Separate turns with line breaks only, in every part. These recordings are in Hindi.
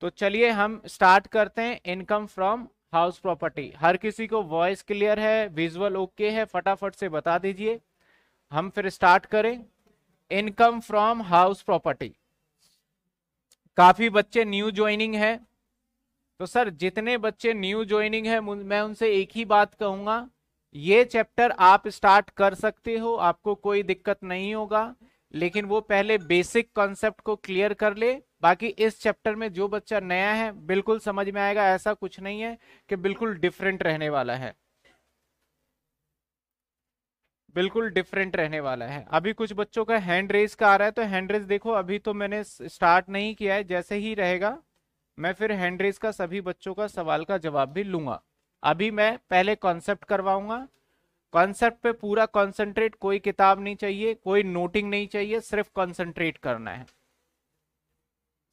तो चलिए हम स्टार्ट करते हैं इनकम फ्रॉम हाउस प्रॉपर्टी हर किसी को वॉइस क्लियर है विजुअल ओके okay है फटाफट से बता दीजिए हम फिर स्टार्ट करें इनकम फ्रॉम हाउस प्रॉपर्टी काफी बच्चे न्यू ज्वाइनिंग है तो सर जितने बच्चे न्यू ज्वाइनिंग है मैं उनसे एक ही बात कहूंगा ये चैप्टर आप स्टार्ट कर सकते हो आपको कोई दिक्कत नहीं होगा लेकिन वो पहले बेसिक कॉन्सेप्ट को क्लियर कर ले बाकी इस चैप्टर में जो बच्चा नया है बिल्कुल समझ में आएगा ऐसा कुछ नहीं है कि बिल्कुल डिफरेंट रहने वाला है बिल्कुल डिफरेंट रहने वाला है अभी कुछ बच्चों का हैंड रेज का आ रहा है तो हैंड रेज देखो अभी तो मैंने स्टार्ट नहीं किया है जैसे ही रहेगा मैं फिर हैंड रेज का सभी बच्चों का सवाल का जवाब भी लूंगा अभी मैं पहले कॉन्सेप्ट करवाऊंगा कॉन्सेप्ट पे पूरा कॉन्सेंट्रेट कोई किताब नहीं चाहिए कोई नोटिंग नहीं चाहिए सिर्फ कॉन्सेंट्रेट करना है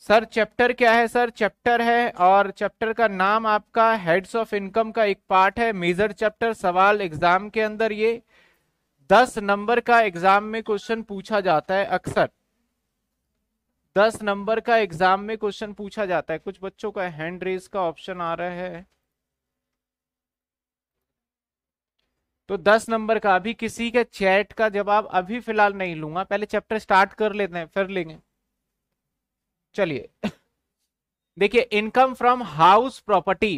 सर चैप्टर क्या है सर चैप्टर है और चैप्टर का नाम आपका हेड्स ऑफ इनकम का एक पार्ट है मेजर चैप्टर सवाल एग्जाम के अंदर ये दस नंबर का एग्जाम में क्वेश्चन पूछा जाता है अक्सर दस नंबर का एग्जाम में क्वेश्चन पूछा जाता है कुछ बच्चों का हैंड रेज का ऑप्शन आ रहा है तो दस नंबर का अभी किसी के चैट का जवाब अभी फिलहाल नहीं लूंगा पहले चैप्टर स्टार्ट कर लेते हैं फिर लेंगे चलिए देखिए इनकम फ्रॉम हाउस प्रॉपर्टी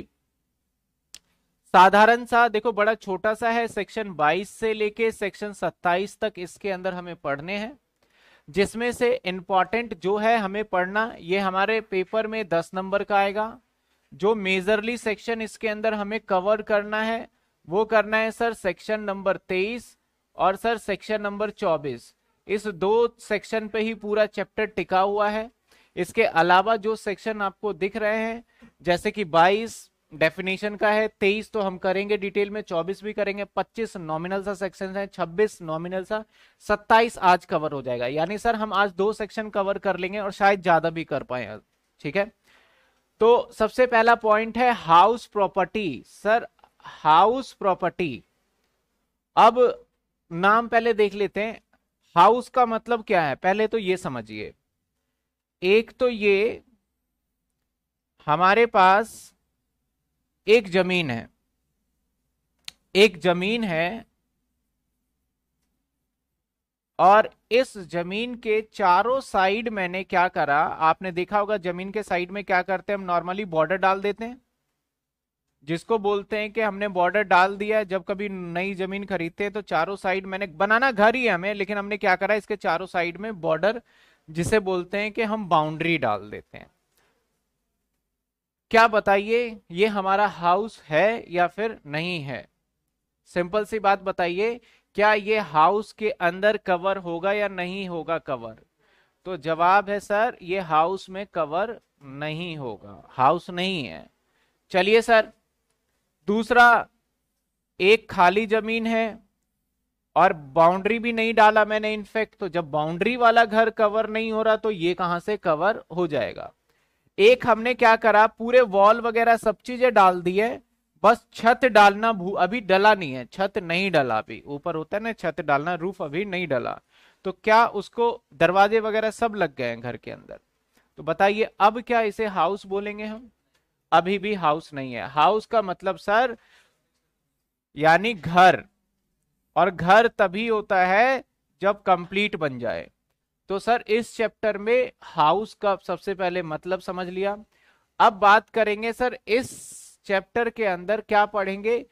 साधारण सा देखो बड़ा छोटा सा है सेक्शन 22 से लेके सेक्शन 27 तक इसके अंदर हमें पढ़ने हैं जिसमें से इंपॉर्टेंट जो है हमें पढ़ना ये हमारे पेपर में 10 नंबर का आएगा जो मेजरली सेक्शन इसके अंदर हमें कवर करना है वो करना है सर सेक्शन नंबर तेईस और सर सेक्शन नंबर चौबीस इस दो सेक्शन पे ही पूरा चैप्टर टिका हुआ है इसके अलावा जो सेक्शन आपको दिख रहे हैं जैसे कि 22 डेफिनेशन का है 23 तो हम करेंगे डिटेल में 24 भी करेंगे 25 नॉमिनल सा सेक्शन है 26 नॉमिनल सा 27 आज कवर हो जाएगा यानी सर हम आज दो सेक्शन कवर कर लेंगे और शायद ज्यादा भी कर पाए ठीक है तो सबसे पहला पॉइंट है house property sir house property अब नाम पहले देख लेते हैं हाउस का मतलब क्या है पहले तो ये समझिए एक तो ये हमारे पास एक जमीन है एक जमीन है और इस जमीन के चारों साइड मैंने क्या करा आपने देखा होगा जमीन के साइड में क्या करते हैं हम नॉर्मली बॉर्डर डाल देते हैं जिसको बोलते हैं कि हमने बॉर्डर डाल दिया जब कभी नई जमीन खरीदते हैं तो चारों साइड मैंने बनाना घर ही हमें लेकिन हमने क्या करा इसके चारों साइड में बॉर्डर जिसे बोलते हैं कि हम बाउंड्री डाल देते हैं क्या बताइए ये हमारा हाउस है या फिर नहीं है सिंपल सी बात बताइए क्या ये हाउस के अंदर कवर होगा या नहीं होगा कवर तो जवाब है सर ये हाउस में कवर नहीं होगा हाउस नहीं है चलिए सर दूसरा एक खाली जमीन है और बाउंड्री भी नहीं डाला मैंने इनफेक्ट तो जब बाउंड्री वाला घर कवर नहीं हो रहा तो ये कहां से कवर हो जाएगा एक हमने क्या करा पूरे वॉल वगैरह सब चीजें डाल दी है बस छत डालना भू अभी डला नहीं है छत नहीं डला अभी ऊपर होता है ना छत डालना रूफ अभी नहीं डला तो क्या उसको दरवाजे वगैरह सब लग गए हैं घर के अंदर तो बताइए अब क्या इसे हाउस बोलेंगे हम अभी भी हाउस नहीं है हाउस का मतलब सर यानी घर और घर तभी होता है जब कंप्लीट बन जाए तो सर इस चैप्टर में हाउस का सबसे पहले मतलब समझ लिया अब बात करेंगे सर इस चैप्टर के अंदर क्या पढ़ेंगे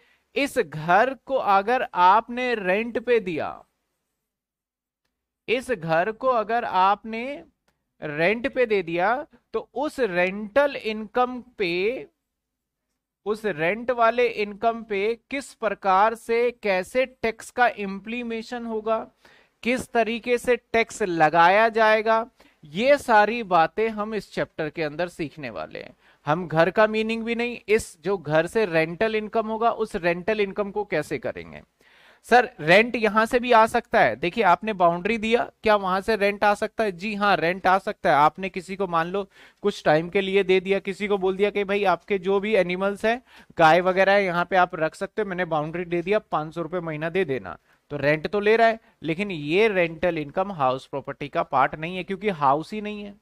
इस घर को अगर आपने रेंट पे दिया इस घर को अगर आपने रेंट पे दे दिया तो उस रेंटल इनकम पे उस रेंट वाले इनकम पे किस प्रकार से कैसे टैक्स का इम्प्लीमेशन होगा किस तरीके से टैक्स लगाया जाएगा ये सारी बातें हम इस चैप्टर के अंदर सीखने वाले हैं हम घर का मीनिंग भी नहीं इस जो घर से रेंटल इनकम होगा उस रेंटल इनकम को कैसे करेंगे सर रेंट यहां से भी आ सकता है देखिए आपने बाउंड्री दिया क्या वहां से रेंट आ सकता है जी हाँ रेंट आ सकता है आपने किसी को मान लो कुछ टाइम के लिए दे दिया किसी को बोल दिया कि भाई आपके जो भी एनिमल्स हैं गाय वगैरह है यहाँ पे आप रख सकते हो मैंने बाउंड्री दे दिया पांच सौ रुपये महीना दे देना तो रेंट तो ले रहा है लेकिन ये रेंटल इनकम हाउस प्रॉपर्टी का पार्ट नहीं है क्योंकि हाउस ही नहीं है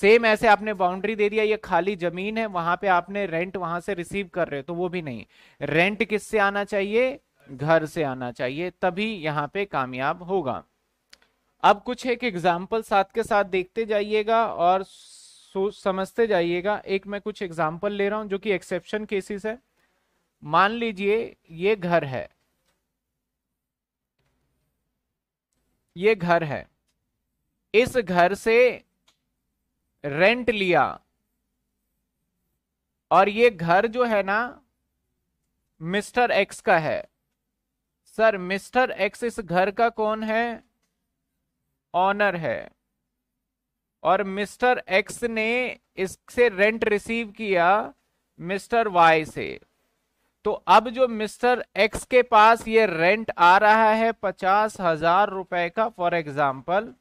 सेम ऐसे आपने बाउंड्री दे दिया ये खाली जमीन है वहां पे आपने रेंट वहां से रिसीव कर रहे हो तो वो भी नहीं रेंट किससे आना चाहिए घर से आना चाहिए तभी यहाँ पे कामयाब होगा अब कुछ एक एग्जाम्पल साथ के साथ देखते जाइएगा और समझते जाइएगा एक मैं कुछ एग्जाम्पल ले रहा हूं जो कि एक्सेप्शन केसेस है मान लीजिए ये घर है ये घर है इस घर से रेंट लिया और ये घर जो है ना मिस्टर एक्स का है सर मिस्टर एक्स इस घर का कौन है ऑनर है और मिस्टर एक्स ने इससे रेंट रिसीव किया मिस्टर वाई से तो अब जो मिस्टर एक्स के पास ये रेंट आ रहा है पचास हजार रुपए का फॉर एग्जाम्पल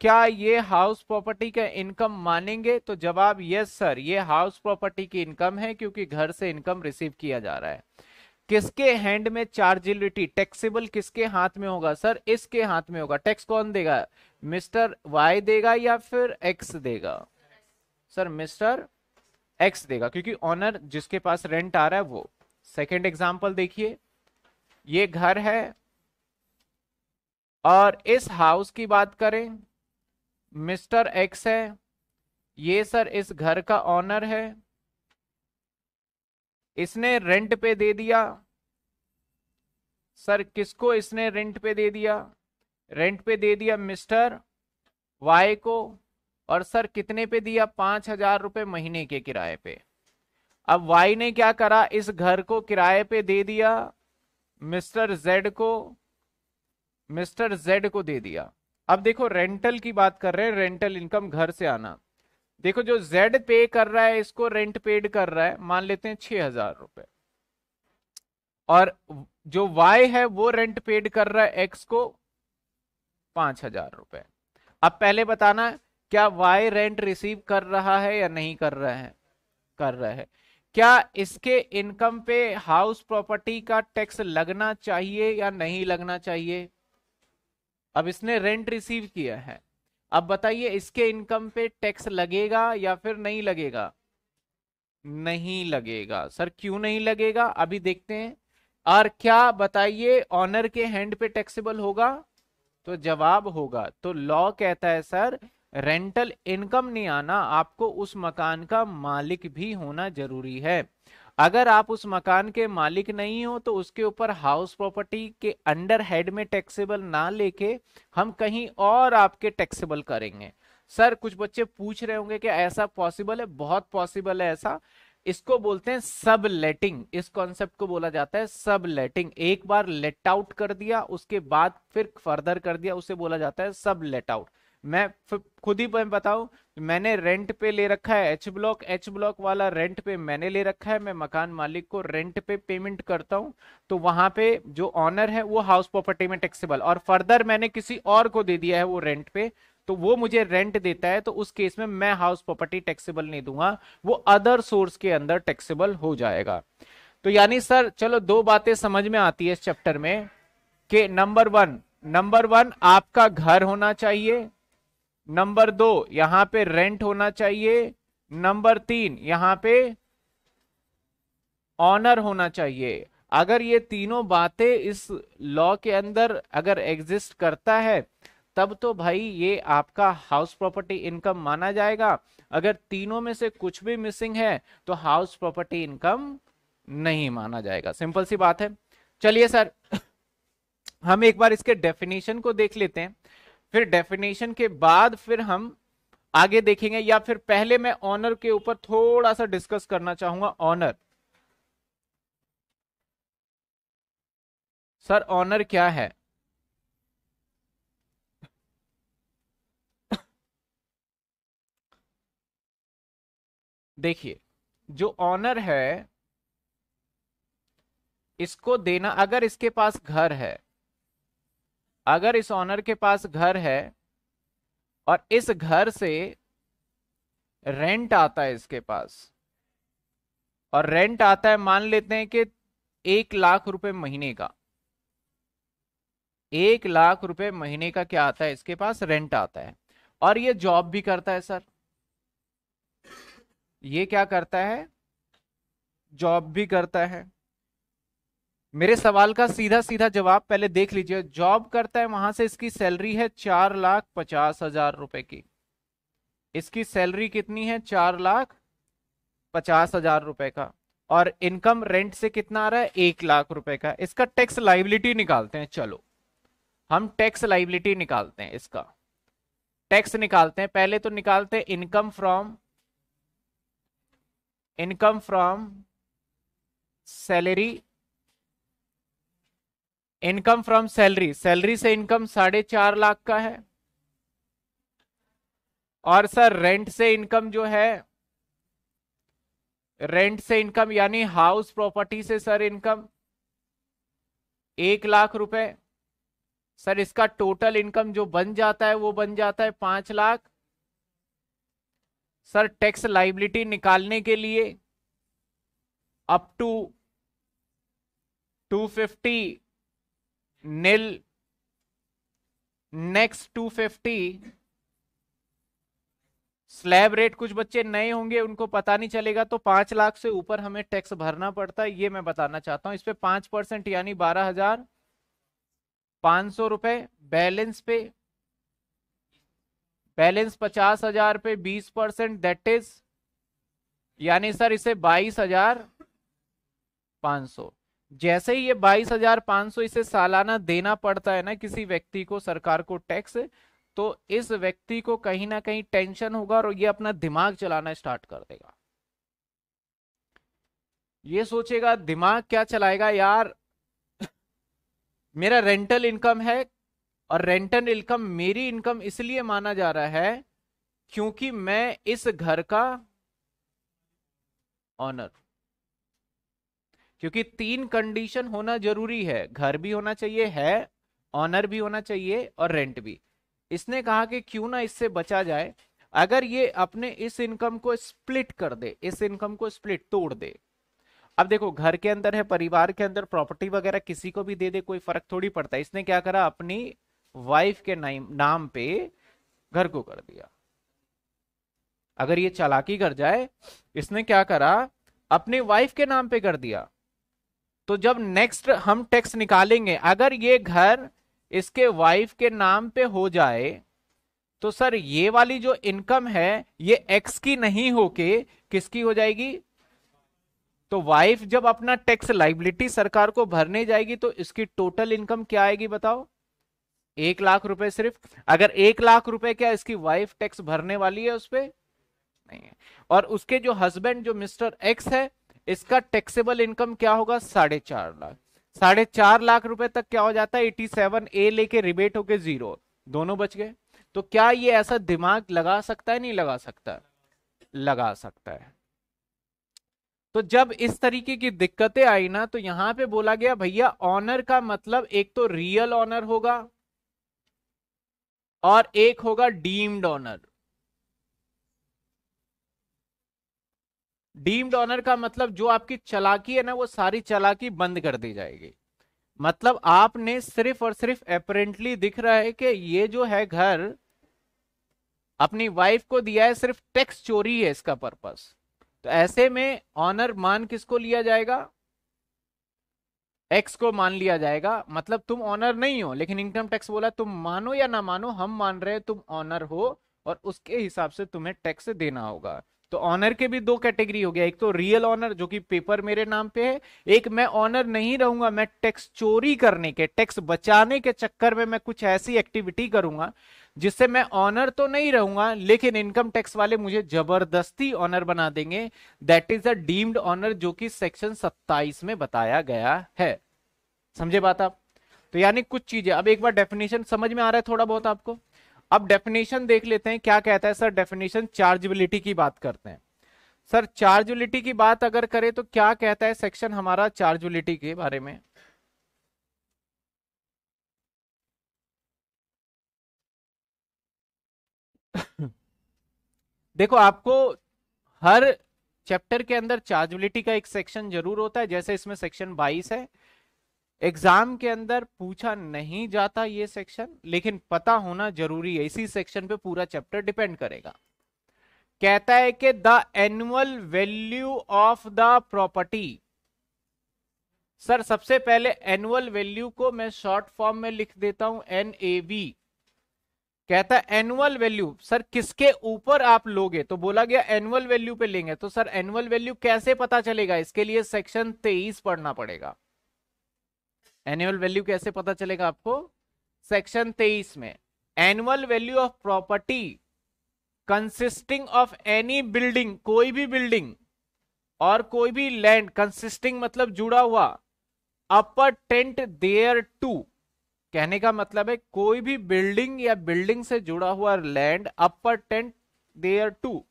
क्या ये हाउस प्रॉपर्टी का इनकम मानेंगे तो जवाब यस सर ये हाउस प्रॉपर्टी की इनकम है क्योंकि घर से इनकम रिसीव किया जा रहा है किसके हैंड में चार्जिलिटी टैक्सेबल किसके हाथ में होगा सर इसके हाथ में होगा टैक्स कौन देगा मिस्टर वाई देगा या फिर एक्स देगा सर मिस्टर एक्स देगा क्योंकि ऑनर जिसके पास रेंट आ रहा है वो सेकंड एग्जांपल देखिए ये घर है और इस हाउस की बात करें मिस्टर एक्स है ये सर इस घर का ऑनर है इसने रेंट पे दे दिया सर किसको इसने रेंट पे दे दिया रेंट पे दे दिया मिस्टर वाई को और सर कितने पे दिया पांच हजार रुपए महीने के किराए पे अब वाई ने क्या करा इस घर को किराए पे दे दिया मिस्टर जेड को मिस्टर जेड को दे दिया अब देखो रेंटल की बात कर रहे हैं रेंटल इनकम घर से आना देखो जो जेड पे कर रहा है इसको रेंट पेड कर रहा है मान लेते हैं छह हजार रुपए और जो वाई है वो रेंट पेड कर रहा है एक्स को पांच हजार रुपए अब पहले बताना क्या वाई रेंट रिसीव कर रहा है या नहीं कर रहा है कर रहा है क्या इसके इनकम पे हाउस प्रॉपर्टी का टैक्स लगना चाहिए या नहीं लगना चाहिए अब इसने रेंट रिसीव किया है अब बताइए इसके इनकम पे टैक्स लगेगा या फिर नहीं लगेगा नहीं लगेगा सर क्यों नहीं लगेगा अभी देखते हैं और क्या बताइए ऑनर के हैंड पे टैक्सेबल होगा तो जवाब होगा तो लॉ कहता है सर रेंटल इनकम नहीं आना आपको उस मकान का मालिक भी होना जरूरी है अगर आप उस मकान के मालिक नहीं हो तो उसके ऊपर हाउस प्रॉपर्टी के अंडर हेड में टैक्सेबल ना लेके हम कहीं और आपके टैक्सेबल करेंगे सर कुछ बच्चे पूछ रहे होंगे कि ऐसा पॉसिबल है बहुत पॉसिबल है ऐसा इसको बोलते हैं सब लेटिंग इस कॉन्सेप्ट को बोला जाता है सब लेटिंग एक बार लेट आउट कर दिया उसके बाद फिर फर्दर कर दिया उसे बोला जाता है सब लेट आउट मैं खुद ही बताऊं मैंने रेंट पे ले रखा है एच ब्लॉक एच ब्लॉक वाला रेंट पे मैंने ले रखा है मैं मकान मालिक को रेंट पे पेमेंट करता हूं तो वहां पे जो ऑनर है वो हाउस प्रॉपर्टी में टैक्सेबल और फर्दर मैंने किसी और को दे दिया है वो रेंट पे तो वो मुझे रेंट देता है तो उस केस में मैं हाउस प्रॉपर्टी टैक्सेबल नहीं दूंगा वो अदर सोर्स के अंदर टैक्सेबल हो जाएगा तो यानी सर चलो दो बातें समझ में आती है इस चैप्टर में कि नंबर वन नंबर वन आपका घर होना चाहिए नंबर दो यहां पे रेंट होना चाहिए नंबर तीन यहां पे ऑनर होना चाहिए अगर ये तीनों बातें इस लॉ के अंदर अगर एग्जिस्ट करता है तब तो भाई ये आपका हाउस प्रॉपर्टी इनकम माना जाएगा अगर तीनों में से कुछ भी मिसिंग है तो हाउस प्रॉपर्टी इनकम नहीं माना जाएगा सिंपल सी बात है चलिए सर हम एक बार इसके डेफिनेशन को देख लेते हैं फिर डेफिनेशन के बाद फिर हम आगे देखेंगे या फिर पहले मैं ऑनर के ऊपर थोड़ा सा डिस्कस करना चाहूंगा ऑनर सर ऑनर क्या है देखिए जो ऑनर है इसको देना अगर इसके पास घर है अगर इस ऑनर के पास घर है और इस घर से रेंट आता है इसके पास और रेंट आता है मान लेते हैं कि एक लाख रुपए महीने का एक लाख रुपए महीने का क्या आता है इसके पास रेंट आता है और ये जॉब भी करता है सर ये क्या करता है जॉब भी करता है मेरे सवाल का सीधा सीधा जवाब पहले देख लीजिए जॉब करता है वहां से इसकी सैलरी है चार लाख पचास हजार रुपए की इसकी सैलरी कितनी है चार लाख पचास हजार रुपए का और इनकम रेंट से कितना आ रहा है एक लाख रुपए का इसका टैक्स लाइबिलिटी निकालते हैं चलो हम टैक्स लाइबिलिटी निकालते हैं इसका टैक्स निकालते हैं पहले तो निकालते हैं income from income from salary income from salary salary से इनकम साढ़े चार लाख का है और सर रेंट से इनकम जो है रेंट से इनकम यानी हाउस प्रॉपर्टी से सर इनकम एक लाख रुपए सर इसका टोटल इनकम जो बन जाता है वो बन जाता है पांच लाख सर टैक्स लाइबिलिटी निकालने के लिए up to two fifty nil next 250 slab rate कुछ बच्चे नए होंगे उनको पता नहीं चलेगा तो पांच लाख से ऊपर हमें टैक्स भरना पड़ता है ये मैं बताना चाहता हूं इस पे पांच परसेंट यानी बारह हजार पांच सौ रुपए बैलेंस पे बैलेंस पचास हजार पे बीस परसेंट दैट इज यानी सर इसे बाईस हजार पांच सौ जैसे ही ये 22,500 इसे सालाना देना पड़ता है ना किसी व्यक्ति को सरकार को टैक्स तो इस व्यक्ति को कहीं ना कहीं टेंशन होगा और ये अपना दिमाग चलाना स्टार्ट कर देगा ये सोचेगा दिमाग क्या चलाएगा यार मेरा रेंटल इनकम है और रेंटल इनकम मेरी इनकम इसलिए माना जा रहा है क्योंकि मैं इस घर का ऑनर क्योंकि तीन कंडीशन होना जरूरी है घर भी होना चाहिए है ऑनर भी होना चाहिए और रेंट भी इसने कहा कि क्यों ना इससे बचा जाए अगर ये अपने इस इनकम को स्प्लिट कर दे इस इनकम को स्प्लिट तोड़ दे अब देखो घर के अंदर है परिवार के अंदर प्रॉपर्टी वगैरह किसी को भी दे दे कोई फर्क थोड़ी पड़ता है इसने क्या करा अपनी वाइफ के नाम पे घर को कर दिया अगर ये चालाकी कर जाए इसने क्या करा अपने वाइफ के नाम पे कर दिया तो जब नेक्स्ट हम टैक्स निकालेंगे अगर ये घर इसके वाइफ के नाम पे हो जाए तो सर ये वाली जो इनकम है ये एक्स की नहीं होके किसकी हो जाएगी तो वाइफ जब अपना टैक्स लाइबिलिटी सरकार को भरने जाएगी तो इसकी टोटल इनकम क्या आएगी बताओ एक लाख रुपए सिर्फ अगर एक लाख रुपए क्या इसकी वाइफ टैक्स भरने वाली है उस पर नहीं है और उसके जो हस्बैंड जो मिस्टर एक्स है इसका टैक्सेबल इनकम क्या होगा साढ़े चार लाख साढ़े चार लाख रुपए तक क्या हो जाता है एटी सेवन ए लेके रिबेट होके जीरो दोनों बच गए तो क्या ये ऐसा दिमाग लगा सकता है नहीं लगा सकता लगा सकता है तो जब इस तरीके की दिक्कतें आई ना तो यहां पे बोला गया भैया ऑनर का मतलब एक तो रियल ऑनर होगा और एक होगा डीम्ड ऑनर डीम्ड ऑनर का मतलब जो आपकी चलाकी है ना वो सारी चलाकी बंद कर दी जाएगी मतलब आपने सिर्फ और सिर्फ अपरेंटली दिख रहा है कि ये जो है घर अपनी वाइफ को दिया है सिर्फ टैक्स चोरी है इसका पर्पस तो ऐसे में ऑनर मान किसको लिया जाएगा एक्स को मान लिया जाएगा मतलब तुम ऑनर नहीं हो लेकिन इनकम टैक्स बोला तुम मानो या ना मानो हम मान रहे तुम ऑनर हो और उसके हिसाब से तुम्हें टैक्स देना होगा तो ऑनर के भी दो कैटेगरी हो गया एक तो रियल ऑनर जो कि पेपर मेरे नाम पे है एक मैं ऑनर नहीं रहूंगा मैं टैक्स चोरी करने के टैक्स बचाने के चक्कर में मैं कुछ ऐसी एक्टिविटी करूंगा जिससे मैं ऑनर तो नहीं रहूंगा लेकिन इनकम टैक्स वाले मुझे जबरदस्ती ऑनर बना देंगे that is a deemed owner जो कि सेक्शन सत्ताईस में बताया गया है समझे बात आप तो यानी कुछ चीजें अब एक बार डेफिनेशन समझ में आ रहा है थोड़ा बहुत आपको अब डेफिनेशन देख लेते हैं क्या कहता है सर डेफिनेशन चार्जबिलिटी की बात करते हैं सर चार्जबिलिटी की बात अगर करें तो क्या कहता है सेक्शन हमारा चार्जबिलिटी के बारे में देखो आपको हर चैप्टर के अंदर चार्जबिलिटी का एक सेक्शन जरूर होता है जैसे इसमें सेक्शन 22 है एग्जाम के अंदर पूछा नहीं जाता ये सेक्शन लेकिन पता होना जरूरी है इसी सेक्शन पे पूरा चैप्टर डिपेंड करेगा कहता है कि the annual value of the property sir सबसे पहले एनुअल वैल्यू को मैं शॉर्ट फॉर्म में लिख देता हूं एन ए बी कहता है एनुअल वैल्यू सर किसके ऊपर आप लोगे तो बोला गया एनुअल वैल्यू पे लेंगे तो सर एनुअल वैल्यू कैसे पता चलेगा इसके लिए सेक्शन तेईस पढ़ना पड़ेगा एनुअल वैल्यू कैसे पता चलेगा आपको सेक्शन तेईस में annual value of property consisting of any building कोई भी बिल्डिंग और कोई भी लैंड कंसिस्टिंग मतलब जुड़ा हुआ अपर टेंट देयर टू कहने का मतलब है कोई भी बिल्डिंग या बिल्डिंग से जुड़ा हुआ land appurtenant thereto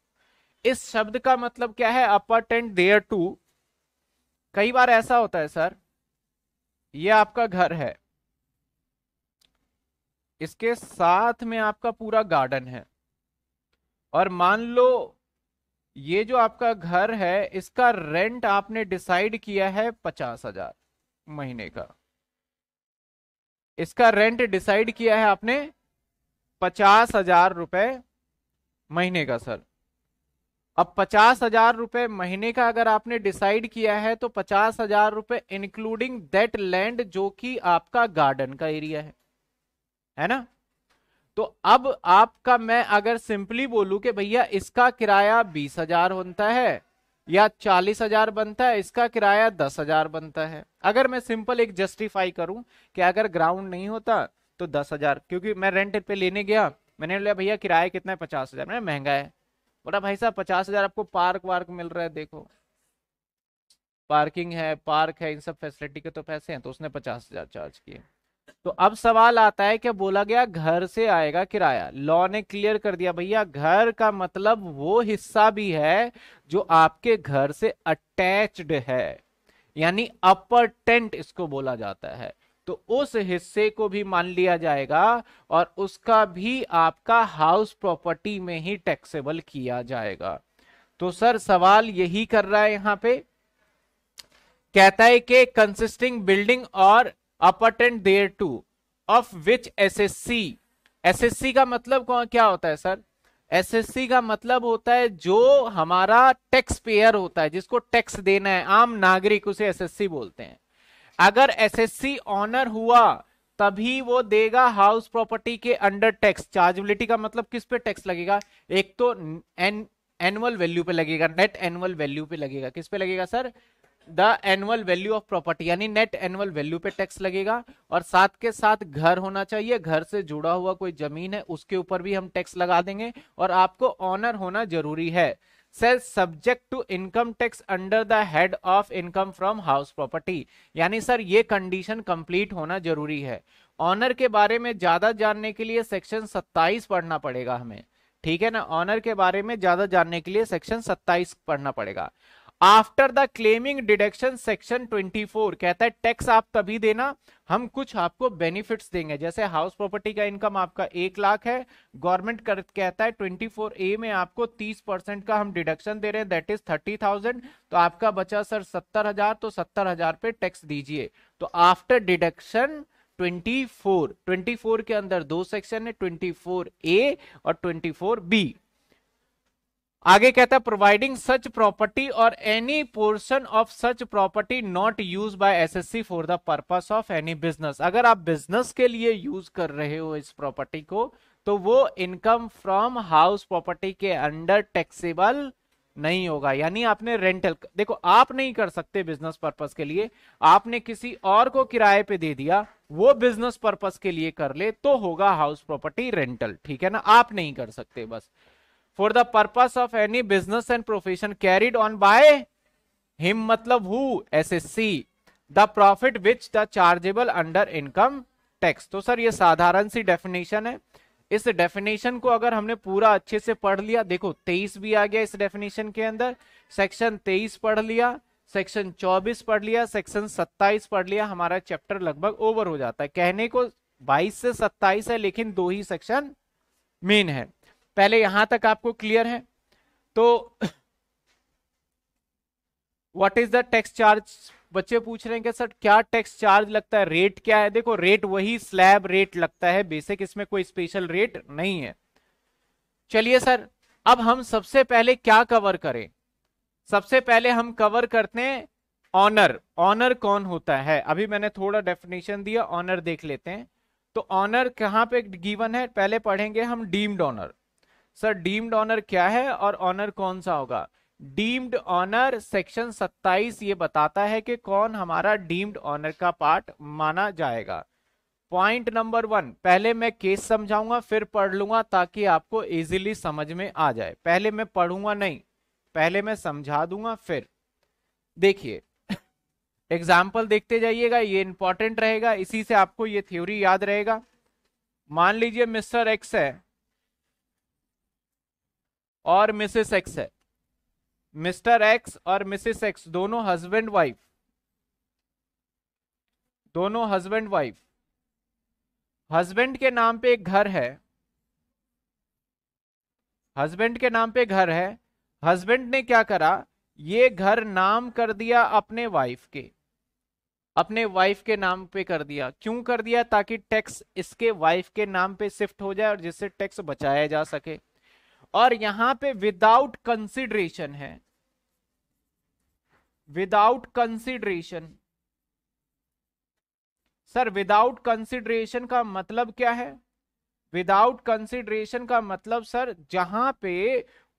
इस शब्द का मतलब क्या है अपर टेंट देयर टू कई बार ऐसा होता है सर ये आपका घर है इसके साथ में आपका पूरा गार्डन है और मान लो ये जो आपका घर है इसका रेंट आपने डिसाइड किया है पचास हजार महीने का इसका रेंट डिसाइड किया है आपने पचास हजार रुपए महीने का सर अब पचास हजार रुपए महीने का अगर आपने डिसाइड किया है तो पचास हजार रुपए इंक्लूडिंग दैट लैंड जो कि आपका गार्डन का एरिया है है ना तो अब आपका मैं अगर सिंपली बोलूं कि भैया इसका किराया बीस हजार बनता है या चालीस हजार बनता है इसका किराया दस हजार बनता है अगर मैं सिंपल एक जस्टिफाई करूं कि अगर ग्राउंड नहीं होता तो दस हजार क्योंकि मैं रेंट पे लेने गया मैंने बोला भैया किराया कितना है पचास हजार महंगा है बड़ा भाई साहब पचास हजार आपको पार्क वार्क मिल रहा है देखो पार्किंग है पार्क है इन सब फैसिलिटी के तो पैसे हैं तो उसने पचास हजार चार्ज किए तो अब सवाल आता है कि बोला गया घर से आएगा किराया लॉ ने क्लियर कर दिया भैया घर का मतलब वो हिस्सा भी है जो आपके घर से अटैच्ड है यानी अपर टेंट इसको बोला जाता है तो उस हिस्से को भी मान लिया जाएगा और उसका भी आपका हाउस प्रॉपर्टी में ही टैक्सेबल किया जाएगा तो सर सवाल यही कर रहा है यहां पे कहता है कि कंसिस्टिंग बिल्डिंग और appurtenant thereto of which assessee assessee का मतलब कौन क्या होता है सर एसएससी का मतलब होता है जो हमारा टैक्स पेयर होता है जिसको टैक्स देना है आम नागरिक उसे एसएससी बोलते हैं अगर एसएससी ऑनर हुआ तभी वो देगा हाउस प्रॉपर्टी के अंडर टैक्स चार्जेबिलिटी का मतलब किस पे टैक्स लगेगा एक तो एन एनुअल वैल्यू पे लगेगा नेट एनुअल वैल्यू पे लगेगा किस पे लगेगा sir the annual value of property यानी नेट एनुअल वैल्यू पे टैक्स लगेगा और साथ के साथ घर होना चाहिए घर से जुड़ा हुआ कोई जमीन है उसके ऊपर भी हम टैक्स लगा देंगे और आपको ऑनर होना जरूरी है shall subject to income tax under the head of income from house property यानी सर ये कंडीशन कंप्लीट होना जरूरी है ऑनर के बारे में ज्यादा जानने के लिए सेक्शन 27 पढ़ना पड़ेगा हमें ठीक है ना ऑनर के बारे में ज्यादा जानने के लिए सेक्शन 27 पढ़ना पड़ेगा after the claiming deduction section 24 कहता है टैक्स आप तभी देना हम कुछ आपको बेनिफिट्स देंगे जैसे हाउस प्रॉपर्टी का इनकम आपका एक लाख है गवर्नमेंट कहता है 24 ए में आपको 30 परसेंट का हम डिडक्शन दे रहे हैं दैट इज 30,000 तो आपका बचा सर 70,000 तो 70,000 पे टैक्स दीजिए तो आफ्टर डिडक्शन 24 24 के अंदर दो सेक्शन है 24 ए और 24 बी आगे कहता है प्रोवाइडिंग सच प्रॉपर्टी और any portion of such property not use by assessee for the purpose of any business अगर आप बिजनेस के लिए यूज कर रहे हो इस प्रॉपर्टी को तो वो इनकम फ्रॉम हाउस प्रॉपर्टी के अंडर टैक्सेबल नहीं होगा यानी आपने रेंटल देखो आप नहीं कर सकते बिजनेस पर्पस के लिए आपने किसी और को किराए पे दे दिया वो बिजनेस पर्पस के लिए कर ले तो होगा हाउस प्रॉपर्टी रेंटल ठीक है ना आप नहीं कर सकते बस for the purpose of any business and profession carried on by him मतलब who assessee the profit which the chargeable under income tax तो सर ये साधारण सी डेफिनेशन है इस डेफिनेशन को अगर हमने पूरा अच्छे से पढ़ लिया देखो तेईस भी आ गया इस डेफिनेशन के अंदर सेक्शन तेईस पढ़ लिया सेक्शन चौबीस पढ़ लिया सेक्शन सत्ताईस पढ़ लिया हमारा चैप्टर लगभग ओवर हो जाता है कहने को बाईस से सत्ताईस है लेकिन दो ही सेक्शन मेन है पहले यहां तक आपको क्लियर है तो what is the tax charge बच्चे पूछ रहे हैं कि सर क्या टैक्स चार्ज लगता है रेट क्या है देखो रेट वही स्लैब रेट लगता है बेसिक इसमें कोई स्पेशल रेट नहीं है चलिए सर अब हम सबसे पहले क्या कवर करें सबसे पहले हम कवर करते हैं ऑनर ऑनर कौन होता है अभी मैंने थोड़ा डेफिनेशन दिया ऑनर देख लेते हैं तो ऑनर कहाँ पे गिवन है पहले पढ़ेंगे हम deemed owner sir deemed owner क्या है और ऑनर कौन सा होगा डीम्ड ऑनर सेक्शन 27 ये बताता है कि कौन हमारा डीम्ड ऑनर का पार्ट माना जाएगा पॉइंट नंबर वन पहले मैं केस समझाऊंगा फिर पढ़ लूंगा ताकि आपको इजीली समझ में आ जाए पहले मैं पढ़ूंगा नहीं पहले मैं समझा दूंगा फिर देखिए एग्जाम्पल देखते जाइएगा ये इंपॉर्टेंट रहेगा इसी से आपको ये थ्योरी याद रहेगा मान लीजिए मिस्टर एक्स है और मिसेस एक्स है मिस्टर एक्स और मिसेस एक्स दोनों हस्बैंड वाइफ दोनों हस्बैंड वाइफ हस्बैंड के नाम पे एक घर है हस्बैंड के नाम पे घर है हस्बैंड ने क्या करा ये घर नाम कर दिया अपने वाइफ के अपने वाइफ के नाम पे कर दिया क्यों कर दिया ताकि टैक्स इसके वाइफ के नाम पे शिफ्ट हो जाए और जिससे टैक्स बचाया जा सके और यहां पे विदाउट कंसिडरेशन है without consideration sir without consideration का मतलब क्या है विदाउट कंसिडरेशन का मतलब सर जहां पे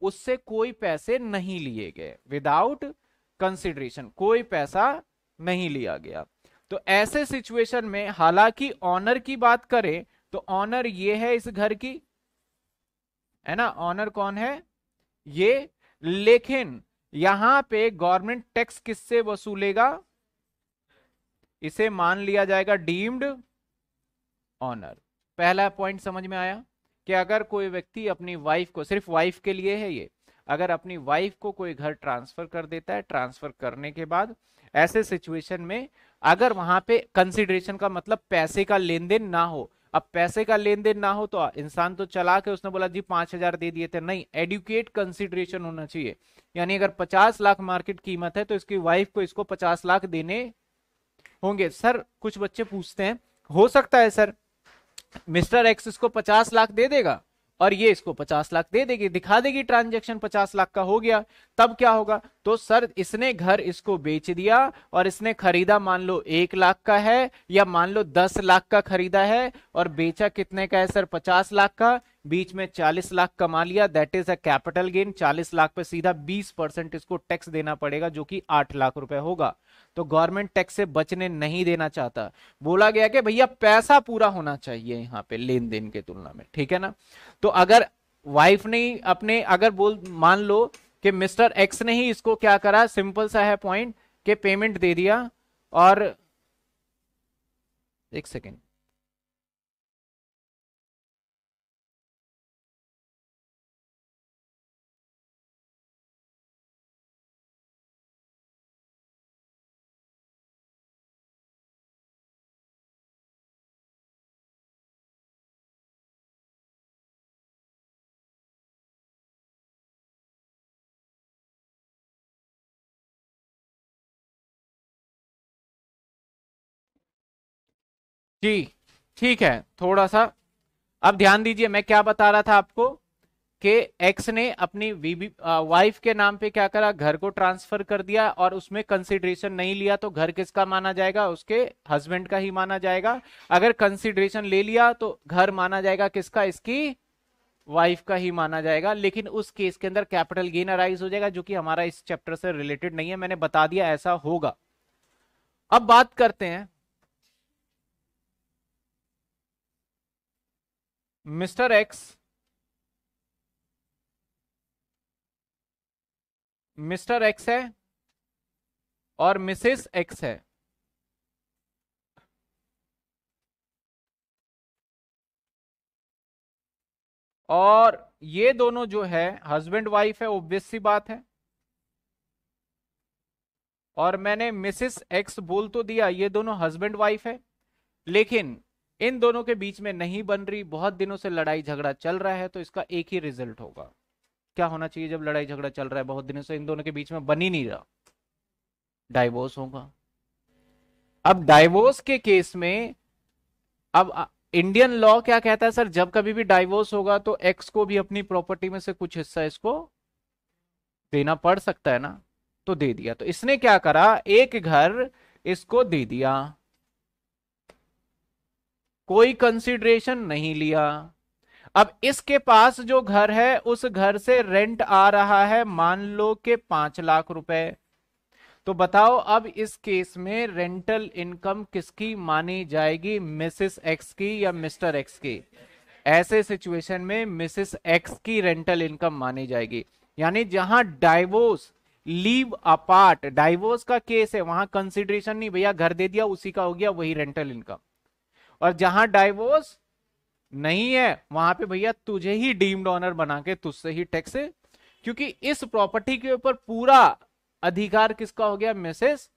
उससे कोई पैसे नहीं लिए गए विदाउट कंसिडरेशन कोई पैसा नहीं लिया गया तो ऐसे सिचुएशन में हालांकि ऑनर की बात करें तो ऑनर ये है इस घर की है ना ऑनर कौन है ये लेकिन यहां पे गवर्नमेंट टैक्स किससे वसूलेगा इसे मान लिया जाएगा डीम्ड ऑनर पहला पॉइंट समझ में आया कि अगर कोई व्यक्ति अपनी वाइफ को सिर्फ वाइफ के लिए है ये अगर अपनी वाइफ को कोई घर ट्रांसफर कर देता है ट्रांसफर करने के बाद ऐसे सिचुएशन में अगर वहां पे कंसिडरेशन का मतलब पैसे का लेन देन ना हो अब पैसे का लेन देन ना हो तो इंसान तो चला के उसने बोला जी पांच हजार दे दिए थे नहीं एडुकेट कंसिडरेशन होना चाहिए यानी अगर पचास लाख मार्केट कीमत है तो इसकी वाइफ को इसको पचास लाख देने होंगे सर कुछ बच्चे पूछते हैं हो सकता है सर मिस्टर एक्स इसको पचास लाख दे देगा और ये इसको पचास लाख दे देगी दिखा देगी ट्रांजेक्शन पचास लाख का हो गया तब क्या होगा तो सर इसने घर इसको बेच दिया और इसने खरीदा मान लो एक लाख का है या मान लो दस लाख का खरीदा है और बेचा कितने का है सर पचास लाख का बीच में 40 लाख कमा लिया that is a capital gain 40 lakh पे सीधा 20 परसेंट इसको टैक्स देना पड़ेगा जो कि 8 लाख रुपए होगा तो गवर्नमेंट टैक्स से बचने नहीं देना चाहता बोला गया कि भैया पैसा पूरा होना चाहिए यहाँ पे लेन देन के तुलना में ठीक है ना तो अगर वाइफ ने अपने अगर बोल मान लो कि मिस्टर एक्स ने ही इसको क्या करा सिंपल सा है पॉइंट के पेमेंट दे दिया और एक सेकेंड जी ठीक है थोड़ा सा अब ध्यान दीजिए मैं क्या बता रहा था आपको कि एक्स ने अपनी वीबी वाइफ के नाम पे क्या करा घर को ट्रांसफर कर दिया और उसमें कंसिडरेशन नहीं लिया तो घर किसका माना जाएगा उसके हस्बैंड का ही माना जाएगा अगर कंसिडरेशन ले लिया तो घर माना जाएगा किसका इसकी वाइफ का ही माना जाएगा लेकिन उस केस के अंदर कैपिटल गेन अराइज हो जाएगा जो कि हमारा इस चैप्टर से रिलेटेड नहीं है मैंने बता दिया ऐसा होगा अब बात करते हैं मिस्टर एक्स मिस्टर एक्स है और मिसेस एक्स है और ये दोनों जो है हस्बैंड वाइफ है ओब्वियस सी बात है और मैंने मिसेस एक्स बोल तो दिया ये दोनों हस्बैंड वाइफ है लेकिन इन दोनों के बीच में नहीं बन रही बहुत दिनों से लड़ाई झगड़ा चल रहा है तो इसका एक ही रिजल्ट होगा क्या होना चाहिए जब लड़ाई झगड़ा चल रहा है बहुत दिनों से इन दोनों के बीच में बन ही नहीं रहा डाइवोर्स होगा अब डाइवोर्स के केस में अब इंडियन लॉ क्या कहता है सर जब कभी भी डाइवोर्स होगा तो एक्स को भी अपनी प्रॉपर्टी में से कुछ हिस्सा इसको देना पड़ सकता है ना तो दे दिया तो इसने क्या करा एक घर इसको दे दिया कोई कंसिडरेशन नहीं लिया अब इसके पास जो घर है उस घर से रेंट आ रहा है मान लो के पांच लाख रुपए तो बताओ अब इस केस में रेंटल इनकम किसकी मानी जाएगी मिसेस एक्स की या मिस्टर एक्स की ऐसे सिचुएशन में मिसेस एक्स की रेंटल इनकम मानी जाएगी यानी जहां डाइवोर्स लीव अपार्ट डाइवोर्स का केस है वहां कंसिडरेशन नहीं भैया घर दे दिया उसी का हो गया वही रेंटल इनकम और जहां डाइवोर्स नहीं है वहां पे भैया तुझे ही डीम्ड ऑनर बना के तुझसे ही टैक्स क्योंकि इस प्रॉपर्टी के ऊपर पूरा अधिकार किसका हो गया मिसेस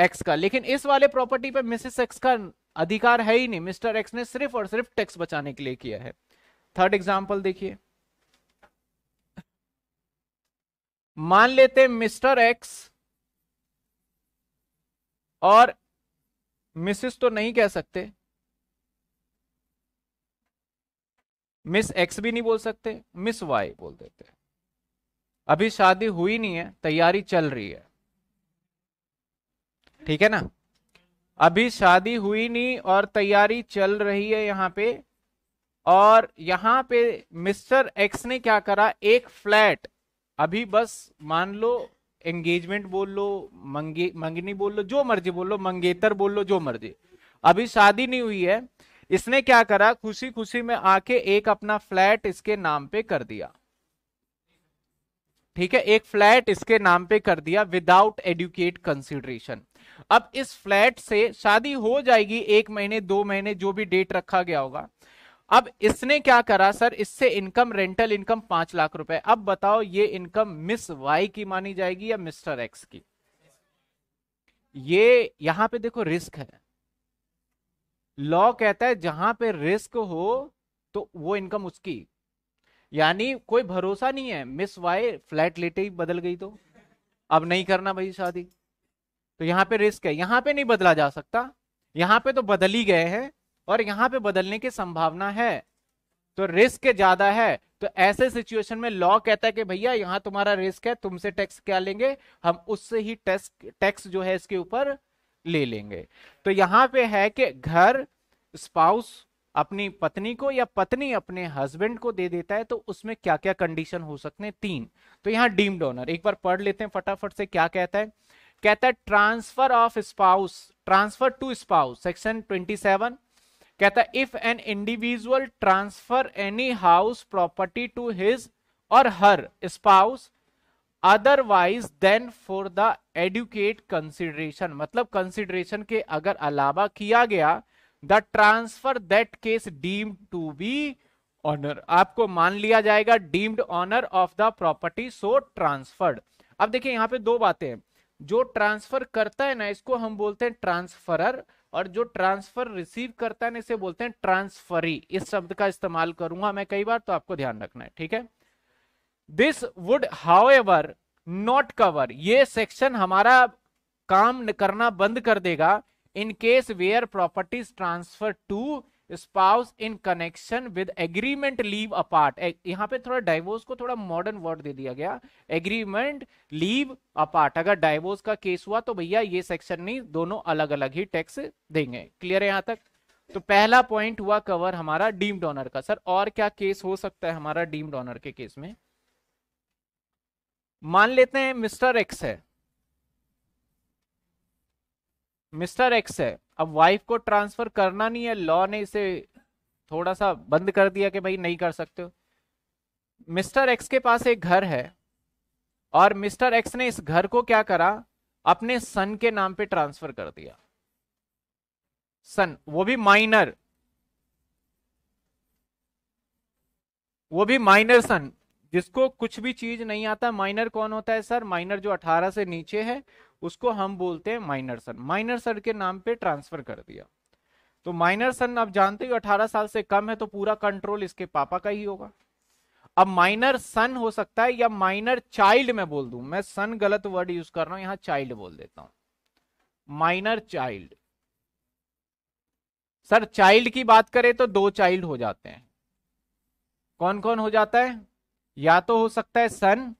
एक्स का लेकिन इस वाले प्रॉपर्टी पर मिसेस एक्स का अधिकार है ही नहीं मिस्टर एक्स ने सिर्फ और सिर्फ टैक्स बचाने के लिए किया है थर्ड एग्जाम्पल देखिए मान लेते मिस्टर एक्स और मिसेस तो नहीं कह सकते मिस एक्स भी नहीं बोल सकते मिस वाई बोल देते अभी शादी हुई नहीं है तैयारी चल रही है ठीक है ना अभी शादी हुई नहीं और तैयारी चल रही है यहाँ पे और यहां पे मिस्टर एक्स ने क्या करा एक फ्लैट अभी बस मान लो एंगेजमेंट बोल लो मंगे मंगनी बोल लो जो मर्जी बोल लो मंगेतर बोल लो जो मर्जी अभी शादी नहीं हुई है इसने क्या करा खुशी खुशी में आके एक अपना फ्लैट इसके नाम पे कर दिया ठीक है एक फ्लैट इसके नाम पे कर दिया विदाउट एडुकेट कंसिडरेशन अब इस फ्लैट से शादी हो जाएगी एक महीने दो महीने जो भी डेट रखा गया होगा अब इसने क्या करा सर इससे इनकम रेंटल इनकम पांच लाख रुपए अब बताओ ये इनकम मिस वाई की मानी जाएगी या मिस्टर एक्स की ये यहां पे देखो रिस्क है लॉ कहता है जहां पे रिस्क हो तो वो इनकम उसकी यानी कोई भरोसा नहीं है मिस वाई फ्लैट लेटे ही बदल गई तो अब नहीं करना भाई शादी तो यहां पे रिस्क है यहां पे नहीं बदला जा सकता यहाँ पे तो बदल ही गए हैं और यहाँ पे बदलने की संभावना है तो रिस्क ज्यादा है तो ऐसे सिचुएशन में लॉ कहता है कि भैया यहाँ तुम्हारा रिस्क है तुमसे टैक्स क्या लेंगे हम उससे ही टैक्स टैक्स जो है इसके ऊपर ले लेंगे तो यहाँ पे है कि घर स्पाउस अपनी पत्नी को या पत्नी अपने हस्बैंड को दे देता है तो उसमें क्या क्या कंडीशन हो सकते हैं तीन तो यहाँ डीम डोनर एक बार पढ़ लेते हैं फटाफट से क्या कहता है कहता है transfer of spouse transfer to spouse section 27 कहता है if an individual transfer any house property to his or her spouse otherwise than for the adequate consideration मतलब कंसिडरेशन के अगर अलावा किया गया the transfer that case deemed to be owner आपको मान लिया जाएगा deemed owner of the property so transferred अब देखिए यहाँ पे दो बातें हैं जो ट्रांसफर करता है ना इसको हम बोलते हैं ट्रांसफरर और जो ट्रांसफर रिसीव करता है ना इसे बोलते हैं ट्रांसफरी इस शब्द का इस्तेमाल करूंगा मैं कई बार तो आपको ध्यान रखना है ठीक है this would however not cover ये सेक्शन हमारा काम करना बंद कर देगा in case where properties transfer to spouse in connection with agreement leave apart यहाँ पे थोड़ा डाइवोर्स को थोड़ा मॉडर्न वर्ड दे दिया गया एग्रीमेंट लीव अपार्ट अगर डाइवोर्स का केस हुआ तो भैया ये सेक्शन नहीं दोनों अलग अलग ही टैक्स देंगे क्लियर है यहां तक तो पहला पॉइंट हुआ कवर हमारा डीम डोनर का सर और क्या केस हो सकता है हमारा डीम डोनर के केस में मान लेते हैं मिस्टर एक्स है मिस्टर एक्स है अब वाइफ को ट्रांसफर करना नहीं है लॉ ने इसे थोड़ा सा बंद कर दिया कि भाई नहीं कर सकते हो मिस्टर एक्स के पास एक घर है और मिस्टर एक्स ने इस घर को क्या करा अपने सन के नाम पे ट्रांसफर कर दिया सन वो भी माइनर वो भी माइनर सन जिसको कुछ भी चीज नहीं आता माइनर कौन होता है सर माइनर जो 18 से नीचे है उसको हम बोलते हैं माइनर सन माइनर सन के नाम पे ट्रांसफर कर दिया तो माइनर सन आप जानते हो 18 साल से कम है तो पूरा कंट्रोल इसके पापा का ही होगा अब माइनर सन हो सकता है या माइनर चाइल्ड मैं बोल दू मैं सन गलत वर्ड यूज कर रहा हूं यहां चाइल्ड बोल देता हूं माइनर चाइल्ड सर चाइल्ड की बात करें तो दो चाइल्ड हो जाते हैं कौन कौन हो जाता है या तो हो सकता है सन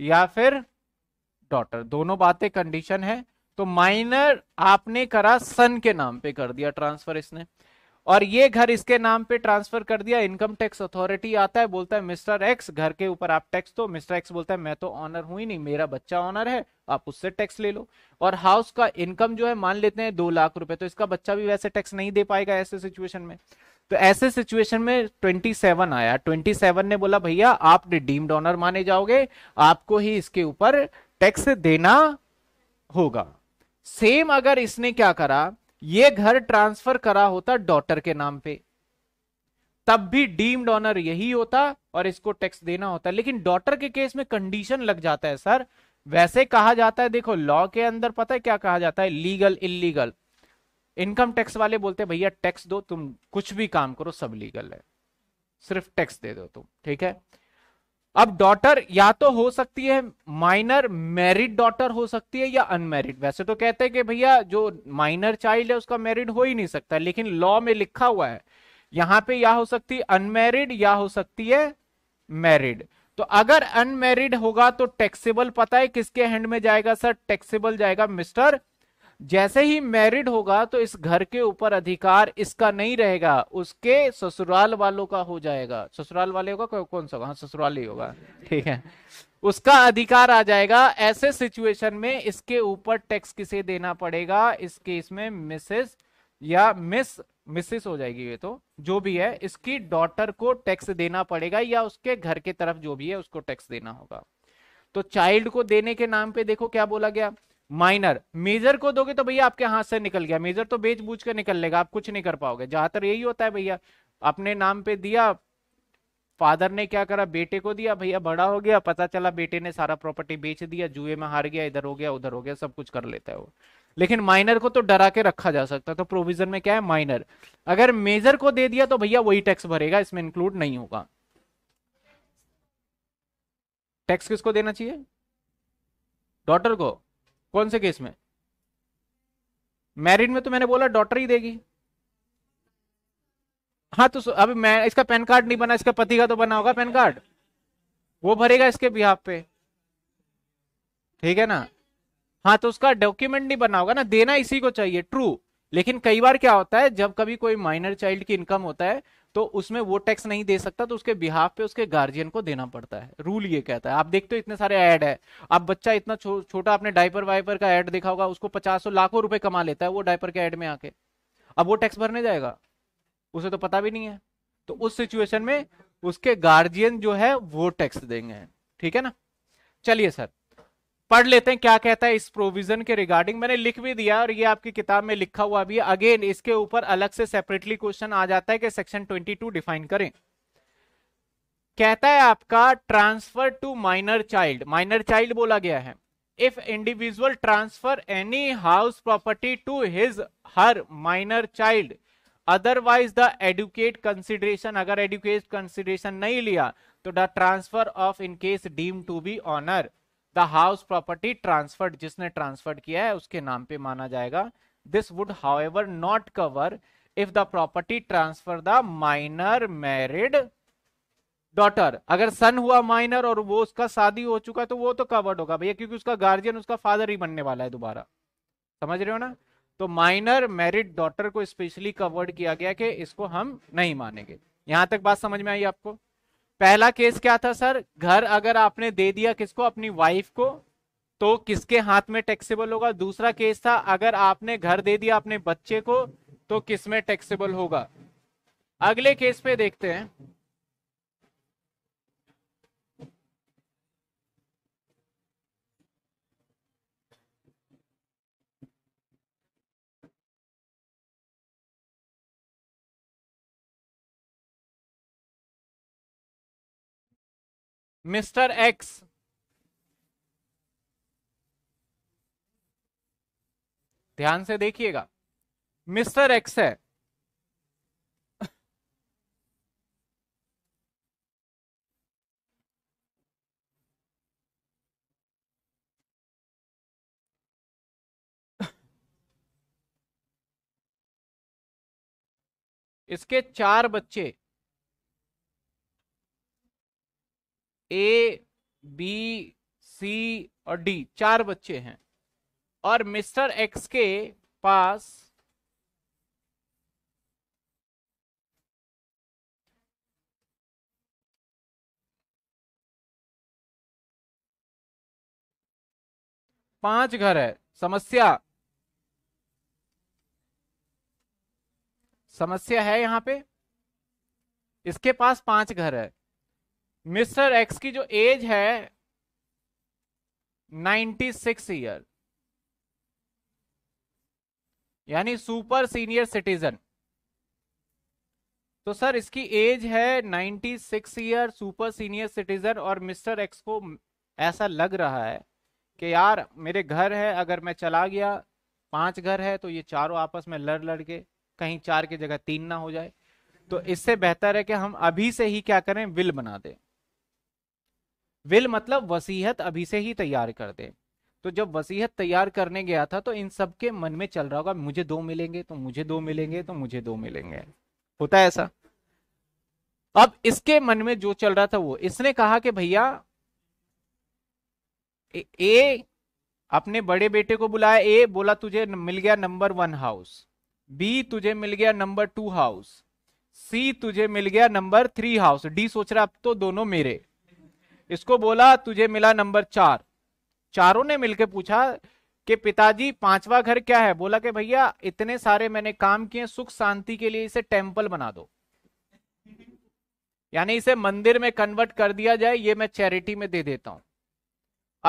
या फिर डॉटर दोनों बातें कंडीशन है तो माइनर आपने करा सन के नाम पे कर दिया ट्रांसफर इसने और ये घर इसके नाम पे ट्रांसफर कर दिया इनकम टैक्स अथॉरिटी आता है बोलता है मिस्टर एक्स घर के ऊपर आप टैक्स दो मिस्टर एक्स बोलता है मैं तो ऑनर हूं ही नहीं मेरा बच्चा ऑनर है आप उससे टैक्स ले लो और हाउस का इनकम जो है मान लेते हैं दो लाख रुपए तो इसका बच्चा भी वैसे टैक्स नहीं दे पाएगा ऐसे सिचुएशन में तो ऐसे सिचुएशन में ट्वेंटी सेवन आया ट्वेंटी सेवन ने बोला भैया आप डीम डॉनर माने जाओगे आपको ही इसके ऊपर टैक्स देना होगा सेम अगर इसने क्या करा ये घर ट्रांसफर करा होता डॉटर के नाम पे तब भी डीम डॉनर यही होता और इसको टैक्स देना होता लेकिन डॉटर के केस में कंडीशन लग जाता है सर वैसे कहा जाता है देखो लॉ के अंदर पता है क्या कहा जाता है लीगल इलीगल इनकम टैक्स वाले बोलते हैं भैया टैक्स दो तुम कुछ भी काम करो सब लीगल है सिर्फ टैक्स दे दो तुम ठीक है अब डॉटर या तो हो सकती है माइनर मैरिड डॉटर हो सकती है या अनमैरिड वैसे तो कहते हैं कि भैया जो माइनर चाइल्ड है उसका मैरिड हो ही नहीं सकता लेकिन लॉ में लिखा हुआ है यहां पे या हो सकती है अनमैरिड या हो सकती है मैरिड तो अगर अनमेरिड होगा तो टैक्सेबल पता है किसके हैंड में जाएगा सर टैक्सेबल जाएगा मिस्टर जैसे ही मैरिड होगा तो इस घर के ऊपर अधिकार इसका नहीं रहेगा उसके ससुराल वालों का हो जाएगा ससुराल वाले होगा कौन सा होगा हाँ ससुराल ही होगा ठीक है उसका अधिकार आ जाएगा ऐसे सिचुएशन में इसके ऊपर टैक्स किसे देना पड़ेगा इस केस में मिसेस या मिस मिसेस हो जाएगी ये तो जो भी है इसकी डॉटर को टैक्स देना पड़ेगा या उसके घर के तरफ जो भी है उसको टैक्स देना होगा तो चाइल्ड को देने के नाम पे देखो क्या बोला गया माइनर मेजर को दोगे तो भैया आपके हाथ से निकल गया मेजर तो बेच बूझ कर निकल लेगा आप कुछ नहीं कर पाओगे ज्यादातर यही होता है भैया अपने नाम पे दिया फादर ने क्या करा बेटे को दिया भैया बड़ा हो गया पता चला बेटे ने सारा प्रॉपर्टी बेच दिया जुए में हार गया इधर हो गया उधर हो गया सब कुछ कर लेता है वो लेकिन माइनर को तो डरा के रखा जा सकता है तो प्रोविजन में क्या है माइनर अगर मेजर को दे दिया तो भैया वही टैक्स भरेगा इसमें इंक्लूड नहीं होगा टैक्स किसको देना चाहिए डॉटर को कौन से केस में मैरिड में तो मैंने बोला डॉटर ही देगी हाँ तो अब मैं इसका पैन कार्ड नहीं बना इसका पति का तो बना होगा पैन कार्ड वो भरेगा इसके बिहाफ पे ठीक है ना हाँ तो उसका डॉक्यूमेंट नहीं बना होगा ना देना इसी को चाहिए ट्रू लेकिन कई बार क्या होता है जब कभी कोई माइनर चाइल्ड की इनकम होता है तो उसमें वो टैक्स नहीं दे सकता तो उसके बिहाफ पे उसके गार्जियन को देना पड़ता है रूल ये कहता है आप देखते हो इतने सारे ऐड है आप बच्चा इतना छो, छोटा आपने डायपर वाइपर का ऐड देखा होगा उसको सौ लाखों रुपए कमा लेता है वो डायपर के ऐड में आके अब वो टैक्स भरने जाएगा उसे तो पता भी नहीं है तो उस सिचुएशन में उसके गार्जियन जो है वो टैक्स देंगे ठीक है ना चलिए सर पढ़ लेते हैं क्या कहता है इस प्रोविजन के रिगार्डिंग मैंने लिख भी दिया और ये आपकी किताब में लिखा हुआ भी है अगेन इसके ऊपर अलग से सेपरेटली क्वेश्चन आ जाता है कि सेक्शन 22 डिफाइन करें कहता है आपका transfer to minor child minor child बोला गया है if individual transfer any house property to his her minor child otherwise the adequate consideration अगर एडुकेट कंसिडरेशन नहीं लिया तो the transfer of in case deem to be owner the house property transferred जिसने ट्रांसफर्ड किया है उसके नाम पे माना जाएगा this would ever not cover if the property transfer the minor married daughter अगर सन हुआ माइनर और वो उसका शादी हो चुका है तो वो तो कवर्ड होगा भैया क्योंकि उसका गार्जियन उसका फादर ही बनने वाला है दोबारा समझ रहे हो ना तो माइनर मैरिड डॉटर को स्पेशली कवर्ड किया गया कि इसको हम नहीं मानेंगे यहां तक बात समझ में आई आपको पहला केस क्या था सर घर अगर आपने दे दिया किसको अपनी वाइफ को तो किसके हाथ में टैक्सेबल होगा दूसरा केस था अगर आपने घर दे दिया अपने बच्चे को तो किसमें टैक्सेबल होगा अगले केस पे देखते हैं मिस्टर एक्स ध्यान से देखिएगा मिस्टर एक्स है इसके चार बच्चे ए बी सी और डी चार बच्चे हैं और मिस्टर एक्स के पास
पांच घर है समस्या
समस्या है यहां पे इसके पास पांच घर है मिस्टर एक्स की जो एज है 96 ईयर यानी सुपर सीनियर सिटीजन तो सर इसकी एज है 96 ईयर सुपर सीनियर सिटीजन और मिस्टर एक्स को ऐसा लग रहा है कि यार मेरे घर है अगर मैं चला गया पांच घर है तो ये चारों आपस में लड़ लड़ के कहीं चार की जगह तीन ना हो जाए तो इससे बेहतर है कि हम अभी से ही क्या करें विल बना दें विल मतलब वसीहत अभी से ही तैयार कर दे तो जब वसीहत तैयार करने गया था तो इन सब के मन में चल रहा होगा मुझे दो मिलेंगे तो मुझे दो मिलेंगे तो मुझे दो मिलेंगे होता है ऐसा अब इसके मन में जो चल रहा था वो इसने कहा कि भैया ए, ए अपने बड़े बेटे को बुलाया ए बोला तुझे मिल गया नंबर वन हाउस बी तुझे मिल गया नंबर टू हाउस सी तुझे मिल गया नंबर थ्री हाउस डी सोच रहा अब तो दोनों मेरे इसको बोला तुझे मिला नंबर चार चारों ने मिलकर पूछा कि पिताजी पांचवा घर क्या है बोला कि भैया इतने सारे मैंने काम किए सुख शांति के लिए इसे टेम्पल बना दो यानी इसे मंदिर में कन्वर्ट कर दिया जाए ये मैं चैरिटी में दे देता हूं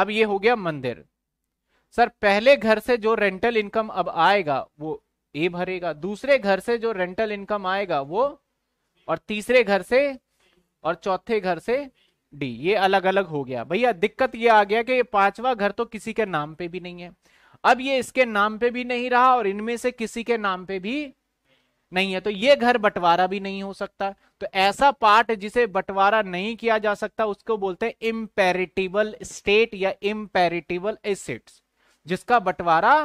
अब ये हो गया मंदिर सर पहले घर से जो रेंटल इनकम अब आएगा वो ए भरेगा दूसरे घर से जो रेंटल इनकम आएगा वो और तीसरे घर से और चौथे घर से डी ये अलग अलग हो गया भैया दिक्कत ये आ गया कि पांचवा घर तो किसी के नाम पे भी नहीं है अब ये इसके नाम पे भी नहीं रहा और इनमें से किसी के नाम पे भी नहीं है तो ये घर बंटवारा भी नहीं हो सकता तो ऐसा पार्ट जिसे बंटवारा नहीं किया जा सकता उसको बोलते हैं इम्पेरिटिबल स्टेट या इम्पेरिटिबल एसेट्स जिसका बंटवारा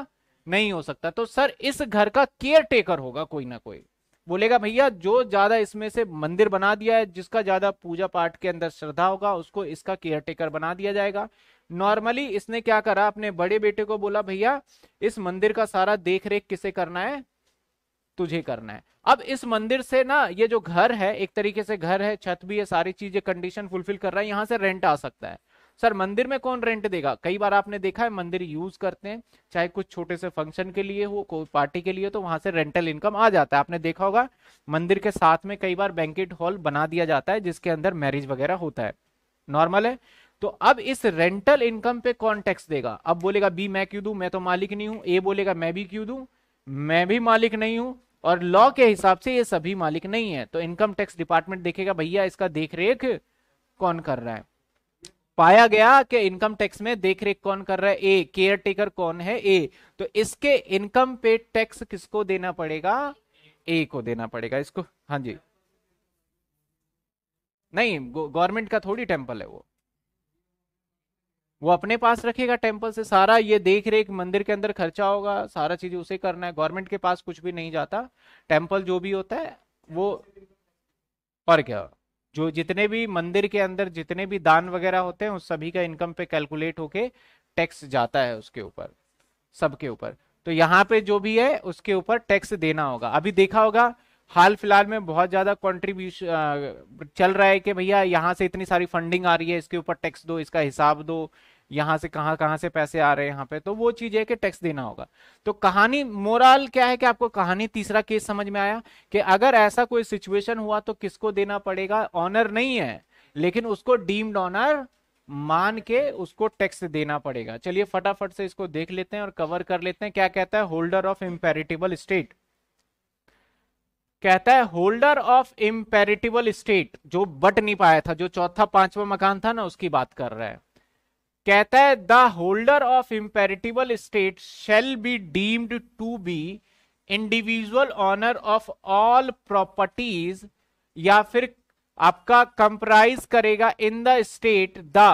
नहीं हो सकता तो सर इस घर का केयर टेकर होगा कोई ना कोई बोलेगा भैया जो ज्यादा इसमें से मंदिर बना दिया है जिसका ज्यादा पूजा पाठ के अंदर श्रद्धा होगा उसको इसका केयर टेकर बना दिया जाएगा नॉर्मली इसने क्या करा अपने बड़े बेटे को बोला भैया इस मंदिर का सारा देख रेख किसे करना है तुझे करना है अब इस मंदिर से ना ये जो घर है एक तरीके से घर है छत भी है सारी चीजें कंडीशन फुलफिल कर रहा है यहां से रेंट आ सकता है सर मंदिर में कौन रेंट देगा कई बार आपने देखा है मंदिर यूज करते हैं चाहे कुछ छोटे से फंक्शन के लिए हो कोई पार्टी के लिए तो वहां से रेंटल इनकम आ जाता है आपने देखा होगा मंदिर के साथ में कई बार बैंकेट हॉल बना दिया जाता है जिसके अंदर मैरिज वगैरह होता है नॉर्मल है तो अब इस रेंटल इनकम पे कौन टैक्स देगा अब बोलेगा बी मैं क्यों दू मैं तो मालिक नहीं हूं ए बोलेगा मैं भी क्यों दू मैं भी मालिक नहीं हूं और लॉ के हिसाब से ये सभी मालिक नहीं है तो इनकम टैक्स डिपार्टमेंट देखेगा भैया इसका देख रेख कौन कर रहा है पाया गया कि इनकम टैक्स में देख रेख कौन कर रहा है ए केयर टेकर कौन है ए तो इसके इनकम पे टैक्स किसको देना पड़ेगा ए को देना पड़ेगा इसको हाँ जी नहीं गवर्नमेंट का थोड़ी टेम्पल है वो वो अपने पास रखेगा टेम्पल से सारा ये देख रेख मंदिर के अंदर खर्चा होगा सारा चीज उसे करना है गवर्नमेंट के पास कुछ भी नहीं जाता टेम्पल जो भी होता है वो और क्या जो जितने भी मंदिर के अंदर जितने भी दान वगैरह होते हैं उस सभी का इनकम पे कैलकुलेट होके टैक्स जाता है उसके ऊपर सबके ऊपर तो यहाँ पे जो भी है उसके ऊपर टैक्स देना होगा अभी देखा होगा हाल फिलहाल में बहुत ज्यादा कॉन्ट्रीब्यूशन चल रहा है कि भैया यहाँ से इतनी सारी फंडिंग आ रही है इसके ऊपर टैक्स दो इसका हिसाब दो यहाँ से कहाँ कहाँ से पैसे आ रहे हैं यहाँ पे तो वो चीज है कि टैक्स देना होगा तो कहानी मोरल क्या है कि आपको कहानी तीसरा केस समझ में आया कि अगर ऐसा कोई सिचुएशन हुआ तो किसको देना पड़ेगा ऑनर नहीं है लेकिन उसको डीम्ड ऑनर मान के उसको टैक्स देना पड़ेगा चलिए फटाफट से इसको देख लेते हैं और कवर कर लेते हैं क्या कहता है होल्डर ऑफ इम्पेरिटेबल स्टेट कहता है होल्डर ऑफ इम्पेरिटेबल स्टेट जो बट नहीं पाया था जो चौथा पांचवा मकान था ना उसकी बात कर रहा है कहता है the holder of impartible estate shall be deemed to be individual owner of all properties या फिर आपका कंप्राइज करेगा in the estate the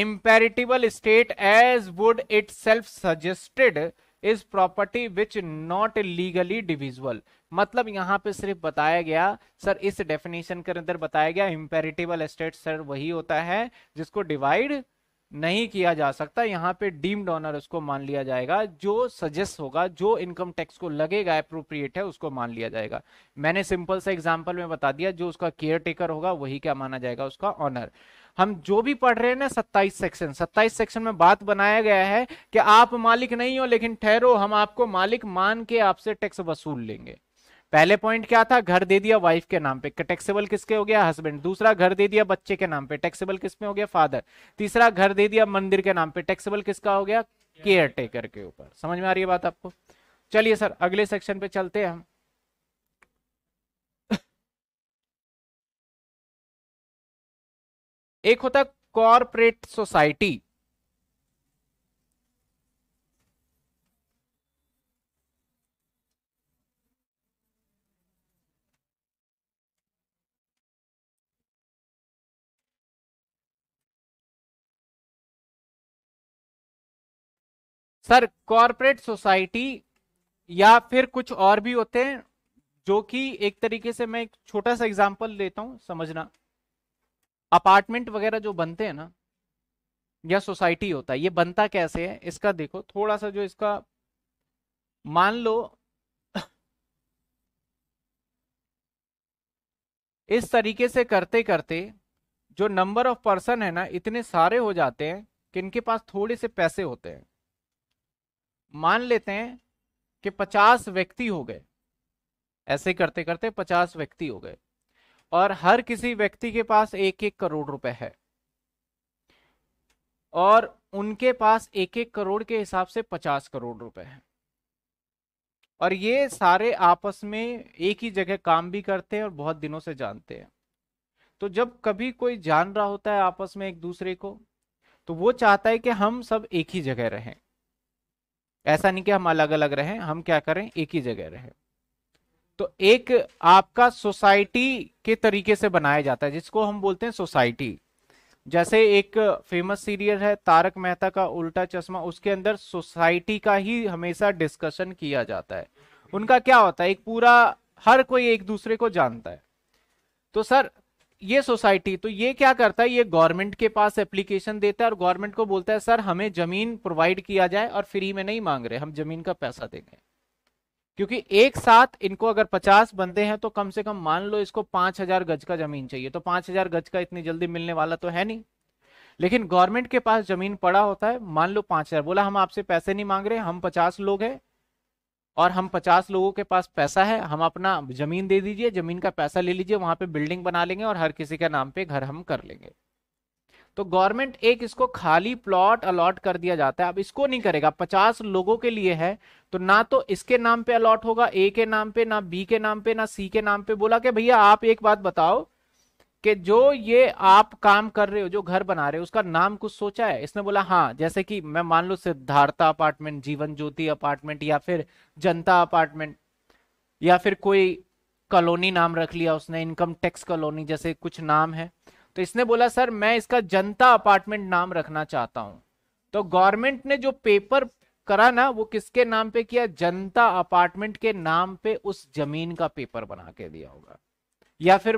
impartible estate as would itself suggested is property which not legally divisible मतलब यहां पे सिर्फ बताया गया सर इस डेफिनेशन के अंदर बताया गया इम्पेरिटिबल स्टेट सर वही होता है जिसको डिवाइड नहीं किया जा सकता यहाँ पे डीम्ड ऑनर उसको मान लिया जाएगा जो सजेस्ट होगा जो इनकम टैक्स को लगेगा अप्रोप्रिएट है उसको मान लिया जाएगा मैंने सिंपल सा एग्जांपल में बता दिया जो उसका केयर टेकर होगा वही क्या माना जाएगा उसका ऑनर हम जो भी पढ़ रहे हैं ना सत्ताईस सेक्शन सत्ताईस सेक्शन में बात बनाया गया है कि आप मालिक नहीं हो लेकिन ठहरो हम आपको मालिक मान के आपसे टैक्स वसूल लेंगे पहले पॉइंट क्या था घर दे दिया वाइफ के नाम पे टैक्सेबल किसके हो गया हस्बैंड दूसरा घर दे दिया बच्चे के नाम पे टैक्सेबल किसमें हो गया फादर तीसरा घर दे दिया मंदिर के नाम पे टैक्सेबल किसका हो गया केयर टेकर के ऊपर समझ में आ रही है बात आपको चलिए सर अगले सेक्शन पे चलते हैं हम
एक होता corporate society sir corporate society
या फिर कुछ और भी होते हैं जो कि एक तरीके से मैं एक छोटा सा एग्जांपल लेता हूं समझना अपार्टमेंट वगैरह जो बनते हैं ना या सोसाइटी होता है ये बनता कैसे है इसका देखो थोड़ा सा जो इसका मान लो इस तरीके से करते करते जो नंबर ऑफ पर्सन है ना इतने सारे हो जाते हैं कि इनके पास थोड़े से पैसे होते हैं मान लेते हैं कि पचास व्यक्ति हो गए ऐसे करते करते पचास व्यक्ति हो गए और हर किसी व्यक्ति के पास एक एक करोड़ रुपए है और उनके पास एक एक करोड़ के हिसाब से पचास करोड़ रुपए हैं और ये सारे आपस में एक ही जगह काम भी करते हैं और बहुत दिनों से जानते हैं तो जब कभी कोई जान रहा होता है आपस में एक दूसरे को तो वो चाहता है कि हम सब एक ही जगह रहें ऐसा नहीं कि हम अलग अलग रहें हम क्या करें एक ही जगह रहें तो एक आपका सोसाइटी के तरीके से बनाया जाता है जिसको हम बोलते हैं सोसाइटी जैसे एक फेमस सीरियल है तारक मेहता का उल्टा चश्मा उसके अंदर सोसाइटी का ही हमेशा डिस्कशन किया जाता है उनका क्या होता है एक पूरा हर कोई एक दूसरे को जानता है तो सर ये सोसाइटी तो ये क्या करता है ये गवर्नमेंट के पास एप्लीकेशन देता है और गवर्नमेंट को बोलता है सर हमें जमीन प्रोवाइड किया जाए और फ्री में नहीं मांग रहे हम जमीन का पैसा देंगे क्योंकि एक साथ इनको अगर 50 बंदे हैं तो कम से कम मान लो इसको 5000 गज का जमीन चाहिए तो 5000 गज का इतनी जल्दी मिलने वाला तो है नहीं लेकिन गवर्नमेंट के पास जमीन पड़ा होता है मान लो 5000 बोला हम आपसे पैसे नहीं मांग रहे हम 50 लोग हैं और हम पचास लोगों के पास पैसा है हम अपना जमीन दे दीजिए जमीन का पैसा ले लीजिए वहां पे बिल्डिंग बना लेंगे और हर किसी के नाम पे घर हम कर लेंगे तो गवर्नमेंट एक इसको खाली प्लॉट अलॉट कर दिया जाता है अब इसको नहीं करेगा पचास लोगों के लिए है तो ना तो इसके नाम पे अलॉट होगा ए के नाम पे ना बी के नाम पे ना सी के नाम पे बोला कि भैया आप एक बात बताओ कि जो ये आप काम कर रहे हो जो घर बना रहे हो उसका नाम कुछ सोचा है इसने बोला हाँ जैसे कि मैं मान लो सिद्धार्था अपार्टमेंट जीवन ज्योति अपार्टमेंट या फिर जनता अपार्टमेंट या फिर कोई कॉलोनी नाम रख लिया उसने इनकम टैक्स कॉलोनी जैसे कुछ नाम है तो इसने बोला सर मैं इसका जनता अपार्टमेंट नाम रखना चाहता हूं तो गवर्नमेंट ने जो पेपर करा ना वो किसके नाम पे किया जनता अपार्टमेंट के नाम पे उस जमीन का पेपर बना के दिया होगा या फिर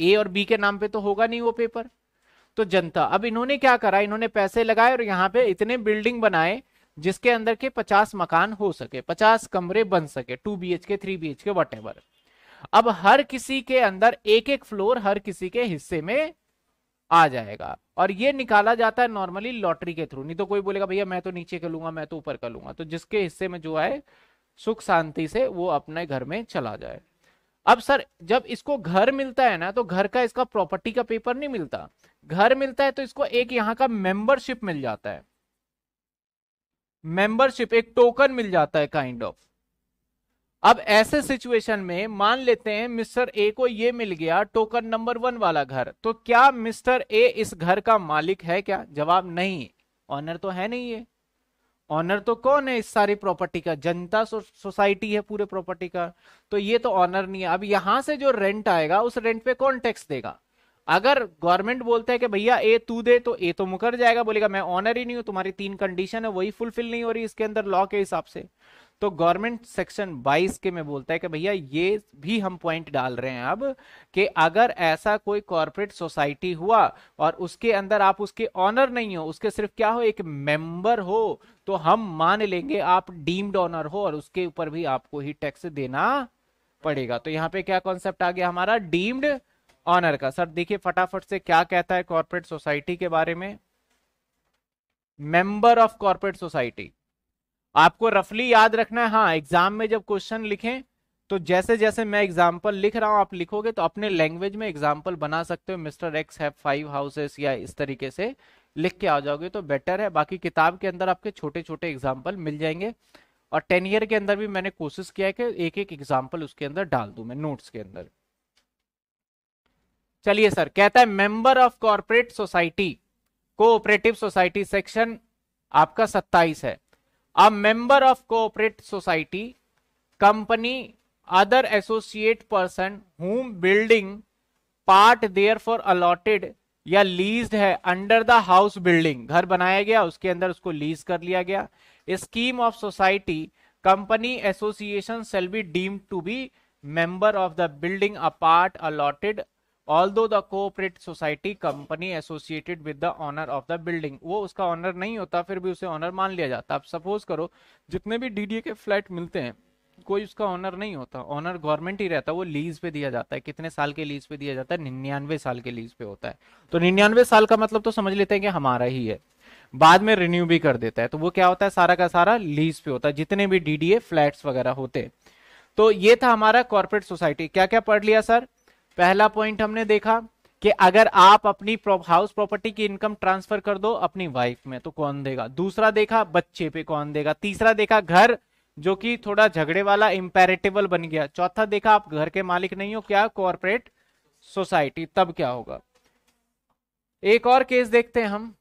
ए और बी के नाम पे तो होगा नहीं वो पेपर तो जनता अब इन्होंने क्या करा इन्होंने पैसे लगाए और यहाँ पे इतने बिल्डिंग बनाए जिसके अंदर के पचास मकान हो सके पचास कमरे बन सके two B H K three B H K what अब हर किसी के अंदर एक एक फ्लोर हर किसी के हिस्से में आ जाएगा और ये निकाला जाता है नॉर्मली लॉटरी के थ्रू नहीं तो कोई बोलेगा भैया मैं तो नीचे कर लूंगा मैं तो ऊपर कर लूंगा तो जिसके हिस्से में जो आए सुख शांति से वो अपने घर में चला जाए अब सर जब इसको घर मिलता है ना तो घर का इसका प्रॉपर्टी का पेपर नहीं मिलता घर मिलता है तो इसको एक यहाँ का मेंबरशिप मिल जाता है मेंबरशिप एक टोकन मिल जाता है काइंड kind ऑफ of. अब ऐसे सिचुएशन में मान लेते हैं मिस्टर ए को ये मिल गया टोकन नंबर वन वाला घर तो क्या मिस्टर ए इस घर का मालिक है क्या जवाब नहीं ऑनर तो है नहीं है ऑनर तो कौन है इस सारी प्रॉपर्टी का जनता सोसाइटी है पूरे प्रॉपर्टी का तो ये तो ऑनर नहीं है अब यहां से जो रेंट आएगा उस रेंट पे कौन टैक्स देगा अगर गवर्नमेंट बोलते हैं कि भैया ए तू दे तो ए तो मुकर जाएगा बोलेगा मैं ऑनर ही नहीं हूं तुम्हारी तीन कंडीशन है वही फुलफिल नहीं हो रही इसके अंदर लॉ के हिसाब से तो गवर्नमेंट सेक्शन 22 के में बोलता है कि भैया ये भी हम पॉइंट डाल रहे हैं अब कि अगर ऐसा कोई कॉर्पोरेट सोसाइटी हुआ और उसके अंदर आप उसके ऑनर नहीं हो उसके सिर्फ क्या हो एक मेंबर हो तो हम मान लेंगे आप डीम्ड ऑनर हो और उसके ऊपर भी आपको ही टैक्स देना पड़ेगा तो यहाँ पे क्या कॉन्सेप्ट आ गया हमारा डीम्ड ऑनर का सर देखिए फटाफट से क्या कहता है कॉर्पोरेट सोसाइटी के बारे में मेंबर ऑफ कॉर्पोरेट सोसाइटी आपको रफली याद रखना है हाँ एग्जाम में जब क्वेश्चन लिखें तो जैसे जैसे मैं एग्जाम्पल लिख रहा हूं आप लिखोगे तो अपने लैंग्वेज में एग्जाम्पल बना सकते हो mister X have five houses या इस तरीके से लिख के आ जाओगे तो बेटर है बाकी किताब के अंदर आपके छोटे छोटे एग्जाम्पल मिल जाएंगे और टेन ईयर के अंदर भी मैंने कोशिश किया है कि एक एक एग्जाम्पल उसके अंदर डाल दू मैं नोट्स के अंदर चलिए सर कहता है member of corporate society cooperative society section आपका सत्ताईस है a member of cooperate society company other associate person whom building part there for allotted या लीज है अंडर द हाउस बिल्डिंग घर बनाया गया उसके अंदर उसको लीज कर लिया गया scheme of society company association shall be deem to be member member of the building allotted although the cooperate society company associated with the owner of the building वो उसका ऑनर नहीं होता फिर भी उसे ऑनर मान लिया जाता आप सपोज करो जितने भी डीडीए के फ्लैट मिलते हैं कोई उसका ऑनर नहीं होता ऑनर गवर्नमेंट ही रहता है वो लीज पे दिया जाता है कितने साल के लीज पे दिया जाता है निन्यानवे साल के लीज पे होता है तो निन्यानवे साल का मतलब तो समझ लेते हैं कि हमारा ही है बाद में रिन्यू भी कर देता है तो वो क्या होता है सारा का सारा लीज पे होता है जितने भी डीडीए फ्लैट्स वगैरह होते तो ये था हमारा कॉर्पोरेट सोसाइटी क्या क्या पढ़ लिया सर पहला पॉइंट हमने देखा कि अगर आप अपनी हाउस प्रॉपर्टी की इनकम ट्रांसफर कर दो अपनी वाइफ में तो कौन देगा दूसरा देखा बच्चे पे कौन देगा तीसरा देखा घर जो कि थोड़ा झगड़े वाला इंपेरेटिवल बन गया चौथा देखा आप घर के मालिक नहीं हो क्या कॉरपोरेट सोसाइटी तब क्या होगा एक और केस देखते हैं हम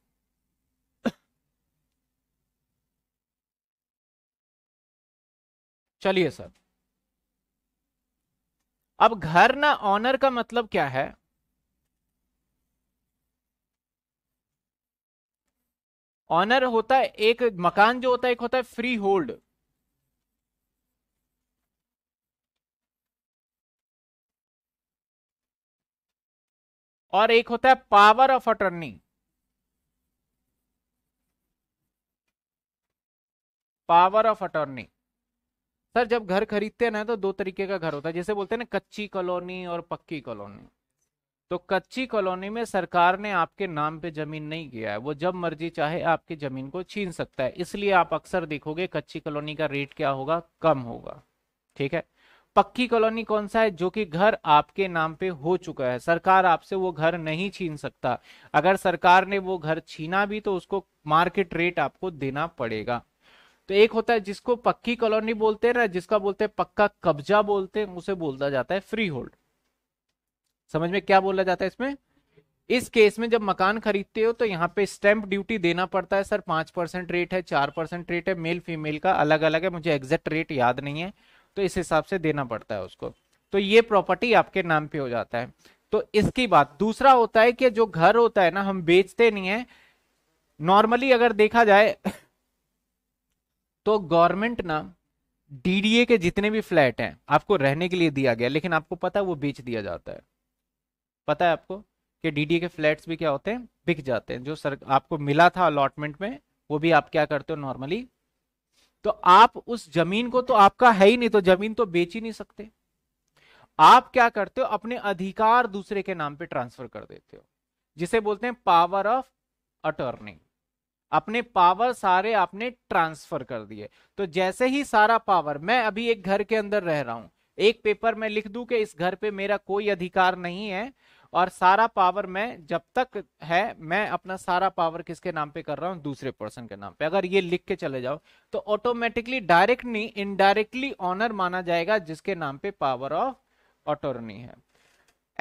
चलिए सर अब घर ना ऑनर का मतलब क्या है ऑनर होता है एक मकान जो होता है एक होता है फ्री होल्ड और एक होता है power of attorney power of attorney sir जब घर खरीदते हैं ना तो दो तरीके का घर होता है जैसे बोलते हैं ना कच्ची कॉलोनी और पक्की कॉलोनी तो कच्ची कॉलोनी में सरकार ने आपके नाम पे जमीन नहीं किया है वो जब मर्जी चाहे आपकी जमीन को छीन सकता है इसलिए आप अक्सर देखोगे कच्ची कॉलोनी का रेट क्या होगा कम होगा ठीक है पक्की कॉलोनी कौन सा है जो कि घर आपके नाम पे हो चुका है सरकार आपसे वो घर नहीं छीन सकता अगर सरकार ने वो घर छीना भी तो उसको मार्केट रेट आपको देना पड़ेगा तो एक होता है जिसको पक्की कॉलोनी बोलते हैं ना जिसका बोलते हैं पक्का कब्जा बोलते हैं उसे बोलता जाता है फ्री होल्ड समझ में क्या बोला जाता है इसमें इस केस में जब मकान खरीदते हो तो यहाँ पे स्टैंप ड्यूटी देना पड़ता है सर पांच परसेंट रेट है चार परसेंट रेट है मेल फीमेल का अलग अलग है मुझे एग्जैक्ट रेट याद नहीं है तो इस हिसाब से देना पड़ता है उसको तो ये प्रॉपर्टी आपके नाम पे हो जाता है तो इसकी बात दूसरा होता है कि जो घर होता है ना हम बेचते नहीं है नॉर्मली अगर देखा जाए तो गवर्नमेंट ना डीडीए के जितने भी फ्लैट हैं आपको रहने के लिए दिया गया लेकिन आपको पता है वो बेच दिया जाता है पता है आपको कि डीडीए के फ्लैट्स भी क्या होते हैं बिक जाते हैं जो सर आपको मिला था अलॉटमेंट में वो भी आप क्या करते हो नॉर्मली तो आप उस जमीन को तो आपका है ही नहीं तो जमीन तो बेच ही नहीं सकते आप क्या करते हो अपने अधिकार दूसरे के नाम पे ट्रांसफर कर देते हो जिसे बोलते हैं पावर ऑफ अटर्निंग अपने पावर सारे आपने ट्रांसफर कर दिए तो जैसे ही सारा पावर मैं अभी एक घर के अंदर रह रहा हूं एक पेपर में लिख दूं कि इस घर पे मेरा कोई अधिकार नहीं है और सारा पावर मैं जब तक है मैं अपना सारा पावर किसके नाम पे कर रहा हूँ दूसरे पर्सन के नाम पे अगर ये लिख के चले जाओ तो ऑटोमेटिकली डायरेक्ट नहीं इनडायरेक्टली ऑनर माना जाएगा जिसके नाम पे पावर ऑफ अटोर्नी है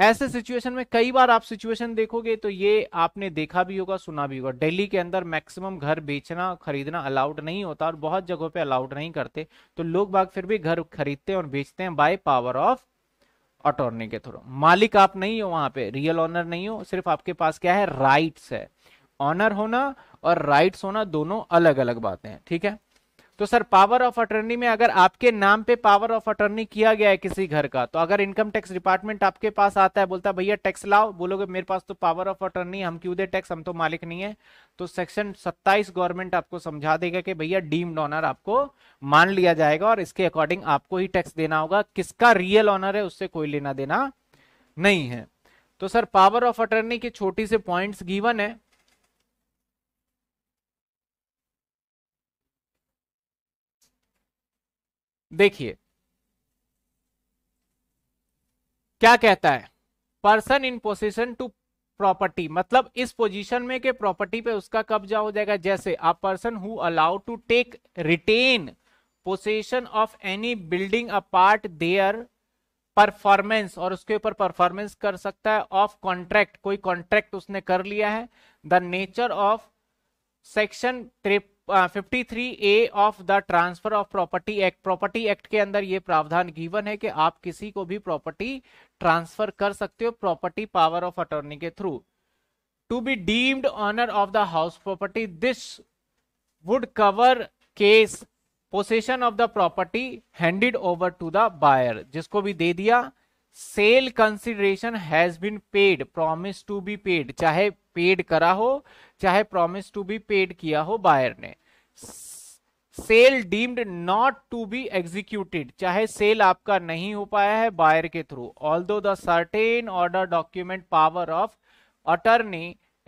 ऐसे सिचुएशन में कई बार आप सिचुएशन देखोगे तो ये आपने देखा भी होगा सुना भी होगा दिल्ली के अंदर मैक्सिमम घर बेचना खरीदना अलाउड नहीं होता और बहुत जगहों पे अलाउड नहीं करते तो लोग बाग फिर भी घर खरीदते हैं और बेचते हैं बाय पावर ऑफ अटोर्नी के थ्रू मालिक आप नहीं हो वहां पे रियल ऑनर नहीं हो सिर्फ आपके पास क्या है राइट्स है ऑनर होना और राइट्स होना दोनों अलग अलग बातें हैं ठीक है तो सर पावर ऑफ अटर्नी में अगर आपके नाम पे पावर ऑफ अटर्नी किया गया है किसी घर का तो अगर इनकम टैक्स डिपार्टमेंट आपके पास आता है बोलता है भैया टैक्स लाओ बोलोगे मेरे पास तो पावर ऑफ अटर्नी हम क्यों दे टैक्स हम तो मालिक नहीं है तो सेक्शन 27 गवर्नमेंट आपको समझा देगा कि भैया डीम्ड ऑनर आपको मान लिया जाएगा और इसके अकॉर्डिंग आपको ही टैक्स देना होगा किसका रियल ऑनर है उससे कोई लेना देना नहीं है तो सर पावर ऑफ अटर्नी के छोटी से पॉइंट गीवन है देखिए क्या कहता है person in position to property मतलब इस पोजीशन में के प्रॉपर्टी पे उसका कब्जा हो जाएगा जैसे a person who allow to take retain position of any building a part there performance और उसके ऊपर परफॉर्मेंस कर सकता है ऑफ कॉन्ट्रैक्ट कोई कॉन्ट्रैक्ट उसने कर लिया है the nature of section fifty three A of the transfer of property act property act के अंदर ये प्रावधान गिवन है कि आप किसी को भी प्रॉपर्टी ट्रांसफर कर सकते हो प्रॉपर्टी पावर ऑफ अटॉर्नी के through to be deemed owner of the house property this would cover case possession of the property handed over to the buyer जिसको भी दे दिया sale consideration has been paid promise to be paid चाहे पेड करा हो चाहे प्रॉमिस टू बी पेड किया हो बायर ने sale deemed not to be executed चाहे सेल आपका नहीं हो पाया है बायर के through although दर्टेन order document power of attorney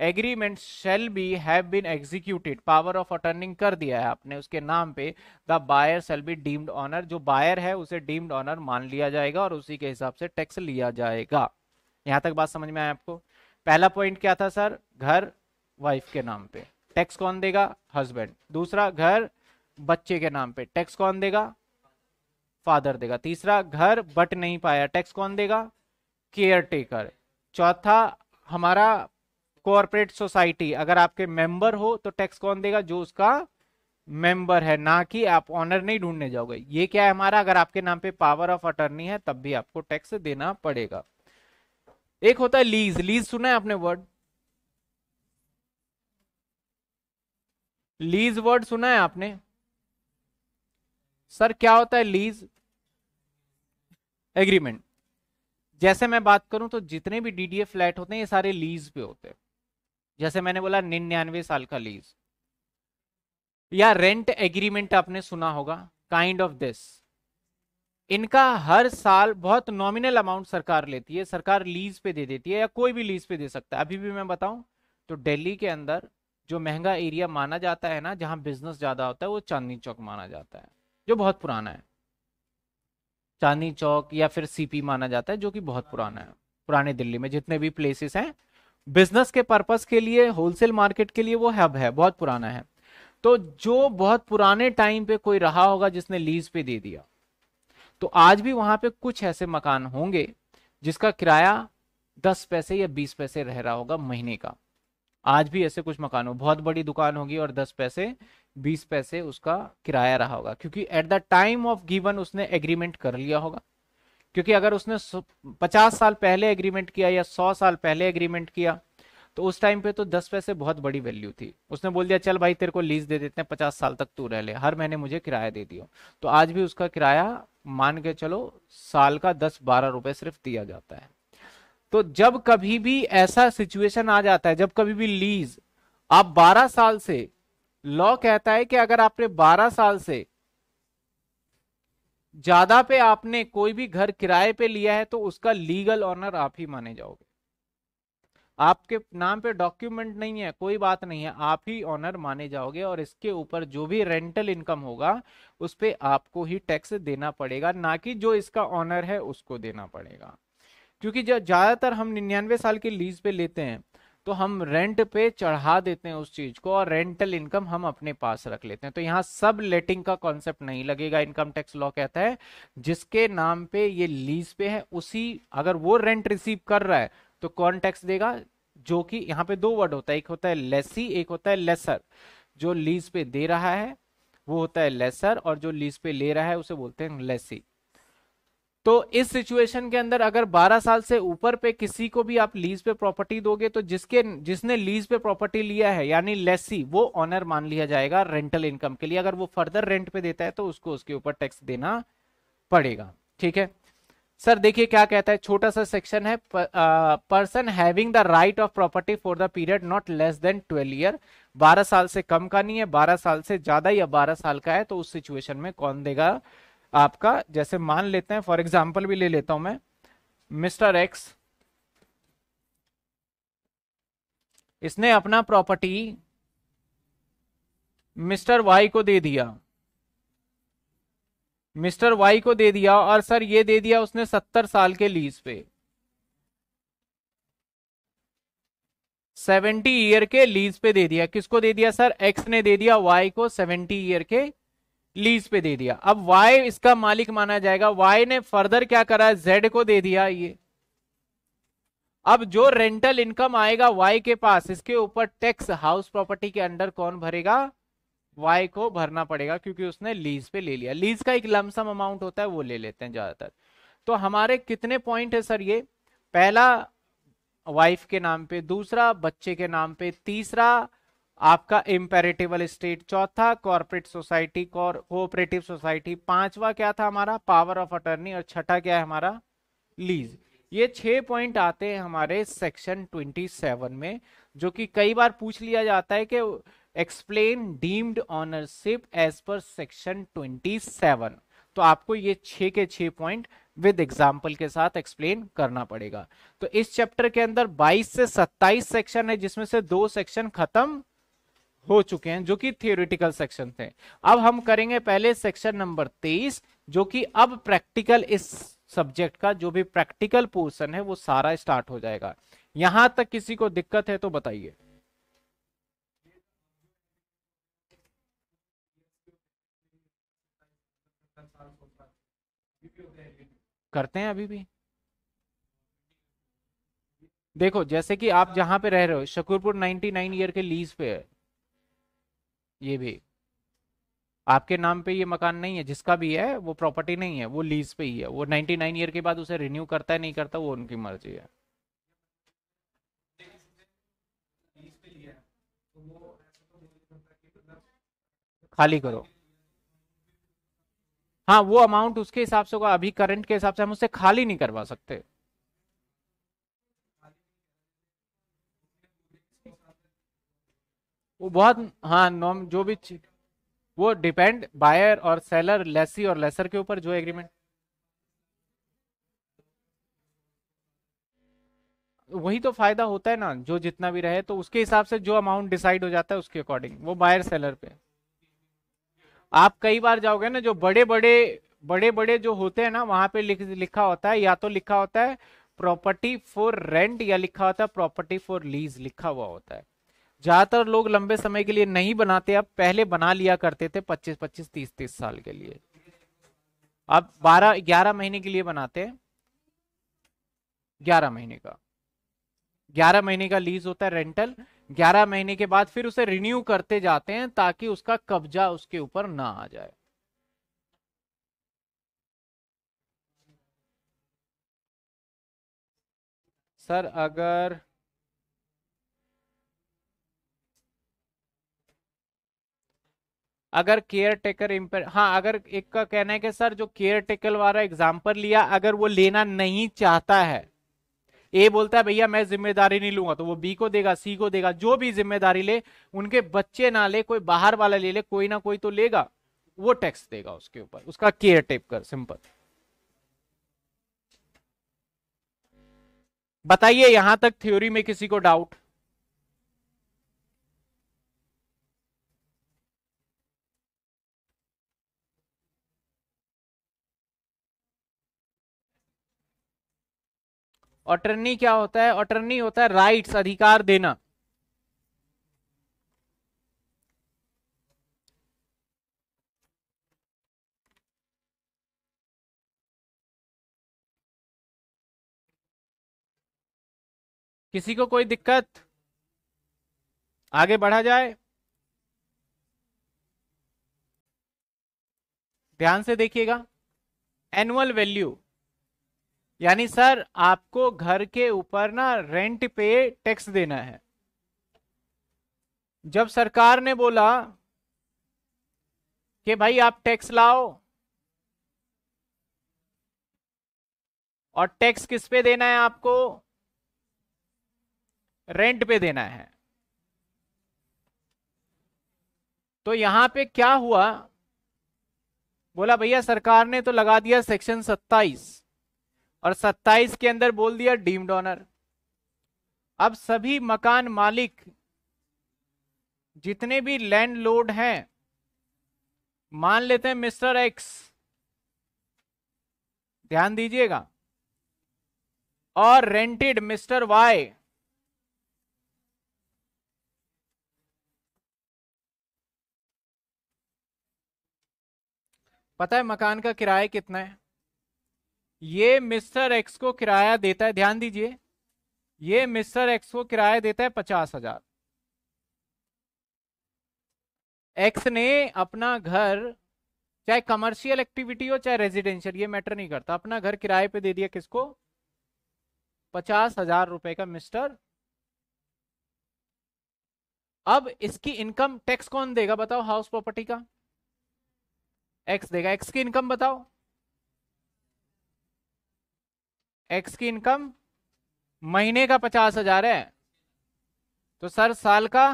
agreement shall be have been executed power of अटर्निंग कर दिया है आपने उसके नाम पे the buyer shall be deemed owner जो बायर है उसे डीम्ड ऑनर मान लिया जाएगा और उसी के हिसाब से टैक्स लिया जाएगा यहां तक बात समझ में आए आपको पहला पॉइंट क्या था सर घर वाइफ के नाम पे टैक्स कौन देगा हस्बैंड दूसरा घर बच्चे के नाम पे टैक्स कौन देगा फादर देगा तीसरा घर बट नहीं पाया टैक्स कौन देगा केयर टेकर चौथा हमारा कॉरपोरेट सोसाइटी अगर आपके मेंबर हो तो टैक्स कौन देगा जो उसका मेंबर है ना कि आप ऑनर नहीं ढूंढने जाओगे ये क्या है हमारा अगर आपके नाम पे पावर ऑफ अटर्नी है तब भी आपको टैक्स देना पड़ेगा एक होता है लीज लीज सुना है आपने वर्ड लीज वर्ड सुना है आपने सर क्या होता है लीज एग्रीमेंट जैसे मैं बात करूं तो जितने भी डीडीए फ्लैट होते हैं ये सारे लीज पे होते हैं जैसे मैंने बोला निन्यानवे साल का लीज या रेंट एग्रीमेंट आपने सुना होगा काइंड ऑफ दिस इनका हर साल बहुत नॉमिनल अमाउंट सरकार लेती है सरकार लीज पे दे देती है या कोई भी लीज पे दे सकता है अभी भी मैं बताऊं तो दिल्ली के अंदर जो महंगा एरिया माना जाता है ना जहां बिजनेस ज्यादा होता है वो चांदनी चौक माना जाता है जो बहुत पुराना है चांदनी चौक या फिर सीपी माना जाता है जो कि बहुत पुराना है पुराने दिल्ली में जितने भी प्लेसेस हैं बिजनेस के पर्पज के लिए होलसेल मार्केट के लिए वो हब है बहुत पुराना है तो जो बहुत पुराने टाइम पे कोई रहा होगा जिसने लीज पे दे दिया तो आज भी वहां पे कुछ ऐसे मकान होंगे जिसका किराया दस पैसे या बीस पैसे रह रहा होगा महीने का आज भी ऐसे कुछ मकान हो बहुत बड़ी दुकान होगी और दस पैसे बीस पैसे उसका किराया रहा होगा क्योंकि at the time of given उसने एग्रीमेंट कर लिया होगा क्योंकि अगर उसने पचास साल पहले एग्रीमेंट किया या सौ साल पहले एग्रीमेंट किया तो उस टाइम पे तो दस पैसे बहुत बड़ी वैल्यू थी उसने बोल दिया चल भाई तेरे को लीज दे देते हैं पचास साल तक तू रह ले हर महीने मुझे किराया दे दियो तो आज भी उसका किराया मान के चलो साल का दस बारह रुपए सिर्फ दिया जाता है तो जब कभी भी ऐसा सिचुएशन आ जाता है जब कभी भी लीज आप बारह साल से लॉ कहता है कि अगर आपने बारह साल से ज्यादा पे आपने कोई भी घर किराए पे लिया है तो उसका लीगल ऑनर आप ही माने जाओगे आपके नाम पे डॉक्यूमेंट नहीं है कोई बात नहीं है आप ही ऑनर माने जाओगे और इसके ऊपर जो भी रेंटल इनकम होगा उस पर आपको ही टैक्स देना पड़ेगा ना कि जो इसका ऑनर है उसको देना पड़ेगा क्योंकि जब ज्यादातर हम निन्यानवे साल की लीज पे लेते हैं तो हम रेंट पे चढ़ा देते हैं उस चीज को और रेंटल इनकम हम अपने पास रख लेते हैं तो यहाँ सब लेटिंग का कॉन्सेप्ट नहीं लगेगा इनकम टैक्स लॉ कहता है जिसके नाम पे ये लीज पे है उसी अगर वो रेंट रिसीव कर रहा है तो कौन टैक्स देगा जो कि यहाँ पे दो वर्ड होता है एक होता है लेसी एक होता है लेसर जो लीज पे दे रहा है वो होता है लेसर और जो लीज पे ले रहा है उसे बोलते हैं लेसी तो इस सिचुएशन के अंदर अगर 12 साल से ऊपर पे किसी को भी आप लीज पे प्रॉपर्टी दोगे तो जिसके जिसने लीज पे प्रॉपर्टी लिया है यानी लेसी वो ऑनर मान लिया जाएगा रेंटल इनकम के लिए अगर वो फर्दर रेंट पे देता है तो उसको उसके ऊपर टैक्स देना पड़ेगा ठीक है सर देखिए क्या कहता है छोटा सा सेक्शन है person having the right of property for the period not less than twelve year बारह साल से कम का नहीं है बारह साल से ज्यादा या बारह साल का है तो उस सिचुएशन में कौन देगा आपका जैसे मान लेते हैं फॉर एग्जाम्पल भी ले लेता हूं मैं मिस्टर एक्स इसने अपना प्रॉपर्टी मिस्टर वाई को दे दिया मिस्टर वाई को दे दिया और सर ये दे दिया उसने सत्तर साल के लीज पे सेवेंटी ईयर के लीज पे दे दिया किसको दे दिया सर एक्स ने दे दिया वाई को सेवेंटी ईयर के लीज पे दे दिया अब वाई इसका मालिक माना जाएगा वाई ने फर्दर क्या करा जेड को दे दिया ये अब जो रेंटल इनकम आएगा वाई के पास इसके ऊपर टैक्स हाउस प्रॉपर्टी के अंडर कौन भरेगा वाई को भरना पड़ेगा क्योंकि उसने लीज पे ले लिया लीज का एक लमसम अमाउंट होता है वो ले लेते हैं ज्यादातर तो हमारे कितने पॉइंट है सर ये पहला वाइफ के नाम पे दूसरा बच्चे के नाम पे तीसरा आपका इम्पेरेटिवल स्टेट चौथा कॉर्पोरेट सोसाइटी कोऑपरेटिव सोसाइटी पांचवा क्या था हमारा पावर ऑफ अटर्नी और छठा क्या है हमारा लीज ये छह पॉइंट आते हैं हमारे सेक्शन 27 में जो कि कई बार पूछ लिया जाता है कि explain deemed ownership as per section 27 तो आपको ये छ के छ पॉइंट विद एग्जाम्पल के साथ एक्सप्लेन करना पड़ेगा तो इस चैप्टर के अंदर 22 से 27 सेक्शन है जिसमें से दो सेक्शन खत्म हो चुके हैं जो कि थियोरिटिकल सेक्शन थे अब हम करेंगे पहले सेक्शन नंबर 23 जो कि अब प्रैक्टिकल इस सब्जेक्ट का जो भी प्रैक्टिकल पोर्शन है वो सारा स्टार्ट हो जाएगा यहां तक किसी को दिक्कत है तो बताइए करते हैं अभी भी देखो जैसे कि आप जहां पे रह रहे हो शकुरपुर 99 ईयर के लीज पे है ये भी आपके नाम पे ये मकान नहीं है जिसका भी है वो प्रॉपर्टी नहीं है वो लीज पे ही है वो 99 ईयर के बाद उसे रिन्यू करता है नहीं करता वो उनकी मर्जी है खाली करो हाँ वो अमाउंट उसके हिसाब से होगा अभी करंट के हिसाब से हम उससे खाली नहीं करवा सकते वो बहुत हाँ नॉम जो भी वो डिपेंड बायर और सेलर लेसी और लेसर के ऊपर जो एग्रीमेंट वही तो फायदा होता है ना जो जितना भी रहे तो उसके हिसाब से जो अमाउंट डिसाइड हो जाता है उसके अकॉर्डिंग वो बायर सेलर पे आप कई बार जाओगे ना जो बड़े बड़े बड़े बड़े जो होते हैं ना वहां पे लिख, लिखा होता है या तो लिखा होता है प्रॉपर्टी फॉर रेंट या लिखा होता है प्रॉपर्टी फॉर लीज लिखा हुआ होता है ज्यादातर लोग लंबे समय के लिए नहीं बनाते अब पहले बना लिया करते थे 25 25 30 तीस साल के लिए अब 12 11 महीने के लिए बनाते हैं 11 महीने का 11 महीने का लीज होता है रेंटल 11 महीने के बाद फिर उसे रिन्यू करते जाते हैं ताकि उसका कब्जा उसके ऊपर ना आ जाए सर अगर अगर केयर टेकर इम्पेयर हाँ अगर एक का कहना है कि सर जो केयर टेकर वाला एग्जाम्पल लिया अगर वो लेना नहीं चाहता है ए बोलता है भैया मैं जिम्मेदारी नहीं लूंगा तो वो बी को देगा सी को देगा जो भी जिम्मेदारी ले उनके बच्चे ना ले कोई बाहर वाला ले ले कोई ना कोई तो लेगा वो टैक्स देगा उसके ऊपर उसका केयर टेप कर सिंपल बताइए यहां तक थ्योरी में किसी को डाउट ऑटर्नी क्या होता है ऑटर्नी होता है राइट्स अधिकार देना किसी को कोई दिक्कत आगे बढ़ा जाए ध्यान से देखिएगा एनुअल वैल्यू यानी सर आपको घर के ऊपर ना रेंट पे टैक्स देना है जब सरकार ने बोला कि भाई आप टैक्स लाओ और टैक्स किस पे देना है आपको रेंट पे देना है तो यहां पे क्या हुआ बोला भैया सरकार ने तो लगा दिया सेक्शन सत्ताईस और 27 के अंदर बोल दिया डीम्ड ऑनर अब सभी मकान मालिक जितने भी लोड हैं मान लेते हैं मिस्टर एक्स ध्यान दीजिएगा और रेंटेड मिस्टर वाई पता है मकान का किराया कितना है ये मिस्टर एक्स को किराया देता है ध्यान दीजिए ये मिस्टर एक्स को किराया देता है पचास हजार एक्स ने अपना घर चाहे कमर्शियल एक्टिविटी हो चाहे रेजिडेंशियल ये मैटर नहीं करता अपना घर किराए पे दे दिया किसको पचास हजार रुपए का मिस्टर अब इसकी इनकम टैक्स कौन देगा बताओ हाउस प्रॉपर्टी का एक्स देगा एक्स की इनकम बताओ एक्स की इनकम महीने का पचास हजार है तो सर साल का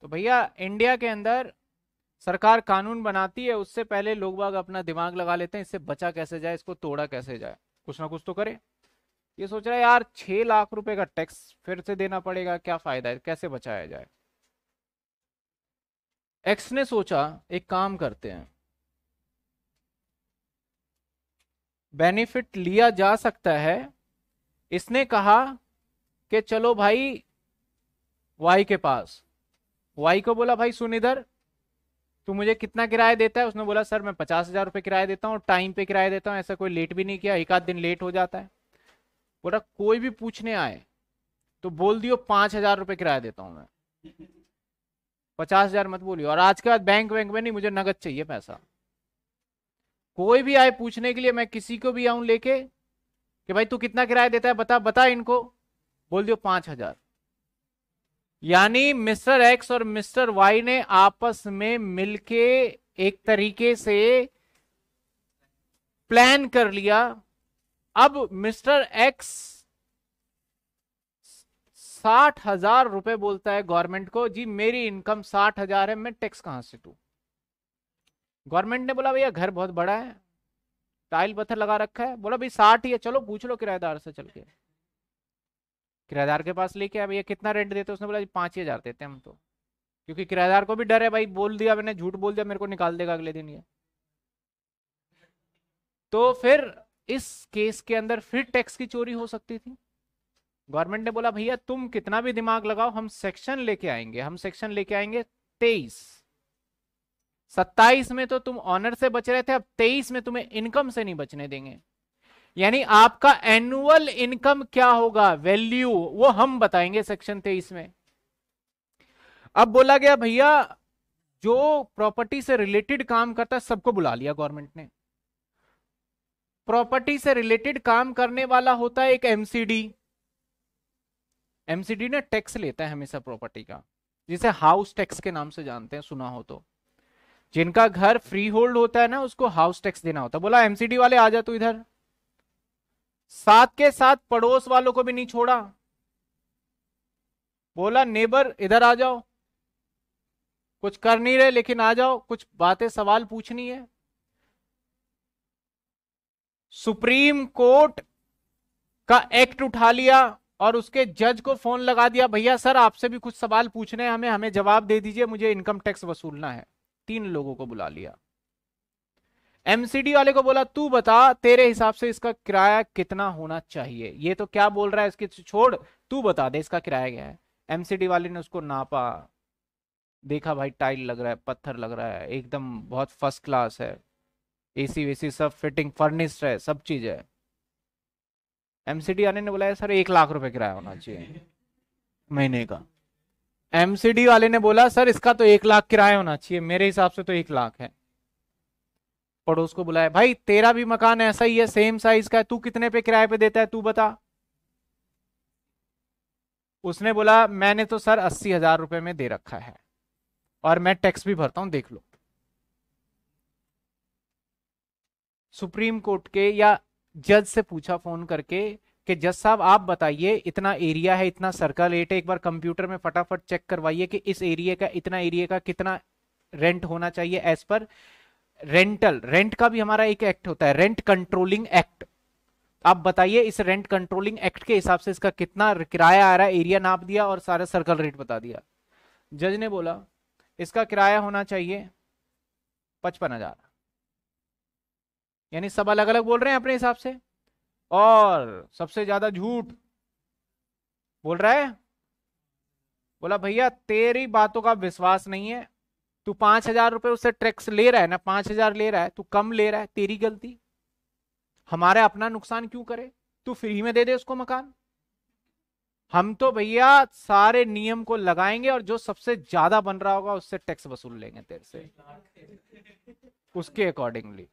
तो भैया इंडिया के अंदर सरकार कानून बनाती है उससे पहले लोग बाग अपना दिमाग लगा लेते हैं इससे बचा कैसे जाए इसको तोड़ा कैसे जाए कुछ ना कुछ तो करे ये सोच रहा है यार छह लाख रुपए का टैक्स फिर से देना पड़ेगा क्या फायदा है कैसे बचाया जाए एक्स ने सोचा एक काम करते हैं बेनिफिट लिया जा सकता है इसने कहा कि चलो भाई वाई के पास वाई को बोला भाई सुन इधर तू मुझे कितना किराया देता है उसने बोला सर मैं पचास हजार रुपये किराया देता हूँ टाइम पे किराया देता हूँ ऐसा कोई लेट भी नहीं किया एक आध दिन लेट हो जाता है बोला कोई भी पूछने आए तो बोल दियो पांच हजार रुपये किराया देता हूँ मैं पचास हजार मत बोलियो और आज के बाद बैंक वैंक में नहीं मुझे नगद चाहिए पैसा कोई भी आए पूछने के लिए मैं किसी को भी आऊं लेके कि भाई तू कितना किराया देता है बता बता इनको बोल दियो पांच हजार यानी मिस्टर एक्स और मिस्टर वाई ने आपस में मिलके एक तरीके से प्लान कर लिया अब मिस्टर एक्स साठ हजार रुपए बोलता है गवर्नमेंट को जी मेरी इनकम साठ हजार है मैं टैक्स कहां से दू गवर्नमेंट ने बोला भैया घर बहुत बड़ा है टाइल पत्थर लगा रखा है बोला भाई साठ ही है चलो पूछ लो किराएदार से चल के किराएदार के पास लेके आया भैया कितना रेंट देते उसने बोला पाँच ही हज़ार देते हम तो क्योंकि किराएदार को भी डर है भाई बोल दिया मैंने झूठ बोल दिया मेरे को निकाल देगा अगले दिन ये तो फिर इस केस के अंदर फिर टैक्स की चोरी हो सकती थी गवर्नमेंट ने बोला भैया तुम कितना भी दिमाग लगाओ हम सेक्शन लेके आएंगे हम सेक्शन लेके आएंगे तेईस सत्ताईस में तो तुम ऑनर से बच रहे थे अब तेईस में तुम्हें इनकम से नहीं बचने देंगे यानी आपका एनुअल इनकम क्या होगा वैल्यू वो हम बताएंगे सेक्शन तेईस में अब बोला गया भैया जो प्रॉपर्टी से रिलेटेड काम करता है सबको बुला लिया गवर्नमेंट ने प्रॉपर्टी से रिलेटेड काम करने वाला होता है एक एमसीडी एमसीडी ना टैक्स लेता है हमेशा प्रॉपर्टी का जिसे हाउस टैक्स के नाम से जानते हैं सुना हो तो जिनका घर फ्री होल्ड होता है ना उसको हाउस टैक्स देना होता है बोला एमसीडी वाले आ जा तू इधर साथ के साथ पड़ोस वालों को भी नहीं छोड़ा बोला नेबर इधर आ जाओ कुछ कर नहीं रहे लेकिन आ जाओ कुछ बातें सवाल पूछनी है सुप्रीम कोर्ट का एक्ट उठा लिया और उसके जज को फोन लगा दिया भैया सर आपसे भी कुछ सवाल पूछने हैं हमें हमें जवाब दे दीजिए मुझे इनकम टैक्स वसूलना है तीन लोगों को बुला लिया एमसीडी वाले को बोला तू बता तेरे हिसाब से इसका किराया कितना होना चाहिए ये तो क्या बोल रहा है इसकी तो छोड़ तू बता दे इसका किराया क्या है एमसीडी वाले ने उसको नापा देखा भाई टाइल लग रहा है पत्थर लग रहा है एकदम बहुत फर्स्ट क्लास है एसी वेसी सब फिटिंग फर्निश्ड है सब चीज है एमसीडी वाले ने बोला सर एक लाख रुपए किराया होना चाहिए महीने का एमसीडी वाले ने बोला सर इसका तो एक लाख किराया होना चाहिए मेरे हिसाब से तो एक लाख है पड़ोस को बुलाया भाई तेरा भी मकान ऐसा ही है सेम साइज का है तू कितने पे किराए पे देता है तू बता उसने बोला मैंने तो सर अस्सी हजार रुपए में दे रखा है और मैं टैक्स भी भरता हूं देख लो सुप्रीम कोर्ट के या जज से पूछा फोन करके कि जज साहब आप बताइए इतना एरिया है इतना सर्कल एट है एक बार कंप्यूटर में फटाफट चेक करवाइए कि इस एरिया का इतना एरिया का कितना रेंट होना चाहिए एज पर रेंटल रेंट का भी हमारा एक एक्ट होता है रेंट कंट्रोलिंग एक्ट आप बताइए इस रेंट कंट्रोलिंग एक्ट के हिसाब से इसका कितना किराया आ रहा है एरिया नाप दिया और सारा सर्कल रेट बता दिया जज ने बोला इसका किराया होना चाहिए पचपन हजार यानी सब अलग अलग बोल रहे हैं अपने हिसाब से और सबसे ज्यादा झूठ बोल रहा है बोला भैया तेरी बातों का विश्वास नहीं है तू पांच हजार रुपये उससे टैक्स ले रहा है ना पांच हजार ले रहा है तू कम ले रहा है तेरी गलती हमारे अपना नुकसान क्यों करे तू फ्री में दे दे उसको मकान हम तो भैया सारे नियम को लगाएंगे और जो सबसे ज्यादा बन रहा होगा उससे टैक्स वसूल लेंगे तेरे से उसके अकॉर्डिंगली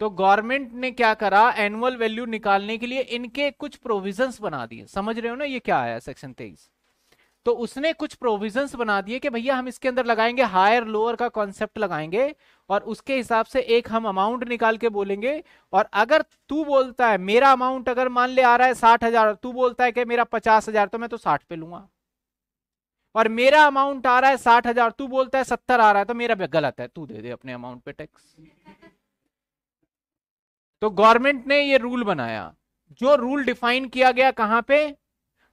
तो गवर्नमेंट ने क्या करा एनुअल वैल्यू निकालने के लिए इनके कुछ प्रोविजंस बना दिए समझ रहे हो ना ये क्या आया सेक्शन तेईस तो उसने कुछ प्रोविजंस बना दिए कि भैया हम इसके अंदर लगाएंगे हायर लोअर का कॉन्सेप्ट लगाएंगे और उसके हिसाब से एक हम अमाउंट निकाल के बोलेंगे और अगर तू बोलता है मेरा अमाउंट अगर मान ले आ रहा है साठ हजार तू बोलता है कि मेरा पचास हजार तो मैं तो साठ पे लूंगा और मेरा अमाउंट आ रहा है साठ हजार तू बोलता है सत्तर आ रहा है तो मेरा गलत है तू दे दे अपने अमाउंट पे टैक्स तो गवर्नमेंट ने ये रूल बनाया जो रूल डिफाइन किया गया कहां पे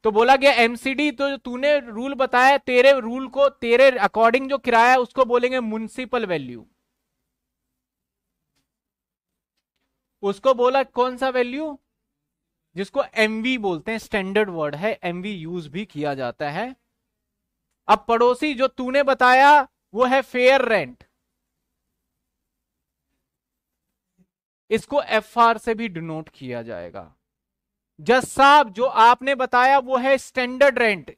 तो बोला गया एमसीडी तो तूने रूल बताया तेरे रूल को तेरे अकॉर्डिंग जो किराया उसको बोलेंगे म्यूनिसिपल वैल्यू उसको बोला कौन सा वैल्यू जिसको एमवी बोलते हैं स्टैंडर्ड वर्ड है एमवी यूज भी किया जाता है अब पड़ोसी जो तूने बताया वो है फेयर रेंट इसको एफ आर से भी डिनोट किया जाएगा जज साहब जो आपने बताया वो है स्टैंडर्ड रेंट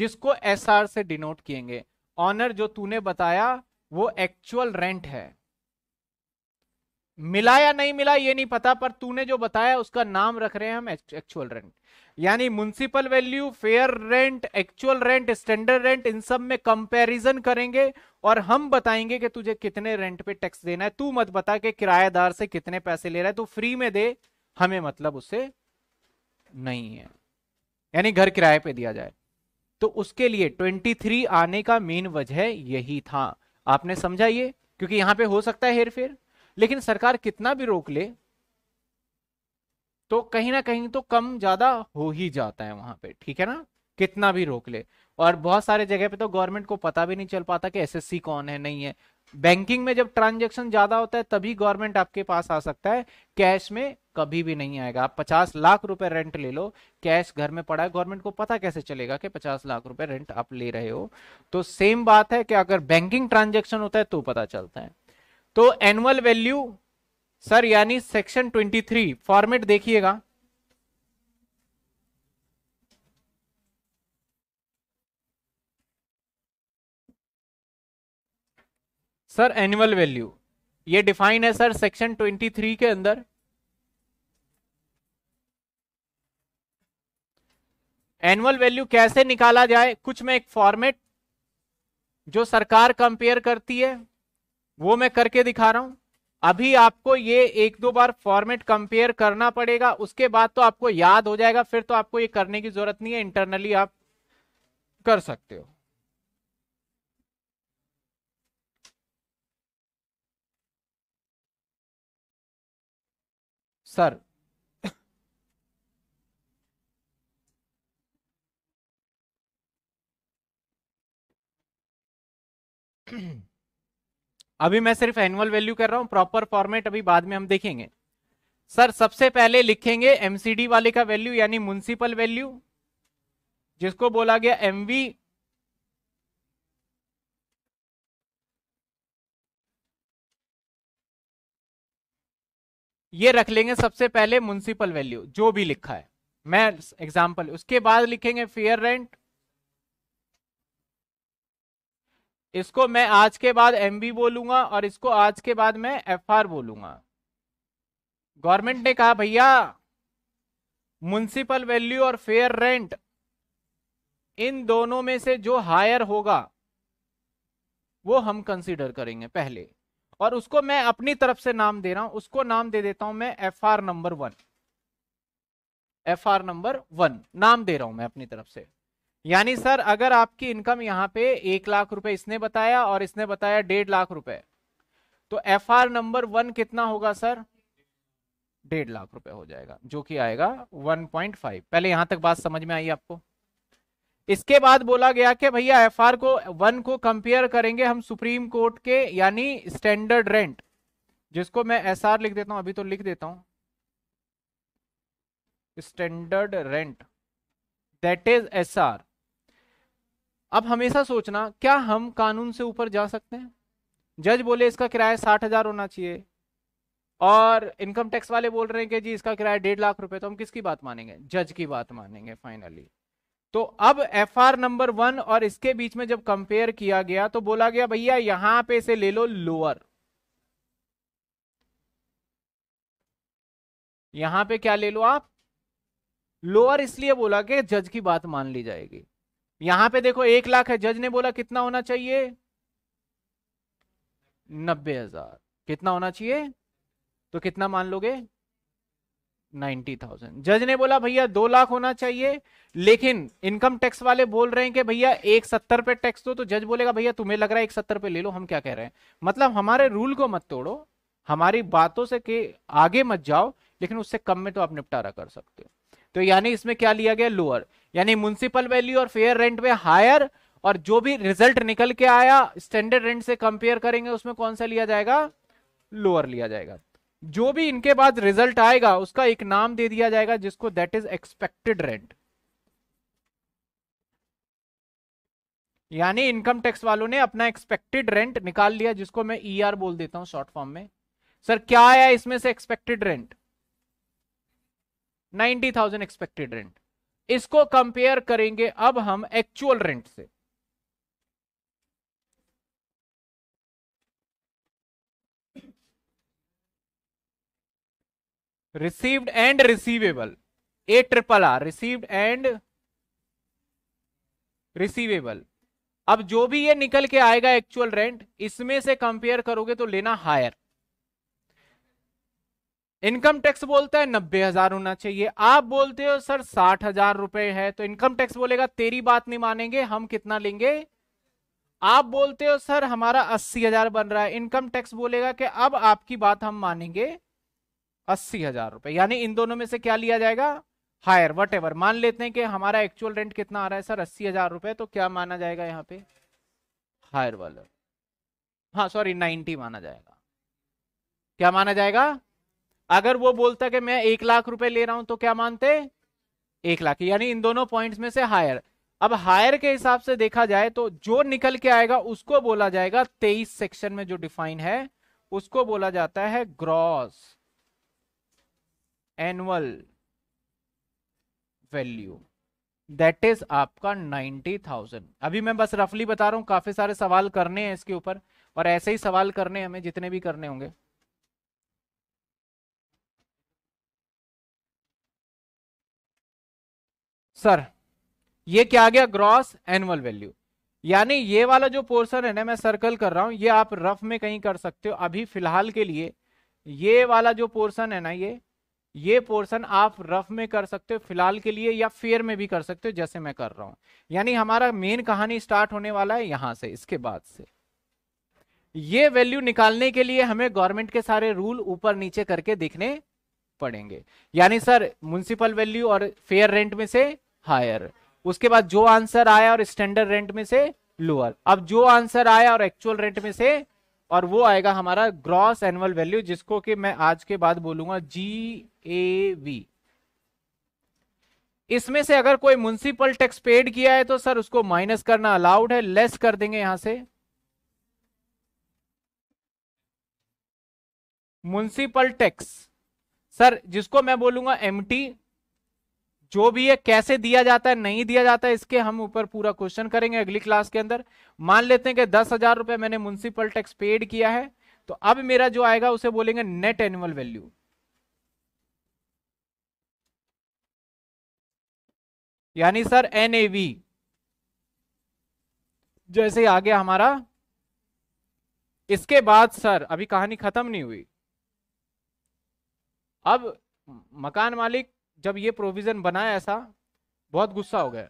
जिसको एस आर से डिनोट किएंगे ऑनर जो तूने बताया वो एक्चुअल रेंट है मिला या नहीं मिला ये नहीं पता पर तूने जो बताया उसका नाम रख रहे हैं हम एक्चुअल रेंट यानी municipal value fair rent actual rent standard rent इन सब में कंपैरिजन करेंगे और हम बताएंगे कि तुझे कितने रेंट पे टैक्स देना है तू मत बता के किरायादार से कितने पैसे ले रहा है तू फ्री में दे हमें मतलब उससे नहीं है यानी घर किराए पे दिया जाए तो उसके लिए ट्वेंटी आने का मेन वजह यही था आपने समझा ये क्योंकि यहां पर हो सकता है फेर लेकिन सरकार कितना भी रोक ले तो कहीं ना कहीं तो कम ज्यादा हो ही जाता है वहां पे ठीक है ना कितना भी रोक ले और बहुत सारे जगह पे तो गवर्नमेंट को पता भी नहीं चल पाता कि एसएससी कौन है नहीं है बैंकिंग में जब ट्रांजेक्शन ज्यादा होता है तभी गवर्नमेंट आपके पास आ सकता है कैश में कभी भी नहीं आएगा आप पचास लाख रुपए रेंट ले लो कैश घर में पड़ा है गवर्नमेंट को पता कैसे चलेगा कि पचास लाख रुपए रेंट आप ले रहे हो तो सेम बात है कि अगर बैंकिंग ट्रांजेक्शन होता है तो पता चलता है तो एनुअल वैल्यू सर यानी सेक्शन 23 फॉर्मेट देखिएगा सर एनुअल वैल्यू ये डिफाइन है सर सेक्शन 23 के अंदर एनुअल वैल्यू कैसे निकाला जाए कुछ में एक फॉर्मेट जो सरकार कंपेयर करती है वो मैं करके दिखा रहा हूं अभी आपको ये एक दो बार फॉर्मेट कंपेयर करना पड़ेगा उसके बाद तो आपको याद हो जाएगा फिर तो आपको ये करने की जरूरत नहीं है इंटरनली आप कर सकते हो सर अभी मैं सिर्फ एनुअल वैल्यू कर रहा हूं प्रॉपर फॉर्मेट अभी बाद में हम देखेंगे सर सबसे पहले लिखेंगे एमसीडी वाले का वैल्यू यानी म्यूनसिपल वैल्यू जिसको बोला गया एमवी ये रख लेंगे सबसे पहले म्यूनसिपल वैल्यू जो भी लिखा है मैं एग्जाम्पल उसके बाद लिखेंगे फेयर रेंट इसको मैं आज के बाद एम बोलूंगा और इसको आज के बाद मैं एफ बोलूंगा गवर्नमेंट ने कहा भैया म्यूनसिपल वैल्यू और फेयर रेंट इन दोनों में से जो हायर होगा वो हम कंसीडर करेंगे पहले और उसको मैं अपनी तरफ से नाम दे रहा हूं उसको नाम दे देता हूं मैं F R number one F R number one नाम दे रहा हूं मैं अपनी तरफ से यानी सर अगर आपकी इनकम यहां पे एक लाख रुपए इसने बताया और इसने बताया डेढ़ लाख रुपए तो एफ आर नंबर वन कितना होगा सर डेढ़ लाख रुपए हो जाएगा जो कि आएगा 1.5 पहले यहां तक बात समझ में आई आपको इसके बाद बोला गया कि भैया आर को वन को कंपेयर करेंगे हम सुप्रीम कोर्ट के यानी स्टैंडर्ड रेंट जिसको मैं आर लिख देता हूं अभी तो लिख देता हूं standard rent that is R अब हमेशा सोचना क्या हम कानून से ऊपर जा सकते हैं जज बोले इसका किराया साठ हजार होना चाहिए और इनकम टैक्स वाले बोल रहे हैं कि जी इसका किराया डेढ़ लाख रुपए तो हम किसकी बात मानेंगे जज की बात मानेंगे फाइनली तो अब एफ आर नंबर वन और इसके बीच में जब कंपेयर किया गया तो बोला गया भैया यहां पे से ले लो लोअर यहां पे क्या ले लो आप लोअर इसलिए बोला कि जज की बात मान ली जाएगी यहां पे देखो एक लाख है जज ने बोला कितना होना चाहिए नब्बे हजार कितना होना चाहिए तो कितना मान लोगे नाइन्टी थाउजेंड जज ने बोला भैया दो लाख होना चाहिए लेकिन इनकम टैक्स वाले बोल रहे हैं कि भैया एक सत्तर पे टैक्स दो तो जज बोलेगा भैया तुम्हें लग रहा है एक सत्तर पे ले लो हम क्या कह रहे हैं मतलब हमारे रूल को मत तोड़ो हमारी बातों से के आगे मत जाओ लेकिन उससे कम में तो आप निपटारा कर सकते हो तो यानी इसमें क्या लिया गया लोअर यानी म्यूनसिपल वैल्यू और फेयर रेंट में हायर और जो भी रिजल्ट निकल के आया स्टैंडर्ड रेंट से कंपेयर करेंगे उसमें कौन सा लिया जाएगा लोअर लिया जाएगा जो भी इनके बाद रिजल्ट आएगा उसका एक नाम दे दिया जाएगा जिसको दैट इज एक्सपेक्टेड रेंट यानी इनकम टैक्स वालों ने अपना एक्सपेक्टेड रेंट निकाल लिया जिसको मैं ईआर e ER बोल देता हूं शॉर्ट फॉर्म में सर क्या आया इसमें से expected rent ninety thousand expected rent इसको कंपेयर करेंगे अब हम एक्चुअल रेंट से received and receivable A triple R received and receivable अब जो भी ये निकल के आएगा एक्चुअल रेंट इसमें से कंपेयर करोगे तो लेना हायर इनकम टैक्स बोलता है नब्बे हजार होना चाहिए आप बोलते हो सर साठ हजार रुपए है तो इनकम टैक्स बोलेगा तेरी बात नहीं मानेंगे हम कितना लेंगे आप बोलते हो सर हमारा अस्सी हजार बन रहा है इनकम टैक्स बोलेगा कि अब आपकी बात हम मानेंगे अस्सी हजार रुपए यानी इन दोनों में से क्या लिया जाएगा हायर वट एवर मान लेते हैं कि हमारा एक्चुअल रेंट कितना आ रहा है सर अस्सी हजार रुपए तो क्या माना जाएगा यहाँ पे हायर वाला हाँ सॉरी नाइनटी माना जाएगा क्या माना जाएगा अगर वो बोलता कि मैं एक लाख रुपए ले रहा हूं तो क्या मानते एक लाख यानी इन दोनों पॉइंट्स में से हायर अब हायर के हिसाब से देखा जाए तो जो निकल के आएगा उसको बोला जाएगा तेईस सेक्शन में जो डिफाइन है उसको बोला जाता है gross annual value that is आपका नाइन्टी थाउजेंड अभी मैं बस रफली बता रहा हूं काफी सारे सवाल करने हैं इसके ऊपर और ऐसे ही सवाल करने हमें जितने भी करने होंगे सर ये क्या आ गया ग्रॉस एनुअल वैल्यू यानी ये वाला जो पोर्सन है ना मैं सर्कल कर रहा हूं ये आप रफ में कहीं कर सकते हो अभी फिलहाल के लिए ये वाला जो पोर्सन है ना ये ये पोर्सन आप रफ में कर सकते हो फिलहाल के लिए या फेयर में भी कर सकते हो जैसे मैं कर रहा हूं यानी हमारा मेन कहानी स्टार्ट होने वाला है यहां से इसके बाद से ये वैल्यू निकालने के लिए हमें गवर्नमेंट के सारे रूल ऊपर नीचे करके देखने पड़ेंगे यानी सर म्यूनसिपल वैल्यू और फेयर रेंट में से हायर उसके बाद जो आंसर आया और स्टैंडर्ड रेंट में से लोअर अब जो आंसर आया और एक्चुअल रेंट में से और वो आएगा हमारा ग्रॉस एनुअल वैल्यू जिसको कि मैं आज के बाद बोलूंगा जी ए वी इसमें से अगर कोई म्यूनसिपल टैक्स पेड किया है तो सर उसको माइनस करना अलाउड है लेस कर देंगे यहां से म्यूनसिपल टैक्स सर जिसको मैं बोलूंगा एमटी जो भी है कैसे दिया जाता है नहीं दिया जाता है इसके हम ऊपर पूरा क्वेश्चन करेंगे अगली क्लास के अंदर मान लेते हैं कि दस हजार रुपए मैंने म्यूनसिपल टैक्स पेड किया है तो अब मेरा जो आएगा उसे बोलेंगे नेट एनुअल वैल्यू यानी सर एनएवी जैसे आ गया हमारा इसके बाद सर अभी कहानी खत्म नहीं हुई अब मकान मालिक जब ये प्रोविजन बनाया ऐसा बहुत गुस्सा हो गया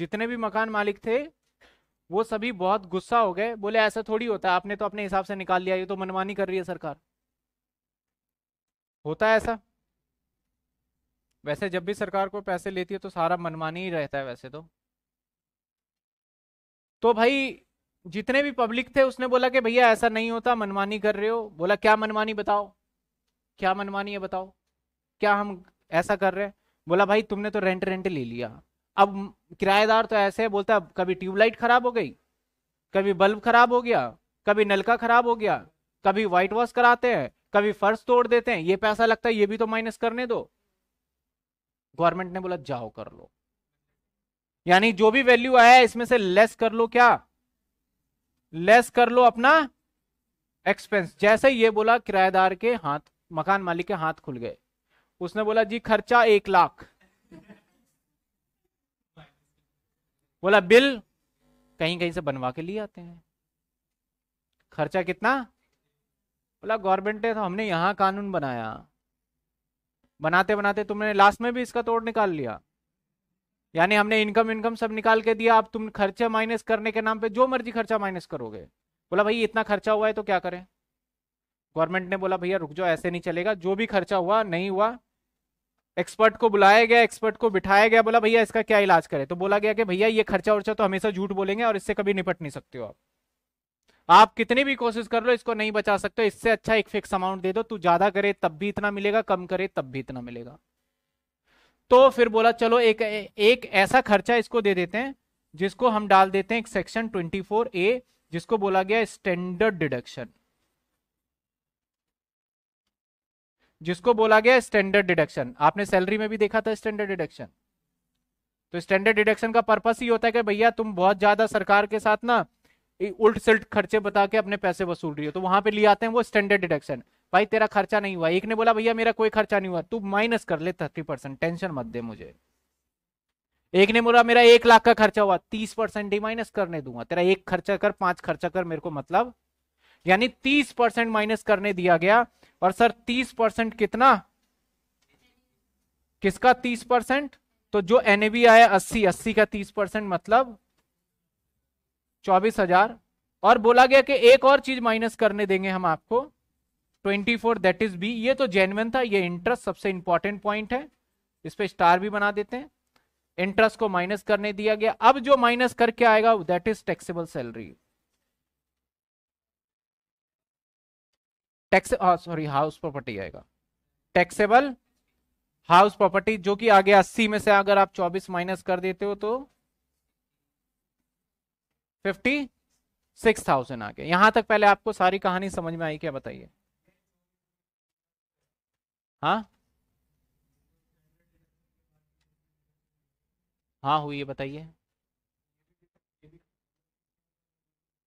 जितने भी मकान मालिक थे वो सभी बहुत गुस्सा हो गए बोले ऐसा थोड़ी होता है आपने तो अपने हिसाब से निकाल लिया ये तो मनमानी कर रही है सरकार होता है ऐसा वैसे जब भी सरकार को पैसे लेती है तो सारा मनमानी ही रहता है वैसे तो तो भाई जितने भी पब्लिक थे उसने बोला कि भैया ऐसा नहीं होता मनमानी कर रहे हो बोला क्या मनमानी बताओ क्या मनमानी है बताओ क्या हम ऐसा कर रहे हैं बोला भाई तुमने तो रेंट रेंट ले लिया अब किराएदार तो ऐसे है बोलता है कभी ट्यूबलाइट खराब हो गई कभी बल्ब खराब हो गया कभी नलका खराब हो गया कभी व्हाइट वॉश कराते हैं कभी फर्श तोड़ देते हैं ये पैसा लगता है ये भी तो माइनस करने दो गवर्नमेंट ने बोला जाओ कर लो यानी जो भी वैल्यू आया इसमें से लेस कर लो क्या लेस कर लो अपना एक्सपेंस जैसे ये बोला किराएदार के हाथ मकान मालिक के हाथ खुल गए उसने बोला जी खर्चा एक लाख बोला बिल कहीं कहीं से बनवा के लिए आते हैं खर्चा कितना बोला गवर्नमेंट ने तो हमने यहां कानून बनाया बनाते बनाते तुमने लास्ट में भी इसका तोड़ निकाल लिया यानी हमने इनकम इनकम सब निकाल के दिया अब तुम खर्चा माइनस करने के नाम पे जो मर्जी खर्चा माइनस करोगे बोला भाई इतना खर्चा हुआ है तो क्या करें गवर्नमेंट ने बोला भैया रुक जाओ ऐसे नहीं चलेगा जो भी खर्चा हुआ नहीं हुआ एक्सपर्ट को बुलाया गया एक्सपर्ट को बिठाया गया बोला भैया इसका क्या इलाज करें तो बोला गया कि भैया ये खर्चा उर्चा तो हमेशा झूठ बोलेंगे और इससे कभी निपट नहीं सकते हो आप आप कितनी भी कोशिश कर लो इसको नहीं बचा सकते इससे अच्छा एक फिक्स अमाउंट दे दो तू ज्यादा करे तब भी इतना मिलेगा कम करे तब भी इतना मिलेगा तो फिर बोला चलो एक एक ऐसा खर्चा इसको दे देते हैं जिसको हम डाल देते हैं सेक्शन सेक्शन फोर ए जिसको बोला गया स्टैंडर्ड डिडक्शन जिसको बोला गया स्टैंडर्ड डिडक्शन आपने सैलरी में भी देखा था स्टैंडर्ड डिडक्शन तो स्टैंडर्ड डिडक्शन का पर्पस ही होता है कि भैया तुम बहुत ज्यादा सरकार के साथ ना उल्ट सिल्ट खर्चे बता के अपने पैसे वसूल रही हो तो वहां पे लिए आते हैं वो स्टैंडर्ड डिडक्शन भाई तेरा खर्चा नहीं हुआ एक ने बोला भैया मेरा कोई खर्चा नहीं हुआ तू माइनस कर ले थर्टी परसेंट टेंशन मत दे मुझे एक ने बोला मेरा एक लाख का खर्चा हुआ तीस परसेंट डी माइनस करने दूंगा तेरा एक खर्चा कर पांच खर्चा कर मेरे को मतलब यानी तीस परसेंट माइनस करने दिया गया और सर तीस परसेंट कितना किसका तीस परसेंट तो जो बी आया अस्सी अस्सी का तीस परसेंट मतलब चौबीस हजार और बोला गया कि एक और चीज माइनस करने देंगे हम आपको twenty four that is B ये तो जेनवन था ये इंटरेस्ट सबसे इंपॉर्टेंट पॉइंट है इस पर स्टार भी बना देते हैं इंटरेस्ट को माइनस करने दिया गया अब जो माइनस करके आएगा that is taxable salary tax sorry house property आएगा टैक्सेबल हाउस प्रॉपर्टी जो कि आगे 80 में से अगर आप 24 माइनस कर देते हो तो 56,000 आ गया यहां तक पहले आपको सारी कहानी समझ में आई क्या बताइए हाँ हाँ हुई है बताइए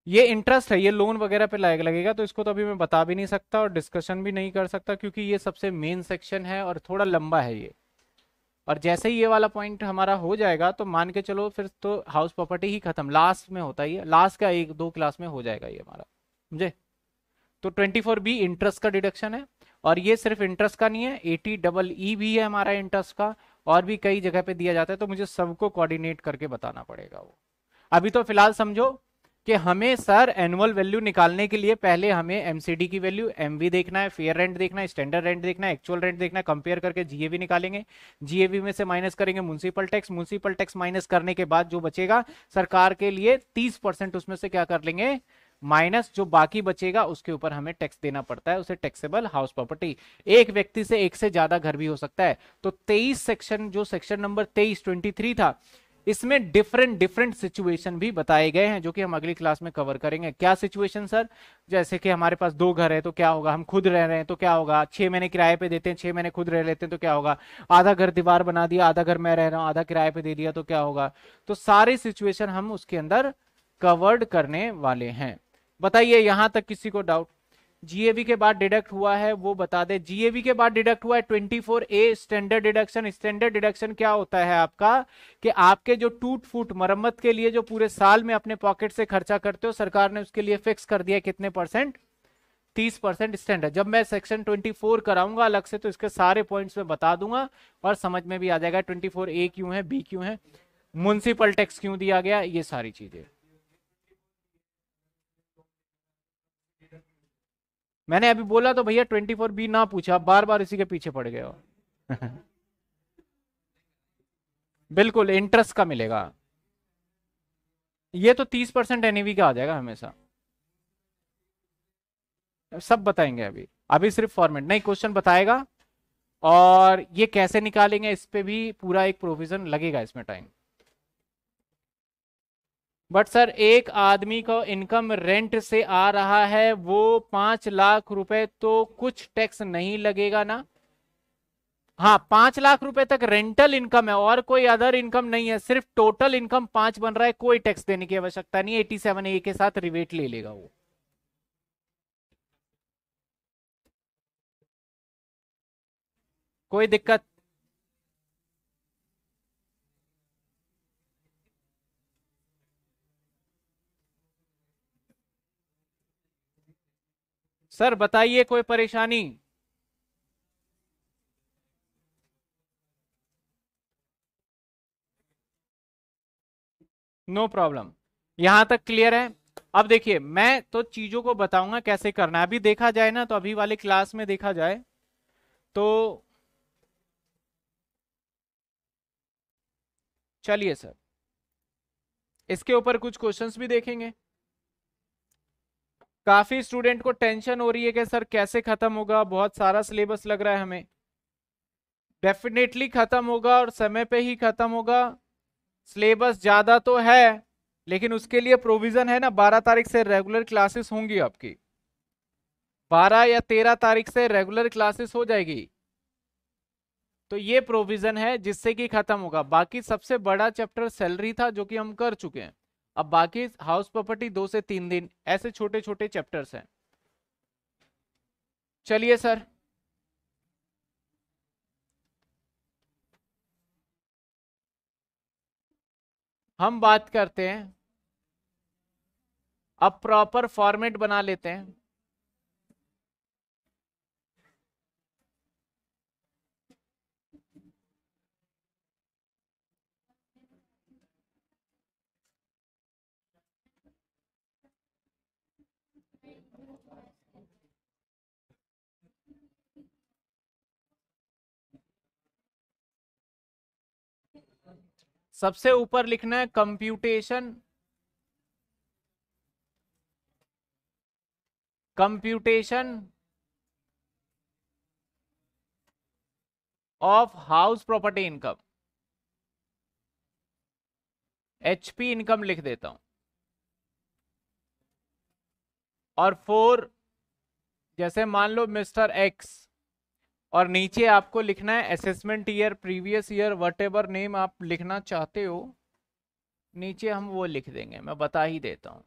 ये इंटरेस्ट है ये लोन वगैरह पे लाइक लगेगा तो इसको तो अभी मैं बता भी नहीं सकता और डिस्कशन भी नहीं कर सकता क्योंकि ये सबसे मेन सेक्शन है और थोड़ा लंबा है ये और जैसे ही ये वाला पॉइंट हमारा हो जाएगा तो मान के चलो फिर तो हाउस प्रॉपर्टी ही खत्म लास्ट में होता है लास्ट का एक दो क्लास में हो जाएगा ये हमारा समझे तो फोर बी इंटरेस्ट का डिडक्शन है और ये सिर्फ इंटरेस्ट का नहीं है एटी डबल ई भी है हमारा इंटरेस्ट का और भी कई जगह पे दिया जाता है तो मुझे सबको कोऑर्डिनेट करके बताना पड़ेगा वो अभी तो फिलहाल समझो कि हमें सर एनुअल वैल्यू निकालने के लिए पहले हमें एमसीडी की वैल्यू एमवी देखना है फेयर रेंट देखना है स्टैंडर्ड रेंट देखना है एक्चुअल रेंट देखना है कंपेयर करके जीएवी निकालेंगे जीएवी में से माइनस करेंगे municipal tax municipal tax minus करने के बाद जो बचेगा सरकार के लिए तीस उसमें से क्या कर लेंगे माइनस जो बाकी बचेगा उसके ऊपर हमें टैक्स देना पड़ता है उसे टैक्सेबल हाउस प्रॉपर्टी एक व्यक्ति से एक से ज्यादा घर भी हो सकता है तो 23 सेक्शन जो सेक्शन नंबर 23 23 था इसमें डिफरेंट डिफरेंट सिचुएशन भी बताए गए हैं जो कि हम अगली क्लास में कवर करेंगे क्या सिचुएशन सर जैसे कि हमारे पास दो घर है तो क्या होगा हम खुद रह रहे हैं तो क्या होगा छह महीने किराए पे देते हैं छह महीने खुद रह लेते हैं तो क्या होगा आधा घर दीवार बना दिया आधा घर मैं रह रहा हूं आधा किराए पे दे दिया तो क्या होगा तो सारी सिचुएशन हम उसके अंदर कवर्ड करने वाले हैं बताइए यहां तक किसी को डाउट जीएवी के बाद डिडक्ट हुआ है वो बता दे जीएवी के बाद डिडक्ट हुआ है four A standard deduction standard deduction क्या होता है आपका कि आपके जो टूट फूट मरम्मत के लिए जो पूरे साल में अपने पॉकेट से खर्चा करते हो सरकार ने उसके लिए फिक्स कर दिया कितने परसेंट तीस परसेंट स्टैंडर्ड जब मैं सेक्शन ट्वेंटी फोर कराऊंगा अलग से तो इसके सारे पॉइंट्स में बता दूंगा और समझ में भी आ जाएगा ट्वेंटी फोर ए क्यों है बी क्यों है म्यूनसिपल टैक्स क्यों दिया गया ये सारी चीजें मैंने अभी बोला तो भैया ट्वेंटी फोर बी ना पूछा आप बार बार इसी के पीछे पड़ गए हो बिल्कुल इंटरेस्ट का मिलेगा ये तो तीस परसेंट एनईवी e का आ जाएगा हमेशा सब बताएंगे अभी अभी सिर्फ फॉर्मेट नहीं क्वेश्चन बताएगा और ये कैसे निकालेंगे इस पे भी पूरा एक प्रोविजन लगेगा इसमें टाइम बट सर एक आदमी को इनकम रेंट से आ रहा है वो पांच लाख रुपए तो कुछ टैक्स नहीं लगेगा ना हाँ पांच लाख रुपए तक रेंटल इनकम है और कोई अदर इनकम नहीं है सिर्फ टोटल इनकम पांच बन रहा है कोई टैक्स देने की आवश्यकता नहीं एटी सेवन ए के साथ रिवेट ले लेगा वो कोई दिक्कत सर बताइए कोई परेशानी नो प्रॉब्लम यहां तक क्लियर है अब देखिए मैं तो चीजों को बताऊंगा कैसे करना है अभी देखा जाए ना तो अभी वाले क्लास में देखा जाए तो चलिए सर इसके ऊपर कुछ क्वेश्चंस भी देखेंगे काफी स्टूडेंट को टेंशन हो रही है कि सर कैसे खत्म होगा बहुत सारा सिलेबस लग रहा है हमें डेफिनेटली खत्म होगा और समय पे ही खत्म होगा सिलेबस ज्यादा तो है लेकिन उसके लिए प्रोविजन है ना बारह तारीख से रेगुलर क्लासेस होंगी आपकी बारह या तेरह तारीख से रेगुलर क्लासेस हो जाएगी तो ये प्रोविजन है जिससे कि खत्म होगा बाकी सबसे बड़ा चैप्टर सैलरी था जो कि हम कर चुके हैं अब बाकी हाउस प्रॉपर्टी दो से तीन दिन ऐसे छोटे छोटे चैप्टर्स हैं चलिए सर हम बात करते हैं अब प्रॉपर फॉर्मेट बना लेते हैं सबसे ऊपर लिखना है computation computation of house property income HP income लिख देता हूं और फोर जैसे मान लो मिस्टर एक्स और नीचे आपको लिखना है assessment year previous year what name आप लिखना चाहते हो नीचे हम वो लिख देंगे मैं बता ही देता हूँ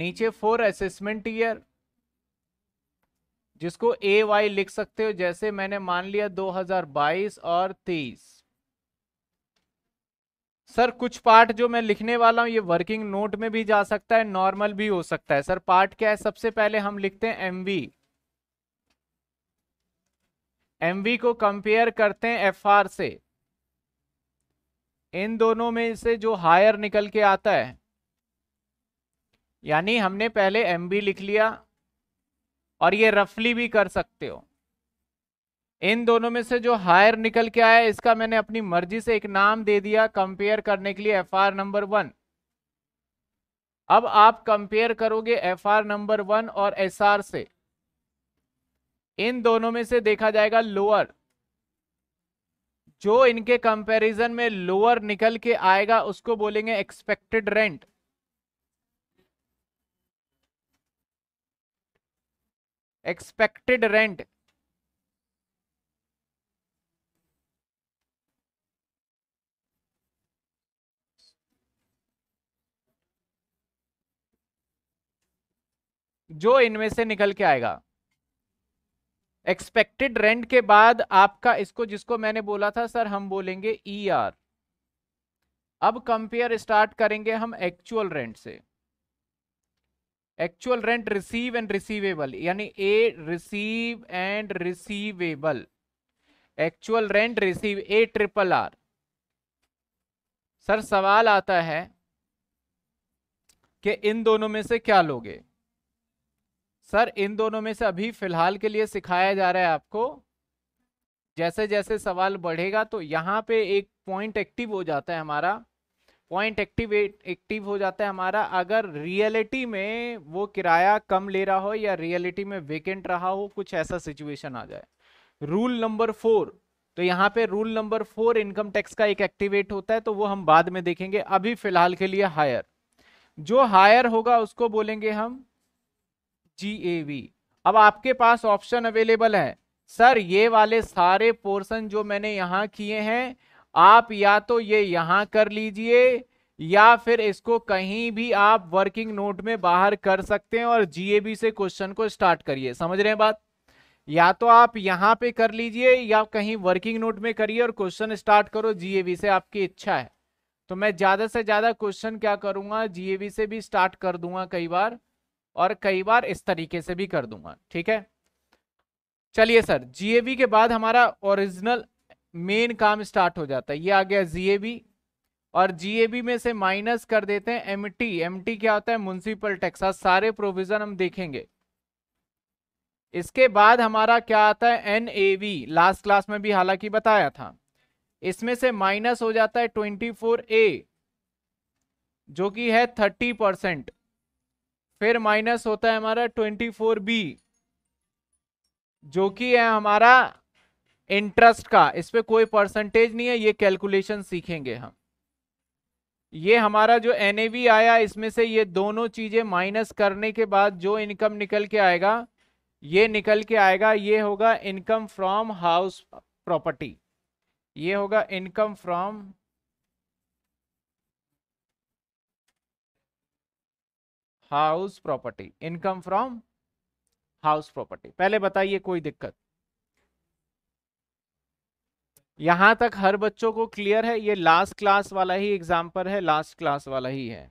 नीचे फोर असेसमेंट ईयर जिसको ए वाई लिख सकते हो जैसे मैंने मान लिया 2022 और सर कुछ पार्ट जो मैं लिखने वाला हूँ ये वर्किंग नोट में भी जा सकता है नॉर्मल भी हो सकता है सर पार्ट क्या है सबसे पहले हम लिखते हैं एम वी एम वी को कंपेयर करते हैं एफ आर से इन दोनों में से जो हायर निकल के आता है यानी हमने पहले एम बी लिख लिया और ये रफली भी कर सकते हो इन दोनों में से जो हायर निकल के आया इसका मैंने अपनी मर्जी से एक नाम दे दिया कंपेयर करने के लिए एफ आर नंबर वन अब आप कंपेयर करोगे एफ आर नंबर वन और एस आर से इन दोनों में से देखा जाएगा लोअर जो इनके कंपैरिजन में लोअर निकल के आएगा उसको बोलेंगे एक्सपेक्टेड रेंट एक्सपेक्टेड रेंट जो इनमें से निकल के आएगा एक्सपेक्टेड रेंट के बाद आपका इसको जिसको मैंने बोला था सर हम बोलेंगे ई e आर अब कंपेयर स्टार्ट करेंगे हम एक्चुअल रेंट से actual rent receive and receivable यानी A receive and receivable actual rent receive A triple R sir सवाल आता है कि इन दोनों में से क्या लोगे सर इन दोनों में से अभी फिलहाल के लिए सिखाया जा रहा है आपको जैसे जैसे सवाल बढ़ेगा तो यहाँ पे एक पॉइंट एक्टिव हो जाता है हमारा पॉइंट एक्टिव एक्टिव हो जाता है हमारा अगर रियलिटी में वो किराया कम ले रहा हो या रियलिटी में वेकेंट रहा हो कुछ ऐसा सिचुएशन आ जाए रूल नंबर फोर तो यहाँ पे rule number four income tax का एक एक्टिवेट होता है तो वो हम बाद में देखेंगे अभी फिलहाल के लिए हायर जो हायर होगा उसको बोलेंगे हम जी अब आपके पास ऑप्शन अवेलेबल है सर ये वाले सारे पोर्शन जो मैंने यहाँ किए हैं आप या तो ये यहाँ कर लीजिए या फिर इसको कहीं भी आप वर्किंग नोट में बाहर कर सकते हैं और जीएबी से क्वेश्चन को स्टार्ट करिए समझ रहे हैं बात या तो आप यहाँ पे कर लीजिए या कहीं वर्किंग नोट में करिए और क्वेश्चन स्टार्ट करो जीएबी से आपकी इच्छा है तो मैं ज़्यादा से ज़्यादा क्वेश्चन क्या करूंगा जीएबी से भी स्टार्ट कर दूंगा कई बार और कई बार इस तरीके से भी कर दूंगा ठीक है चलिए सर जीएबी के बाद हमारा ओरिजिनल मेन काम स्टार्ट हो जाता है ये आ गया जीएबी और जीएबी में से माइनस कर देते हैं एमटी एमटी क्या होता है म्यूनसिपल टैक्स सारे प्रोविजन हम देखेंगे इसके बाद हमारा क्या आता है एनएवी लास्ट क्लास में भी हालांकि बताया था इसमें से माइनस हो जाता है ट्वेंटी फोर ए जो कि है थर्टी परसेंट फिर माइनस होता है हमारा ट्वेंटी फोर बी जो कि है हमारा इंटरेस्ट का इस पर कोई परसेंटेज नहीं है ये कैलकुलेशन सीखेंगे हम ये हमारा जो एन आया इसमें से ये दोनों चीज़ें माइनस करने के बाद जो इनकम निकल के आएगा ये निकल के आएगा ये होगा इनकम फ्रॉम हाउस प्रॉपर्टी ये होगा income from house property income from house property पहले बताइए कोई दिक्कत यहां तक हर बच्चों को क्लियर है ये लास्ट क्लास वाला ही एग्जाम्पल है लास्ट क्लास वाला ही है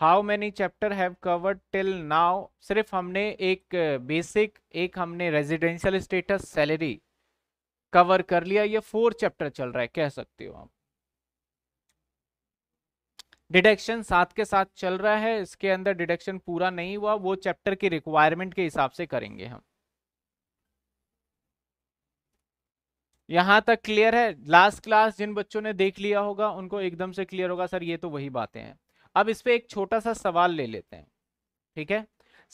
how many chapter have covered till now सिर्फ हमने एक बेसिक एक हमने रेजिडेंशियल स्टेटस सैलरी कवर कर लिया ये फोर चैप्टर चल रहा है कह सकते हो आप डिडक्शन साथ के साथ चल रहा है इसके अंदर डिडक्शन पूरा नहीं हुआ वो चैप्टर की रिक्वायरमेंट के हिसाब से करेंगे हम यहाँ तक क्लियर है लास्ट क्लास जिन बच्चों ने देख लिया होगा उनको एकदम से क्लियर होगा सर ये तो वही बातें हैं अब इस पर एक छोटा सा सवाल ले लेते हैं ठीक है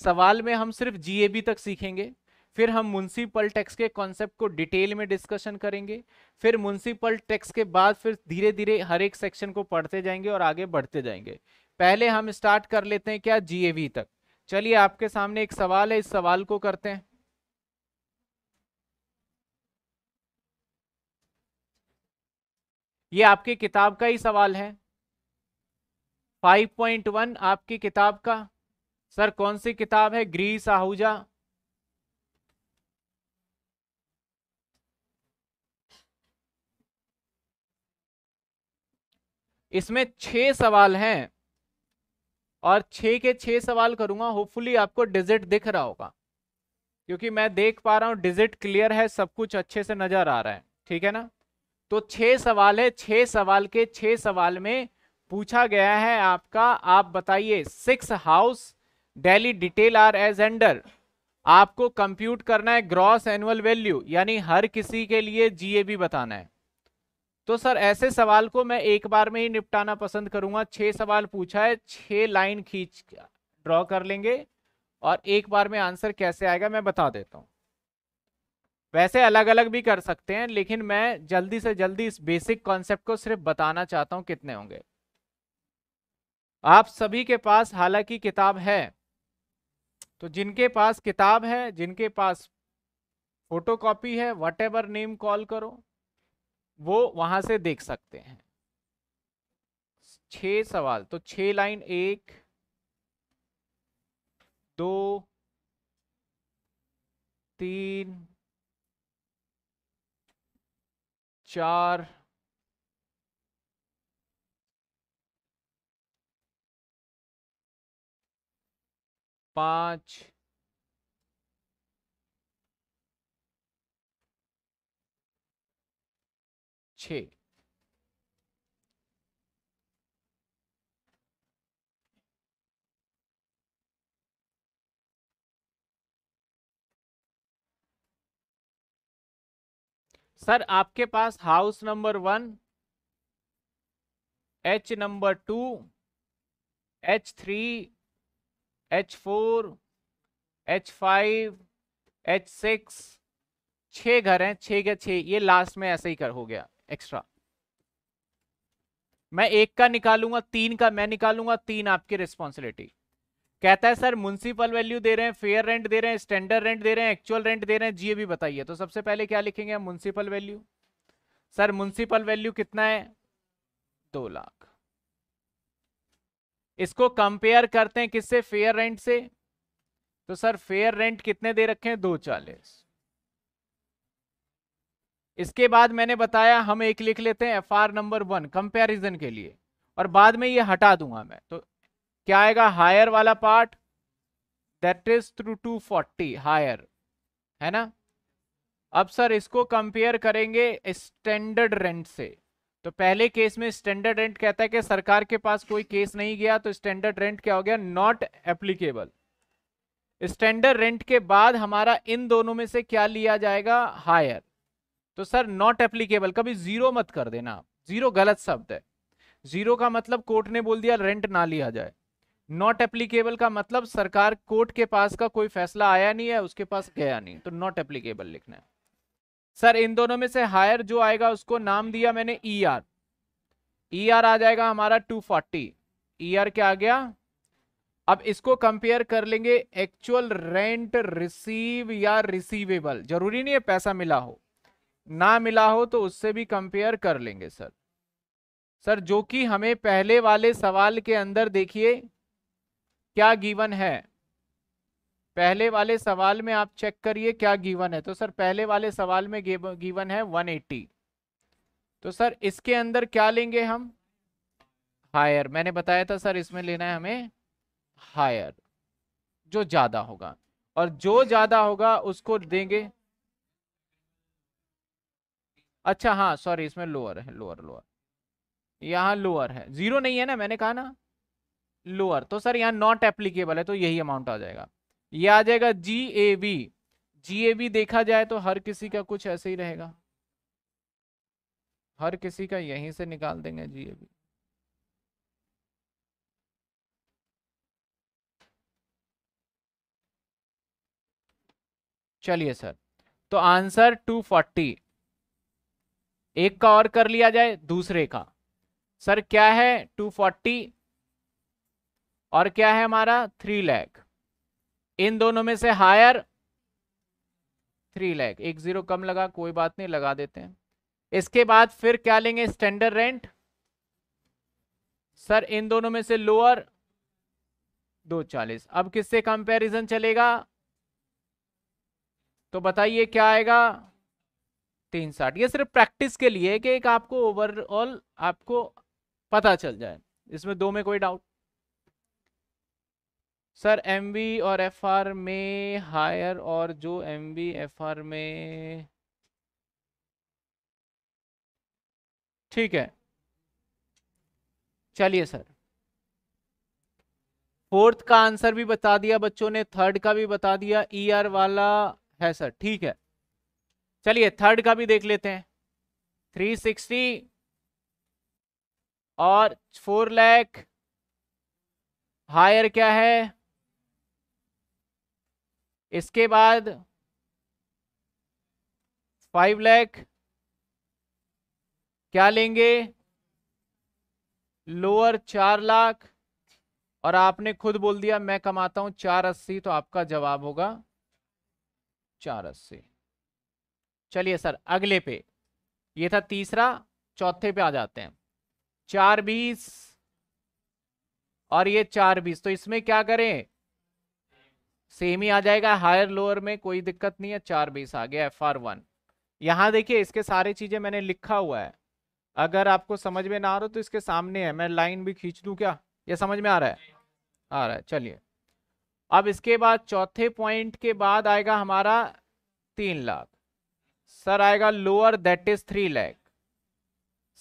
सवाल में हम सिर्फ जीएबी तक सीखेंगे फिर हम म्यूनसिपल टैक्स के कॉन्सेप्ट को डिटेल में डिस्कशन करेंगे फिर म्यूनसिपल टैक्स के बाद फिर धीरे धीरे हर एक सेक्शन को पढ़ते जाएंगे और आगे बढ़ते जाएंगे पहले हम स्टार्ट कर लेते हैं क्या जीएवी तक चलिए आपके सामने एक सवाल है इस सवाल को करते हैं ये आपकी किताब का ही सवाल है 5.1 आपकी किताब का सर कौन सी किताब है ग्रीस आहूजा इसमें छह सवाल हैं और छ के छ सवाल करूंगा होपफुली आपको डिजिट दिख रहा होगा क्योंकि मैं देख पा रहा हूं डिजिट क्लियर है सब कुछ अच्छे से नज़र आ रहा है ठीक है ना तो छः सवाल है छे सवाल के छः सवाल में पूछा गया है आपका आप बताइए six house daily detail are as under आपको कंप्यूट करना है ग्रॉस एनुअल वैल्यू यानी हर किसी के लिए जीएबी बताना है तो सर ऐसे सवाल को मैं एक बार में ही निपटाना पसंद करूंगा छह सवाल पूछा है छह लाइन खींच ड्रॉ कर लेंगे और एक बार में आंसर कैसे आएगा मैं बता देता हूँ वैसे अलग अलग भी कर सकते हैं लेकिन मैं जल्दी से जल्दी इस बेसिक कॉन्सेप्ट को सिर्फ बताना चाहता हूँ कितने होंगे आप सभी के पास हालांकि किताब है तो जिनके पास किताब है जिनके पास फोटोकॉपी है वट नेम कॉल करो वो वहां से देख सकते हैं छ सवाल तो छ लाइन एक दो तीन चार
पांच छः
सर आपके पास house number one H number two H three H four H five H six छः घर हैं छः के छः ये लास्ट में ऐसे ही कर हो गया एक्स्ट्रा मैं एक का निकालूंगा तीन का मैं निकालूंगा तीन आपकी रिस्पॉन्सिबिलिटी कहता है सर म्यूनसिपल वैल्यू दे रहे हैं फेयर रेंट दे रहे हैं स्टैंडर्ड रेंट दे रहे हैं एक्चुअल रेंट दे रहे हैं जी भी बताइए तो सबसे पहले क्या लिखेंगे municipal value sir municipal value कितना है दो लाख इसको कंपेयर करते हैं किससे फेयर रेंट से तो सर फेयर रेंट कितने दे रखे हैं दो चालीस इसके बाद मैंने बताया हम एक लिख लेते हैं F R number one comparison के लिए और बाद में ये हटा दूंगा मैं तो क्या आएगा हायर वाला part that is through two forty higher है ना अब सर इसको कंपेयर करेंगे स्टैंडर्ड रेंट से तो पहले केस में स्टैंडर्ड रेंट कहता है कि सरकार के पास कोई केस नहीं गया तो स्टैंडर्ड रेंट क्या हो गया नॉट एप्लीकेबल स्टैंडर्ड रेंट के बाद हमारा इन दोनों में से क्या लिया जाएगा हायर तो सर नॉट एप्लीकेबल कभी जीरो मत कर देना आप जीरो गलत शब्द है जीरो का मतलब कोर्ट ने बोल दिया रेंट ना लिया जाए नॉट एप्लीकेबल का मतलब सरकार कोर्ट के पास का कोई फैसला आया नहीं है उसके पास गया नहीं तो नॉट एप्लीकेबल लिखना है सर इन दोनों में से हायर जो आएगा उसको नाम दिया मैंने ई आर ई आर आ जाएगा हमारा टू फोर्टी ई आर क्या आ गया अब इसको कंपेयर कर लेंगे एक्चुअल रेंट रिसीव या रिसीवेबल जरूरी नहीं है पैसा मिला हो ना मिला हो तो उससे भी कंपेयर कर लेंगे सर सर जो कि हमें पहले वाले सवाल के अंदर देखिए क्या गिवन है पहले वाले सवाल में आप चेक करिए क्या गिवन है तो सर पहले वाले सवाल में गिवन है 180 तो सर इसके अंदर क्या लेंगे हम हायर मैंने बताया था सर इसमें लेना है हमें हायर जो ज़्यादा होगा और जो ज़्यादा होगा उसको देंगे अच्छा हाँ सॉरी इसमें लोअर है लोअर लोअर यहाँ लोअर है जीरो नहीं है ना मैंने कहा ना लोअर तो सर यहाँ नॉट एप्लीकेबल है तो यही अमाउंट आ जाएगा ये आ जाएगा G A B ji A B देखा जाए तो हर किसी का कुछ ऐसे ही रहेगा हर किसी का यहीं से निकाल देंगे जी ए बी चलिए सर तो आंसर 240 एक का और कर लिया जाए दूसरे का सर क्या है 240 और क्या है हमारा थ्री लैख इन दोनों में से हायर थ्री लैख एक जीरो कम लगा कोई बात नहीं लगा देते हैं इसके बाद फिर क्या लेंगे स्टैंडर्ड रेंट सर इन दोनों में से लोअर दो चालीस अब किससे कंपैरिजन चलेगा तो बताइए क्या आएगा तीन साठ ये सिर्फ प्रैक्टिस के लिए कि एक आपको ओवरऑल आपको पता चल जाए इसमें दो में कोई डाउट सर एम और एफ में हायर और जो एम बी एफ में ठीक है चलिए सर फोर्थ का आंसर भी बता दिया बच्चों ने थर्ड का भी बता दिया ई e ER वाला है सर ठीक है चलिए थर्ड का भी देख लेते हैं थ्री सिक्सटी और फोर लैख हायर क्या है इसके बाद फाइव लैख क्या लेंगे लोअर चार लाख और आपने खुद बोल दिया मैं कमाता हूं चार अस्सी तो आपका जवाब होगा चार अस्सी चलिए सर अगले पे ये था तीसरा चौथे पे आ जाते हैं चार बीस और ये चार बीस तो इसमें क्या करें सेम ही आ जाएगा हायर लोअर में कोई दिक्कत नहीं है चार बीस आ गया एफ आर वन यहां देखिए इसके सारे चीज़ें मैंने लिखा हुआ है अगर आपको समझ में ना आ रहा तो इसके सामने है मैं लाइन भी खींच दू क्या ये समझ में आ रहा है आ रहा है चलिए अब इसके बाद चौथे पॉइंट के बाद आएगा हमारा तीन लाख सर आएगा lower that is three lakh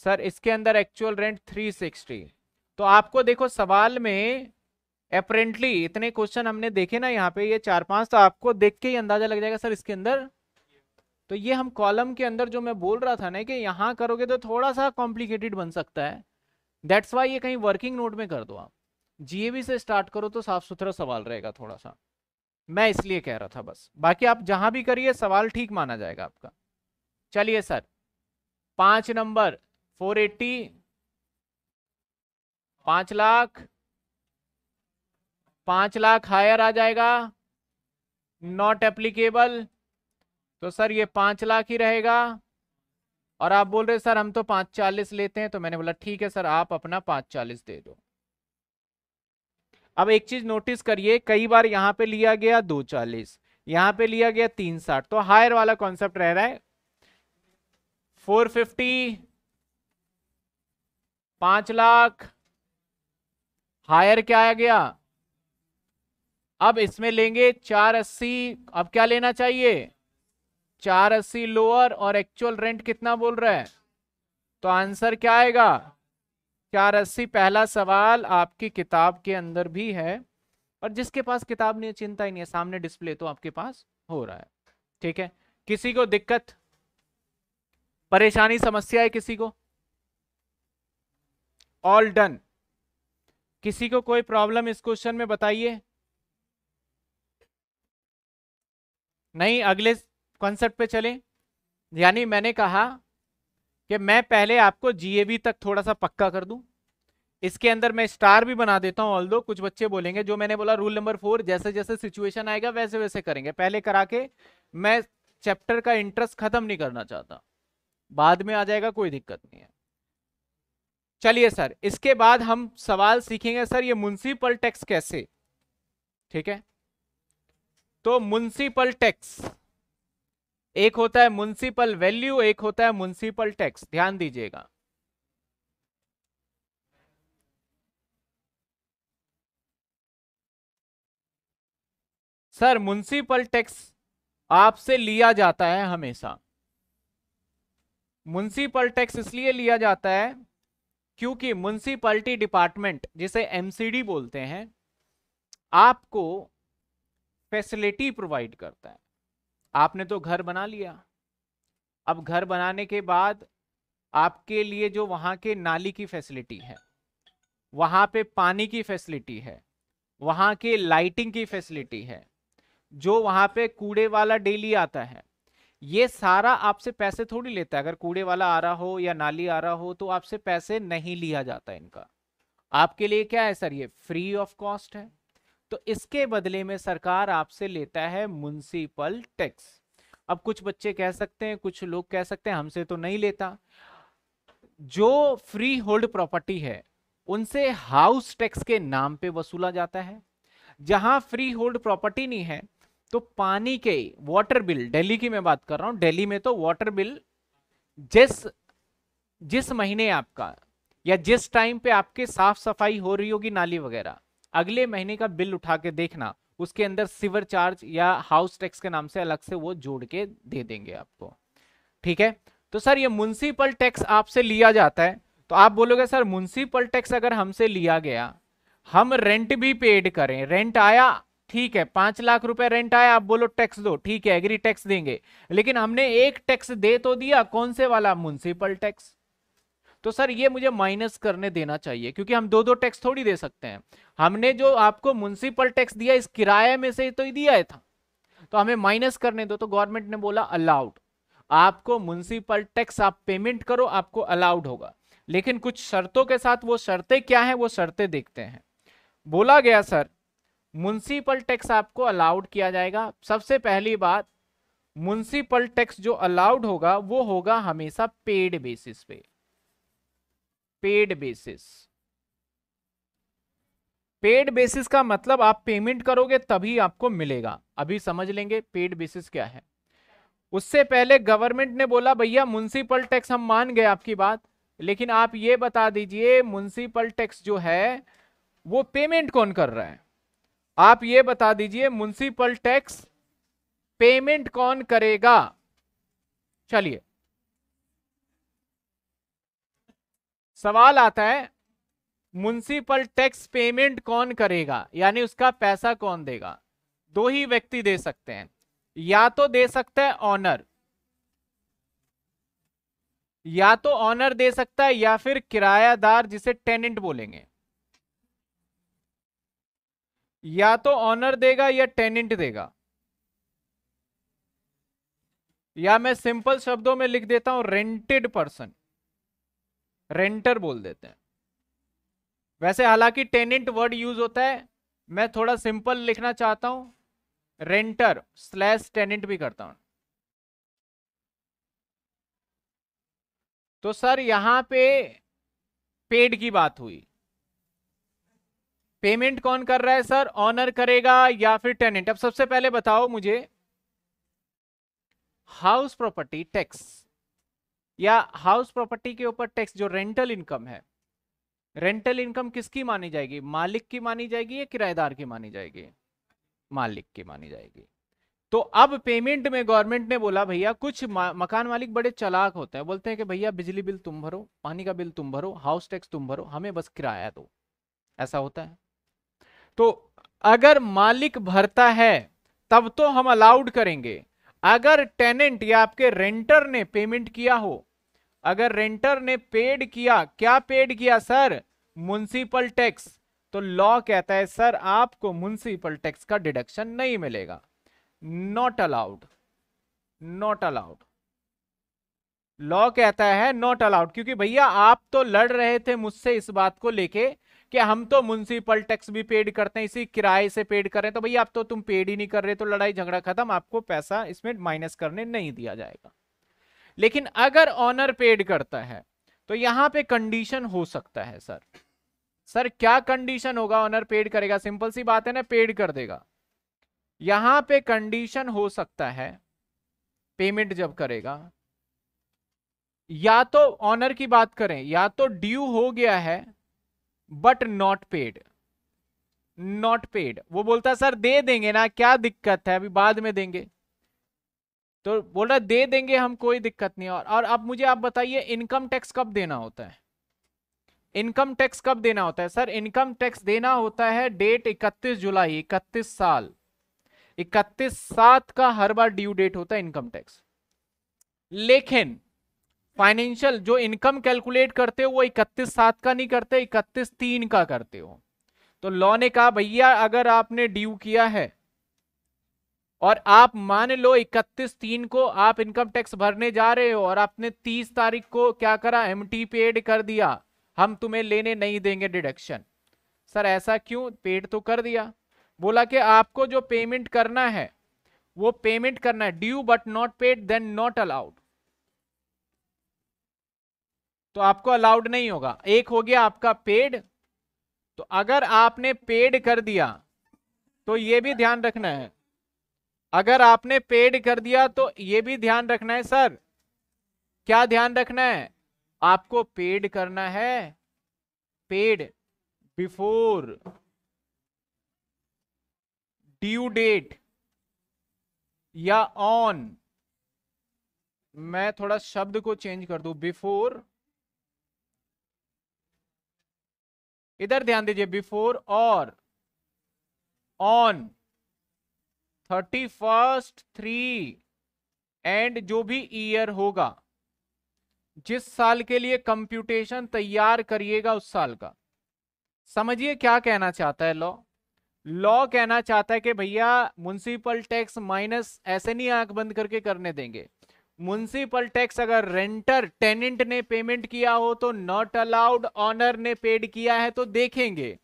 sir इसके अंदर एक्चुअल रेंट थ्री सिक्सटी तो आपको देखो सवाल में अप्रेंटली इतने क्वेश्चन हमने देखे ना यहाँ पे ये चार पांच तो आपको देख के ही अंदाजा लग जाएगा सर इसके अंदर तो ये हम कॉलम के अंदर जो मैं बोल रहा था ना कि यहाँ करोगे तो थोड़ा सा कॉम्प्लिकेटेड बन सकता है दैट्स वाई ये कहीं वर्किंग नोट में कर दो आप जीएबी से स्टार्ट करो तो साफ सुथरा सवाल रहेगा थोड़ा सा मैं इसलिए कह रहा था बस बाकी आप जहां भी करिए सवाल ठीक माना जाएगा आपका चलिए सर पांच नंबर फोर एट्टी पांच लाख पांच लाख हायर आ जाएगा नॉट एप्लीकेबल तो सर ये पांच लाख ही रहेगा और आप बोल रहे सर हम तो पांच चालीस लेते हैं तो मैंने बोला ठीक है सर आप अपना पाँच चालीस दे दो अब एक चीज नोटिस करिए कई बार यहां पे लिया गया दो चालीस यहां पे लिया गया तीन साठ तो हायर वाला कॉन्सेप्ट रह रहा है फोर फिफ्टी पांच लाख हायर क्या आ गया अब इसमें लेंगे चार अस्सी अब क्या लेना चाहिए चार अस्सी लोअर और एक्चुअल रेंट कितना बोल रहा है तो आंसर क्या आएगा चार अस्सी पहला सवाल आपकी किताब के अंदर भी है और जिसके पास किताब नहीं है चिंता ही नहीं है सामने डिस्प्ले तो आपके पास हो रहा है ठीक है किसी को दिक्कत परेशानी समस्या है किसी को ऑल डन किसी को कोई प्रॉब्लम इस क्वेश्चन में बताइए नहीं अगले कॉन्सेप्ट पे चले यानी मैंने कहा कि मैं पहले आपको जी तक थोड़ा सा पक्का कर दूं इसके अंदर मैं स्टार भी बना देता हूं ऑल कुछ बच्चे बोलेंगे जो मैंने बोला रूल नंबर फोर जैसे जैसे सिचुएशन आएगा वैसे वैसे करेंगे पहले करा के मैं चैप्टर का इंटरेस्ट खत्म नहीं करना चाहता बाद में आ जाएगा कोई दिक्कत नहीं है चलिए सर इसके बाद हम सवाल सीखेंगे सर ये म्यूनसिपल टैक्स कैसे ठीक है तो म्यूनसिपल टैक्स एक होता है म्यूनिसिपल वैल्यू एक होता है म्युनिसिपल टैक्स ध्यान दीजिएगा सर म्यूनसिपल टैक्स आपसे लिया जाता है हमेशा म्यूनसिपल टैक्स इसलिए लिया जाता है क्योंकि म्यूनसिपलिटी डिपार्टमेंट जिसे एमसीडी बोलते हैं आपको फैसिलिटी प्रोवाइड करता है आपने तो घर बना लिया अब घर बनाने के बाद आपके लिए जो वहाँ के नाली की फैसिलिटी है वहाँ पे पानी की फैसिलिटी है वहाँ के लाइटिंग की फैसिलिटी है जो वहाँ पे कूड़े वाला डेली आता है ये सारा आपसे पैसे थोड़ी लेता है अगर कूड़े वाला आ रहा हो या नाली आ रहा हो तो आपसे पैसे नहीं लिया जाता इनका आपके लिए क्या है सर ये फ्री ऑफ कॉस्ट है तो इसके बदले में सरकार आपसे लेता है म्यूनसिपल टैक्स अब कुछ बच्चे कह सकते हैं कुछ लोग कह सकते हैं हमसे तो नहीं लेता जो फ्री होल्ड प्रॉपर्टी है उनसे हाउस टैक्स के नाम पे वसूला जाता है जहां फ्री होल्ड प्रॉपर्टी नहीं है तो पानी के वाटर बिल दिल्ली की मैं बात कर रहा हूं दिल्ली में तो वाटर बिल जिस जिस महीने आपका या जिस टाइम पे आपके साफ सफाई हो रही होगी नाली वगैरह अगले महीने का बिल उठा के देखना उसके अंदर सिवर चार्ज या हाउस टैक्स के नाम से अलग से वो जोड़ के दे देंगे आपको ठीक है तो सर ये म्यूनसिपल टैक्स आपसे लिया जाता है तो आप बोलोगे सर म्यूनसिपल टैक्स अगर हमसे लिया गया हम रेंट भी पेड करें रेंट आया ठीक है पांच लाख रुपए रेंट आया आप बोलो टैक्स दो ठीक है एग्री टैक्स देंगे लेकिन हमने एक टैक्स दे तो दिया कौन से वाला म्यूनसिपल टैक्स तो सर ये मुझे माइनस करने देना चाहिए क्योंकि हम दो दो टैक्स थोड़ी दे सकते हैं हमने जो आपको म्यूनसिपल टैक्स दिया इस किराए में से तो ही दिया है था तो हमें माइनस करने दो तो गवर्नमेंट ने बोला अलाउड आपको म्यूनसिपल टैक्स आप पेमेंट करो आपको अलाउड होगा लेकिन कुछ शर्तों के साथ वो शर्तें क्या हैं वो शर्तें देखते हैं बोला गया सर म्यूनसिपल टैक्स आपको अलाउड किया जाएगा सबसे पहली बात म्यूनसिपल टैक्स जो अलाउड होगा वो होगा हमेशा पेड बेसिस पे पेड बेसिस पेड बेसिस का मतलब आप पेमेंट करोगे तभी आपको मिलेगा अभी समझ लेंगे पेड बेसिस क्या है उससे पहले गवर्नमेंट ने बोला भैया म्यूनसिपल टैक्स हम मान गए आपकी बात लेकिन आप ये बता दीजिए म्यूनसिपल टैक्स जो है वो पेमेंट कौन कर रहा है आप ये बता दीजिए म्यूनसिपल टैक्स पेमेंट कौन करेगा चलिए सवाल आता है म्यूनसिपल टैक्स पेमेंट कौन करेगा यानी उसका पैसा कौन देगा दो ही व्यक्ति दे सकते हैं या तो दे सकता है ऑनर या तो ऑनर दे सकता है या फिर किरायादार जिसे टेनेंट बोलेंगे या तो ऑनर देगा या टेनेंट देगा या मैं सिंपल शब्दों में लिख देता हूं रेंटेड पर्सन रेंटर बोल देते हैं वैसे हालांकि टेनेंट वर्ड यूज होता है मैं थोड़ा सिंपल लिखना चाहता हूं रेंटर स्लैश टेनेंट भी करता हूं तो सर यहां पे पेड की बात हुई पेमेंट कौन कर रहा है सर ऑनर करेगा या फिर टेनेंट अब सबसे पहले बताओ मुझे हाउस प्रॉपर्टी टैक्स या हाउस प्रॉपर्टी के ऊपर टैक्स जो रेंटल इनकम है रेंटल इनकम किसकी मानी जाएगी मालिक की मानी जाएगी या किराएदार की मानी जाएगी मालिक की मानी जाएगी तो अब पेमेंट में गवर्नमेंट ने बोला भैया कुछ मकान मालिक बड़े चलाक होते हैं बोलते हैं कि भैया बिजली बिल तुम भरो पानी का बिल तुम भरो हाउस टैक्स तुम भरो हमें बस किराया दो ऐसा होता है तो अगर मालिक भरता है तब तो हम अलाउड करेंगे अगर टेनेंट या आपके रेंटर ने पेमेंट किया हो अगर रेंटर ने पेड किया क्या पेड किया सर म्यूनसिपल टैक्स तो लॉ कहता है सर आपको म्यूनसिपल टैक्स का डिडक्शन नहीं मिलेगा not allowed not allowed law कहता है नॉट अलाउड क्योंकि भैया आप तो लड़ रहे थे मुझसे इस बात को लेके कि हम तो म्यूनसिपल टैक्स भी पेड करते हैं इसी किराए से पेड कर रहे हैं तो भैया आप तो तुम पेड ही नहीं कर रहे तो लड़ाई झगड़ा खत्म आपको पैसा इसमें माइनस करने नहीं दिया जाएगा लेकिन अगर ऑनर पेड करता है तो यहां पे कंडीशन हो सकता है सर सर क्या कंडीशन होगा ऑनर पेड करेगा सिंपल सी बात है ना पेड कर देगा यहां पे कंडीशन हो सकता है पेमेंट जब करेगा या तो ऑनर की बात करें या तो ड्यू हो गया है but not paid not paid वो बोलता सर दे देंगे ना क्या दिक्कत है अभी बाद में देंगे तो बोल रहा दे देंगे हम कोई दिक्कत नहीं और और अब मुझे आप बताइए इनकम टैक्स कब देना होता है इनकम टैक्स कब देना होता है सर इनकम टैक्स देना होता है डेट 31 जुलाई 31 साल 31 सात का हर बार ड्यू डेट होता है इनकम टैक्स लेकिन फाइनेंशियल जो इनकम कैलकुलेट करते हो वो इकतीस सात का नहीं करते इकतीस तीन का करते हो तो लॉ ने कहा भैया अगर आपने ड्यू किया है और आप मान लो इकतीस तीन को आप इनकम टैक्स भरने जा रहे हो और आपने तीस तारीख को क्या करा एम पेड कर दिया हम तुम्हें लेने नहीं देंगे डिडक्शन सर ऐसा क्यों पेड तो कर दिया बोला कि आपको जो पेमेंट करना है वो पेमेंट करना है due but not paid then not allowed तो आपको अलाउड नहीं होगा एक हो गया आपका पेड तो अगर आपने पेड कर दिया तो ये भी ध्यान रखना है अगर आपने पेड कर दिया तो ये भी ध्यान रखना है सर क्या ध्यान रखना है आपको पेड करना है पेड बिफोर ड्यू डेट या ऑन मैं थोड़ा शब्द को चेंज कर दू बिफोर इधर ध्यान दीजिए बिफोर और on thirty first three and जो भी ईयर होगा जिस साल के लिए कंप्यूटेशन तैयार करिएगा उस साल का समझिए क्या कहना चाहता है लॉ लॉ कहना चाहता है कि भैया म्यूनसिपल टैक्स माइनस ऐसे नहीं आंख बंद करके करने देंगे म्यूनसिपल टैक्स अगर रेंटर टेनेंट ने पेमेंट किया हो तो नॉट अलाउड ऑनर ने पेड किया है तो देखेंगे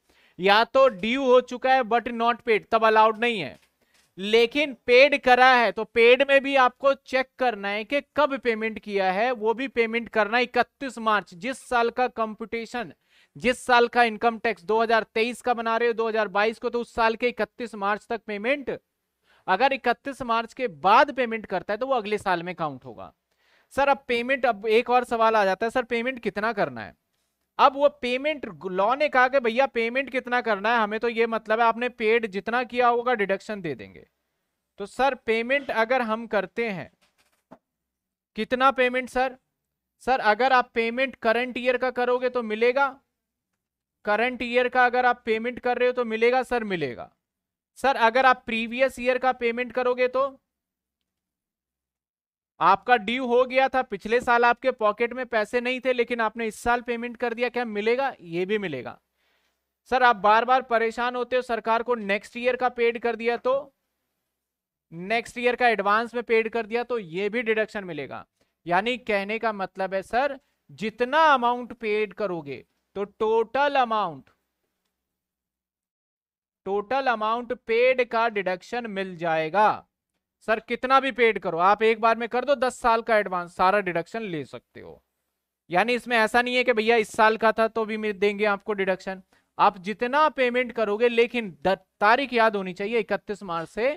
या तो ड्यू हो चुका है बट नॉट पेड तब अलाउड नहीं है लेकिन पेड करा है तो पेड में भी आपको चेक करना है कि कब पेमेंट किया है वो भी पेमेंट करना इकतीस मार्च जिस साल का कंपटीशन जिस साल का इनकम टैक्स 2023 का बना रहे हो 2022 को तो उस साल के 31 मार्च तक पेमेंट अगर 31 मार्च के बाद पेमेंट करता है तो वो अगले साल में काउंट होगा सर अब पेमेंट अब एक और सवाल आ जाता है सर पेमेंट कितना करना है अब वो पेमेंट लॉ ने कहा कि भैया पेमेंट कितना करना है हमें तो ये मतलब है आपने पेड जितना किया होगा डिडक्शन दे देंगे तो सर पेमेंट अगर हम करते हैं कितना पेमेंट सर सर अगर आप पेमेंट करंट ईयर का करोगे तो मिलेगा करंट ईयर का अगर आप पेमेंट कर रहे हो तो मिलेगा सर मिलेगा सर अगर आप प्रीवियस ईयर का पेमेंट करोगे तो आपका ड्यू हो गया था पिछले साल आपके पॉकेट में पैसे नहीं थे लेकिन आपने इस साल पेमेंट कर दिया क्या मिलेगा ये भी मिलेगा सर आप बार बार परेशान होते हो सरकार को नेक्स्ट ईयर का पेड कर दिया तो नेक्स्ट ईयर का एडवांस में पेड कर दिया तो ये भी डिडक्शन मिलेगा यानी कहने का मतलब है सर जितना अमाउंट पेड करोगे तो total amount total amount paid का डिडक्शन मिल जाएगा सर कितना भी पेड करो आप एक बार में कर दो दस साल का एडवांस सारा डिडक्शन ले सकते हो यानी इसमें ऐसा नहीं है कि भैया इस साल का था तो भी देंगे आपको डिडक्शन आप जितना पेमेंट करोगे लेकिन तारीख याद होनी चाहिए इकतीस मार्च से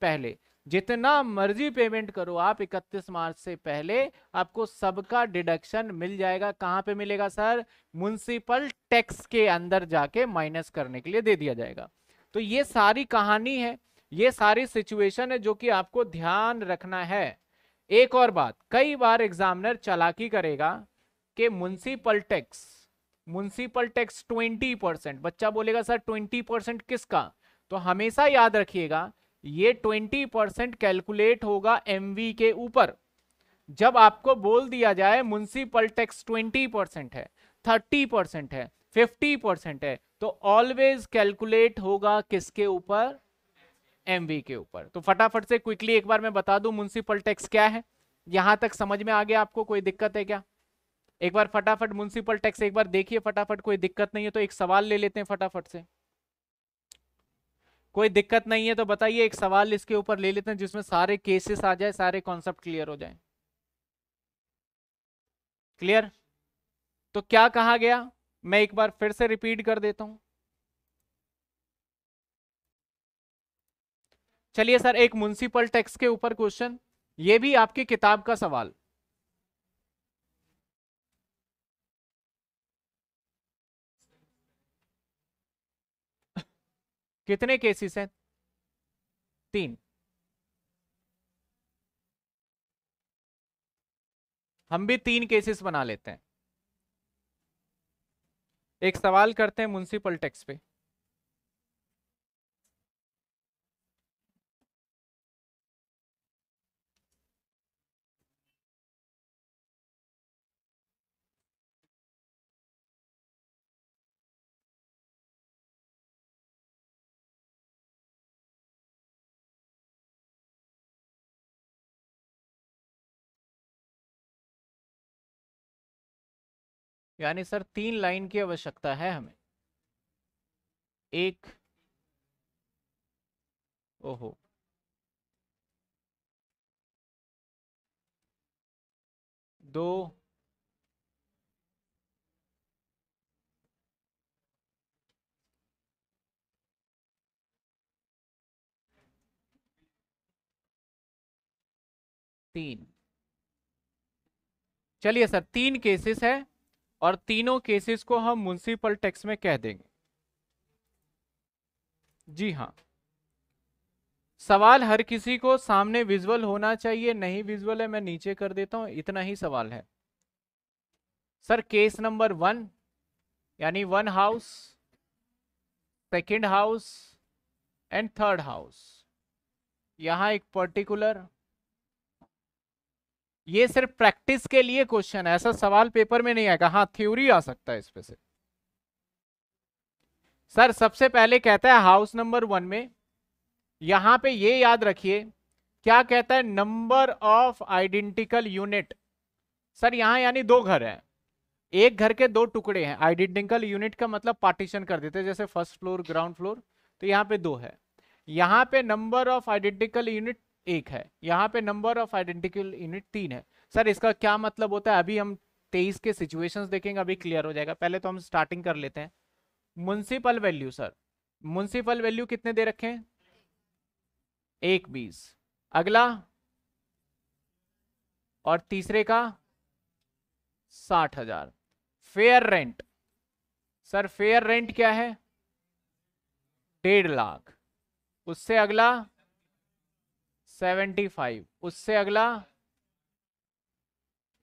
पहले जितना मर्जी पेमेंट करो आप 31 मार्च से पहले आपको सबका डिडक्शन मिल जाएगा कहाँ पे मिलेगा सर म्यूनसिपल टैक्स के अंदर जाके माइनस करने के लिए दे दिया जाएगा तो ये सारी कहानी है ये सारी सिचुएशन है जो कि आपको ध्यान रखना है एक और बात कई बार एग्जामिनर चालाकी करेगा कि municipal tax municipal tax 20 percent बच्चा बोलेगा सर 20 परसेंट किसका तो हमेशा याद रखिएगा ये 20 परसेंट कैलकुलेट होगा एम के ऊपर जब आपको बोल दिया जाए म्यूनसिपल टैक्स 20 परसेंट है 30 परसेंट है 50 परसेंट है तो ऑलवेज कैलकुलेट होगा किसके ऊपर एमवी के ऊपर तो फटाफट से क्विकली एक बार मैं बता दू म्यूनसिपल टैक्स क्या है यहां तक समझ में आ गया आपको कोई दिक्कत है क्या एक बार फटाफट म्यूनसिपल टैक्स एक बार देखिए फटाफट कोई दिक्कत नहीं है तो एक सवाल ले लेते हैं फटाफट से कोई दिक्कत नहीं है तो बताइए एक सवाल इसके ऊपर ले लेते हैं जिसमें सारे केसेस आ जाए सारे कॉन्सेप्ट क्लियर हो जाए क्लियर तो क्या कहा गया मैं एक बार फिर से रिपीट कर देता हूं चलिए सर एक म्यूनसिपल टैक्स के ऊपर क्वेश्चन ये भी आपकी किताब का सवाल कितने केसेस हैं तीन हम भी तीन केसेस बना लेते हैं एक सवाल करते हैं म्यूनसिपल टैक्स पे यानी सर तीन लाइन की आवश्यकता है हमें एक ओहो दो तीन चलिए सर तीन केसेस है और तीनों केसेस को हम म्यूनसिपल टैक्स में कह देंगे जी हाँ सवाल हर किसी को सामने विजुअल होना चाहिए नहीं विजुअल है मैं नीचे कर देता हूं इतना ही सवाल है सर केस नंबर वन यानी one house second house and third house यहां एक पर्टिकुलर ये सिर्फ प्रैक्टिस के लिए क्वेश्चन है ऐसा सवाल पेपर में नहीं आएगा हाँ थ्योरी आ सकता है इसमें से सर सबसे पहले कहता है हाउस नंबर वन में यहां पे ये याद रखिए क्या कहता है number of identical unit sir यहां यानी दो घर हैं एक घर के दो टुकड़े हैं आइडेंटिकल यूनिट का मतलब पार्टीशन कर देते हैं जैसे फर्स्ट फ्लोर ग्राउंड फ्लोर तो यहाँ पे दो है यहाँ पे नंबर ऑफ आइडेंटिकल यूनिट एक है यहाँ पे नंबर ऑफ आइडेंटिकल यूनिट तीन है सर इसका क्या मतलब होता है अभी हम तेईस के सिचुएशंस देखेंगे अभी क्लियर हो जाएगा पहले तो हम स्टार्टिंग कर लेते हैं municipal value sir municipal value कितने दे रखे हैं एक बीस अगला और तीसरे का साठ हजार fair rent sir fair rent क्या है डेढ़ लाख उससे अगला सेवेंटी फाइव उससे अगला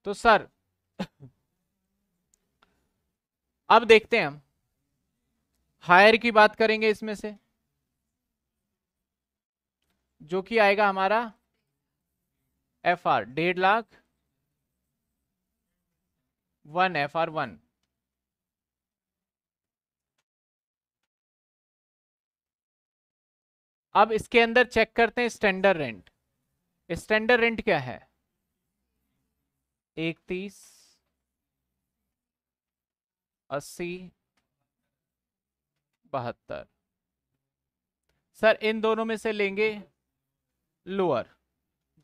तो सर अब देखते हैं हम हायर की बात करेंगे इसमें से जो कि आएगा हमारा एफ आर डेढ़ lakh one F R one अब इसके अंदर चेक करते हैं स्टैंडर्ड रेंट स्टैंडर्ड रेंट क्या है एक तीस अस्सी बहत्तर सर इन दोनों में से लेंगे लोअर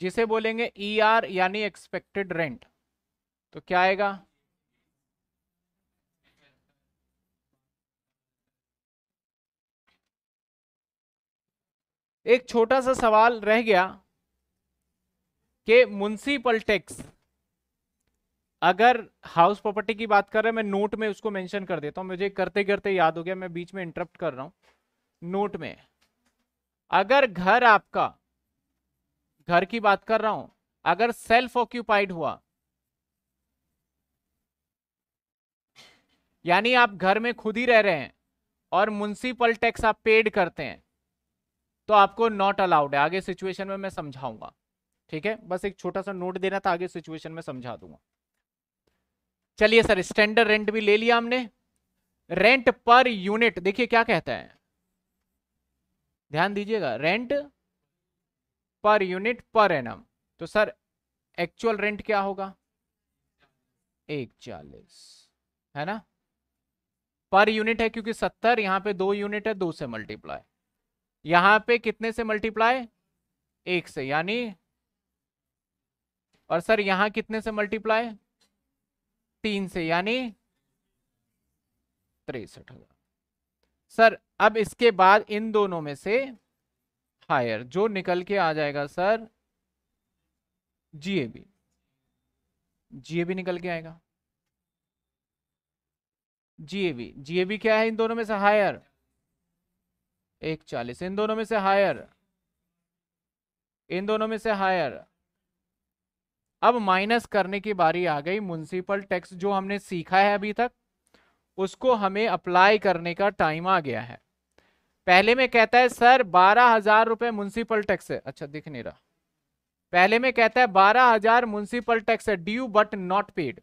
जिसे बोलेंगे ई e यानी एक्सपेक्टेड रेंट तो क्या आएगा एक छोटा सा सवाल रह गया कि म्यूनसिपल टैक्स अगर हाउस प्रॉपर्टी की बात कर रहे हैं मैं नोट में उसको मेंशन कर देता हूं मुझे करते करते याद हो गया मैं बीच में इंटरप्ट कर रहा हूं नोट में अगर घर आपका घर की बात कर रहा हूं अगर सेल्फ ऑक्यूपाइड हुआ यानी आप घर में खुद ही रह रहे हैं और म्यूनसिपल टैक्स आप पेड करते हैं तो आपको नॉट अलाउड है आगे सिचुएशन में मैं समझाऊंगा ठीक है बस एक छोटा सा नोट देना था आगे सिचुएशन में समझा दूंगा चलिए सर स्टैंडर्ड रेंट भी ले लिया हमने रेंट पर यूनिट देखिए क्या कहता है ध्यान दीजिएगा rent per unit per annum तो सर एक्चुअल रेंट क्या होगा एक चालीस है ना पर यूनिट है क्योंकि सत्तर यहां पे दो यूनिट है दो से मल्टीप्लाई यहां पे कितने से मल्टीप्लाई एक से यानी और सर यहां कितने से मल्टीप्लाई तीन से यानी तिरसठ हजार सर अब इसके बाद इन दोनों में से हायर जो निकल के आ जाएगा सर जीएबी जीएबी निकल के आएगा जीएबी जीएबी क्या है इन दोनों में से हायर एक चालीस इन दोनों में से हायर इन दोनों में से हायर अब माइनस करने की बारी आ गई म्यूनसिपल टैक्स जो हमने सीखा है अभी तक उसको हमें अप्लाई करने का टाइम आ गया है पहले में कहता है सर बारह हजार रुपये म्यूनसिपल टैक्स है अच्छा दिख नहीं रहा पहले में कहता है बारह हजार म्यूनसिपल टैक्स है due but not paid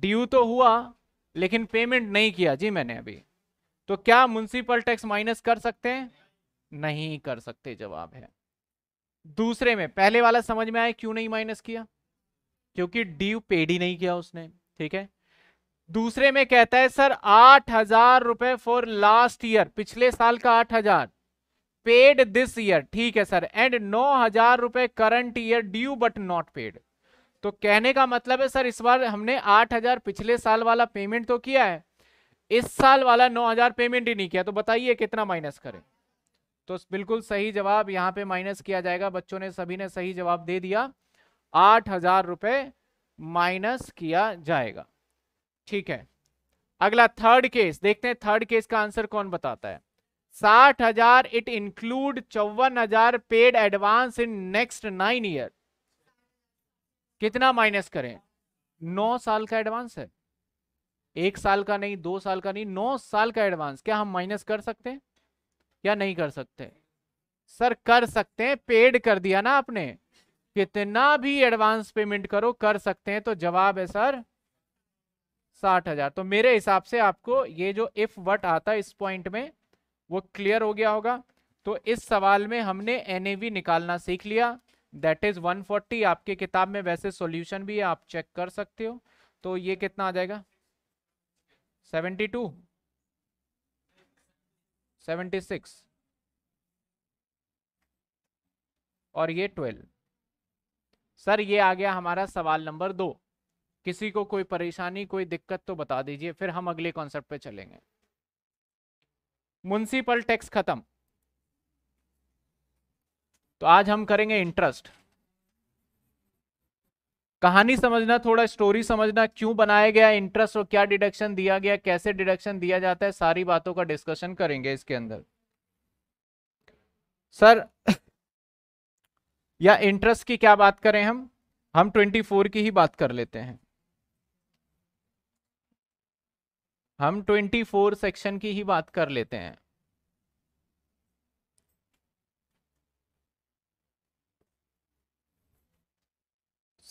due तो हुआ लेकिन पेमेंट नहीं किया जी मैंने अभी तो क्या म्यूनसिपल टैक्स माइनस कर सकते हैं नहीं कर सकते जवाब है दूसरे में पहले वाला समझ में आया क्यों नहीं माइनस किया क्योंकि ड्यू पेड ही नहीं किया उसने ठीक है दूसरे में कहता है सर आठ हजार रुपए फॉर लास्ट ईयर पिछले साल का आठ हजार पेड दिस ईयर ठीक है सर एंड नौ हजार रुपए current year due but not paid तो कहने का मतलब है सर इस बार हमने आठ हजार पिछले साल वाला पेमेंट तो किया है इस साल वाला 9000 पेमेंट ही नहीं किया तो बताइए कितना माइनस करें तो बिल्कुल सही जवाब यहाँ पे माइनस किया जाएगा बच्चों ने सभी ने सही जवाब दे दिया आठ हजार रुपए माइनस किया जाएगा ठीक है अगला थर्ड केस देखते हैं थर्ड केस का आंसर कौन बताता है साठ हजार इट इंक्लूड चौवन हजार paid advance in next nine year कितना माइनस करें नौ साल का एडवांस है एक साल का नहीं दो साल का नहीं नौ साल का एडवांस क्या हम माइनस कर सकते हैं या नहीं कर सकते सर कर सकते हैं पेड कर दिया ना आपने कितना भी एडवांस पेमेंट करो कर सकते हैं तो जवाब है सर साठ हजार तो मेरे हिसाब से आपको ये जो इफ वट आता है इस पॉइंट में वो क्लियर हो गया होगा तो इस सवाल में हमने एन निकालना सीख लिया दैट इज 140 आपके किताब में वैसे सॉल्यूशन भी है आप चेक कर सकते हो तो ये कितना आ जाएगा सेवेंटी टू सेवेंटी सिक्स और ये ट्वेल्व सर ये आ गया हमारा सवाल नंबर दो किसी को कोई परेशानी कोई दिक्कत तो बता दीजिए फिर हम अगले कॉन्सेप्ट पे चलेंगे म्यूनसिपल टैक्स खत्म तो आज हम करेंगे इंटरेस्ट कहानी समझना थोड़ा स्टोरी समझना क्यों बनाया गया इंटरेस्ट और क्या डिडक्शन दिया गया कैसे डिडक्शन दिया जाता है सारी बातों का डिस्कशन करेंगे इसके अंदर सर या इंटरेस्ट की क्या बात करें हम हम 24 की ही बात कर लेते हैं हम 24 सेक्शन की ही बात कर लेते हैं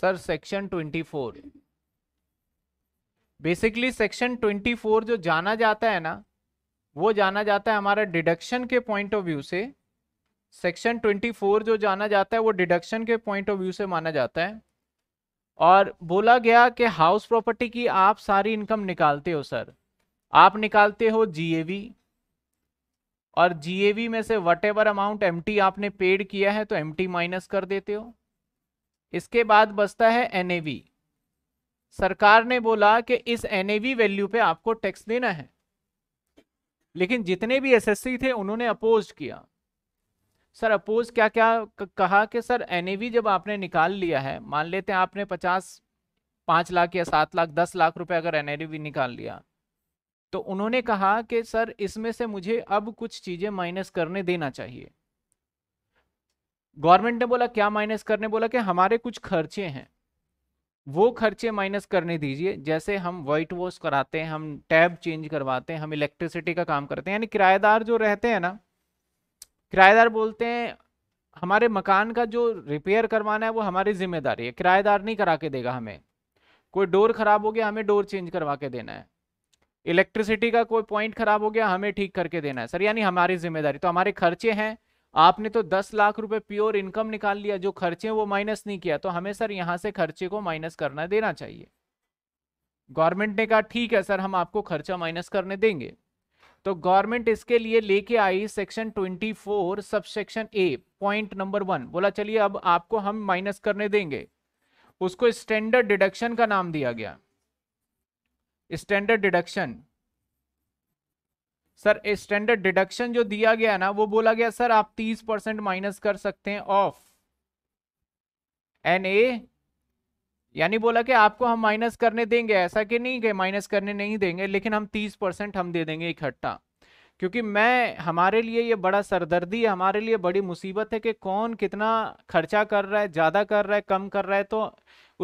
sir section twenty four basically section twenty four जो जाना जाता है ना वो जाना जाता है हमारा डिडक्शन के पॉइंट ऑफ व्यू से सेक्शन फोर जो जाना जाता है वो डिडक्शन के पॉइंट ऑफ व्यू से माना जाता है और बोला गया कि हाउस प्रॉपर्टी की आप सारी इनकम निकालते हो सर आप निकालते हो जीएवी और जीएवी में से वट एवर अमाउंट एम आपने पेड किया है तो एम माइनस कर देते हो इसके बाद बचता है एन सरकार ने बोला कि इस एन वैल्यू पे आपको टैक्स देना है लेकिन जितने भी एसएससी थे उन्होंने अपोज किया सर अपोज क्या क्या कहा कि सर एन जब आपने निकाल लिया है मान लेते हैं आपने पचास पांच लाख या सात लाख दस लाख रुपए अगर एन निकाल लिया तो उन्होंने कहा कि सर इसमें से मुझे अब कुछ चीज़ें माइनस करने देना चाहिए गवर्नमेंट ने बोला क्या माइनस करने बोला कि हमारे कुछ खर्चे हैं वो खर्चे माइनस करने दीजिए जैसे हम वाइट वॉश कराते हैं हम टैब चेंज करवाते हैं हम इलेक्ट्रिसिटी का काम करते हैं यानी किराएदार जो रहते हैं ना किराएदार बोलते हैं हमारे मकान का जो रिपेयर करवाना है वो हमारी जिम्मेदारी है किराएदार नहीं करा के देगा हमें कोई डोर ख़राब हो गया हमें डोर चेंज करवा के देना है इलेक्ट्रिसिटी का कोई पॉइंट ख़राब हो गया हमें ठीक करके देना है सर यानी हमारी जिम्मेदारी तो हमारे खर्चे हैं आपने तो दस लाख रुपए प्योर इनकम निकाल लिया जो खर्चे वो माइनस नहीं किया तो हमें सर यहां से खर्चे को माइनस करना देना चाहिए गवर्नमेंट ने कहा ठीक है सर हम आपको खर्चा माइनस करने देंगे तो गवर्नमेंट इसके लिए लेके आई section 24 sub section A point number one बोला चलिए अब आपको हम माइनस करने देंगे उसको स्टैंडर्ड डिडक्शन का नाम दिया गया standard deduction sir standard deduction जो दिया गया ना वो बोला गया सर आप तीस परसेंट माइनस कर सकते हैं ऑफ एन ए यानी बोला कि आपको हम माइनस करने देंगे ऐसा कि नहीं कि माइनस करने नहीं देंगे लेकिन हम तीस परसेंट हम दे देंगे इकट्ठा क्योंकि मैं हमारे लिए ये बड़ा सरदर्दी है हमारे लिए बड़ी मुसीबत है कि कौन कितना खर्चा कर रहा है ज़्यादा कर रहा है कम कर रहा है तो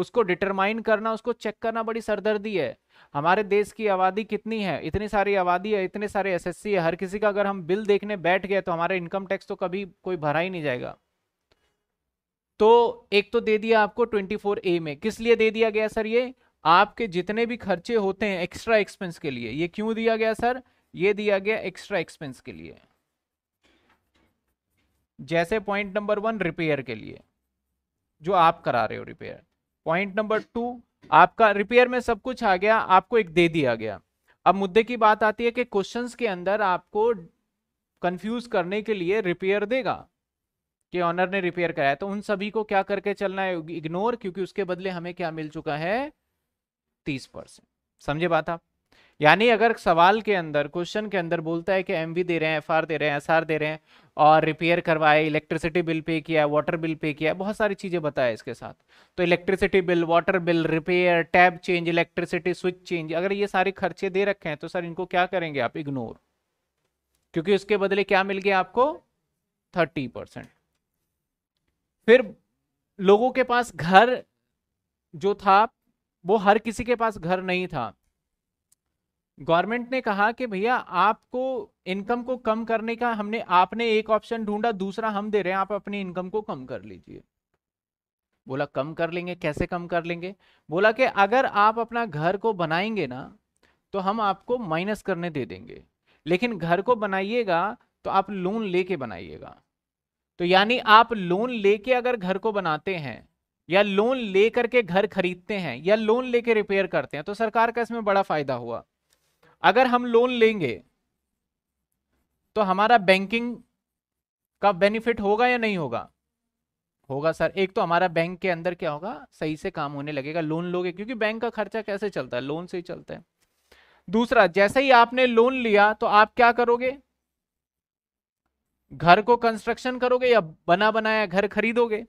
उसको डिटरमाइन करना उसको चेक करना बड़ी सरदर्दी है हमारे देश की आबादी कितनी है इतनी सारी आबादी है इतने सारे एसएससी है हर किसी का अगर हम बिल देखने बैठ गए तो हमारा इनकम टैक्स तो कभी कोई भरा ही नहीं जाएगा तो एक तो दे दिया आपको 24 ए में किस लिए दे दिया गया सर ये आपके जितने भी खर्चे होते हैं एक्स्ट्रा एक्सपेंस के लिए ये क्यों दिया गया सर ये दिया गया एक्स्ट्रा एक्सपेंस के लिए जैसे पॉइंट नंबर वन रिपेयर के लिए जो आप करा रहे हो रिपेयर पॉइंट नंबर टू आपका रिपेयर में सब कुछ आ गया आपको एक दे दिया गया अब मुद्दे की बात आती है कि क्वेश्चंस के अंदर आपको कंफ्यूज करने के लिए रिपेयर देगा कि ऑनर ने रिपेयर कराया तो उन सभी को क्या करके चलना है इग्नोर क्योंकि उसके बदले हमें क्या मिल चुका है तीस परसेंट समझे बात आप यानी अगर सवाल के अंदर क्वेश्चन के अंदर बोलता है कि एम दे रहे हैं एफ दे रहे हैं एस दे रहे हैं और रिपेयर करवाए इलेक्ट्रिसिटी बिल पे किया वाटर बिल पे किया बहुत सारी चीज़ें बताया इसके साथ तो electricity bill water bill repair tab change electricity switch change अगर ये सारे खर्चे दे रखे हैं तो सर इनको क्या करेंगे आप इग्नोर क्योंकि उसके बदले क्या मिल गया आपको थर्टी परसेंट फिर लोगों के पास घर जो था वो हर किसी के पास घर नहीं था गवर्नमेंट ने कहा कि भैया आपको इनकम को कम करने का हमने आपने एक ऑप्शन ढूंढा दूसरा हम दे रहे हैं आप अपनी इनकम को कम कर लीजिए बोला कम कर लेंगे कैसे कम कर लेंगे बोला कि अगर आप अपना घर को बनाएंगे ना तो हम आपको माइनस करने दे देंगे लेकिन घर को बनाइएगा तो आप लोन लेके बनाइएगा तो यानी आप लोन लेके अगर घर को बनाते हैं या लोन लेकर के घर खरीदते हैं या लोन लेके रिपेयर करते हैं तो सरकार का इसमें बड़ा फायदा हुआ अगर हम लोन लेंगे तो हमारा बैंकिंग का बेनिफिट होगा या नहीं होगा होगा सर एक तो हमारा बैंक के अंदर क्या होगा सही से काम होने लगेगा लोन लोगे क्योंकि बैंक का खर्चा कैसे चलता है लोन से ही चलता है दूसरा जैसे ही आपने लोन लिया तो आप क्या करोगे घर को कंस्ट्रक्शन करोगे या बना बनाया घर खरीदोगे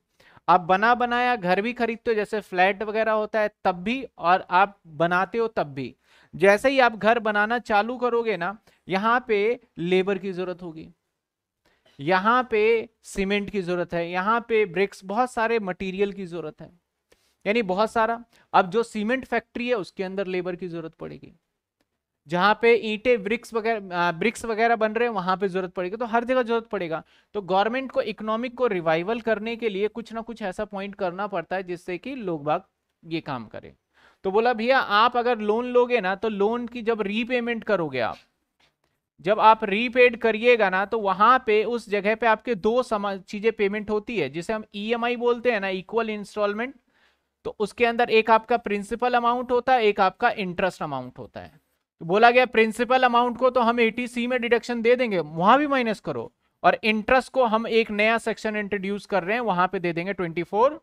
आप बना बनाया घर भी खरीदते हो जैसे फ्लैट वगैरह होता है तब भी और आप बनाते हो तब भी जैसे ही आप घर बनाना चालू करोगे ना यहाँ पे लेबर की जरूरत होगी यहाँ पे सीमेंट की जरूरत है यहाँ पे ब्रिक्स बहुत सारे मटेरियल की जरूरत है यानी बहुत सारा अब जो सीमेंट फैक्ट्री है उसके अंदर लेबर की जरूरत पड़ेगी जहाँ पे ईंटे ब्रिक्स वगैरह ब्रिक्स वगैरह बन रहे हैं वहाँ पे जरूरत पड़ेगी तो हर जगह जरूरत पड़ेगा तो गवर्नमेंट को इकोनॉमिक को रिवाइवल करने के लिए कुछ ना कुछ ऐसा पॉइंट करना पड़ता है जिससे कि लोग बाग ये काम करें तो बोला भैया आप अगर लोन लोगे ना तो लोन की जब रीपेमेंट करोगे आप जब आप रीपेड करिएगा ना तो वहां पे उस जगह पे आपके दो चीजें पेमेंट होती है जिसे हम ईएमआई e बोलते हैं ना इक्वल इंस्टॉलमेंट तो उसके अंदर एक आपका प्रिंसिपल अमाउंट होता है एक आपका इंटरेस्ट अमाउंट होता है तो बोला गया प्रिंसिपल अमाउंट को तो हम एटीसी में डिडक्शन दे देंगे वहां भी माइनस करो और इंटरेस्ट को हम एक नया सेक्शन इंट्रोड्यूस कर रहे हैं वहां पे दे देंगे ट्वेंटी फोर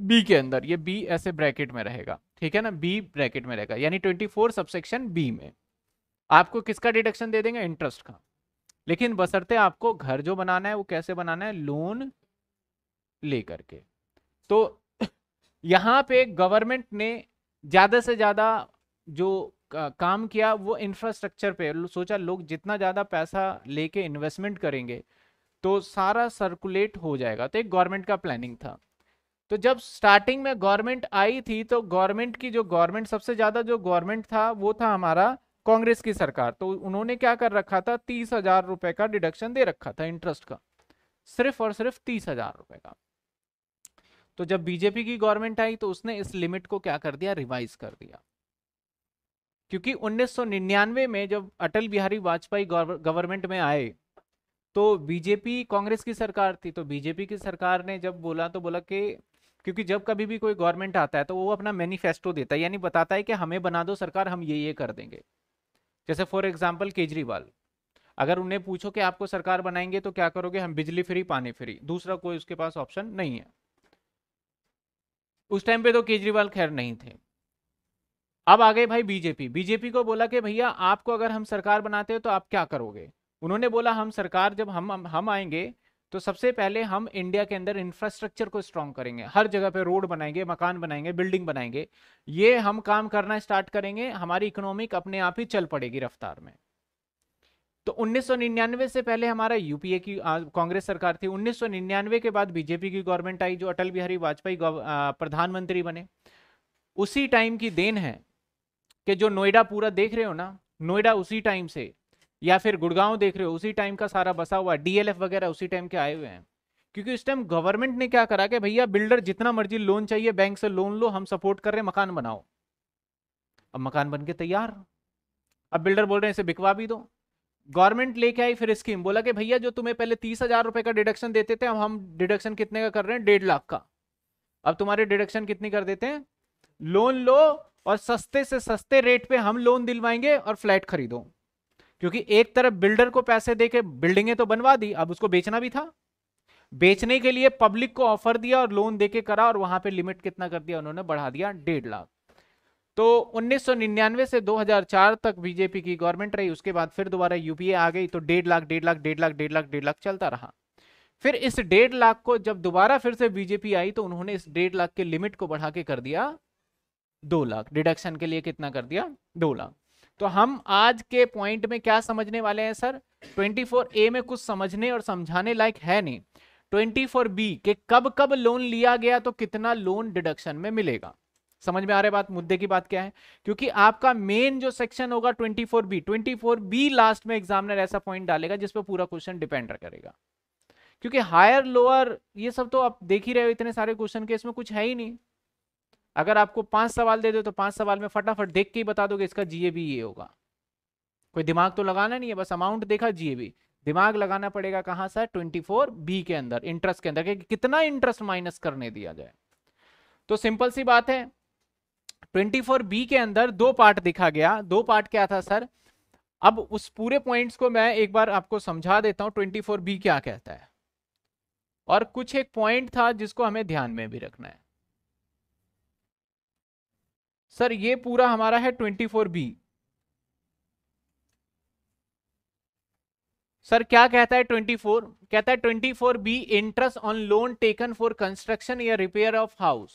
बी के अंदर ये बी ऐसे ब्रैकेट में रहेगा ठीक है ना बी ब्रैकेट में रहेगा यानी ट्वेंटी फोर सबसेक्शन बी में आपको किसका डिडक्शन दे देंगे इंटरेस्ट का लेकिन बसरते आपको घर जो बनाना है वो कैसे बनाना है लोन ले करके तो यहाँ पे गवर्नमेंट ने ज़्यादा से ज़्यादा जो काम किया वो इंफ्रास्ट्रक्चर पे सोचा लोग जितना ज़्यादा पैसा लेके इन्वेस्टमेंट करेंगे तो सारा सर्कुलेट हो जाएगा तो एक गवर्नमेंट का प्लानिंग था तो जब स्टार्टिंग में गवर्नमेंट आई थी तो गवर्नमेंट की जो गवर्नमेंट सबसे ज़्यादा जो गवर्नमेंट था वो था हमारा कांग्रेस की सरकार तो उन्होंने क्या कर रखा था तीस हजार रुपए का डिडक्शन दे रखा था इंटरेस्ट का सिर्फ और सिर्फ तीस हजार रुपए का तो जब बीजेपी की गवर्नमेंट आई तो उसने इस लिमिट को क्या कर दिया रिवाइज कर दिया क्योंकि 1999 में जब अटल बिहारी वाजपेयी गवर्नमेंट में आए तो बीजेपी कांग्रेस की सरकार थी तो बीजेपी की सरकार ने जब बोला तो बोला कि क्योंकि जब कभी भी कोई गवर्नमेंट आता है तो वो अपना मैनिफेस्टो देता है यानी बताता है कि हमें बना दो सरकार हम ये ये कर देंगे जैसे फॉर एग्जाम्पल केजरीवाल अगर उन्हें पूछो कि आपको सरकार बनाएंगे तो क्या करोगे हम बिजली फ्री पानी फ्री दूसरा कोई उसके पास ऑप्शन नहीं है उस टाइम पे तो केजरीवाल खैर नहीं थे अब आ गए भाई बीजेपी बीजेपी को बोला कि भैया आपको अगर हम सरकार बनाते हो तो आप क्या करोगे उन्होंने बोला हम सरकार जब हम हम आएंगे तो सबसे पहले हम इंडिया के अंदर इंफ्रास्ट्रक्चर को स्ट्रॉन्ग करेंगे हर जगह पे रोड बनाएंगे मकान बनाएंगे बिल्डिंग बनाएंगे ये हम काम करना स्टार्ट करेंगे हमारी इकोनॉमिक अपने आप ही चल पड़ेगी रफ्तार में तो 1999 से पहले हमारा यूपीए की कांग्रेस सरकार थी 1999 के बाद बीजेपी की गवर्नमेंट आई जो अटल बिहारी वाजपेयी प्रधानमंत्री बने उसी टाइम की देन है कि जो नोएडा पूरा देख रहे हो ना नोएडा उसी टाइम से या फिर गुड़गांव देख रहे हो उसी टाइम का सारा बसा हुआ डीएलएफ वगैरह उसी टाइम के आए हुए हैं क्योंकि इस टाइम गवर्नमेंट ने क्या करा कि भैया बिल्डर जितना मर्जी लोन चाहिए बैंक से लोन लो हम सपोर्ट कर रहे हैं मकान बनाओ अब मकान बन के तैयार अब बिल्डर बोल रहे हैं इसे बिकवा भी दो गवर्नमेंट लेके आई फिर स्कीम बोला कि भैया जो तुम्हें पहले तीस हजार रुपए का डिडक्शन देते थे अब हम डिडक्शन कितने का कर रहे हैं डेढ़ लाख का अब तुम्हारे डिडक्शन कितनी कर देते हैं लोन लो और सस्ते से सस्ते रेट पे हम लोन दिलवाएंगे और फ्लैट खरीदो क्योंकि एक तरफ बिल्डर को पैसे देके बिल्डिंगें तो बनवा दी अब उसको बेचना भी था बेचने के लिए पब्लिक को ऑफर दिया और लोन देके करा और वहां पे लिमिट कितना कर दिया उन्होंने बढ़ा दिया डेढ़ लाख तो 1999 से 2004 तक बीजेपी की गवर्नमेंट रही उसके बाद फिर दोबारा यूपीए आ गई तो डेढ़ लाख डेढ़ लाख डेढ़ लाख डेढ़ लाख डेढ़ लाख चलता रहा फिर इस डेढ़ लाख को जब दोबारा फिर से बीजेपी आई तो उन्होंने इस डेढ़ लाख के लिमिट को बढ़ा के कर दिया दो लाख डिडक्शन के लिए कितना कर दिया दो लाख तो हम आज के पॉइंट में क्या समझने वाले हैं सर 24 ए में कुछ समझने और समझाने लायक है नहीं 24 बी के कब कब लोन लिया गया तो कितना लोन डिडक्शन में मिलेगा समझ में आ रहे बात मुद्दे की बात क्या है क्योंकि आपका मेन जो सेक्शन होगा 24 बी 24 बी लास्ट में एग्जामिनर ऐसा पॉइंट डालेगा जिस पर पूरा क्वेश्चन डिपेंड करेगा क्योंकि हायर लोअर ये सब तो आप देख ही रहे हो इतने सारे क्वेश्चन के इसमें कुछ है ही नहीं अगर आपको पांच सवाल दे दो तो पांच सवाल में फटाफट देख के ही बता दोगे इसका जीए भी ये होगा कोई दिमाग तो लगाना नहीं है बस अमाउंट देखा जीए भी दिमाग लगाना पड़ेगा कहाँ सा ट्वेंटी फोर बी के अंदर इंटरेस्ट के अंदर कि कितना इंटरेस्ट माइनस करने दिया जाए तो सिंपल सी बात है ट्वेंटी फोर बी के अंदर दो पार्ट दिखा गया दो पार्ट क्या था सर अब उस पूरे पॉइंट्स को मैं एक बार आपको समझा देता हूँ ट्वेंटी फोर बी क्या कहता है और कुछ एक पॉइंट था जिसको हमें ध्यान में भी रखना है सर ये पूरा हमारा है ट्वेंटी फोर बी सर क्या कहता है ट्वेंटी फोर कहता है twenty four B interest on loan taken for construction या repair of house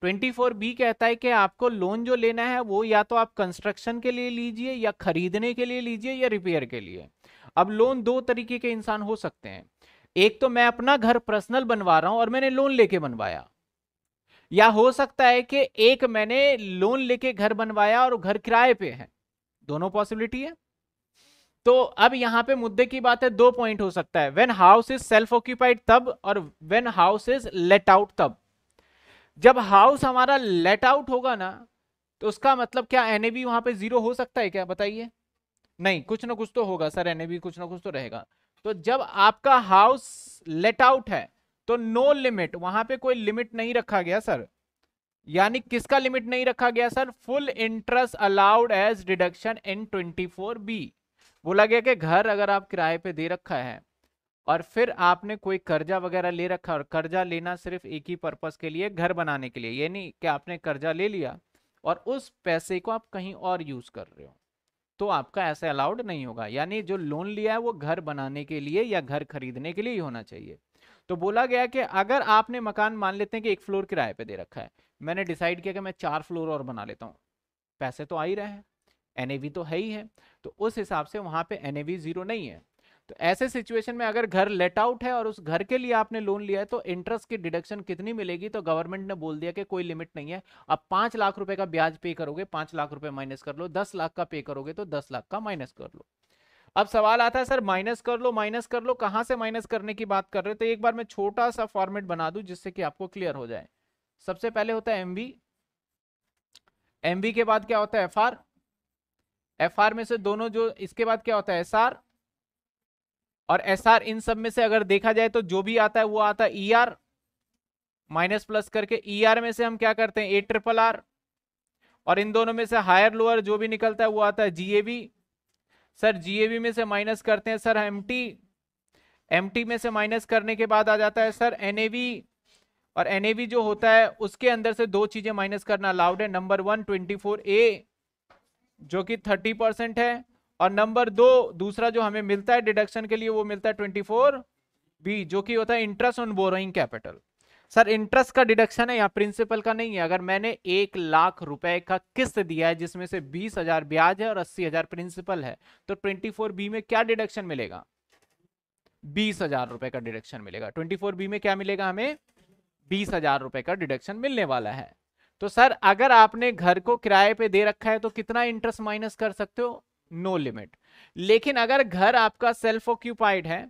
twenty four B कहता है कि आपको लोन जो लेना है वो या तो आप कंस्ट्रक्शन के लिए लीजिए या खरीदने के लिए लीजिए या रिपेयर के लिए अब लोन दो तरीके के इंसान हो सकते हैं एक तो मैं अपना घर पर्सनल बनवा रहा हूं और मैंने लोन लेके बनवाया या हो सकता है कि एक मैंने लोन लेके घर बनवाया और घर किराए पे है दोनों पॉसिबिलिटी है तो अब यहां पे मुद्दे की बात है दो पॉइंट हो सकता है when house is self occupied तब और when house is let out तब जब हाउस हमारा लेट आउट होगा ना तो उसका मतलब क्या एन बी वहां पे जीरो हो सकता है क्या बताइए नहीं कुछ ना कुछ तो होगा सर बी कुछ ना कुछ तो रहेगा तो जब आपका हाउस लेट आउट है तो नो लिमिट वहां पे कोई लिमिट नहीं रखा गया सर यानी किसका लिमिट नहीं रखा गया sir full interest allowed as deduction in twenty four B बोला गया कि घर अगर आप किराए पे दे रखा है और फिर आपने कोई कर्जा वगैरह ले रखा और कर्जा लेना सिर्फ एक ही पर्पस के लिए घर बनाने के लिए ये नहीं कि आपने कर्जा ले लिया और उस पैसे को आप कहीं और यूज कर रहे हो तो आपका ऐसा अलाउड नहीं होगा यानी जो लोन लिया है वो घर बनाने के लिए या घर खरीदने के लिए ही होना चाहिए तो बोला गया कि अगर आपने मकान मान लेते हैं कि एक फ्लोर किराए पे दे रखा है मैंने डिसाइड किया कि मैं चार फ्लोर और बना लेता हूँ पैसे तो आ ही रहे हैं एन तो है ही है तो उस हिसाब से वहाँ पे एन जीरो नहीं है तो ऐसे सिचुएशन में अगर घर लेट आउट है और उस घर के लिए आपने लोन लिया है तो इंटरेस्ट की डिडक्शन कितनी मिलेगी तो गवर्नमेंट ने बोल दिया कि कोई लिमिट नहीं है अब पांच लाख रुपए का ब्याज पे करोगे पांच लाख रुपए माइनस कर लो दस लाख का पे करोगे तो दस लाख का माइनस कर लो अब सवाल आता है सर माइनस कर लो माइनस कर लो कहां से माइनस करने की बात कर रहे हो तो एक बार मैं छोटा सा फॉर्मेट बना दूं जिससे कि आपको क्लियर हो जाए सबसे पहले होता है एमवी एमवी के बाद क्या होता है एफआर एफआर में से दोनों जो इसके बाद क्या होता है एसआर और एसआर इन सब में से अगर देखा जाए तो जो भी आता है वो आता है ईआर e माइनस प्लस करके ईआर e में से हम क्या करते हैं ए ट्रिपल आर और इन दोनों में से हायर लोअर जो भी निकलता है वो आता है जीएबी सर जीएबी में से माइनस करते हैं सर एम टी में से माइनस करने के बाद आ जाता है सर एनएवी और एनएवी जो होता है उसके अंदर से दो चीजें माइनस करना अलाउड है number one twenty four A जो कि थर्टी परसेंट है और नंबर दो दूसरा जो हमें मिलता है डिडक्शन के लिए वो मिलता है ट्वेंटी फोर बी जो कि होता है interest on borrowing capital sir interest का डिडक्शन है या प्रिंसिपल का नहीं है अगर मैंने एक लाख रुपए का किस्त दिया है जिसमें से बीस हजार ब्याज है और अस्सी हजार प्रिंसिपल है तो ट्वेंटी फोर बी में क्या डिडक्शन मिलेगा बीस हजार रुपए का डिडक्शन मिलेगा ट्वेंटी फोर बी में क्या मिलेगा हमें बीस हजार रुपए का डिडक्शन मिलने वाला है तो सर अगर आपने घर को किराए पे दे रखा है तो कितना इंटरेस्ट माइनस कर सकते हो नो no लिमिट लेकिन अगर घर आपका सेल्फ ऑक्यूपाइड है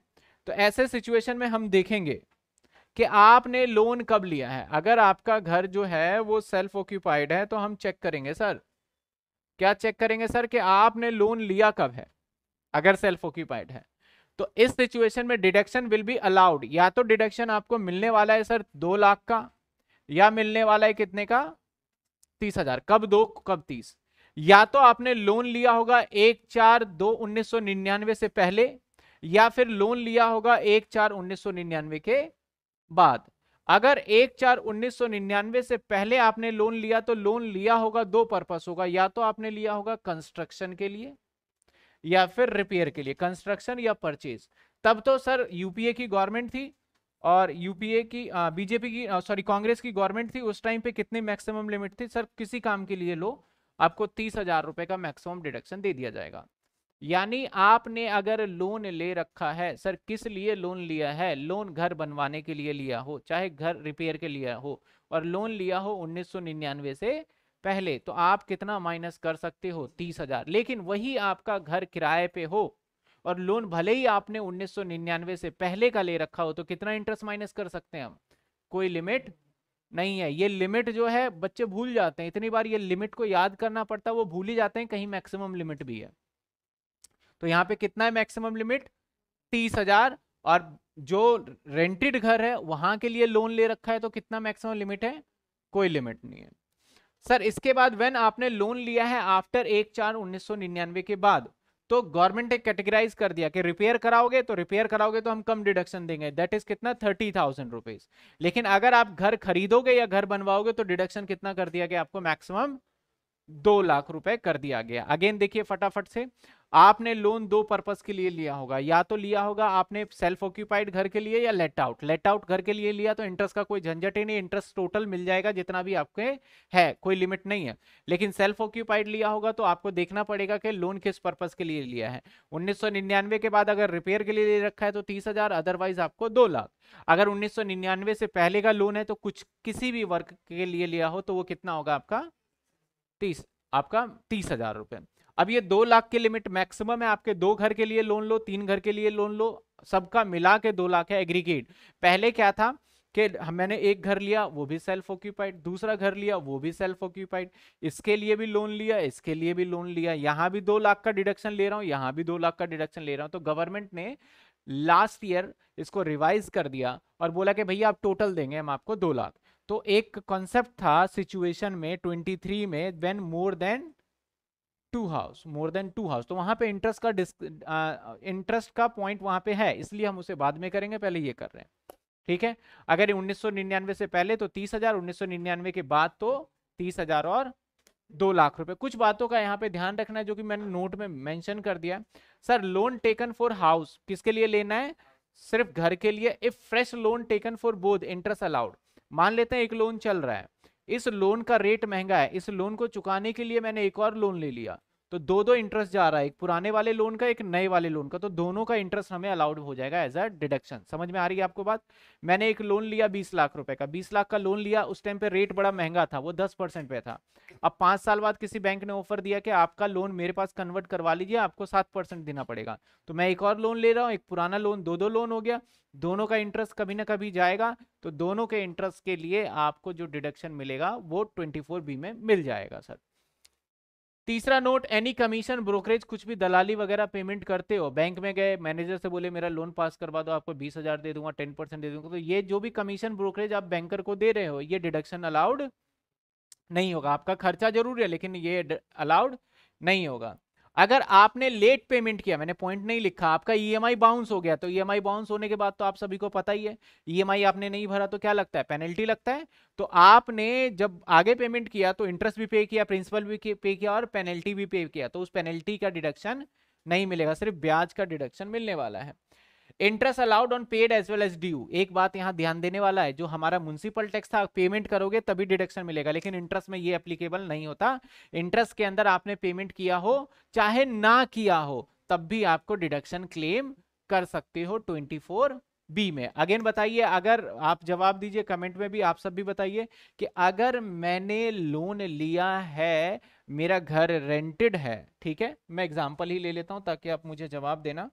तो ऐसे सिचुएशन में हम देखेंगे कि आपने लोन कब लिया है अगर आपका घर जो है वो सेल्फ ऑक्यूपाइड है तो हम चेक करेंगे सर क्या चेक करेंगे सर कि आपने लोन लिया कब है अगर सेल्फ ऑक्यूपाइड है तो इस सिचुएशन में डिडक्शन विल बी अलाउड या तो डिडक्शन आपको मिलने वाला है सर दो लाख का या मिलने वाला है कितने का तीस हजार कब दो कब तीस या तो आपने लोन लिया होगा एक चार दो उन्नीस से पहले या फिर लोन लिया होगा एक चार उन्नीस के बाद अगर एक चार उन्नीस से पहले आपने लोन लिया तो लोन लिया होगा दो पर्पस होगा या तो आपने लिया होगा कंस्ट्रक्शन के लिए या फिर रिपेयर के लिए कंस्ट्रक्शन या परचेज तब तो सर यूपीए की गवर्नमेंट थी और यूपीए की बीजेपी की सॉरी कांग्रेस की गवर्नमेंट थी उस टाइम पे कितनी मैक्सिमम लिमिट थी सर किसी काम के लिए लो आपको तीस हजार रुपए का मैक्सिमम डिडक्शन दे दिया जाएगा यानी आपने अगर लोन ले रखा है सर किस लिए लोन लिया है लोन घर बनवाने के लिए लिया हो चाहे घर रिपेयर के लिए हो और लोन लिया हो 1999 से पहले तो आप कितना माइनस कर सकते हो तीस हजार लेकिन वही आपका घर किराए पे हो और लोन भले ही आपने 1999 से पहले का ले रखा हो तो कितना इंटरेस्ट माइनस कर सकते हैं हम कोई लिमिट नहीं है ये लिमिट जो है बच्चे भूल जाते हैं इतनी बार ये लिमिट को याद करना पड़ता है वो भूल ही जाते हैं कहीं मैक्सिमम लिमिट भी है तो यहाँ पे कितना है मैक्सिमम लिमिट तीस हजार और जो रेंटेड घर है वहां के लिए लोन ले रखा है तो कितना मैक्सिमम लिमिट है कोई लिमिट नहीं है सर इसके बाद वेन आपने लोन लिया है आफ्टर एक चार उन्नीस के बाद तो गवर्नमेंट ने कैटेगराइज कर दिया कि रिपेयर कराओगे तो रिपेयर कराओगे तो हम कम डिडक्शन देंगे दैट इज कितना थर्टी थाउजेंड रुपीज लेकिन अगर आप घर खरीदोगे या घर बनवाओगे तो डिडक्शन कितना कर दिया गया आपको मैक्सिमम दो लाख रुपए कर दिया गया अगेन देखिए फटाफट से आपने लोन दो पर्पस के लिए लिया होगा या तो लिया होगा आपने सेल्फ ऑक्यूपाइड घर के लिए या लेट आउट लेट आउट घर के लिए लिया तो इंटरेस्ट का कोई झंझट ही नहीं इंटरेस्ट टोटल मिल जाएगा जितना भी आपके है कोई लिमिट नहीं है लेकिन सेल्फ ऑक्यूपाइड लिया होगा तो आपको देखना पड़ेगा कि लोन किस पर्पज के लिए लिया है उन्नीस के बाद अगर रिपेयर के लिए ले रखा है तो तीस अदरवाइज आपको दो लाख अगर उन्नीस से पहले का लोन है तो कुछ किसी भी वर्क के लिए लिया हो तो वो कितना होगा आपका तीस आपका तीस हजार रुपए अब ये दो लाख की लिमिट मैक्सिमम है आपके दो घर के लिए लोन लो तीन घर के लिए लोन लो सबका मिला के दो लाख है एग्रीगेट पहले क्या था कि मैंने एक घर लिया वो भी सेल्फ ऑक्यूपाइड दूसरा घर लिया वो भी सेल्फ ऑक्यूपाइड इसके लिए भी लोन लिया इसके लिए भी लोन लिया यहाँ भी दो लाख का डिडक्शन ले रहा हूँ यहाँ भी दो लाख का डिडक्शन ले रहा हूँ तो गवर्नमेंट ने लास्ट ईयर इसको रिवाइज कर दिया और बोला कि भैया आप टोटल देंगे हम आपको दो लाख तो एक कॉन्सेप्ट था सिचुएशन में 23 में when more than two house more than two house तो वहां पे इंटरेस्ट का इंटरेस्ट का पॉइंट वहां पे है इसलिए हम उसे बाद में करेंगे पहले ये कर रहे हैं ठीक है अगर 1999 से पहले तो 30,000 1999 के बाद तो 30,000 और दो लाख रुपए कुछ बातों का यहाँ पे ध्यान रखना है जो कि मैंने नोट में मेंशन कर दिया sir loan taken for house किसके लिए लेना है सिर्फ घर के लिए if fresh loan taken for both interest allowed मान लेते हैं एक लोन चल रहा है इस लोन का रेट महंगा है इस लोन को चुकाने के लिए मैंने एक और लोन ले लिया तो दो दो इंटरेस्ट जा रहा है एक पुराने वाले लोन का एक नए वाले लोन का तो दोनों का इंटरेस्ट हमें अलाउड हो जाएगा एज अ डिडक्शन समझ में आ रही है आपको बात मैंने एक लोन लिया बीस लाख रुपए का बीस लाख का लोन लिया उस टाइम पे रेट बड़ा महंगा था वो दस परसेंट पे था अब पांच साल बाद किसी बैंक ने ऑफर दिया कि आपका लोन मेरे पास कन्वर्ट करवा लीजिए आपको सात परसेंट देना पड़ेगा तो मैं एक और लोन ले रहा हूँ एक पुराना लोन दो दो लोन हो गया दोनों का इंटरेस्ट कभी ना कभी जाएगा तो दोनों के इंटरेस्ट के लिए आपको जो डिडक्शन मिलेगा वो ट्वेंटी बी में मिल जाएगा सर तीसरा नोट एनी कमीशन ब्रोकरेज कुछ भी दलाली वगैरह पेमेंट करते हो बैंक में गए मैनेजर से बोले मेरा लोन पास करवा दो आपको बीस हजार दे दूंगा टेन परसेंट दे दूंगा तो ये जो भी कमीशन ब्रोकरेज आप बैंकर को दे रहे हो ये डिडक्शन अलाउड नहीं होगा आपका खर्चा जरूर है लेकिन ये अलाउड नहीं होगा अगर आपने लेट पेमेंट किया मैंने पॉइंट नहीं लिखा आपका ईएमआई e बाउंस हो गया तो ईएमआई e बाउंस होने के बाद तो आप सभी को पता ही है ईएमआई e आपने नहीं भरा तो क्या लगता है पेनल्टी लगता है तो आपने जब आगे पेमेंट किया तो इंटरेस्ट भी पे किया प्रिंसिपल भी पे किया और पेनल्टी भी पे किया तो उस पेनल्टी का डिडक्शन नहीं मिलेगा सिर्फ ब्याज का डिडक्शन मिलने वाला है interest allowed on paid as well as due एक बात यहाँ ध्यान देने वाला है जो हमारा म्यूनसिपल टैक्स था पेमेंट करोगे तभी डिडक्शन मिलेगा लेकिन इंटरेस्ट में ये एप्लीकेबल नहीं होता इंटरेस्ट के अंदर आपने पेमेंट किया हो चाहे ना किया हो तब भी आपको डिडक्शन क्लेम कर सकते हो ट्वेंटी फोर बी में अगेन बताइए अगर आप जवाब दीजिए कमेंट में भी आप सब भी बताइए कि अगर मैंने लोन लिया है मेरा घर रेंटेड है ठीक है मैं एग्जाम्पल ही ले लेता हूं ताकि आप मुझे जवाब देना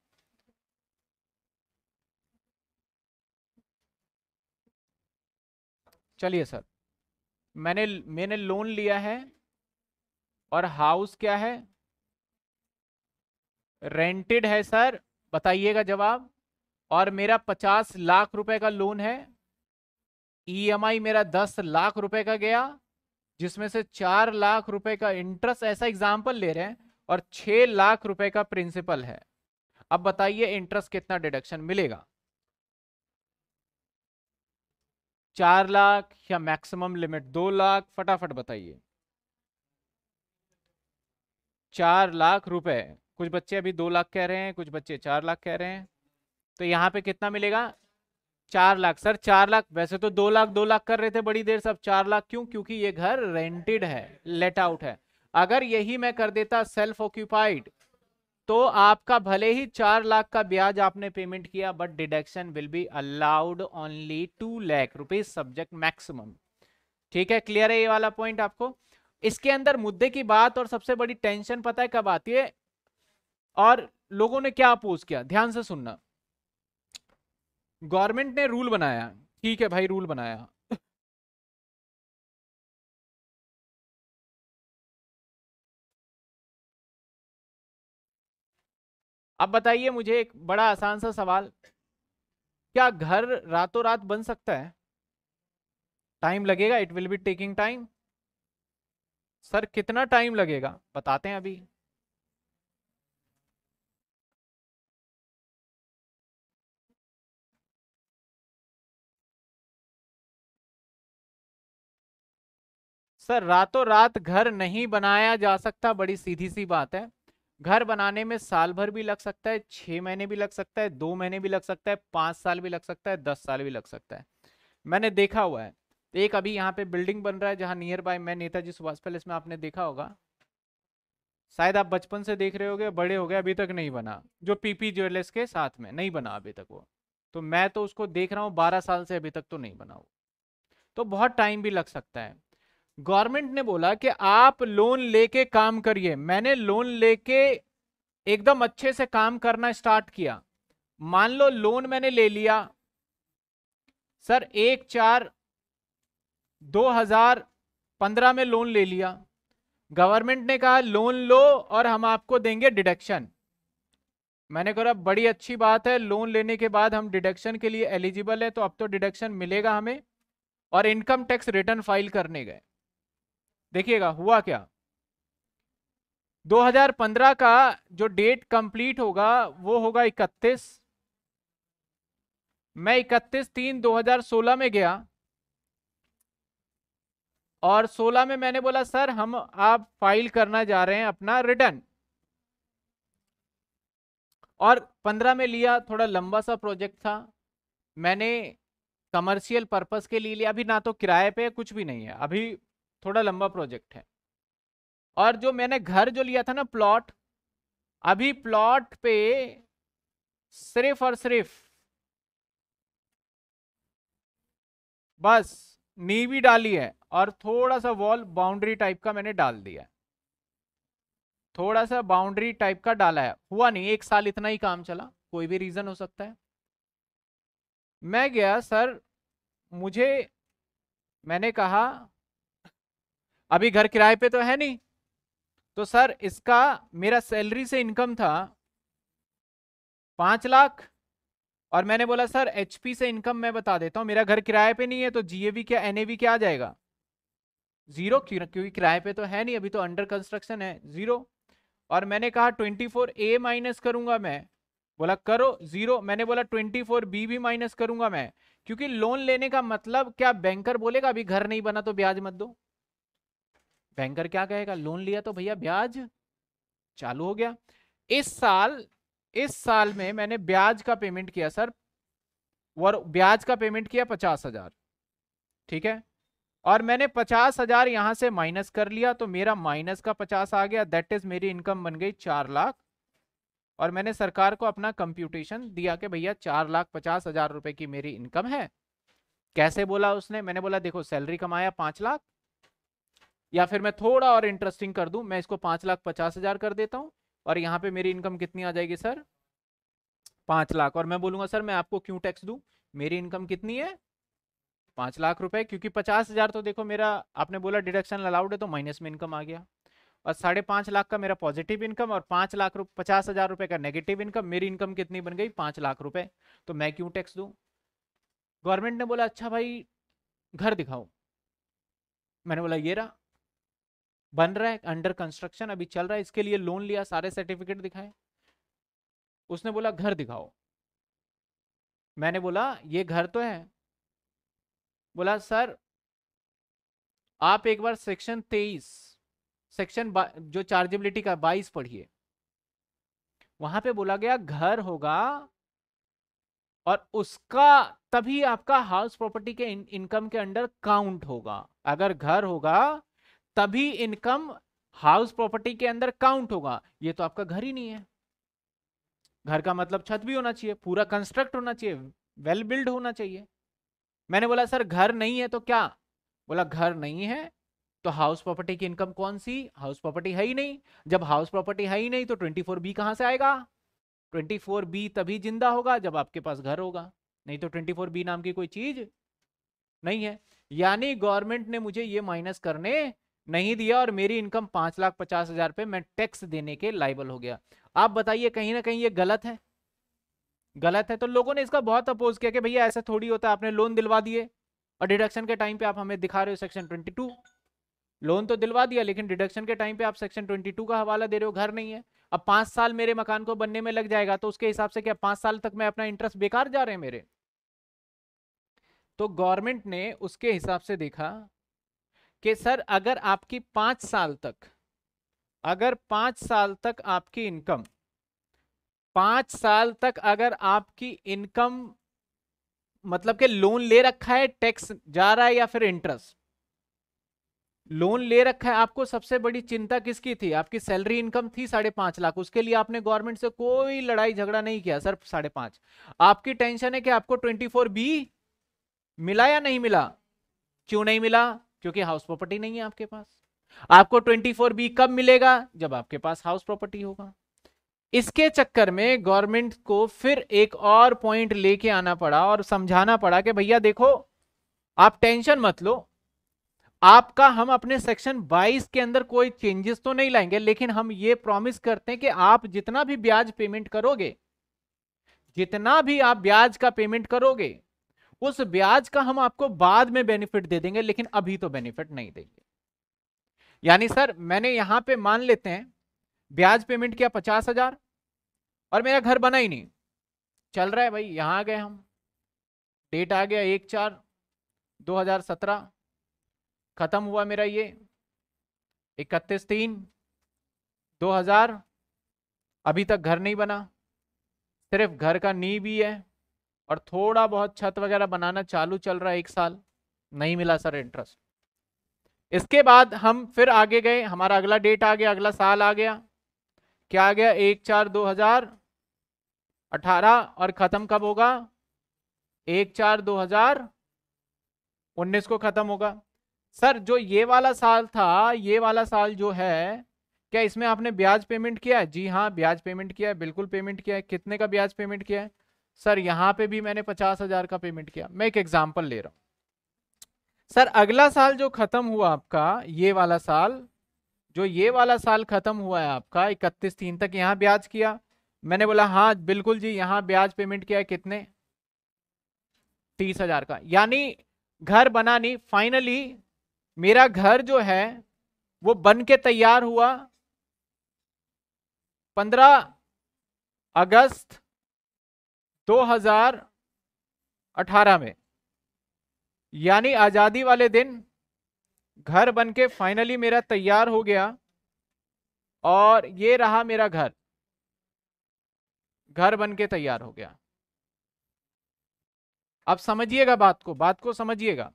चलिए सर मैंने मैंने लोन लिया है और हाउस क्या है रेंटेड है सर बताइएगा जवाब और मेरा पचास लाख रुपए का लोन है ईएमआई e मेरा दस लाख रुपए का गया जिसमें से चार लाख रुपए का इंटरेस्ट ऐसा एग्जाम्पल ले रहे हैं और छह लाख रुपए का प्रिंसिपल है अब बताइए इंटरेस्ट कितना डिडक्शन मिलेगा चार लाख या मैक्सिमम लिमिट दो लाख फटाफट बताइए चार लाख रुपए कुछ बच्चे अभी दो लाख कह रहे हैं कुछ बच्चे चार लाख कह रहे हैं तो यहाँ पे कितना मिलेगा चार लाख सर चार लाख वैसे तो दो लाख दो लाख कर रहे थे बड़ी देर से अब चार लाख क्यों क्योंकि ये घर रेंटेड है लेट आउट है अगर यही मैं कर देता सेल्फ ऑक्यूपाइड तो आपका भले ही चार लाख का ब्याज आपने पेमेंट किया but deduction will be allowed only two lakh rupees subject maximum ठीक है क्लियर है ये वाला पॉइंट आपको इसके अंदर मुद्दे की बात और सबसे बड़ी टेंशन पता है कब आती है और लोगों ने क्या अपोज किया ध्यान से सुनना गवर्नमेंट ने रूल बनाया ठीक है भाई रूल बनाया अब बताइए मुझे एक बड़ा आसान सा सवाल क्या घर रातों रात बन सकता है टाइम लगेगा it will be taking time sir कितना टाइम लगेगा बताते हैं अभी सर रातों रात घर नहीं बनाया जा सकता बड़ी सीधी सी बात है घर बनाने में साल भर भी लग सकता है छः महीने भी लग सकता है दो महीने भी लग सकता है पाँच साल भी लग सकता है दस साल भी लग सकता है मैंने देखा हुआ है एक अभी यहाँ पे बिल्डिंग बन रहा है जहाँ नियर बाय मैं नेताजी सुभाष पैलेस में आपने देखा होगा शायद आप बचपन से देख रहे हो बड़े हो गए अभी तक नहीं बना जो पीपी ज्वेलर्स के साथ में नहीं बना अभी तक वो तो मैं तो उसको देख रहा हूँ बारह साल से अभी तक तो नहीं बना वो तो बहुत टाइम भी लग सकता है गवर्नमेंट ने बोला कि आप लोन लेके काम करिए मैंने लोन लेके एकदम अच्छे से काम करना स्टार्ट किया मान लो लोन मैंने ले लिया सर एक चार 2015 में लोन ले लिया गवर्नमेंट ने कहा लोन लो और हम आपको देंगे डिडक्शन मैंने कहा बड़ी अच्छी बात है लोन लेने के बाद हम डिडक्शन के लिए एलिजिबल है तो अब तो डिडक्शन मिलेगा हमें और इनकम टैक्स रिटर्न फाइल करने गए देखिएगा हुआ क्या 2015 का जो डेट कंप्लीट होगा वो होगा 31 मैं 31 तीन 2016 में गया और 16 में मैंने बोला सर हम आप फाइल करना जा रहे हैं अपना रिटर्न और 15 में लिया थोड़ा लंबा सा प्रोजेक्ट था मैंने कमर्शियल पर्पस के लिए लिया अभी ना तो किराए पे कुछ भी नहीं है अभी थोड़ा लंबा प्रोजेक्ट है और जो मैंने घर जो लिया था ना प्लॉट अभी प्लॉट पे सिर्फ और सिर्फ बस नी भी डाली है और थोड़ा सा वॉल बाउंड्री टाइप का मैंने डाल दिया है थोड़ा सा बाउंड्री टाइप का डाला है हुआ नहीं एक साल इतना ही काम चला कोई भी रीजन हो सकता है मैं गया सर मुझे मैंने कहा अभी घर किराए पे तो है नहीं तो सर इसका मेरा सैलरी से इनकम था पांच लाख और मैंने बोला सर एचपी से इनकम मैं बता देता हूँ मेरा घर किराए पे नहीं है तो जीएवी क्या एनएवी क्या आ जाएगा जीरो क्योंकि किराए पे तो है नहीं अभी तो अंडर कंस्ट्रक्शन है जीरो और मैंने कहा ट्वेंटी फोर ए माइनस करूंगा मैं बोला करो जीरो मैंने बोला ट्वेंटी फोर बी भी माइनस करूंगा मैं क्योंकि लोन लेने का मतलब क्या बैंकर बोलेगा अभी घर नहीं बना तो ब्याज मत दो बैंकर क्या कहेगा लोन लिया तो भैया ब्याज चालू हो गया इस साल इस साल में मैंने ब्याज का पेमेंट किया सर और ब्याज का पेमेंट किया पचास हजार ठीक है और मैंने पचास हजार यहां से माइनस कर लिया तो मेरा माइनस का पचास आ गया दैट इज मेरी इनकम बन गई चार लाख और मैंने सरकार को अपना कंप्यूटेशन दिया कि भैया चार लाख पचास हजार रुपए की मेरी इनकम है कैसे बोला उसने मैंने बोला देखो सैलरी कमाया पांच लाख या फिर मैं थोड़ा और इंटरेस्टिंग कर दूं मैं इसको पांच लाख पचास हज़ार कर देता हूं और यहाँ पे मेरी इनकम कितनी आ जाएगी सर पांच लाख और मैं बोलूंगा सर मैं आपको क्यों टैक्स दूं मेरी इनकम कितनी है पांच लाख रुपए क्योंकि पचास हज़ार तो देखो मेरा आपने बोला डिडक्शन अलाउड है तो माइनस में इनकम आ गया और साढ़े पांच लाख का मेरा पॉजिटिव इनकम और पांच लाख रुप पचास हज़ार रुपये का नेगेटिव इनकम मेरी इनकम कितनी बन गई पांच लाख रुपए तो मैं क्यों टैक्स दू गवर्नमेंट ने बोला अच्छा भाई घर दिखाओ मैंने बोला ये रहा बन रहा है अंडर कंस्ट्रक्शन अभी चल रहा है इसके लिए लोन लिया सारे सर्टिफिकेट दिखाए उसने बोला घर दिखाओ मैंने बोला ये घर तो है बोला सर आप एक बार सेक्शन तेईस सेक्शन जो चार्जेबिलिटी का बाईस पढ़िए वहां पे बोला गया घर होगा और उसका तभी आपका हाउस प्रॉपर्टी के इन, इनकम के अंडर काउंट होगा अगर घर होगा तभी इनकम हाउस प्रॉपर्टी के अंदर काउंट होगा ये तो आपका घर ही नहीं है घर का मतलब छत भी होना चाहिए पूरा कंस्ट्रक्ट होना चाहिए वेल बिल्ड होना चाहिए मैंने बोला सर घर नहीं है तो क्या बोला घर नहीं है तो हाउस प्रॉपर्टी की इनकम कौन सी हाउस प्रॉपर्टी है ही नहीं जब हाउस प्रॉपर्टी है ही नहीं तो ट्वेंटी फोर बी कहाँ से आएगा ट्वेंटी फोर बी तभी जिंदा होगा जब आपके पास घर होगा नहीं तो ट्वेंटी फोर बी नाम की कोई चीज नहीं है यानी गवर्नमेंट ने मुझे ये माइनस करने नहीं दिया और मेरी इनकम पांच लाख पचास हजार पे मैं टैक्स देने के लाइबल हो गया आप बताइए कहीं ना कहीं ये गलत है गलत है तो लोगों ने इसका बहुत अपोज किया कि भैया ऐसा थोड़ी होता है आपने लोन दिलवा दिए और डिडक्शन के टाइम पे आप हमें दिखा रहे हो सेक्शन ट्वेंटी लोन तो दिलवा दिया लेकिन डिडक्शन के टाइम पे आप सेक्शन ट्वेंटी का हवाला दे रहे हो घर नहीं है अब पांच साल मेरे मकान को बनने में लग जाएगा तो उसके हिसाब से क्या पांच साल तक मैं अपना इंटरेस्ट बेकार जा रहे हैं मेरे तो गवर्नमेंट ने उसके हिसाब से देखा कि सर अगर आपकी पांच साल तक अगर पांच साल तक आपकी इनकम पांच साल तक अगर आपकी इनकम मतलब के लोन ले रखा है टैक्स जा रहा है या फिर इंटरेस्ट लोन ले रखा है आपको सबसे बड़ी चिंता किसकी थी आपकी सैलरी इनकम थी साढ़े पांच लाख उसके लिए आपने गवर्नमेंट से कोई लड़ाई झगड़ा नहीं किया सर साढ़े पांच आपकी टेंशन है कि आपको ट्वेंटी फोर बी मिला या नहीं मिला क्यों नहीं मिला क्योंकि हाउस प्रॉपर्टी नहीं है आपके पास आपको 24 बी कब मिलेगा जब आपके पास हाउस प्रॉपर्टी होगा इसके चक्कर में गवर्नमेंट को फिर एक और पॉइंट लेके आना पड़ा और समझाना पड़ा कि भैया देखो आप टेंशन मत लो आपका हम अपने सेक्शन 22 के अंदर कोई चेंजेस तो नहीं लाएंगे लेकिन हम ये प्रॉमिस करते हैं कि आप जितना भी ब्याज पेमेंट करोगे जितना भी आप ब्याज का पेमेंट करोगे उस ब्याज का हम आपको बाद में बेनिफिट दे देंगे लेकिन अभी तो बेनिफिट नहीं देंगे यानी सर मैंने यहां पे मान लेते हैं ब्याज पेमेंट किया पचास हजार और मेरा घर बना ही नहीं चल रहा है भाई यहाँ आ गए हम डेट आ गया एक चार दो हजार सत्रह खत्म हुआ मेरा ये इकतीस तीन दो हजार अभी तक घर नहीं बना सिर्फ घर का नी भी है और थोड़ा बहुत छत वगैरह बनाना चालू चल रहा है एक साल नहीं मिला सर इंटरेस्ट इसके बाद हम फिर आगे गए हमारा अगला डेट आ गया अगला साल आ गया क्या आ गया एक चार दो हजार अठारह और ख़त्म कब होगा एक चार दो हजार उन्नीस को ख़त्म होगा सर जो ये वाला साल था ये वाला साल जो है क्या इसमें आपने ब्याज पेमेंट किया है जी हाँ ब्याज पेमेंट किया है बिल्कुल पेमेंट किया है कितने का ब्याज पेमेंट किया है सर यहां पे भी मैंने पचास हजार का पेमेंट किया मैं एक एग्जाम्पल ले रहा हूं सर अगला साल जो खत्म हुआ आपका ये वाला साल जो ये वाला साल खत्म हुआ है आपका इकतीस तीन तक यहां ब्याज किया मैंने बोला हाँ बिल्कुल जी यहां ब्याज पेमेंट किया है कितने तीस हजार का यानी घर बना नहीं फाइनली मेरा घर जो है वो बन के तैयार हुआ पंद्रह अगस्त 2018 में यानी आज़ादी वाले दिन घर बन के फाइनली मेरा तैयार हो गया और ये रहा मेरा घर घर बन के तैयार हो गया अब समझिएगा बात को बात को समझिएगा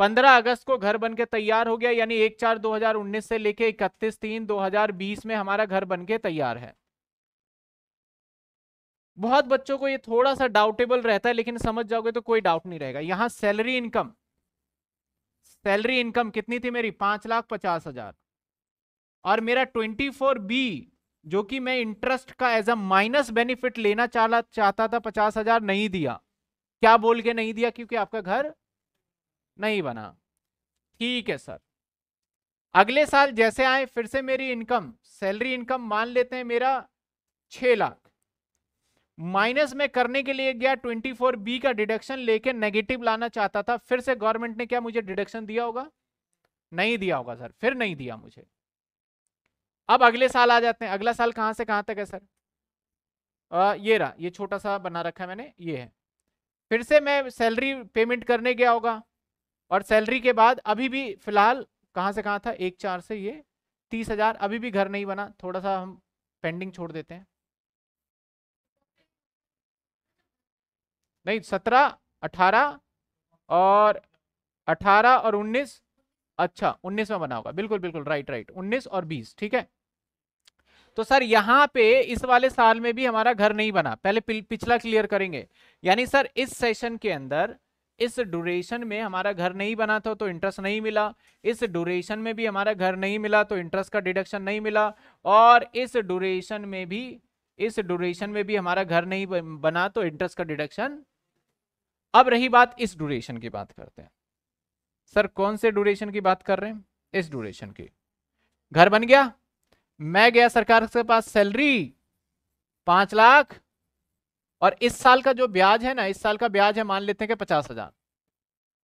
15 अगस्त को घर बन के तैयार हो गया यानी एक चार 2019 से लेके इकतीस तीन 2020 में हमारा घर बन के तैयार है बहुत बच्चों को ये थोड़ा सा डाउटेबल रहता है लेकिन समझ जाओगे तो कोई डाउट नहीं रहेगा यहां सैलरी इनकम सैलरी इनकम कितनी थी मेरी पांच लाख पचास हजार और मेरा ट्वेंटी फोर बी जो कि मैं इंटरेस्ट का एज अ माइनस बेनिफिट लेना चाह चाहता था पचास हजार नहीं दिया क्या बोल के नहीं दिया क्योंकि आपका घर नहीं बना ठीक है सर अगले साल जैसे आए फिर से मेरी इनकम सैलरी इनकम मान लेते हैं मेरा छह लाख माइनस में करने के लिए गया 24 बी का डिडक्शन लेके नेगेटिव लाना चाहता था फिर से गवर्नमेंट ने क्या मुझे डिडक्शन दिया होगा नहीं दिया होगा सर फिर नहीं दिया मुझे अब अगले साल आ जाते हैं अगला साल कहाँ से कहाँ तक है सर आ, ये रहा ये छोटा सा बना रखा है मैंने ये है फिर से मैं सैलरी पेमेंट करने गया होगा और सैलरी के बाद अभी भी फिलहाल कहाँ से कहाँ था एक चार से ये तीस हजार अभी भी घर नहीं बना थोड़ा सा हम पेंडिंग छोड़ देते हैं नहीं सत्रह अठारह और अठारह और उन्नीस अच्छा उन्नीस में बना होगा बिल्कुल बिल्कुल राइट राइट उन्नीस और बीस ठीक है तो सर यहाँ पे इस वाले साल में भी हमारा घर नहीं बना पहले पिछला क्लियर करेंगे यानी सर इस सेशन के अंदर इस ड्यूरेशन में हमारा घर नहीं बना था तो इंटरेस्ट नहीं मिला इस ड्यूरेशन में भी हमारा घर नहीं मिला तो इंटरेस्ट का डिडक्शन नहीं मिला और इस ड्यूरेशन में भी इस ड्यूरेशन में भी हमारा घर नहीं बना तो इंटरेस्ट का डिडक्शन अब रही बात इस ड्यूरेशन की बात करते हैं सर कौन से ड्यूरेशन की बात कर रहे हैं इस ड्यूरेशन की घर बन गया मैं गया सरकार के पास सैलरी पांच लाख और इस साल का जो ब्याज है ना इस साल का ब्याज है मान लेते हैं कि पचास हजार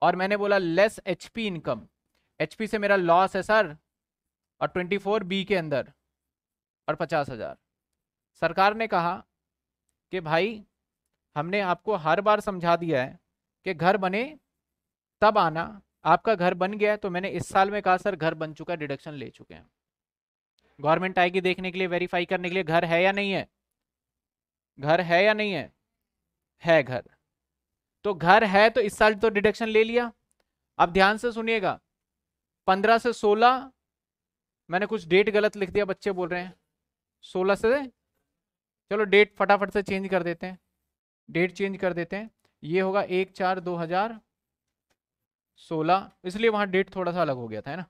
और मैंने बोला लेस एचपी इनकम एचपी से मेरा लॉस है सर और ट्वेंटी फोर बी के अंदर और पचास हजार सरकार ने कहा कि भाई हमने आपको हर बार समझा दिया है कि घर बने तब आना आपका घर बन गया तो मैंने इस साल में कहा सर घर बन चुका डिडक्शन ले चुके हैं गवर्नमेंट आएगी देखने के लिए वेरीफाई करने के लिए घर है या नहीं है घर है या नहीं है है घर तो घर है तो इस साल तो डिडक्शन ले लिया अब ध्यान से सुनिएगा पंद्रह से सोलह मैंने कुछ डेट गलत लिख दिया बच्चे बोल रहे हैं सोलह से चलो डेट फटाफट से चेंज कर देते हैं डेट चेंज कर देते हैं ये होगा एक चार दो हजार सोलह इसलिए वहाँ डेट थोड़ा सा अलग हो गया था है ना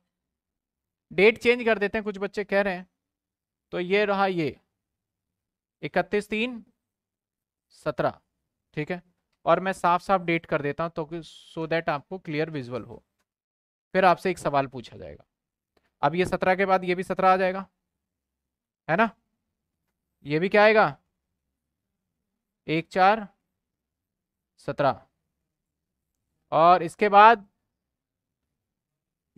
डेट चेंज कर देते हैं कुछ बच्चे कह रहे हैं तो ये रहा ये इकतीस तीन सत्रह ठीक है और मैं साफ साफ डेट कर देता हूँ तो सो दैट आपको क्लियर विजुअल हो फिर आपसे एक सवाल पूछा जाएगा अब ये सत्रह के बाद ये भी सत्रह आ जाएगा है ना ये भी क्या आएगा एक चार सत्रह और इसके बाद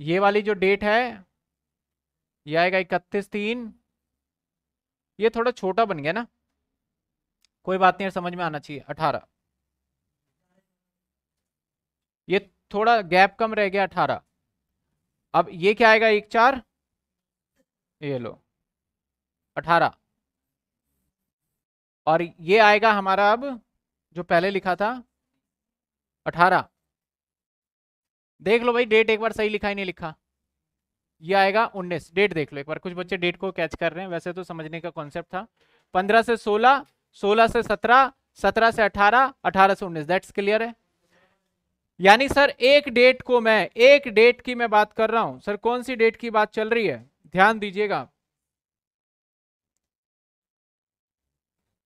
ये वाली जो डेट है ये आएगा इकतीस तीन ये थोड़ा छोटा बन गया ना कोई बात नहीं समझ में आना चाहिए अठारह ये थोड़ा गैप कम रह गया अठारह अब ये क्या आएगा एक चार ये लो अठारह और ये आएगा हमारा अब जो पहले लिखा था अठारह देख लो भाई डेट एक बार सही लिखा ही नहीं लिखा ये आएगा उन्नीस डेट देख लो एक बार कुछ बच्चे डेट को कैच कर रहे हैं वैसे तो समझने का कॉन्सेप्ट था पंद्रह से सोलह सोलह से सत्रह सत्रह से अठारह अठारह से उन्नीस दैट्स क्लियर है यानी सर एक डेट को मैं एक डेट की मैं बात कर रहा हूं सर कौन सी डेट की बात चल रही है ध्यान दीजिएगा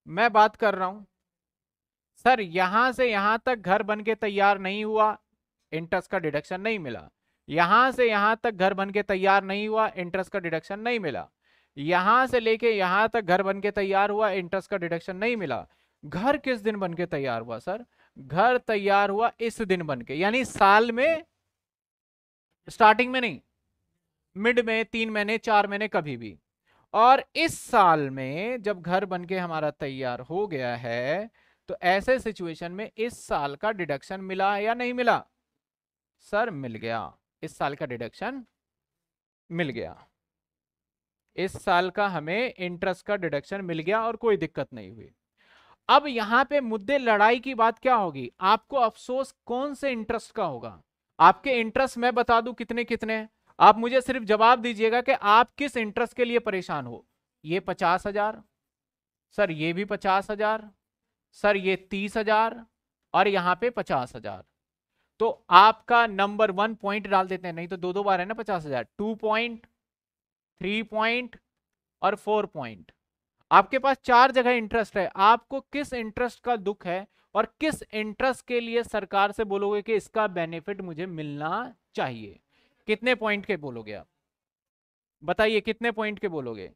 मैं बात कर रहा हूं सर यहां से यहां तक घर बन के तैयार नहीं हुआ इंटरेस्ट का डिडक्शन नहीं मिला यहां से यहां तक घर बन के तैयार नहीं हुआ इंटरेस्ट का डिडक्शन नहीं मिला यहां से लेके यहां तक घर बन के तैयार हुआ इंटरेस्ट का डिडक्शन नहीं मिला घर किस दिन बन के तैयार हुआ सर घर तैयार हुआ इस दिन बन के यानी साल में स्टार्टिंग में नहीं मिड में तीन महीने चार महीने कभी भी और इस साल में जब घर बन के हमारा तैयार हो गया है तो ऐसे सिचुएशन में इस साल का डिडक्शन मिला या नहीं मिला सर मिल गया इस साल का डिडक्शन मिल गया इस साल का हमें इंटरेस्ट का डिडक्शन मिल गया और कोई दिक्कत नहीं हुई अब यहां पे मुद्दे लड़ाई की बात क्या होगी आपको अफसोस कौन से इंटरेस्ट का होगा आपके इंटरेस्ट मैं बता दूं कितने कितने हैं आप मुझे सिर्फ जवाब दीजिएगा कि आप किस इंटरेस्ट के लिए परेशान हो ये पचास हजार सर ये भी पचास हजार सर ये तीस हजार और यहाँ पे पचास हजार तो आपका नंबर वन पॉइंट डाल देते हैं नहीं तो दो दो बार है ना पचास हजार टू पॉइंट थ्री पॉइंट और फोर पॉइंट आपके पास चार जगह इंटरेस्ट है आपको किस इंटरेस्ट का दुख है और किस इंटरेस्ट के लिए सरकार से बोलोगे कि इसका बेनिफिट मुझे मिलना चाहिए कितने पॉइंट के बोलोगे आप बताइए कितने पॉइंट के बोलोगे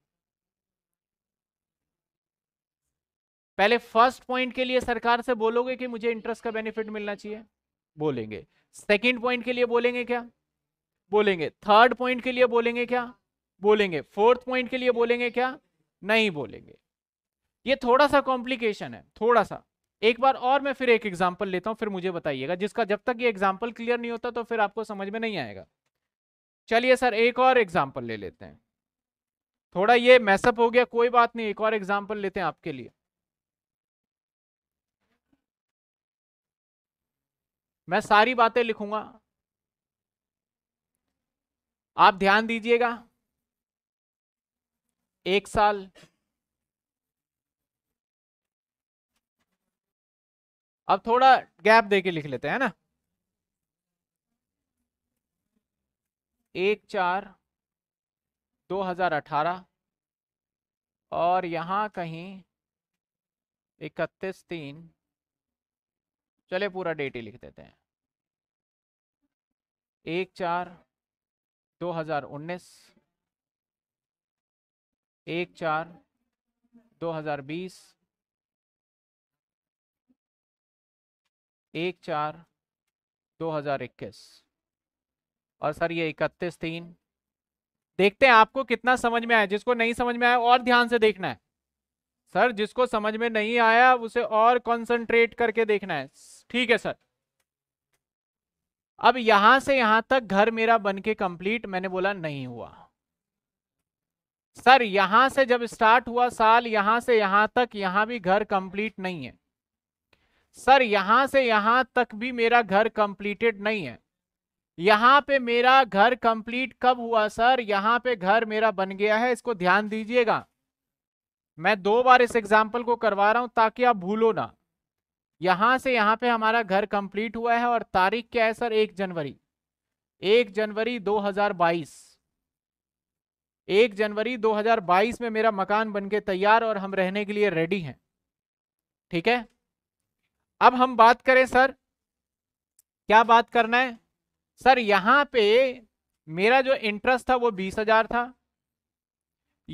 पहले फर्स्ट पॉइंट के लिए सरकार से बोलोगे कि मुझे इंटरेस्ट का बेनिफिट मिलना चाहिए बोलेंगे सेकंड पॉइंट के लिए बोलेंगे क्या बोलेंगे थर्ड पॉइंट के लिए बोलेंगे क्या बोलेंगे फोर्थ पॉइंट के लिए बोलेंगे क्या नहीं बोलेंगे ये थोड़ा सा कॉम्प्लिकेशन है थोड़ा सा एक बार और मैं फिर एक एग्जाम्पल लेता हूँ फिर मुझे बताइएगा जिसका जब तक ये एग्जाम्पल क्लियर नहीं होता तो फिर आपको समझ में नहीं आएगा चलिए सर एक और एग्जाम्पल ले लेते हैं थोड़ा ये मैसअप हो गया कोई बात नहीं एक और एग्जाम्पल लेते हैं आपके लिए मैं सारी बातें लिखूंगा आप ध्यान दीजिएगा एक साल अब थोड़ा गैप देके लिख लेते हैं ना एक चार 2018 और यहाँ कहीं इकतीस तीन चले पूरा डेट ही लिख देते हैं एक चार 2019 एक चार 2020 एक चार 2021 और सर ये इकतीस तीन देखते हैं आपको कितना समझ में आया जिसको नहीं समझ में आया और ध्यान से देखना है सर जिसको समझ में नहीं आया उसे और कंसंट्रेट करके देखना है ठीक है सर अब यहां से यहां तक घर मेरा बन के कंप्लीट मैंने बोला नहीं हुआ सर यहां से जब स्टार्ट हुआ साल यहां से यहां तक यहां भी घर कंप्लीट नहीं है सर यहां से यहां तक भी मेरा घर कंप्लीटेड नहीं है यहाँ पे मेरा घर कंप्लीट कब हुआ सर यहाँ पे घर मेरा बन गया है इसको ध्यान दीजिएगा मैं दो बार इस एग्जाम्पल को करवा रहा हूँ ताकि आप भूलो ना यहाँ से यहाँ पे हमारा घर कंप्लीट हुआ है और तारीख क्या है सर एक जनवरी एक जनवरी 2022 एक जनवरी 2022 में मेरा मकान बनके तैयार और हम रहने के लिए रेडी हैं ठीक है अब हम बात करें सर क्या बात करना है सर यहां पे मेरा जो इंटरेस्ट था वो बीस हजार था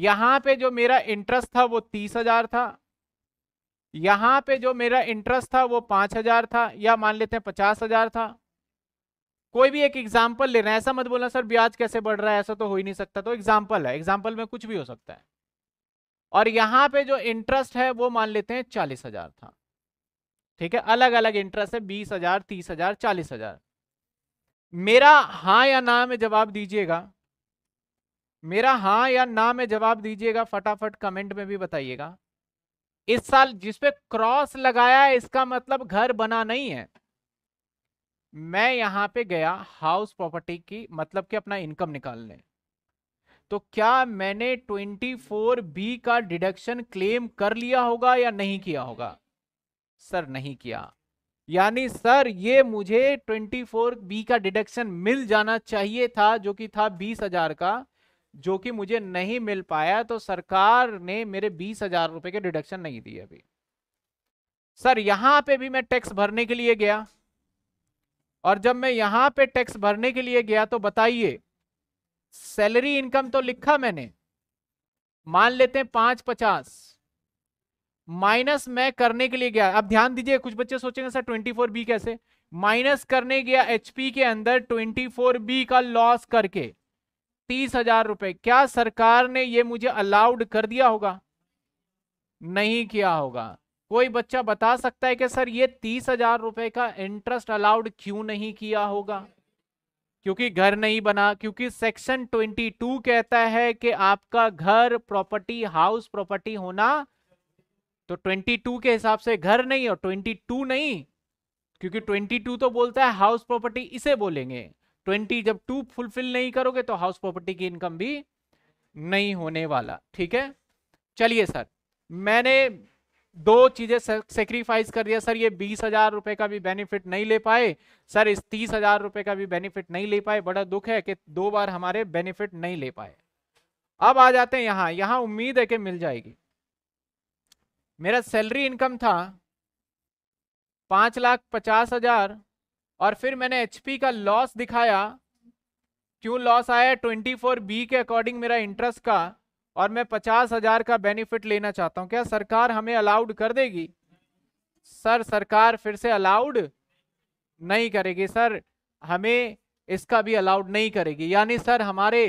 यहां पे जो मेरा इंटरेस्ट था वो तीस हजार था यहां पे जो मेरा इंटरेस्ट था वो पांच हजार था या मान लेते हैं पचास हजार था कोई भी एक एग्जाम्पल ले रहे हैं ऐसा मत बोलना सर ब्याज कैसे बढ़ रहा है ऐसा तो हो ही नहीं सकता तो एग्जाम्पल है एग्जाम्पल में कुछ भी हो सकता है और यहाँ पे जो इंटरेस्ट है वो मान लेते हैं चालीस हजार था ठीक है अलग अलग इंटरेस्ट है बीस हजार तीस हजार चालीस हजार मेरा हाँ या ना में जवाब दीजिएगा मेरा हाँ या ना में जवाब दीजिएगा फटाफट कमेंट में भी बताइएगा इस साल जिसपे क्रॉस लगाया है इसका मतलब घर बना नहीं है मैं यहाँ पे गया हाउस प्रॉपर्टी की मतलब कि अपना इनकम निकालने तो क्या मैंने 24 बी का डिडक्शन क्लेम कर लिया होगा या नहीं किया होगा सर नहीं किया यानी सर ये मुझे 24 बी का डिडक्शन मिल जाना चाहिए था जो कि था बीस हजार का जो कि मुझे नहीं मिल पाया तो सरकार ने मेरे बीस हजार रुपए के डिडक्शन नहीं दिए अभी सर यहां पे भी मैं टैक्स भरने के लिए गया और जब मैं यहां पे टैक्स भरने के लिए गया तो बताइए सैलरी इनकम तो लिखा मैंने मान लेते हैं पांच पचास माइनस मैं करने के लिए गया अब ध्यान दीजिए कुछ बच्चे सोचेंगे सर ट्वेंटी फोर बी कैसे माइनस करने गया एचपी के अंदर ट्वेंटी फोर बी का लॉस करके तीस हजार रुपए क्या सरकार ने ये मुझे अलाउड कर दिया होगा नहीं किया होगा कोई बच्चा बता सकता है कि सर ये तीस हजार रुपए का इंटरेस्ट अलाउड क्यों नहीं किया होगा क्योंकि घर नहीं बना क्योंकि सेक्शन टू कहता है कि आपका घर प्रॉपर्टी हाउस प्रॉपर्टी होना तो 22 के हिसाब से घर नहीं और 22 नहीं क्योंकि 22 तो बोलता है हाउस प्रॉपर्टी इसे बोलेंगे 20 जब टू फुलफिल नहीं करोगे तो हाउस प्रॉपर्टी की इनकम भी नहीं होने वाला ठीक है चलिए सर मैंने दो चीज़ें सेक्रीफाइस कर दिया सर ये बीस हजार रुपये का भी बेनिफिट नहीं ले पाए सर इस तीस हजार रुपये का भी बेनिफिट नहीं ले पाए बड़ा दुख है कि दो बार हमारे बेनिफिट नहीं ले पाए अब आ जाते हैं यहाँ यहाँ उम्मीद है कि मिल जाएगी मेरा सैलरी इनकम था पाँच लाख पचास हजार और फिर मैंने एचपी का लॉस दिखाया क्यों लॉस आया ट्वेंटी फोर बी के अकॉर्डिंग मेरा इंटरेस्ट का और मैं पचास हजार का बेनिफिट लेना चाहता हूँ क्या सरकार हमें अलाउड कर देगी सर सरकार फिर से अलाउड नहीं करेगी सर हमें इसका भी अलाउड नहीं करेगी यानी सर हमारे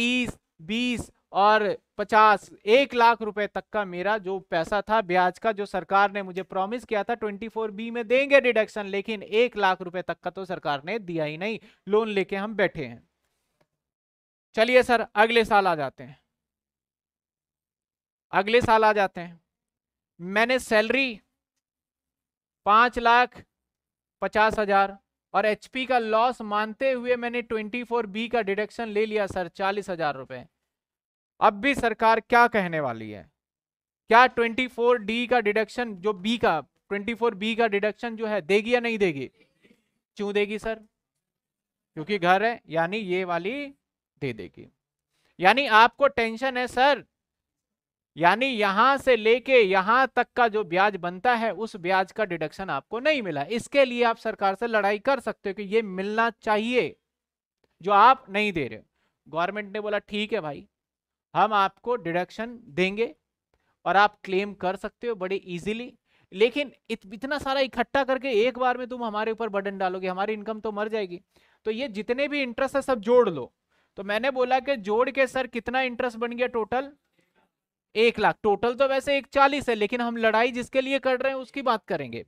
तीस बीस और पचास एक लाख रुपए तक का मेरा जो पैसा था ब्याज का जो सरकार ने मुझे प्रॉमिस किया था ट्वेंटी फोर बी में देंगे डिडक्शन लेकिन एक लाख रुपए तक का तो सरकार ने दिया ही नहीं लोन लेके हम बैठे हैं चलिए सर अगले साल आ जाते हैं अगले साल आ जाते हैं मैंने सैलरी पांच लाख पचास हजार और एचपी का लॉस मानते हुए मैंने ट्वेंटी फोर बी का डिडक्शन ले लिया सर चालीस हजार रुपए अब भी सरकार क्या कहने वाली है क्या 24 डी का डिडक्शन जो बी का 24 बी का डिडक्शन जो है देगी या नहीं देगी क्यों देगी सर क्योंकि घर है यानी ये वाली दे देगी यानी आपको टेंशन है सर यानी यहां से लेके यहां तक का जो ब्याज बनता है उस ब्याज का डिडक्शन आपको नहीं मिला इसके लिए आप सरकार से लड़ाई कर सकते हो कि ये मिलना चाहिए जो आप नहीं दे रहे गवर्नमेंट ने बोला ठीक है भाई हम आपको डिडक्शन देंगे और आप क्लेम कर सकते हो बड़े इजीली लेकिन इत, इतना सारा इकट्ठा करके एक बार में तुम हमारे ऊपर बटन डालोगे हमारी इनकम तो मर जाएगी तो ये जितने भी इंटरेस्ट है सब जोड़ लो तो मैंने बोला कि जोड़ के सर कितना इंटरेस्ट बन गया टोटल एक लाख टोटल तो वैसे एक चालीस है लेकिन हम लड़ाई जिसके लिए कर रहे हैं उसकी बात करेंगे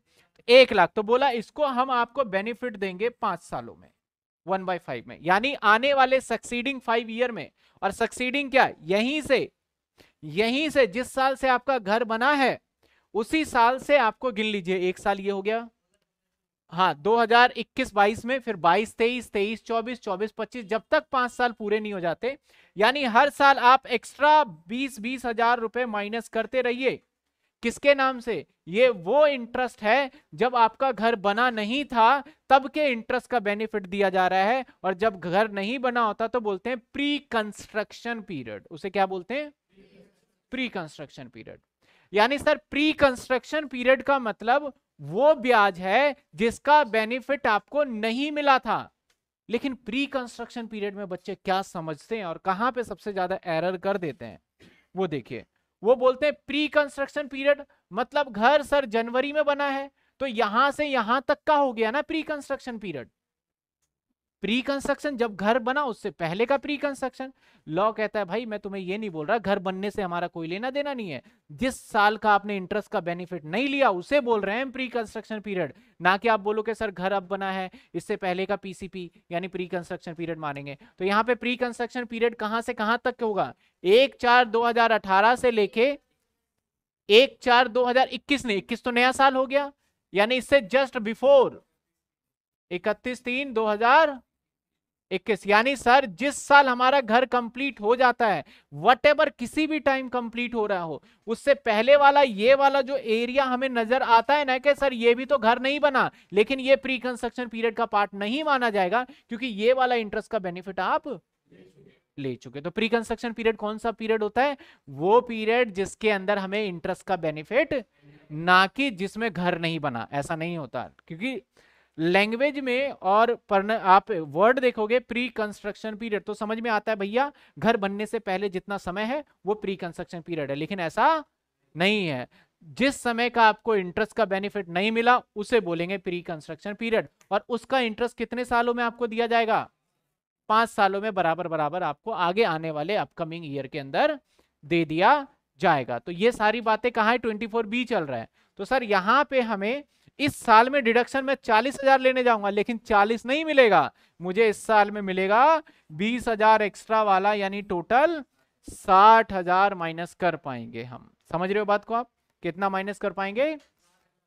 एक लाख तो बोला इसको हम आपको बेनिफिट देंगे पांच सालों में वन बाई फाइव में यानी आने वाले सक्सीडिंग फाइव ईयर में और सक्सीडिंग क्या यहीं से यहीं से जिस साल से आपका घर बना है उसी साल से आपको गिन लीजिए एक साल ये हो गया हाँ 2021-22 में फिर 22 23 23 24 24 25 जब तक पांच साल पूरे नहीं हो जाते यानी हर साल आप एक्स्ट्रा बीस बीस हजार रुपए माइनस करते रहिए किसके नाम से ये वो इंटरेस्ट है जब आपका घर बना नहीं था तब के इंटरेस्ट का बेनिफिट दिया जा रहा है और जब घर नहीं बना होता तो बोलते हैं प्री कंस्ट्रक्शन पीरियड उसे क्या बोलते हैं प्री कंस्ट्रक्शन पीरियड यानी सर प्री कंस्ट्रक्शन पीरियड का मतलब वो ब्याज है जिसका बेनिफिट आपको नहीं मिला था लेकिन प्री कंस्ट्रक्शन पीरियड में बच्चे क्या समझते हैं और कहां पे सबसे ज्यादा एरर कर देते हैं वो देखिए वो बोलते हैं प्री कंस्ट्रक्शन पीरियड मतलब घर सर जनवरी में बना है तो यहां से यहां तक का हो गया ना pre construction period pre construction जब घर बना उससे पहले का प्री कंस्ट्रक्शन लॉ कहता है भाई मैं तुम्हें ये नहीं बोल रहा घर बनने से हमारा कोई लेना देना नहीं है जिस साल का आपने इंटरेस्ट का बेनिफिट नहीं लिया उसे बोल रहे हैं प्री कंस्ट्रक्शन पीरियड ना कि आप बोलो कि सर घर अब बना है इससे पहले का पीसीपी यानी प्री कंस्ट्रक्शन पीरियड मानेंगे तो यहाँ पे प्री कंस्ट्रक्शन पीरियड कहाँ से कहाँ तक होगा एक चार दो से लेके एक चार दो ने इक्कीस तो नया साल हो गया यानी इससे जस्ट बिफोर इकतीस तीन दो हजार इक्कीस यानी सर जिस साल हमारा घर कंप्लीट हो जाता है वट किसी भी टाइम कंप्लीट हो रहा हो उससे पहले वाला ये वाला जो एरिया हमें नजर आता है ना कि सर ये भी तो घर नहीं बना लेकिन ये प्री कंस्ट्रक्शन पीरियड का पार्ट नहीं माना जाएगा क्योंकि ये वाला इंटरेस्ट का बेनिफिट आप ले चुके तो प्री कंस्ट्रक्शन पीरियड कौन सा पीरियड होता है वो पीरियड जिसके अंदर हमें इंटरेस्ट का बेनिफिट ना कि जिसमें घर नहीं बना ऐसा नहीं होता क्योंकि लैंग्वेज में और पढ़ने आप वर्ड देखोगे प्री कंस्ट्रक्शन पीरियड तो समझ में आता है भैया घर बनने से पहले जितना समय है वो प्री कंस्ट्रक्शन पीरियड है लेकिन ऐसा नहीं है जिस समय का आपको इंटरेस्ट का बेनिफिट नहीं मिला उसे बोलेंगे प्री कंस्ट्रक्शन पीरियड और उसका इंटरेस्ट कितने सालों में आपको दिया जाएगा पांच सालों में बराबर बराबर आपको आगे आने वाले अपकमिंग ईयर के अंदर दे दिया जाएगा तो ये सारी बातें कहा है ट्वेंटी फोर बी चल रहा है तो सर यहाँ पे हमें इस साल में डिडक्शन में चालीस हजार लेने जाऊंगा लेकिन चालीस नहीं मिलेगा मुझे इस साल में मिलेगा बीस हजार एक्स्ट्रा वाला यानी टोटल साठ हजार माइनस कर पाएंगे हम समझ रहे हो बात को आप कितना माइनस कर पाएंगे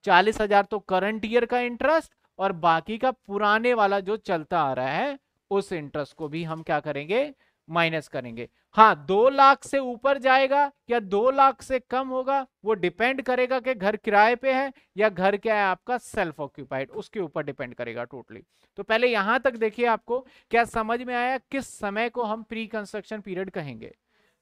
चालीस हजार तो करंट ईयर का इंटरेस्ट और बाकी का पुराने वाला जो चलता आ रहा है उस इंटरेस्ट को भी हम क्या करेंगे माइनस करेंगे हाँ दो लाख से ऊपर जाएगा या दो लाख से कम होगा वो डिपेंड करेगा कि घर किराए पे है या घर क्या है आपका सेल्फ ऑक्यूपाइड उसके ऊपर डिपेंड करेगा टोटली तो पहले यहां तक देखिए आपको क्या समझ में आया किस समय को हम प्री कंस्ट्रक्शन पीरियड कहेंगे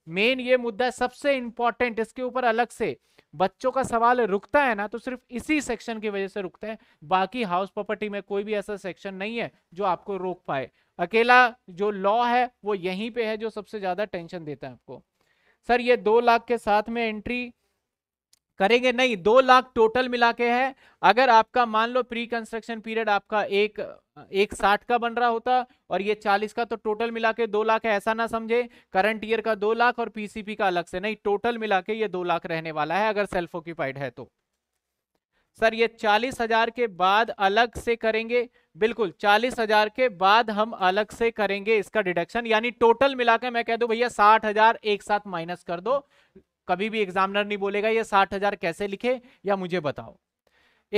मेन ये मुद्दा सबसे इंपॉर्टेंट इसके ऊपर अलग से बच्चों का सवाल रुकता है ना तो सिर्फ इसी सेक्शन की वजह से रुकता है बाकी हाउस प्रॉपर्टी में कोई भी ऐसा सेक्शन नहीं है जो आपको रोक पाए अकेला जो लॉ है वो यहीं पे है जो सबसे ज्यादा टेंशन देता है आपको सर ये दो लाख के साथ में एंट्री करेंगे नहीं दो लाख टोटल मिला के है अगर आपका मान लो प्री कंस्ट्रक्शन पीरियड आपका एक एक साठ का बन रहा होता और ये चालीस का तो टोटल मिला के दो लाख है ऐसा ना समझे करंट ईयर का दो लाख और पीसीपी का अलग से नहीं टोटल मिला के ये दो लाख रहने वाला है अगर सेल्फ ऑक्यूपाइड है तो सर ये चालीस हजार के बाद अलग से करेंगे बिल्कुल चालीस हजार के बाद हम अलग से करेंगे इसका डिडक्शन यानी टोटल मिला के मैं कह दू भैया साठ हजार एक साथ माइनस कर दो कभी भी एग्जामिनर नहीं बोलेगा ये साठ हजार कैसे लिखे या मुझे बताओ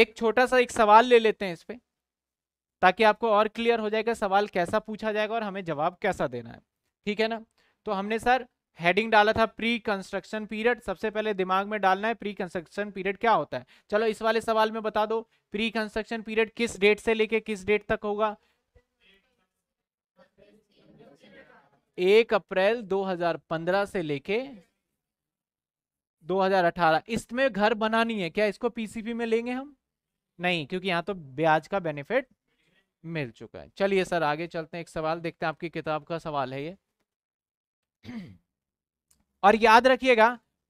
एक छोटा सा एक सवाल ले लेते हैं इस पर ताकि आपको और क्लियर हो जाएगा सवाल कैसा पूछा जाएगा और हमें जवाब कैसा देना है ठीक है ना तो हमने सर हेडिंग डाला था प्री कंस्ट्रक्शन पीरियड सबसे पहले दिमाग में डालना है प्री कंस्ट्रक्शन पीरियड क्या होता है चलो इस वाले सवाल में बता दो प्री कंस्ट्रक्शन पीरियड किस डेट से लेके किस डेट तक होगा एक अप्रैल 2015 से लेके 2018 इसमें घर बनानी है क्या इसको पीसीपी में लेंगे हम नहीं क्योंकि यहाँ तो ब्याज का बेनिफिट मिल चुका है चलिए सर आगे चलते हैं एक सवाल देखते हैं आपकी किताब का सवाल है ये और याद रखिएगा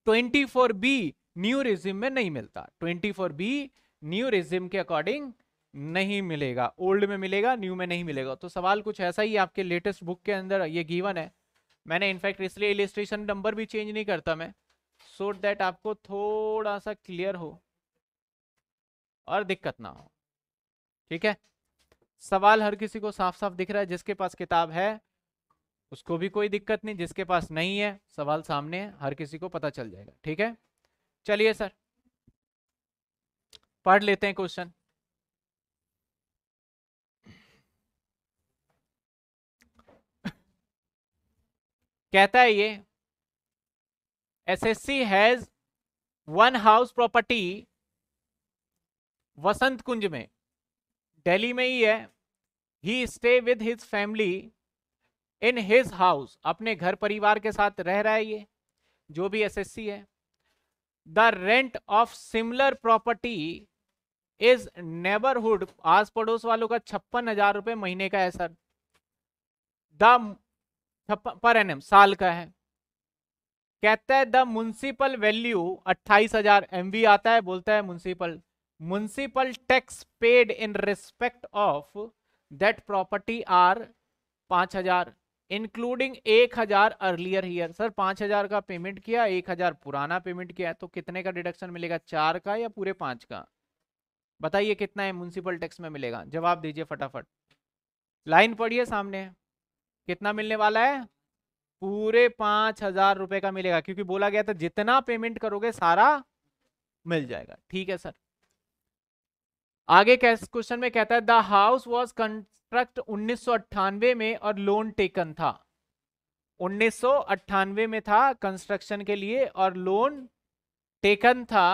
24 बी न्यू रिज्यूम में नहीं मिलता 24 बी न्यू रिज्यूम के अकॉर्डिंग नहीं मिलेगा ओल्ड में मिलेगा न्यू में नहीं मिलेगा तो सवाल कुछ ऐसा ही आपके लेटेस्ट बुक के अंदर ये गीवन है मैंने इनफैक्ट इसलिए इलिस्ट्रेशन नंबर भी चेंज नहीं करता मैं सो so दैट आपको थोड़ा सा क्लियर हो और दिक्कत ना हो ठीक है सवाल हर किसी को साफ साफ दिख रहा है जिसके पास किताब है उसको भी कोई दिक्कत नहीं जिसके पास नहीं है सवाल सामने है हर किसी को पता चल जाएगा ठीक है चलिए सर पढ़ लेते हैं क्वेश्चन कहता है ये SSC has one house property Vasant Kunj में दिल्ली में ही है ही stay with his family in his house अपने घर परिवार के साथ रह रहा है ये जो भी एसएससी है the rent of similar property is neighbourhood आस पड़ोस वालों का छप्पन हजार रुपए महीने का है सर द पर एन साल का है कहता है द म्यूनसिपल वैल्यू अट्ठाईस हजार एम आता है बोलता है municipal municipal tax paid in respect of property are पांच हजार इंक्लूडिंग एक हजार अर्लियर हीयर सर पांच हजार का पेमेंट किया एक हजार पुराना पेमेंट किया तो कितने का डिडक्शन मिलेगा चार का या पूरे पांच का बताइए कितना है म्यूनसिपल टैक्स में मिलेगा जवाब दीजिए फटाफट लाइन पढ़िए सामने कितना मिलने वाला है पूरे पांच हजार रुपए का मिलेगा क्योंकि बोला गया था जितना पेमेंट करोगे सारा मिल जाएगा ठीक है सर आगे क्वेश्चन में कहता है द हाउस वॉज कंस्ट्रक्ट उन्नीस में और लोन टेकन था उन्नीस में था कंस्ट्रक्शन के लिए और लोन टेकन था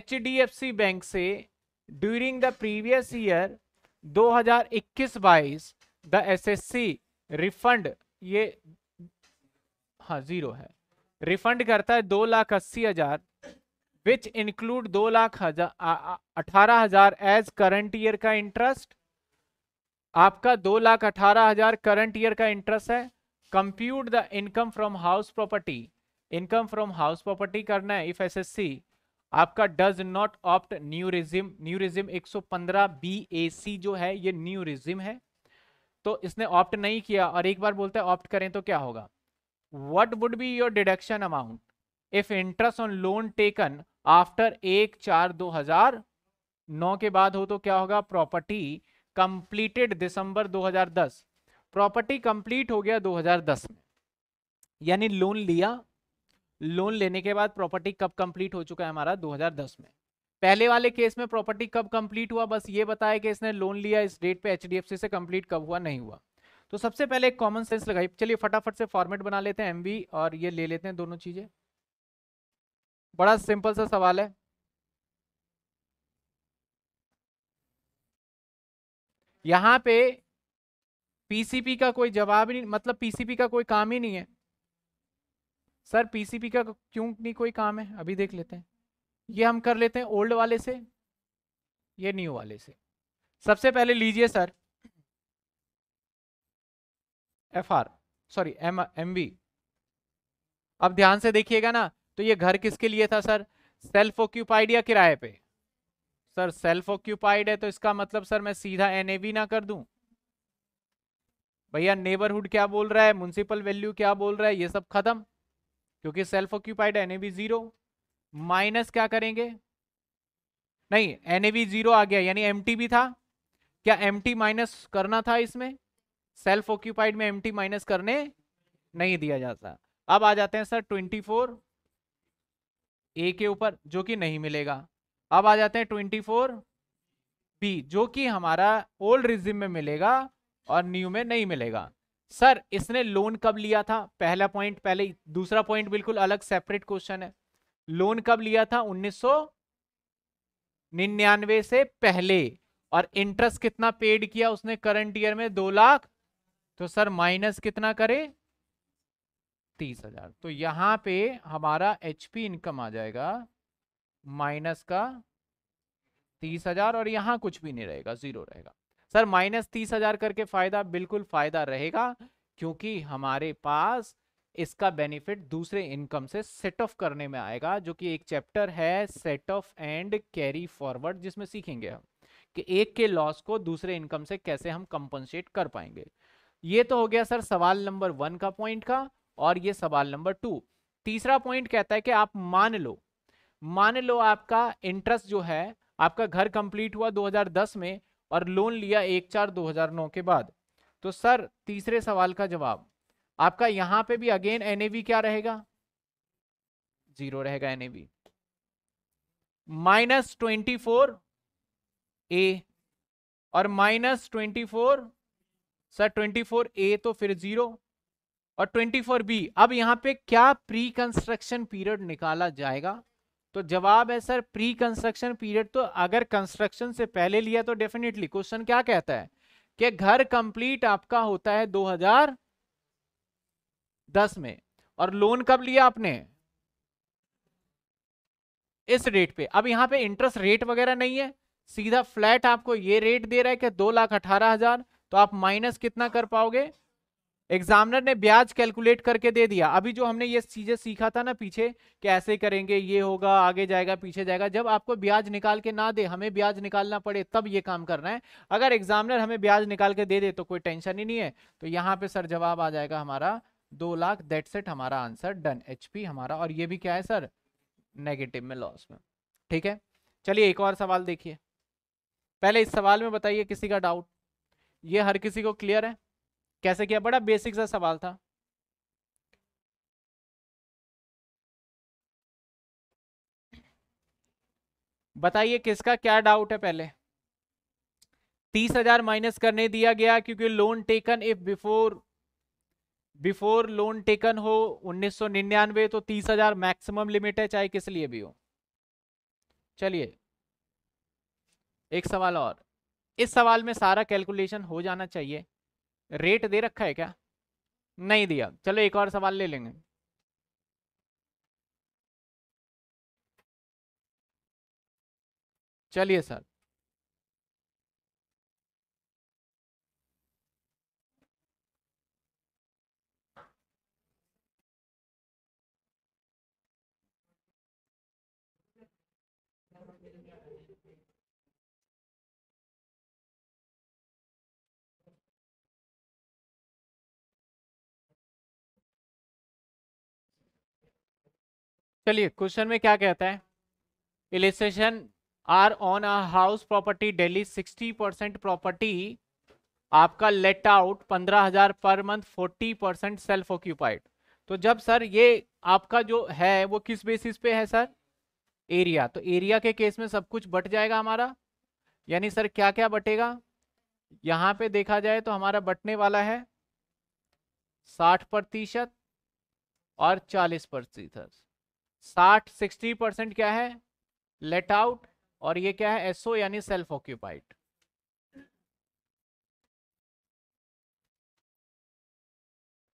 एच बैंक से ड्यूरिंग द प्रीवियस ईयर 2021 बाईस द एसएससी रिफंड ये हाँ जीरो है रिफंड करता है दो लाख अस्सी हजार विच इंक्लूड दो लाख हजार अठारह हजार एज करंट ईयर का इंटरेस्ट आपका दो लाख अठारह हजार करंट ईयर का इंटरेस्ट है compute the income from house property income from house property करना है इफ एसएससी आपका does not opt new regime new B A C जो है ये न्यू है तो इसने ऑप्ट नहीं किया और एक बार बोलते हैं ऑप्ट करें तो क्या होगा what would be your deduction amount if interest on loan taken after एक चार दो हजार नौ के बाद हो तो क्या होगा property completed December 2010 property complete हो गया 2010 में यानी लोन लिया लोन लेने के बाद प्रॉपर्टी कब कंप्लीट हो चुका है हमारा 2010 में पहले वाले केस में प्रॉपर्टी कब कंप्लीट हुआ बस ये बताया कि इसने लोन लिया इस डेट पे एच से कंप्लीट कब हुआ नहीं हुआ तो सबसे पहले एक कॉमन सेंस लगाई चलिए फटाफट से फॉर्मेट बना लेते हैं एम और ये ले लेते हैं दोनों चीज़ें बड़ा सिंपल सा सवाल है यहां पे पीसीपी का कोई जवाब ही नहीं मतलब पीसीपी का कोई काम ही नहीं है सर पीसीपी का क्यों नहीं कोई काम है अभी देख लेते हैं ये हम कर लेते हैं ओल्ड वाले से ये न्यू वाले से सबसे पहले लीजिए sir F R sorry M M B अब ध्यान से देखिएगा ना तो ये घर किसके लिए था सर सेल्फ ऑक्यूपाइड या किराए पे सर सेल्फ ऑक्यूपाइड है तो इसका मतलब सर मैं सीधा एनएवी ना कर दूं भैया नेबरहुड क्या बोल रहा है म्यूनसिपल वैल्यू क्या बोल रहा है ये सब खत्म क्योंकि self occupied NAV zero minus क्या करेंगे नहीं एनएवी जीरो आ गया यानी एम भी था क्या एम माइनस करना था इसमें सेल्फ ऑक्यूपाइड में एम माइनस करने नहीं दिया जाता अब आ जाते हैं सर ट्वेंटी फोर ए के ऊपर जो कि नहीं मिलेगा अब आ जाते हैं ट्वेंटी फोर बी जो कि हमारा ओल्ड रिजिम में मिलेगा और न्यू में नहीं मिलेगा सर इसने लोन कब लिया था पहला पॉइंट पहले दूसरा पॉइंट बिल्कुल अलग सेपरेट क्वेश्चन है लोन कब लिया था निन्यानवे से पहले और इंटरेस्ट कितना पेड किया उसने करंट ईयर में दो लाख तो सर माइनस कितना करे तीस हजार तो यहाँ पे हमारा एच पी इनकम आ जाएगा माइनस का तीस हजार और यहाँ कुछ भी नहीं रहेगा जीरो रहेगा सर माइनस तीस हजार करके फायदा बिल्कुल फायदा रहेगा क्योंकि हमारे पास इसका बेनिफिट दूसरे इनकम से सेट ऑफ करने में आएगा जो कि एक चैप्टर है set off and carry forward जिसमें सीखेंगे हम कि एक के लॉस को दूसरे इनकम से कैसे हम कंपनसेट कर पाएंगे ये तो हो गया सर सवाल नंबर वन का पॉइंट का और ये सवाल नंबर टू तीसरा पॉइंट कहता है कि आप मान लो मान लो आपका इंटरेस्ट जो है आपका घर कंप्लीट हुआ 2010 में और लोन लिया एक चार 2009 के बाद तो सर तीसरे सवाल का जवाब आपका यहां पे भी अगेन एन क्या रहेगा जीरो रहेगा NAV minus twenty four A और minus twenty four sir twenty four A तो फिर जीरो और 24 बी अब यहाँ पे क्या प्री कंस्ट्रक्शन पीरियड निकाला जाएगा तो जवाब है सर प्री कंस्ट्रक्शन पीरियड तो अगर कंस्ट्रक्शन से पहले लिया तो डेफिनेटली क्वेश्चन क्या कहता है कि घर कंप्लीट आपका होता है 2010 में और लोन कब लिया आपने इस रेट पे अब यहाँ पे इंटरेस्ट रेट वगैरह नहीं है सीधा फ्लैट आपको ये रेट दे रहा है कि दो लाख अठारह हजार तो आप माइनस कितना कर पाओगे एग्जामिनर ने ब्याज कैलकुलेट करके दे दिया अभी जो हमने ये चीजें सीखा था ना पीछे कैसे करेंगे ये होगा आगे जाएगा पीछे जाएगा जब आपको ब्याज निकाल के ना दे हमें ब्याज निकालना पड़े तब ये काम करना है अगर एग्जामिनर हमें ब्याज निकाल के दे दे तो कोई टेंशन ही नहीं है तो यहाँ पे सर जवाब आ जाएगा हमारा दो लाख देट सेट हमारा आंसर डन एच हमारा और ये भी क्या है सर नेगेटिव में लॉस में ठीक है चलिए एक और सवाल देखिए पहले इस सवाल में बताइए किसी का डाउट ये हर किसी को क्लियर है कैसे किया बड़ा बेसिक सा सवाल था बताइए किसका क्या डाउट है पहले तीस हजार माइनस करने दिया गया क्योंकि loan taken if before before loan taken हो 1999 तो तीस हजार मैक्सिमम लिमिट है चाहे किस लिए भी हो चलिए एक सवाल और इस सवाल में सारा कैलकुलेशन हो जाना चाहिए रेट दे रखा है क्या नहीं दिया चलो एक और सवाल ले लेंगे चलिए सर चलिए क्वेश्चन में क्या कहता है illustration R on a house property Delhi 60 percent property आपका लेट आउट पंद्रह हजार पर month forty percent self occupied तो जब सर ये आपका जो है वो किस बेसिस पे है सर एरिया तो एरिया के केस में सब कुछ बट जाएगा हमारा यानी सर क्या क्या बटेगा यहाँ पे देखा जाए तो हमारा बटने वाला है साठ प्रतिशत और चालीस प्रतिशत साठ सिक्सटी परसेंट क्या है लेट आउट और ये क्या है एसओ यानी सेल्फ ऑक्यूपाइड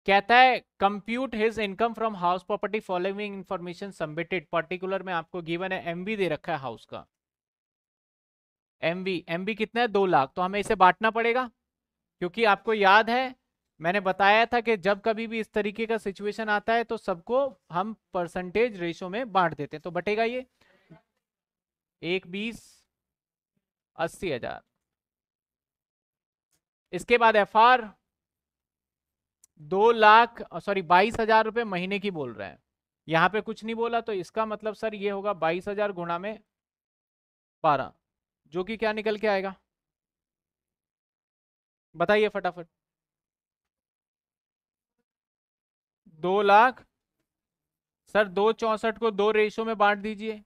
कहता है compute his income from house property following information submitted particular में आपको गिवन है एमबी दे रखा है हाउस का एमबी एमबी कितना है दो लाख तो हमें इसे बांटना पड़ेगा क्योंकि आपको याद है मैंने बताया था कि जब कभी भी इस तरीके का सिचुएशन आता है तो सबको हम परसेंटेज रेशो में बांट देते हैं तो बटेगा ये एक बीस अस्सी हजार इसके बाद एफ आर दो लाख सॉरी बाईस हजार रुपये महीने की बोल रहे हैं यहां पे कुछ नहीं बोला तो इसका मतलब सर ये होगा बाईस हजार गुणा में बारह जो कि क्या निकल के आएगा बताइए फटाफट दो लाख सर दो चौसठ को दो रेशो में बांट दीजिए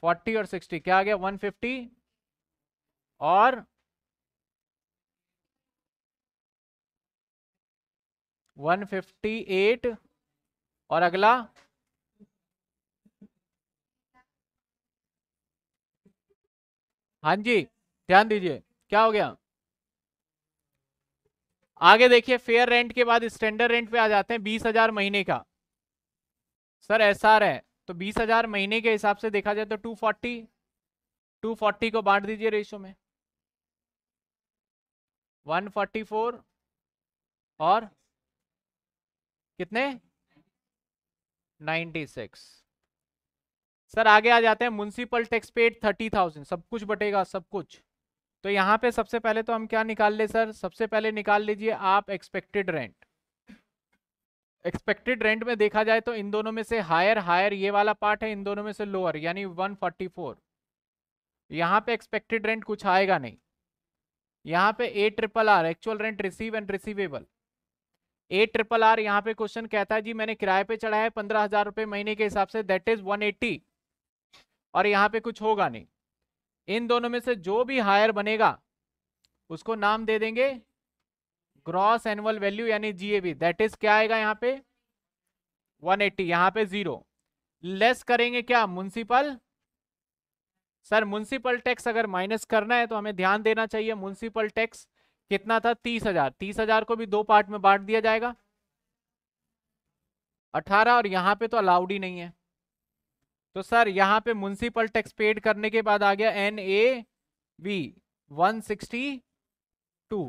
फोर्टी और सिक्सटी क्या आ गया वन फिफ्टी और वन फिफ्टी एट और अगला हाँ जी ध्यान दीजिए क्या हो गया आगे देखिए फेयर रेंट के बाद स्टैंडर्ड रेंट पे आ जाते हैं बीस हजार महीने का सर एस आर है तो बीस हजार महीने के हिसाब से देखा जाए तो टू फोर्टी टू फोर्टी को बांट दीजिए रेशो में वन फोर्टी फोर और कितने नाइन्टी सिक्स सर आगे आ जाते हैं municipal tax paid thirty thousand सब कुछ बटेगा सब कुछ तो यहाँ पे सबसे पहले तो हम क्या निकाल ले सर सबसे पहले निकाल लीजिए आप एक्सपेक्टेड रेंट एक्सपेक्टेड रेंट में देखा जाए तो इन दोनों में से हायर हायर ये वाला पार्ट है इन दोनों में से लोअर यानी 144 यहाँ पे एक्सपेक्टेड रेंट कुछ आएगा नहीं यहाँ पे A triple R actual rent receive and receivable A triple R यहाँ पे क्वेश्चन कहता है जी मैंने किराए पे चढ़ाया है पंद्रह हजार रुपये महीने के हिसाब से दैट इज 180 और यहाँ पे कुछ होगा नहीं इन दोनों में से जो भी हायर बनेगा उसको नाम दे देंगे ग्रॉस एनुअल वैल्यू यानी जीएबी दैट इज क्या आएगा यहाँ पे 180 एट्टी यहाँ पे जीरो लेस करेंगे क्या म्यूनसिपल सर म्यूनसिपल टैक्स अगर माइनस करना है तो हमें ध्यान देना चाहिए म्यूनसिपल टैक्स कितना था तीस हजार तीस हजार को भी दो पार्ट में बांट दिया जाएगा अठारह और यहाँ पे तो अलाउड ही नहीं है तो सर यहाँ पे म्यूनसिपल टैक्स पेड करने के बाद आ गया N A V one sixty two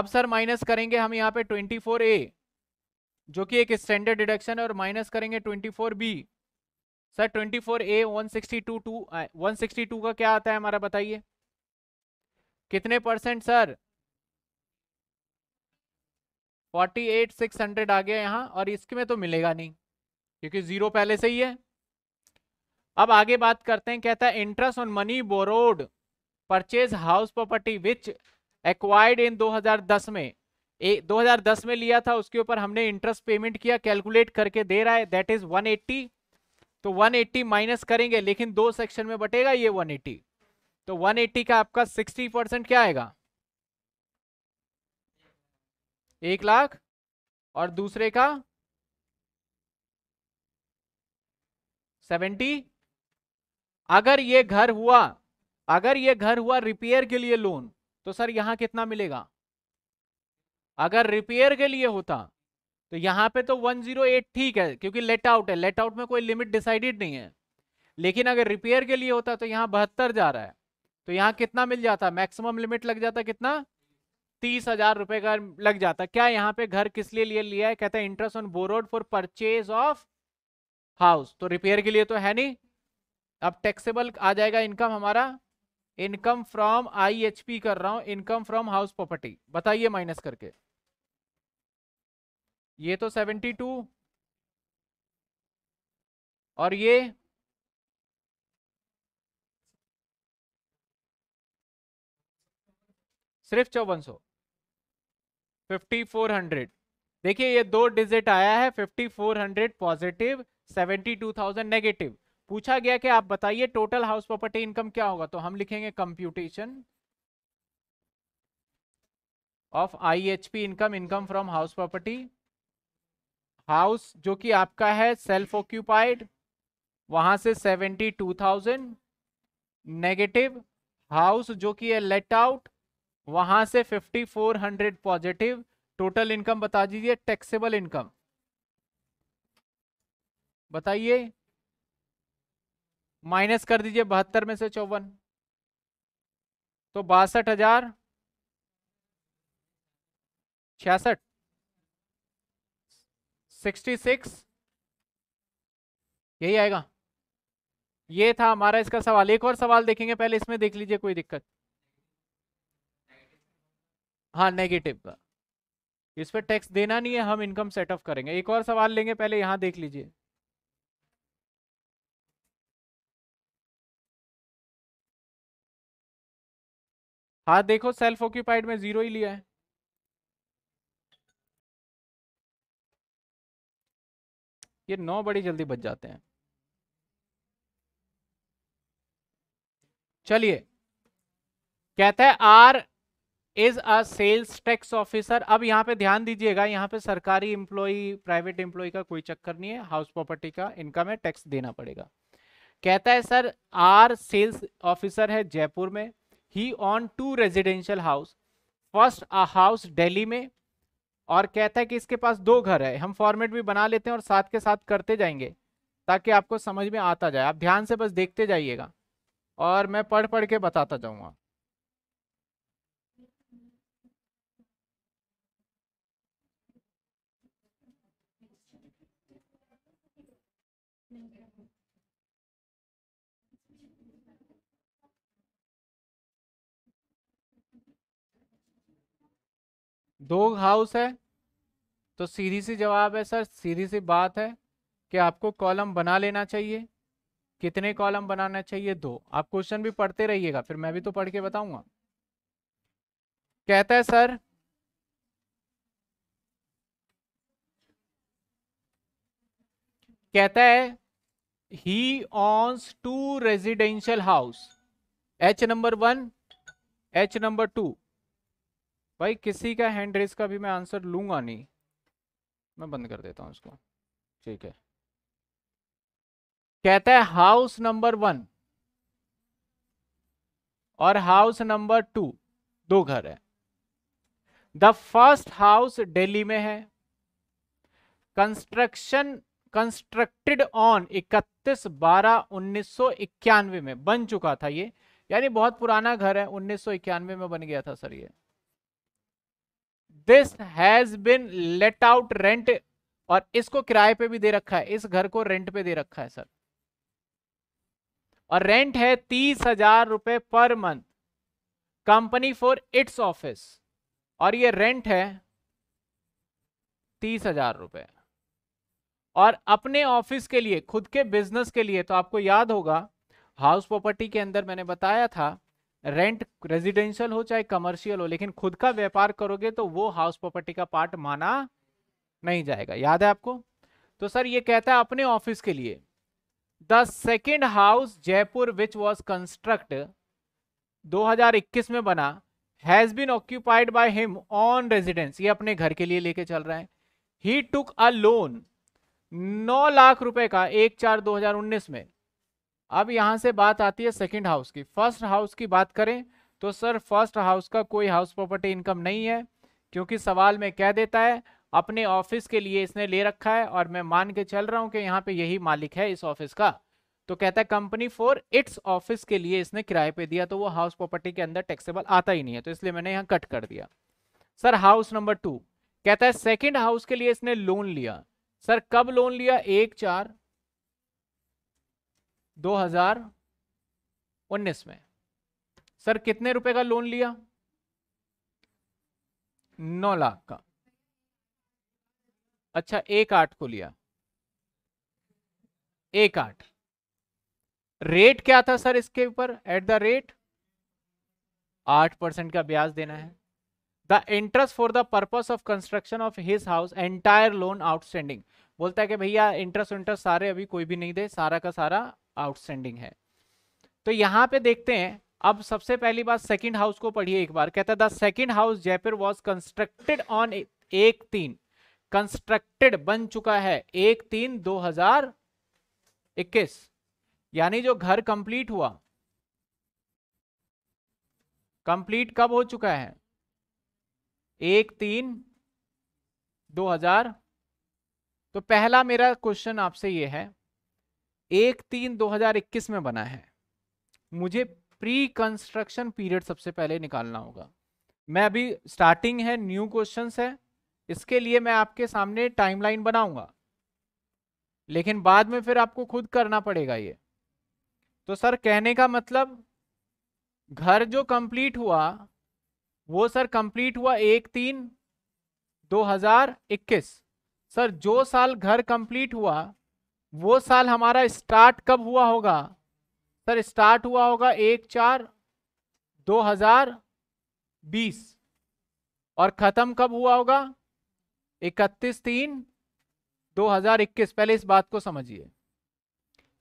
अब सर माइनस करेंगे हम यहाँ पे ट्वेंटी फोर ए जो कि एक स्टैंडर्ड डिडक्शन है और माइनस करेंगे twenty four B sir twenty four A one sixty two two one sixty two का क्या आता है हमारा बताइए कितने percent sir forty eight six hundred आ गया यहाँ और इसके में तो मिलेगा नहीं क्योंकि जीरो पहले से ही है अब आगे बात करते हैं कहता है interest on money borrowed purchase house property which acquired in 2010 में ए, 2010 में लिया था उसके ऊपर हमने इंटरेस्ट पेमेंट किया कैलकुलेट करके दे रहा है दैट इज 180 तो 180 माइनस करेंगे लेकिन दो सेक्शन में बटेगा ये 180 तो 180 का आपका 60 परसेंट क्या आएगा एक लाख और दूसरे का सेवेंटी अगर ये घर हुआ अगर ये घर हुआ रिपेयर के लिए लोन तो सर यहां कितना मिलेगा अगर रिपेयर के लिए होता तो यहां पे तो 108 ठीक है क्योंकि लेट आउट है लेट आउट में कोई लिमिट डिसाइडेड नहीं है लेकिन अगर रिपेयर के लिए होता तो यहां बहत्तर जा रहा है तो यहां कितना मिल जाता मैक्सिमम लिमिट लग जाता कितना तीस हजार रुपए का लग जाता क्या यहाँ पे घर किस लिए लिए लिया है कहता है interest on borrowed for purchase of house तो रिपेयर के लिए तो है नहीं अब टैक्सेबल आ जाएगा इनकम हमारा इनकम फ्रॉम आईएचपी कर रहा हूं इनकम फ्रॉम हाउस प्रॉपर्टी बताइए माइनस करके ये तो सेवेंटी टू और ये सिर्फ चौवन सौ फिफ्टी फोर हंड्रेड देखिए ये दो डिजिट आया है fifty four hundred positive seventy two thousand negative पूछा गया कि आप बताइए टोटल हाउस प्रॉपर्टी इनकम क्या होगा तो हम लिखेंगे computation of IHP income income from house property house जो कि आपका है सेल्फ ऑक्यूपाइड वहां से seventy two thousand negative house जो कि है लेट आउट वहां से fifty four hundred positive total income बता दीजिए टैक्सेबल इनकम बताइए माइनस कर दीजिए बहत्तर में से चौवन तो बासठ हजार छियासठ सिक्सटी सिक्स यही आएगा ये था हमारा इसका सवाल एक और सवाल देखेंगे पहले इसमें देख लीजिए कोई दिक्कत हाँ नेगेटिव का इस पर टैक्स देना नहीं है हम इनकम सेटअप करेंगे एक और सवाल लेंगे पहले यहां देख लीजिए हाँ देखो सेल्फ ऑक्यूपाइड में जीरो ही लिया है ये नौ बड़ी जल्दी बच जाते हैं चलिए कहता है R is a sales tax officer अब यहां पे ध्यान दीजिएगा यहां पे सरकारी इंप्लॉई प्राइवेट एम्प्लॉय का कोई चक्कर नहीं है हाउस प्रॉपर्टी का इनकम है टैक्स देना पड़ेगा कहता है सर आर सेल्स ऑफिसर है जयपुर में he own two residential house first house Delhi में और कहता है कि इसके पास दो घर है हम फॉर्मेट भी बना लेते हैं और साथ के साथ करते जाएंगे ताकि आपको समझ में आता जाए आप ध्यान से बस देखते जाइएगा और मैं पढ़ पढ़ के बताता जाऊँगा दो हाउस है तो सीधी सी जवाब है सर सीधी सी बात है कि आपको कॉलम बना लेना चाहिए कितने कॉलम बनाना चाहिए दो आप क्वेश्चन भी पढ़ते रहिएगा फिर मैं भी तो पढ़ के बताऊंगा कहता है सर कहता है he owns two residential house H number one H number two भाई किसी का हैंड रेस का भी मैं आंसर लूंगा नहीं मैं बंद कर देता हूं इसको ठीक है कहता है हाउस नंबर वन और हाउस नंबर टू दो घर है द फर्स्ट हाउस दिल्ली में है कंस्ट्रक्शन कंस्ट्रक्टेड ऑन 31 बारह उन्नीस में बन चुका था ये यानी बहुत पुराना घर है उन्नीस में बन गया था सर ये this has been let out rent और इसको किराए पे भी दे रखा है इस घर को रेंट पे दे रखा है सर और रेंट है तीस हजार रुपए पर month company for its office और ये रेंट है तीस हजार रुपए और अपने ऑफिस के लिए खुद के बिजनेस के लिए तो आपको याद होगा हाउस प्रॉपर्टी के अंदर मैंने बताया था रेंट रेजिडेंशियल हो चाहे कमर्शियल हो लेकिन खुद का व्यापार करोगे तो वो हाउस प्रॉपर्टी का पार्ट माना नहीं जाएगा याद है आपको तो सर ये कहता है अपने ऑफिस के लिए the second house Jaipur which was construct 2021 में बना has been occupied by him on residence ये अपने घर के लिए लेके चल रहा है ही टुक अ लोन नौ लाख रुपए का एक चार 2019 में अब यहां से बात आती है सेकेंड हाउस की फर्स्ट हाउस की बात करें तो सर फर्स्ट हाउस का कोई हाउस प्रॉपर्टी इनकम नहीं है क्योंकि सवाल में कह देता है अपने ऑफिस के लिए इसने ले रखा है और मैं मान के चल रहा हूं कि यहाँ पे यही मालिक है इस ऑफिस का तो कहता है कंपनी फॉर इट्स ऑफिस के लिए इसने किराए पे दिया तो वो हाउस प्रॉपर्टी के अंदर टैक्सेबल आता ही नहीं है तो इसलिए मैंने यहाँ कट कर दिया सर हाउस नंबर टू कहता है सेकेंड हाउस के लिए इसने लोन लिया सर कब लोन लिया एक चार 2019 में सर कितने रुपए का लोन लिया नौ लाख का अच्छा एक आठ को लिया एक आठ रेट क्या था सर इसके ऊपर एट द रेट आठ परसेंट का ब्याज देना है the interest for the purpose of construction of his house entire loan outstanding बोलता है कि भैया इंटरेस्ट इंटरेस्ट सारे अभी कोई भी नहीं दे सारा का सारा आउटस्टैंडिंग है तो यहां पे देखते हैं अब सबसे पहली बात सेकंड हाउस को पढ़िए एक बार कहता the second house Jaipur was constructed on एक तीन कंस्ट्रक्टेड बन चुका है एक तीन दो हजार इक्कीस यानी जो घर कंप्लीट हुआ कंप्लीट कब हो चुका है एक तीन दो हजार तो पहला मेरा क्वेश्चन आपसे ये है एक तीन 2021 में बना है मुझे प्री कंस्ट्रक्शन पीरियड सबसे पहले निकालना होगा मैं अभी स्टार्टिंग है न्यू क्वेश्चंस है इसके लिए मैं आपके सामने टाइमलाइन बनाऊंगा लेकिन बाद में फिर आपको खुद करना पड़ेगा ये तो सर कहने का मतलब घर जो कंप्लीट हुआ वो सर कंप्लीट हुआ एक तीन 2021 सर जो साल घर कंप्लीट हुआ वो साल हमारा स्टार्ट कब हुआ होगा सर स्टार्ट हुआ होगा एक चार दो हजार बीस और ख़त्म कब हुआ होगा इकतीस तीन दो हजार इक्कीस पहले इस बात को समझिए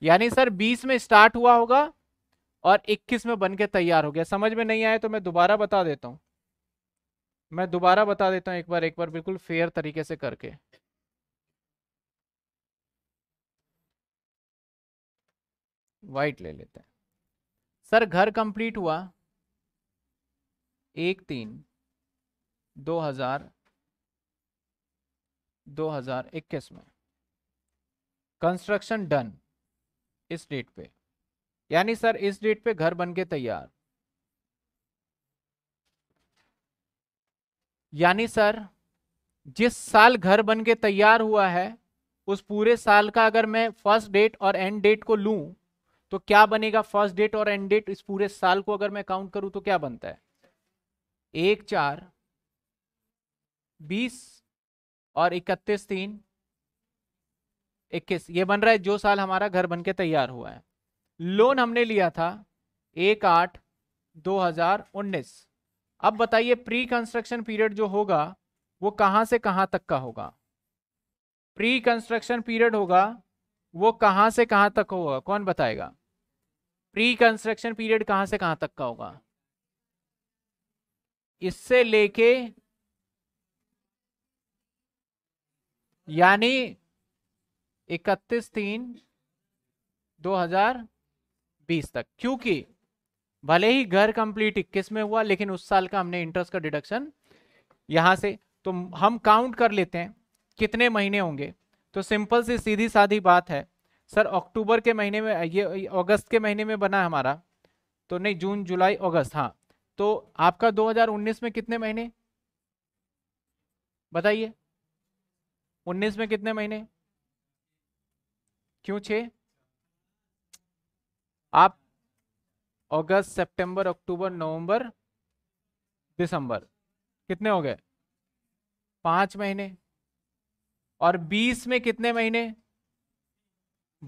यानी सर बीस में स्टार्ट हुआ होगा और 21 में बन के तैयार हो गया समझ में नहीं आया तो मैं दोबारा बता देता हूँ मैं दोबारा बता देता हूँ एक बार एक बार बिल्कुल फेयर तरीके से करके वाइट ले लेते हैं सर घर कंप्लीट हुआ एक तीन दो हजार दो हजार इक्कीस में कंस्ट्रक्शन डन इस डेट पे यानी सर इस डेट पे घर बन के तैयार यानी सर जिस साल घर बन के तैयार हुआ है उस पूरे साल का अगर मैं फर्स्ट डेट और एंड डेट को लूं तो क्या बनेगा फर्स्ट डेट और एंड डेट इस पूरे साल को अगर मैं काउंट करूं तो क्या बनता है एक चार बीस और इकतीस तीन इक्कीस ये बन रहा है जो साल हमारा घर बन के तैयार हुआ है लोन हमने लिया था एक आठ दो हजार उन्नीस अब बताइए प्री कंस्ट्रक्शन पीरियड जो होगा वो कहाँ से कहाँ तक का होगा प्री कंस्ट्रक्शन पीरियड होगा वो कहां से कहां तक होगा कौन बताएगा प्री कंस्ट्रक्शन पीरियड कहां से कहां तक का होगा इससे लेके यानी इकतीस तीन 2020 तक क्योंकि भले ही घर कंप्लीट इक्कीस में हुआ लेकिन उस साल का हमने इंटरेस्ट का डिडक्शन यहां से तो हम काउंट कर लेते हैं कितने महीने होंगे तो सिंपल सी सीधी साधी बात है सर अक्टूबर के महीने में ये अगस्त के महीने में बना हमारा तो नहीं जून जुलाई अगस्त हाँ तो आपका 2019 में कितने महीने बताइए 19 में कितने महीने क्यों छे आप अगस्त सितंबर अक्टूबर नवंबर दिसंबर कितने हो गए पांच महीने और बीस में कितने महीने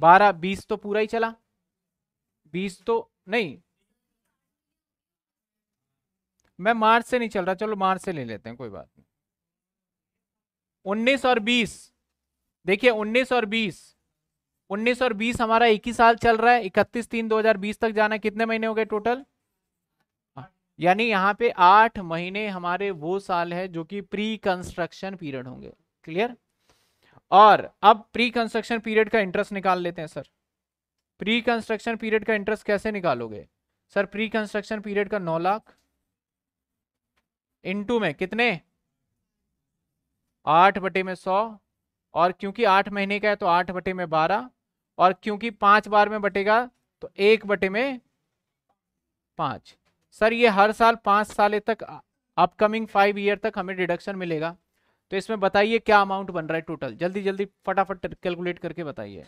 बारह बीस तो पूरा ही चला बीस तो नहीं मैं मार्च से नहीं चल रहा चलो मार्च से ले लेते हैं कोई बात नहीं उन्नीस और बीस देखिए उन्नीस और बीस उन्नीस और बीस हमारा एक ही साल चल रहा है इकतीस तीन दो हजार बीस तक जाना कितने महीने हो गए टोटल हाँ, यानी यहाँ पे आठ महीने हमारे वो साल है जो कि प्री कंस्ट्रक्शन पीरियड होंगे क्लियर और अब प्री कंस्ट्रक्शन पीरियड का इंटरेस्ट निकाल लेते हैं सर प्री कंस्ट्रक्शन पीरियड का इंटरेस्ट कैसे निकालोगे सर प्री कंस्ट्रक्शन पीरियड का नौ लाख इंटू में कितने आठ बटे में सौ और क्योंकि आठ महीने का है तो आठ बटे में बारह और क्योंकि पांच बार में बटेगा तो एक बटे में पांच सर ये हर साल पांच साल तक अपकमिंग फाइव ईयर तक हमें डिडक्शन मिलेगा तो इसमें बताइए क्या अमाउंट बन रहा है टोटल जल्दी जल्दी फटाफट कैलकुलेट करके बताइए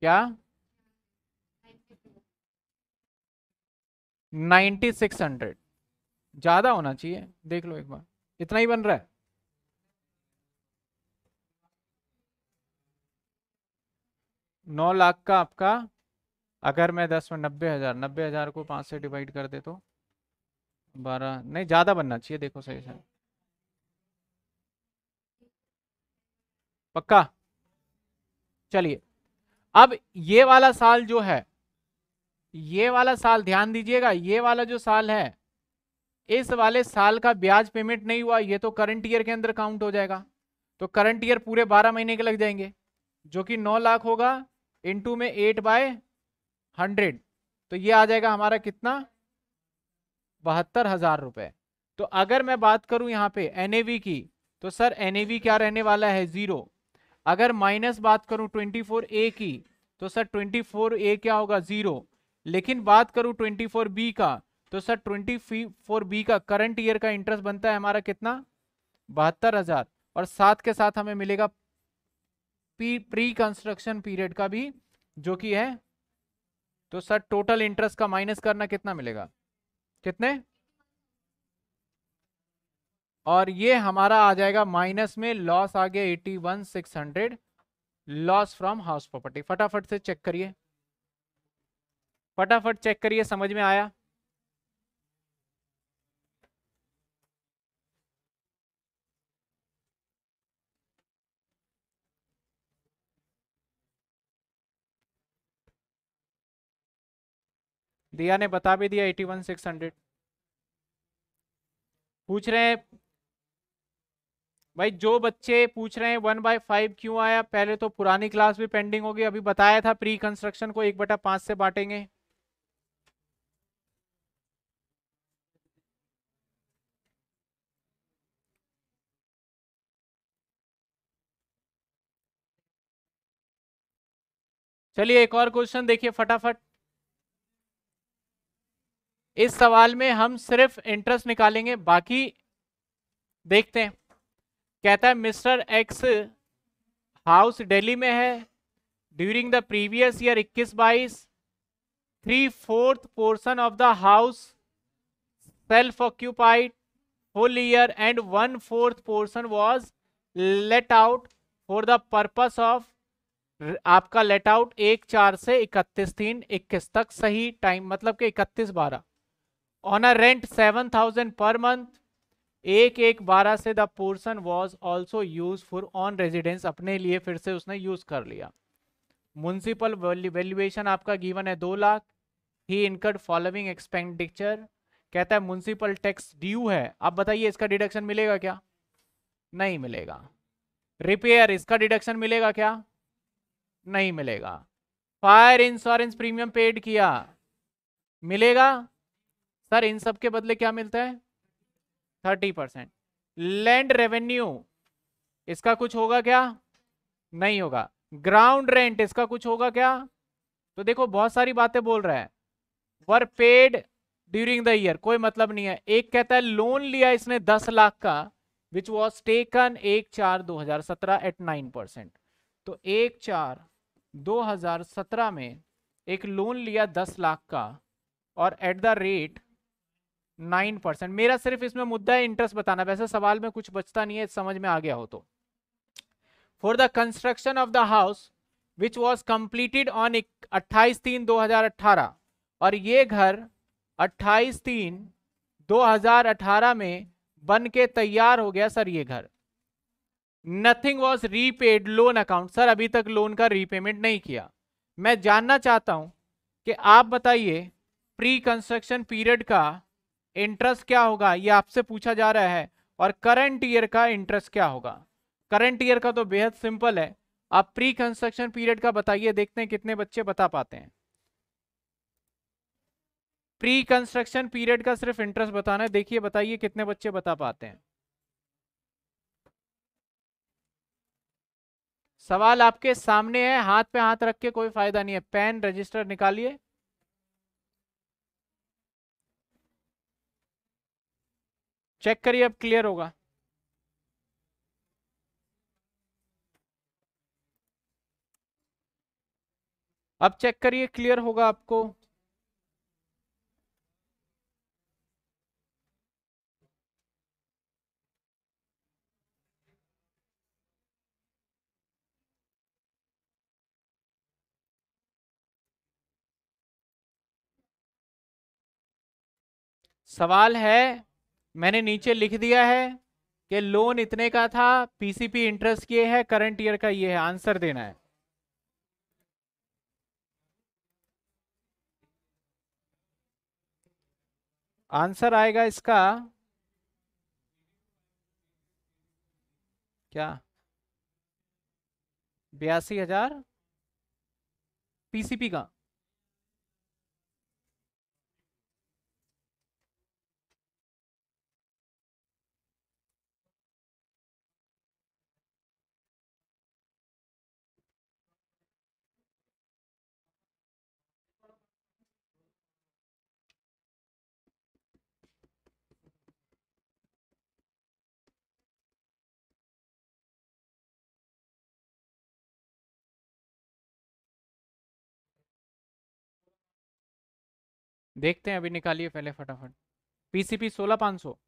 क्या नाइन्टी सिक्स हंड्रेड ज़्यादा होना चाहिए देख लो एक बार इतना ही बन रहा है नौ लाख का आपका अगर मैं दस में नब्बे हज़ार नब्बे हज़ार को पाँच से डिवाइड कर दे तो बारह नहीं ज़्यादा बनना चाहिए देखो सही सर पक्का चलिए अब ये वाला साल जो है ये वाला साल ध्यान दीजिएगा ये वाला जो साल है इस वाले साल का ब्याज पेमेंट नहीं हुआ ये तो करंट ईयर के अंदर काउंट हो जाएगा तो करंट ईयर पूरे बारह महीने के लग जाएंगे जो कि नौ लाख होगा इंटू में एट बाय हंड्रेड तो ये आ जाएगा हमारा कितना बहत्तर हजार रुपए तो अगर मैं बात करूं यहाँ पे एन की तो सर एन क्या रहने वाला है ज़ीरो अगर माइनस बात करूं ट्वेंटी फोर ए की तो सर ट्वेंटी फोर ए क्या होगा ज़ीरो लेकिन बात करूं ट्वेंटी फोर बी का तो सर ट्वेंटी फोर बी का करंट ईयर का इंटरेस्ट बनता है हमारा कितना बहत्तर हज़ार और साथ के साथ हमें मिलेगा प्री कंस्ट्रक्शन पीरियड का भी जो कि है तो सर टोटल इंटरेस्ट का माइनस करना कितना मिलेगा कितने और ये हमारा आ जाएगा माइनस में लॉस आ गया eighty one six hundred loss from house property फटाफट से चेक करिए फटाफट चेक करिए समझ में आया दिया ने बता भी दिया एटी वन सिक्स हंड्रेड पूछ रहे हैं भाई जो बच्चे पूछ रहे हैं वन बाय फाइव क्यों आया पहले तो पुरानी क्लास भी पेंडिंग होगी अभी बताया था प्री कंस्ट्रक्शन को एक बटा पांच से बांटेंगे चलिए एक और क्वेश्चन देखिए फटाफट इस सवाल में हम सिर्फ इंटरेस्ट निकालेंगे बाकी देखते हैं कहता है मिस्टर एक्स हाउस दिल्ली में है ड्यूरिंग द प्रीवियस ईयर इक्कीस बाईस three fourth portion of the house self occupied full year and one fourth portion was let out for the purpose of आपका लेट आउट एक चार से इकतीस तीन इक्कीस तक सही टाइम मतलब कि इकतीस बारह a rent seven thousand per month एक एक बारह से the portion was also use for on residence अपने लिए फिर से उसने यूज कर लिया म्यूनसिपल वैल्यूएशन आपका गिवन है दो लाख ही इनकड फॉलोइंग एक्सपेंडिचर कहता है म्यूनसिपल टैक्स ड्यू है आप बताइए इसका डिडक्शन मिलेगा क्या नहीं मिलेगा रिपेयर इसका डिडक्शन मिलेगा क्या नहीं मिलेगा फायर इंश्योरेंस प्रीमियम पेड किया मिलेगा सर इन सब के बदले क्या मिलता है थर्टी परसेंट लैंड रेवेन्यू इसका कुछ होगा क्या नहीं होगा ग्राउंड रेंट इसका कुछ होगा क्या तो देखो बहुत सारी बातें बोल रहा है were paid during the year कोई मतलब नहीं है एक कहता है लोन लिया इसने दस लाख का विच वॉज टेकन एक चार दो हजार सत्रह एट नाइन परसेंट तो एक चार दो हजार सत्रह में एक लोन लिया दस लाख का और at the rate nine percent मेरा सिर्फ इसमें मुद्दा है इंटरेस्ट बताना वैसे सवाल में कुछ बचता नहीं है समझ में आ गया हो तो for the construction of the house which was completed on अट्ठाईस तीन दो हजार अट्ठारह और ये घर अट्ठाईस तीन दो हजार अठारह में बन के तैयार हो गया सर ये घर nothing was repaid loan account sir अभी तक लोन का रीपेमेंट नहीं किया मैं जानना चाहता हूं कि आप बताइए प्री कंस्ट्रक्शन पीरियड का इंटरेस्ट क्या होगा ये आपसे पूछा जा रहा है और करंट ईयर का इंटरेस्ट क्या होगा करंट ईयर का तो बेहद सिंपल है आप प्री कंस्ट्रक्शन पीरियड का बताइए देखते हैं कितने बच्चे बता पाते हैं प्री कंस्ट्रक्शन पीरियड का सिर्फ इंटरेस्ट बताना है देखिए बताइए कितने बच्चे बता पाते हैं सवाल आपके सामने है हाथ पे हाथ रख के कोई फायदा नहीं है पेन रजिस्टर निकालिए चेक करिए अब क्लियर होगा अब चेक करिए क्लियर होगा आपको सवाल है मैंने नीचे लिख दिया है कि लोन इतने का था पीसीपी इंटरेस्ट ये है करंट ईयर का ये है आंसर देना है आंसर आएगा इसका क्या बयासी हजार पीसीपी का देखते हैं अभी निकालिए पहले फटाफट पीसीपी सोलह पाँच सौ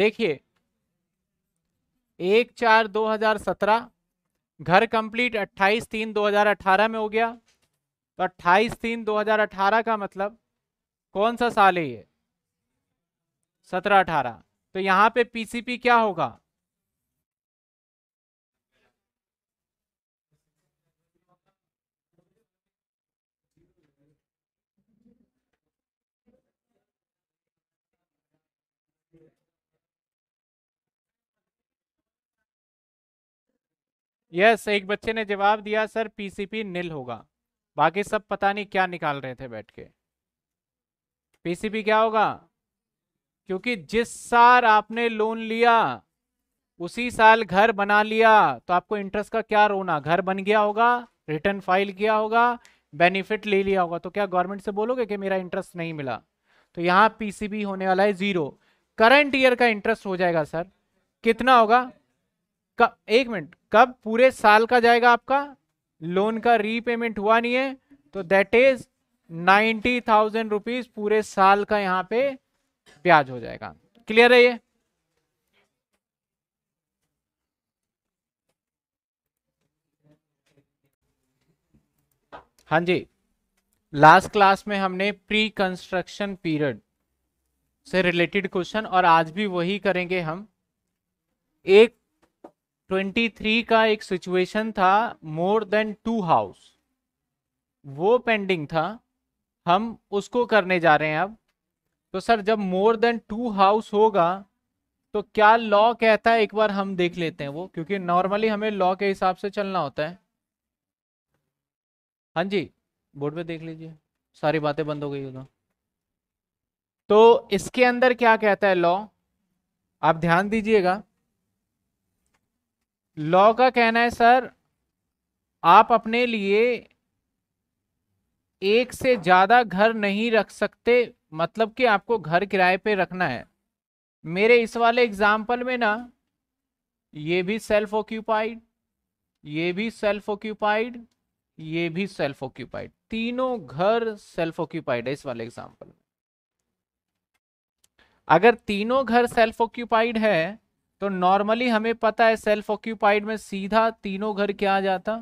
देखिए एक चार 2017 घर कंप्लीट 28 तीन 2018 में हो गया तो 28 तीन 2018 का मतलब कौन सा साल है ये सत्रह अठारह तो यहाँ पे पीसीपी क्या होगा यस एक बच्चे ने जवाब दिया सर पीसीपी निल होगा बाकी सब पता नहीं क्या निकाल रहे थे बैठ के पीसीपी क्या होगा क्योंकि जिस साल आपने लोन लिया उसी साल घर बना लिया तो आपको इंटरेस्ट का क्या रोना घर बन गया होगा रिटर्न फाइल किया होगा बेनिफिट ले लिया होगा तो क्या गवर्नमेंट से बोलोगे कि मेरा इंटरेस्ट नहीं मिला तो यहाँ पीसीबी होने वाला है जीरो करंट ईयर का इंटरेस्ट हो जाएगा सर कितना होगा कब एक मिनट कब पूरे साल का जाएगा आपका लोन का रीपेमेंट हुआ नहीं है तो that is ninety thousand rupees पूरे साल का यहाँ पे ब्याज हो जाएगा क्लियर है ये हाँ जी लास्ट क्लास में हमने प्री कंस्ट्रक्शन पीरियड से रिलेटेड क्वेश्चन और आज भी वही करेंगे हम एक 23 का एक सिचुएशन था मोर देन टू हाउस वो पेंडिंग था हम उसको करने जा रहे हैं अब तो सर जब मोर देन टू हाउस होगा तो क्या लॉ कहता है एक बार हम देख लेते हैं वो क्योंकि नॉर्मली हमें लॉ के हिसाब से चलना होता है हाँ जी बोर्ड पे देख लीजिए सारी बातें बंद हो गई होगा तो इसके अंदर क्या कहता है लॉ आप ध्यान दीजिएगा लॉ का कहना है सर आप अपने लिए एक से ज़्यादा घर नहीं रख सकते मतलब कि आपको घर किराए पे रखना है मेरे इस वाले एग्जाम्पल में ना ये भी सेल्फ ऑक्यूपाइड ये भी सेल्फ ऑक्यूपाइड ये भी सेल्फ ऑक्यूपाइड तीनों घर सेल्फ ऑक्यूपाइड है इस वाले एग्जाम्पल में अगर तीनों घर सेल्फ ऑक्यूपाइड है तो नॉर्मली हमें पता है सेल्फ ऑक्यूपाइड में सीधा तीनों घर क्या आ जाता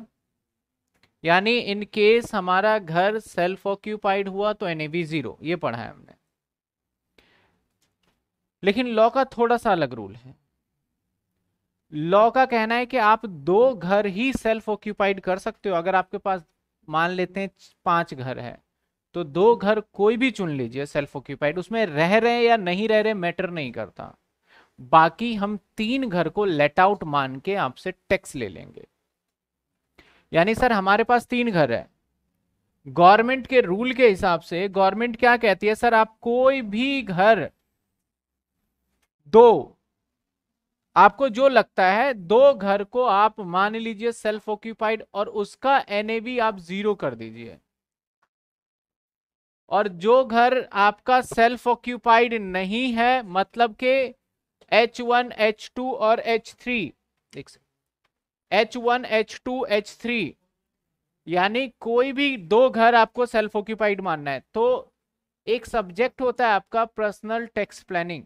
यानी इन केस हमारा घर सेल्फ ऑक्यूपाइड हुआ तो एन जीरो ये पढ़ा है हमने लेकिन लॉ का थोड़ा सा अलग रूल है लॉ का कहना है कि आप दो घर ही सेल्फ ऑक्यूपाइड कर सकते हो अगर आपके पास मान लेते हैं पांच घर है तो दो घर कोई भी चुन लीजिए सेल्फ ऑक्यूपाइड उसमें रह रहे या नहीं रह रहे मैटर नहीं करता बाकी हम तीन घर को लेट आउट मान के आपसे टैक्स ले लेंगे यानी सर हमारे पास तीन घर है गवर्नमेंट के रूल के हिसाब से गवर्नमेंट क्या कहती है सर आप कोई भी घर दो आपको जो लगता है दो घर को आप मान लीजिए सेल्फ ऑक्यूपाइड और उसका एनएबी आप जीरो कर दीजिए और जो घर आपका सेल्फ ऑक्यूपाइड नहीं है मतलब के एच वन एच टू और एच थ्री देख सकते H one H two H three यानी कोई भी दो घर आपको सेल्फ ऑक्यूपाइड मानना है तो एक सब्जेक्ट होता है आपका पर्सनल टैक्स प्लानिंग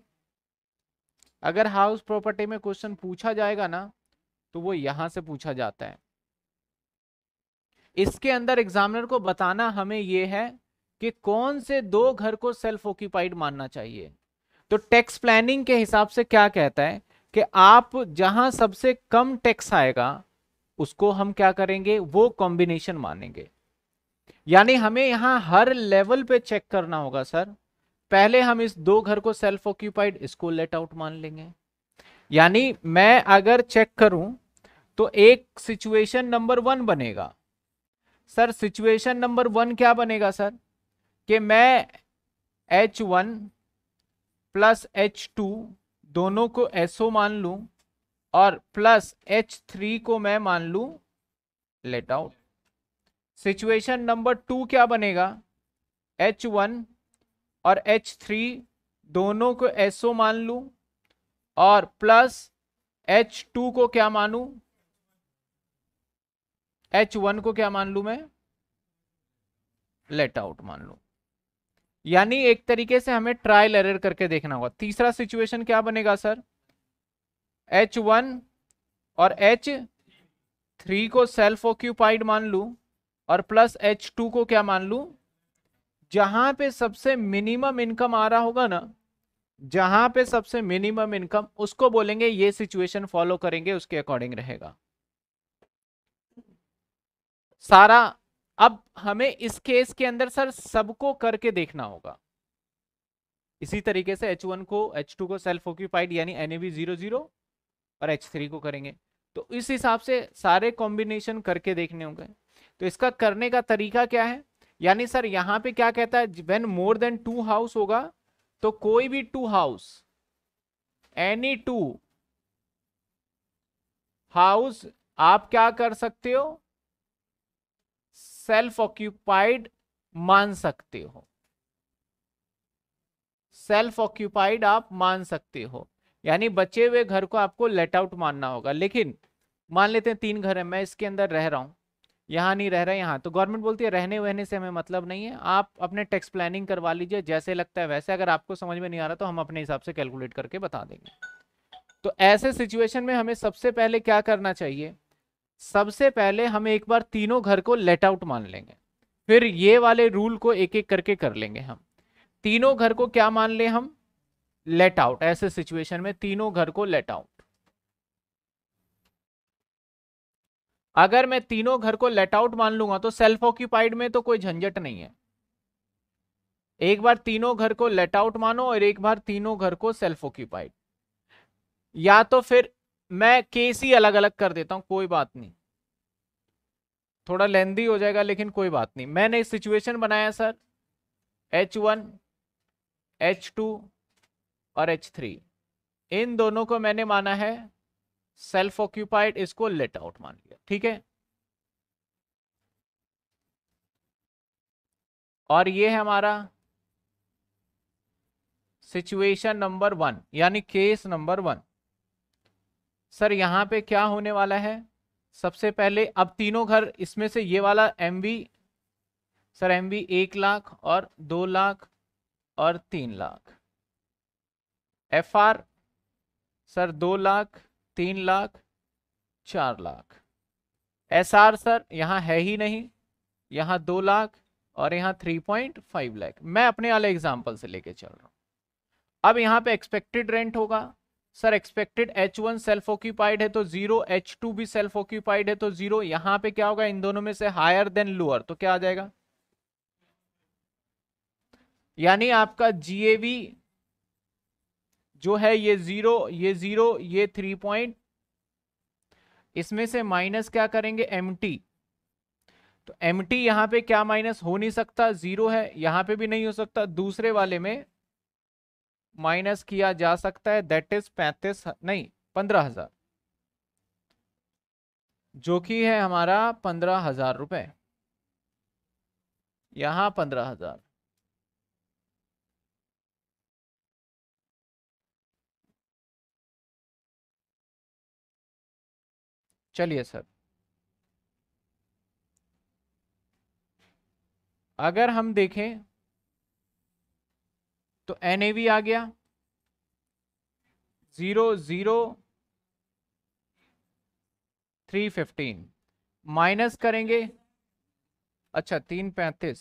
अगर हाउस प्रॉपर्टी में क्वेश्चन पूछा जाएगा ना तो वो यहां से पूछा जाता है इसके अंदर एग्जामिनर को बताना हमें यह है कि कौन से दो घर को सेल्फ ऑक्यूपाइड मानना चाहिए तो टैक्स प्लानिंग के हिसाब से क्या कहता है कि आप जहां सबसे कम टैक्स आएगा उसको हम क्या करेंगे वो कॉम्बिनेशन मानेंगे यानी हमें यहां हर लेवल पे चेक करना होगा सर पहले हम इस दो घर को सेल्फ ऑक्यूपाइड इसको लेट आउट मान लेंगे यानी मैं अगर चेक करूं तो एक सिचुएशन नंबर वन बनेगा सर सिचुएशन नंबर वन क्या बनेगा सर कि मैं H one plus H two दोनों को एसओ मान लूं और प्लस एच थ्री को मैं मान लूं let out situation number two क्या बनेगा एच वन और एच थ्री दोनों को एसओ मान लूं और प्लस एच टू को क्या मानूं एच वन को क्या मान लूं मैं लेट आउट मान लूं यानी एक तरीके से हमें ट्रायल एरर करके देखना होगा तीसरा सिचुएशन क्या बनेगा सर एच वन और एच थ्री को सेल्फ ऑक्यूपाइड मान लू और प्लस एच टू को क्या मान लू जहां पे सबसे मिनिमम इनकम आ रहा होगा ना जहां पे सबसे मिनिमम इनकम उसको बोलेंगे ये सिचुएशन फॉलो करेंगे उसके अकॉर्डिंग रहेगा सारा अब हमें इस केस के अंदर सर सबको करके देखना होगा इसी तरीके से H1 को H2 को सेल्फ ऑक्यूपाइड यानी एन जीरो जीरो और H3 को करेंगे तो इस हिसाब से सारे कॉम्बिनेशन करके देखने होंगे तो इसका करने का तरीका क्या है यानी सर यहाँ पे क्या कहता है when more than two house होगा तो कोई भी two house any two house आप क्या कर सकते हो सेल्फ ऑक्यूपाइड मान सकते हो सेल्फ ऑक्यूपाइड आप मान सकते हो यानी बचे हुए घर को आपको लेट आउट मानना होगा लेकिन मान लेते हैं तीन घर है मैं इसके अंदर रह रहा हूं यहाँ नहीं रह रहा यहां तो गवर्नमेंट बोलती है रहने वहने से हमें मतलब नहीं है आप अपने टैक्स प्लानिंग करवा लीजिए जैसे लगता है वैसे अगर आपको समझ में नहीं आ रहा तो हम अपने हिसाब से कैलकुलेट करके बता देंगे तो ऐसे सिचुएशन में हमें सबसे पहले क्या करना चाहिए सबसे पहले हम एक बार तीनों घर को लेट आउट मान लेंगे फिर ये वाले रूल को एक एक करके कर लेंगे हम तीनों घर को क्या मान ले हम लेट आउट ऐसे सिचुएशन में तीनों घर को लेट आउट अगर मैं तीनों घर को लेट आउट मान लूंगा तो सेल्फ ऑक्यूपाइड में तो कोई झंझट नहीं है एक बार तीनों घर को लेट आउट मानो और एक बार तीनों घर को सेल्फ ऑक्यूपाइड या तो फिर मैं केस ही अलग अलग कर देता हूं कोई बात नहीं थोड़ा लेंदी हो जाएगा लेकिन कोई बात नहीं मैंने सिचुएशन बनाया sir H one H two और एच थ्री इन दोनों को मैंने माना है सेल्फ ऑक्यूपाइड इसको लेट आउट मान लिया ठीक है और ये है हमारा सिचुएशन नंबर वन यानी केस नंबर वन सर यहाँ पे क्या होने वाला है सबसे पहले अब तीनों घर इसमें से ये वाला एम सर एम एक लाख और दो लाख और तीन लाख एफ आर सर दो लाख तीन लाख चार लाख एस आर सर यहाँ है ही नहीं यहाँ दो लाख और यहाँ थ्री पॉइंट फाइव लाख मैं अपने वाले एग्जाम्पल से लेके चल रहा हूँ अब यहाँ पे एक्सपेक्टेड रेंट होगा sir expected H one self occupied है तो जीरो एच टू भी सेल्फ ऑक्यूपाइड है तो जीरो यहां पे क्या होगा इन दोनों में से हायर देन लोअर तो क्या आ जाएगा यानी आपका जीएवी जो है ये जीरो ये जीरो ये थ्री पॉइंट इसमें से माइनस क्या करेंगे एम टी तो एम टी यहां पर क्या माइनस हो नहीं सकता जीरो है यहां पे भी नहीं हो सकता दूसरे वाले में माइनस किया जा सकता है दैट इज पैंतीस नहीं पंद्रह हजार जो कि है हमारा पंद्रह हजार रुपये यहां पंद्रह हजार चलिए सर अगर हम देखें तो एन आ गया zero zero three fifteen minus करेंगे अच्छा तीन पैंतीस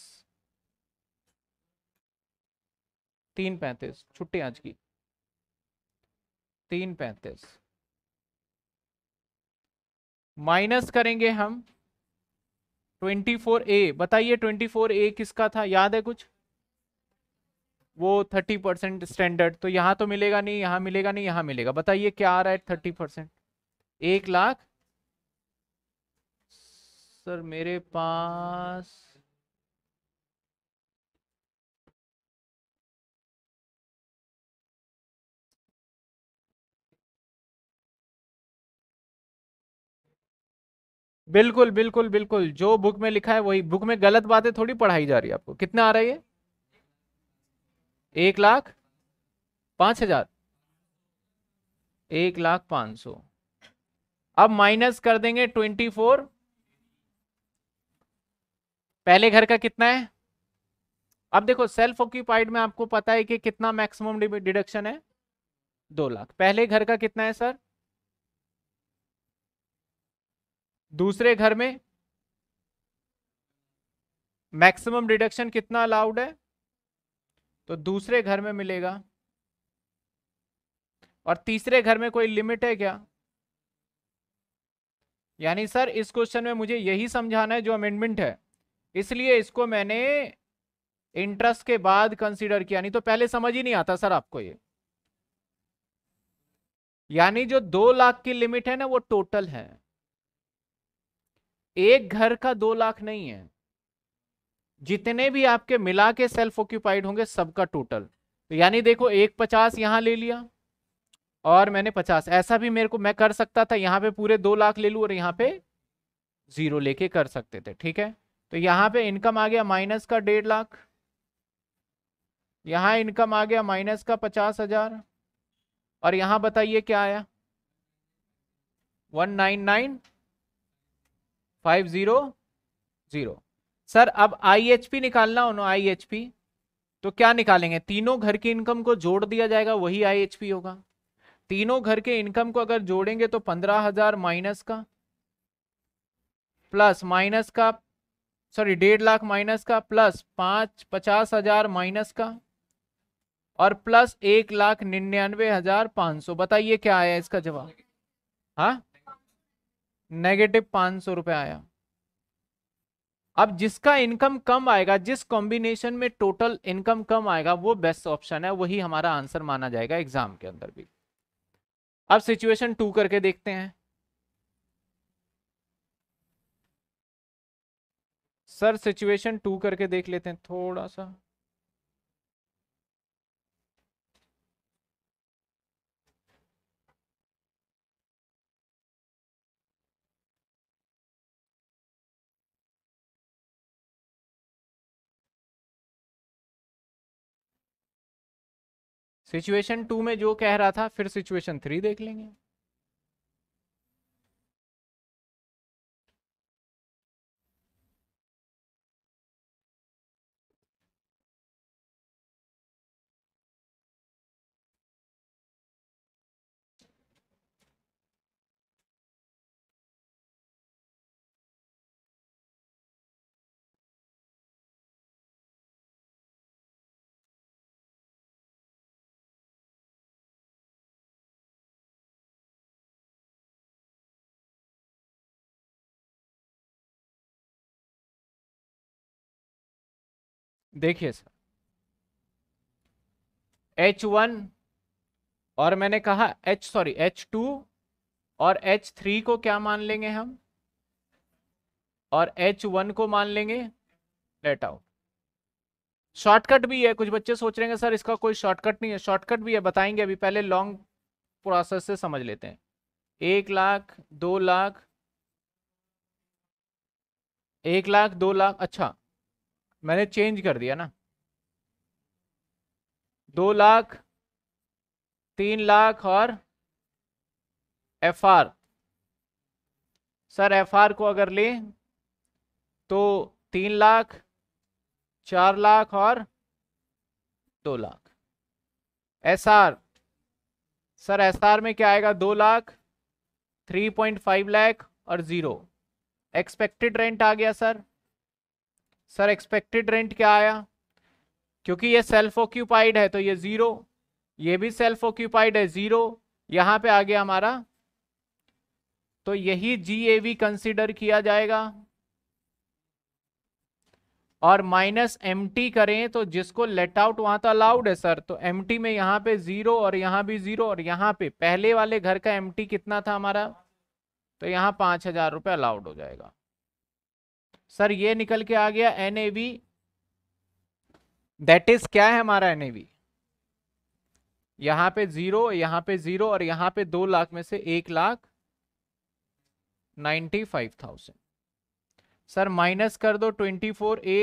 तीन पैंतीस छुट्टी आज की तीन पैंतीस माइनस करेंगे हम ट्वेंटी फोर ए बताइए ट्वेंटी फोर ए किसका था याद है कुछ वो थर्टी परसेंट स्टैंडर्ड तो यहाँ तो मिलेगा नहीं यहाँ मिलेगा नहीं यहाँ मिलेगा बताइए क्या आ रहा है थर्टी परसेंट एक लाख सर मेरे पास बिल्कुल बिल्कुल बिल्कुल जो बुक में लिखा है वही बुक में गलत बातें थोड़ी पढ़ाई जा रही है आपको कितना आ रहा है ये एक लाख पांच हजार एक लाख पांच सौ अब माइनस कर देंगे ट्वेंटी फोर पहले घर का कितना है अब देखो सेल्फ ऑक्यूपाइड में आपको पता है कि कितना मैक्सिमम डिडक्शन है दो लाख पहले घर का कितना है सर दूसरे घर में मैक्सिमम डिडक्शन कितना अलाउड है तो दूसरे घर में मिलेगा और तीसरे घर में कोई लिमिट है क्या यानी सर इस क्वेश्चन में मुझे यही समझाना है जो अमेंडमेंट है इसलिए इसको मैंने इंटरेस्ट के बाद कंसीडर किया नहीं तो पहले समझ ही नहीं आता सर आपको ये यानी जो दो लाख की लिमिट है ना वो टोटल है एक घर का दो लाख नहीं है जितने भी आपके मिला के सेल्फ ऑक्यूपाइड होंगे सबका टोटल तो यानी देखो एक पचास यहाँ ले लिया और मैंने पचास ऐसा भी मेरे को मैं कर सकता था यहाँ पे पूरे दो लाख ले लूँ और यहाँ पे जीरो लेके कर सकते थे ठीक है तो यहाँ पे इनकम आ गया माइनस का डेढ़ लाख यहाँ इनकम आ गया माइनस का पचास हजार और यहाँ बताइए क्या आया one nine nine five zero zero sir अब आई निकालना हो ना आई तो क्या निकालेंगे तीनों घर की इनकम को जोड़ दिया जाएगा वही आई होगा तीनों घर के इनकम को अगर जोड़ेंगे तो पंद्रह हजार माइनस का प्लस माइनस का सॉरी डेढ़ लाख माइनस का प्लस पांच पचास हजार माइनस का और प्लस एक लाख निन्यानवे हजार पांच सौ बताइए क्या आया इसका जवाब हा नेगेटिव पांच सौ रुपया आया अब जिसका इनकम कम आएगा जिस कॉम्बिनेशन में टोटल इनकम कम आएगा वो बेस्ट ऑप्शन है वही हमारा आंसर माना जाएगा एग्जाम के अंदर भी अब सिचुएशन टू करके देखते हैं सर सिचुएशन टू करके देख लेते हैं थोड़ा सा
सिचुएशन टू में जो कह रहा था फिर सिचुएशन थ्री देख लेंगे देखिए सर
एच वन और मैंने कहा एच सॉरी एच टू और एच थ्री को क्या मान लेंगे हम और एच वन को मान लेंगे लेट आउट शॉर्टकट भी है कुछ बच्चे सोच रहे हैं सर इसका कोई शॉर्टकट नहीं है शॉर्टकट भी है बताएंगे अभी पहले लॉन्ग प्रोसेस से समझ लेते हैं एक लाख दो लाख एक लाख दो लाख अच्छा मैंने चेंज कर दिया ना दो लाख तीन लाख और F R sir F R को अगर ले तो तीन लाख चार लाख और दो lakh S R sir S R में क्या आएगा दो lakh three point five lakh और ज़ीरो एक्सपेक्टेड रेंट आ गया सर सर एक्सपेक्टेड रेंट क्या आया क्योंकि ये सेल्फ ऑक्यूपाइड है तो ये ज़ीरो ये भी सेल्फ ऑक्यूपाइड है ज़ीरो यहां पे आ गया हमारा तो यही जी कंसीडर कंसिडर किया जाएगा और माइनस एम टी करें तो जिसको लेट आउट वहां तो अलाउड है सर तो एम टी में यहां पे जीरो और यहां भी जीरो और यहाँ पे पहले वाले घर का एम टी कितना था हमारा तो यहां पांच हजार रुपये अलाउड हो जाएगा सर ये निकल के आ गया N A V that is क्या है हमारा एन ए वी यहां पे जीरो यहाँ पे जीरो और यहाँ पे दो लाख में से एक lakh ninety five thousand sir minus कर दो ट्वेंटी फोर ए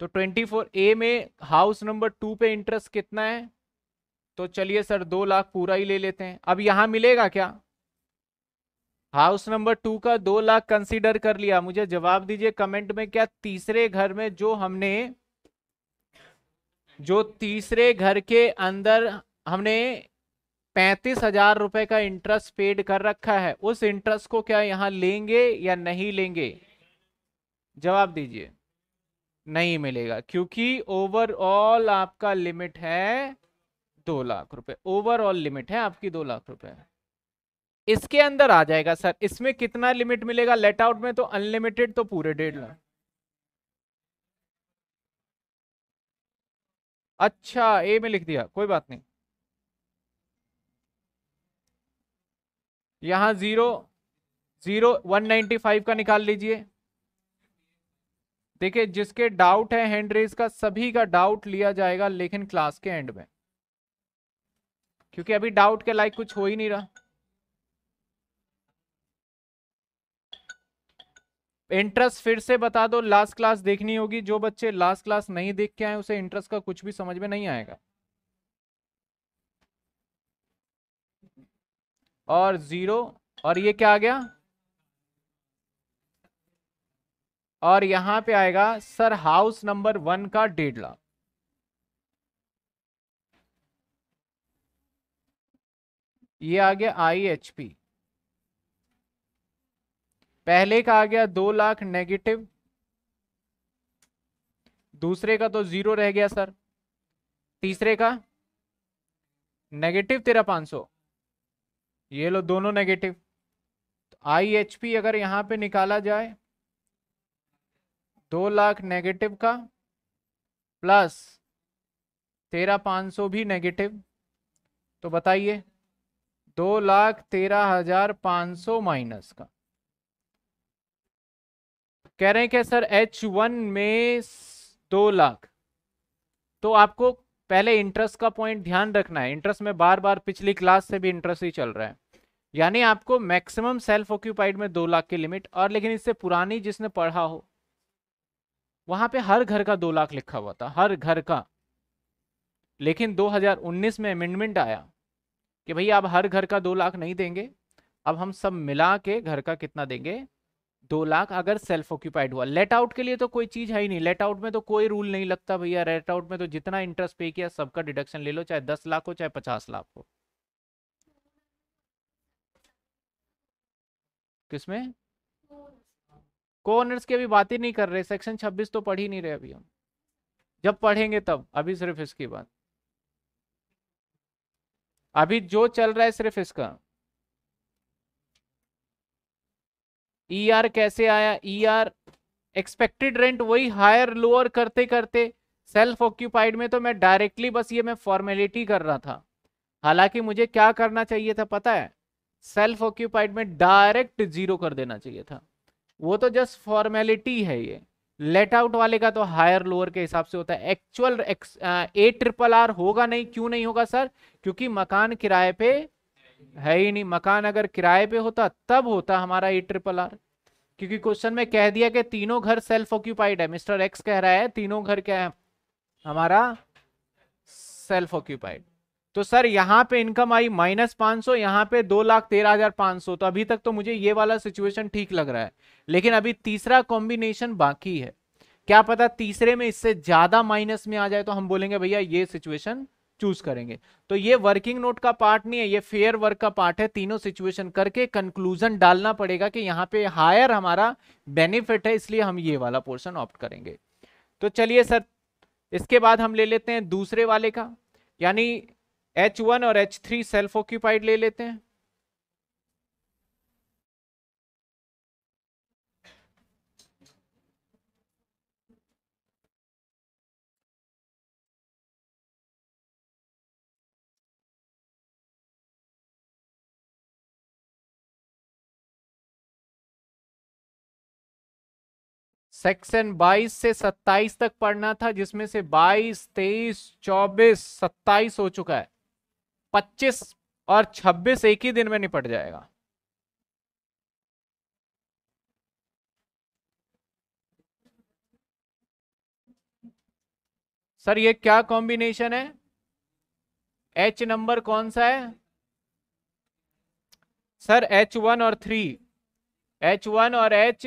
तो ट्वेंटी फोर ए में हाउस नंबर टू पे इंटरेस्ट कितना है तो चलिए सर दो लाख पूरा ही ले लेते हैं अब यहाँ मिलेगा क्या हाउस नंबर टू का दो लाख कंसीडर कर लिया मुझे जवाब दीजिए कमेंट में क्या तीसरे घर में जो हमने जो तीसरे घर के अंदर हमने पैंतीस हजार रुपए का इंटरेस्ट पेड कर रखा है उस इंटरेस्ट को क्या यहां लेंगे या नहीं लेंगे जवाब दीजिए नहीं मिलेगा क्योंकि ओवरऑल आपका लिमिट है दो लाख रुपए ओवरऑल लिमिट है आपकी दो लाख रुपए इसके अंदर आ जाएगा सर इसमें कितना लिमिट मिलेगा लेट आउट में तो अनलिमिटेड तो पूरे डेढ़ लाख अच्छा ए में लिख दिया कोई बात नहीं यहां zero zero one ninety five का निकाल लीजिए देखिए जिसके डाउट है हैंड रेज का सभी का डाउट लिया जाएगा लेकिन क्लास के एंड में क्योंकि अभी डाउट के लाइक कुछ हो ही नहीं रहा इंटरेस्ट फिर से बता दो लास्ट क्लास देखनी होगी जो बच्चे लास्ट क्लास नहीं देख के आए उसे इंटरेस्ट का कुछ भी समझ में नहीं आएगा और जीरो और ये क्या आ गया और यहां पे आएगा सर हाउस नंबर वन का डेढ़ लाख ये आ गया आई एच पी पहले का आ गया दो लाख नेगेटिव दूसरे का तो जीरो रह गया सर तीसरे का नेगेटिव तेरह पाँच सौ ये लो दोनों नेगेटिव तो आई एच पी अगर यहाँ पे निकाला जाए दो लाख नेगेटिव का प्लस तेरह पाँच सौ भी नेगेटिव तो बताइए दो लाख तेरह हजार पाँच सौ माइनस का कह रहे हैं कि सर H1 वन में दो लाख तो आपको पहले इंटरेस्ट का पॉइंट ध्यान रखना है इंटरेस्ट में बार बार पिछली क्लास से भी इंटरेस्ट ही चल रहा है यानी आपको मैक्सिमम सेल्फ ऑक्यूपाइड में दो लाख की लिमिट और लेकिन इससे पुरानी जिसने पढ़ा हो वहां पे हर घर का दो लाख लिखा हुआ था हर घर का लेकिन 2019 में अमेंडमेंट आया कि भाई आप हर घर का दो लाख नहीं देंगे अब हम सब मिला के घर का कितना देंगे दो लाख अगर सेल्फ ऑक्यूपाइड हुआ लेट आउट के लिए तो कोई चीज है ही नहीं लेट आउट में तो कोई रूल नहीं लगता भैया लेट आउट में तो जितना इंटरेस्ट पे किया सबका डिडक्शन ले लो चाहे दस लाख हो चाहे पचास लाख हो किसमें ऑनर्स की अभी बात ही नहीं कर रहे सेक्शन छब्बीस तो पढ़ ही नहीं रहे अभी हम जब पढ़ेंगे तब अभी सिर्फ इसकी बात अभी जो चल रहा है सिर्फ इसका ई e ER कैसे आया ई आर एक्सपेक्टेड रेंट वही हायर लोअर करते करते सेल्फ ऑक्यूपाइड में तो मैं डायरेक्टली बस ये मैं फॉर्मेलिटी कर रहा था हालांकि मुझे क्या करना चाहिए था पता है सेल्फ ऑक्यूपाइड में डायरेक्ट जीरो कर देना चाहिए था वो तो जस्ट फॉर्मेलिटी है ये लेट आउट वाले का तो हायर लोअर के हिसाब से होता है एक्चुअल ए ट्रिपल आर होगा नहीं क्यों नहीं होगा सर क्योंकि मकान किराए पे है ही नहीं मकान अगर किराए पे होता तब होता हमारा ई ट्रिपल आर क्योंकि क्वेश्चन में कह दिया कि तीनों घर सेल्फ ऑक्यूपाइड है मिस्टर एक्स कह रहा है तीनों घर क्या है हमारा सेल्फ ऑक्यूपाइड तो सर यहाँ पे इनकम आई माइनस पाँच सौ यहाँ पे दो लाख तेरह हजार पाँच सौ तो अभी तक तो मुझे ये वाला सिचुएशन ठीक लग रहा है लेकिन अभी तीसरा कॉम्बिनेशन बाकी है क्या पता तीसरे में इससे ज्यादा माइनस में आ जाए तो हम बोलेंगे भैया ये सिचुएशन चूज करेंगे तो ये वर्किंग नोट का पार्ट नहीं है ये फेयर वर्क का पार्ट है तीनों सिचुएशन करके कंक्लूजन डालना पड़ेगा कि यहाँ पे हायर हमारा बेनिफिट है इसलिए हम ये वाला पोर्शन ऑप्ट करेंगे तो चलिए सर इसके बाद हम ले लेते हैं दूसरे वाले का यानी H1 और H3 सेल्फ ऑक्यूपाइड ले लेते हैं सेक्शन 22 से 27 तक पढ़ना था जिसमें से 22, 23, 24, 27 हो चुका है 25 और 26 एक ही दिन में निपट जाएगा सर ये क्या कॉम्बिनेशन है एच नंबर कौन सा है सर एच वन और थ्री एच वन और एच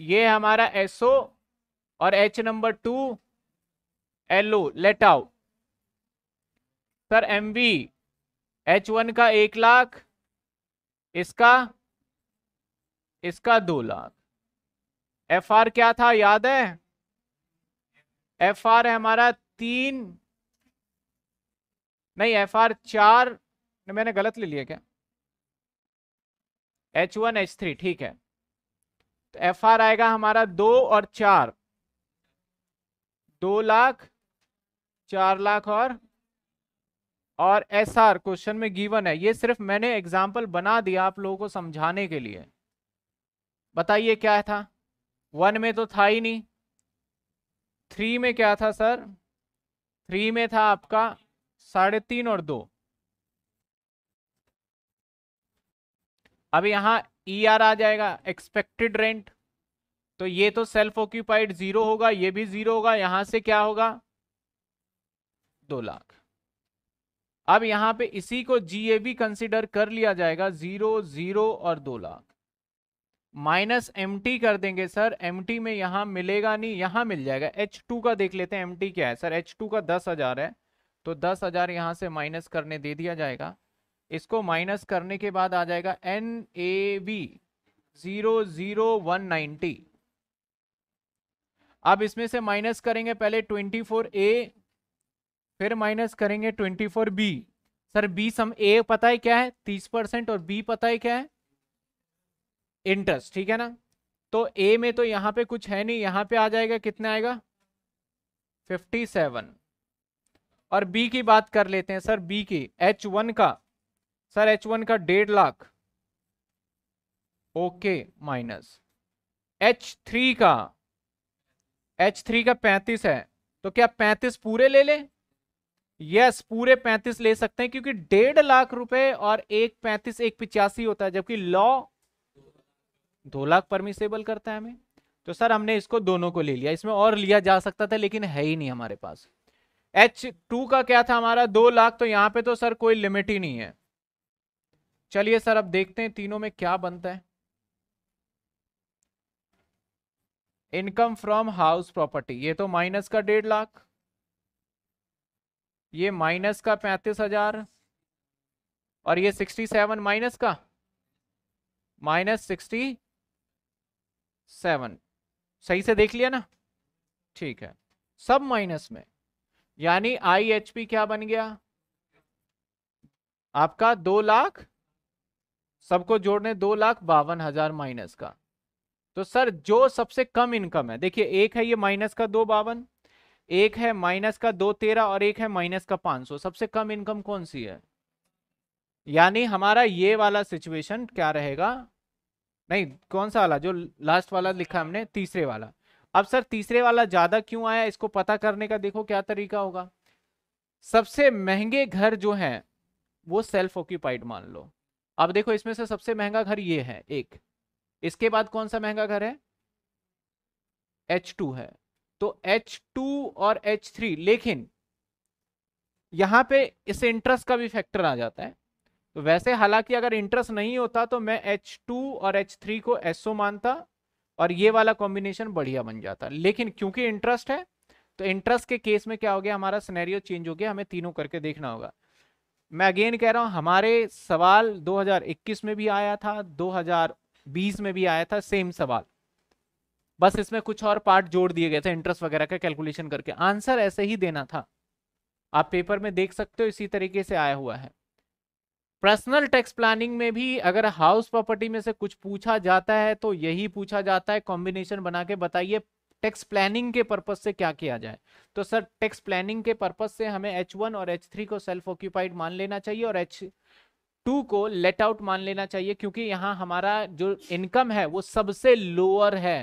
ये हमारा एसओ और H number two LO let out sir M B H one का एक लाख इसका इसका दो लाख एफ आर क्या था याद है एफ आर है हमारा तीन नहीं एफ आर चार मैंने गलत ले लिया क्या एच वन एच थ्री ठीक है तो एफ आर आएगा हमारा दो और चार दो लाख चार लाख और और एस आर क्वेश्चन में गिवन है ये सिर्फ मैंने एग्जाम्पल बना दिया आप लोगों को समझाने के लिए बताइए क्या था वन में तो था ही नहीं थ्री में क्या था सर थ्री में था आपका साढ़े तीन और दो अब यहाँ ई e आर आ जाएगा एक्सपेक्टेड रेंट तो ये तो सेल्फ ऑक्यूपाइड जीरो होगा ये भी जीरो होगा यहां से क्या होगा दो लाख अब यहां पे इसी को जीएबी कंसिडर कर लिया जाएगा जीरो जीरो और दो लाख माइनस एम कर देंगे सर एम में यहां मिलेगा नहीं यहां मिल जाएगा एच टू का देख लेते हैं एम क्या है सर एच टू का दस हजार है तो दस हजार यहां से माइनस करने दे दिया जाएगा इसको माइनस करने के बाद आ जाएगा N A B zero zero one ninety अब इसमें से माइनस करेंगे पहले ट्वेंटी फोर ए फिर माइनस करेंगे twenty four B sir B sum A पता है क्या है तीस परसेंट और बी पता है क्या है इंटरेस्ट ठीक है ना तो ए में तो यहाँ पे कुछ है नहीं यहाँ पे आ जाएगा कितना आएगा फिफ्टी सेवन और बी की बात कर लेते हैं सर बी की एच वन का सर एच वन का डेढ़ lakh okay minus H three का एच थ्री का पैंतीस है तो क्या पैंतीस पूरे ले लें यस yes, पूरे पैंतीस ले सकते हैं क्योंकि डेढ़ लाख रुपए और एक पैंतीस एक पिचासी होता है जबकि लॉ दो लाख परमिसेबल करता है हमें तो सर हमने इसको दोनों को ले लिया इसमें और लिया जा सकता था लेकिन है ही नहीं हमारे पास एच टू का क्या था हमारा दो लाख तो यहाँ पे तो सर कोई लिमिट ही नहीं है चलिए सर अब देखते हैं तीनों में क्या बनता है इनकम फ्रॉम हाउस प्रॉपर्टी ये तो माइनस का डेढ़ लाख ये माइनस का पैंतीस हजार और ये सिक्सटी सेवन माइनस का माइनस सिक्सटी सेवन सही से देख लिया ना ठीक है सब माइनस में यानी आईएचपी क्या बन गया आपका दो लाख सबको जोड़ने दो लाख बावन हजार माइनस का तो सर जो सबसे कम इनकम है देखिए एक है ये माइनस का दो बावन एक है माइनस का दो तेरह और एक है माइनस का पांच सौ सबसे कम इनकम कौन सी है यानी हमारा ये वाला सिचुएशन क्या रहेगा नहीं कौन सा वाला जो लास्ट वाला लिखा हमने तीसरे वाला अब सर तीसरे वाला ज्यादा क्यों आया इसको पता करने का देखो क्या तरीका होगा सबसे महंगे घर जो है वो सेल्फ ऑक्यूपाइड मान लो अब देखो इसमें से सबसे महंगा घर ये है एक इसके बाद कौन सा महंगा घर है एच टू है तो एच टू और एच थ्री लेकिन यहां पे इस इंटरेस्ट का भी फैक्टर आ जाता है तो वैसे हालांकि अगर इंटरेस्ट नहीं होता तो मैं एच टू और एच थ्री को एसओ मानता और ये वाला कॉम्बिनेशन बढ़िया बन जाता लेकिन क्योंकि इंटरेस्ट है तो इंटरेस्ट के केस में क्या हो गया हमारा स्नेरियो चेंज हो गया हमें तीनों करके देखना होगा मैं अगेन कह रहा हूं हमारे सवाल 2021 में भी आया था 2020 में भी आया था सेम सवाल बस इसमें कुछ और पार्ट जोड़ दिए गए थे इंटरेस्ट वगैरह का कैलकुलेशन करके आंसर ऐसे ही देना था आप पेपर में देख सकते हो इसी तरीके से आया हुआ है पर्सनल टैक्स प्लानिंग में भी अगर हाउस प्रॉपर्टी में से कुछ पूछा जाता है तो यही पूछा जाता है कॉम्बिनेशन बना के बताइए टैक्स प्लानिंग के पर्पज से क्या किया जाए तो सर टैक्स प्लानिंग के पर्पज से हमें एच वन और एच थ्री को सेल्फ ऑक्यूपाइड मान लेना चाहिए और एच टू को लेट आउट मान लेना चाहिए क्योंकि यहाँ हमारा जो इनकम है वो सबसे लोअर है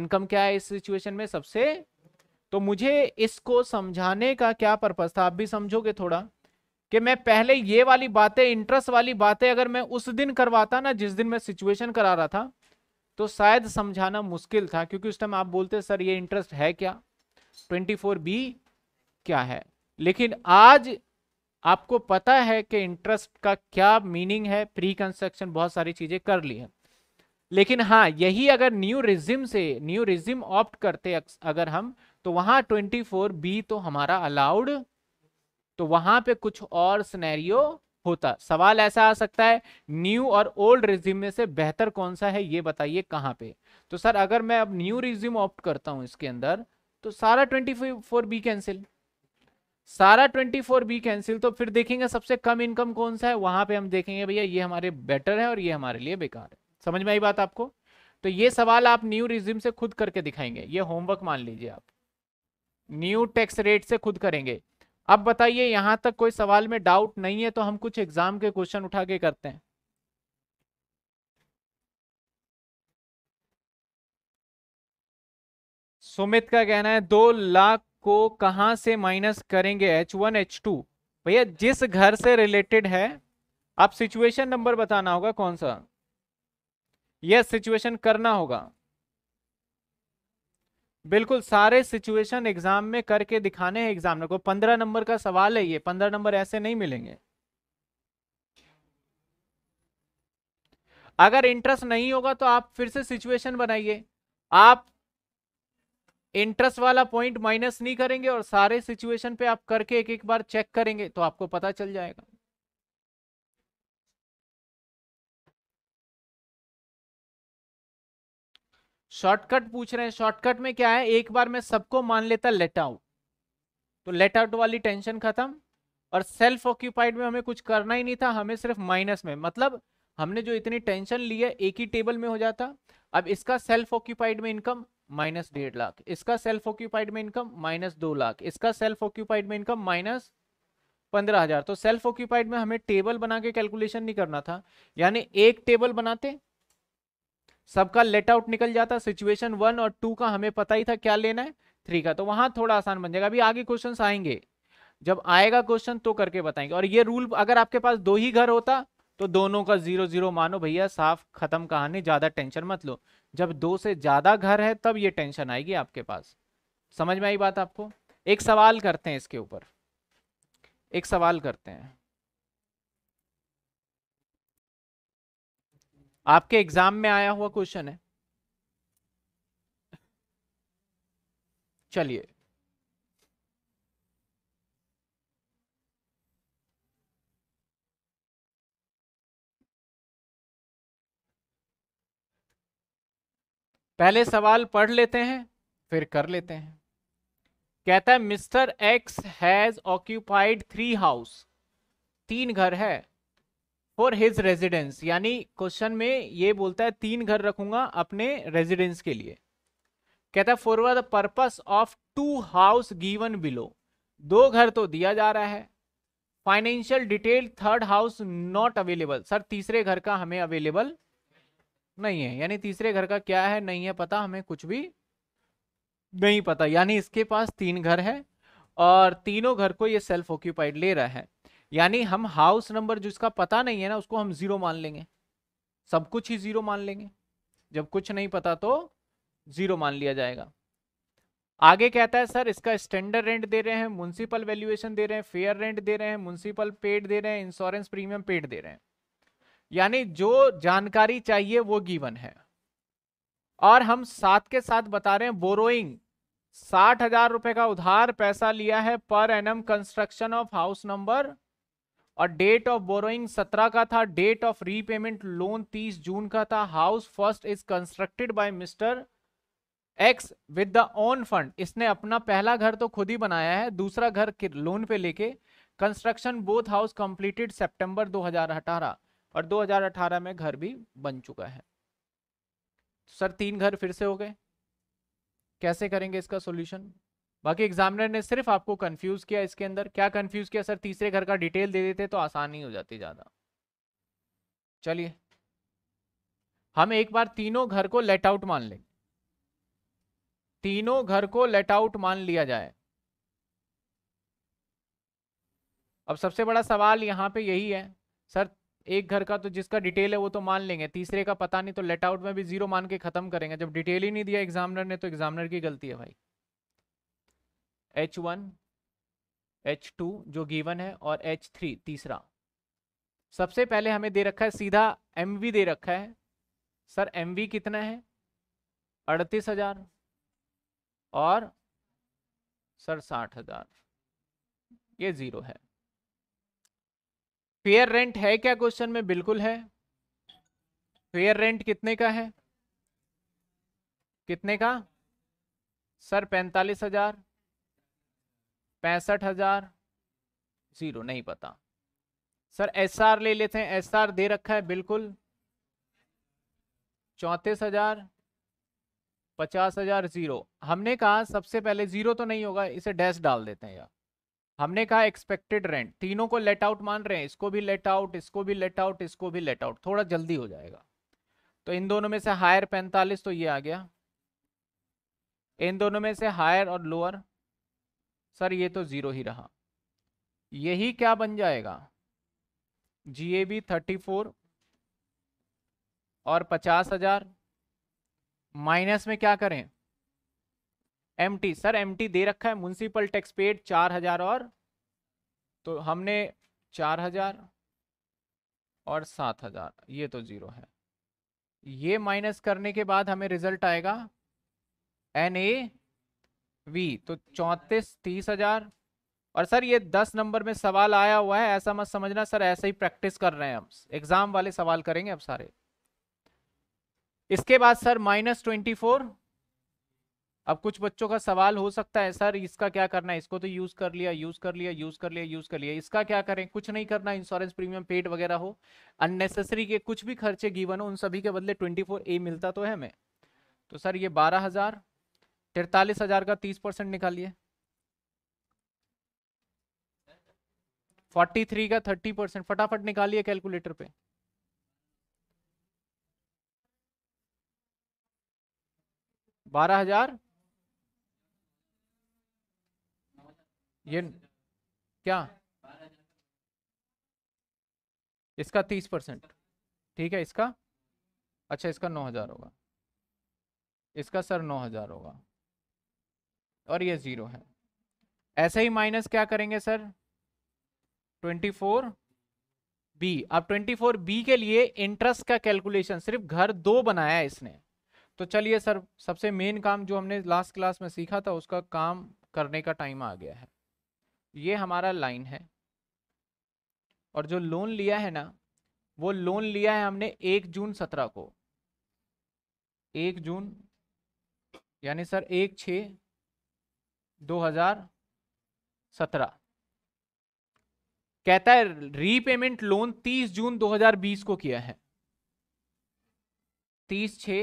इनकम क्या है इस सिचुएशन में सबसे तो मुझे इसको समझाने का क्या पर्पज था आप भी समझोगे थोड़ा कि मैं पहले ये वाली बातें इंटरेस्ट वाली बातें अगर मैं उस दिन करवाता ना जिस दिन मैं सिचुएशन करा रहा था तो शायद समझाना मुश्किल था क्योंकि उस टाइम आप बोलते सर ये इंटरेस्ट है क्या बी क्या है लेकिन आज आपको पता है कि इंटरेस्ट का क्या मीनिंग है प्री कंस्ट्रक्शन बहुत सारी चीजें कर ली है लेकिन हाँ यही अगर न्यू रिजिम से न्यू रिजिम ऑप्ट करते अगर हम तो वहां 24 बी तो हमारा अलाउड तो वहां पे कुछ और स्नैरियो होता सवाल ऐसा आ सकता है न्यू और ओल्ड रिज्यूम में से बेहतर कौन सा है ये बताइए कहाँ पे तो सर अगर मैं अब न्यू रिज्यूम ऑप्ट करता हूँ इसके अंदर तो सारा ट्वेंटी फोर बी कैंसिल सारा ट्वेंटी फोर बी कैंसिल तो फिर देखेंगे सबसे कम इनकम कौन सा है वहां पे हम देखेंगे भैया ये हमारे बेटर है और ये हमारे लिए बेकार है समझ में आई बात आपको तो ये सवाल आप न्यू रिज्यूम से खुद करके दिखाएंगे ये होमवर्क मान लीजिए आप न्यू टैक्स रेट से खुद करेंगे अब बताइए यहां तक कोई सवाल में डाउट नहीं है तो हम कुछ एग्जाम के क्वेश्चन उठा के करते हैं सुमित का कहना है दो लाख को कहां से माइनस करेंगे एच वन एच टू भैया जिस घर से रिलेटेड है आप सिचुएशन नंबर बताना होगा कौन सा यह सिचुएशन करना होगा बिल्कुल सारे सिचुएशन एग्जाम में करके दिखाने हैं एग्जाम को पंद्रह नंबर का सवाल है ये पंद्रह नंबर ऐसे नहीं मिलेंगे अगर इंटरेस्ट नहीं होगा तो आप फिर से सिचुएशन बनाइए आप इंटरेस्ट वाला पॉइंट माइनस नहीं करेंगे और सारे सिचुएशन पे आप करके एक एक बार चेक करेंगे तो आपको पता चल जाएगा शॉर्टकट पूछ रहे हैं शॉर्टकट में क्या है एक बार मैं सबको मान लेता लेट आउट तो लेट आउट वाली टेंशन खत्म और सेल्फ ऑक्यूपाइड में हमें कुछ करना ही नहीं था हमें सिर्फ माइनस में मतलब हमने जो इतनी टेंशन ली है एक ही टेबल में हो जाता अब इसका सेल्फ ऑक्यूपाइड में इनकम माइनस डेढ़ लाख इसका सेल्फ ऑक्यूपाइड में इनकम माइनस दो लाख इसका सेल्फ ऑक्यूपाइड में इनकम माइनस पंद्रह हजार तो सेल्फ ऑक्यूपाइड में हमें टेबल बना के कैलकुलेशन नहीं करना था यानी एक टेबल बनाते सबका लेट आउट निकल जाता सिचुएशन वन और टू का हमें पता ही था क्या लेना है थ्री का तो वहां थोड़ा आसान बन जाएगा अभी आगे क्वेश्चन आएंगे जब आएगा क्वेश्चन तो करके बताएंगे और ये रूल अगर आपके पास दो ही घर होता तो दोनों का जीरो जीरो मानो भैया साफ खत्म कहानी ज्यादा टेंशन मत लो जब दो से ज्यादा घर है तब ये टेंशन आएगी आपके पास समझ में आई बात आपको एक सवाल करते हैं इसके ऊपर एक सवाल करते हैं आपके एग्जाम में आया हुआ क्वेश्चन है चलिए पहले सवाल पढ़ लेते हैं फिर कर लेते हैं कहता है mister X has occupied three house तीन घर है फॉर हिज रेजिडेंस यानी क्वेश्चन में ये बोलता है तीन घर रखूंगा अपने रेजिडेंस के लिए कहता है for the purpose of two house given below दो घर तो दिया जा रहा है financial detail third house not available sir तीसरे घर का हमें अवेलेबल नहीं है यानी तीसरे घर का क्या है नहीं है पता हमें कुछ भी नहीं पता यानी इसके पास तीन घर है और तीनों घर को ये सेल्फ ऑक्यूपाइड ले रहा है यानी हम हाउस नंबर जिसका पता नहीं है ना उसको हम जीरो मान लेंगे सब कुछ ही जीरो मान लेंगे जब कुछ नहीं पता तो जीरो मान लिया जाएगा आगे कहता है सर इसका स्टैंडर्ड रेंट दे रहे हैं म्यूनसिपल वैल्यूएशन दे रहे हैं फेयर रेंट दे रहे हैं म्यूनसिपल पेड दे रहे हैं इंश्योरेंस प्रीमियम पेड दे रहे हैं यानी जो जानकारी चाहिए वो गिवन है और हम साथ के साथ बता रहे हैं बोरोइंग साठ हजार रुपए का उधार पैसा लिया है पर एनम कंस्ट्रक्शन ऑफ हाउस नंबर और डेट ऑफ बोरोइंग 17 का था डेट ऑफ रीपेमेंट लोन 30 जून का था house first is constructed by mister X with the own fund इसने अपना पहला घर तो खुद ही बनाया है दूसरा घर लोन पे लेके कंस्ट्रक्शन बोथ हाउस कंप्लीटेड सितंबर 2018 और 2018 में घर भी बन चुका है सर तीन घर फिर से हो गए कैसे करेंगे इसका सोल्यूशन बाकी एग्जामिनर ने सिर्फ आपको कंफ्यूज किया इसके अंदर क्या कंफ्यूज किया सर तीसरे घर का डिटेल दे देते तो आसानी हो जाती ज़्यादा चलिए हम एक बार तीनों घर को लेट आउट मान लें तीनों घर को लेट आउट मान लिया जाए अब सबसे बड़ा सवाल यहां पे यही है सर एक घर का तो जिसका डिटेल है वो तो मान लेंगे तीसरे का पता नहीं तो लेट आउट में भी जीरो मान के खत्म करेंगे जब डिटेल ही नहीं दिया एग्जामिनर ने तो एग्जामिनर की गलती है भाई एच वन एच टू जो गिवन है और एच थ्री तीसरा सबसे पहले हमें दे रखा है सीधा एम वी दे रखा है सर एम वी कितना है अड़तीस हजार और सर साठ हजार ये जीरो है फेयर रेंट है क्या क्वेश्चन में बिल्कुल है फेयर रेंट कितने का है कितने का सर पैंतालीस हजार पैंसठ हजार जीरो नहीं पता सर एसआर ले लेते हैं एसआर दे रखा है बिल्कुल चौंतीस हजार पचास हजार जीरो हमने कहा सबसे पहले जीरो तो नहीं होगा इसे डैश डाल देते हैं यार हमने कहा एक्सपेक्टेड रेंट तीनों को लेट आउट मान रहे हैं इसको भी लेट आउट इसको भी लेट आउट इसको भी लेट आउट थोड़ा जल्दी हो जाएगा तो इन दोनों में से हायर पैंतालीस तो ये आ गया इन दोनों में से हायर और लोअर सर ये तो ज़ीरो ही रहा यही क्या बन जाएगा G A B thirty four और पचास हजार माइनस में क्या करें M T sir M T दे रखा है म्यूनसिपल टैक्स पेड चार हजार और तो हमने चार हजार और सात हजार ये तो ज़ीरो है ये माइनस करने के बाद हमें रिजल्ट आएगा एन ए वी तो चौंतीस तीस हजार और सर ये दस नंबर में सवाल आया हुआ है ऐसा मत समझना सर ऐसे ही प्रैक्टिस कर रहे हैं हम एग्जाम वाले सवाल करेंगे अब सारे इसके बाद सर माइनस ट्वेंटी फोर अब कुछ बच्चों का सवाल हो सकता है सर इसका क्या करना है इसको तो यूज कर लिया यूज कर लिया यूज कर लिया यूज कर लिया इसका क्या करें कुछ नहीं करना इंश्योरेंस प्रीमियम पेड वगैरह हो अननेसेसरी के कुछ भी खर्चे गीवन हो उन सभी के बदले ट्वेंटी फोर ए मिलता तो है हमें तो सर ये बारह हजार तिरतालीस हजार का तीस परसेंट निकालिए फोर्टी थ्री का थर्टी परसेंट फटाफट निकालिए कैलकुलेटर पे बारह हजार ये क्या इसका तीस परसेंट ठीक है इसका अच्छा इसका नौ हजार होगा इसका सर नौ हजार होगा और ये ज़ीरो है ऐसे ही माइनस क्या करेंगे सर ट्वेंटी फोर बी अब ट्वेंटी फोर बी के लिए इंटरेस्ट का कैलकुलेशन सिर्फ घर दो बनाया है इसने तो चलिए सर सबसे मेन काम जो हमने लास्ट क्लास में सीखा था उसका काम करने का टाइम आ गया है ये हमारा लाइन है और जो लोन लिया है ना वो लोन लिया है हमने एक जून सत्रह को एक जून यानी सर एक छः 2017 कहता है रीपेमेंट लोन 30 जून 2020 को किया है 30 छ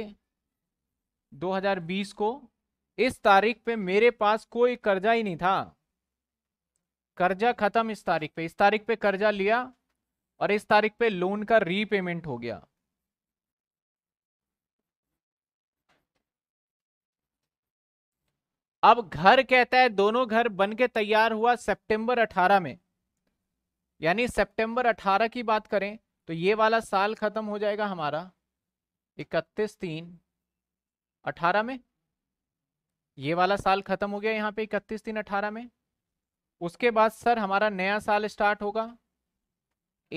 2020 को इस तारीख पे मेरे पास कोई कर्जा ही नहीं था कर्जा खत्म इस तारीख पे इस तारीख पे कर्जा लिया और इस तारीख पे लोन का रीपेमेंट हो गया अब घर कहता है दोनों घर बन के तैयार हुआ सितंबर 18 में यानी सितंबर 18 की बात करें तो ये वाला साल खत्म हो जाएगा हमारा इकतीस तीन अठारह में ये वाला साल खत्म हो गया यहाँ पे इकतीस तीन अठारह में उसके बाद सर हमारा नया साल स्टार्ट होगा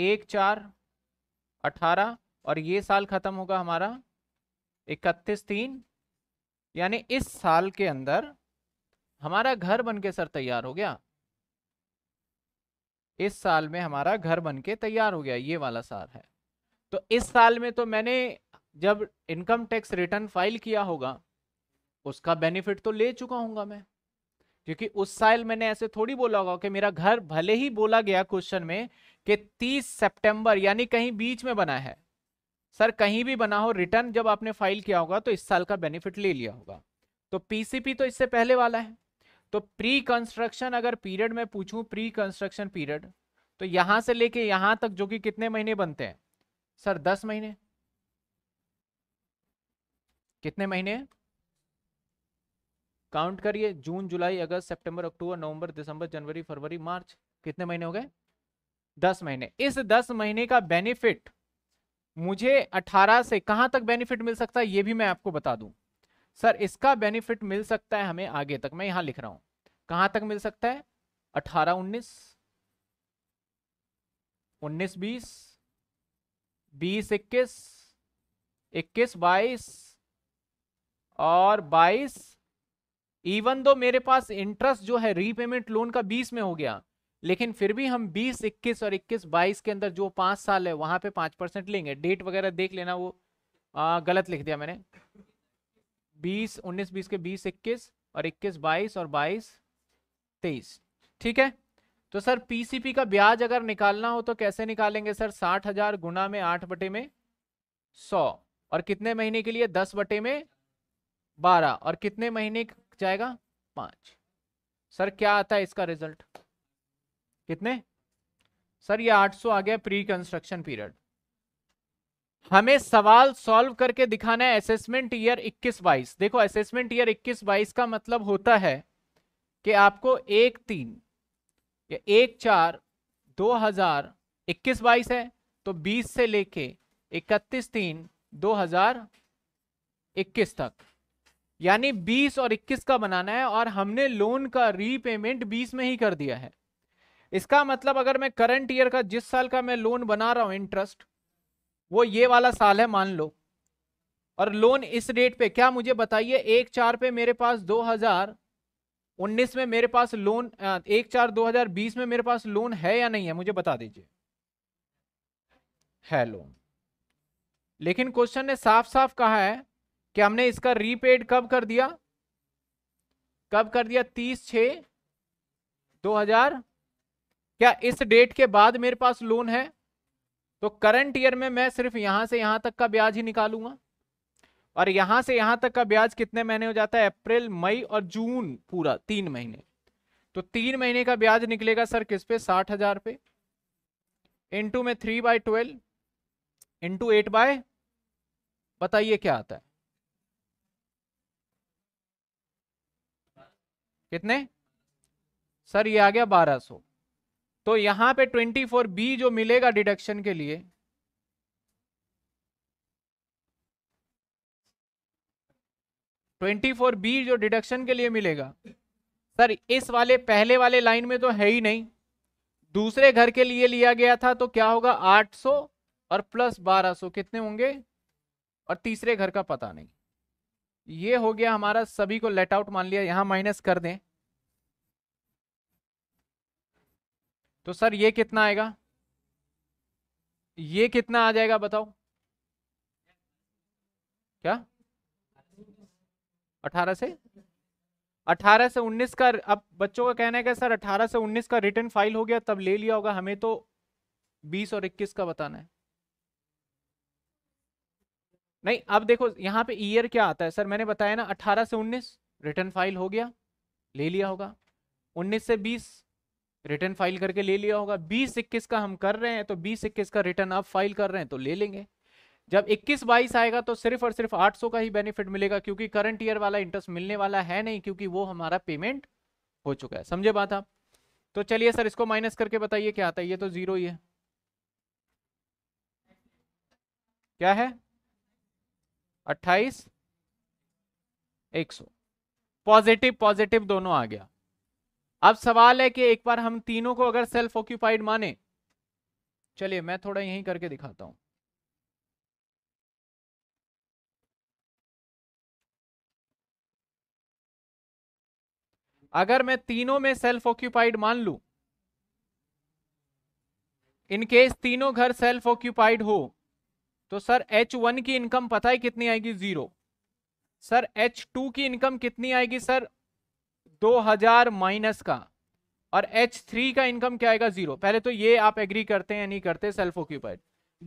एक चार अठारह और ये साल खत्म होगा हमारा इकतीस तीन यानी इस साल के अंदर हमारा घर बन के सर तैयार हो गया इस साल में हमारा घर बन के तैयार हो गया ये वाला साल है तो इस साल में तो मैंने जब इनकम टैक्स रिटर्न फाइल किया होगा उसका बेनिफिट तो ले चुका हूँ मैं क्योंकि उस साल मैंने ऐसे थोड़ी बोला होगा कि मेरा घर भले ही बोला गया क्वेश्चन में कि 30 सितंबर यानी कहीं बीच में बना है सर कहीं भी बना हो रिटर्न जब आपने फाइल किया होगा तो इस साल का बेनिफिट ले लिया होगा तो पीसीपी तो इससे पहले वाला है तो प्री कंस्ट्रक्शन अगर पीरियड में पूछूं प्री कंस्ट्रक्शन पीरियड तो यहां से लेके यहां तक जो कि कितने महीने बनते हैं सर दस महीने कितने महीने काउंट करिए जून जुलाई अगस्त सितंबर अक्टूबर नवंबर दिसंबर जनवरी फरवरी मार्च कितने महीने हो गए दस महीने इस दस महीने का बेनिफिट मुझे अठारह से कहां तक बेनिफिट मिल सकता है ये भी मैं आपको बता दूं सर इसका बेनिफिट मिल सकता है हमें आगे तक मैं यहां लिख रहा हूं कहां तक मिल सकता है अठारह उन्नीस उन्नीस बीस बीस इक्कीस इक्कीस बाईस और बाईस इवन दो मेरे पास इंटरेस्ट जो है रीपेमेंट लोन का बीस में हो गया लेकिन फिर भी हम बीस इक्कीस और इक्कीस बाईस के अंदर जो पांच साल है वहां पे पांच परसेंट लेंगे डेट वगैरह देख लेना वो आ, गलत लिख दिया मैंने बीस उन्नीस बीस के बीस इक्कीस और इक्कीस बाईस और बाईस तेईस ठीक है तो सर पीसीपी का ब्याज अगर निकालना हो तो कैसे निकालेंगे सर साठ हजार गुना में आठ बटे में सौ और कितने महीने के लिए दस बटे में बारह और कितने महीने जाएगा पांच सर क्या आता है इसका रिजल्ट कितने सर ये आठ सौ आ गया प्री कंस्ट्रक्शन पीरियड हमें सवाल सॉल्व करके दिखाना है असेसमेंट ईयर 21 बाईस देखो असेसमेंट ईयर 21 बाईस का मतलब होता है कि आपको एक तीन या एक चार दो हजार इक्कीस बाईस है तो बीस से लेके इकतीस तीन दो हजार इक्कीस तक यानी बीस और इक्कीस का बनाना है और हमने लोन का रीपेमेंट बीस में ही कर दिया है इसका मतलब अगर मैं करंट ईयर का जिस साल का मैं लोन बना रहा हूं इंटरेस्ट वो ये वाला साल है मान लो और लोन इस डेट पे क्या मुझे बताइए एक चार पे मेरे पास 2019 में मेरे पास लोन एक चार 2020 में मेरे पास लोन है या नहीं है मुझे बता दीजिए है लोन लेकिन क्वेश्चन ने साफ साफ कहा है कि हमने इसका रीपेड कब कर दिया कब कर दिया तीस छ दो हजार क्या इस डेट के बाद मेरे पास लोन है तो करंट ईयर में मैं सिर्फ यहां से यहां तक का ब्याज ही निकालूंगा और यहां से यहां तक का ब्याज कितने महीने हो जाता है अप्रैल मई और जून पूरा तीन महीने तो तीन महीने का ब्याज निकलेगा सर किस पे साठ हजार पे इंटू में three by twelve into eight by बताइए क्या आता है कितने सर ये आ गया बारह सौ तो यहां पे 24 बी जो मिलेगा डिडक्शन के लिए ट्वेंटी फोर बी जो डिडक्शन के लिए मिलेगा सर इस वाले पहले वाले लाइन में तो है ही नहीं दूसरे घर के लिए लिया गया था तो क्या होगा 800 और प्लस 1200 कितने होंगे और तीसरे घर का पता नहीं ये हो गया हमारा सभी को लेट आउट मान लिया यहाँ माइनस कर दें तो सर ये कितना आएगा ये कितना आ जाएगा बताओ क्या अठारह से अठारह से उन्नीस का अब बच्चों का कहना है कि सर अठारह से उन्नीस का रिटर्न फाइल हो गया तब ले लिया होगा हमें तो बीस और इक्कीस का बताना है नहीं अब देखो यहाँ पे ईयर क्या आता है सर मैंने बताया ना अठारह से उन्नीस रिटर्न फाइल हो गया ले लिया होगा उन्नीस से बीस रिटर्न फाइल करके ले लिया होगा बीस इक्कीस का हम कर रहे हैं तो बीस इक्कीस का रिटर्न आप फाइल कर रहे हैं तो ले लेंगे जब इक्कीस बाईस आएगा तो सिर्फ और सिर्फ 800 का ही बेनिफिट मिलेगा क्योंकि करंट ईयर वाला इंटरेस्ट मिलने वाला है नहीं क्योंकि वो हमारा पेमेंट हो चुका है समझे बात आप तो चलिए सर इसको माइनस करके बताइए क्या आता है ये तो जीरो ही है क्या है अट्ठाईस एक सौ पॉजिटिव पॉजिटिव दोनों आ गया अब सवाल है कि एक बार हम तीनों को अगर सेल्फ ऑक्यूपाइड माने चलिए मैं थोड़ा यहीं करके दिखाता हूं अगर मैं तीनों में सेल्फ ऑक्यूपाइड मान लू इनकेस तीनों घर सेल्फ ऑक्यूपाइड हो तो सर एच वन की इनकम पता है कितनी आएगी जीरो सर एच टू की इनकम कितनी आएगी सर 2000 माइनस का और H3 का इनकम क्या आएगा जीरो पहले तो ये आप एग्री करते हैं नहीं करते सेल्फ ऑक्यूपाइड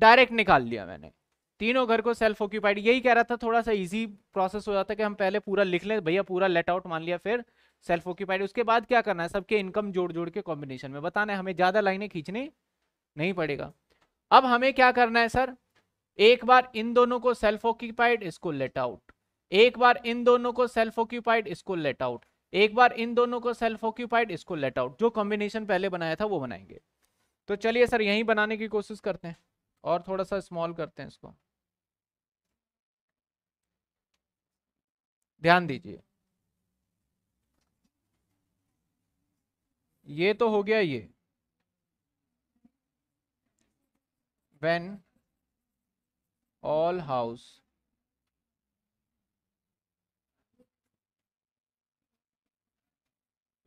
डायरेक्ट निकाल लिया मैंने तीनों घर को सेल्फ ऑक्यूपाइड यही कह रहा था थोड़ा सा इजी प्रोसेस हो जाता है कि हम पहले पूरा लिख लें भैया पूरा लेट आउट मान लिया फिर सेल्फ ऑक्यूपाइड उसके बाद क्या करना है सबके इनकम जोड़ जोड़ के कॉम्बिनेशन में बताना है हमें ज़्यादा लाइनें खींचनी नहीं पड़ेगा अब हमें क्या करना है सर एक बार इन दोनों को सेल्फ ऑक्यूपाइड इसको लेट आउट एक बार इन दोनों को सेल्फ ऑक्यूपाइड इसको लेट आउट एक बार इन दोनों को सेल्फ ऑक्यूपाइड इसको लेट आउट जो कॉम्बिनेशन पहले बनाया था वो बनाएंगे तो चलिए सर यहीं बनाने की कोशिश करते हैं और थोड़ा सा स्मॉल करते हैं इसको ध्यान दीजिए ये तो हो गया ये when all house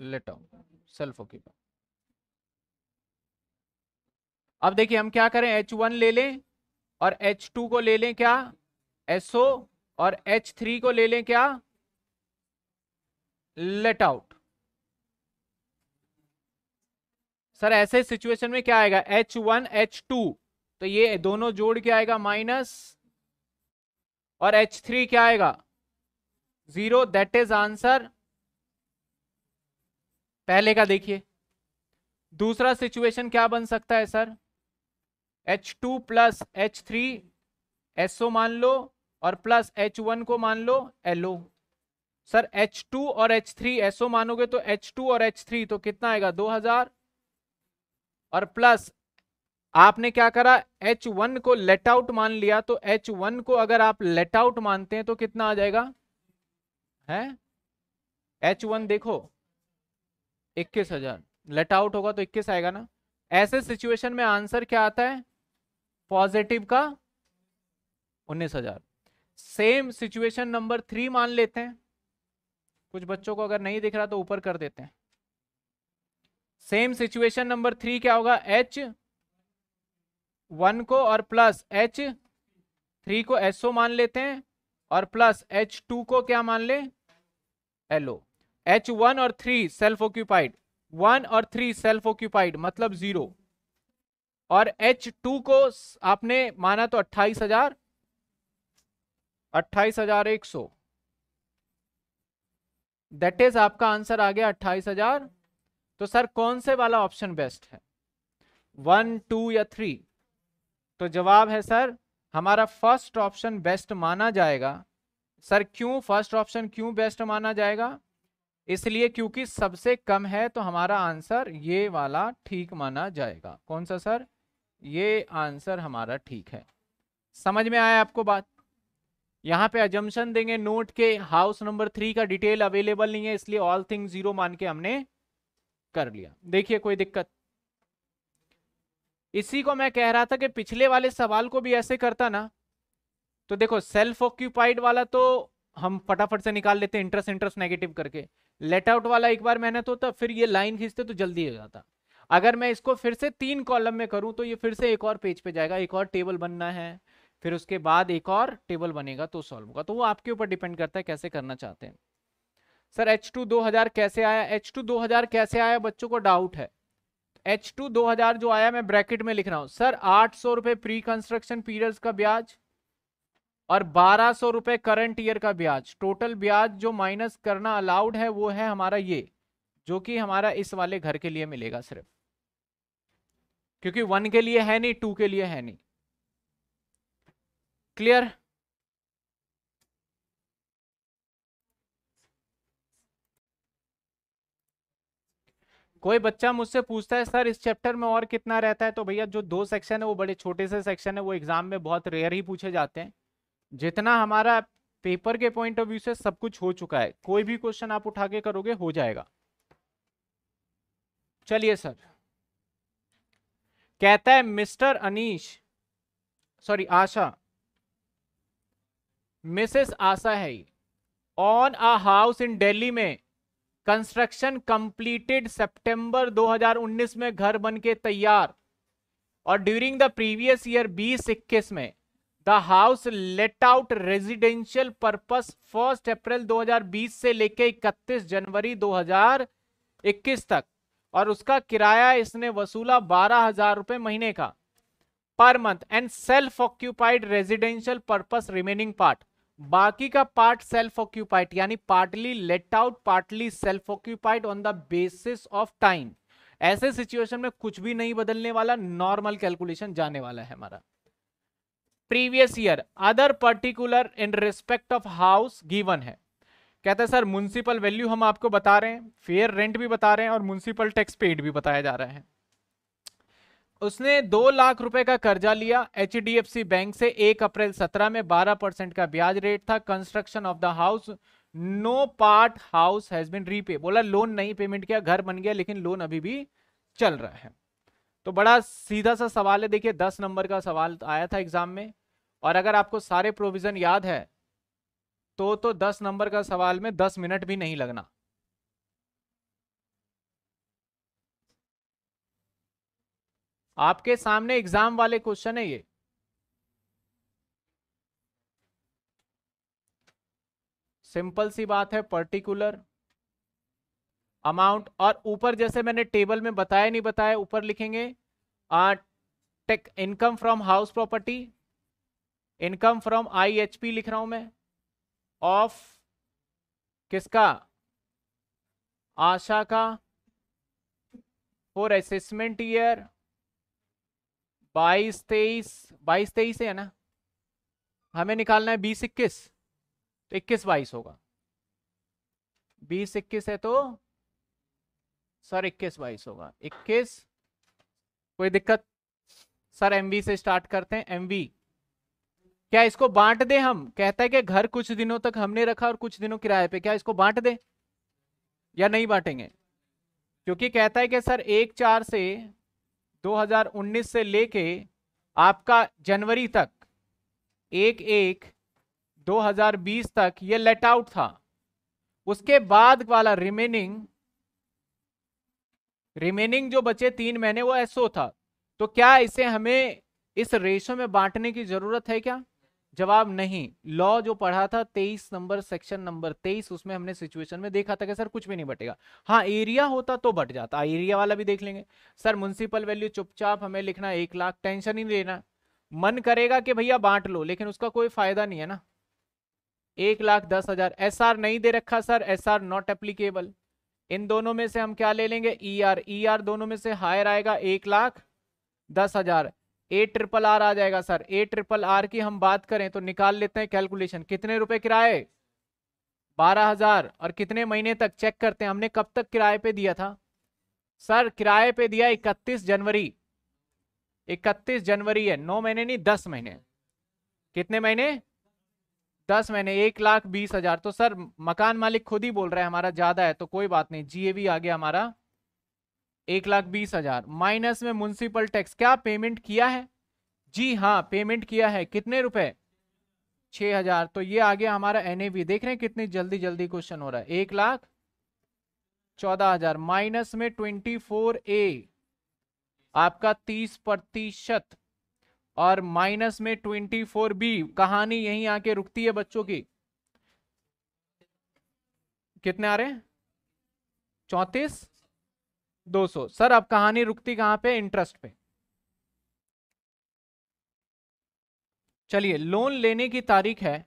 let self occupy अब देखिए हम क्या करें एच वन ले लें और एच टू को ले लें क्या एसओ और एच थ्री को ले लें क्या लेट आउट सर ऐसे सिचुएशन में क्या आएगा एच वन एच टू तो ये दोनों जोड़ के आएगा माइनस और एच थ्री क्या आएगा जीरो दैट इज आंसर पहले का देखिए दूसरा सिचुएशन क्या बन सकता है sir H two plus H three मान लो और प्लस एच वन को मान लो LO सर एच टू और एच थ्री मानोगे तो एच टू और एच थ्री तो कितना आएगा दो हजार और प्लस आपने क्या करा एच वन को लेट आउट मान लिया तो एच वन को अगर आप लेट आउट मानते हैं तो कितना आ जाएगा है एच वन देखो इक्कीस हजार लेट आउट होगा तो इक्कीस आएगा ना ऐसे सिचुएशन में आंसर क्या आता है पॉजिटिव का उन्नीस हजार सेम सिचुएशन नंबर थ्री मान लेते हैं कुछ बच्चों को अगर नहीं दिख रहा तो ऊपर कर देते हैं सेम सिचुएशन नंबर थ्री क्या होगा एच वन को और प्लस एच थ्री को एसओ मान लेते हैं और प्लस एच टू को क्या मान ले एलओ एच वन मतलब और थ्री सेल्फ ऑक्यूपाइड वन और थ्री सेल्फ ऑक्यूपाइड मतलब जीरो और एच टू को आपने माना तो अट्ठाईस हजार अट्ठाईस हजार एक सौ दैट इज आपका आंसर आ गया अट्ठाईस हजार तो सर कौन से वाला ऑप्शन बेस्ट है वन टू या थ्री तो जवाब है सर हमारा फर्स्ट ऑप्शन बेस्ट माना जाएगा सर क्यों फर्स्ट ऑप्शन क्यों बेस्ट माना जाएगा इसलिए क्योंकि सबसे कम है तो हमारा आंसर ये वाला ठीक माना जाएगा कौन सा सर ये आंसर हमारा ठीक है समझ में आया आपको बात यहाँ पे अजम्पन देंगे नोट के हाउस नंबर थ्री का डिटेल अवेलेबल नहीं है इसलिए ऑल थिंग जीरो मान के हमने कर लिया देखिए कोई दिक्कत इसी को मैं कह रहा था कि पिछले वाले सवाल को भी ऐसे करता ना तो देखो सेल्फ ऑक्यूपाइड वाला तो हम फटाफट से निकाल लेते हैं इंटरेस्ट इंटरेस्ट नेगेटिव करके लेट आउट वाला एक बार मेहनत तो होता फिर ये लाइन खींचते तो जल्दी हो जाता अगर मैं इसको फिर से तीन कॉलम में करूं तो ये फिर से एक और पेज पे जाएगा एक और टेबल बनना है फिर उसके बाद एक और टेबल बनेगा तो सॉल्व होगा तो वो आपके ऊपर डिपेंड करता है कैसे करना चाहते हैं सर H2 2000 कैसे आया H2 2000 कैसे आया बच्चों को डाउट है H2 2000 जो आया मैं ब्रैकेट में लिख रहा हूँ सर आठ सौ रुपए प्री कंस्ट्रक्शन पीरियड्स का ब्याज और बारह सौ रुपए करंट ईयर का ब्याज टोटल ब्याज जो माइनस करना अलाउड है वो है हमारा ये जो कि हमारा इस वाले घर के लिए मिलेगा सिर्फ क्योंकि वन के लिए है नहीं टू के लिए है नहीं क्लियर कोई बच्चा मुझसे पूछता है सर इस चैप्टर में और कितना रहता है तो भैया जो दो सेक्शन है वो बड़े छोटे से सेक्शन है वो एग्जाम में बहुत रेयर ही पूछे जाते हैं जितना हमारा पेपर के पॉइंट ऑफ व्यू से सब कुछ हो चुका है कोई भी क्वेश्चन आप उठा के करोगे हो जाएगा चलिए सर कहता है Mr Anish sorry Asha Mrs Asha है on a house in Delhi में कंस्ट्रक्शन कंप्लीटेड सितंबर 2019 में घर बन के तैयार और ड्यूरिंग द प्रीवियस ईयर बीस इक्कीस में the house let out residential purpose first April 2020 से लेके 31 जनवरी 2021 तक और उसका किराया इसने वसूला बारह हजार रुपए महीने का per month and self occupied residential purpose remaining part बाकी का पार्ट सेल्फ ऑक्यूपाइड यानी partly let out partly self occupied on the basis of time ऐसे सिचुएशन में कुछ भी नहीं बदलने वाला नॉर्मल कैलकुलेशन जाने वाला है हमारा previous year other particular in respect of house given है कहते हैं सर म्यूनसिपल वैल्यू हम आपको बता रहे हैं फेयर रेंट भी बता रहे हैं और म्यूनसिपल टैक्स पेड भी बताया जा रहा है उसने दो लाख रुपए का कर्जा लिया एच बैंक से एक अप्रैल सत्रह में बारह परसेंट का ब्याज रेट था construction of the house no part house has been repay बोला लोन नहीं पेमेंट किया घर बन गया लेकिन लोन अभी भी चल रहा है तो बड़ा सीधा सा सवाल है देखिए दस नंबर का सवाल आया था एग्जाम में और अगर आपको सारे प्रोविजन याद है तो तो दस नंबर का सवाल में दस मिनट भी नहीं लगना आपके सामने एग्जाम वाले क्वेश्चन है ये सिंपल सी बात है पर्टिकुलर अमाउंट और ऊपर जैसे मैंने टेबल में बताया नहीं बताया ऊपर लिखेंगे take income from house property income from IHP लिख रहा हूं मैं ऑफ किसका आशा का फॉर असेसमेंट ईयर बाईस तेईस बाईस तेईस है ना हमें निकालना है बीस इक्कीस तो इक्कीस बाईस होगा बीस इक्कीस है तो सर इक्कीस बाईस होगा इक्कीस कोई दिक्कत सर एमवी से स्टार्ट करते हैं एमवी क्या इसको बांट दे हम कहता है कि घर कुछ दिनों तक हमने रखा और कुछ दिनों किराए पे क्या इसको बांट दे या नहीं बांटेंगे क्योंकि कहता है कि सर एक चार से 2019 से लेके आपका जनवरी तक एक एक 2020 तक ये लेट आउट था उसके बाद वाला रिमेनिंग रिमेनिंग जो बचे तीन महीने वो एसओ था तो क्या इसे हमें इस रेशो में बांटने की जरूरत है क्या जवाब नहीं लॉ जो पढ़ा था तेईस नंबर सेक्शन नंबर तेईस उसमें हमने सिचुएशन में देखा था कि सर कुछ भी नहीं बटेगा हाँ एरिया होता तो बट जाता एरिया हाँ, वाला भी देख लेंगे सर म्यूनसिपल वैल्यू चुपचाप हमें लिखना एक लाख टेंशन ही लेना मन करेगा कि भैया बांट लो लेकिन उसका कोई फायदा नहीं है ना एक लाख दस हजार एस आर नहीं दे रखा sir S R not applicable इन दोनों में से हम क्या ले लेंगे ई आर ई आर दोनों में से हायर आएगा एक लाख दस हजार ए ट्रिपल आर आ जाएगा सर ए ट्रिपल आर की हम बात करें तो निकाल लेते हैं कैलकुलेशन कितने रुपए किराए बारह हजार और कितने महीने तक चेक करते हैं हमने कब तक किराए पे दिया था सर किराए पे दिया इकतीस जनवरी इकतीस जनवरी है नौ महीने नहीं दस महीने कितने महीने दस महीने एक लाख बीस हजार तो सर मकान मालिक खुद ही बोल रहा है हमारा ज्यादा है तो कोई बात नहीं जीएवी आ गया हमारा एक लाख बीस हजार माइनस में म्यूनसिपल टैक्स क्या पेमेंट किया है जी हाँ पेमेंट किया है कितने रुपए छ हजार तो ये आ गया हमारा एनएवी देख रहे हैं कितनी जल्दी जल्दी क्वेश्चन हो रहा है एक लाख चौदह हजार माइनस में ट्वेंटी फोर ए आपका तीस प्रतिशत और माइनस में ट्वेंटी फोर बी कहानी यही आके रुकती है बच्चों की कितने आ रहे चौतीस दो सौ सर अब कहानी रुकती कहां पे इंटरेस्ट पे चलिए लोन लेने की तारीख है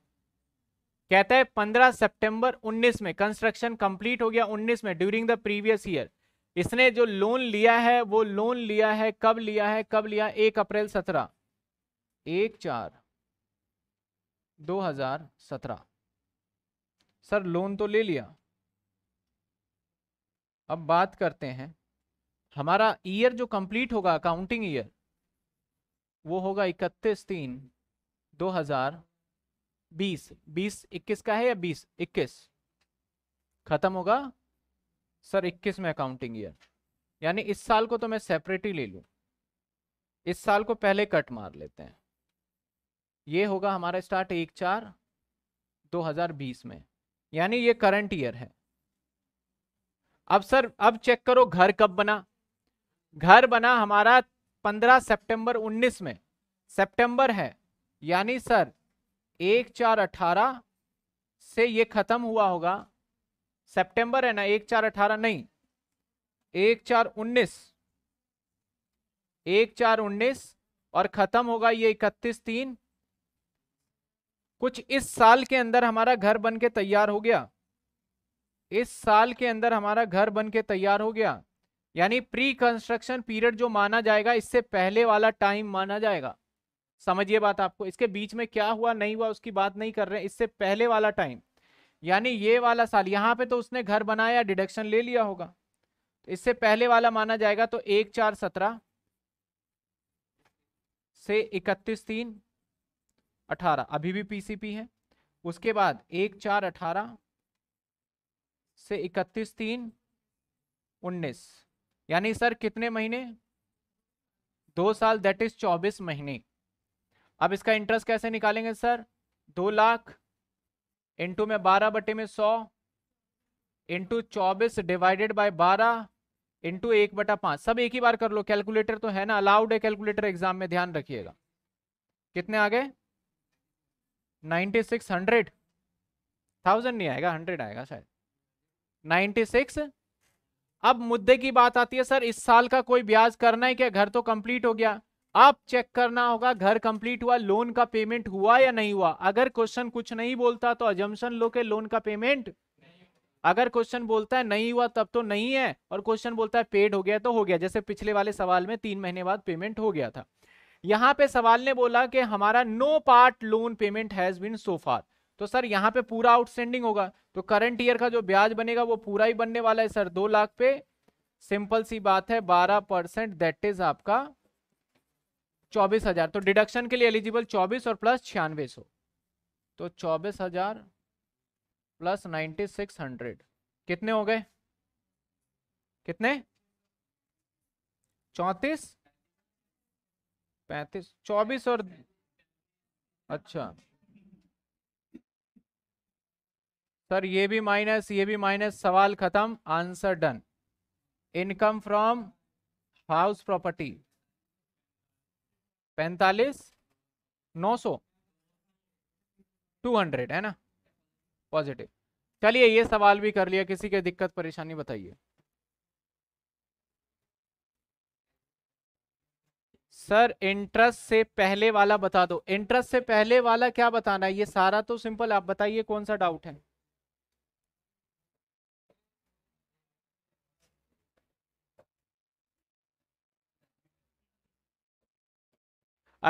कहता है पंद्रह सितंबर उन्नीस में कंस्ट्रक्शन कंप्लीट हो गया उन्नीस में ड्यूरिंग द प्रीवियस ईयर इसने जो लोन लिया है वो लोन लिया है कब लिया है कब लिया एक अप्रैल सत्रह एक चार दो हजार सत्रह सर लोन तो ले लिया अब बात करते हैं हमारा ईयर जो कंप्लीट होगा अकाउंटिंग ईयर वो होगा इकतीस तीन दो हजार बीस बीस इक्कीस का है या बीस इक्कीस खत्म होगा सर इक्कीस में अकाउंटिंग ईयर यानी इस साल को तो मैं सेपरेट ही ले लूँ इस साल को पहले कट मार लेते हैं ये होगा हमारा स्टार्ट एक चार 2020 में यानी ये करंट ईयर है अब सर अब चेक करो घर कब बना घर बना हमारा 15 सितंबर 19 में सितंबर है यानी सर एक चार अठारह से ये खत्म हुआ होगा सितंबर है ना एक चार अठारह नहीं एक चार उन्नीस एक चार उन्नीस और खत्म होगा ये इकतीस तीन कुछ इस साल के अंदर हमारा घर बन के तैयार हो गया इस साल के अंदर हमारा घर बन के तैयार हो गया यानी प्री कंस्ट्रक्शन पीरियड जो माना जाएगा इससे पहले वाला टाइम माना जाएगा समझिए बात आपको इसके बीच में क्या हुआ नहीं हुआ उसकी बात नहीं कर रहे हैं इससे पहले वाला टाइम यानी ये वाला साल यहाँ पे तो उसने घर बनाया डिडक्शन ले लिया होगा तो इससे पहले वाला माना जाएगा तो एक चार सत्रह से इकतीस तीन अठारह अभी भी पीसीपी है उसके बाद एक चार अठारह से इकतीस तीन उन्नीस यानी सर कितने महीने दो साल दैट इज चौबीस महीने अब इसका इंटरेस्ट कैसे निकालेंगे सर दो लाख इंटू में बारह बटे में सौ इंटू चौबीस डिवाइडेड बाय बारह इंटू एक बटा पांच सब एक ही बार कर लो कैलकुलेटर तो है ना अलाउड है कैलकुलेटर एग्जाम में ध्यान रखिएगा कितने आ गए नाइन्टी सिक्स हंड्रेड थाउजेंड नहीं आएगा हंड्रेड आएगा शायद नाइन्टी सिक्स अब मुद्दे की बात आती है सर इस साल का कोई ब्याज करना है क्या घर तो कंप्लीट हो गया अब चेक करना होगा घर कंप्लीट हुआ लोन का पेमेंट हुआ या नहीं हुआ अगर क्वेश्चन कुछ नहीं बोलता तो अजम्पन लो के लोन का पेमेंट अगर क्वेश्चन बोलता है नहीं हुआ तब तो नहीं है और क्वेश्चन बोलता है पेड हो गया तो हो गया जैसे पिछले वाले सवाल में तीन महीने बाद पेमेंट हो गया था यहां पे सवाल ने बोला कि हमारा no part loan payment has been so far तो सर यहाँ पे पूरा आउटस्टैंडिंग होगा तो करंट ईयर का जो ब्याज बनेगा वो पूरा ही बनने वाला है सर दो लाख पे सिंपल सी बात है बारह परसेंट दैट इज आपका चौबीस हजार तो डिडक्शन के लिए एलिजिबल चौबीस और प्लस छियानवे सौ तो चौबीस हजार प्लस नाइन्टी सिक्स हंड्रेड कितने हो गए कितने चौंतीस पैंतीस चौबीस और अच्छा सर ये भी माइनस ये भी माइनस सवाल खत्म answer done income from house property पैंतालीस नौ सौ टू हंड्रेड है ना पॉजिटिव चलिए ये सवाल भी कर लिया किसी के दिक्कत परेशानी बताइए सर इंटरेस्ट से पहले वाला बता दो इंटरेस्ट से पहले वाला क्या बताना है ये सारा तो सिंपल आप बताइए कौन सा डाउट है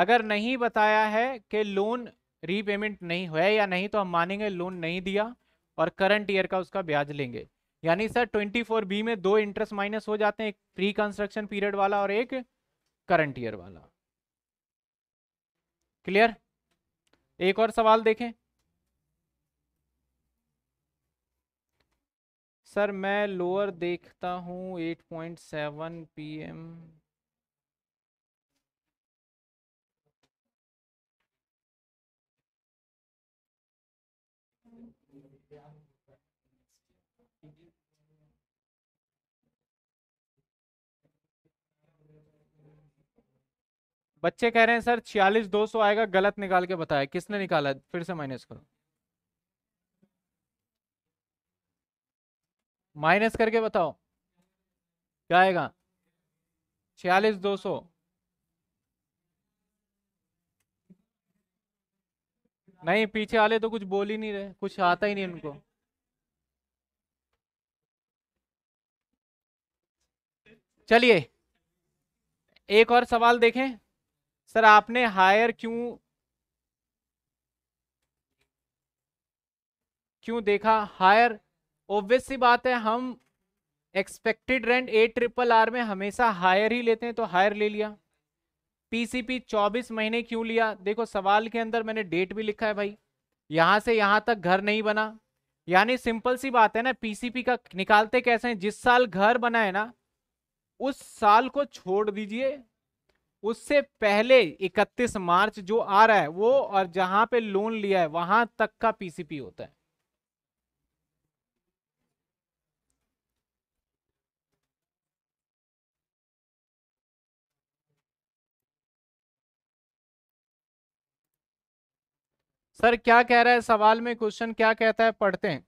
अगर नहीं बताया है कि लोन रीपेमेंट नहीं हुआ या नहीं तो हम मानेंगे लोन नहीं दिया और करंट ईयर का उसका ब्याज लेंगे यानी सर 24 बी में दो इंटरेस्ट माइनस हो जाते हैं एक प्री कंस्ट्रक्शन पीरियड वाला और एक करंट ईयर वाला क्लियर एक और सवाल देखें सर मैं लोअर देखता हूं 8.7 पीएम बच्चे कह रहे हैं सर छियालीस दो सौ आएगा गलत निकाल के बताया किसने निकाला फिर से माइनस करो माइनस करके बताओ क्या आएगा छियालीस दो सौ नहीं पीछे वाले तो कुछ बोल ही नहीं रहे कुछ आता ही नहीं उनको चलिए एक और सवाल देखें सर आपने हायर क्यों क्यों देखा हायर ऑब्वियस सी बात है हम expected rent A triple R में हमेशा हायर ही लेते हैं तो हायर ले लिया पीसीपी 24 महीने क्यों लिया देखो सवाल के अंदर मैंने डेट भी लिखा है भाई यहाँ से यहाँ तक घर नहीं बना यानी सिंपल सी बात है ना पीसीपी का निकालते कैसे हैं जिस साल घर बना है ना उस साल को छोड़ दीजिए उससे पहले 31 मार्च जो आ रहा है वो और जहां पे लोन लिया है वहां तक का पीसीपी होता है सर क्या कह रहा है सवाल में क्वेश्चन क्या कहता है पढ़ते हैं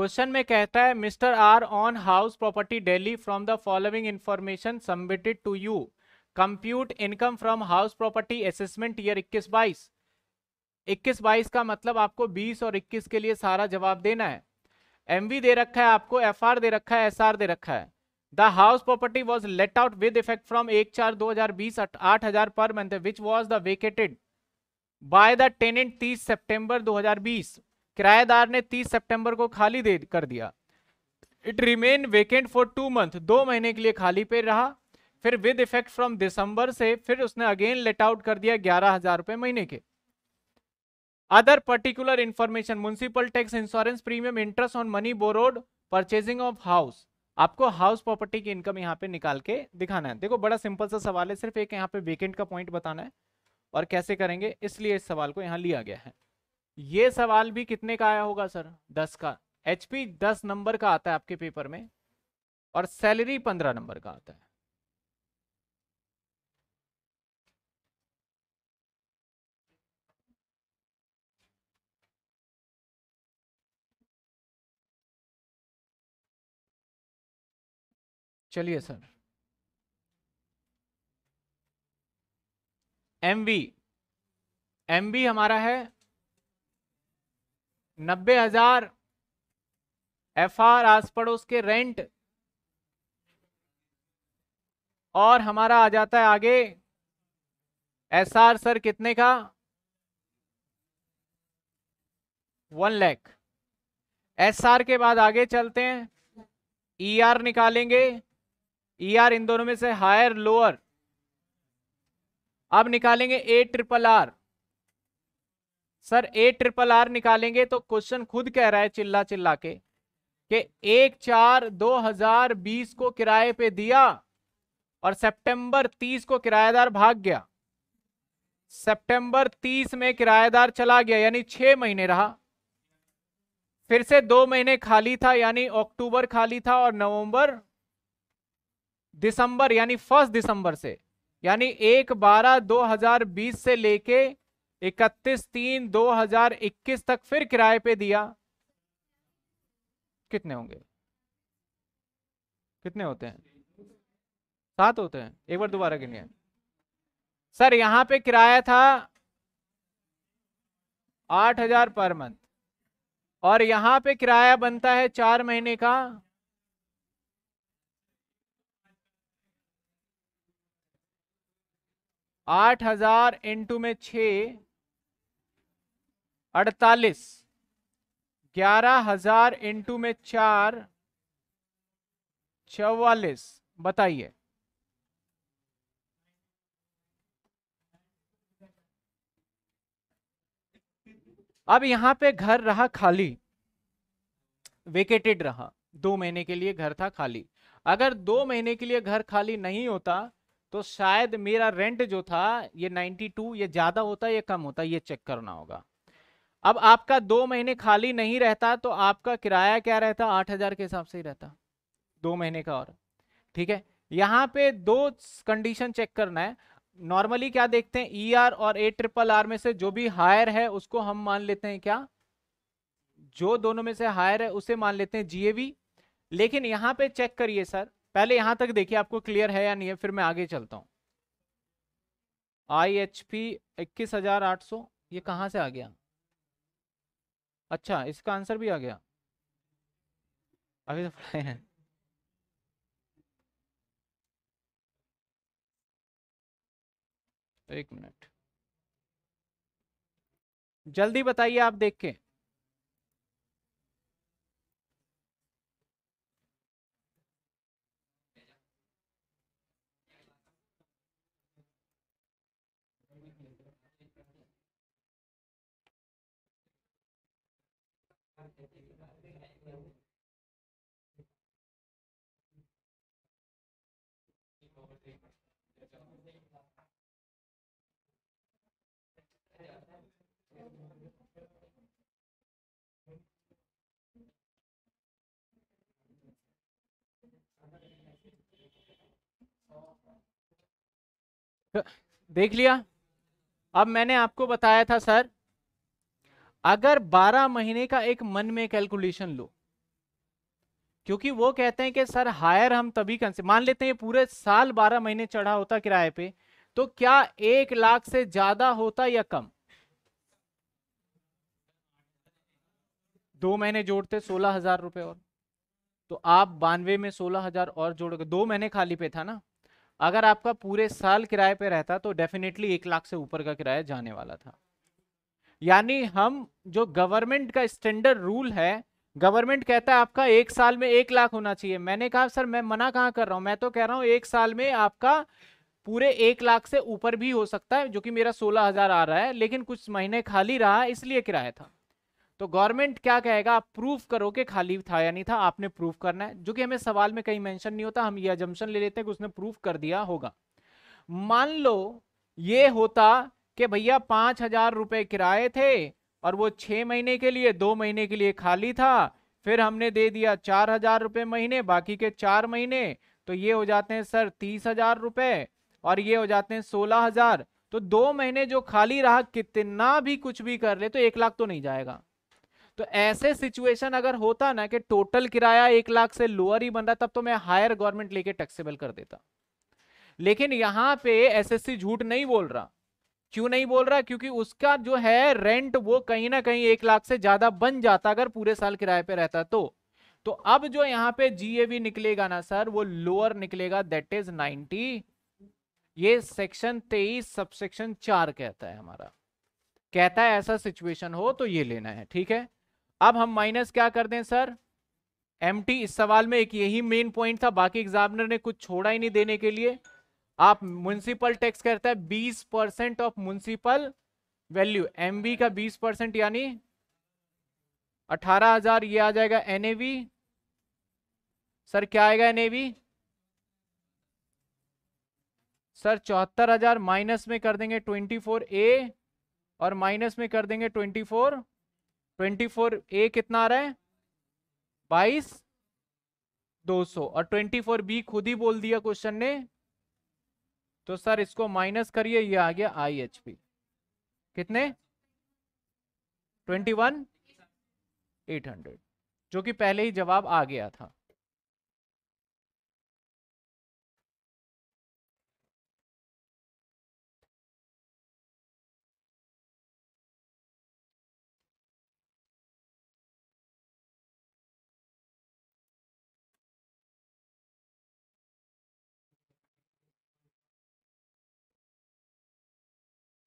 क्वेश्चन में कहता है Mr R on house property Delhi from the following information submitted to you compute income from house property assessment year इक्कीस बाईस इक्कीस बाईस का मतलब आपको बीस और इक्कीस के लिए सारा जवाब देना है एम दे रखा है आपको एफ दे रखा है एस दे रखा है the house property was let out with effect from एक चार दो हजार बीस आठ हजार पर month which was the vacated by the tenant तीस सितंबर 2020 किराएदार ने 30 सितंबर को खाली दे कर दिया it remain vacant for two month दो महीने के लिए खाली पे रहा फिर विद इफेक्ट फ्रॉम दिसंबर से फिर उसने अगेन लेट आउट कर दिया ग्यारह हजार रुपए महीने के other particular information municipal tax insurance premium interest on money borrowed purchasing of house आपको हाउस प्रॉपर्टी की इनकम यहाँ पे निकाल के दिखाना है देखो बड़ा सिंपल सा सवाल है सिर्फ एक यहाँ पे वेकेंट का पॉइंट बताना है और कैसे करेंगे इसलिए इस सवाल को यहाँ लिया गया है ये सवाल भी कितने का आया होगा सर दस का एचपी दस नंबर का आता है आपके पेपर में और सैलरी पंद्रह नंबर का आता है चलिए सर एमवी एमवी हमारा है नब्बे हजार एफ आर आस पड़ोस के रेंट और हमारा आ जाता है आगे एस आर सर कितने का वन लैख एस आर के बाद आगे चलते हैं ई आर निकालेंगे ई आर इन दोनों में से हायर लोअर अब निकालेंगे A triple R sir A triple R निकालेंगे तो क्वेश्चन खुद कह रहा है चिल्ला चिल्ला के कि एक चार दो हजार बीस को किराए पे दिया और सितंबर तीस को किराएदार भाग गया सितंबर तीस में किराएदार चला गया यानी छह महीने रहा फिर से दो महीने खाली था यानी अक्टूबर खाली था और नवंबर दिसंबर यानी फर्स्ट दिसंबर से यानी एक बारह दो हजार बीस से लेके इकतीस तीन 2021 तक फिर किराए पे दिया कितने होंगे कितने होते हैं सात होते हैं एक बार दोबारा गिनिए सर यहां पे किराया था आठ हजार पर मंथ और यहां पे किराया बनता है चार महीने का आठ हजार इंटू में छ अड़तालीस ग्यारह हजार इंटू में चार चौवालीस बताइए अब यहां पे घर रहा खाली वेकेटेड रहा दो महीने के लिए घर था खाली अगर दो महीने के लिए घर खाली नहीं होता तो शायद मेरा रेंट जो था ये 92 ये ज्यादा होता या कम होता ये चेक करना होगा अब आपका दो महीने खाली नहीं रहता तो आपका किराया क्या रहता आठ हजार के हिसाब से ही रहता दो महीने का और ठीक है यहाँ पे दो कंडीशन चेक करना है नॉर्मली क्या देखते हैं ई e ER आर और ए ट्रिपल आर में से जो भी हायर है उसको हम मान लेते हैं क्या जो दोनों में से हायर है उसे मान लेते हैं जीएवी लेकिन यहाँ पे चेक करिए सर पहले यहां तक देखिए आपको क्लियर है या नहीं है फिर मैं आगे चलता हूं आई एच पी इक्कीस हजार आठ सौ ये कहां से आ गया अच्छा इसका आंसर भी आ गया अभी तो पढ़ाए हैं एक मिनट जल्दी बताइए आप देख के देख लिया अब मैंने आपको बताया था सर अगर 12 महीने का एक मन में कैलकुलेशन लो क्योंकि वो कहते हैं कि सर हायर हम तभी कंसे मान लेते हैं पूरे साल 12 महीने चढ़ा होता किराए पे तो क्या एक लाख से ज्यादा होता या कम दो महीने जोड़ते सोलह हजार रुपए और तो आप बानवे में सोलह हजार और जोड़ोगे दो महीने खाली पे था ना अगर आपका पूरे साल किराए पे रहता तो डेफिनेटली एक लाख से ऊपर का किराया जाने वाला था यानी हम जो गवर्नमेंट का स्टैंडर्ड रूल है गवर्नमेंट कहता है आपका एक साल में एक लाख होना चाहिए मैंने कहा सर मैं मना कहाँ कर रहा हूँ मैं तो कह रहा हूँ एक साल में आपका पूरे एक लाख से ऊपर भी हो सकता है जो कि मेरा सोलह हजार आ रहा है लेकिन कुछ महीने खाली रहा इसलिए किराया था तो गवर्नमेंट क्या कहेगा आप प्रूफ करो कि खाली था या नहीं था आपने प्रूफ करना है जो कि हमें सवाल में कहीं मेंशन नहीं होता हम ये एजम्पन ले लेते हैं कि उसने प्रूफ कर दिया होगा मान लो ये होता कि भैया पांच हजार रुपए किराए थे और वो छह महीने के लिए दो महीने के लिए खाली था फिर हमने दे दिया चार हजार रुपये महीने बाकी के चार महीने तो ये हो जाते हैं सर तीस हजार रुपये और ये हो जाते हैं सोलह हजार तो दो महीने जो खाली रहा कितना भी कुछ भी कर ले तो एक लाख तो नहीं जाएगा तो ऐसे सिचुएशन अगर होता ना कि टोटल किराया एक लाख से लोअर ही बन रहा तब तो मैं हायर गवर्नमेंट लेके टैक्सेबल कर देता लेकिन यहां पे एसएससी झूठ नहीं बोल रहा क्यों नहीं बोल रहा क्योंकि उसका जो है रेंट वो कहीं ना कहीं एक लाख से ज्यादा बन जाता अगर पूरे साल किराए पे रहता तो तो अब जो यहां पे जीएवी निकलेगा ना सर वो लोअर निकलेगा दैट इज 90 ये सेक्शन 23 सबसेक्शन 4 कहता है हमारा कहता है ऐसा सिचुएशन हो तो ये लेना है ठीक है अब हम माइनस क्या कर दें सर एम इस सवाल में एक यही मेन पॉइंट था बाकी एग्जामिनर ने कुछ छोड़ा ही नहीं देने के लिए आप म्यूनसिपल टैक्स कहता है बीस percent of municipal value M का बीस परसेंट यानी अठारह हजार ये आ जाएगा एन सर क्या आएगा एनएवी सर चौहत्तर हजार माइनस में कर देंगे ट्वेंटी फोर ए और माइनस में कर देंगे twenty four twenty four A कितना आ रहा है बाईस दो सौ और ट्वेंटी फोर बी खुद ही बोल दिया क्वेश्चन ने तो सर इसको माइनस करिए ये आ गया आई एच पी कितने ट्वेंटी वन एट हंड्रेड जो कि पहले ही जवाब आ गया था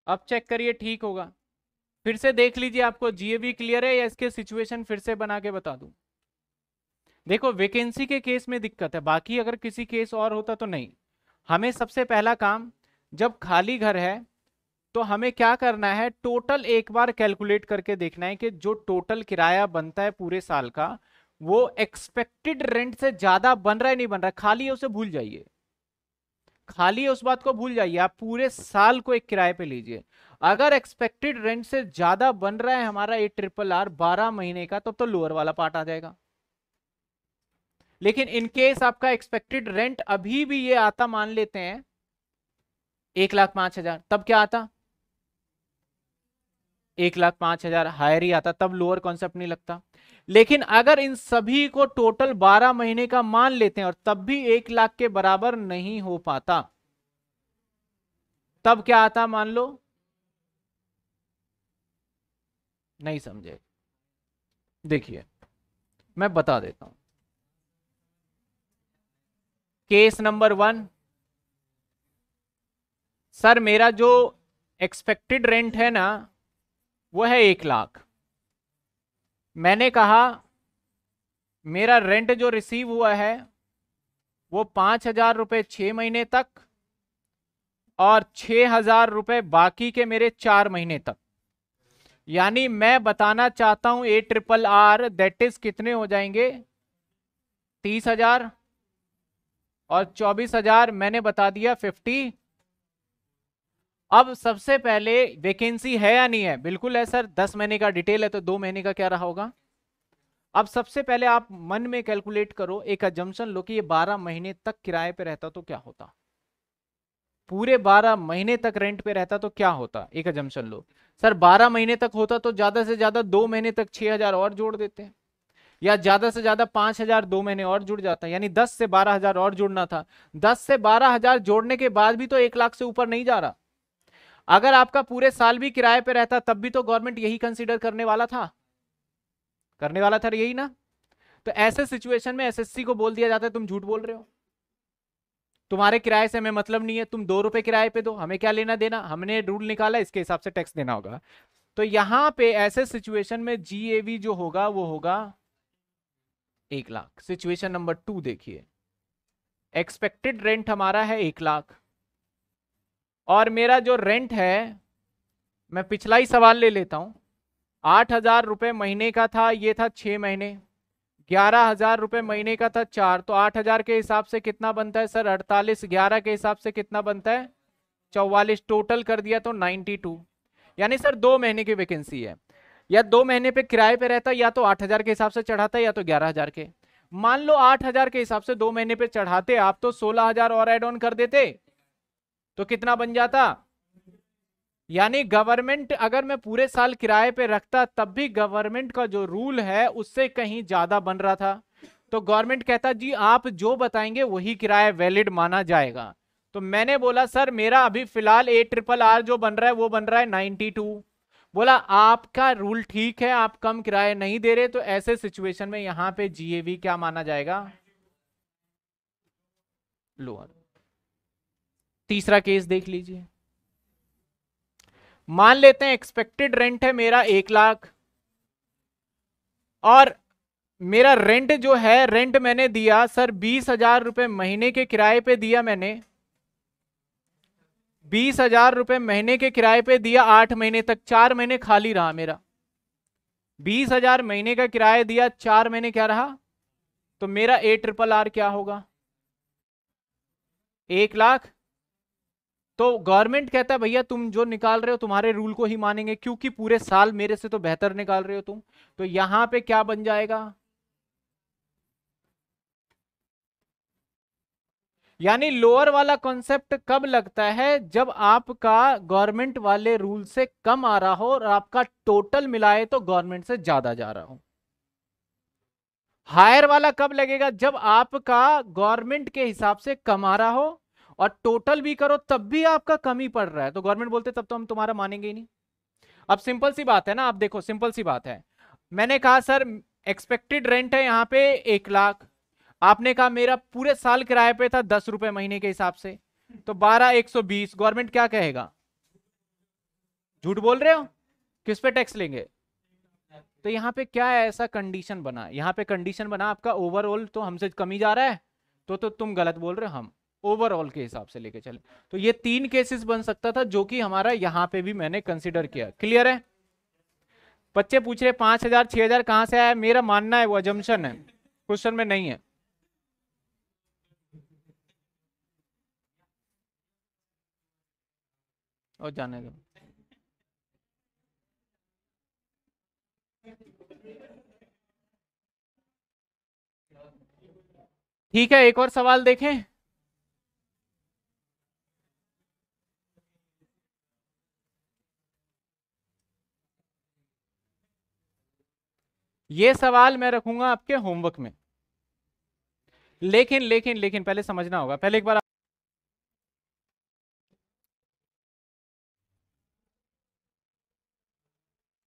अब चेक करिए ठीक होगा फिर से देख लीजिए आपको जीए भी क्लियर है या इसके सिचुएशन फिर से बना के बता दूं देखो वैकेंसी के केस में दिक्कत है बाकी अगर किसी केस और होता तो नहीं हमें सबसे पहला काम जब खाली घर है तो हमें क्या करना है टोटल एक बार कैलकुलेट करके देखना है कि जो टोटल किराया बनता है पूरे साल का वो एक्सपेक्टेड रेंट से ज्यादा बन रहा है नहीं बन रहा है खाली है उसे भूल जाइए खाली उस बात को भूल जाइए आप पूरे साल को एक किराए पे लीजिए अगर एक्सपेक्टेड रेंट से ज्यादा बन रहा है हमारा ए ट्रिपल आर बारह महीने का तब तो, तो लोअर वाला पार्ट आ जाएगा लेकिन इनकेस आपका एक्सपेक्टेड रेंट अभी भी ये आता मान लेते हैं एक लाख पांच हजार तब क्या आता एक लाख पांच हजार हायर ही आता तब लोअर कॉन्सेप्ट नहीं लगता लेकिन अगर इन सभी को टोटल बारह महीने का मान लेते हैं और तब भी एक लाख के बराबर नहीं हो पाता तब क्या आता मान लो नहीं समझे देखिए मैं बता देता हूं केस नंबर वन सर मेरा जो एक्सपेक्टेड रेंट है ना वो है एक लाख मैंने कहा मेरा रेंट जो रिसीव हुआ है वो पाँच हजार रुपये छः महीने तक और छः हजार रुपये बाकी के मेरे चार महीने तक यानी मैं बताना चाहता हूँ A triple R that is कितने हो जाएंगे तीस हजार और चौबीस हजार मैंने बता दिया फिफ्टी अब सबसे पहले वैकेंसी है या नहीं है बिल्कुल है सर दस महीने का डिटेल है तो दो महीने का क्या रहा होगा अब सबसे पहले आप मन में कैलकुलेट करो एक अजम्पन लो कि ये बारह महीने तक किराए पे रहता तो क्या होता पूरे बारह महीने तक रेंट पे रहता तो क्या होता एक अजम्पन लो सर बारह महीने तक होता तो ज्यादा से ज्यादा दो महीने तक छह हजार और जोड़ देते हैं या ज्यादा से ज्यादा पांच हजार दो महीने और जुड़ जाता है यानी दस से बारह हजार और जुड़ना था दस से बारह हजार जोड़ने के बाद भी तो एक लाख से ऊपर नहीं जा रहा अगर आपका पूरे साल भी किराए पे रहता तब भी तो गवर्नमेंट यही कंसिडर करने वाला था करने वाला था यही ना तो ऐसे सिचुएशन में एसएससी को बोल दिया जाता है तुम झूठ बोल रहे हो तुम्हारे किराए से हमें मतलब नहीं है तुम दो रुपए किराए पे दो हमें क्या लेना देना हमने रूल निकाला इसके हिसाब से टैक्स देना होगा तो यहां पे ऐसे सिचुएशन में जीएवी जो होगा वो होगा एक लाख सिचुएशन नंबर टू देखिए एक्सपेक्टेड रेंट हमारा है एक लाख और मेरा जो रेंट है मैं पिछला ही सवाल ले लेता हूँ आठ हज़ार रुपये महीने का था ये था छः महीने ग्यारह हज़ार रुपये महीने का था चार तो आठ हज़ार के हिसाब से कितना बनता है सर अड़तालीस ग्यारह के हिसाब से कितना बनता है चौवालीस टोटल कर दिया तो नाइन्टी टू यानी सर दो महीने की वैकेंसी है या दो महीने पे किराए पे रहता या तो आठ हज़ार के हिसाब से चढ़ाता या तो ग्यारह हज़ार के मान लो आठ हज़ार के हिसाब से दो महीने पे चढ़ाते आप तो सोलह हज़ार और एड ऑन कर देते तो कितना बन जाता यानी गवर्नमेंट अगर मैं पूरे साल किराए पे रखता तब भी गवर्नमेंट का जो रूल है उससे कहीं ज्यादा बन रहा था तो गवर्नमेंट कहता जी आप जो बताएंगे वही किराया वैलिड माना जाएगा तो मैंने बोला सर मेरा अभी फिलहाल ए ट्रिपल आर जो बन रहा है वो बन रहा है नाइनटी टू बोला आपका रूल ठीक है आप कम किराया नहीं दे रहे तो ऐसे सिचुएशन में यहां पे जीएवी क्या माना जाएगा लोअर हाँ। तीसरा केस देख लीजिए मान लेते हैं एक्सपेक्टेड रेंट है मेरा एक लाख और मेरा रेंट जो है रेंट मैंने दिया सर बीस हजार रुपये महीने के किराए पे दिया मैंने बीस हजार रुपये महीने के किराए पे दिया आठ महीने तक चार महीने खाली रहा मेरा बीस हजार महीने का किराया दिया चार महीने क्या रहा तो मेरा ए ट्रिपल आर क्या होगा एक लाख तो गवर्नमेंट कहता है भैया तुम जो निकाल रहे हो तुम्हारे रूल को ही मानेंगे क्योंकि पूरे साल मेरे से तो बेहतर निकाल रहे हो तुम तो यहां पे क्या बन जाएगा यानी लोअर वाला कॉन्सेप्ट कब लगता है जब आपका गवर्नमेंट वाले रूल से कम आ रहा हो और आपका टोटल मिलाए तो गवर्नमेंट से ज्यादा जा रहा हो हायर वाला कब लगेगा जब आपका गवर्नमेंट के हिसाब से कम आ रहा हो और टोटल भी करो तब भी आपका कमी पड़ रहा है तो गवर्नमेंट बोलते तब तो हम तुम्हारा मानेंगे ही नहीं अब सिंपल सी बात है ना आप देखो सिंपल सी बात है मैंने कहा सर एक्सपेक्टेड रेंट है यहाँ पे एक लाख आपने कहा मेरा पूरे साल किराए पे था दस रुपए महीने के हिसाब से तो बारह एक सौ बीस गवर्नमेंट क्या कहेगा झूठ बोल रहे हो किस पे टैक्स लेंगे तो यहाँ पे क्या है ऐसा कंडीशन बना यहाँ पे कंडीशन बना आपका ओवरऑल तो हमसे कमी जा रहा है तो तो तुम गलत बोल रहे हो हम ओवरऑल के हिसाब से लेके चले तो ये तीन केसेस बन सकता था जो कि हमारा यहाँ पे भी मैंने कंसिडर किया क्लियर है बच्चे पूछ रहे पांच हजार छह हजार कहां से आया मेरा मानना है वो अजम्पन है क्वेश्चन में नहीं है और जाने दो
ठीक है एक और सवाल देखें
ये सवाल मैं रखूंगा आपके होमवर्क में लेकिन लेकिन लेकिन पहले समझना होगा पहले एक बार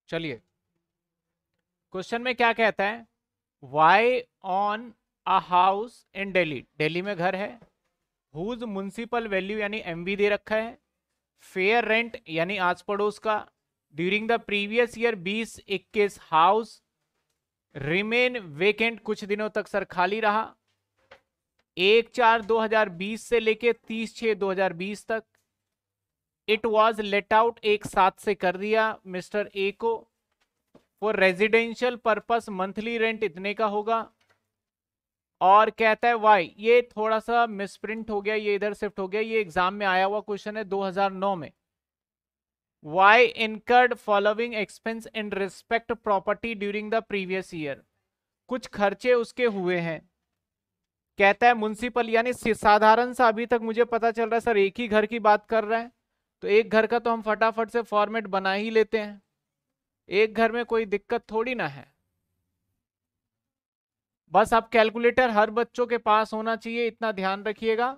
चलिए क्वेश्चन में क्या कहता है Y on a house in Delhi Delhi में घर है हुज म्यूनसिपल वैल्यू यानी बी दे रखा है फेयर रेंट यानी आस पड़ोस का ड्यूरिंग द प्रीवियस ईयर बीस इक्कीस हाउस रिमेन वेकेंट कुछ दिनों तक सर खाली रहा एक चार 2020 से लेके तीस छः 2020 तक इट वॉज लेट आउट एक साथ से कर दिया मिस्टर ए को for residential purpose monthly rent इतने का होगा और कहता है वाई ये थोड़ा सा मिसप्रिंट हो गया ये इधर शिफ्ट हो गया ये एग्जाम में आया हुआ क्वेश्चन है 2009 में why incurred following expense in respect property during the previous year कुछ खर्चे उसके हुए हैं कहता है म्यूनसिपल यानी साधारण सा अभी तक मुझे पता चल रहा है सर एक ही घर की बात कर रहे हैं तो एक घर का तो हम फटाफट से फॉर्मेट बना ही लेते हैं एक घर में कोई दिक्कत थोड़ी ना है बस अब कैलकुलेटर हर बच्चों के पास होना चाहिए इतना ध्यान रखिएगा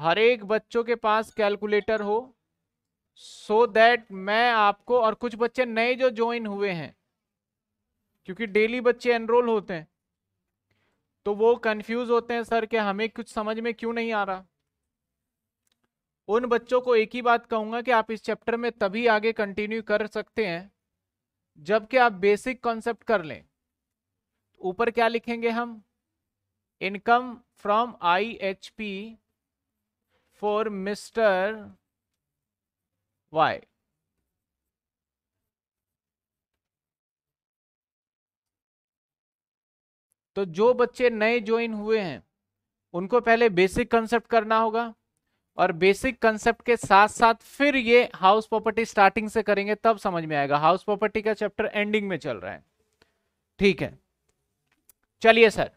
हर एक बच्चों के पास कैलकुलेटर हो सो so दैट मैं आपको और कुछ बच्चे नए जो ज्वाइन हुए हैं क्योंकि डेली बच्चे एनरोल होते हैं तो वो कंफ्यूज होते हैं सर कि हमें कुछ समझ में क्यों नहीं आ रहा उन बच्चों को एक ही बात कहूंगा कि आप इस चैप्टर में तभी आगे कंटिन्यू कर सकते हैं जबकि आप बेसिक कॉन्सेप्ट कर लें ऊपर क्या लिखेंगे हम income from I H P for Mr Why? तो जो बच्चे नए ज्वाइन हुए हैं उनको पहले बेसिक कंसेप्ट करना होगा और बेसिक कंसेप्ट के साथ साथ फिर ये हाउस प्रॉपर्टी स्टार्टिंग से करेंगे तब समझ में आएगा हाउस प्रॉपर्टी का चैप्टर एंडिंग में चल रहा है ठीक है चलिए सर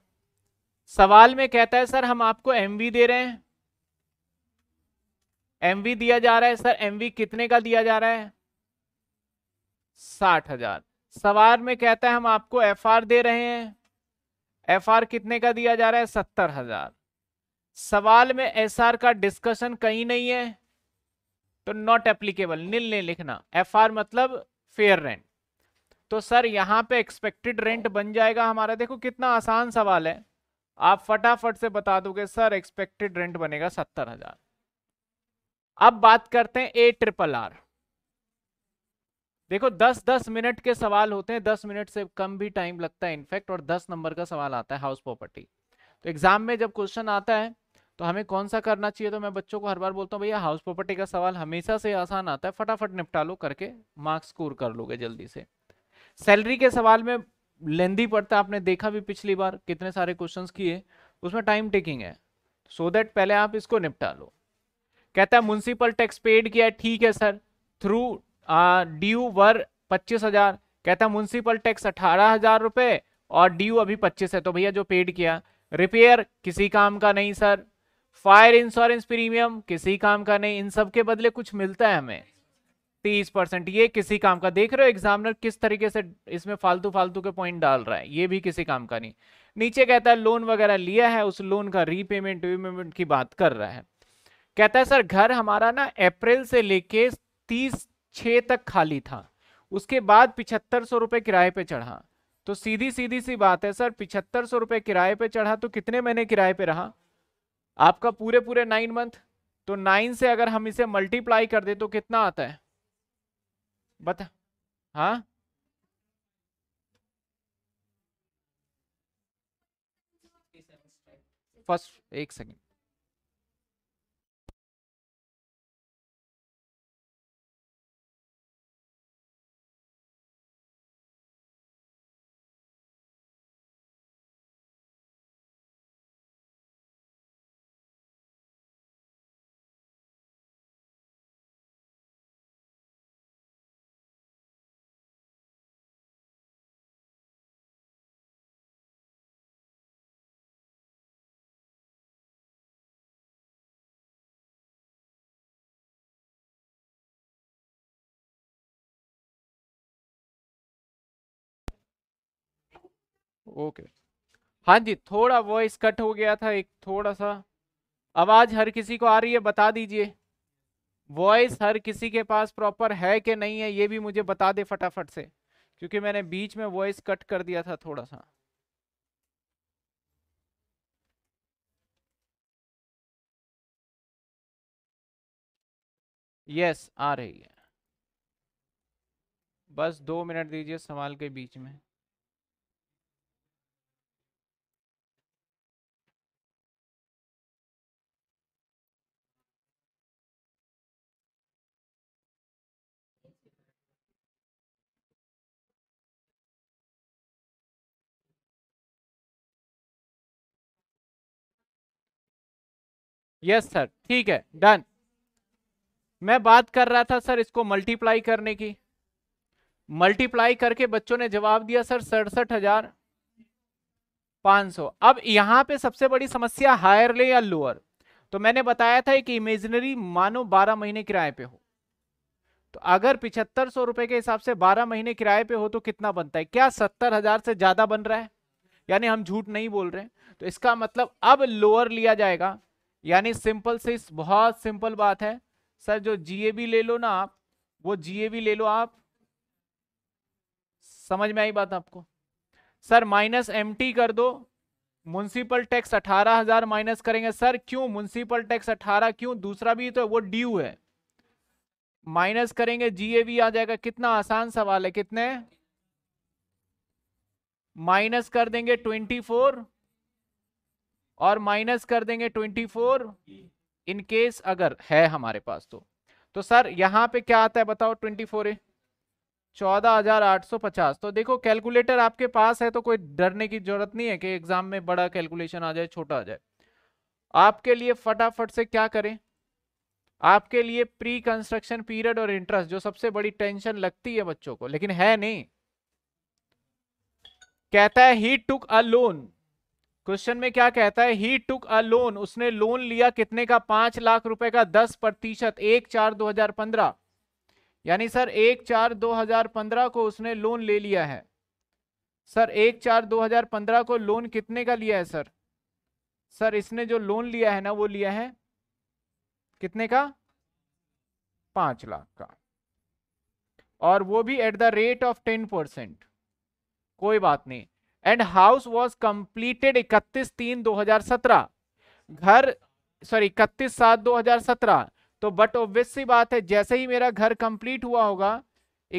सवाल में कहता है सर हम आपको एमवी दे रहे हैं एम दिया जा रहा है सर एम कितने का दिया जा रहा है साठ हजार सवार में कहता है हम आपको एफ दे रहे हैं एफ कितने का दिया जा रहा है सत्तर हजार सवाल में एस का डिस्कशन कहीं नहीं है तो नॉट एप्लीकेबल नील ने लिखना एफ मतलब फेयर रेंट तो सर यहाँ पे एक्सपेक्टेड रेंट बन जाएगा हमारा देखो कितना आसान सवाल है आप फटाफट से बता दोगे सर एक्सपेक्टेड रेंट बनेगा सत्तर हजार अब बात करते हैं ए ट्रिपल आर देखो 10-10 मिनट के सवाल होते हैं 10 मिनट से कम भी टाइम लगता है इनफैक्ट और 10 नंबर का सवाल आता है हाउस प्रॉपर्टी तो एग्जाम में जब क्वेश्चन आता है तो हमें कौन सा करना चाहिए तो मैं बच्चों को हर बार बोलता हूँ भैया हाउस प्रॉपर्टी का सवाल हमेशा से आसान आता है फटाफट निपटा लो करके मार्क्स स्कोर कर लोगे जल्दी से सैलरी के सवाल में लेंदी पड़ता है आपने देखा भी पिछली बार कितने सारे क्वेश्चन किए उसमें टाइम टेकिंग है सो so देट पहले आप इसको निपटा लो कहता है म्यूनसिपल टैक्स पेड किया है ठीक है सर थ्रू ड्यू वर पच्चीस हजार कहता है म्यूनसिपल टैक्स अठारह हजार रुपए और ड्यू अभी पच्चीस है तो भैया जो पेड किया रिपेयर किसी काम का नहीं सर फायर इंश्योरेंस प्रीमियम किसी काम का नहीं इन सब के बदले कुछ मिलता है हमें तीस परसेंट ये किसी काम का देख रहे हो एग्जामिनर किस तरीके से इसमें फालतू फालतू के पॉइंट डाल रहा है ये भी किसी काम का नहीं नीचे कहता है लोन वगैरह लिया है उस लोन का रीपेमेंट वीपेमेंट की बात कर रहा है कहता है सर घर हमारा ना अप्रैल से लेके तीस छः तक खाली था उसके बाद पिछहत्तर सौ रुपये किराए पे चढ़ा तो सीधी सीधी सी बात है सर पिछहत्तर सौ रुपये किराए पे चढ़ा तो कितने महीने किराए पे रहा आपका पूरे पूरे नाइन मंथ तो नाइन से अगर हम इसे मल्टीप्लाई कर दे तो कितना आता है बता हाँ फर्स्ट एक सेकेंड ओके हाँ जी थोड़ा वॉइस कट हो गया था एक थोड़ा सा आवाज़ हर किसी को आ रही है बता दीजिए वॉइस हर किसी के पास प्रॉपर है कि नहीं है ये भी मुझे बता दे फटाफट से क्योंकि मैंने बीच में वॉइस कट कर दिया था थोड़ा सा यस आ रही है बस दो मिनट दीजिए सवाल के बीच में यस सर ठीक है डन मैं बात कर रहा था सर इसको मल्टीप्लाई करने की मल्टीप्लाई करके बच्चों ने जवाब दिया सर सड़सठ हजार पाँच सौ अब यहाँ पे सबसे बड़ी समस्या हायर ले या लोअर तो मैंने बताया था कि इमेजनरी मानो बारह महीने किराए पे हो तो अगर पिछहत्तर सौ रुपए के हिसाब से बारह महीने किराए पे हो तो कितना बनता है क्या सत्तर हजार से ज्यादा बन रहा है यानी हम झूठ नहीं बोल रहे तो इसका मतलब अब लोअर लिया जाएगा यानी सिंपल से बहुत सिंपल बात है सर जो जीएबी ले लो ना आप वो जीएबी ले लो आप समझ में आई बात आपको सर माइनस एमटी कर दो म्यूनसिपल टैक्स अठारह हजार माइनस करेंगे सर क्यों म्यूनसिपल टैक्स अठारह क्यों दूसरा भी तो वो ड्यू है माइनस करेंगे जीएबी आ जाएगा कितना आसान सवाल है कितने माइनस कर देंगे ट्वेंटी फोर और माइनस कर देंगे ट्वेंटी फोर इन केस अगर है हमारे पास तो तो सर यहाँ पे क्या आता है बताओ ट्वेंटी फोर चौदह हजार आठ सौ पचास तो देखो कैलकुलेटर आपके पास है तो कोई डरने की जरूरत नहीं है कि एग्जाम में बड़ा कैलकुलेशन आ जाए छोटा आ जाए आपके लिए फटाफट से क्या करें आपके लिए प्री कंस्ट्रक्शन पीरियड और इंटरेस्ट जो सबसे बड़ी टेंशन लगती है बच्चों को लेकिन है नहीं कहता है ही टुक अ लोन क्वेश्चन में क्या कहता है ही टुक अ लोन उसने लोन लिया कितने का पांच लाख रुपए का दस प्रतिशत एक चार दो हजार पंद्रह यानी सर एक चार दो हजार पंद्रह को उसने लोन ले लिया है सर एक चार दो हजार पंद्रह को लोन कितने का लिया है सर सर इसने जो लोन लिया है ना वो लिया है कितने का पांच लाख का और वो भी at the rate of ten percent कोई बात नहीं एंड हाउस वॉज कंप्लीटेड इकतीस तीन दो हजार सत्रह घर सॉरी इकतीस सात दो हजार सत्रह तो बट ऑब्वियस सी बात है जैसे ही मेरा घर कंप्लीट हुआ होगा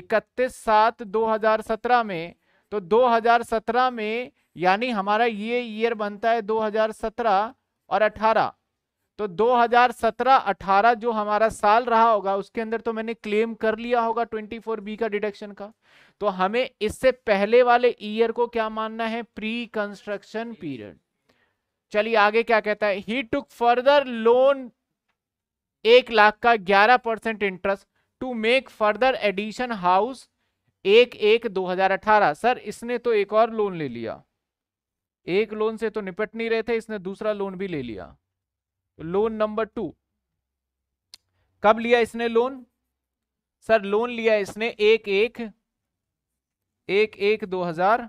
इकतीस सात दो हजार सत्रह में तो दो हजार सत्रह में यानी हमारा ये ईयर बनता है दो हजार सत्रह और अठारह तो दो हजार सत्रह अठारह जो हमारा साल रहा होगा उसके अंदर तो मैंने क्लेम कर लिया होगा ट्वेंटी फोर बी का डिडक्शन का तो हमें इससे पहले वाले ईयर को क्या मानना है प्री कंस्ट्रक्शन पीरियड चलिए आगे क्या कहता है ही टुक फर्दर लोन एक लाख का ग्यारह percent interest to make further addition house एक एक दो हजार अठारह सर इसने तो एक और लोन ले लिया एक लोन से तो निपट नहीं रहे थे इसने दूसरा लोन भी ले लिया लोन नंबर टू कब लिया इसने लोन सर लोन लिया इसने एक एक एक एक दो हजार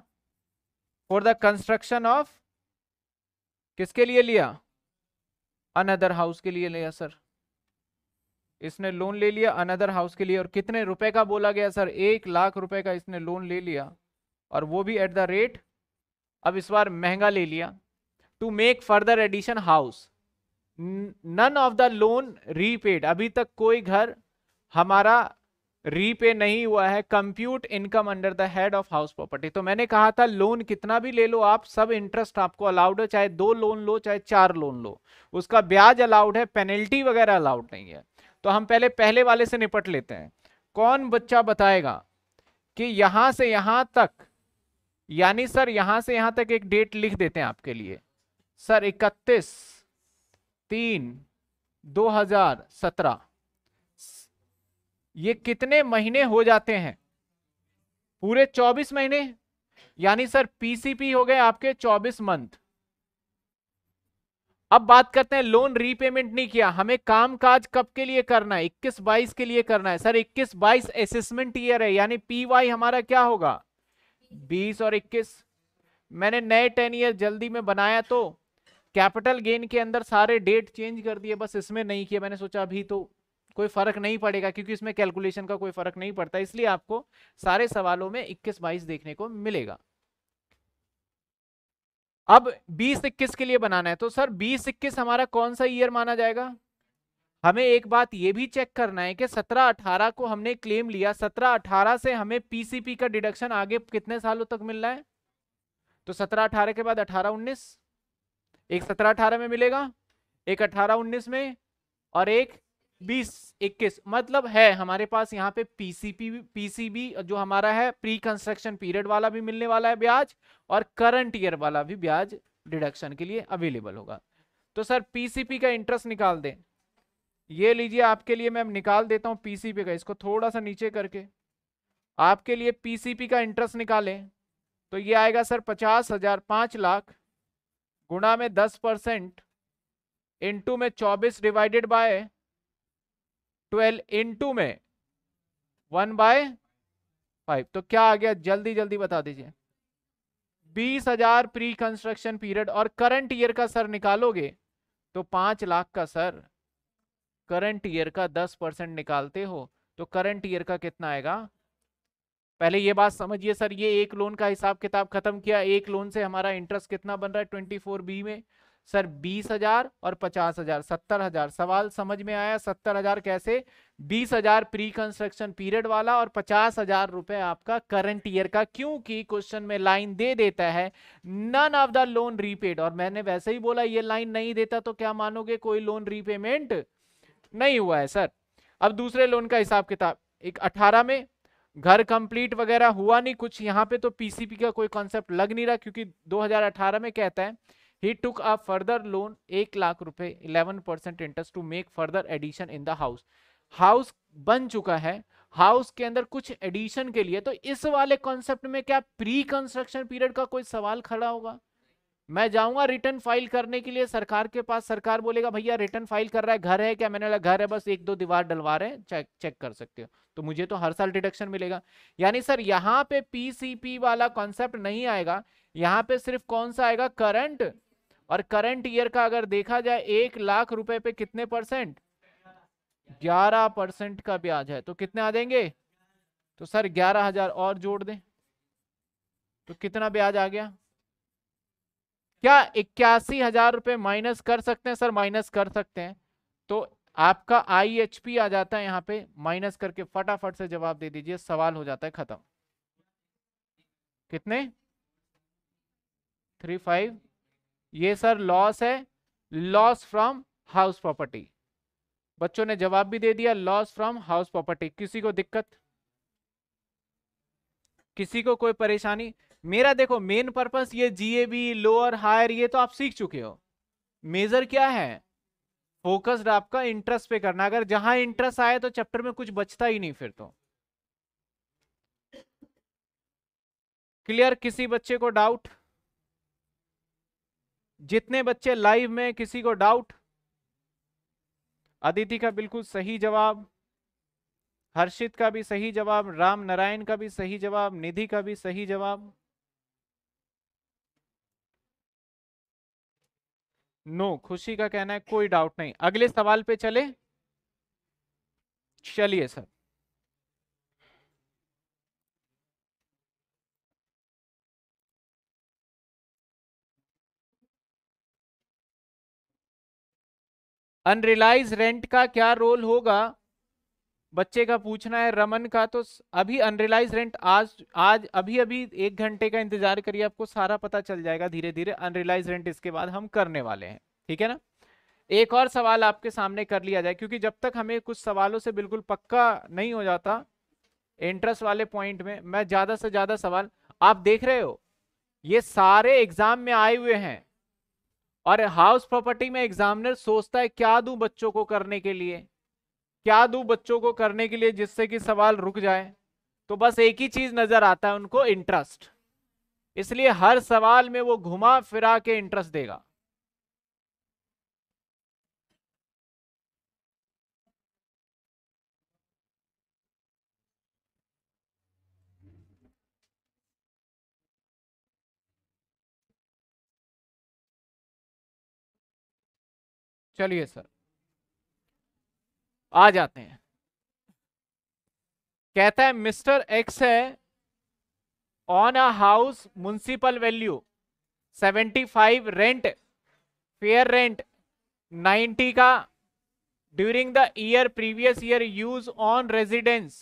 फॉर द कंस्ट्रक्शन ऑफ किसके लिए लिया अनदर हाउस के लिए लिया सर इसने लोन ले लिया अनदर हाउस के लिए और कितने रुपए का बोला गया सर एक लाख रुपए का इसने लोन ले लिया और वो भी एट द रेट अब इस बार महंगा ले लिया to make further addition house none of the loan repaid अभी तक कोई घर हमारा रीपे नहीं हुआ है compute income under the head of house property तो मैंने कहा था लोन कितना भी ले लो आप सब इंटरेस्ट आपको अलाउड है चाहे दो लोन लो चाहे चार लोन लो उसका ब्याज अलाउड है पेनल्टी वगैरह अलाउड नहीं है तो हम पहले पहले वाले से निपट लेते हैं कौन बच्चा बताएगा कि यहां से यहां तक यानी सर यहां से यहां तक एक डेट लिख देते हैं आपके लिए सर इकतीस तीन दो हजार सत्रह ये कितने महीने हो जाते हैं पूरे 24 महीने यानी सर पीसीपी हो गए आपके 24 मंथ अब बात करते हैं लोन रीपेमेंट नहीं किया हमें काम काज कब के लिए करना है इक्कीस बाईस के लिए करना है सर इक्कीस बाईस असेसमेंट ईयर है यानी पीवाई हमारा क्या होगा बीस और इक्कीस मैंने नए टेन ईयर जल्दी में बनाया तो कैपिटल गेन के अंदर सारे डेट चेंज कर दिए बस इसमें नहीं किया मैंने सोचा अभी तो कोई फर्क नहीं पड़ेगा क्योंकि इसमें कैलकुलेशन का कोई फर्क नहीं पड़ता इसलिए आपको सारे सवालों में इक्कीस बाईस देखने को मिलेगा अब बीस इक्कीस के लिए बनाना है तो सर बीस इक्कीस हमारा कौन सा ईयर माना जाएगा हमें एक बात यह भी चेक करना है कि 17-18 को हमने क्लेम लिया 17-18 से हमें पीसीपी का डिडक्शन आगे कितने सालों तक मिल रहा है तो 17-18 के बाद 18-19 एक 17-18 में मिलेगा एक 18-19 में और एक बीस इक्कीस मतलब है हमारे पास यहाँ पे पीसीपी पीसीबी जो हमारा है प्री कंस्ट्रक्शन पीरियड वाला भी मिलने वाला है ब्याज और करंट ईयर वाला भी ब्याज डिडक्शन के लिए अवेलेबल होगा तो सर पीसीपी का इंटरेस्ट निकाल दें ये लीजिए आपके लिए मैं निकाल देता हूँ पीसीपी का इसको थोड़ा सा नीचे करके आपके लिए पीसीपी का इंटरेस्ट निकालें तो ये आएगा सर पचास हजार पांच लाख गुणा में दस परसेंट इंटू में चौबीस डिवाइडेड बाय ट्वेल्व इंटू में वन बाय फाइव तो क्या आ गया जल्दी जल्दी बता दीजिए बीस हजार प्री कंस्ट्रक्शन पीरियड और करंट ईयर का सर निकालोगे तो पांच लाख का सर करंट ईयर का दस परसेंट निकालते हो तो करंट ईयर का कितना आएगा पहले ये बात समझिए सर ये एक लोन का हिसाब किताब खत्म किया एक लोन से हमारा इंटरेस्ट कितना बन रहा है ट्वेंटी फोर बी में सर बीस हजार और पचास हजार सत्तर हजार सवाल समझ में आया सत्तर हजार कैसे बीस हजार प्री कंस्ट्रक्शन पीरियड वाला और पचास हजार रुपए आपका करंट ईयर का क्योंकि क्वेश्चन में लाइन दे देता है none of the loan repaid और मैंने वैसे ही बोला ये लाइन नहीं देता तो क्या मानोगे कोई लोन रीपेमेंट नहीं हुआ है सर अब दूसरे लोन का हिसाब किताब एक अठारह में घर कंप्लीट वगैरह हुआ नहीं कुछ यहाँ पे तो पीसीपी का कोई कॉन्सेप्ट लग नहीं रहा क्योंकि 2018 में कहता है ही टुक अ फर्दर लोन एक लाख रुपए percent interest to make further addition in the house house बन चुका है हाउस के अंदर कुछ एडिशन के लिए तो इस वाले कॉन्सेप्ट में क्या प्री कंस्ट्रक्शन पीरियड का कोई सवाल खड़ा होगा मैं जाऊंगा रिटर्न फाइल करने के लिए सरकार के पास सरकार बोलेगा भैया रिटर्न फाइल कर रहा है घर है क्या मैंने लगा घर है बस एक दो दीवार डलवा रहे हैं चेक चेक कर सकते हो तो मुझे तो हर साल डिडक्शन मिलेगा यानी सर यहाँ पे पीसीपी वाला कॉन्सेप्ट नहीं आएगा यहाँ पे सिर्फ कौन सा आएगा करंट और करंट ईयर का अगर देखा जाए एक लाख रुपए पे कितने परसेंट ग्यारह परसेंट का ब्याज है तो कितने आ जाएंगे तो सर ग्यारह हजार और जोड़ दें तो कितना ब्याज आ गया क्या इक्यासी हजार रुपये माइनस कर सकते हैं सर माइनस कर सकते हैं तो आपका आई एच पी आ जाता है यहाँ पे माइनस करके फटाफट से जवाब दे दीजिए सवाल हो जाता है खत्म कितने थ्री फाइव ये सर लॉस है लॉस फ्रॉम हाउस प्रॉपर्टी बच्चों ने जवाब भी दे दिया लॉस फ्रॉम हाउस प्रॉपर्टी किसी को दिक्कत किसी को कोई परेशानी मेरा देखो मेन पर्पस ये जीएबी लोअर हायर ये तो आप सीख चुके हो मेजर क्या है फोकस्ड आपका इंटरेस्ट पे करना अगर जहां इंटरेस्ट आए तो चैप्टर में कुछ बचता ही नहीं फिर तो क्लियर किसी बच्चे को डाउट जितने बच्चे लाइव में किसी को डाउट अदिति का बिल्कुल सही जवाब हर्षित का भी सही जवाब राम नारायण का भी सही जवाब निधि का भी सही जवाब नो no, खुशी का कहना है कोई डाउट नहीं अगले सवाल पे चले चलिए सर अनरिलाइज रेंट का क्या रोल होगा बच्चे का पूछना है रमन का तो अभी अनरिलाइज रेंट आज आज अभी अभी एक घंटे का इंतजार करिए आपको सारा पता चल जाएगा धीरे धीरे अनरिलाइज रेंट इसके बाद हम करने वाले हैं ठीक है ना एक और सवाल आपके सामने कर लिया जाए क्योंकि जब तक हमें कुछ सवालों से बिल्कुल पक्का नहीं हो जाता इंटरेस्ट वाले पॉइंट में मैं ज़्यादा से ज़्यादा सवाल आप देख रहे हो ये सारे एग्जाम में आए हुए हैं और हाउस प्रॉपर्टी में एग्जामिनर सोचता है क्या दू बच्चों को करने के लिए क्या दू बच्चों को करने के लिए जिससे कि सवाल रुक जाए तो बस एक ही चीज नजर आता है उनको इंटरेस्ट इसलिए हर सवाल में वो घुमा फिरा के इंटरेस्ट देगा चलिए सर आ जाते हैं कहता है मिस्टर एक्स है on a house municipal value 75 rent fair rent 90 का during the year previous year use on residence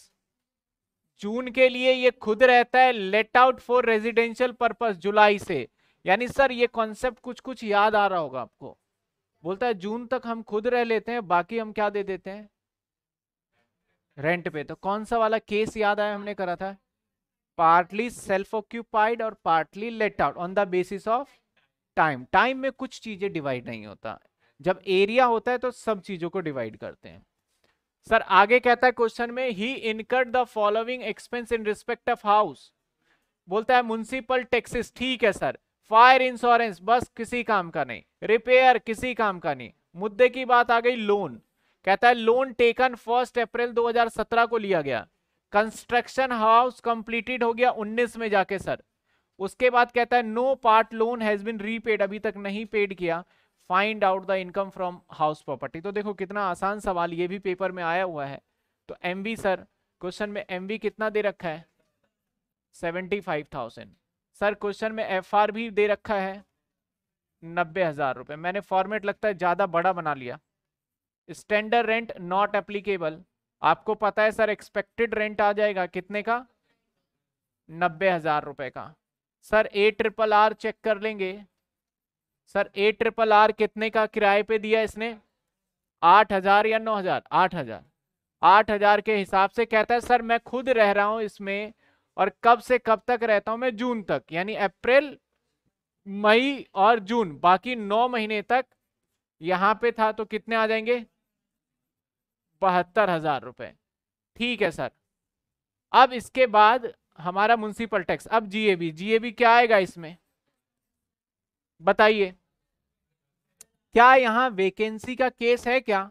June के लिए ये खुद रहता है let out for residential purpose July से यानी सर ये कॉन्सेप्ट कुछ कुछ याद आ रहा होगा आपको बोलता है जून तक हम खुद रह लेते हैं बाकी हम क्या दे देते हैं रेंट पे तो कौन सा वाला केस याद आया हमने करा था पार्टली सेल्फ ऑक्यूपाइड और partly let out on the basis of time time में कुछ चीजें डिवाइड नहीं होता जब एरिया होता है तो सब चीजों को डिवाइड करते हैं सर आगे कहता है क्वेश्चन में ही incurred the following expense in respect of house बोलता है म्यूनसिपल टैक्सेस ठीक है सर फायर इंश्योरेंस बस किसी काम का नहीं रिपेयर किसी काम का नहीं मुद्दे की बात आ गई लोन कहता है लोन टेकन फर्स्ट अप्रैल 2017 को लिया गया कंस्ट्रक्शन हाउस कंप्लीटेड हो गया 19 में जाके सर उसके बाद कहता है no part loan has been repaid अभी तक नहीं पेड किया find out the income from house property तो देखो कितना आसान सवाल ये भी पेपर में आया हुआ है तो एम सर क्वेश्चन में एम कितना दे रखा है seventy five thousand sir question में एफ आर भी दे रखा है नब्बे हज़ार रुपये मैंने फॉर्मेट लगता है ज़्यादा बड़ा बना लिया स्टैंडर्ड रेंट नॉट एप्लीकेबल आपको पता है सर एक्सपेक्टेड रेंट आ जाएगा कितने का नब्बे हज़ार रुपये का sir A triple R check कर लेंगे सर ए ट्रिपल आर कितने का किराए पे दिया इसने आठ हज़ार या नौ हज़ार आठ हज़ार आठ हज़ार के हिसाब से कहता है सर मैं खुद रह रहा हूँ इसमें और कब से कब तक रहता हूं मैं जून तक यानी अप्रैल मई और जून बाकी नौ महीने तक यहां पे था तो कितने आ जाएंगे बहत्तर हजार रुपए ठीक है सर अब इसके बाद हमारा म्यूनसिपल टैक्स अब जीएबी जीएबी क्या आएगा इसमें बताइए क्या यहां वेकेंसी का केस है क्या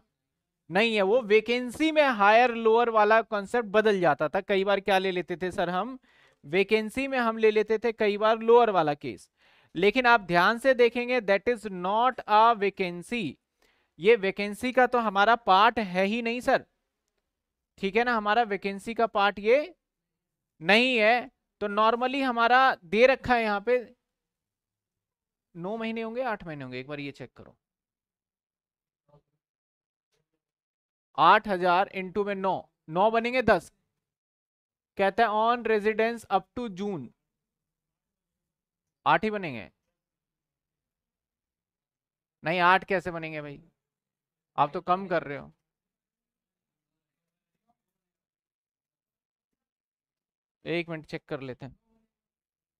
नहीं है वो वेकेंसी में हायर लोअर वाला कॉन्सेप्ट बदल जाता था कई बार क्या ले लेते थे सर हम वेकेंसी में हम ले लेते थे कई बार लोअर वाला केस लेकिन आप ध्यान से देखेंगे that is not a vacancy ये वेकेंसी का तो हमारा पार्ट है ही नहीं सर ठीक है ना हमारा वेकेंसी का पार्ट ये नहीं है तो नॉर्मली हमारा दे रखा है यहाँ पे नौ महीने होंगे आठ महीने होंगे एक बार ये चेक करो आठ हजार इंटू में नौ नौ बनेंगे दस कहता है on residence up to June आठ ही बनेंगे नहीं आठ कैसे बनेंगे भाई आप तो कम कर रहे हो एक मिनट चेक कर लेते हैं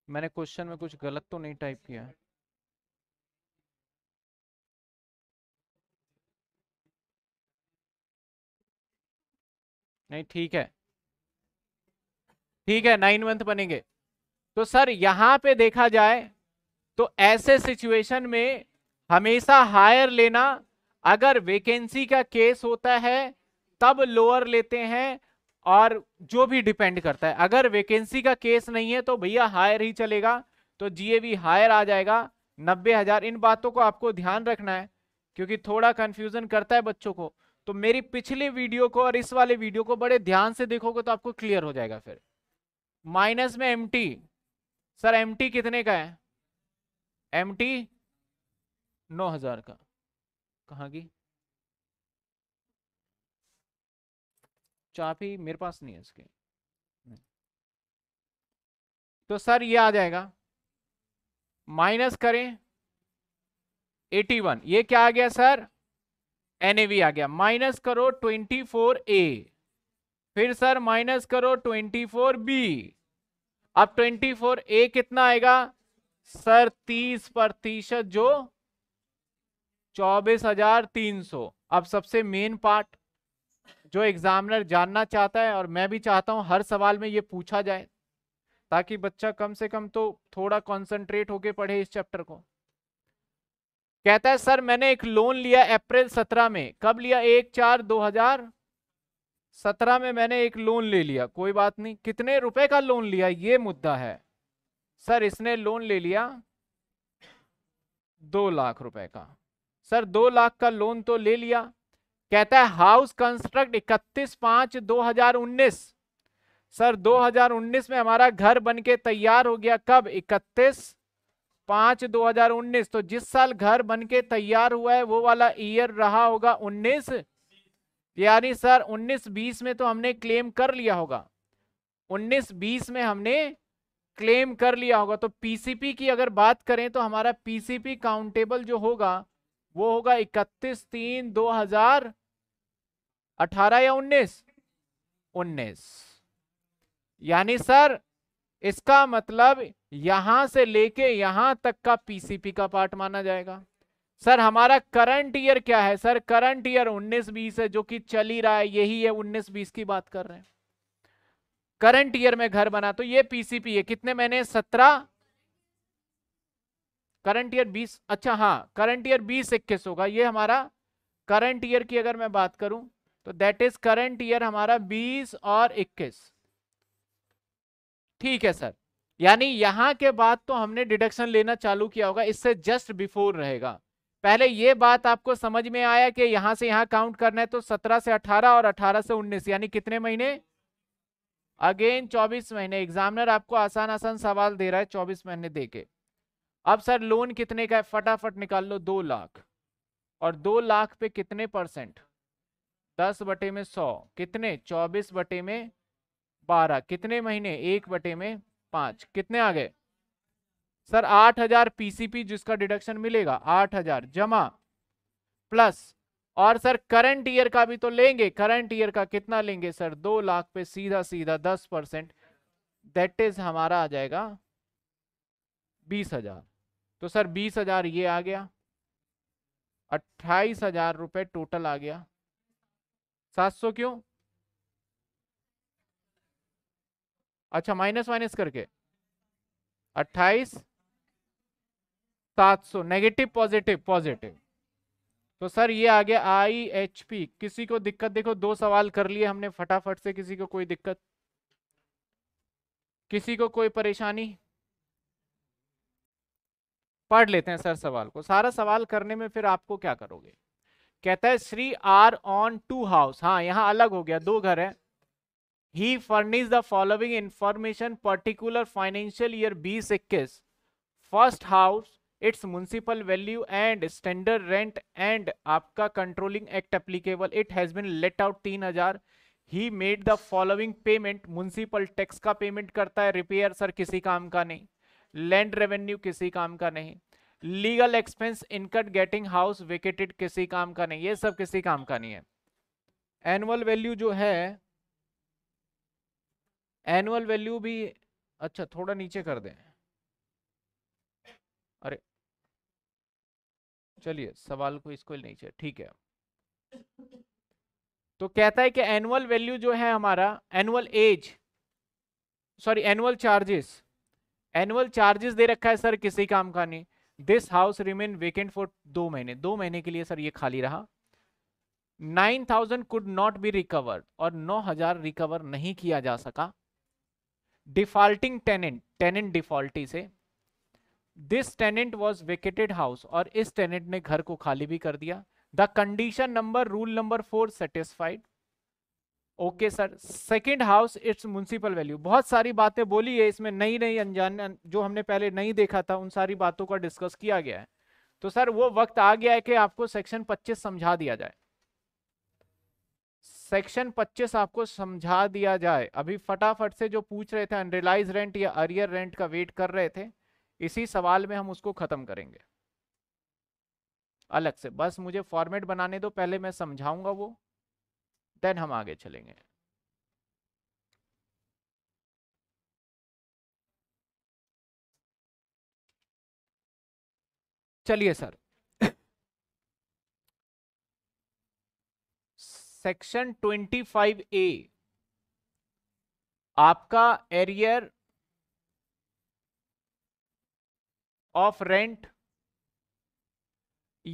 मैंने क्वेश्चन में कुछ गलत तो नहीं टाइप किया है नहीं ठीक है ठीक है नाइन मंथ बनेंगे तो सर यहां पे देखा जाए तो ऐसे सिचुएशन में हमेशा हायर लेना अगर वेकेंसी का केस होता है तब लोअर लेते हैं और जो भी डिपेंड करता है अगर वेकेंसी का केस नहीं है तो भैया हायर ही चलेगा तो जीएबी हायर आ जाएगा नब्बे हजार इन बातों को आपको ध्यान रखना है क्योंकि थोड़ा कंफ्यूजन करता है बच्चों को तो मेरी पिछली वीडियो को और इस वाले वीडियो को बड़े ध्यान से देखोगे तो आपको क्लियर हो जाएगा फिर माइनस में एम सर एम कितने का है एम टी नौ हजार का कहाँ की चाबी मेरे पास नहीं है इसके तो सर ये आ जाएगा माइनस करें एटी वन ये क्या आ गया सर एन आ गया माइनस करो ट्वेंटी फोर ए फिर सर माइनस करो ट्वेंटी फोर बी अब ट्वेंटी फोर ए कितना आएगा सर तीस प्रतिशत जो चौबीस हजार तीन सौ अब सबसे मेन पार्ट जो एग्जामिनर जानना चाहता है और मैं भी चाहता हूं हर सवाल में ये पूछा जाए ताकि बच्चा कम से कम तो थोड़ा कंसंट्रेट होके पढ़े इस चैप्टर को कहता है सर मैंने एक लोन लिया अप्रैल सत्रह में कब लिया एक चार दो हजार सत्रह में मैंने एक लोन ले लिया कोई बात नहीं कितने रुपए का लोन लिया ये मुद्दा है सर इसने लोन ले लिया दो लाख रुपए का सर दो लाख का लोन तो ले लिया कहता है हाउस कंस्ट्रक्ट इकतीस पांच दो हजार उन्नीस सर 2019 में हमारा घर बनके तैयार हो गया कब इकतीस पाँच 2019 तो जिस साल घर बन के तैयार हुआ है वो वाला ईयर रहा होगा उन्नीस यानी सर उन्नीस बीस में तो हमने क्लेम कर लिया होगा उन्नीस बीस में हमने क्लेम कर लिया होगा तो पीसीपी की अगर बात करें तो हमारा पीसीपी काउंटेबल जो होगा वो होगा इकतीस तीन दो हजार अठारह या उन्नीस उन्नीस यानी सर इसका मतलब यहां से लेके यहां तक का पीसीपी का पार्ट माना जाएगा सर हमारा करंट ईयर क्या है सर करंट ईयर 19-20 है जो कि चल ही रहा है यही है 19-20 की बात कर रहे हैं करंट ईयर में घर बना तो ये पीसीपी है कितने महीने सत्रह करंट ईयर बीस अच्छा हाँ करंट ईयर बीस इक्कीस होगा ये हमारा करंट ईयर की अगर मैं बात करूं तो दैट इज करंट ईयर हमारा बीस और इक्कीस ठीक है सर यानी यहां के बाद तो हमने डिडक्शन लेना चालू किया होगा इससे जस्ट बिफोर रहेगा पहले ये बात आपको समझ में आया कि यहां से यहां काउंट करना है तो 17 से 18 और 18 से 19 यानी कितने महीने अगेन 24 महीने एग्जामिनर आपको आसान आसान सवाल दे रहा है 24 महीने दे के अब सर लोन कितने का है फटाफट निकाल लो दो लाख और दो लाख पे कितने परसेंट दस बटे में सौ कितने चौबीस बटे में बारह कितने महीने एक बटे में पांच कितने आ गए सर आठ हजार पीसीपी जिसका डिडक्शन मिलेगा आठ हजार जमा प्लस और सर करंट ईयर का भी तो लेंगे करंट ईयर का कितना लेंगे सर दो लाख पे सीधा सीधा दस परसेंट दैट इज हमारा आ जाएगा बीस हजार तो सर बीस हजार ये आ गया अट्ठाईस हजार रुपये टोटल आ गया सात सौ क्यों अच्छा माइनस माइनस करके अट्ठाईस सात सौ नेगेटिव पॉजिटिव पॉजिटिव तो सर ये आ गया आई एच पी किसी को दिक्कत देखो दो सवाल कर लिए हमने फटाफट से किसी को कोई दिक्कत किसी को कोई परेशानी पढ़ लेते हैं सर सवाल को सारा सवाल करने में फिर आपको क्या करोगे कहता है Shri R on two house हाँ यहाँ अलग हो गया दो घर है he furnished the following information particular financial year 2021 first house its municipal value and standard rent and आपका controlling act applicable it has been let out 3000 he made the following payment municipal tax का payment करता है repair sir किसी काम का नहीं लैंड रेवेन्यू किसी काम का नहीं legal expense incurred getting house vacated किसी काम का नहीं ये सब किसी काम का नहीं है एनुअल वैल्यू जो है एनुअल वैल्यू भी अच्छा थोड़ा नीचे कर दें अरे चलिए सवाल को इसको नीचे ठीक है तो कहता है कि एनुअल वैल्यू जो है हमारा annual as sorry annual charges annual charges दे रखा है सर किसी काम का नहीं this house remain vacant for दो महीने दो महीने के लिए सर ये खाली रहा nine thousand could not be recovered और नौ हजार रिकवर नहीं किया जा सका डिफॉल्टिंग टेनेंट टेनेंट डिफॉल्टी से this tenant was vacated house और इस टेनेंट ने घर को खाली भी कर दिया the condition number rule number four satisfied okay sir second house it's municipal value बहुत सारी बातें बोली है इसमें नई नई अनजान जो हमने पहले नहीं देखा था उन सारी बातों का डिस्कस किया गया है तो सर वो वक्त आ गया है कि आपको सेक्शन 25 समझा दिया जाए सेक्शन 25 आपको समझा दिया जाए अभी फटाफट से जो पूछ रहे थे अनरिलाइज रेंट या अरियर रेंट का वेट कर रहे थे इसी सवाल में हम उसको ख़त्म करेंगे अलग से बस मुझे फॉर्मेट बनाने दो पहले मैं समझाऊंगा वो देन हम आगे चलेंगे चलिए सर सेक्शन 25 ए आपका एरियर ऑफ रेंट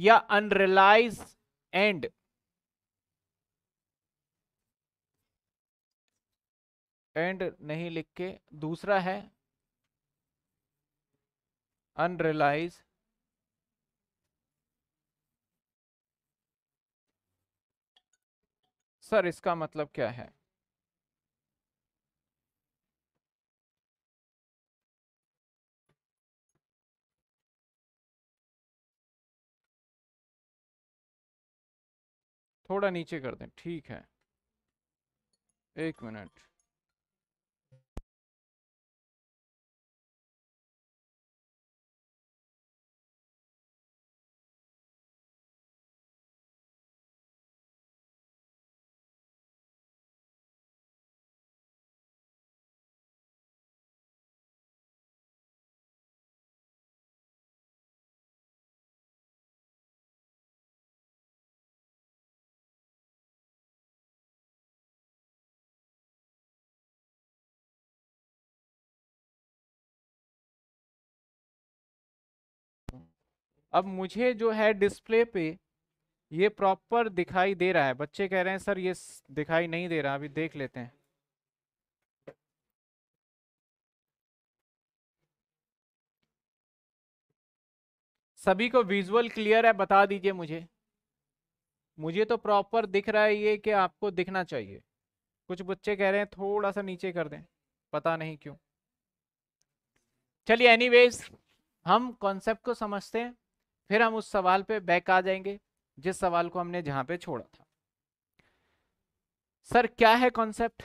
या अनरिलाइज एंड एंड नहीं लिख के दूसरा है अनरिलाइज सर इसका मतलब क्या है
थोड़ा नीचे कर दें ठीक है एक मिनट
अब मुझे जो है डिस्प्ले पे ये प्रॉपर दिखाई दे रहा है बच्चे कह रहे हैं सर ये दिखाई नहीं दे रहा अभी देख लेते हैं सभी को विजुअल क्लियर है बता दीजिए मुझे मुझे तो प्रॉपर दिख रहा है ये कि आपको दिखना चाहिए कुछ बच्चे कह रहे हैं थोड़ा सा नीचे कर दें पता नहीं क्यों चलिए एनीवेज हम कॉन्सेप्ट को समझते हैं फिर हम उस सवाल पे बैक आ जाएंगे जिस सवाल को हमने जहां पे छोड़ा था सर क्या है कॉन्सेप्ट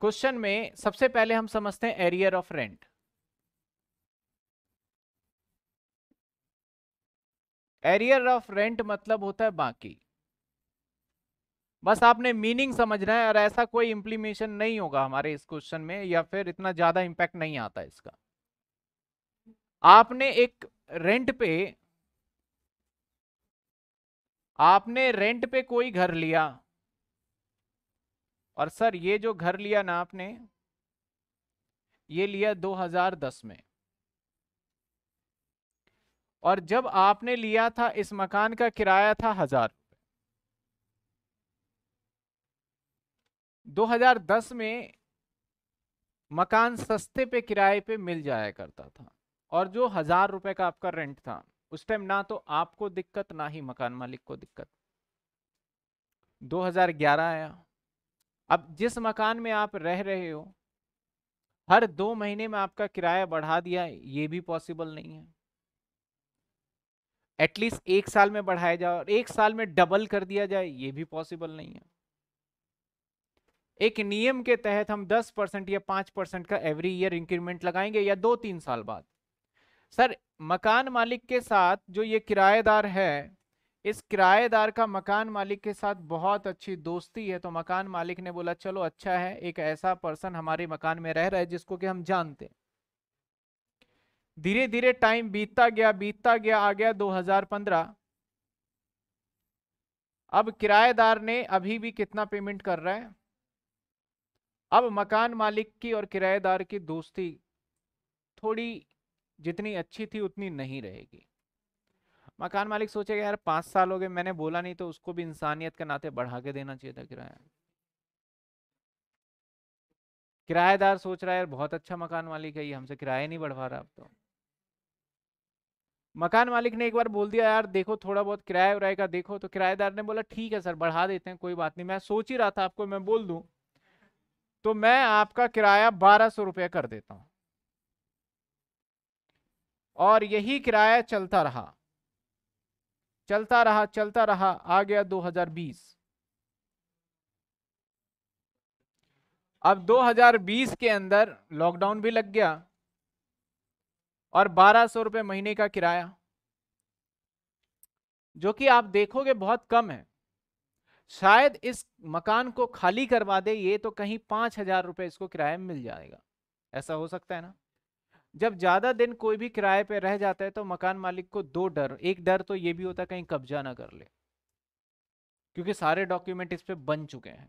क्वेश्चन में सबसे पहले हम समझते हैं arrear of rent arrear of rent मतलब होता है बाकी बस आपने मीनिंग समझना है और ऐसा कोई इंप्लीमेशन नहीं होगा हमारे इस क्वेश्चन में या फिर इतना ज्यादा इंपैक्ट नहीं आता इसका आपने एक रेंट पे आपने रेंट पे कोई घर लिया और सर ये जो घर लिया ना आपने ये लिया 2010 में और जब आपने लिया था इस मकान का किराया था हजार 2010 में मकान सस्ते पे किराए पे मिल जाया करता था और जो हज़ार रुपए का आपका रेंट था उस टाइम ना तो आपको दिक्कत ना ही मकान मालिक को दिक्कत 2011 आया अब जिस मकान में आप रह रहे हो हर दो महीने में आपका किराया बढ़ा दिया ये भी पॉसिबल नहीं है एटलीस्ट एक साल में बढ़ाया जाए और एक साल में डबल कर दिया जाए ये भी पॉसिबल नहीं है एक नियम के तहत हम 10 परसेंट या 5 परसेंट का एवरी ईयर इंक्रीमेंट लगाएंगे या दो तीन साल बाद सर मकान मालिक के साथ जो ये किराएदार है इस किराएदार का मकान मालिक के साथ बहुत अच्छी दोस्ती है तो मकान मालिक ने बोला चलो अच्छा है एक ऐसा पर्सन हमारे मकान में रह रहा है जिसको कि हम जानते धीरे धीरे टाइम बीतता गया बीतता गया आ गया 2015 अब किराएदार ने अभी भी कितना पेमेंट कर रहा है अब मकान मालिक की और किराएदार की दोस्ती थोड़ी जितनी अच्छी थी उतनी नहीं रहेगी मकान मालिक सोचेगा यार पांच साल हो गए मैंने बोला नहीं तो उसको भी इंसानियत के नाते बढ़ा के देना चाहिए था किराया किराएदार सोच रहा है यार बहुत अच्छा मकान मालिक है ये हमसे किराया नहीं बढ़वा रहा अब तो मकान मालिक ने एक बार बोल दिया यार देखो थोड़ा बहुत किराया उराए का देखो तो किराएदार ने बोला ठीक है सर बढ़ा देते हैं कोई बात नहीं मैं सोच ही रहा था आपको मैं बोल दू तो मैं आपका किराया बारह सौ रुपया कर देता हूँ और यही किराया चलता रहा चलता रहा चलता रहा आ गया 2020 अब 2020 के अंदर लॉकडाउन भी लग गया और बारह सौ रुपये महीने का किराया जो कि आप देखोगे बहुत कम है शायद इस मकान को खाली करवा दे ये तो कहीं पांच हजार रुपये इसको किराया मिल जाएगा ऐसा हो सकता है ना जब ज़्यादा दिन कोई भी किराए पे रह जाता है तो मकान मालिक को दो डर एक डर तो ये भी होता है कहीं कब्जा ना कर ले क्योंकि सारे डॉक्यूमेंट इस पर बन चुके हैं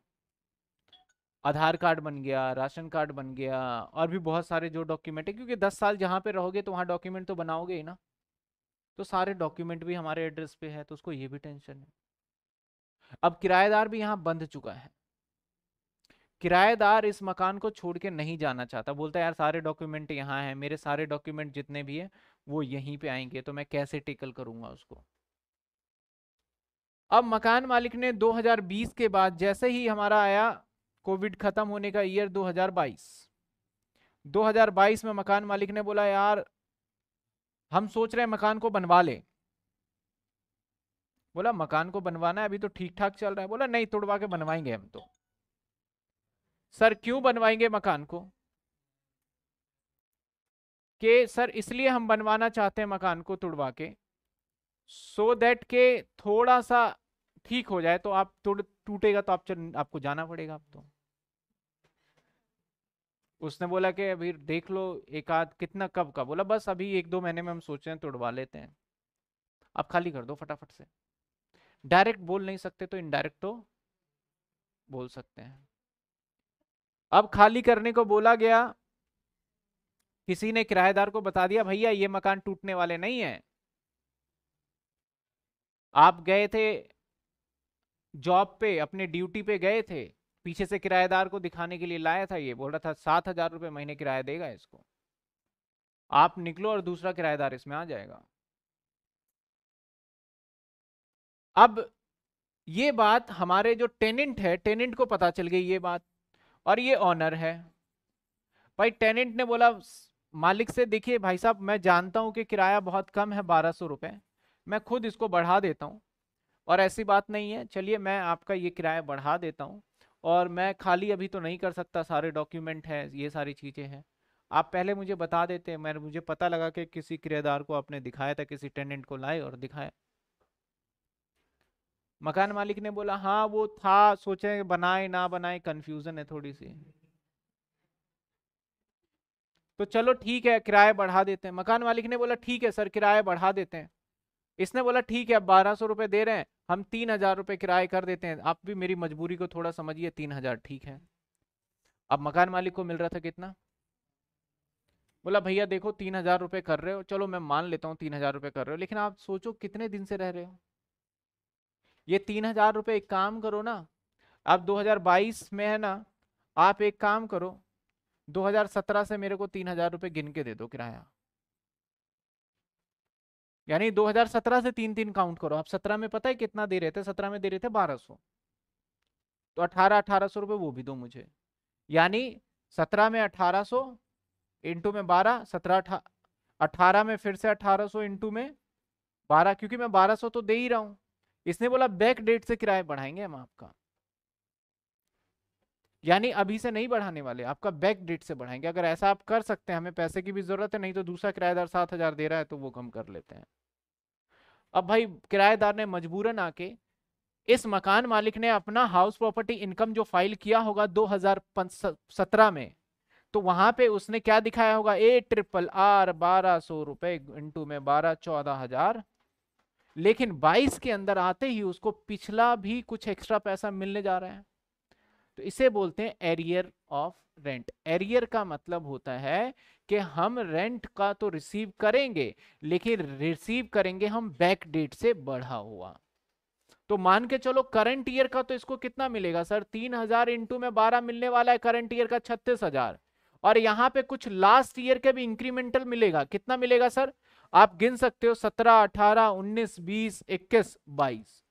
आधार कार्ड बन गया राशन कार्ड बन गया और भी बहुत सारे जो डॉक्यूमेंट है क्योंकि दस साल जहाँ पे रहोगे तो वहाँ डॉक्यूमेंट तो बनाओगे ही ना तो सारे डॉक्यूमेंट भी हमारे एड्रेस पे है तो उसको ये भी टेंशन है अब किराएदार भी यहाँ बंध चुका है किराएदार इस मकान को छोड़ के नहीं जाना चाहता बोलता है यार सारे डॉक्यूमेंट यहाँ हैं मेरे सारे डॉक्यूमेंट जितने भी हैं वो यहीं पे आएंगे तो मैं कैसे टेकल करूंगा उसको अब मकान मालिक ने 2020 के बाद जैसे ही हमारा आया कोविड ख़त्म होने का ईयर 2022 2022 में मकान मालिक ने बोला यार हम सोच रहे हैं मकान को बनवा ले बोला मकान को बनवाना है अभी तो ठीक ठाक चल रहा है बोला नहीं तोड़वा के बनवाएंगे हम तो सर क्यों बनवाएंगे मकान को के सर इसलिए हम बनवाना चाहते हैं मकान को तुड़वा के सो so दैट के थोड़ा सा ठीक हो जाए तो आप टूटेगा तो आप चल, आपको जाना पड़ेगा आप तो उसने बोला कि अभी देख लो एक आध कितना कब का बोला बस अभी एक दो महीने में हम सोच रहे हैं तोड़वा लेते हैं आप खाली कर दो फटाफट से डायरेक्ट बोल नहीं सकते तो इनडायरेक्ट तो बोल सकते हैं अब खाली करने को बोला गया किसी ने किराएदार को बता दिया भैया ये मकान टूटने वाले नहीं है आप गए थे जॉब पे अपने ड्यूटी पे गए थे पीछे से किराएदार को दिखाने के लिए लाया था ये बोल रहा था सात हजार रुपये महीने किराया देगा इसको आप निकलो और दूसरा किराएदार इसमें आ जाएगा अब ये बात हमारे जो टेनेंट है टेनेंट को पता चल गई ये बात और ये ऑनर है भाई टेनेंट ने बोला मालिक से देखिए भाई साहब मैं जानता हूँ कि किराया बहुत कम है बारह सौ रुपये मैं खुद इसको बढ़ा देता हूँ और ऐसी बात नहीं है चलिए मैं आपका ये किराया बढ़ा देता हूँ और मैं खाली अभी तो नहीं कर सकता सारे डॉक्यूमेंट हैं ये सारी चीज़ें हैं आप पहले मुझे बता देते मैं मुझे पता लगा कि किसी किरायेदार को आपने दिखाया था किसी टेनेंट को लाए और दिखाया मकान मालिक ने बोला हाँ वो था सोचे बनाए ना बनाए कंफ्यूजन है थोड़ी सी तो चलो ठीक है किराया बढ़ा देते हैं मकान मालिक ने बोला ठीक है सर किराया बढ़ा देते हैं इसने बोला ठीक है आप बारह सौ रुपए दे रहे हैं हम तीन हजार रुपये किराए कर देते हैं आप भी मेरी मजबूरी को थोड़ा समझिए तीन हजार ठीक है अब मकान मालिक को मिल रहा था कितना बोला भैया देखो तीन हजार रुपये कर रहे हो चलो मैं मान लेता हूँ तीन हजार रुपये कर रहे हो लेकिन आप सोचो कितने दिन से रह रहे हो ये तीन हजार रुपये एक काम करो ना आप 2022 में है ना आप एक काम करो 2017 से मेरे को तीन हजार रुपये गिन के दे दो किराया यानी 2017 से तीन तीन काउंट करो आप 17 में पता है कितना दे रहे थे 17 में दे रहे थे 1200 तो 18 अठारह सौ रुपये वो भी दो मुझे यानी 17 में 1800 सौ इंटू में 12 सत्रह अठारह में फिर से 1800 सौ इंटू में 12 क्योंकि मैं 1200 तो दे ही रहा हूँ इसने बोला बैक डेट से किराए बढ़ाएंगे हम आपका यानी अभी से नहीं बढ़ाने वाले आपका बैक डेट से बढ़ाएंगे अगर ऐसा आप कर सकते हैं हमें पैसे की भी जरूरत है नहीं तो दूसरा किराएदार सात हजार दे रहा है तो वो कम कर लेते हैं अब भाई किराएदार ने मजबूरन आके इस मकान मालिक ने अपना हाउस प्रॉपर्टी इनकम जो फाइल किया होगा दो में तो वहां पे उसने क्या दिखाया होगा ए ट्रिपल आर बारह सौ रुपए इंटू में बारह चौदह हजार लेकिन 22 के अंदर आते ही उसको पिछला भी कुछ एक्स्ट्रा पैसा मिलने जा रहा है तो इसे बोलते हैं एरियर ऑफ रेंट एरियर का मतलब होता है कि हम रेंट का तो रिसीव करेंगे लेकिन रिसीव करेंगे हम बैक डेट से बढ़ा हुआ तो मान के चलो करंट ईयर का तो इसको कितना मिलेगा सर तीन हजार इंटू में बारह मिलने वाला है करंट ईयर का छत्तीस हजार और यहाँ पे कुछ लास्ट ईयर के भी इंक्रीमेंटल मिलेगा कितना मिलेगा सर आप गिन सकते हो सत्रह अठारह उन्नीस बीस इक्कीस बाईस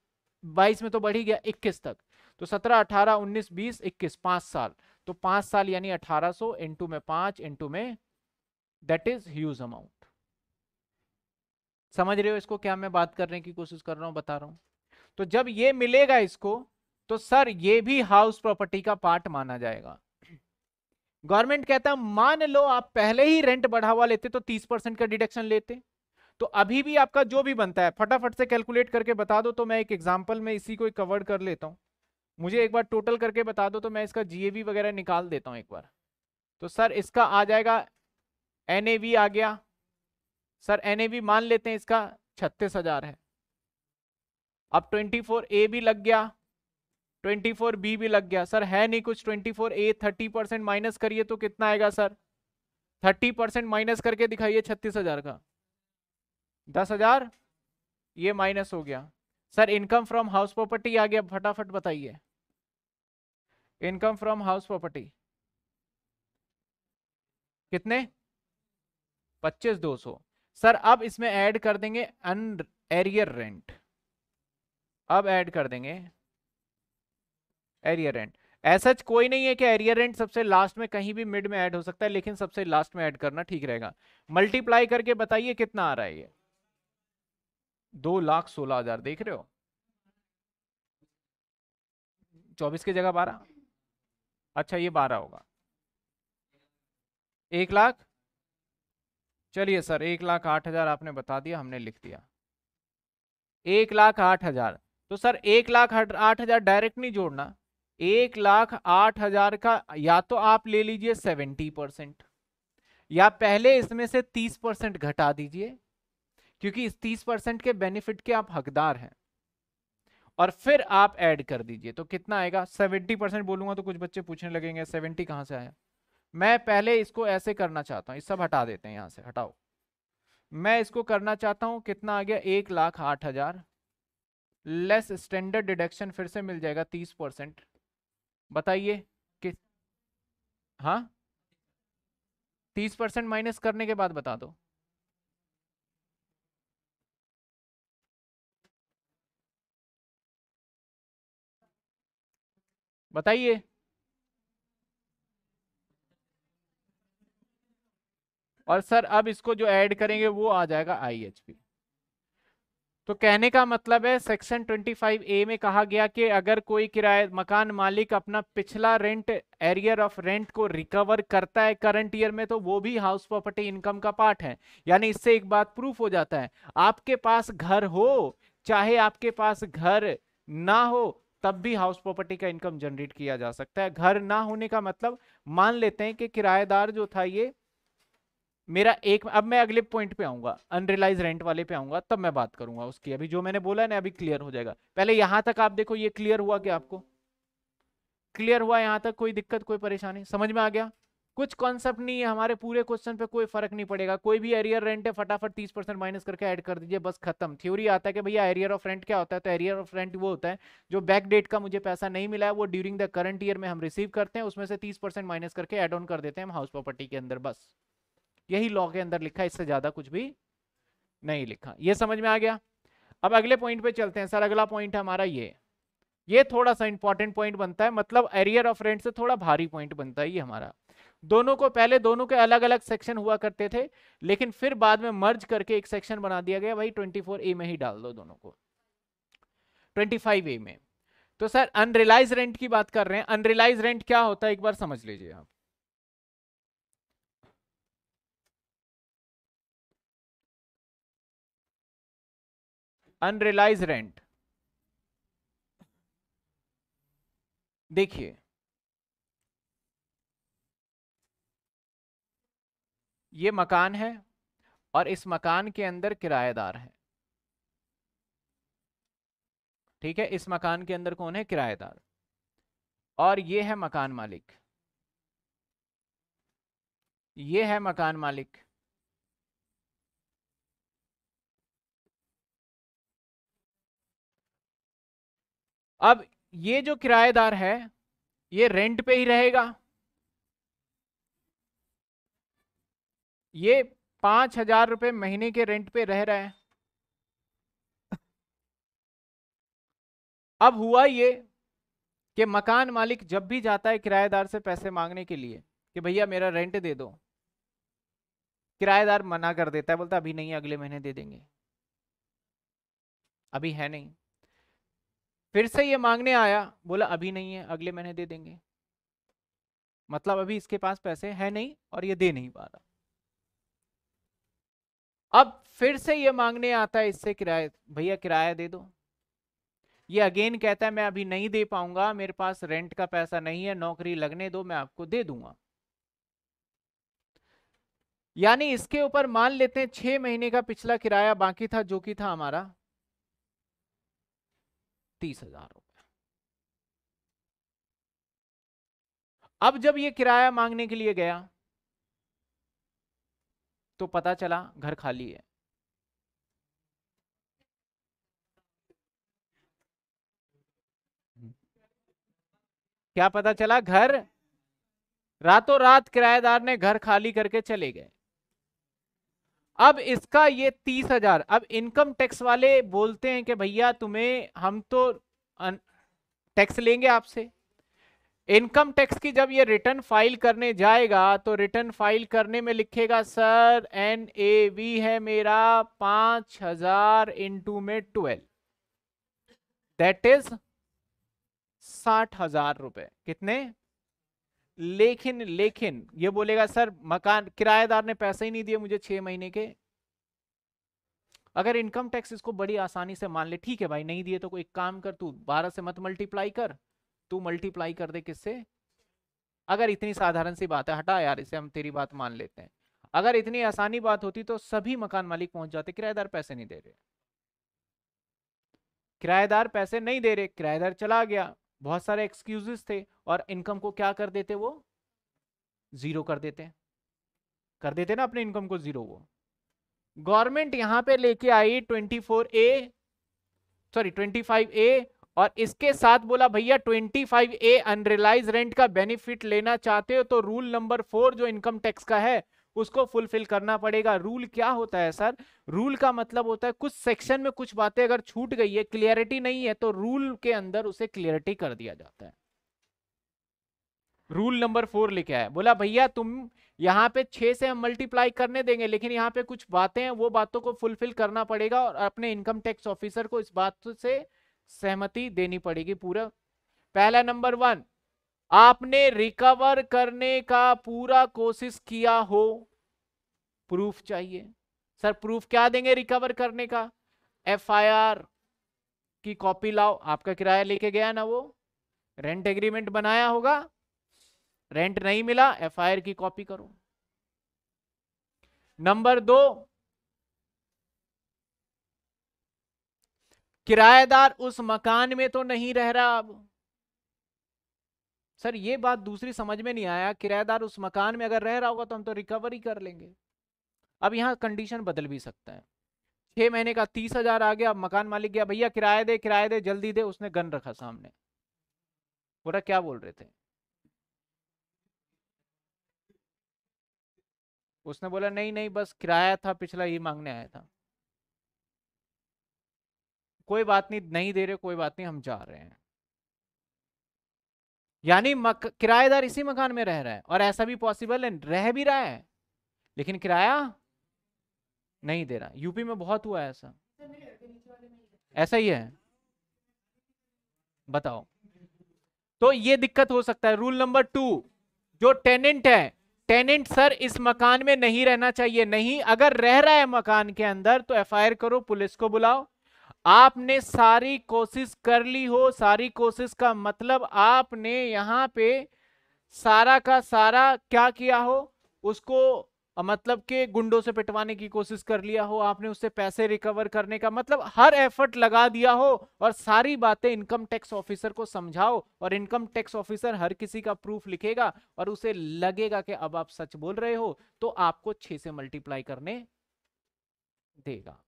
बाईस में तो बढ़ गया इक्कीस तक तो सत्रह अठारह उन्नीस बीस इक्कीस पांच साल तो पांच साल यानी अठारह सो इंटू में पांच इंटू में दैट इज ह्यूज अमाउंट समझ रहे हो इसको क्या मैं बात करने की कोशिश कर रहा हूं बता रहा हूं तो जब ये मिलेगा इसको तो सर ये भी हाउस प्रॉपर्टी का पार्ट माना जाएगा गवर्नमेंट कहता है मान लो आप पहले ही रेंट बढ़ावा लेते तो तीस परसेंट का डिडक्शन लेते तो अभी भी आपका जो भी बनता है फटाफट से कैलकुलेट करके बता दो तो मैं एक एग्जाम्पल में इसी को कवर कर लेता हूँ मुझे एक बार टोटल करके बता दो तो मैं इसका जीएवी वगैरह निकाल देता हूँ एक बार तो सर इसका आ जाएगा एन आ गया सर एन मान लेते हैं इसका छत्तीस हजार है अब ट्वेंटी फोर ए भी लग गया ट्वेंटी फोर बी भी लग गया सर है नहीं कुछ twenty four A thirty percent minus करिए तो कितना आएगा सर थर्टी परसेंट माइनस करके दिखाइए छत्तीस हजार का दस हजार ये माइनस हो गया sir income from house property आ गया फटाफट बताइए इनकम फ्रॉम हाउस प्रॉपर्टी कितने पच्चीस दो सौ सर अब इसमें ऐड कर देंगे अन एरियर रेंट अब ऐड कर देंगे एरियर एंड ऐसा कोई नहीं है कि एरियर एंड सबसे लास्ट में कहीं भी मिड में ऐड हो सकता है लेकिन सबसे लास्ट में ऐड करना ठीक रहेगा मल्टीप्लाई करके बताइए कितना आ रहा है ये दो लाख सोलह हजार देख रहे हो चौबीस की जगह बारह अच्छा ये बारह होगा एक लाख चलिए सर एक लाख आठ हजार आपने बता दिया हमने लिख दिया एक लाख आठ हजार तो सर एक लाख आठ हजार डायरेक्ट नहीं जोड़ना एक लाख आठ हजार का या तो आप ले लीजिए सेवेंटी परसेंट या पहले इसमें से तीस परसेंट घटा दीजिए क्योंकि इस तीस परसेंट के बेनिफिट के आप हकदार हैं और फिर आप ऐड कर दीजिए तो कितना आएगा सेवेंटी परसेंट बोलूंगा तो कुछ बच्चे पूछने लगेंगे सेवेंटी कहाँ से आया मैं पहले इसको ऐसे करना चाहता हूँ इस सब हटा देते हैं यहाँ से हटाओ मैं इसको करना चाहता हूँ कितना आ गया एक लाख आठ हजार लेस स्टैंडर्ड डिडक्शन फिर से मिल जाएगा तीस परसेंट बताइए किस हाँ तीस परसेंट माइनस करने के बाद बता दो बताइए और सर अब इसको जो ऐड करेंगे वो आ जाएगा आई एच पी तो कहने का मतलब है सेक्शन 25 ए में कहा गया कि अगर कोई किराए मकान मालिक अपना पिछला रेंट एरियर ऑफ रेंट को रिकवर करता है करंट ईयर में तो वो भी हाउस प्रॉपर्टी इनकम का पार्ट है यानी इससे एक बात प्रूफ हो जाता है आपके पास घर हो चाहे आपके पास घर ना हो तब भी हाउस प्रॉपर्टी का इनकम जनरेट किया जा सकता है घर ना होने का मतलब मान लेते हैं कि किराएदार जो था ये मेरा एक अब मैं अगले पॉइंट पे आऊंगा अनरियलाइज रेंट वाले पे आऊंगा तब मैं बात करूंगा उसकी अभी जो मैंने बोला ना अभी क्लियर हो जाएगा पहले यहां तक आप देखो ये क्लियर हुआ क्या आपको क्लियर हुआ यहां तक कोई दिक्कत कोई परेशानी समझ में आ गया कुछ कॉन्सेप्ट नहीं है हमारे पूरे क्वेश्चन पे कोई फर्क नहीं पड़ेगा कोई भी एरियर रेंट है फटाफट तीस परसेंट माइनस करके ऐड कर दीजिए बस खत्म थ्योरी आता है कि भैया एरियर ऑफ रेंट क्या होता है तो एरियर ऑफ रेंट वो होता है जो बैक डेट का मुझे पैसा नहीं मिला है वो ड्यूरिंग द करंट ईयर में हम रिसीव करते हैं उसमें से तीस माइनस करके एड ऑन कर देते हैं हम हाउस प्रॉपर्टी के अंदर बस यही लॉ के अंदर लिखा इससे ज्यादा कुछ भी नहीं लिखा ये समझ में आ गया अब अगले पॉइंट पे चलते हैं सर अगला पॉइंट हमारा ये ये थोड़ा सा इंपॉर्टेंट पॉइंट बनता है मतलब एरियर ऑफ रेंट से थोड़ा भारी पॉइंट बनता है ये हमारा दोनों को पहले दोनों के अलग अलग सेक्शन हुआ करते थे लेकिन फिर बाद में मर्ज करके एक सेक्शन बना दिया गया भाई 24 ए में ही डाल दो दोनों को 25 ए में तो सर अनरिलाइज रेंट की बात कर रहे हैं अनरिलाइज रेंट क्या होता है एक बार समझ लीजिए आप
अनरियलाइज रेंट
देखिए ये मकान है और इस मकान के अंदर किराएदार है ठीक है इस मकान के अंदर कौन है किराएदार और ये है मकान मालिक ये है मकान मालिक अब ये जो किराएदार है ये रेंट पे ही रहेगा ये पांच हजार रुपये महीने के रेंट पे रह रहा है अब हुआ ये कि मकान मालिक जब भी जाता है किराएदार से पैसे मांगने के लिए कि भैया मेरा रेंट दे दो किराएदार मना कर देता है बोलता अभी नहीं अगले महीने दे देंगे अभी है नहीं फिर से ये मांगने आया बोला अभी नहीं है अगले महीने दे देंगे मतलब अभी इसके पास पैसे है नहीं और ये दे नहीं पा रहा अब फिर से ये मांगने आता है इससे किराया भैया किराया दे दो ये अगेन कहता है मैं अभी नहीं दे पाऊंगा मेरे पास रेंट का पैसा नहीं है नौकरी लगने दो मैं आपको दे दूंगा यानी इसके ऊपर मान लेते हैं छह महीने का पिछला किराया बाकी था जो कि था हमारा तीस हजार गया अब जब ये किराया मांगने के लिए गया तो पता चला घर खाली है क्या पता चला घर रातों रात किराएदार ने घर खाली करके चले गए अब इसका ये तीस हजार अब इनकम टैक्स वाले बोलते हैं कि भैया तुम्हें हम तो टैक्स लेंगे आपसे इनकम टैक्स की जब ये रिटर्न फाइल करने जाएगा तो रिटर्न फाइल करने में लिखेगा सर एन ए वी है मेरा पांच हजार इंटू में ट्वेल्व दैट इज साठ हजार रुपए कितने लेकिन लेकिन ये बोलेगा सर मकान किराएदार ने पैसे ही नहीं दिए मुझे छह महीने के अगर इनकम टैक्स इसको बड़ी आसानी से मान ले ठीक है भाई नहीं दिए तो कोई काम कर तू बारह से मत मल्टीप्लाई कर तू मल्टीप्लाई कर दे किससे अगर इतनी साधारण सी बात है हटा यार इसे हम तेरी बात मान लेते हैं अगर इतनी आसानी बात होती तो सभी मकान मालिक पहुंच जाते किराएदार पैसे नहीं दे रहे किराएदार पैसे नहीं दे रहे किराएदार चला गया बहुत सारे एक्सक्यूजेस थे और इनकम को क्या कर देते वो जीरो कर देते कर देते ना अपने इनकम को जीरो वो गवर्नमेंट यहां पे लेके आई 24 ए सॉरी 25 ए और इसके साथ बोला भैया 25 ए अनरियलाइज रेंट का बेनिफिट लेना चाहते हो तो रूल नंबर फोर जो इनकम टैक्स का है उसको फुलफिल करना पड़ेगा रूल क्या होता है सर रूल का मतलब होता है कुछ सेक्शन में कुछ बातें अगर छूट गई है क्लियरिटी नहीं है तो रूल के अंदर उसे क्लियरिटी कर दिया जाता है रूल नंबर फोर लिखा है बोला भैया तुम यहाँ पे छह से हम मल्टीप्लाई करने देंगे लेकिन यहाँ पे कुछ बातें हैं वो बातों को फुलफिल करना पड़ेगा और अपने इनकम टैक्स ऑफिसर को इस बात से सहमति देनी पड़ेगी पूरा पहला नंबर वन आपने रिकवर करने का पूरा कोशिश किया हो प्रूफ चाहिए सर प्रूफ क्या देंगे रिकवर करने का एफआईआर की कॉपी लाओ आपका किराया लेके गया ना वो रेंट एग्रीमेंट बनाया होगा रेंट नहीं मिला एफआईआर की कॉपी करो नंबर दो किराएदार उस मकान में तो नहीं रह रहा अब सर ये बात दूसरी समझ में नहीं आया किराएदार उस मकान में अगर रह रहा होगा तो हम तो रिकवरी कर लेंगे अब यहाँ कंडीशन बदल भी सकता है छः महीने का तीस हजार आ गया मकान मालिक गया भैया किराया दे किराया दे जल्दी दे उसने गन रखा सामने बोला क्या बोल रहे थे उसने बोला नहीं नहीं बस किराया था पिछला ये मांगने आया था कोई बात नहीं नहीं दे रहे कोई बात नहीं हम जा रहे हैं यानी किराएदार इसी मकान में रह रहा है और ऐसा भी पॉसिबल है रह भी रहा है लेकिन किराया नहीं दे रहा यूपी में बहुत हुआ है ऐसा ऐसा ही है बताओ तो ये दिक्कत हो सकता है रूल नंबर टू जो टेनेंट है टेनेंट सर इस मकान में नहीं रहना चाहिए नहीं अगर रह रहा है मकान के अंदर तो एफआईआर करो पुलिस को बुलाओ आपने सारी कोशिश कर ली हो सारी कोशिश का मतलब आपने यहाँ पे सारा का सारा क्या किया हो उसको मतलब के गुंडों से पिटवाने की कोशिश कर लिया हो आपने उससे पैसे रिकवर करने का मतलब हर एफर्ट लगा दिया हो और सारी बातें इनकम टैक्स ऑफिसर को समझाओ और इनकम टैक्स ऑफिसर हर किसी का प्रूफ लिखेगा और उसे लगेगा कि अब आप सच बोल रहे हो तो आपको छह से मल्टीप्लाई करने देगा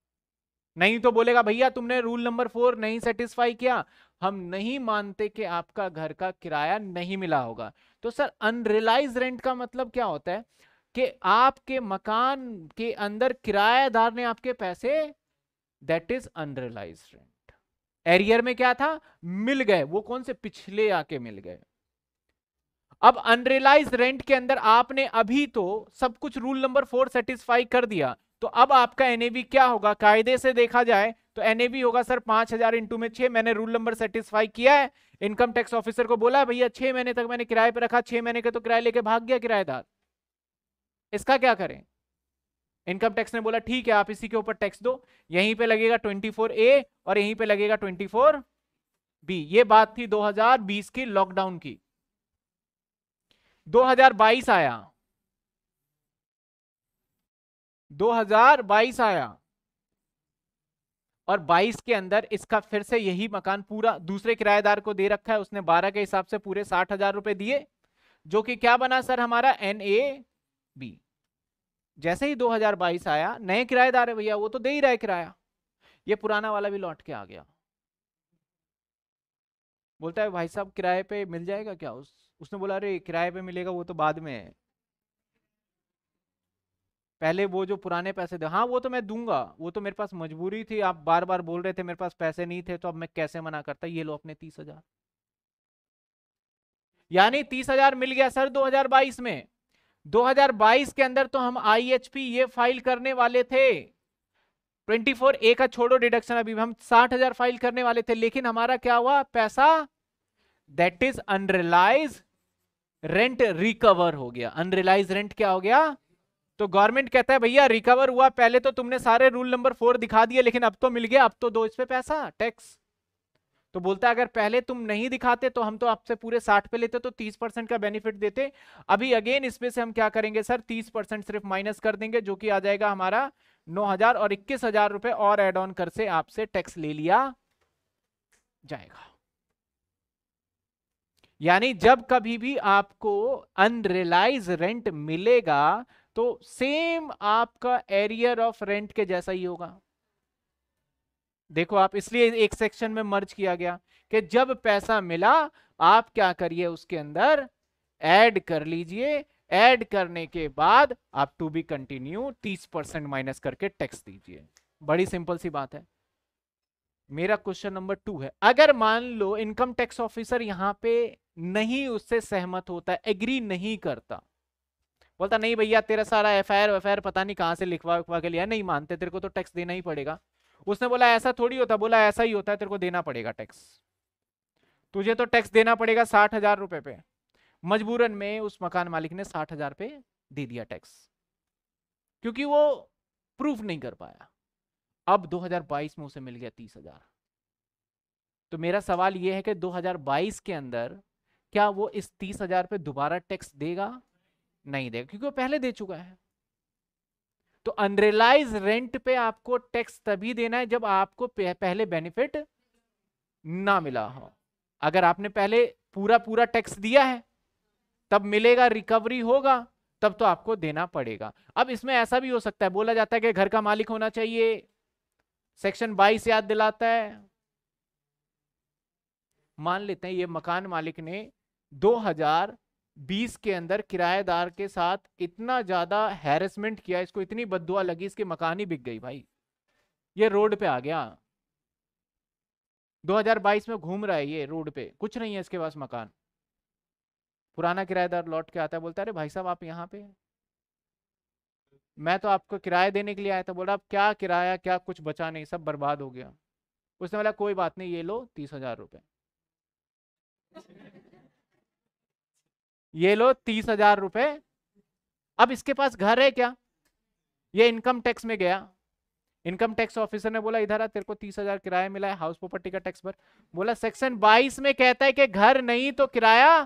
नहीं तो बोलेगा भैया तुमने रूल नंबर फोर नहीं सेटिस्फाई किया हम नहीं मानते कि आपका घर का किराया नहीं मिला होगा तो सर अनरिलाइज रेंट का मतलब क्या होता है कि आपके मकान के अंदर किरायादार ने आपके पैसे that is unrealised rent arrear में क्या था मिल गए वो कौन से पिछले आके मिल गए अब अनरिलाइज रेंट के अंदर आपने अभी तो सब कुछ रूल नंबर फोर सेटिस्फाई कर दिया तो अब आपका एनएवी क्या होगा कायदे से देखा जाए तो एनएवी होगा सर पांच हजार इंटू में छह मैंने रूल नंबर सेटिस्फाई किया है इनकम टैक्स ऑफिसर को बोला भैया छह महीने तक मैंने किराए पर रखा छह महीने का तो किराया लेके भाग गया किराएदार इसका क्या करें इनकम टैक्स ने बोला ठीक है आप इसी के ऊपर टैक्स दो यहीं पे लगेगा 24 ए और यहीं पे लगेगा 24 बी ये बात थी 2020 की लॉकडाउन की 2022 आया 2022 आया और 22 के अंदर इसका फिर से यही मकान पूरा दूसरे किराएदार को दे रखा है उसने 12 के हिसाब से पूरे साठ हजार रुपए दिए जो कि क्या बना सर हमारा एन ए बी जैसे ही 2022 आया नए किराएदार है भैया वो तो दे ही रहा है किराया ये पुराना वाला भी लौट के आ गया बोलता है भाई साहब किराए पे मिल जाएगा क्या उस उसने बोला अरे किराए पे मिलेगा वो तो बाद में है पहले वो जो पुराने पैसे दे हाँ वो तो मैं दूंगा वो तो मेरे पास मजबूरी थी आप बार बार बोल रहे थे मेरे पास पैसे नहीं थे तो अब मैं कैसे मना करता ये लो अपने तीस हजार यानी तीस हजार मिल गया सर 2022 में 2022 के अंदर तो हम आईएचपी ये फाइल करने वाले थे 24 ए का छोड़ो डिडक्शन अभी हम साठ हजार फाइल करने वाले थे लेकिन हमारा क्या हुआ पैसा that is unrealised rent recover हो गया अनरिलाइज रेंट क्या हो गया तो गवर्नमेंट कहता है भैया रिकवर हुआ पहले तो तुमने सारे रूल नंबर फोर दिखा दिए लेकिन अब तो मिल गया अब तो दो इस पे पैसा टैक्स तो बोलता है अगर पहले तुम नहीं दिखाते तो हम तो आपसे पूरे साठ पे लेते तो तीस परसेंट का बेनिफिट देते अभी अगेन इसमें से हम क्या करेंगे सर तीस परसेंट सिर्फ माइनस कर देंगे जो कि आ जाएगा हमारा नौ हजार और इक्कीस हजार रुपए और एड ऑन कर से आपसे टैक्स ले लिया जाएगा यानी जब कभी भी आपको अनरियलाइज रेंट मिलेगा तो सेम आपका एरियर ऑफ रेंट के जैसा ही होगा देखो आप इसलिए एक सेक्शन में मर्ज किया गया कि जब पैसा मिला आप क्या करिए उसके अंदर ऐड कर लीजिए ऐड करने के बाद आप टू बी कंटिन्यू तीस परसेंट माइनस करके टैक्स दीजिए बड़ी सिंपल सी बात है मेरा क्वेश्चन नंबर टू है अगर मान लो इनकम टैक्स ऑफिसर यहां पे नहीं उससे सहमत होता एग्री नहीं करता बोलता नहीं भैया तेरा सारा एफ आई आर पता नहीं कहाँ से लिखवा उखवा के लिया नहीं मानते तेरे को तो टैक्स देना ही पड़ेगा उसने बोला ऐसा थोड़ी होता बोला ऐसा ही होता है तेरे को देना पड़ेगा टैक्स तुझे तो टैक्स देना पड़ेगा साठ हजार रुपए पे मजबूरन में उस मकान मालिक ने साठ हजार पे दे दिया टैक्स क्योंकि वो प्रूफ नहीं कर पाया अब 2022 में उसे मिल गया तीस हजार तो मेरा सवाल यह है कि 2022 के अंदर क्या वो इस तीस हजार पे दोबारा टैक्स देगा नहीं देगा क्योंकि वो पहले दे चुका है तो अनरलाइज रेंट पे आपको टैक्स तभी देना है जब आपको पहले बेनिफिट ना मिला हो अगर आपने पहले पूरा पूरा टैक्स दिया है तब मिलेगा रिकवरी होगा तब तो आपको देना पड़ेगा अब इसमें ऐसा भी हो सकता है बोला जाता है कि घर का मालिक होना चाहिए सेक्शन 22 याद दिलाता है मान लेते हैं ये मकान मालिक ने बीस के अंदर किराएदार के साथ इतना ज़्यादा हैरेसमेंट किया इसको इतनी बदुआ लगी इसके मकान ही बिक गई भाई ये रोड पे आ गया 2022 में घूम रहा है ये रोड पे कुछ नहीं है इसके पास मकान पुराना किराएदार लौट के आता है बोलता है अरे भाई साहब आप यहाँ पे मैं तो आपको किराया देने के लिए आया था बोला आप क्या किराया क्या कुछ बचा नहीं सब बर्बाद हो गया उसने बोला कोई बात नहीं ये लो तीस हजार रुपये ये लो तीस हजार रुपए अब इसके पास घर है क्या ये इनकम टैक्स में गया इनकम टैक्स ऑफिसर ने बोला इधर आ तेरे को तीस हजार किराया मिला है हाउस प्रॉपर्टी का टैक्स पर बोला सेक्शन बाईस में कहता है कि घर नहीं तो किराया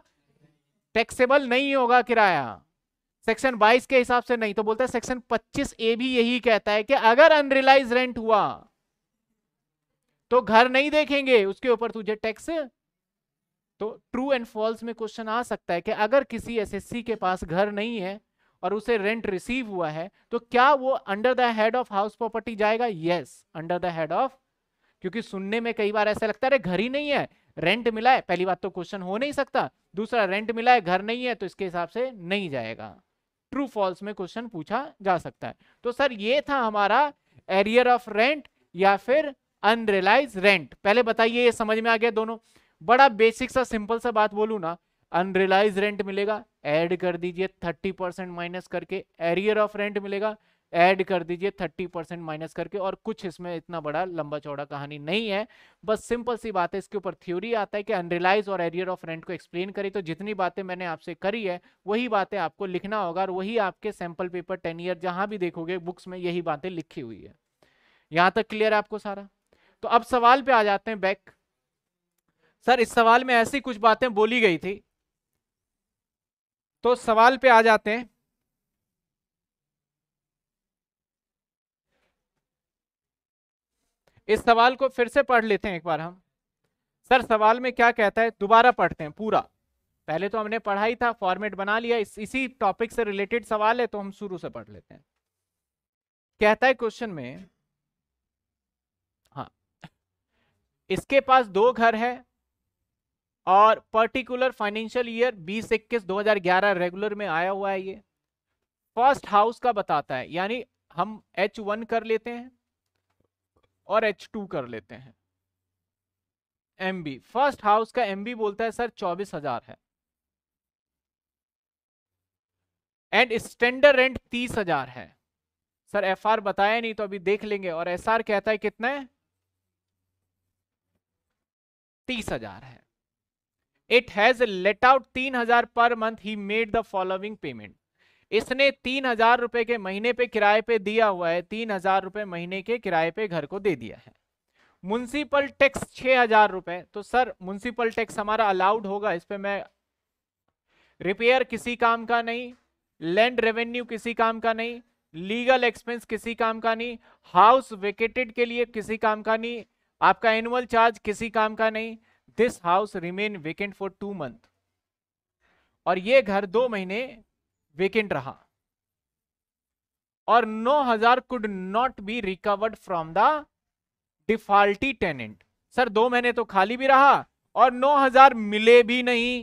टैक्सेबल नहीं होगा किराया सेक्शन 22 के हिसाब से नहीं तो बोलता है सेक्शन 25 ए भी यही कहता है कि अगर अनरिलाइज रेंट हुआ तो घर नहीं देखेंगे उसके ऊपर तुझे टैक्स तो ट्रू एंड फॉल्स में क्वेश्चन आ सकता है कि अगर किसी एसएससी के पास घर नहीं है और उसे रेंट रिसीव हुआ है तो क्या वो under the head of house property जाएगा yes under the head of क्योंकि सुनने में कई बार ऐसा लगता है घर ही नहीं है रेंट मिला है पहली बात तो क्वेश्चन हो नहीं सकता दूसरा रेंट मिला है घर नहीं है तो इसके हिसाब से नहीं जाएगा ट्रू फॉल्स में क्वेश्चन पूछा जा सकता है तो सर ये था हमारा एरियर ऑफ रेंट या फिर अनरियलाइज रेंट पहले बताइए ये समझ में आ गया दोनों बड़ा बेसिक सा सिंपल सा बात बोलू ना अनरियलाइज रेंट मिलेगा एड कर दीजिए थर्टी परसेंट माइनस करके एरियर ऑफ रेंट मिलेगा एड कर दीजिए थर्टी परसेंट माइनस करके और कुछ इसमें इतना बड़ा लंबा चौड़ा कहानी नहीं है बस सिंपल सी बात है इसके ऊपर थ्योरी आता है कि अनरियलाइज और एरियर ऑफ रेंट को एक्सप्लेन करी तो जितनी बातें मैंने आपसे करी है वही बातें आपको लिखना होगा और वही आपके सैंपल पेपर टेन ईयर जहां भी देखोगे बुक्स में यही बातें लिखी हुई है यहाँ तक क्लियर है आपको सारा तो अब सवाल पे आ जाते हैं बैक सर इस सवाल में ऐसी कुछ बातें बोली गई थी तो सवाल पे आ जाते हैं इस सवाल को फिर से पढ़ लेते हैं एक बार हम सर सवाल में क्या कहता है दोबारा पढ़ते हैं पूरा पहले तो हमने पढ़ा ही था फॉर्मेट बना लिया इस, इसी टॉपिक से रिलेटेड सवाल है तो हम शुरू से पढ़ लेते हैं कहता है क्वेश्चन में हाँ इसके पास दो घर है और पर्टिकुलर फाइनेंशियल ईयर बीस इक्कीस दो रेगुलर में आया हुआ है ये फर्स्ट हाउस का बताता है यानी हम एच वन कर लेते हैं और एच टू कर लेते हैं एम बी फर्स्ट हाउस का एम बी बोलता है सर चौबीस हजार है एंड स्टैंडर्ड रेंट तीस हजार है सर एफ आर बताया नहीं तो अभी देख लेंगे और एस आर कहता है कितना है तीस हजार है इट हैज लेट आउट तीन हजार पर month he made the following payment इसने तीन हजार रुपए के महीने पे किराए पे दिया हुआ है तीन हजार रुपए महीने के किराए पे घर को दे दिया है म्यूनसिपल टैक्स छह हजार रुपए तो सर म्यूनसिपल टैक्स हमारा अलाउड होगा इस पर मैं रिपेयर किसी काम का नहीं लैंड रेवेन्यू किसी काम का नहीं लीगल एक्सपेंस किसी काम का नहीं हाउस वेकेटेड के लिए किसी काम का नहीं आपका एनुअल चार्ज किसी काम का नहीं this house remain vacant for two month और ये घर दो महीने वेकेंट रहा और 9000 could not be recovered from the defaulting tenant sir दो महीने तो खाली भी रहा और 9000 मिले भी नहीं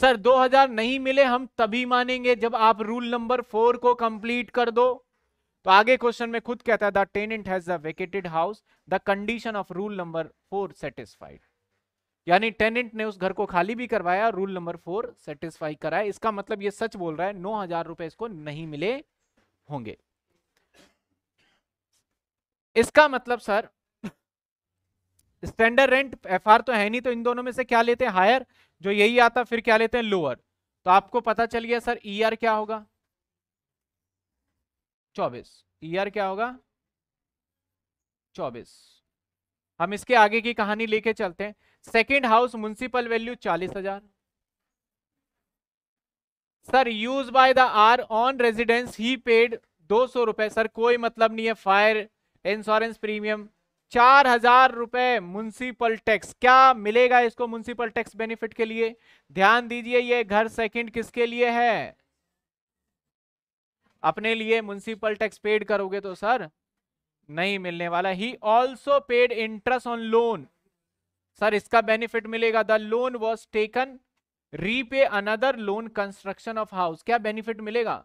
सर 2000 नहीं मिले हम तभी मानेंगे जब आप रूल नंबर फोर को कंप्लीट कर दो तो आगे क्वेश्चन में खुद कहता है the tenant has the vacated house the condition of rule number four satisfied यानी टेनेंट ने उस घर को खाली भी करवाया रूल नंबर फोर सेटिस्फाई कराया इसका मतलब ये सच बोल रहा है नौ हजार रुपए इसको नहीं मिले होंगे इसका मतलब सर स्टैंडर्ड रेंट एफ तो है नहीं तो इन दोनों में से क्या लेते हैं हायर जो यही आता फिर क्या लेते हैं लोअर तो आपको पता चल गया सर ई ER क्या होगा चौबीस ई e ER क्या होगा चौबीस हम इसके आगे की कहानी लेके चलते हैं सेकेंड हाउस म्यूनसिपल वैल्यू चालीस हजार sir use by the R on residence he paid दो सौ रुपए सर कोई मतलब नहीं है फायर इंश्योरेंस प्रीमियम चार हजार रुपए म्यूनसिपल टैक्स क्या मिलेगा इसको म्यूनसिपल टैक्स बेनिफिट के लिए ध्यान दीजिए ये घर सेकंड किसके लिए है अपने लिए म्यूनसिपल टैक्स पेड करोगे तो सर नहीं मिलने वाला he also paid interest on loan sir इसका बेनिफिट मिलेगा the loan was taken repay another loan construction of house क्या बेनिफिट मिलेगा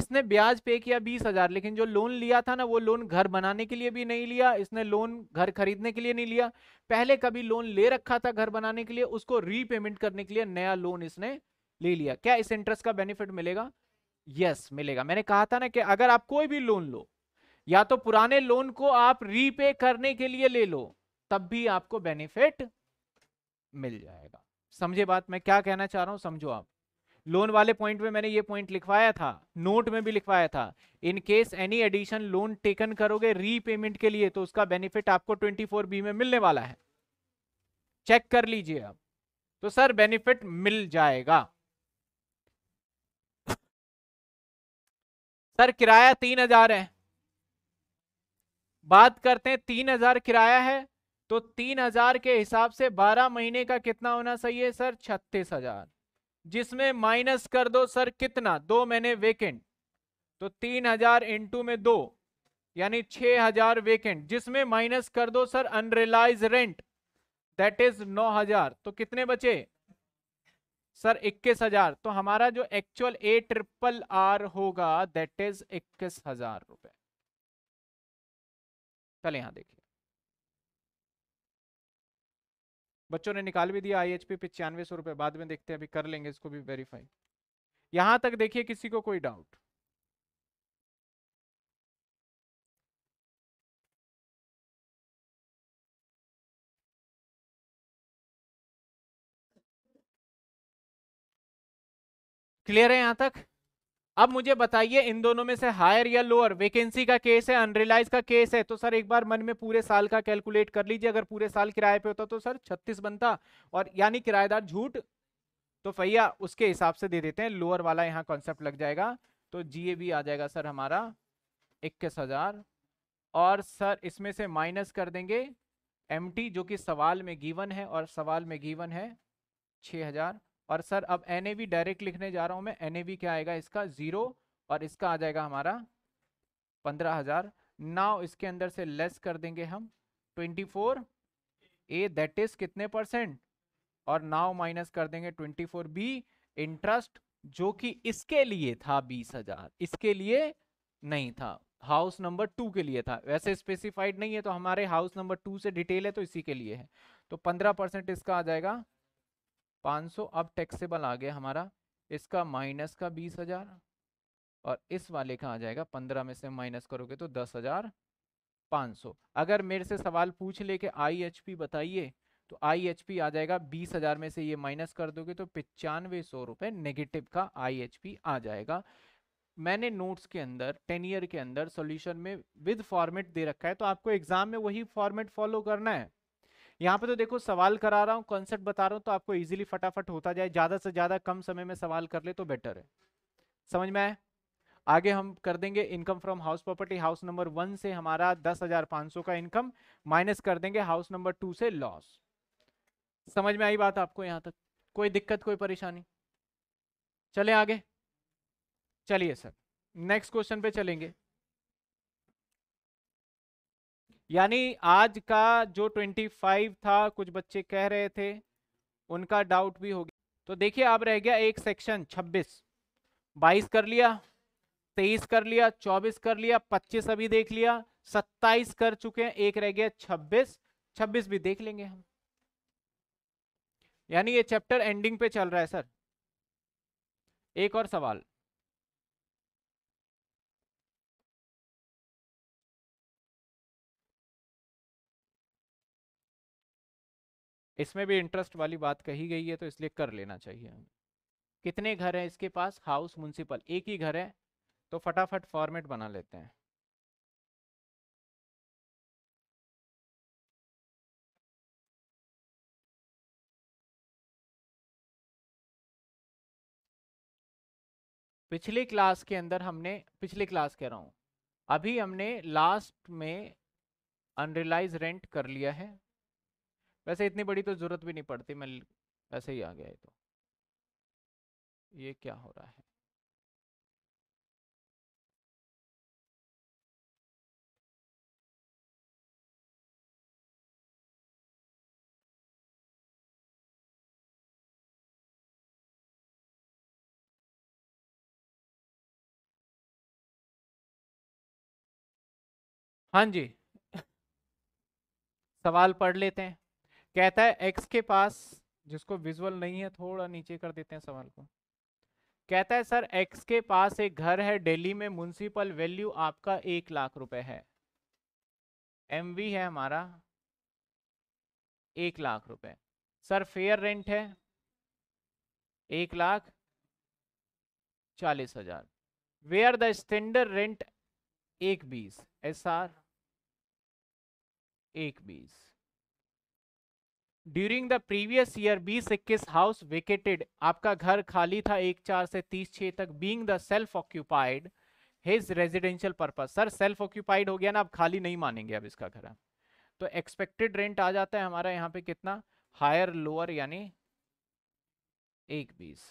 इसने ब्याज पे किया बीस हजार लेकिन जो लोन लिया था ना वो लोन घर बनाने के लिए भी नहीं लिया इसने लोन घर खरीदने के लिए नहीं लिया पहले कभी लोन ले रखा था घर बनाने के लिए उसको रीपेमेंट करने के लिए नया लोन इसने ले लिया क्या इस इंटरेस्ट का बेनिफिट मिलेगा यस yes, मिलेगा मैंने कहा था ना कि अगर आप कोई भी लोन लो या तो पुराने लोन को आप रीपे करने के लिए ले लो तब भी आपको बेनिफिट मिल जाएगा समझे बात मैं क्या कहना चाह रहा हूं समझो आप लोन वाले पॉइंट में मैंने ये पॉइंट लिखवाया था नोट में भी लिखवाया था in case any addition loan taken करोगे रीपेमेंट के लिए तो उसका बेनिफिट आपको 24 बी में मिलने वाला है चेक कर लीजिए आप तो सर बेनिफिट मिल जाएगा सर किराया तीन हजार है बात करते हैं तीन हजार किराया है तो तीन हजार के हिसाब से बारह महीने का कितना होना चाहिए सर छत्तीस हजार जिसमें माइनस कर दो सर कितना दो महीने वेकेंट तो तीन हजार इंटू में दो यानी छह हजार वेकेंट जिसमें माइनस कर दो sir unrealised rent that is नौ हजार तो कितने बचे सर इक्कीस हजार तो हमारा जो एक्चुअल ए ट्रिपल आर होगा दैट इज इक्कीस हजार रुपए पहले यहां देखिए बच्चों ने निकाल भी दिया आई एच पी पचानवे सौ रुपए बाद में देखते हैं अभी कर लेंगे इसको भी वेरीफाई यहां तक देखिए किसी को कोई डाउट
क्लियर है यहां तक
अब मुझे बताइए इन दोनों में से हायर या लोअर वेकेंसी का केस है अनरिलाइज का केस है तो सर एक बार मन में पूरे साल का कैलकुलेट कर लीजिए अगर पूरे साल किराए पे होता तो सर 36 बनता और यानी किराएदार झूठ तो भैया उसके हिसाब से दे देते हैं लोअर वाला यहाँ कॉन्सेप्ट लग जाएगा तो जी आ जाएगा सर हमारा इक्कीस हजार और सर इसमें से माइनस कर देंगे एम जो कि सवाल में गीवन है और सवाल में गीवन है छः हजार और सर अब एन डायरेक्ट लिखने जा रहा हूँ मैं एन क्या आएगा इसका ज़ीरो और इसका आ जाएगा हमारा पंद्रह हज़ार नाव इसके अंदर से लेस कर देंगे हम twenty four A that is कितने परसेंट और नाव माइनस कर देंगे ट्वेंटी फोर बी इंटरेस्ट जो कि इसके लिए था बीस हज़ार इसके लिए नहीं था हाउस नंबर टू के लिए था वैसे स्पेसिफाइड नहीं है तो हमारे हाउस नंबर टू से डिटेल है तो इसी के लिए है तो पंद्रह परसेंट इसका आ जाएगा 500 अब टैक्सेबल आ गया हमारा इसका माइनस का बीस हजार और इस वाले का आ जाएगा पंद्रह में से माइनस करोगे तो दस हजार पाँच सौ अगर मेरे से सवाल पूछ ले कि आई एच पी बताइए तो आई एच पी आ जाएगा बीस हजार में से ये माइनस कर दोगे तो पचानवे सौ रुपये नेगेटिव का आई एच पी आ जाएगा मैंने नोट्स के अंदर टेन ईयर के अंदर सॉल्यूशन में विद फॉर्मेट दे रखा है तो आपको एग्जाम में वही फॉर्मेट फॉलो करना है यहाँ पे तो देखो सवाल करा रहा हूँ कॉन्सेप्ट बता रहा हूँ तो आपको इजीली फटाफट होता जाए ज़्यादा से ज़्यादा कम समय में सवाल कर ले तो बेटर है समझ में आए आगे हम कर देंगे income from house property house number one से हमारा दस हजार पांच सौ का इनकम माइनस कर देंगे हाउस नंबर टू से लॉस समझ में आई बात आपको यहाँ तक कोई दिक्कत कोई परेशानी चले आगे चलिए सर नेक्स्ट क्वेश्चन पे चलेंगे यानी आज का जो 25 था कुछ बच्चे कह रहे थे उनका डाउट भी हो गया तो देखिए अब रह गया एक सेक्शन 26 22 कर लिया 23 कर लिया 24 कर लिया 25 अभी देख लिया 27 कर चुके हैं एक रह गया 26 26 भी देख लेंगे हम यानी ये चैप्टर एंडिंग पे चल रहा है सर एक और सवाल इसमें भी इंटरेस्ट वाली बात कही गई है तो इसलिए कर लेना चाहिए हमें कितने घर हैं इसके पास हाउस म्यूनसिपल एक ही घर है तो फटाफट फॉर्मेट बना लेते हैं पिछले क्लास के अंदर हमने पिछले क्लास कह रहा हूँ अभी हमने लास्ट में अनरिलाइज रेंट कर लिया है वैसे इतनी बड़ी तो ज़रूरत भी नहीं पड़ती मैं ऐसे ही आ गया तो ये क्या हो रहा है हाँ जी सवाल पढ़ लेते हैं कहता है एक्स के पास जिसको विजुअल नहीं है थोड़ा नीचे कर देते हैं सवाल को कहता है सर एक्स के पास एक घर है दिल्ली में म्यूनसिपल वैल्यू आपका एक लाख रुपए है एम है हमारा एक लाख रुपए सर फेयर रेंट है एक लाख चालीस हजार वेयर द स्टैंडर्ड रेंट एक बीस एस आर एक बीस ड्यूरिंग द प्रीवियस ईयर बीस इक्कीस हाउस वेकेटेड आपका घर खाली था एक चार से तीस छः तक being the self occupied his residential purpose sir self occupied हो गया ना आप खाली नहीं मानेंगे अब इसका घर तो एक्सपेक्टेड रेंट आ जाता है हमारा यहाँ पे कितना हायर लोअर यानी एक बीस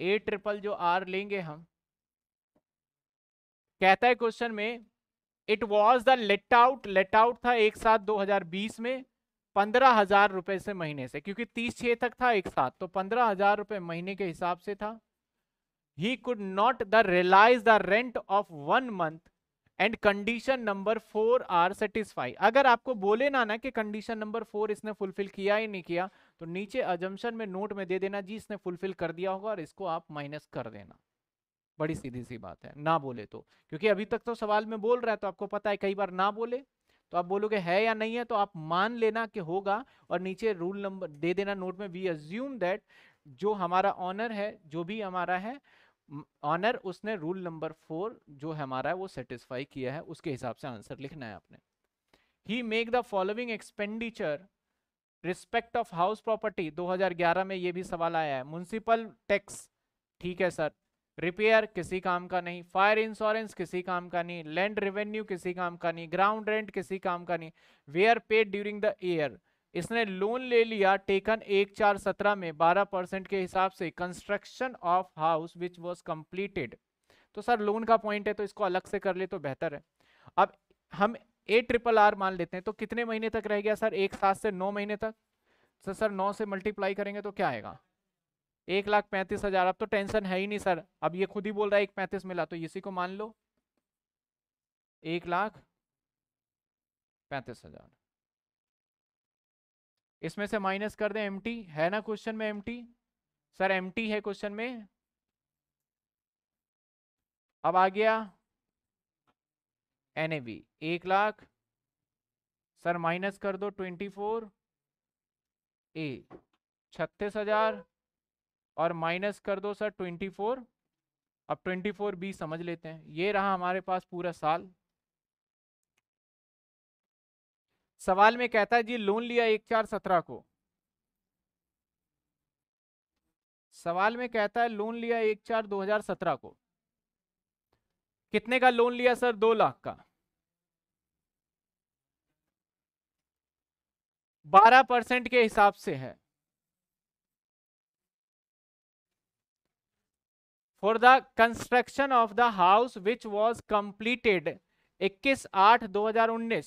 ए ट्रिपल जो आर लेंगे हम कहता है क्वेश्चन में it was the let out let out था एक साथ 2020 में पंद्रह हजार रुपए से महीने से क्योंकि तीस छह तक था एक साथ तो पंद्रह हजार रुपए महीने के हिसाब से था he could not the realise the rent of one month and condition number four are satisfy अगर आपको बोले ना ना कि कंडीशन नंबर फोर इसने फुलफिल किया ही नहीं किया तो नीचे अजम्पन में नोट में दे देना जी इसने फुलफिल कर दिया होगा और इसको आप माइनस कर देना बड़ी सीधी सी बात है ना बोले तो क्योंकि अभी तक तो सवाल में बोल रहा है तो आपको पता है कई बार ना बोले तो आप बोलोगे है या नहीं है तो आप मान लेना कि होगा और नीचे रूल नंबर दे देना नोट में वी अज्यूम दैट जो हमारा ऑनर है जो भी हमारा है ऑनर उसने रूल नंबर फोर जो हमारा है वो सेटिस्फाई किया है उसके हिसाब से आंसर लिखना है आपने he make the following expenditure respect of house property 2011 में ये भी सवाल आया है म्यूनसिपल टैक्स ठीक है सर रिपेयर किसी काम का नहीं फायर इंश्योरेंस किसी काम का नहीं लैंड रेवेन्यू किसी काम का नहीं ग्राउंड रेंट किसी काम का नहीं वे are paid during the year इसने लोन ले लिया टेकन एक चार सत्रह में बारह परसेंट के हिसाब से construction of house which was completed तो सर लोन का पॉइंट है तो इसको अलग से कर ले तो बेहतर है अब हम ए ट्रिपल आर मान लेते हैं तो कितने महीने तक रह गया सर एक सात से नौ महीने तक सर तो सर नौ से मल्टीप्लाई करेंगे तो क्या आएगा एक लाख पैंतीस हजार अब तो टेंशन है ही नहीं सर अब ये खुद ही बोल रहा है एक पैंतीस मिला तो इसी को मान लो एक लाख पैंतीस हजार इसमें से माइनस कर दें एमटी है ना क्वेश्चन में एमटी सर एमटी है क्वेश्चन में अब आ गया एन ए बी एक लाख सर माइनस कर दो ट्वेंटी फोर ए छत्तीस हजार और माइनस कर दो सर ट्वेंटी फोर अब ट्वेंटी फोर बी समझ लेते हैं ये रहा हमारे पास पूरा साल सवाल में कहता है जी लोन लिया एक चार सत्रह को सवाल में कहता है लोन लिया एक चार दो हजार सत्रह को कितने का लोन लिया सर दो लाख का बारह परसेंट के हिसाब से है for the construction of the house which was completed 21 आठ 2019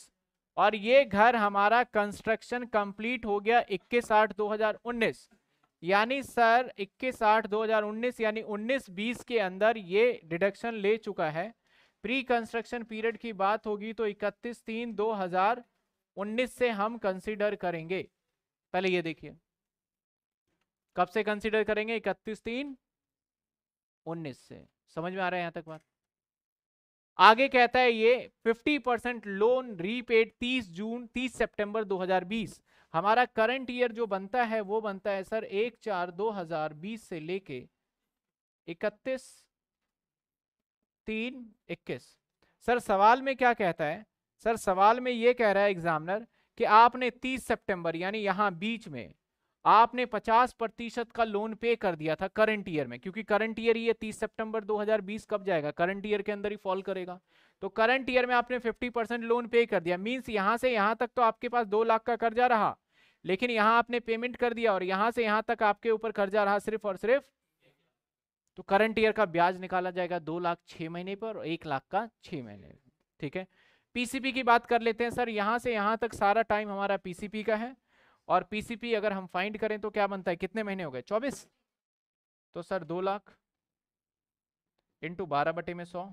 और ये घर हमारा कंस्ट्रक्शन कंप्लीट हो गया 21 आठ 2019 यानी सर 21 आठ 2019 यानी 19 20 के अंदर ये डिडक्शन ले चुका है प्री कंस्ट्रक्शन पीरियड की बात होगी तो 31 तीन 2019 से हम कंसीडर करेंगे पहले ये देखिए कब से कंसीडर करेंगे 31 तीन 19 से समझ में आ रहा है यहां तक बात आगे कहता है ये 50 परसेंट लोन रीपेड 30 जून 30 सितंबर 2020 हमारा करंट ईयर जो बनता है वो बनता है सर एक चार 2020 से लेके 31 तीन 21 सर सवाल में क्या कहता है सर सवाल में ये कह रहा है एग्जामिनर कि आपने 30 सितंबर यानी यहाँ बीच में आपने 50 प्रतिशत का लोन पे कर दिया था करंट ईयर में क्योंकि करंट ईयर ये 30 सितंबर 2020 कब जाएगा करंट ईयर के अंदर ही फॉल करेगा तो करंट ईयर में आपने 50 परसेंट लोन पे कर दिया मींस यहां से यहां तक तो आपके पास दो लाख का कर्जा रहा लेकिन यहां आपने पेमेंट कर दिया और यहां से यहां तक आपके ऊपर कर्जा रहा सिर्फ और सिर्फ तो करंट ईयर का ब्याज निकाला जाएगा दो लाख छह महीने पर और एक लाख का छह महीने ठीक है पीसीपी की बात कर लेते हैं सर यहां से यहां तक सारा टाइम हमारा पीसीपी का है और पीसीपी अगर हम फाइंड करें तो क्या बनता है कितने महीने हो गए चौबीस तो सर दो लाख इंटू बारह बटे में सौ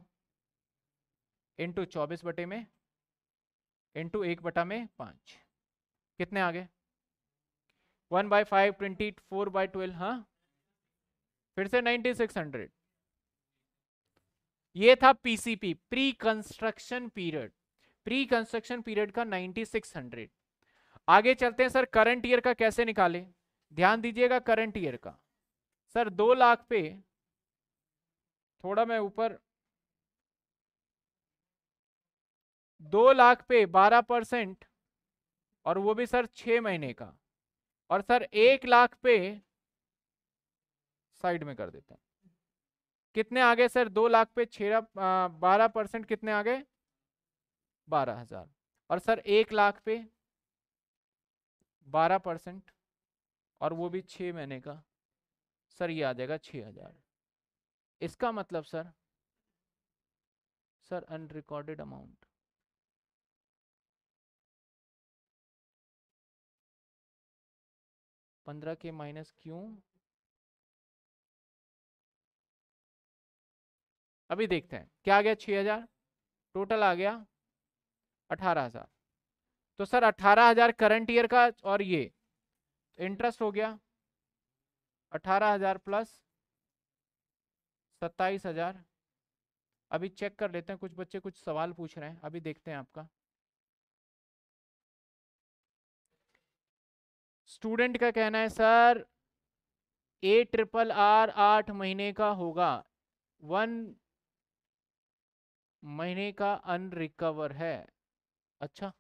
इंटू चौबीस बटे में इंटू एक बटा में पाँच कितने आ गए one by five twenty four by twelve हाँ फिर से नाइन्टी सिक्स हंड्रेड ये था PCP pre construction period pre construction period का नाइन्टी सिक्स हंड्रेड आगे चलते हैं सर करंट ईयर का कैसे निकाले ध्यान दीजिएगा करंट ईयर का सर दो लाख पे थोड़ा मैं ऊपर दो लाख पे बारह परसेंट और वो भी सर छः महीने का और सर एक लाख पे साइड में कर देता हूँ कितने आ गए सर दो लाख पे छ बारह परसेंट कितने आ गए बारह हजार और सर एक लाख पे बारह परसेंट और वो भी छः महीने का सर ये आ जाएगा छः हज़ार इसका मतलब सर सर अनरिकॉर्डेड अमाउंट पंद्रह के माइनस क्यों अभी देखते हैं क्या आ गया छः हज़ार टोटल आ गया अठारह हज़ार तो सर अठारह हजार करंट ईयर का और ये तो इंटरेस्ट हो गया अठारह हजार प्लस सत्ताईस हजार अभी चेक कर लेते हैं कुछ बच्चे कुछ सवाल पूछ रहे हैं अभी देखते हैं आपका स्टूडेंट का कहना है सर ए ट्रिपल आर आठ महीने का होगा वन महीने का अनरिकवर है अच्छा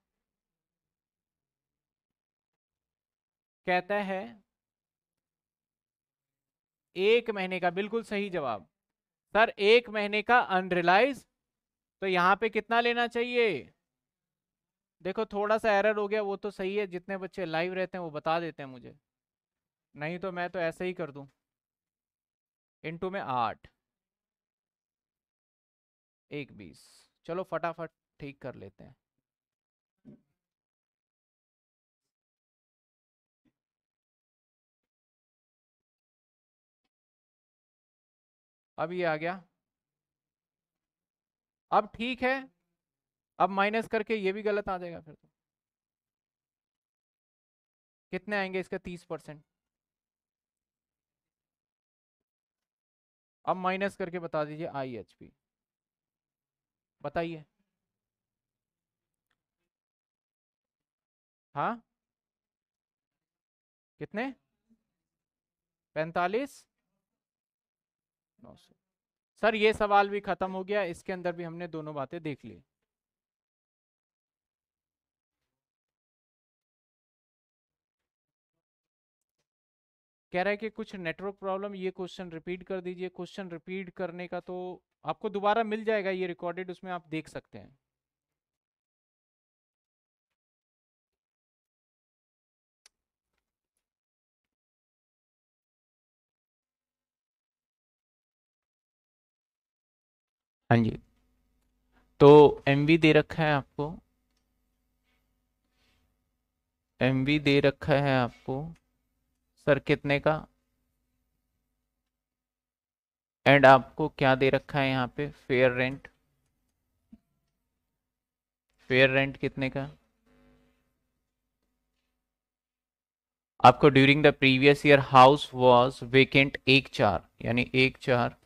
कहता है एक महीने का बिल्कुल सही जवाब सर एक महीने का अनरिलाइज तो यहाँ पे कितना लेना चाहिए देखो थोड़ा सा एरर हो गया वो तो सही है जितने बच्चे लाइव रहते हैं वो बता देते हैं मुझे नहीं तो मैं तो ऐसे ही कर दूं इनटू में आठ एक बीस चलो फटाफट ठीक कर लेते हैं
अब ये आ गया
अब ठीक है अब माइनस करके ये भी गलत आ जाएगा फिर तो कितने आएंगे इसका तीस परसेंट अब माइनस करके बता दीजिए आई एच पी बताइए हाँ कितने पैंतालीस सौ सर ये सवाल भी खत्म हो गया इसके अंदर भी हमने दोनों बातें देख ली कह रहा है कि कुछ नेटवर्क प्रॉब्लम ये क्वेश्चन रिपीट कर दीजिए क्वेश्चन रिपीट करने का तो आपको दोबारा मिल जाएगा ये रिकॉर्डेड उसमें आप देख सकते हैं हाँ जी तो एम दे रखा है आपको एम दे रखा है आपको सर कितने का एंड आपको क्या दे रखा है यहाँ पे फेयर रेंट फेयर रेंट कितने का आपको during the previous year house was vacant एक चार यानी एक चार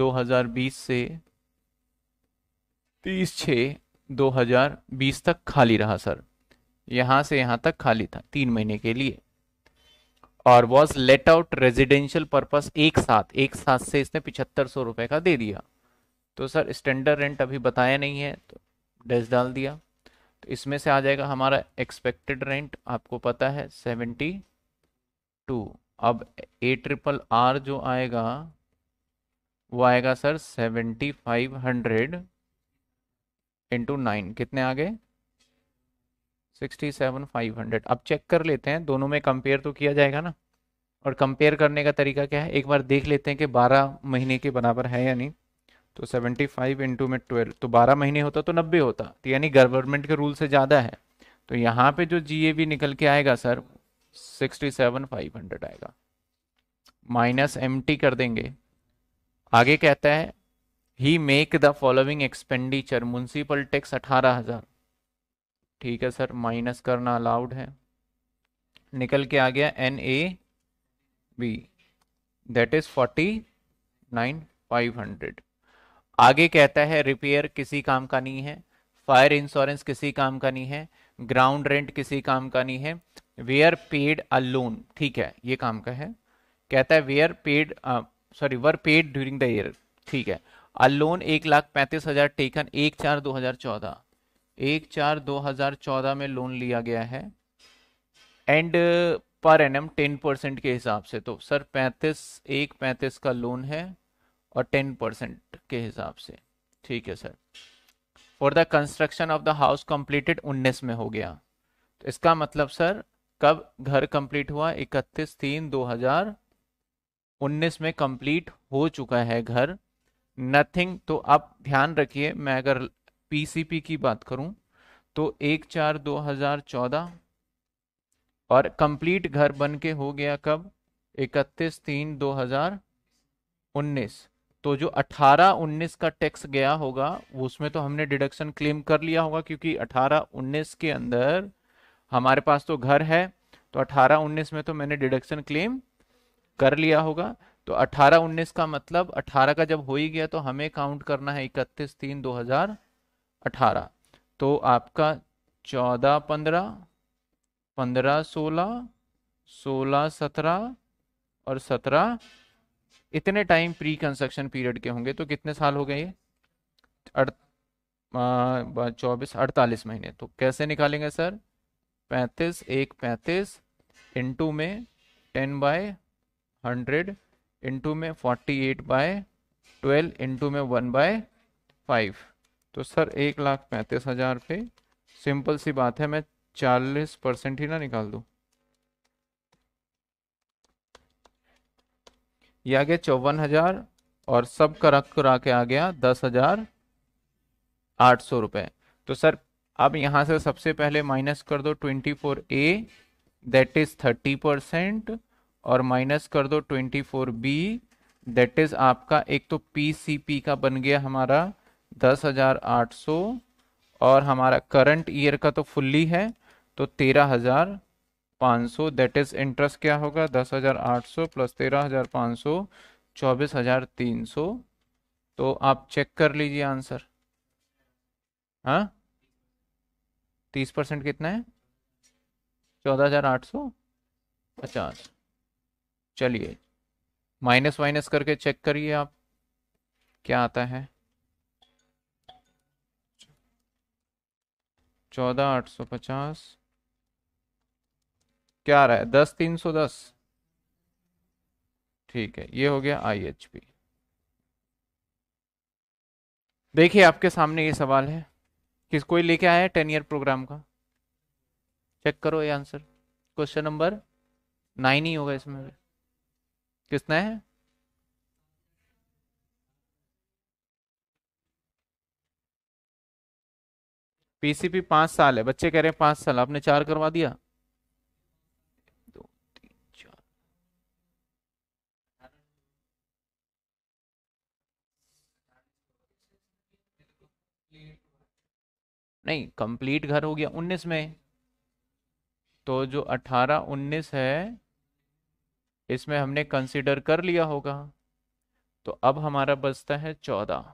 2020 से 30 छः 2020 तक खाली रहा सर यहाँ से यहाँ तक खाली था तीन महीने के लिए और was let out residential purpose एक साथ एक साथ से इसने पिछहत्तर सौ रुपये का दे दिया तो सर स्टैंडर्ड रेंट अभी बताया नहीं है तो डैश डाल दिया तो इसमें से आ जाएगा हमारा एक्सपेक्टेड रेंट आपको पता है सेवेंटी टू अब ए ट्रिपल आर जो आएगा वो आएगा sir seventy five hundred into nine कितने आ गए सिक्सटी सेवन फाइव हंड्रेड अब चेक कर लेते हैं दोनों में कंपेयर तो किया जाएगा ना और कंपेयर करने का तरीका क्या है एक बार देख लेते हैं कि बारह महीने के बराबर है या नहीं तो सेवेंटी फाइव इंटू में ट्वेल्व तो बारह महीने होता तो नब्बे होता तो यानी गवर्नमेंट के रूल से ज़्यादा है तो यहाँ पे जो जी निकल के आएगा sir sixty seven five hundred आएगा माइनस एम कर देंगे आगे कहता है he make the following expenditure municipal tax अठारह हजार ठीक है सर माइनस करना अलाउड है निकल के आ गया N A B that is forty nine five hundred आगे कहता है रिपेयर किसी काम का नहीं है फायर इंश्योरेंस किसी काम का नहीं है ग्राउंड रेंट किसी काम का नहीं है वे आर पेड अ लोन ठीक है ये काम का है कहता है where are paid sorry were paid during the year ठीक है अ लोन एक लाख पैंतीस हजार टेकन एक चार दो हजार चौदह एक चार दो हजार चौदह में लोन लिया गया है एंड पर एन एम टेन परसेंट के हिसाब से तो सर पैंतीस एक पैंतीस का लोन है और टेन परसेंट के हिसाब से ठीक है sir for the construction of the house completed उन्नीस में हो गया तो इसका मतलब सर कब घर कंप्लीट हुआ इकतीस तीन दो हजार 19 में कंप्लीट हो चुका है घर नथिंग तो आप ध्यान रखिए मैं अगर पीसीपी की बात करूं तो एक चार दो हजार चौदह और कंप्लीट घर बन के हो गया कब इकतीस तीन दो हजार उन्नीस तो जो 18-19 का टैक्स गया होगा उसमें तो हमने डिडक्शन क्लेम कर लिया होगा क्योंकि 18-19 के अंदर हमारे पास तो घर है तो 18-19 में तो मैंने डिडक्शन क्लेम कर लिया होगा तो 18 19 का मतलब 18 का जब हो ही गया तो हमें काउंट करना है इकतीस तीन 2018 तो आपका 14 15 15 16 16 17 और 17 इतने टाइम प्री कंस्ट्रक्शन पीरियड के होंगे तो कितने साल हो गए ये चौबीस अड़तालीस महीने तो कैसे निकालेंगे सर पैंतीस एक पैंतीस इंटू में टेन बाय हंड्रेड इंटू में forty eight by twelve into में वन बाय फाइव तो सर एक लाख पैंतीस हज़ार पे सिंपल सी बात है मैं चालीस परसेंट ही ना निकाल दू ये आ गया चौवन हज़ार और सब का रख करा के आ गया दस हज़ार आठ सौ रुपये तो सर अब यहां से सबसे पहले माइनस कर दो twenty four A that is thirty percent और माइनस कर दो twenty four B that is आपका एक तो पी सी पी का बन गया हमारा दस हजार आठ सौ और हमारा करंट ईयर का तो फुल्ली है तो तेरह हजार पाँच सौ दैट इज इंटरेस्ट क्या होगा दस हजार आठ सौ प्लस तेरह हजार पाँच सौ चौबीस हजार तीन सौ तो आप चेक कर लीजिए आंसर हाँ तीस परसेंट कितना है चौदह हजार आठ सौ पचास चलिए माइनस वाइनस करके चेक करिए आप क्या आता है चौदह आठ सौ पचास क्या आ रहा है दस तीन सौ दस ठीक है ये हो गया आई एच पी देखिए आपके सामने ये सवाल है किस कोई लेके आया है टेन ईयर प्रोग्राम का चेक करो ये आंसर क्वेश्चन नंबर नाइन ही होगा इसमें भी किसने पीसीपी पांच साल है बच्चे कह रहे हैं पांच साल आपने चार करवा दिया दो तीन चार नहीं कंप्लीट घर हो गया उन्नीस में तो जो अठारह उन्नीस है इसमें हमने कंसिडर कर लिया होगा तो अब हमारा बचता है चौदह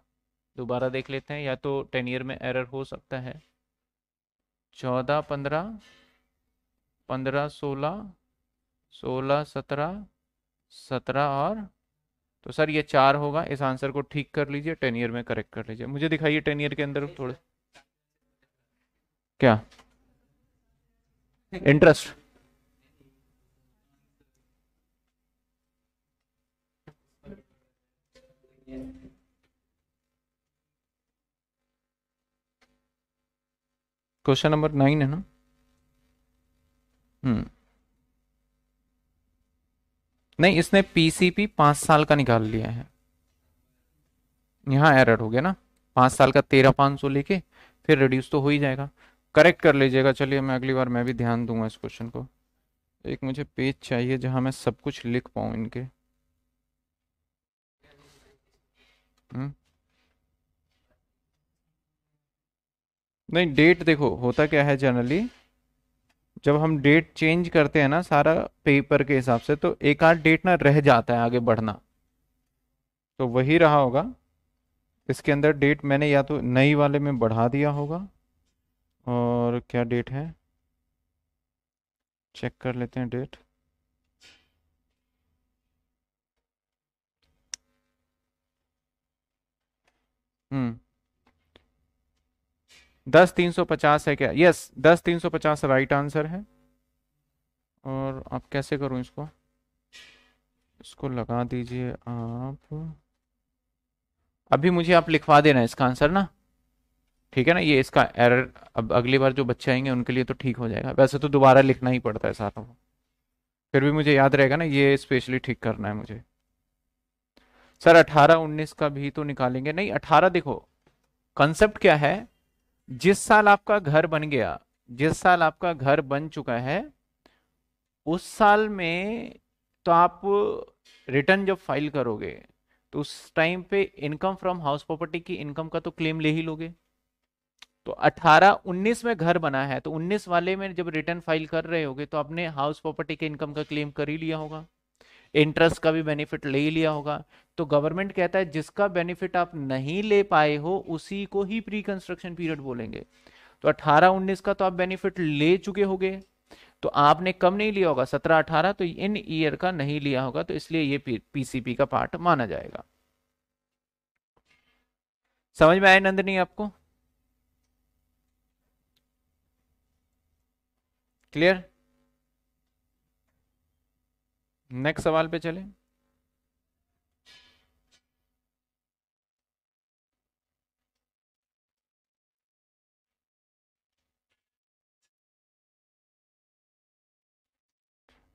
दोबारा देख लेते हैं या तो टेन ईयर में एरर हो सकता है चौदह पंद्रह पंद्रह सोलह सोलह सत्रह सत्रह और तो सर ये चार होगा इस आंसर को ठीक कर लीजिए टेन ईयर में करेक्ट कर लीजिए मुझे दिखाइए टेन ईयर के अंदर थोड़े क्या इंटरेस्ट क्वेश्चन नंबर नाइन है ना हम्म नहीं इसने पीसीपी पांच साल का निकाल लिया है यहाँ एरर हो गया ना पांच साल का तेरह पांच सौ लेके फिर रिड्यूस तो हो ही जाएगा करेक्ट कर लीजिएगा चलिए मैं अगली बार मैं भी ध्यान दूंगा इस क्वेश्चन को एक मुझे पेज चाहिए जहां मैं सब कुछ लिख पाऊ इनके हम्म नहीं डेट देखो होता क्या है जनरली जब हम डेट चेंज करते हैं ना सारा पेपर के हिसाब से तो एक आध डेट ना रह जाता है आगे बढ़ना तो वही रहा होगा इसके अंदर डेट मैंने या तो नई वाले में बढ़ा दिया होगा और क्या डेट है चेक कर लेते हैं डेट हम्म दस तीन सौ पचास है क्या यस दस तीन सौ पचास राइट आंसर है और आप कैसे करूँ इसको इसको लगा दीजिए आप अभी मुझे आप लिखवा देना इसका आंसर ना ठीक है ना ये इसका एरर अब अगली बार जो बच्चे आएंगे उनके लिए तो ठीक हो जाएगा वैसे तो दोबारा लिखना ही पड़ता है सारा फिर भी मुझे याद रहेगा ना ये स्पेशली ठीक करना है मुझे सर अठारह उन्नीस का भी तो निकालेंगे नहीं अठारह देखो कंसेप्ट क्या है जिस साल आपका घर बन गया जिस साल आपका घर बन चुका है उस साल में तो आप रिटर्न जब फाइल करोगे तो उस टाइम पे इनकम फ्रॉम हाउस प्रॉपर्टी की इनकम का तो क्लेम ले ही लोगे तो 18 19 में घर बना है तो 19 वाले में जब रिटर्न फाइल कर रहे होगे तो आपने हाउस प्रॉपर्टी के इनकम का क्लेम कर ही लिया होगा इंटरेस्ट का भी बेनिफिट ले ही लिया होगा तो गवर्नमेंट कहता है जिसका बेनिफिट आप नहीं ले पाए हो उसी को ही प्री कंस्ट्रक्शन पीरियड बोलेंगे तो 18 19 का तो आप बेनिफिट ले चुके होंगे तो आपने कम नहीं लिया होगा 17 18 तो इन ईयर का नहीं लिया होगा तो इसलिए ये पीसीपी का पार्ट माना जाएगा समझ में आए नंदनी आपको क्लियर नेक्स्ट सवाल पे चले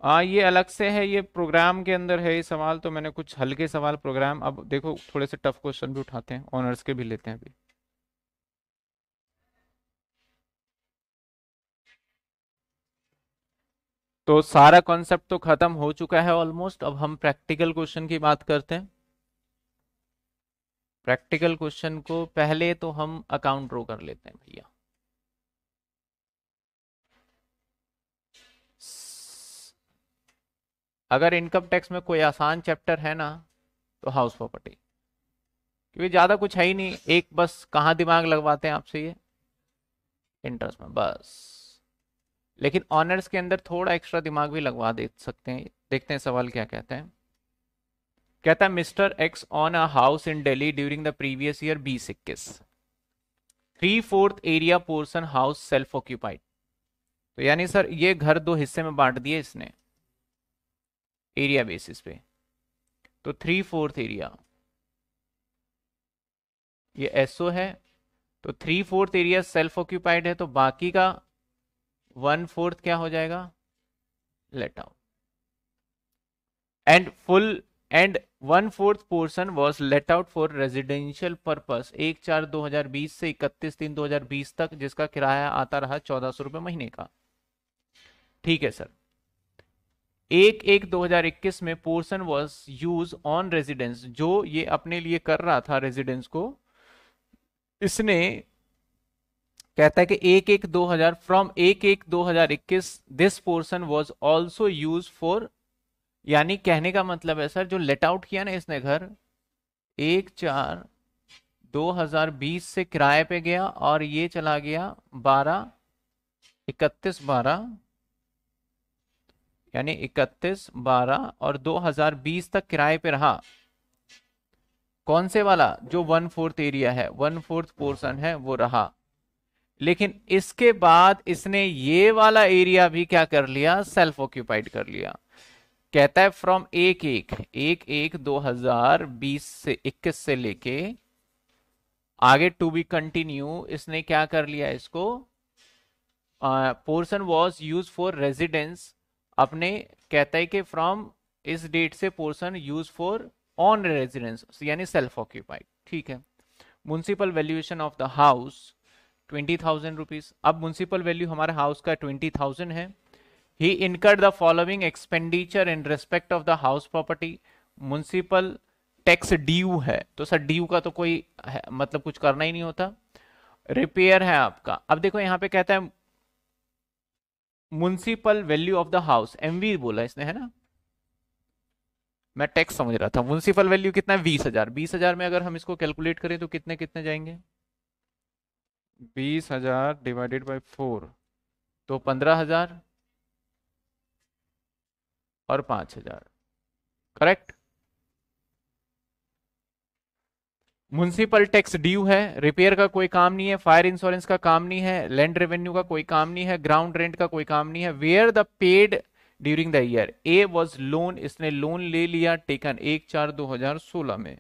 आ, हाँ, ये अलग से है ये प्रोग्राम के अंदर है ये सवाल तो मैंने कुछ हल्के सवाल प्रोग्राम अब देखो थोड़े से टफ क्वेश्चन भी उठाते हैं ऑनर्स के भी लेते हैं अभी तो सारा कॉन्सेप्ट तो खत्म हो चुका है ऑलमोस्ट अब हम प्रैक्टिकल क्वेश्चन की बात करते हैं प्रैक्टिकल क्वेश्चन को पहले तो हम अकाउंट ड्रो कर लेते हैं भैया अगर इनकम टैक्स में कोई आसान चैप्टर है ना तो हाउस प्रॉपर्टी क्योंकि ज़्यादा कुछ है ही नहीं एक बस कहाँ दिमाग लगवाते हैं आपसे ये इंटरेस्ट में बस लेकिन ऑनर्स के अंदर थोड़ा एक्स्ट्रा दिमाग भी लगवा दे सकते हैं देखते हैं सवाल क्या कहते हैं कहता है mister X on a house in Delhi during the previous year बीस इक्कीस three fourth area portion house self occupied तो यानी सर ये घर दो हिस्से में बांट दिए इसने एरिया बेसिस पे तो थ्री फोर्थ एरिया ये एसओ है तो three fourth area self occupied है तो बाकी का वन फोर्थ क्या हो जाएगा let out and full and one fourth portion was let out for residential purpose एक चार 2020 से 31 तीन 2020 तक जिसका किराया आता रहा चौदह सौ रुपए महीने का ठीक है सर एक एक 2021 में portion was use on residence जो ये अपने लिए कर रहा था रेजिडेंस को इसने कहता है कि एक एक 2000 फ्रॉम एक एक 2021 this portion was also use for यानी कहने का मतलब है सर जो लेट आउट किया ना इसने घर एक चार 2020 से किराए पे गया और ये चला गया बारह इकतीस बारह यानी 31, 12 और 2020 तक किराए पे रहा कौन से वाला जो वन फोर्थ एरिया है वन फोर्थ पोर्सन है वो रहा लेकिन इसके बाद इसने ये वाला एरिया भी क्या कर लिया सेल्फ ऑक्यूपाइड कर लिया कहता है फ्रॉम एक एक एक एक दो हजार बीस से इक्कीस से लेके आगे टू बी कंटिन्यू इसने क्या कर लिया इसको portion was use for residence अपने कहता है कि फ्रॉम इस डेट से portion use for on residence यानी सेल्फ ऑक्यूपाइड ठीक है municipal valuation of the house twenty thousand rupees अब म्यूनसिपल वैल्यू हमारे हाउस का ट्वेंटी थाउजेंड है he incurred the following expenditure in respect of the house property municipal tax due है तो सर ड्यू का तो कोई मतलब कुछ करना ही नहीं होता रिपेयर है आपका अब देखो यहाँ पे कहता है municipal value of the house M V बोला इसने है ना मैं टैक्स समझ रहा था म्यूनसिपल वैल्यू कितना है बीस हजार बीस हजार में अगर हम इसको कैलकुलेट करें तो कितने कितने जाएंगे बीस हजार डिवाइडेड बाई फोर तो पंद्रह हजार और पांच हजार करेक्ट म्यूनसिपल टैक्स ड्यू है रिपेयर का कोई काम नहीं है फायर इंश्योरेंस का काम नहीं है लैंड रेवेन्यू का कोई काम नहीं है ग्राउंड रेंट का कोई काम नहीं है where the paid during the year a was loan इसने लोन ले लिया टेकन एक चार दो हजार सोलह में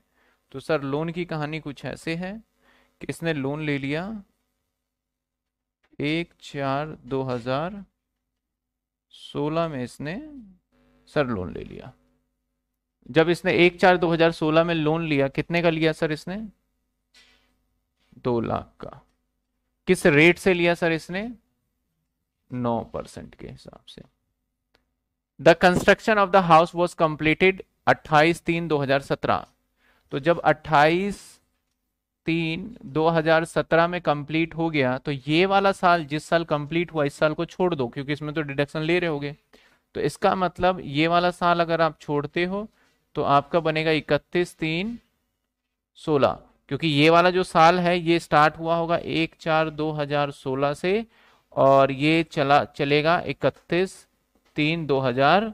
तो सर लोन की कहानी कुछ ऐसे है कि इसने लोन ले लिया एक चार दो हजार सोलह में इसने सर लोन ले लिया जब इसने एक चार 2016 में लोन लिया कितने का लिया सर इसने दो लाख का किस रेट से लिया सर इसने नौ परसेंट के हिसाब से the construction of the house was completed 28 तीन 2017 तो जब 28 तीन 2017 में कंप्लीट हो गया तो ये वाला साल जिस साल कंप्लीट हुआ इस साल को छोड़ दो क्योंकि इसमें तो डिडक्शन ले रहे होगे तो इसका मतलब ये वाला साल अगर आप छोड़ते हो तो आपका बनेगा इकतीस तीन सोलह क्योंकि ये वाला जो साल है ये स्टार्ट हुआ होगा एक चार दो हजार सोलह से और ये चला चलेगा इकतीस तीन दो हजार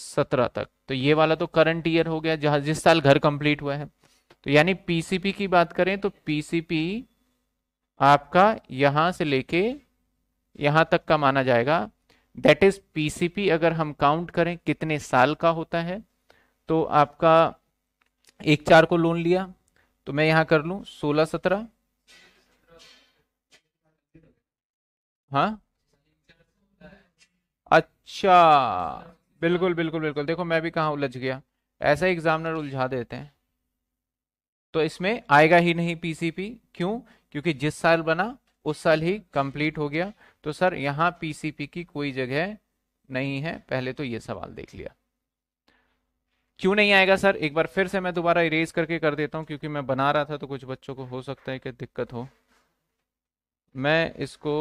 सत्रह तक तो ये वाला तो करंट ईयर हो गया जहां जिस साल घर कंप्लीट हुआ है तो यानी पीसीपी की बात करें तो पीसीपी आपका यहां से लेके यहां तक का माना जाएगा दैट इज पीसीपी अगर हम काउंट करें कितने साल का होता है तो आपका एक चार को लोन लिया तो मैं यहाँ कर लू सोलह सत्रह हाँ अच्छा बिल्कुल बिल्कुल बिल्कुल देखो मैं भी कहा उलझ गया ऐसा एग्जामिनर उलझा देते हैं तो इसमें आएगा ही नहीं पीसीपी क्यों क्योंकि जिस साल बना उस साल ही कंप्लीट हो गया तो सर यहाँ पीसीपी की कोई जगह नहीं है पहले तो ये सवाल देख लिया क्यों नहीं आएगा सर एक बार फिर से मैं दोबारा इरेज करके कर देता हूँ क्योंकि मैं बना रहा था तो कुछ बच्चों को हो सकता है कि दिक्कत हो मैं इसको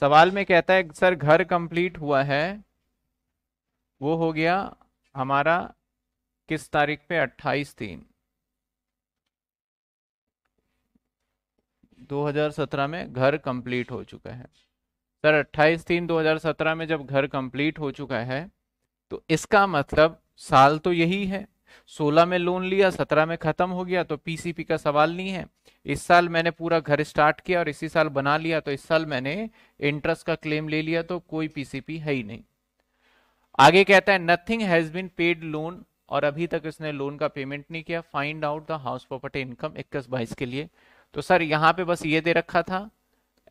सवाल में कहता है सर घर कंप्लीट हुआ है वो हो गया हमारा किस तारीख पे 28 तीन 2017 में घर कंप्लीट हो चुका है सर 28 तीन 2017 में जब घर कंप्लीट हो चुका है तो इसका मतलब साल तो यही है 16 में लोन लिया 17 में खत्म हो गया तो पीसीपी का सवाल नहीं है इस साल मैंने पूरा घर स्टार्ट किया और इसी साल बना लिया तो इस साल मैंने इंटरेस्ट का क्लेम ले लिया तो कोई पीसीपी है ही नहीं आगे कहता है nothing has been paid loan और अभी तक इसने लोन का पेमेंट नहीं किया find out the house property income इक्कीस बाईस के लिए तो सर यहां पे बस ये दे रखा था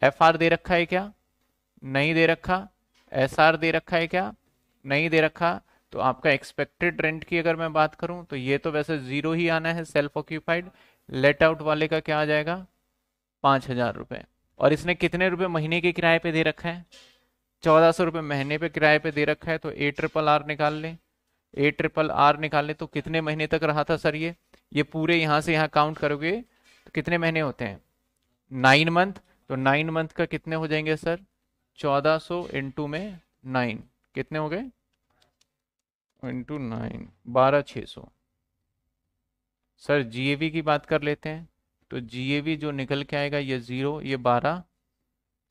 एफ दे रखा है क्या नहीं दे रखा एस दे रखा है क्या नहीं दे रखा तो आपका एक्सपेक्टेड रेंट की अगर मैं बात करूं तो ये तो वैसे जीरो ही आना है सेल्फ ऑक्यूपाइड लेट आउट वाले का क्या आ जाएगा पाँच हजार रुपये और इसने कितने रुपए महीने के किराए पे दे रखा है चौदह सौ रुपये महीने पे किराए पे दे रखा है तो ए ट्रिपल आर निकाल लें ए ट्रिपल आर निकाल लें तो कितने महीने तक रहा था सर ये ये पूरे यहाँ से यहाँ काउंट करोगे तो कितने महीने होते हैं नाइन मंथ तो नाइन मंथ का कितने हो जाएंगे सर चौदह सौ इंटू में नाइन कितने हो गए इंटू नाइन बारह छः सौ सर जीएवी की बात कर लेते हैं तो जीएवी जो निकल के आएगा ये ज़ीरो ये बारह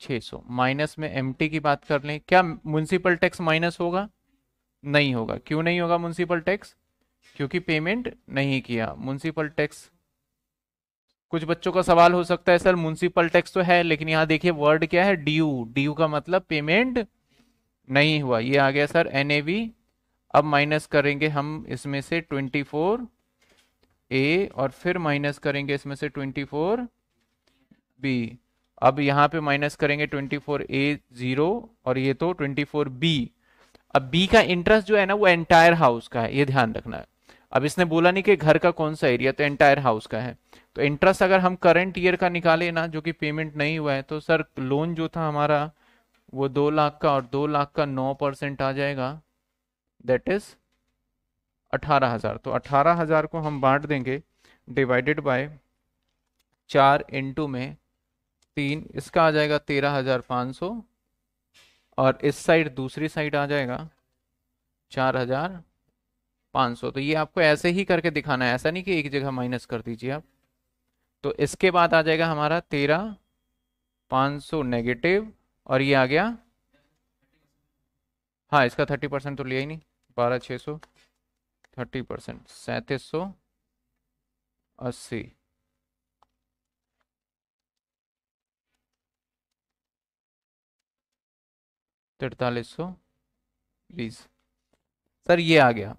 छः सौ माइनस में एमटी की बात कर लें क्या म्यूनसिपल टैक्स माइनस होगा नहीं होगा क्यों नहीं होगा म्यूनसिपल टैक्स क्योंकि पेमेंट नहीं किया म्यूनसिपल टैक्स कुछ बच्चों का सवाल हो सकता है सर म्यूनसिपल टैक्स तो है लेकिन यहाँ देखिए वर्ड क्या है ड्यू ड्यू का मतलब पेमेंट नहीं हुआ ये आ गया सर एन अब माइनस करेंगे हम इसमें से 24 ए और फिर माइनस करेंगे इसमें से 24 बी अब यहाँ पे माइनस करेंगे 24 ए जीरो और ये तो 24 बी अब बी का इंटरेस्ट जो है ना वो एंटायर हाउस का है ये ध्यान रखना है अब इसने बोला नहीं कि घर का कौन सा एरिया तो एंटायर हाउस का है तो इंटरेस्ट अगर हम करंट ईयर का निकाले ना जो कि पेमेंट नहीं हुआ है तो सर लोन जो था हमारा वो दो लाख का और दो लाख का नौ परसेंट आ जाएगा दैट इज अठारह हज़ार तो अठारह हज़ार को हम बांट देंगे डिवाइडेड बाय चार इंटू में तीन इसका आ जाएगा तेरह हज़ार पाँच सौ और इस साइड दूसरी साइड आ जाएगा चार हज़ार पाँच सौ तो ये आपको ऐसे ही करके दिखाना है ऐसा नहीं कि एक जगह माइनस कर दीजिए आप तो इसके बाद आ जाएगा हमारा तेरह पाँच सौ नेगेटिव और ये आ गया हाँ इसका थर्टी परसेंट तो लिया ही नहीं बारह छः सौ थर्टी परसेंट सैंतीस सौ अस्सी तिरतालीस सौ बीस सर ये आ गया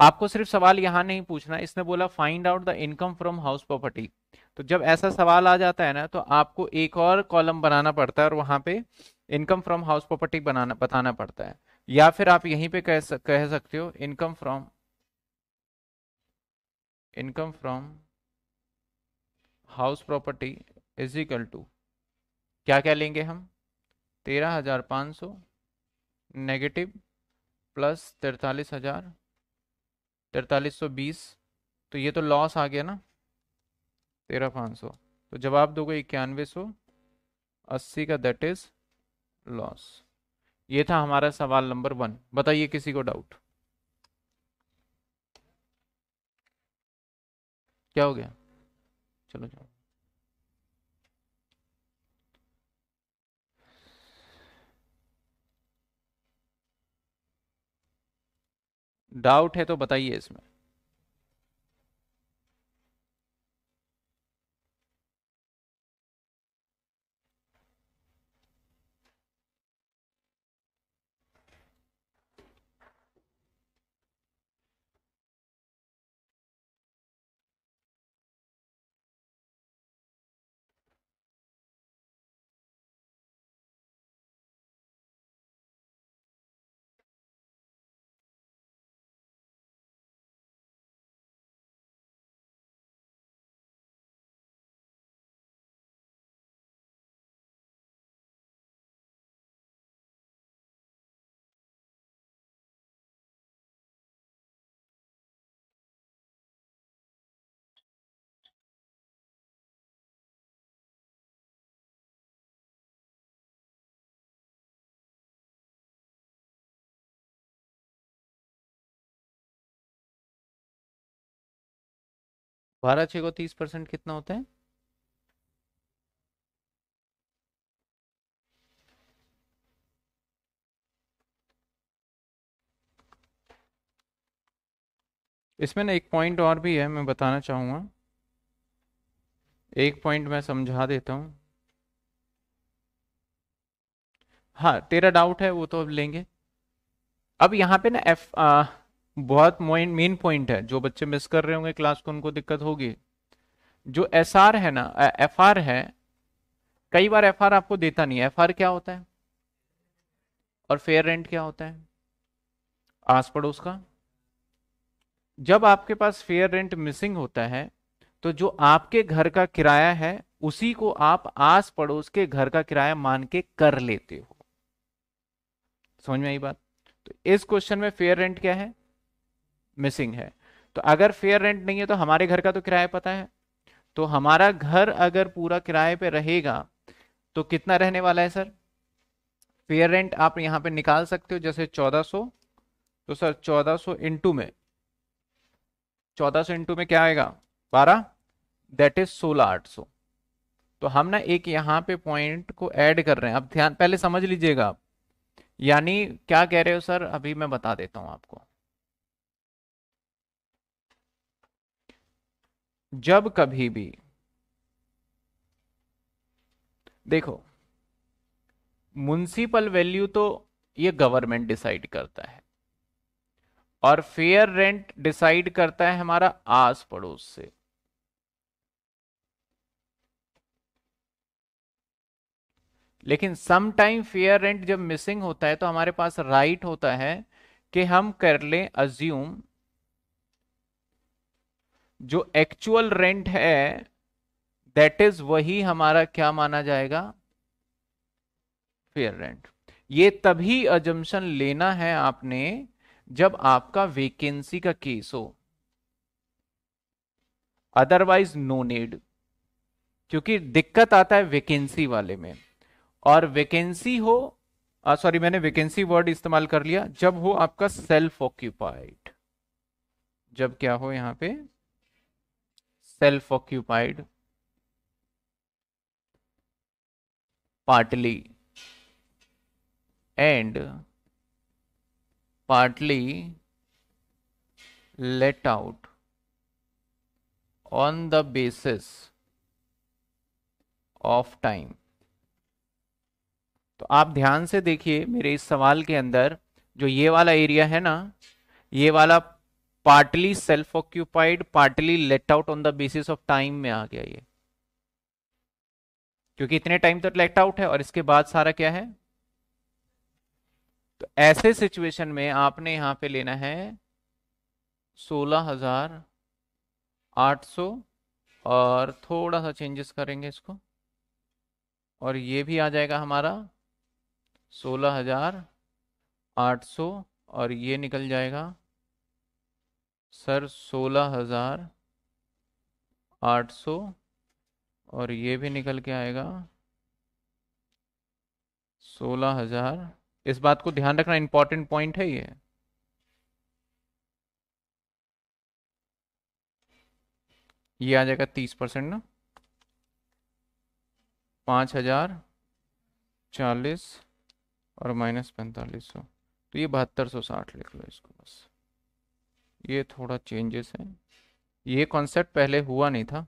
आपको सिर्फ सवाल यहाँ नहीं पूछना इसने बोला find out the income from house property तो जब ऐसा सवाल आ जाता है ना तो आपको एक और कॉलम बनाना पड़ता है और वहां पे इनकम फ्रॉम हाउस प्रॉपर्टी बनाना बताना पड़ता है या फिर आप यहीं पे कह, सक, कह सकते हो income from income from house property is equal to क्या क्या लेंगे हम तेरह हजार पाँच सौ नेगेटिव प्लस तिरतालीस हजार तैतालीस सौ बीस तो ये तो लॉस आ गया ना तेरह पाँच सौ तो जवाब दोगे इक्यानवे सौ अस्सी का दैट इज लॉस ये था हमारा सवाल नंबर वन बताइए किसी को डाउट क्या हो गया चलो जाओ डाउट है तो बताइए इसमें बारह छः को तीस परसेंट कितना होता है इसमें ना एक पॉइंट और भी है मैं बताना चाहूँगा एक पॉइंट मैं समझा देता हूँ हाँ तेरा डाउट है वो तो अब लेंगे अब यहाँ पे ना एफ आ, बहुत मेन पॉइंट है जो बच्चे मिस कर रहे होंगे क्लास को उनको दिक्कत होगी जो एस आर है ना एफ आर है कई बार एफ आर आपको देता नहीं एफ क्या होता है और फेयर रेंट क्या होता है आस पड़ोस का जब आपके पास फेयर रेंट मिसिंग होता है तो जो आपके घर का किराया है उसी को आप आस पड़ोस के घर का किराया मान के कर लेते हो समझ में आई बात तो इस क्वेश्चन में फेयर रेंट क्या है मिसिंग है तो अगर फेयर रेंट नहीं है तो हमारे घर का तो किराया पता है तो हमारा घर अगर पूरा किराए पे रहेगा तो कितना रहने वाला है सर फेयर रेंट आप यहाँ पे निकाल सकते हो जैसे 1400 तो सर 1400 सो इंटू में 1400 सो इंटू में क्या आएगा 12 दैट इज सोलह 16800 तो हम ना एक यहां पे पॉइंट को ऐड कर रहे हैं अब ध्यान पहले समझ लीजिएगा आप यानी क्या कह रहे हो सर अभी मैं बता देता हूं आपको जब कभी भी देखो म्यूनसिपल वैल्यू तो ये गवर्नमेंट डिसाइड करता है और फेयर रेंट डिसाइड करता है हमारा आस पड़ोस से लेकिन सम टाइम फेयर रेंट जब मिसिंग होता है तो हमारे पास राइट right होता है कि हम कर लें अज्यूम जो एक्चुअल रेंट है दैट इज वही हमारा क्या माना जाएगा फेयर रेंट ये तभी अजम्पन लेना है आपने जब आपका वेकेंसी का केस हो अदरवाइज नो नीड क्योंकि दिक्कत आता है वेकेंसी वाले में और वेकेंसी हो सॉरी मैंने वेकेंसी वर्ड इस्तेमाल कर लिया जब हो आपका सेल्फ ऑक्यूपाइड जब क्या हो यहां पे self occupied partly and partly let out on the basis of time तो आप ध्यान से देखिए मेरे इस सवाल के अंदर जो ये वाला एरिया है ना ये वाला partly self occupied partly let out on the basis of time में आ गया ये क्योंकि इतने टाइम तक लेट आउट है और इसके बाद सारा क्या है तो ऐसे सिचुएशन में आपने यहां पे लेना है सोलह हजार आठ सौ और थोड़ा सा चेंजेस करेंगे इसको और ये भी आ जाएगा हमारा सोलह हजार आठ सौ और ये निकल जाएगा सर सोलह हज़ार आठ सौ और ये भी निकल के आएगा सोलह हज़ार इस बात को ध्यान रखना इंपॉर्टेंट पॉइंट है ये ये आ जाएगा तीस परसेंट ना पाँच हज़ार चालीस और माइनस पैंतालीस सौ तो ये बहत्तर सौ साठ लिख लो इसको बस ये थोड़ा चेंजेस है ये कॉन्सेप्ट पहले हुआ नहीं था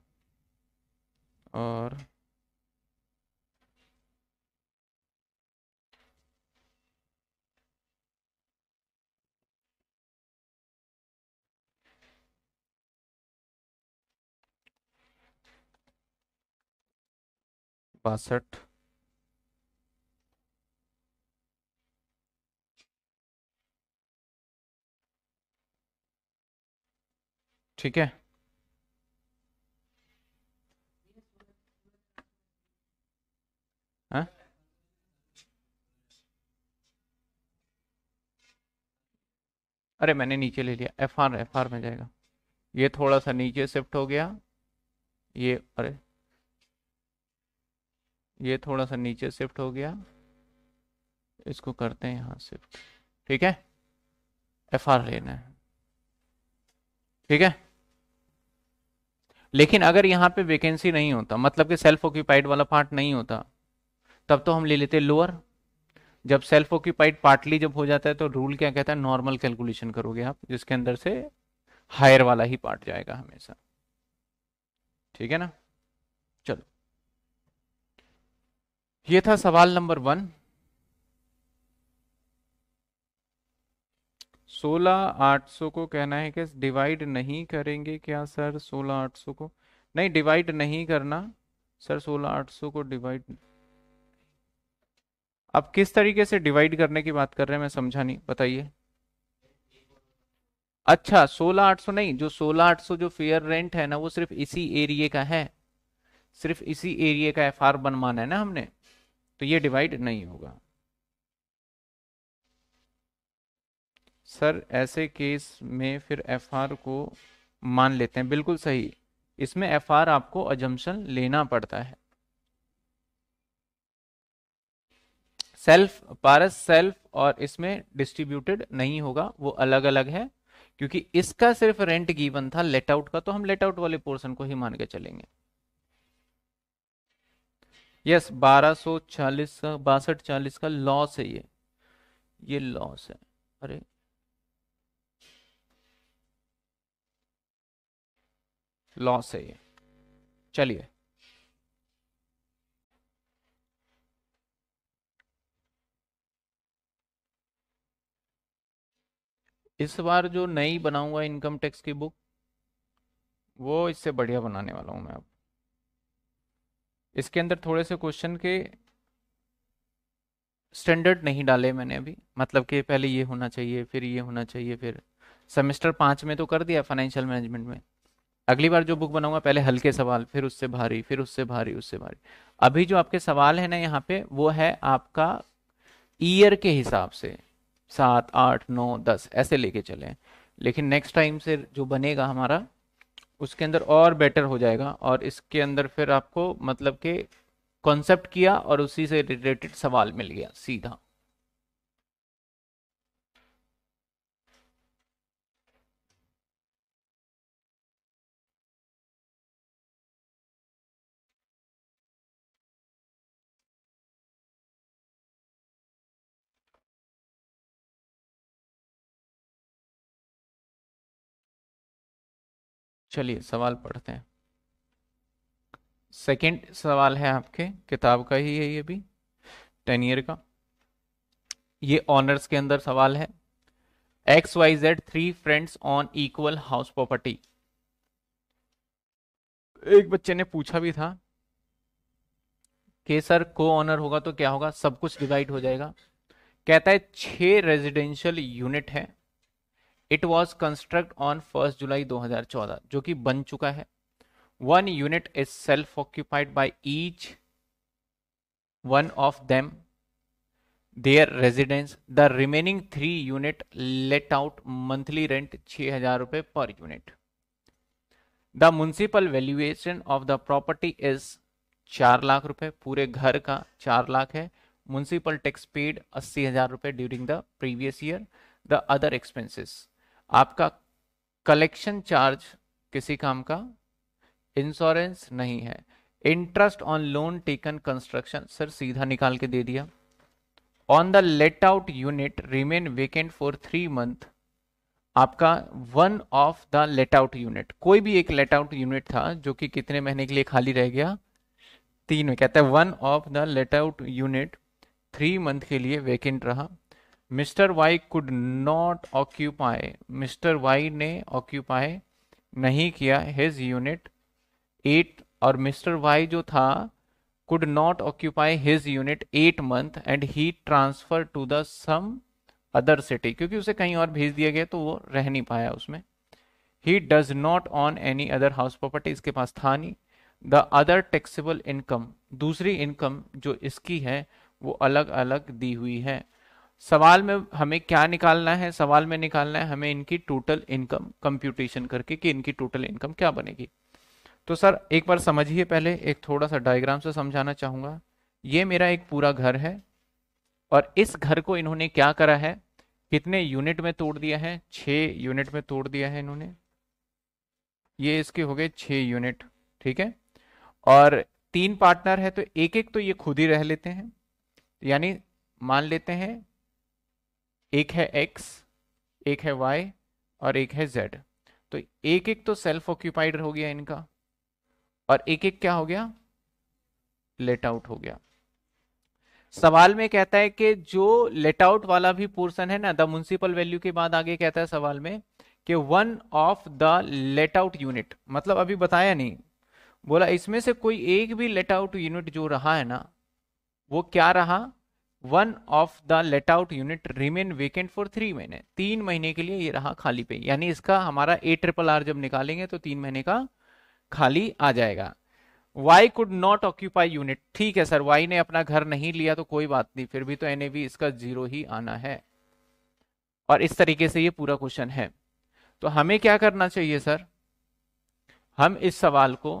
और
बासठ
ठीक है हाँ?
अरे मैंने नीचे ले लिया एफ आर एफ आर में जाएगा ये थोड़ा सा नीचे शिफ्ट हो गया ये अरे ये थोड़ा सा नीचे शिफ्ट हो गया इसको करते हैं यहाँ शिफ्ट ठीक है एफ आर लेना है ठीक है लेकिन अगर यहाँ पे वैकेंसी नहीं होता मतलब कि सेल्फ ऑक्यूपाइड वाला पार्ट नहीं होता तब तो हम ले लेते लोअर जब सेल्फ ऑक्यूपाइड पार्टली जब हो जाता है तो रूल क्या कहता है नॉर्मल कैलकुलेशन करोगे आप जिसके अंदर से हायर वाला ही पार्ट जाएगा हमेशा ठीक है ना चलो ये था सवाल नंबर वन सोलह आठ सौ को कहना है कि डिवाइड नहीं करेंगे क्या सर सोलह आठ सौ को नहीं डिवाइड नहीं करना सर सोलह आठ सौ को डिवाइड अब किस तरीके से डिवाइड करने की बात कर रहे हैं मैं समझा नहीं बताइए अच्छा सोलह आठ सौ नहीं जो सोलह आठ सौ जो फेयर रेंट है ना वो सिर्फ इसी एरिए का है सिर्फ इसी एरिए का एफ बनवाना है ना हमने तो ये डिवाइड नहीं होगा सर ऐसे केस में फिर एफ आर को मान लेते हैं बिल्कुल सही इसमें एफ आर आपको अजम्पन लेना पड़ता है सेल्फ पारस सेल्फ और इसमें डिस्ट्रीब्यूटेड नहीं होगा वो अलग अलग है क्योंकि इसका सिर्फ रेंट गिवन था लेट आउट का तो हम लेट आउट वाले पोर्शन को ही मान के चलेंगे यस yes, चालीस का बासठ चालीस का लॉस है ये ये लॉस है अरे है ये चलिए इस बार जो नई बनाऊंगा इनकम टैक्स की बुक वो इससे बढ़िया बनाने वाला हूं मैं अब इसके अंदर थोड़े से क्वेश्चन के स्टैंडर्ड नहीं डाले मैंने अभी मतलब कि पहले ये होना चाहिए फिर ये होना चाहिए फिर सेमेस्टर पाँच में तो कर दिया फाइनेंशियल मैनेजमेंट में अगली बार जो बुक बनाऊंगा पहले हल्के सवाल फिर उससे भारी फिर उससे भारी उससे भारी अभी जो आपके सवाल है ना यहाँ पे वो है आपका ईयर के हिसाब से सात आठ नौ दस ऐसे लेके चले लेकिन नेक्स्ट टाइम से जो बनेगा हमारा उसके अंदर और बेटर हो जाएगा और इसके अंदर फिर आपको मतलब के कॉन्सेप्ट किया और उसी से रिलेटेड सवाल मिल गया सीधा
चलिए सवाल पढ़ते हैं
सेकंड सवाल है आपके किताब का ही है ये भी टेन ईयर का ये ऑनर्स के अंदर सवाल है X Y Z three friends own equal house property एक बच्चे ने पूछा भी था कि सर को ऑनर होगा तो क्या होगा सब कुछ डिवाइड हो जाएगा कहता है छह रेजिडेंशियल यूनिट है it was construct on first July 2014 जो कि बन चुका है one unit is self occupied by each one of them their residence the remaining three unit let out monthly rent छ हजार रुपए per unit the municipal valuation of the property is चार लाख रुपए पूरे घर का चार लाख है म्यूनसिपल टैक्स पेड अस्सी हजार रुपए during the previous year the other expenses आपका कलेक्शन चार्ज किसी काम का इंश्योरेंस नहीं है interest on loan taken construction sir सीधा निकाल के दे दिया on the let out unit remain vacant for three month आपका one of the let out unit कोई भी एक लेट आउट यूनिट था जो कि कितने महीने के लिए खाली रह गया तीन में कहते हैं one of the let out unit three month के लिए वेकेंट रहा mister Y could not occupy mister Y ने ऑक्यूपाई नहीं किया हिज यूनिट एट और मिस्टर वाई जो था could not occupy his unit eight month and he transfer to the some other city क्योंकि उसे कहीं और भेज दिया गया तो वो रह नहीं पाया उसमें he does not own any other house property इसके पास था नहीं द अदर टैक्सेबल इनकम दूसरी इनकम जो इसकी है वो अलग अलग दी हुई है सवाल में हमें क्या निकालना है सवाल में निकालना है हमें इनकी टोटल इनकम कंप्यूटेशन करके कि इनकी टोटल इनकम क्या बनेगी तो सर एक बार समझिए पहले एक थोड़ा सा डायग्राम से समझाना चाहूंगा ये मेरा एक पूरा घर है और इस घर को इन्होंने क्या करा है कितने यूनिट में तोड़ दिया है छ यूनिट में तोड़ दिया है इन्होंने ये इसके हो गए छ यूनिट ठीक है और तीन पार्टनर है तो एक एक तो ये खुद ही रह लेते हैं यानी मान लेते हैं एक है एक्स एक है वाई और एक है जेड तो एक एक तो सेल्फ ऑक्यूपाइड हो गया इनका और एक एक क्या हो गया लेट आउट हो गया सवाल में कहता है कि जो लेट आउट वाला भी पोर्सन है ना द म्यूनसिपल वैल्यू के बाद आगे कहता है सवाल में कि one of the let out unit मतलब अभी बताया नहीं बोला इसमें से कोई एक भी लेट आउट यूनिट जो रहा है ना वो क्या रहा one of the let out unit remain vacant for three महीने तीन महीने के लिए ये रहा खाली पे यानी इसका हमारा ए ट्रिपल आर जब निकालेंगे तो तीन महीने का खाली आ जाएगा Y could not occupy unit ठीक है सर वाई ने अपना घर नहीं लिया तो कोई बात नहीं फिर भी तो एन इसका जीरो ही आना है और इस तरीके से ये पूरा क्वेश्चन है तो हमें क्या करना चाहिए सर हम इस सवाल को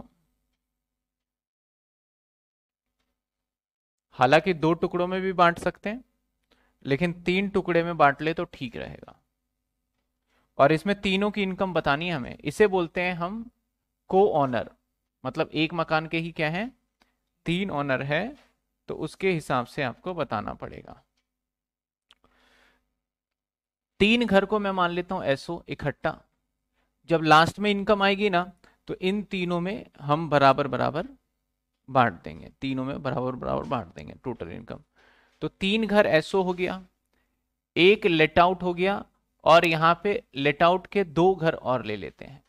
हालांकि दो टुकड़ों में भी बांट सकते हैं लेकिन तीन टुकड़े में बांट ले तो ठीक रहेगा और इसमें तीनों की इनकम बतानी है हमें इसे बोलते हैं हम को ऑनर मतलब एक मकान के ही क्या है तीन ऑनर है तो उसके हिसाब से आपको बताना पड़ेगा तीन घर को मैं मान लेता हूं एसओ इकट्ठा जब लास्ट में इनकम आएगी ना तो इन तीनों में हम बराबर बराबर बांट देंगे तीनों में बराबर बराबर बांट देंगे टोटल इनकम तो तीन घर ऐसो हो गया एक लेट आउट हो गया और यहां पे लेट आउट के दो घर और ले लेते हैं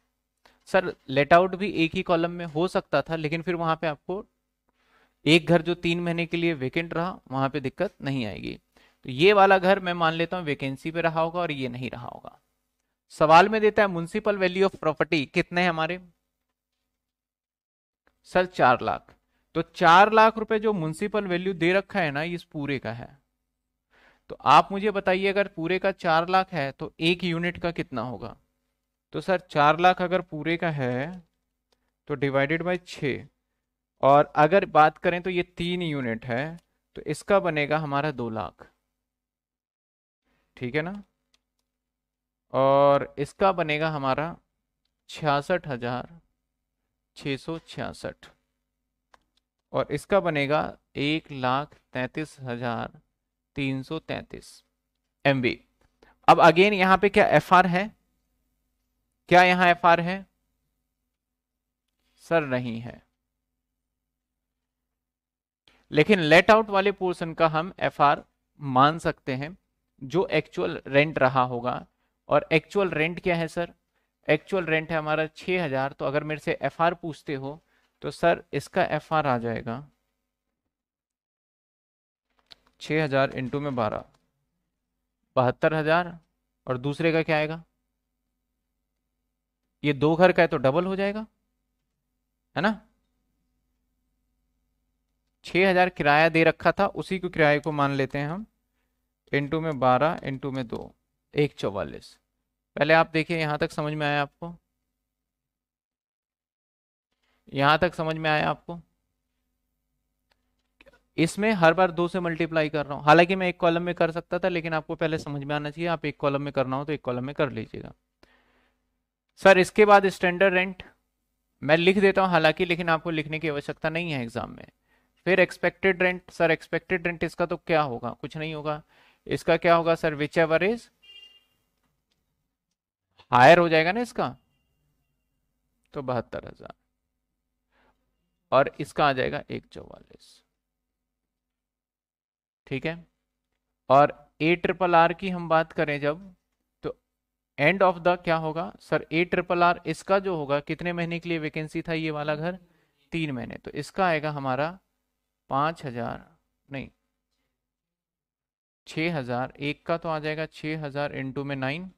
सर लेट आउट भी एक ही कॉलम में हो सकता था लेकिन फिर वहां पे आपको एक घर जो तीन महीने के लिए वेकेंट रहा वहां पे दिक्कत नहीं आएगी तो ये वाला घर मैं मान लेता हूं वेकेंसी पे रहा होगा और ये नहीं रहा होगा सवाल में देता है म्यूनसिपल वैल्यू ऑफ प्रॉपर्टी कितने हमारे सर चार लाख तो चार लाख रुपए जो म्यूनसिपल वैल्यू दे रखा है ना इस पूरे का है तो आप मुझे बताइए अगर पूरे का चार लाख है तो एक यूनिट का कितना होगा तो सर चार लाख अगर पूरे का है तो डिवाइडेड बाय छ और अगर बात करें तो ये तीन यूनिट है तो इसका बनेगा हमारा दो लाख ठीक है ना और इसका बनेगा हमारा छियासठ हजार छ सौ छियासठ और इसका बनेगा एक लाख तैंतीस हजार तीन सौ तैंतीस एम अब अगेन यहां पे क्या एफ आर है क्या यहां एफ आर है सर नहीं है लेकिन लेट आउट वाले पोर्शन का हम एफ आर मान सकते हैं जो एक्चुअल रेंट रहा होगा और एक्चुअल रेंट क्या है सर एक्चुअल रेंट है हमारा 6000 तो अगर मेरे से एफ आर पूछते हो तो सर इसका एफ आर आ जाएगा छ हज़ार इंटू में बारह बहत्तर हज़ार और दूसरे का क्या आएगा ये दो घर का है तो डबल हो जाएगा है ना छ हज़ार किराया दे रखा था उसी को किराए को मान लेते हैं हम इंटू में बारह इंटू में दो एक चौवालीस पहले आप देखिए यहां तक समझ में आया आपको यहां तक समझ में आया आपको इसमें हर बार दो से मल्टीप्लाई कर रहा हूं हालांकि मैं एक कॉलम में कर सकता था लेकिन आपको पहले समझ में आना चाहिए आप एक कॉलम में करना हो तो एक कॉलम में कर लीजिएगा सर इसके बाद स्टैंडर्ड रेंट मैं लिख देता हूं हालांकि लेकिन आपको लिखने की आवश्यकता नहीं है एग्जाम में फिर expected rent sir expected rent इसका तो क्या होगा कुछ नहीं होगा इसका क्या होगा sir whichever is higher हो जाएगा ना इसका तो बहत्तर हजार और इसका आ जाएगा एक चौवालीस ठीक है और ए ट्रिपल आर की हम बात करें जब तो एंड ऑफ द क्या होगा सर ए ट्रिपल आर इसका जो होगा कितने महीने के लिए वैकेंसी था ये वाला घर तीन महीने तो इसका आएगा हमारा पांच हजार नहीं छ हजार एक का तो आ जाएगा छ हजार इंटू में नाइन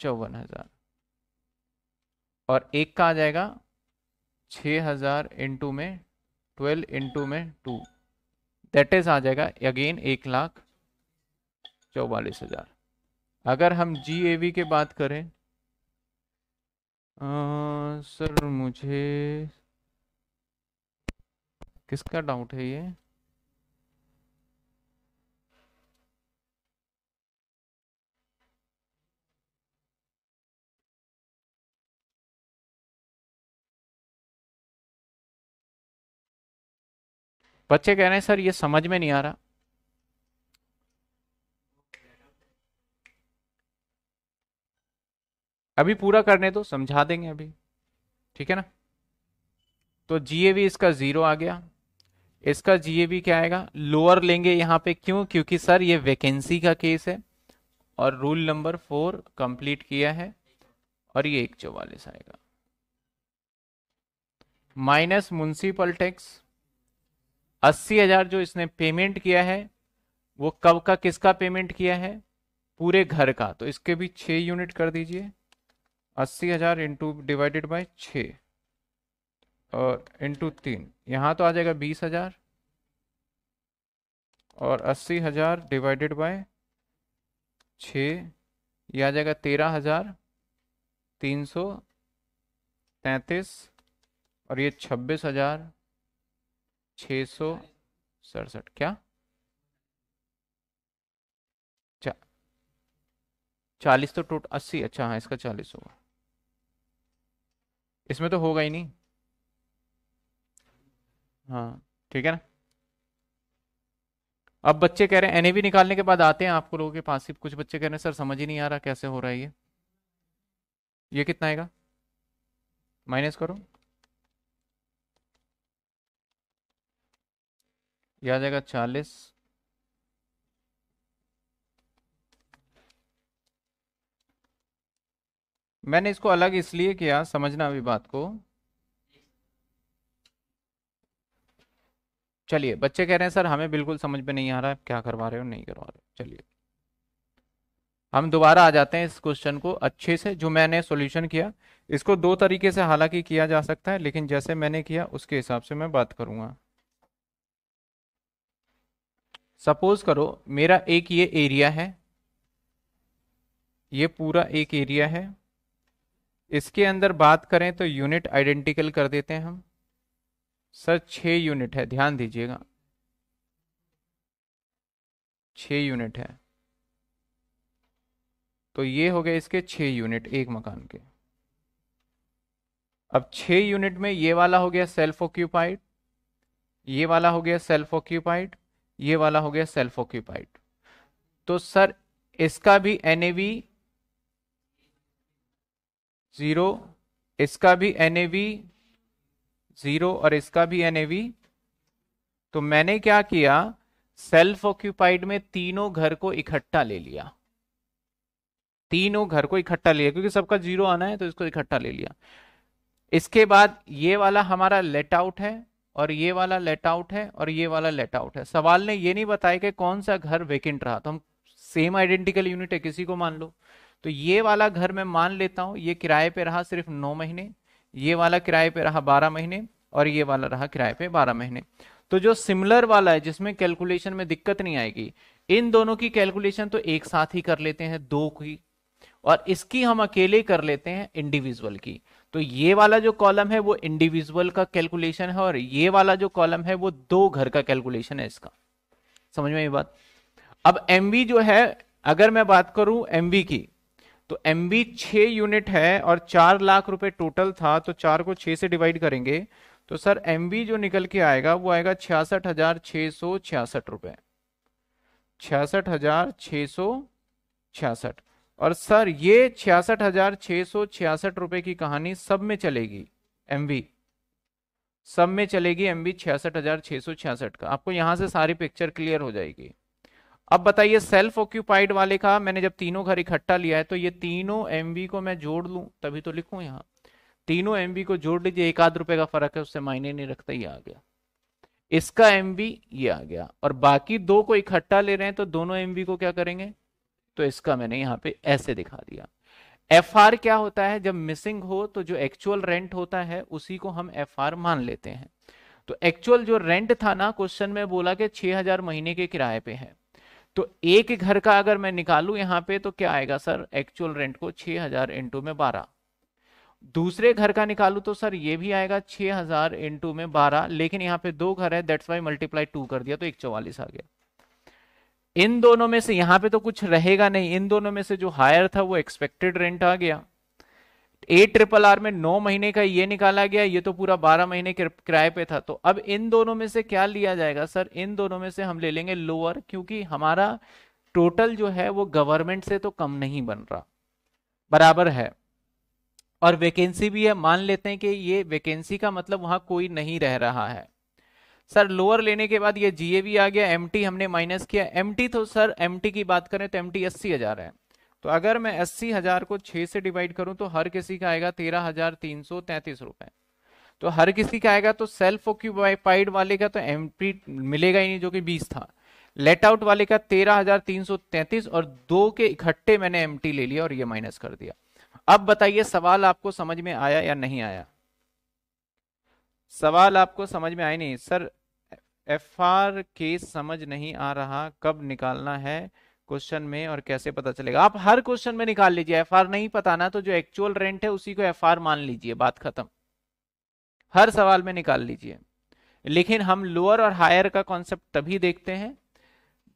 चौवन हजार और एक का आ जाएगा छः हज़ार इंटू में ट्वेल्व इंटू में टू दैट इज आ जाएगा अगेन एक लाख चौवालीस हज़ार अगर हम जी ए वी के बात करें आ, सर मुझे किसका डाउट है ये
बच्चे कह रहे हैं सर ये समझ में नहीं आ
रहा अभी पूरा करने दो समझा देंगे अभी ठीक है ना तो जीएवी इसका जीरो आ गया इसका जीएवी क्या आएगा लोअर लेंगे यहां पे क्यों क्योंकि सर ये वैकेंसी का केस है और रूल नंबर फोर कंप्लीट किया है और ये एक चौवालीस आएगा माइनस म्यूनसिपल टैक्स अस्सी हजार जो इसने पेमेंट किया है वो कब का किसका पेमेंट किया है पूरे घर का तो इसके भी छ यूनिट कर दीजिए अस्सी हजार इंटू डिवाइडेड बाई छ और इंटू तीन यहाँ तो आ जाएगा बीस हजार और अस्सी हजार डिवाइडेड बाय छ आ जाएगा तेरह हजार तीन सौ तैतीस और ये छब्बीस हजार छः सौ सड़सठ क्या चा, चालीस तो टोट अस्सी अच्छा हाँ इसका चालीस होगा इसमें तो होगा ही नहीं हाँ ठीक है ना अब बच्चे कह रहे हैं एनएवी निकालने के बाद आते हैं आपको लोगों के पास ही कुछ बच्चे कह रहे हैं सर समझ ही नहीं आ रहा कैसे हो रहा है ये ये कितना आएगा माइनस करो यह आ जाएगा चालीस मैंने इसको अलग इसलिए किया समझना अभी बात को चलिए बच्चे कह रहे हैं सर हमें बिल्कुल समझ में नहीं आ रहा है क्या करवा रहे हो नहीं करवा रहे हो चलिए हम दोबारा आ जाते हैं इस क्वेश्चन को अच्छे से जो मैंने सॉल्यूशन किया इसको दो तरीके से हालांकि किया जा सकता है लेकिन जैसे मैंने किया उसके हिसाब से मैं बात करूंगा सपोज करो मेरा एक ये एरिया है ये पूरा एक एरिया है इसके अंदर बात करें तो यूनिट आइडेंटिकल कर देते हैं हम सर छः यूनिट है ध्यान दीजिएगा छ यूनिट है तो ये हो गए इसके छ यूनिट एक मकान के अब छ यूनिट में ये वाला हो गया सेल्फ ऑक्यूपाइड ये वाला हो गया सेल्फ ऑक्यूपाइड ये वाला हो गया सेल्फ ऑक्यूपाइड तो सर इसका भी एनएवी जीरो इसका भी एनएवी जीरो और इसका भी एनएवी तो मैंने क्या किया सेल्फ ऑक्यूपाइड में तीनों घर को इकट्ठा ले लिया तीनों घर को इकट्ठा लिया क्योंकि सबका जीरो आना है तो इसको इकट्ठा ले लिया इसके बाद ये वाला हमारा लेट आउट है और ये वाला लेट आउट है और ये वाला लेट आउट है सवाल ने ये नहीं बताया कि कौन सा घर वेकेंट रहा तो हम सेम आइडेंटिकल यूनिट है किसी को मान लो तो ये वाला घर मैं मान लेता हूँ ये किराए पे रहा सिर्फ नौ महीने ये वाला किराए पे रहा बारह महीने और ये वाला रहा किराए पे बारह महीने तो जो सिमिलर वाला है जिसमें कैलकुलेशन में दिक्कत नहीं आएगी इन दोनों की कैलकुलेशन तो एक साथ ही कर लेते हैं दो की और इसकी हम अकेले कर लेते हैं इंडिविजुअल की तो ये वाला जो कॉलम है वो इंडिविजुअल का कैलकुलेशन है और ये वाला जो कॉलम है वो दो घर का कैलकुलेशन है इसका समझ में ये बात अब एम जो है अगर मैं बात करूं एम की तो एम बी यूनिट है और चार लाख रुपए टोटल था तो चार को छ से डिवाइड करेंगे तो सर एम जो निकल के आएगा वो आएगा छियासठ हजार छ सौ छियासठ रुपए छियासठ हजार छ सौ छियासठ और सर ये छियासठ हजार छह सौ छियासठ रुपए की कहानी सब में चलेगी एमवी सब में चलेगी एमवी छियासठ हजार छह सौ छियासठ का आपको यहां से सारी पिक्चर क्लियर हो जाएगी अब बताइए सेल्फ ऑक्यूपाइड वाले का मैंने जब तीनों घर इकट्ठा लिया है तो ये तीनों एमवी को मैं जोड़ लू तभी तो लिखू यहाँ तीनों एमवी को जोड़ लीजिए एक आध रुपए का फर्क है उससे मायने नहीं रखता ये आ गया इसका एमवी ये आ गया और बाकी दो को इकट्ठा ले रहे हैं तो दोनों एमवी को क्या करेंगे तो इसका मैंने यहाँ पे ऐसे दिखा दिया एफ आर क्या होता है जब मिसिंग हो तो जो एक्चुअल रेंट होता है उसी को हम एफ आर मान लेते हैं तो एक्चुअल जो रेंट था ना क्वेश्चन में बोला कि 6000 महीने के किराए पे है तो एक घर का अगर मैं निकालू यहां पे तो क्या आएगा सर एक्चुअल रेंट को 6000 हजार इंटू में बारह दूसरे घर का निकालू तो सर ये भी आएगा 6000 हजार इंटू में बारह लेकिन यहाँ पे दो घर है दैट्स वाई मल्टीप्लाई टू कर दिया तो एक चौवालीस आ गया इन दोनों में से यहां पे तो कुछ रहेगा नहीं इन दोनों में से जो हायर था वो एक्सपेक्टेड रेंट आ गया ए ट्रिपल आर में नौ महीने का ये निकाला गया ये तो पूरा बारह महीने के किराए पे था तो अब इन दोनों में से क्या लिया जाएगा सर इन दोनों में से हम ले लेंगे लोअर क्योंकि हमारा टोटल जो है वो गवर्नमेंट से तो कम नहीं बन रहा बराबर है और वैकेंसी भी है मान लेते हैं कि ये वैकेंसी का मतलब वहां कोई नहीं रह रहा है सर लोअर लेने के बाद ये जीएबी आ गया एमटी हमने माइनस किया एमटी तो सर एमटी की बात करें तो एमटी अस्सी हजार है तो अगर मैं अस्सी हजार को छह से डिवाइड करूं तो हर किसी का आएगा तेरह हजार तीन सौ तैतीस रुपए तो हर किसी का आएगा तो सेल्फ ऑक्यूपाइड वाले का तो एम मिलेगा ही नहीं जो कि बीस था लेट आउट वाले का तेरह हजार तीन सौ तैतीस और दो के इकट्ठे मैंने एम ले लिया और ये माइनस कर दिया अब बताइए सवाल आपको समझ में आया या नहीं आया सवाल आपको समझ में आए नहीं सर एफ आर केस समझ नहीं आ रहा कब निकालना है क्वेश्चन में और कैसे पता चलेगा आप हर क्वेश्चन में निकाल लीजिए एफ आर नहीं पता ना तो जो एक्चुअल रेंट है उसी को एफ आर मान लीजिए बात खत्म हर सवाल में निकाल लीजिए लेकिन हम लोअर और हायर का कॉन्सेप्ट तभी देखते हैं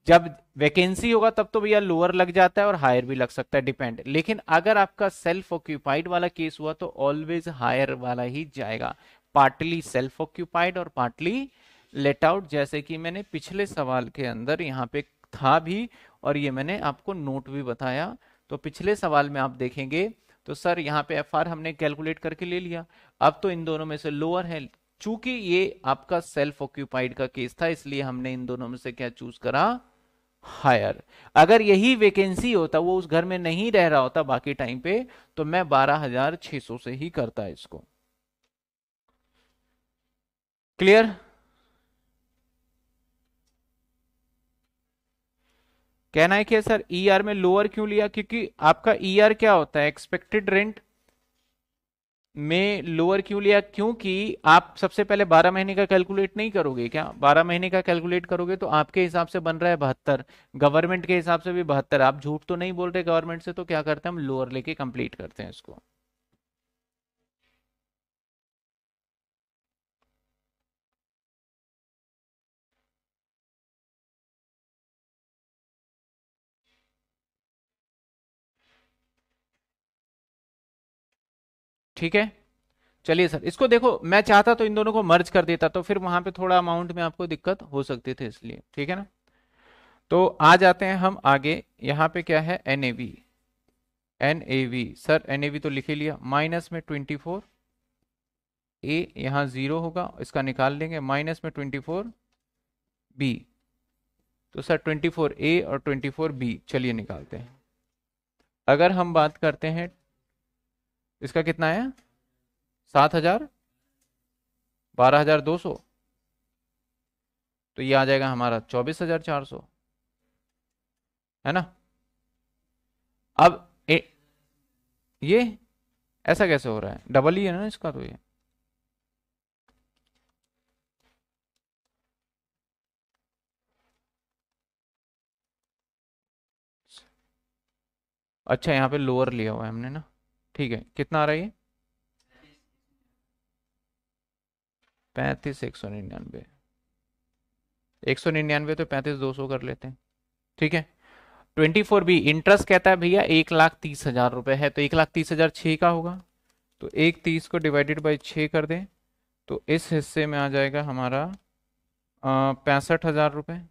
जब वैकेंसी होगा तब तो भैया लोअर लग जाता है और हायर भी लग सकता है डिपेंड लेकिन अगर आपका सेल्फ ऑक्यूपाइड वाला केस हुआ तो ऑलवेज हायर वाला ही जाएगा पार्टली सेल्फ ऑक्यूपाइड और पार्टली लेट आउट जैसे कि मैंने पिछले सवाल के अंदर यहाँ पे था भी और ये मैंने आपको नोट भी बताया तो पिछले सवाल में आप देखेंगे तो सर यहाँ पे एफ हमने कैलकुलेट करके ले लिया अब तो इन दोनों में से लोअर है चूंकि ये आपका सेल्फ ऑक्यूपाइड का केस था इसलिए हमने इन दोनों में से क्या चूज करा हायर अगर यही वेकेंसी होता वो उस घर में नहीं रह रहा होता बाकी टाइम पे तो मैं बारह हजार छह सौ से ही करता इसको क्लियर कहना है कि सर ई ER में लोअर क्यों लिया क्योंकि आपका ई e ER क्या होता है एक्सपेक्टेड रेंट में लोअर क्यों लिया क्योंकि आप सबसे पहले 12 महीने का कैलकुलेट नहीं करोगे क्या 12 महीने का कैलकुलेट करोगे तो आपके हिसाब से बन रहा है बहत्तर गवर्नमेंट के हिसाब से भी बहत्तर आप झूठ तो नहीं बोल रहे गवर्नमेंट से तो क्या करते हैं हम लोअर लेके कंप्लीट करते हैं इसको ठीक है चलिए सर इसको देखो मैं चाहता तो इन दोनों को मर्ज कर देता तो फिर वहां पे थोड़ा अमाउंट में आपको दिक्कत हो सकती थी इसलिए ठीक है ना तो आ जाते हैं हम आगे यहां पे क्या है N A V N A V sir N A V तो लिखे लिया माइनस में ट्वेंटी फोर ए यहां जीरो होगा इसका निकाल लेंगे माइनस में ट्वेंटी फोर बी तो सर ट्वेंटी फोर ए और ट्वेंटी फोर बी चलिए निकालते हैं अगर हम बात करते हैं इसका कितना है सात हजार बारह हजार दो सौ तो ये आ जाएगा हमारा चौबीस हजार चार सौ है ना अब ए, ये ऐसा कैसे हो रहा है डबल ही है ना इसका तो ये अच्छा यहाँ पे लोअर लिया हुआ है हमने ना ठीक है कितना आ रहा है पैंतीस एक सौ निन्यानवे एक सौ निन्यानवे तो पैंतीस दो सौ कर लेते हैं ठीक है ट्वेंटी फोर बी इंटरेस्ट कहता है भैया एक लाख तीस हजार रुपये है तो एक लाख तीस हजार छ का होगा तो एक तीस को डिवाइडेड बाई छ कर दें तो इस हिस्से में आ जाएगा हमारा पैंसठ हजार रुपये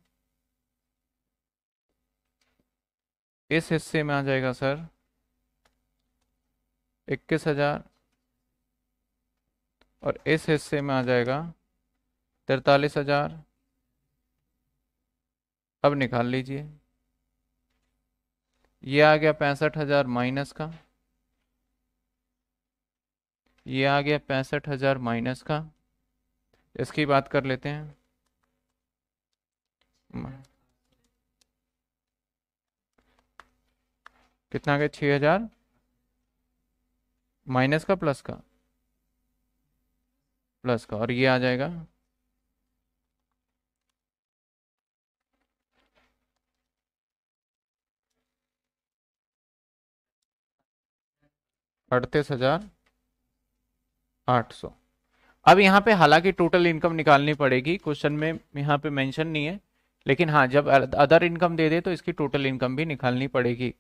इस हिस्से में आ जाएगा सर इक्कीस हजार और इस हिस्से में आ जाएगा तिरतालीस हजार अब निकाल लीजिए ये आ गया पैंसठ हजार माइनस का ये आ गया पैंसठ हजार माइनस का इसकी बात कर लेते हैं कितना गया छह हजार माइनस का प्लस का प्लस का और ये आ जाएगा अड़तीस हजार आठ सौ अब यहाँ पे हालांकि टोटल इनकम निकालनी पड़ेगी क्वेश्चन में यहाँ पे मेंशन नहीं है लेकिन हाँ जब अदर इनकम दे दे तो इसकी टोटल इनकम भी निकालनी पड़ेगी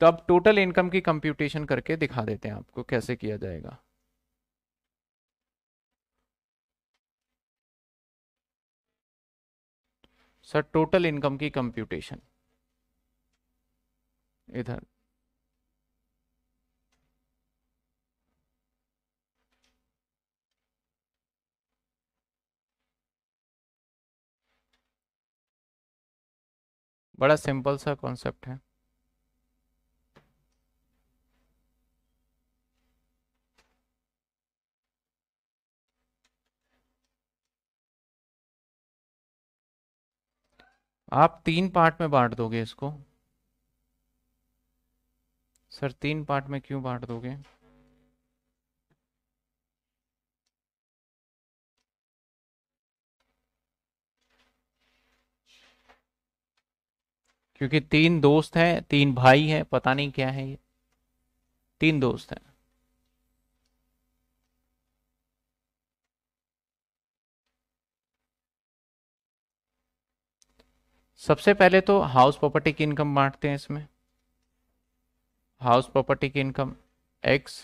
तो अब टोटल इनकम की कंप्यूटेशन करके दिखा देते हैं आपको कैसे किया जाएगा सर टोटल इनकम की कंप्यूटेशन इधर बड़ा सिंपल सा कॉन्सेप्ट है आप तीन पार्ट में बांट दोगे इसको सर तीन पार्ट में क्यों बांट दोगे क्योंकि तीन दोस्त हैं तीन भाई हैं पता नहीं क्या है ये तीन दोस्त हैं सबसे पहले तो हाउस प्रॉपर्टी की इनकम बांटते हैं इसमें हाउस प्रॉपर्टी की इनकम एक्स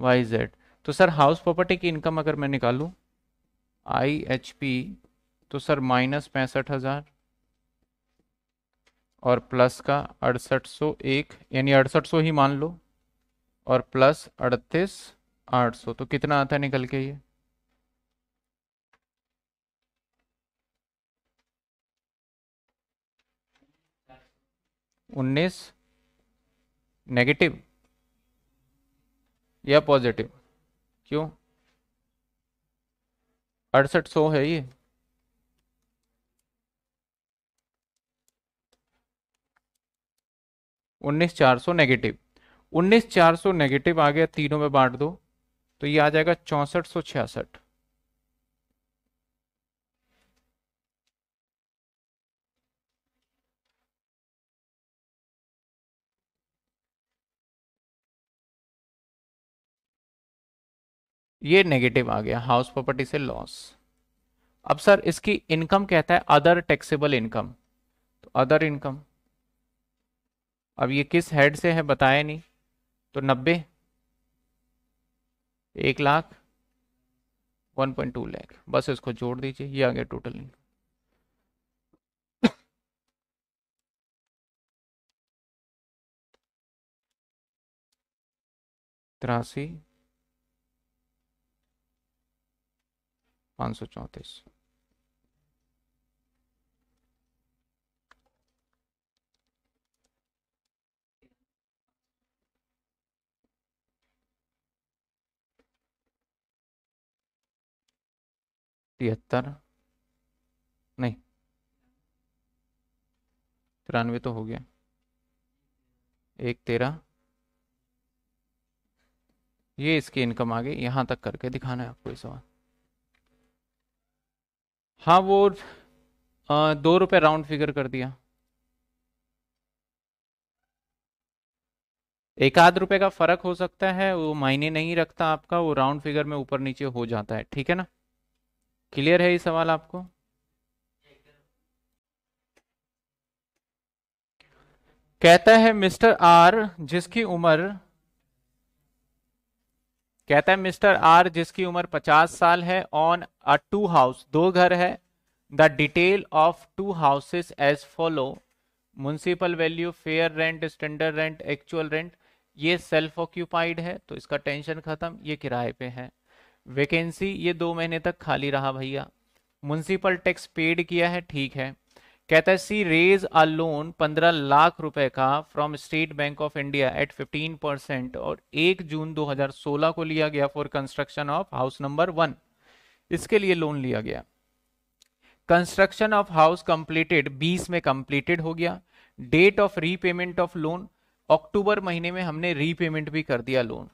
वाई जेड तो सर हाउस प्रॉपर्टी की इनकम अगर मैं निकालूं आई एच पी तो सर माइनस पैंसठ हज़ार और प्लस का अड़सठ सौ एक यानी अड़सठ सौ ही मान लो और प्लस अड़तीस आठ सौ तो कितना आता है निकल के ये उन्नीस नेगेटिव या पॉजिटिव क्यों अड़सठ सौ है ये उन्नीस चार सौ नेगेटिव उन्नीस चार सौ नेगेटिव आ गया तीनों में बांट दो तो ये आ जाएगा चौसठ सौ छियासठ ये नेगेटिव आ गया हाउस प्रॉपर्टी से लॉस अब सर इसकी इनकम कहता है अदर टैक्सेबल इनकम तो अदर इनकम अब ये किस हेड से है बताया नहीं तो नब्बे एक lakh one point two lakh बस इसको जोड़ दीजिए ये आ गया टोटल इनकम तिरासी पाँच सौ चौंतीस तिहत्तर नहीं तिरानवे तो हो गया एक तेरह ये इसकी इनकम आ गई यहाँ तक करके दिखाना है आपको ये सवाल हाँ वो आ, दो रुपए राउंड फिगर कर दिया एक आध रुपए का फर्क हो सकता है वो मायने नहीं रखता आपका वो राउंड फिगर में ऊपर नीचे हो जाता है ठीक है ना क्लियर है ये सवाल आपको कहता है मिस्टर आर जिसकी उम्र कहता है मिस्टर आर जिसकी उम्र पचास साल है ऑन अ टू हाउस दो घर है the detail of two houses as follow municipal value fair rent standard rent actual rent ये सेल्फ ऑक्यूपाइड है तो इसका टेंशन खत्म ये किराए पे है वैकेंसी ये दो महीने तक खाली रहा भैया म्यूनसिपल टैक्स पेड किया है ठीक है कहता है सी रेज अ लोन पंद्रह लाख रुपए का from State Bank of India at fifteen percent और एक जून 2016 को लिया गया for construction of house number one इसके लिए लोन लिया गया कंस्ट्रक्शन ऑफ हाउस कंप्लीटेड 20 में कंप्लीटेड हो गया date of repayment of loan अक्टूबर महीने में हमने रीपेमेंट भी कर दिया loan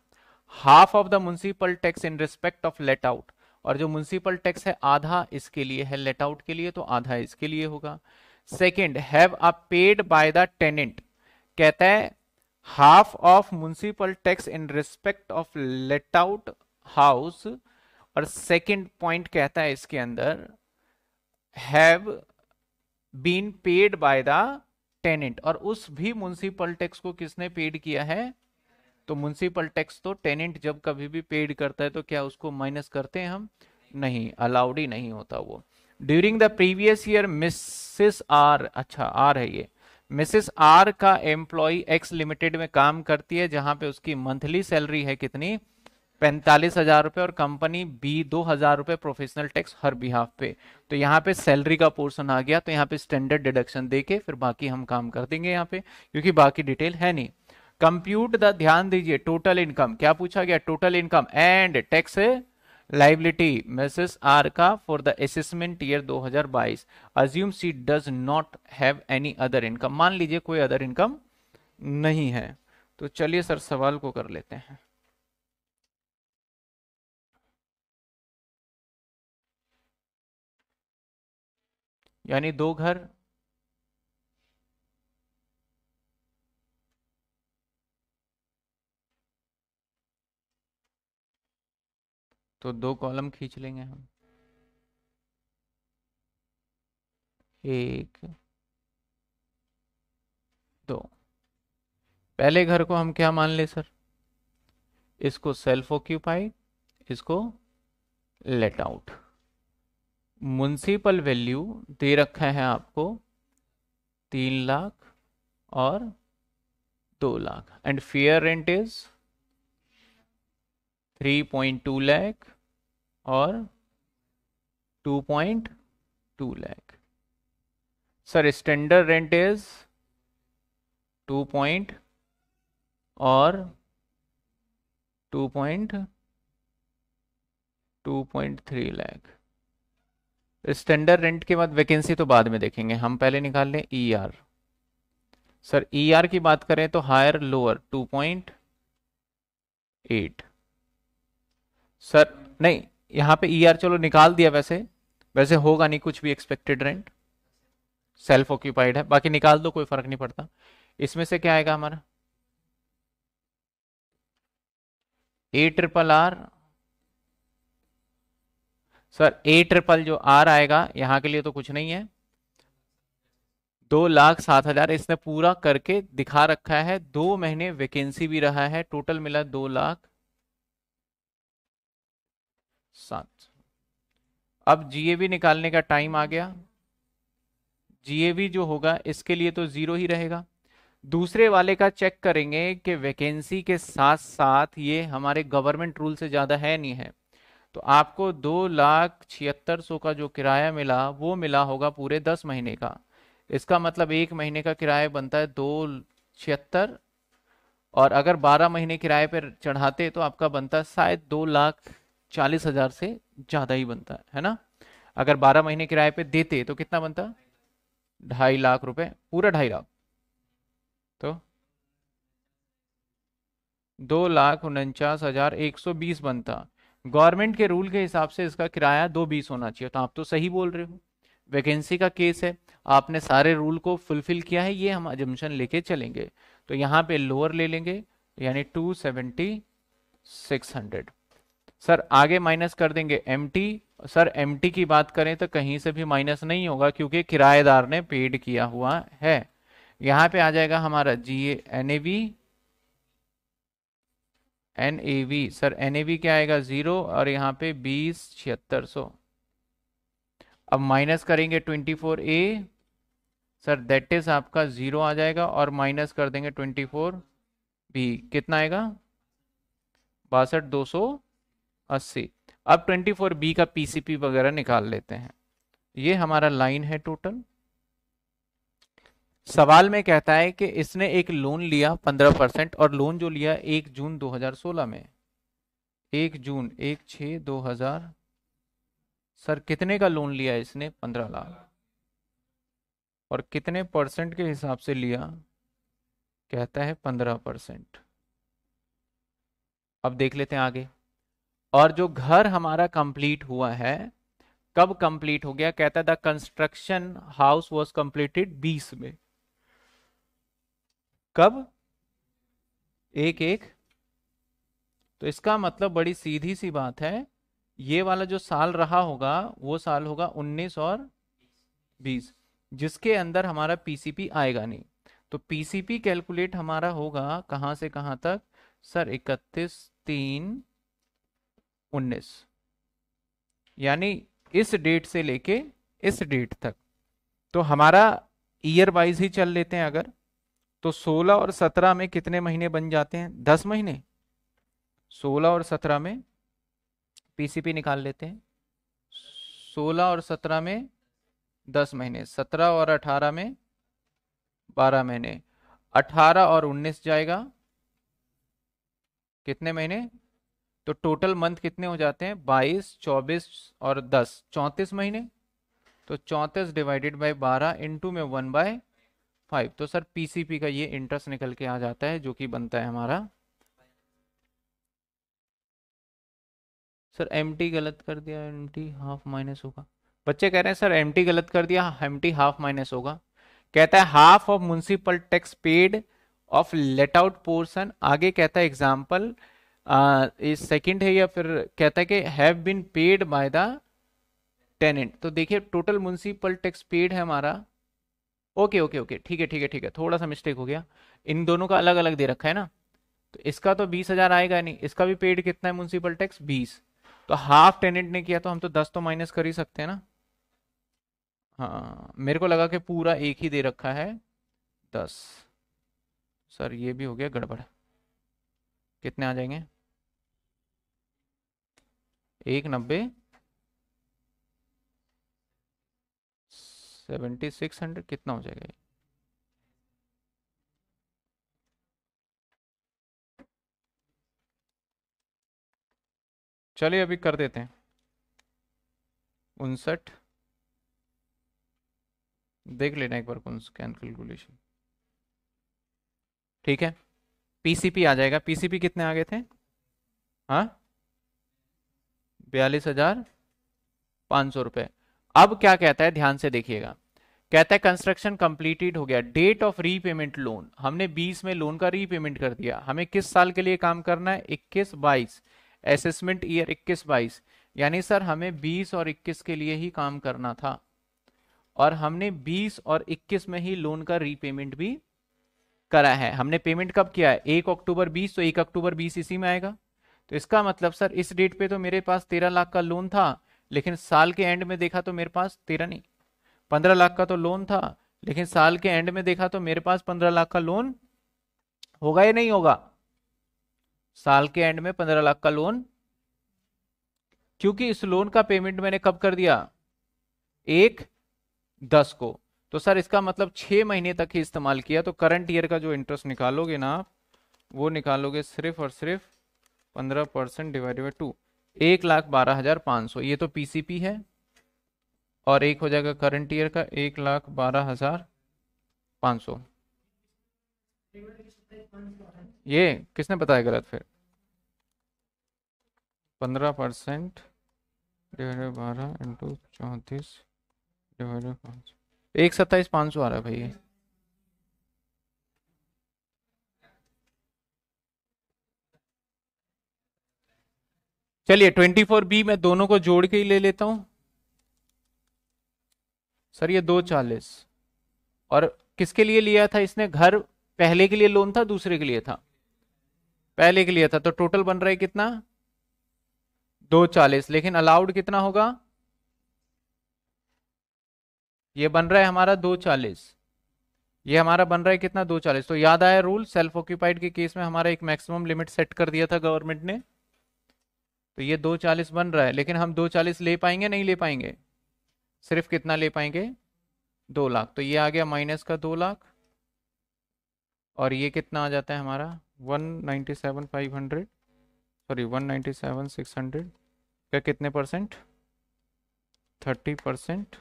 half of the municipal tax in respect of let out और जो म्यूनसिपल टैक्स है आधा इसके लिए है लेट आउट के लिए तो आधा इसके लिए होगा second have a paid by the tenant कहता है half of municipal tax in respect of let out house और सेकंड पॉइंट कहता है इसके अंदर have been paid by the tenant और उस भी म्यूनसिपल टैक्स को किसने पेड किया है तो म्यूनसिपल टैक्स तो टेनेंट जब कभी भी पेड करता है तो क्या उसको माइनस करते हैं हम नहीं अलाउड ही नहीं होता वो during the previous year Mrs R अच्छा आर है ये मिसिस आर का एम्प्लॉय एक्स लिमिटेड में काम करती है जहां पे उसकी मंथली सैलरी है कितनी पैंतालीस हजार रुपए और कंपनी बी दो हजार रुपए प्रोफेशनल टैक्स हर बिहाफ पे तो यहाँ पे सैलरी का पोर्सन आ गया तो यहाँ पे स्टैंडर्ड डिडक्शन दे के फिर बाकी हम काम कर देंगे यहाँ पे क्योंकि बाकी डिटेल है नहीं कंप्यूट द ध्यान दीजिए टोटल इनकम क्या पूछा गया total income and tax liability Mrs R का for the assessment year 2022 assume she does not have any other income मान लीजिए कोई अदर इनकम नहीं है तो चलिए सर सवाल को कर लेते हैं
यानी दो घर
तो दो कॉलम खींच लेंगे हम एक दो पहले घर को हम क्या मान ले सर इसको सेल्फ ऑक्यूपाइड इसको लेट आउट म्यूनसिपल वैल्यू दे रखा है आपको तीन लाख और दो lakh and fair rent is three point two lakh और two point two lakh sir standard rent is two point और two point two point three lakh standard rent के बाद वैकेंसी तो बाद में देखेंगे हम पहले निकाल लें E e ER. Sir E e ER की बात करें तो हायर लोअर 2.8 सर नहीं यहां पे ई e ER चलो निकाल दिया वैसे वैसे होगा नहीं कुछ भी एक्सपेक्टेड रेंट सेल्फ ऑक्यूपाइड है बाकी निकाल दो कोई फर्क नहीं पड़ता इसमें से क्या आएगा हमारा A triple R sir A triple जो आर आएगा यहाँ के लिए तो कुछ नहीं है दो लाख सात हजार इसने पूरा करके दिखा रखा है दो महीने वैकेंसी भी रहा है टोटल मिला दो लाख सात अब जीए भी निकालने का टाइम आ गया जीए भी जो होगा इसके लिए तो जीरो ही रहेगा दूसरे वाले का चेक करेंगे कि वैकेंसी के साथ साथ ये हमारे गवर्नमेंट रूल से ज्यादा है नहीं है तो आपको दो लाख छिहत्तर सौ का जो किराया मिला वो मिला होगा पूरे दस महीने का इसका मतलब एक महीने का किराया बनता है दो छिहत्तर और अगर बारह महीने किराए पर चढ़ाते तो आपका बनता है शायद दो लाख चालीस हजार से ज्यादा ही बनता है है ना अगर बारह महीने किराए पर देते तो कितना बनता ढाई लाख रुपए पूरा ढाई लाख तो दो लाख उनचास हजार एक सौ बीस बनता गवर्नमेंट के रूल के हिसाब से इसका किराया दो बीस होना चाहिए तो आप तो सही बोल रहे हो वैकेंसी का केस है आपने सारे रूल को फुलफिल किया है ये हम एजम्पन लेके चलेंगे तो यहाँ पे लोअर ले लेंगे यानी two seventy six hundred sir आगे माइनस कर देंगे एम सर एम की बात करें तो कहीं से भी माइनस नहीं होगा क्योंकि किराएदार ने पेड किया हुआ है यहाँ पे आ जाएगा हमारा G N A N A V sir N A V क्या आएगा ज़ीरो और यहाँ पे बीस छिहत्तर सौ अब माइनस करेंगे twenty four A sir that is आपका ज़ीरो आ जाएगा और माइनस कर देंगे ट्वेंटी फोर बी कितना आएगा बासठ दो सौ अस्सी अब ट्वेंटी फोर बी का पीसीपी वगैरह निकाल लेते हैं ये हमारा लाइन है टोटल सवाल में कहता है कि इसने एक लोन लिया पंद्रह परसेंट और लोन जो लिया एक जून 2016 में एक जून एक छ दो हजार सर कितने का लोन लिया इसने पंद्रह लाख और कितने परसेंट के हिसाब से लिया कहता है पंद्रह परसेंट अब देख लेते हैं आगे और जो घर हमारा कंप्लीट हुआ है कब कंप्लीट हो गया कहता है the construction house was completed बीस में कब एक एक तो इसका मतलब बड़ी सीधी सी बात है ये वाला जो साल रहा होगा वो साल होगा 19 और 20 जिसके अंदर हमारा पीसीपी आएगा नहीं तो पीसीपी कैलकुलेट हमारा होगा कहां से कहां तक सर 31 तीन 19 यानी इस डेट से लेके इस डेट तक तो हमारा ईयर वाइज ही चल लेते हैं अगर तो 16 और 17 में कितने महीने बन जाते हैं 10 महीने 16 और 17 में पीसीपी निकाल लेते हैं 16 और 17 में 10 महीने 17 और 18 में 12 महीने 18 और 19 जाएगा कितने महीने तो टोटल मंथ कितने हो जाते हैं 22, 24 और 10 चौंतीस महीने तो चौंतीस डिवाइडेड बाय 12 इंटू में वन बाय फाइव तो सर पीसीपी का ये इंटरेस्ट निकल के आ जाता है जो कि बनता है हमारा सर एम गलत कर दिया एम हाफ माइनस होगा बच्चे कह रहे हैं सर एम गलत कर दिया एम हाफ माइनस होगा कहता है half of municipal tax paid of let out portion आगे कहता है एग्जाम्पल इस सेकंड है या फिर कहता है कि have been paid by the tenant तो देखिए टोटल म्यूनसिपल टैक्स पेड है हमारा ओके ओके ओके ठीक है ठीक है ठीक है थोड़ा सा मिस्टेक हो गया इन दोनों का अलग अलग दे रखा है ना तो इसका तो बीस हजार आएगा नहीं इसका भी पेड कितना है म्यूनसिपल टैक्स बीस तो हाफ टेनेंट ने किया तो हम तो दस तो माइनस कर ही सकते हैं ना हाँ मेरे को लगा कि पूरा एक ही दे रखा है दस सर ये भी हो गया गड़बड़ कितने आ जाएंगे एक नब्बे सेवेंटी सिक्स हंड्रेड कितना हो जाएगा चलिए अभी कर देते हैं उनसठ देख लेना एक बार कौन स्कैन कैलकुलेशन ठीक है पीसीपी आ जाएगा पीसीपी कितने आ गए थे हाँ बयालीस हजार पाँच सौ रुपये अब क्या कहता है ध्यान से देखिएगा कहता है कंस्ट्रक्शन कंप्लीटेड हो गया डेट ऑफ रीपेमेंट लोन हमने 20 में लोन का रीपेमेंट कर दिया हमें किस साल के लिए काम करना है इक्कीस बाईस असेसमेंट ईयर इक्कीस बाईस यानी सर हमें 20 और 21 के लिए ही काम करना था और हमने 20 और 21 में ही लोन का रीपेमेंट भी करा है हमने पेमेंट कब किया है एक अक्टूबर 20 तो एक अक्टूबर 20 इसी में आएगा तो इसका मतलब सर इस डेट पे तो मेरे पास 13 लाख का लोन था लेकिन साल के एंड में देखा तो मेरे पास तेरह नहीं पंद्रह लाख का तो लोन था लेकिन साल के एंड में देखा तो मेरे पास पंद्रह लाख का लोन होगा या नहीं होगा साल के एंड में पंद्रह लाख का लोन क्योंकि इस लोन का पेमेंट मैंने कब कर दिया एक दस को तो सर इसका मतलब छह महीने तक ही इस्तेमाल किया तो करंट ईयर का जो इंटरेस्ट निकालोगे ना आप वो निकालोगे सिर्फ और सिर्फ पंद्रह परसेंट डिवाइडेड बाई टू एक लाख बारह हजार पाँच सौ ये तो पीसीपी है और एक हो जाएगा करंट ईयर का एक लाख बारह हजार पाँच सौ ये किसने बताया गलत फिर पंद्रह परसेंट डिवाइडेड बारह इंटू चौंतीस डिवाइडेड पाँच एक सत्ताईस पाँच सौ आ रहा है भैया चलिए ट्वेंटी फोर बी मैं दोनों को जोड़ के ही ले लेता हूं सर ये दो चालीस और किसके लिए लिया था इसने घर पहले के लिए लोन था दूसरे के लिए था पहले के लिए था तो टोटल बन रहा है कितना दो चालीस लेकिन अलाउड कितना होगा ये बन रहा है हमारा दो चालीस ये हमारा बन रहा है कितना दो चालीस तो याद आया रूल सेल्फ ऑक्यूपाइड के केस में हमारा एक मैक्सिमम लिमिट सेट कर दिया था गवर्नमेंट ने तो ये दो चालीस बन रहा है लेकिन हम दो चालीस ले पाएंगे नहीं ले पाएंगे सिर्फ कितना ले पाएंगे दो लाख तो ये आ गया माइनस का दो लाख और ये कितना आ जाता है हमारा one ninety seven five hundred sorry one ninety seven six hundred का कितने परसेंट थर्टी परसेंट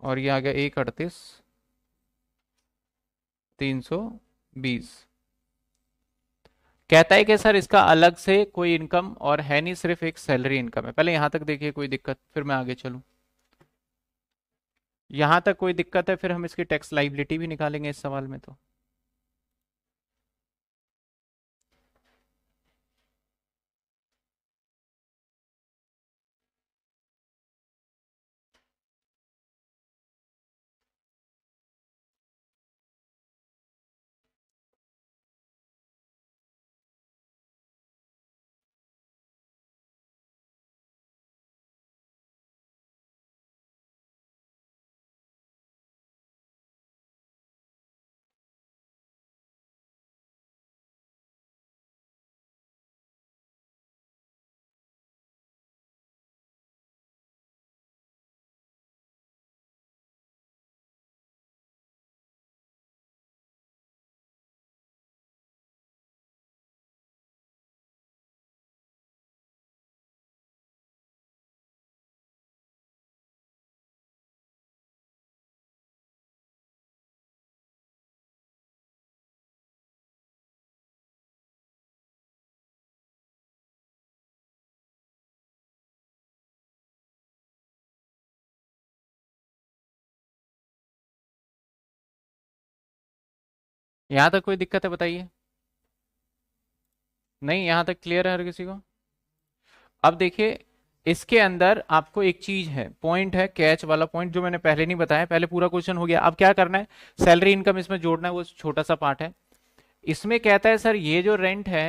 और ये आ गया एक अड़तीस तीन सौ बीस कहता है कि सर इसका अलग से कोई इनकम और है नहीं सिर्फ एक सैलरी इनकम है पहले यहां तक देखिए कोई दिक्कत फिर मैं आगे चलू यहाँ तक कोई दिक्कत है फिर हम इसकी टैक्स लाइबिलिटी भी निकालेंगे इस सवाल में तो यहाँ तक कोई दिक्कत है बताइए नहीं यहाँ तक क्लियर है हर किसी को अब देखिए इसके अंदर आपको एक चीज है पॉइंट है कैच वाला पॉइंट जो मैंने पहले नहीं बताया पहले पूरा क्वेश्चन हो गया अब क्या करना है सैलरी इनकम इसमें जोड़ना है वो छोटा सा पार्ट है इसमें कहता है सर ये जो रेंट है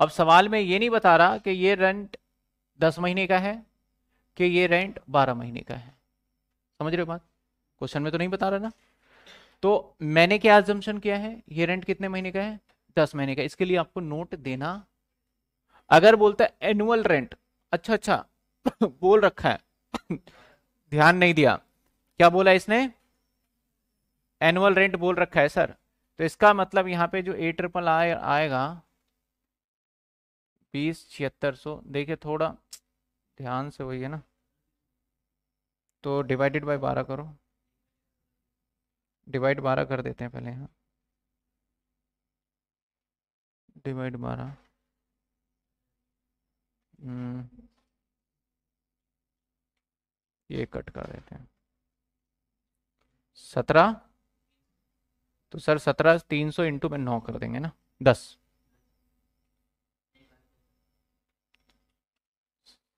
अब सवाल में ये नहीं बता रहा कि ये रेंट दस महीने का है कि ये रेंट बारह महीने का है समझ रहे हो बात क्वेश्चन में तो नहीं बता रहा ना तो मैंने क्या एजम्पन किया है ये रेंट कितने महीने का है दस महीने का इसके लिए आपको नोट देना अगर बोलता है एनुअल रेंट अच्छा अच्छा बोल रखा है ध्यान नहीं दिया क्या बोला इसने एनुअल रेंट बोल रखा है सर तो इसका मतलब यहां पे जो ए ट्रिपल आए आएगा बीस छिहत्तर सौ देखिए थोड़ा ध्यान से वही है ना तो डिवाइडेड बाय बारह करो डिवाइड बारह कर देते हैं पहले यहाँ डिवाइड बारह हम्म। ये कट कर देते हैं सत्रह तो सर सत्रह तीन सौ इंटू में नौ कर देंगे ना दस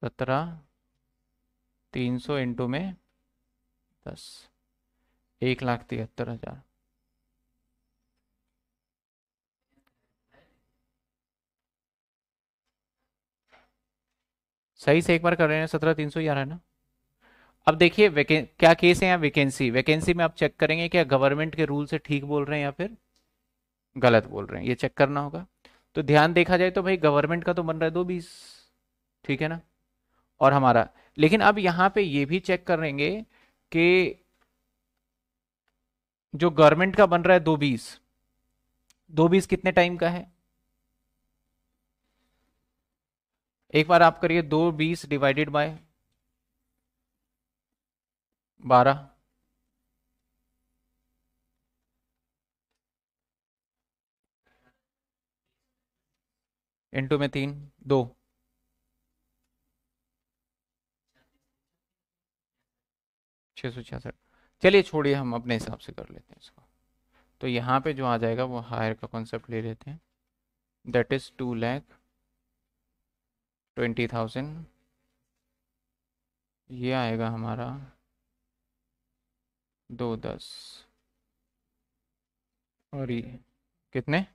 सत्रह तीन सौ इंटू में दस एक लाख तिहत्तर हजार सही से एक बार कर रहे हैं सत्रह तीन सौ ग्यारह ना अब देखिए क्या केस है यहाँ वैकेंसी वैकेंसी में आप चेक करेंगे क्या गवर्नमेंट के रूल से ठीक बोल रहे हैं या फिर गलत बोल रहे हैं ये चेक करना होगा तो ध्यान देखा जाए तो भाई गवर्नमेंट का तो बन रहा है दो बीस ठीक है ना और हमारा लेकिन अब यहाँ पे ये भी चेक करेंगे कि जो गवर्नमेंट का बन रहा है दो बीस दो बीस कितने टाइम का है एक बार आप करिए दो बीस डिवाइडेड बाय बारह इंटू में तीन दो छह सौ छियासठ चलिए छोड़िए हम अपने हिसाब से कर लेते हैं इसको तो यहाँ पे जो आ जाएगा वो हायर का कॉन्सेप्ट ले लेते हैं that is two lakh twenty thousand ये आएगा हमारा दो दस और ये कितने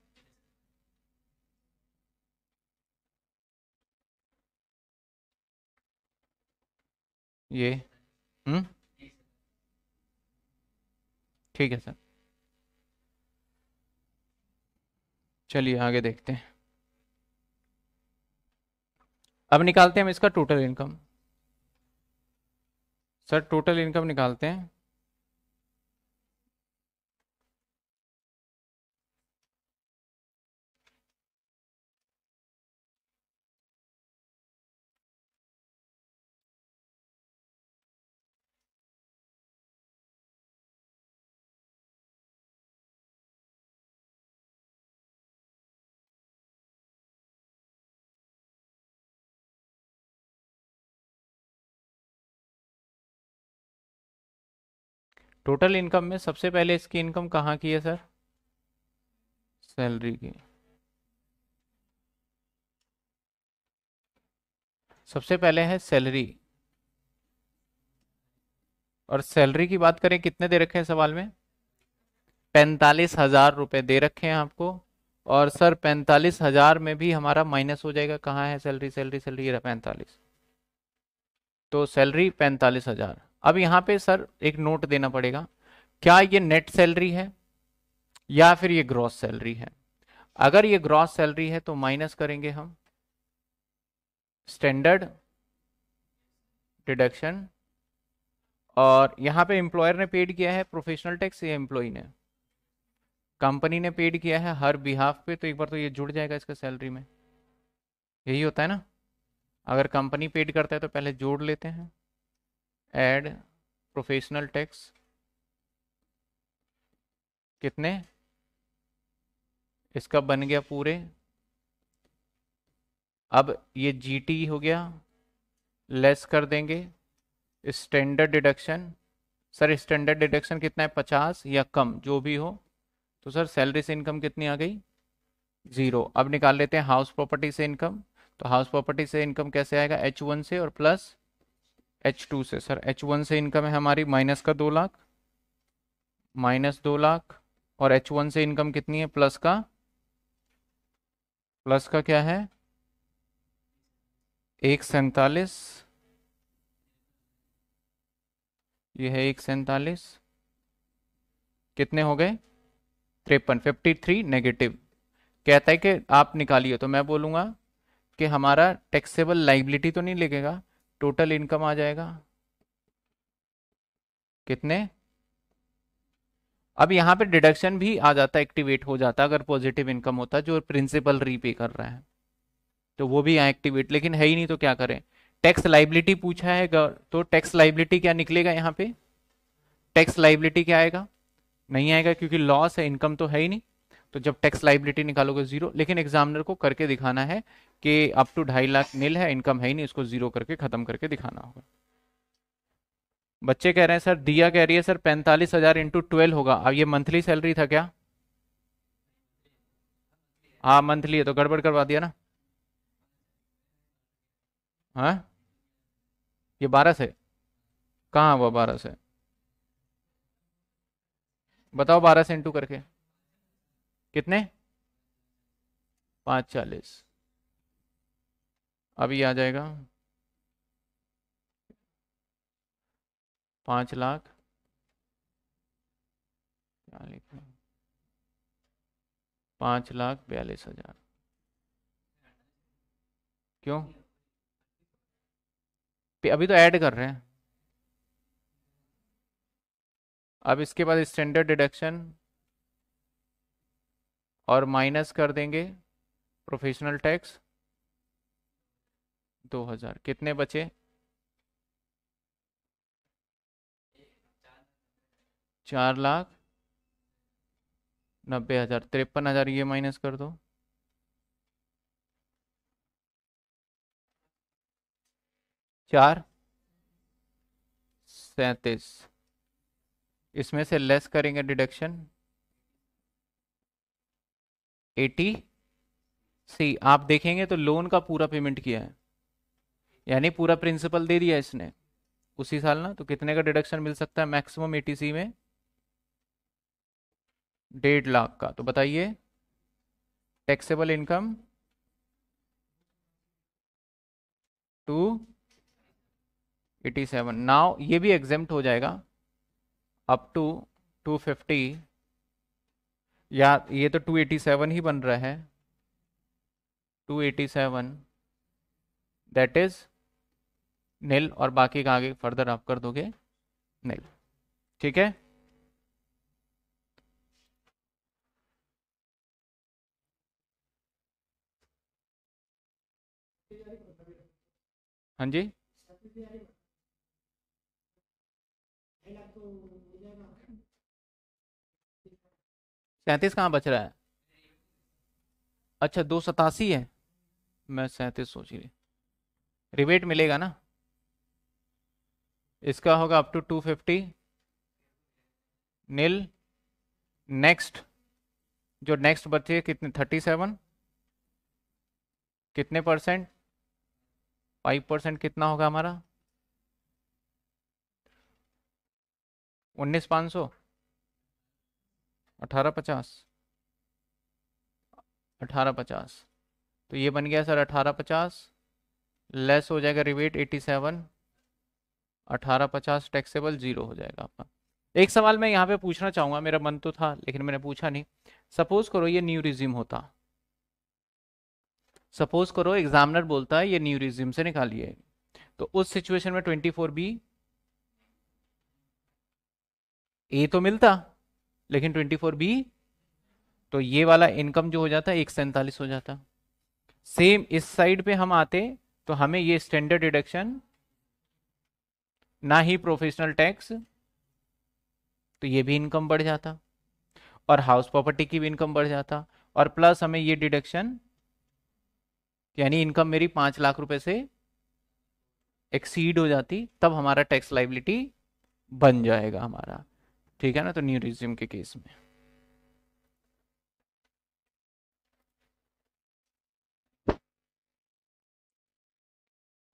ये हम्म ठीक है सर चलिए आगे देखते हैं अब निकालते हैं हम इसका total income sir total income निकालते हैं
टोटल इनकम में
सबसे पहले इसकी इनकम कहाँ की है सर सैलरी की सबसे पहले है सैलरी और सैलरी की बात करें कितने दे रखे हैं सवाल में पैंतालीस हजार रुपये दे रखे हैं आपको और सर पैंतालीस हजार में भी हमारा माइनस हो जाएगा कहाँ है सैलरी सैलरी सैलरी पैंतालीस तो सैलरी पैंतालीस हजार अब यहां पे सर एक नोट देना पड़ेगा क्या ये नेट सैलरी है या फिर ये ग्रॉस सैलरी है अगर ये ग्रॉस सैलरी है तो माइनस करेंगे हम स्टैंडर्ड डिडक्शन और यहां पे एम्प्लॉयर ने पेड किया है प्रोफेशनल टैक्स या एम्प्लॉय ने कंपनी ने पेड किया है हर बिहाफ पे तो एक बार तो ये जुड़ जाएगा इसका सैलरी में यही होता है ना अगर कंपनी पेड करता है तो पहले जोड़ लेते हैं एड प्रोफेशनल टैक्स कितने इसका बन गया पूरे अब ये जीटी हो गया लेस कर देंगे standard deduction sir standard deduction कितना है पचास या कम जो भी हो तो सर सैलरी से इनकम कितनी आ गई ज़ीरो अब निकाल लेते हैं हाउस प्रॉपर्टी से इनकम तो हाउस प्रॉपर्टी से इनकम कैसे आएगा एच वन से और प्लस एच टू से सर एच वन से इनकम है हमारी माइनस का दो लाख माइनस दो लाख और एच वन से इनकम कितनी है प्लस का प्लस का क्या है एक सैतालीस ये है एक सैतालीस कितने हो गए तिरपन फिफ्टी थ्री नेगेटिव कहता है कि आप निकालिए तो मैं बोलूंगा कि हमारा टैक्सेबल लाइबिलिटी तो नहीं लिखेगा टोटल इनकम आ जाएगा कितने अब यहां पे डिडक्शन भी आ जाता एक्टिवेट हो जाता अगर पॉजिटिव इनकम होता जो प्रिंसिपल रीपे कर रहा है तो वो भी यहाँ एक्टिवेट लेकिन है ही नहीं तो क्या करें टैक्स लाइबिलिटी पूछा है तो टैक्स लाइबिलिटी क्या निकलेगा यहाँ पे टैक्स लाइबिलिटी क्या आएगा नहीं आएगा क्योंकि लॉस है इनकम तो है ही नहीं तो जब टैक्स लाइबिलिटी निकालोगे जीरो लेकिन एग्जामिनर को करके दिखाना है कि अप टू ढाई लाख नील है इनकम है ही नहीं इसको जीरो करके खत्म करके दिखाना होगा बच्चे कह रहे हैं सर दिया कह रही है सर पैंतालीस हजार इंटू ट्वेल्व होगा अब ये मंथली सैलरी था क्या हाँ मंथली है तो गड़बड़ करवा दिया ना हा ये बारह से कहाँ हुआ बारह से बताओ बारह से इंटू करके कितने पांच चालीस अभी आ जाएगा पांच लाख पांच लाख बयालीस हजार क्यों अभी तो ऐड कर रहे हैं अब इसके बाद स्टैंडर्ड डिडक्शन और माइनस कर देंगे प्रोफेशनल टैक्स 2000 कितने बचे चार लाख नब्बे हजार तिरपन हजार ये माइनस कर दो चार सैतीस इसमें से लेस करेंगे डिडक्शन एटी सी आप देखेंगे तो लोन का पूरा पेमेंट किया है यानी पूरा प्रिंसिपल दे दिया इसने उसी साल ना तो कितने का डिडक्शन मिल सकता है मैक्सिमम एटीसी में डेढ़ लाख का तो बताइए taxable income two eighty seven now ये भी एग्जेम्ट हो जाएगा अप टू टू फिफ्टी या ये तो 287 ही बन रहा है 287 दैट इज नील और बाकी का आगे फर्दर आप कर दोगे नील ठीक है हाँ जी सैंतीस कहाँ बच रहा है अच्छा दो सतासी है मैं सैंतीस सोच रही रिबेट मिलेगा ना इसका होगा up to two fifty nil next जो नेक्स्ट बचे कितने थर्टी सेवन कितने परसेंट फाइव परसेंट कितना होगा हमारा उन्नीस पाँच सौ अठारह पचास अठारह पचास तो ये बन गया सर अठारह पचास लेस हो जाएगा रिवेट एटी सेवन अठारह पचास टैक्सेबल जीरो हो जाएगा आपका एक सवाल मैं यहाँ पे पूछना चाहूँगा मेरा मन तो था लेकिन मैंने पूछा नहीं सपोज करो ये न्यू रिज्यूम होता सपोज करो एग्जामिनर बोलता है ये न्यू रिज्यूम से निकालिए तो उस सिचुएशन में ट्वेंटी फोर बी ए तो मिलता लेकिन ट्वेंटी फोर बी तो ये वाला इनकम जो हो जाता है एक सैंतालीस हो जाता सेम इस साइड पे हम आते तो हमें ये स्टैंडर्ड डिडक्शन ना ही प्रोफेशनल टैक्स तो ये भी इनकम बढ़ जाता और हाउस प्रॉपर्टी की भी इनकम बढ़ जाता और प्लस हमें ये डिडक्शन यानी इनकम मेरी पांच लाख रुपए से एक्सीड हो जाती तब हमारा टैक्स लाइबिलिटी बन जाएगा हमारा ठीक है ना तो न्यू रिज्यूम के केस में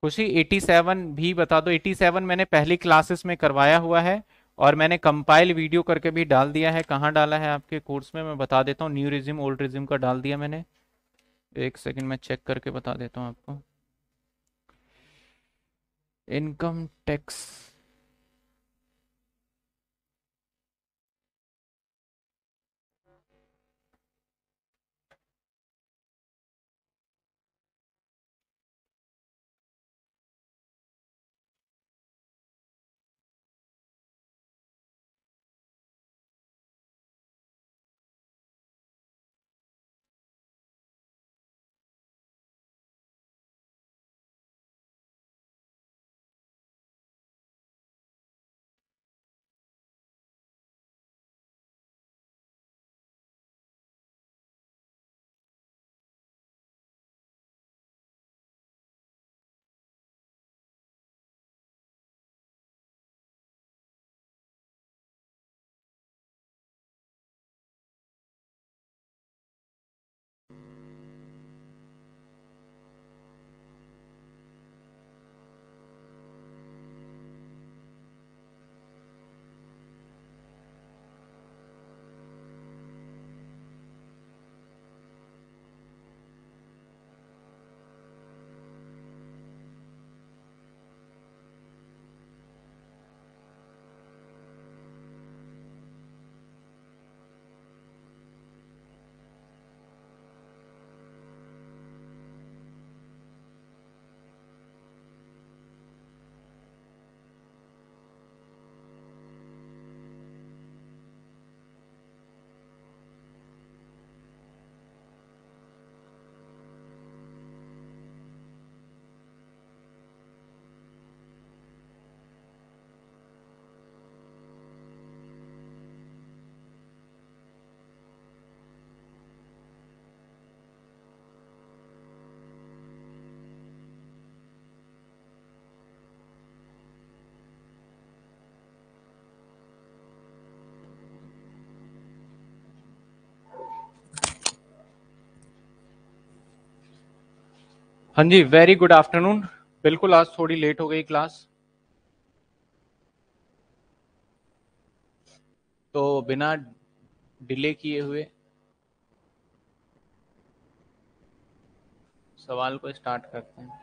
खुशी 87 भी बता दो 87 मैंने पहली क्लासेस में करवाया हुआ है और मैंने कंपाइल वीडियो करके भी डाल दिया है कहाँ डाला है आपके कोर्स में मैं बता देता हूँ न्यू रिज्यूम ओल्ड रिज्यूम का डाल दिया मैंने एक सेकंड मैं चेक करके बता देता हूँ आपको इनकम टैक्स हाँ जी वेरी गुड आफ्टरनून बिल्कुल आज थोड़ी लेट हो गई क्लास तो बिना डिले किए हुए सवाल को स्टार्ट करते हैं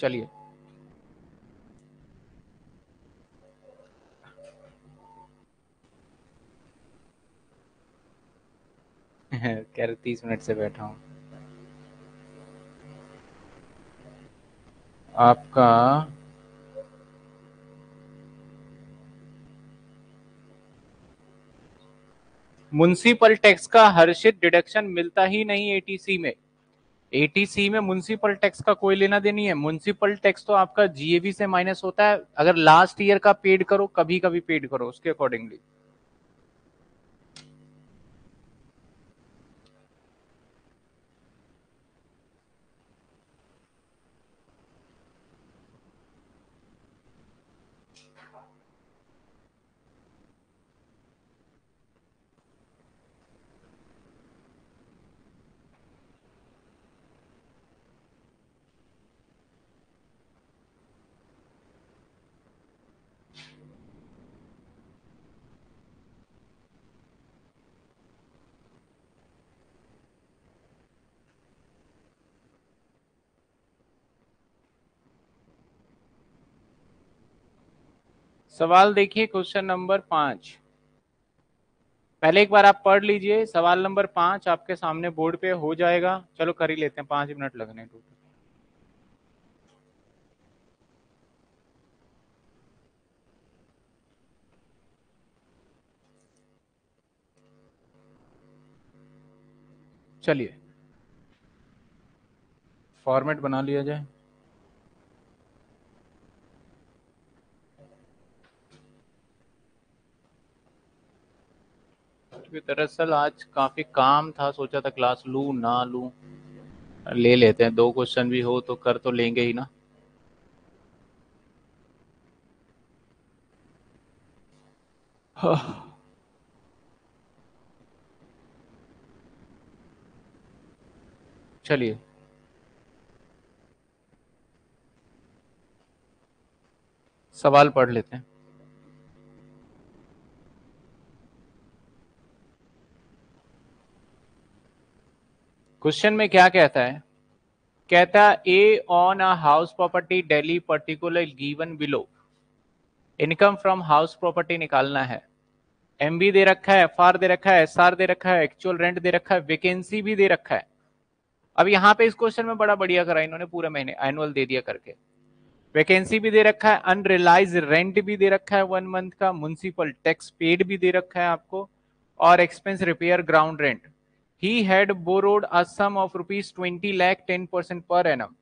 चलिए है कह रहे तीस मिनट से बैठा हूँ आपका म्यूनसिपल टैक्स का हर्षित डिडक्शन मिलता ही नहीं एटीसी में एटीसी में म्यूनसिपल टैक्स का कोई लेना देनी है म्यूनसिपल टैक्स तो आपका जीएबी से माइनस होता है अगर लास्ट ईयर का पेड करो कभी कभी पेड करो उसके अकॉर्डिंगली सवाल देखिए क्वेश्चन नंबर पांच पहले एक बार आप पढ़ लीजिए सवाल नंबर पांच आपके सामने बोर्ड पे हो जाएगा चलो कर ही लेते हैं पांच मिनट लगने टोटल चलिए फॉर्मेट बना लिया जाए क्योंकि दरअसल आज काफ़ी काम था सोचा था क्लास लू ना लू ले लेते हैं दो क्वेश्चन भी हो तो कर तो लेंगे ही ना हाँ। चलिए सवाल पढ़ लेते हैं क्वेश्चन में क्या कहता है कहता A on a house property daily particular given below income from house property निकालना है एम दे रखा है एफ दे रखा है एस दे रखा है एक्चुअल रेंट दे रखा है वेकेंसी भी दे रखा है अब यहाँ पे इस क्वेश्चन में बड़ा बढ़िया करा इन्होंने पूरे महीने एनुअल दे दिया करके वैकेंसी भी दे रखा है अनरियलाइज रेंट भी दे रखा है वन मंथ का म्यूनसिपल टैक्स पेड भी दे रखा है आपको और expense repair ground rent he had borrowed a sum of rupees 20 lakh 10 percent पर एनम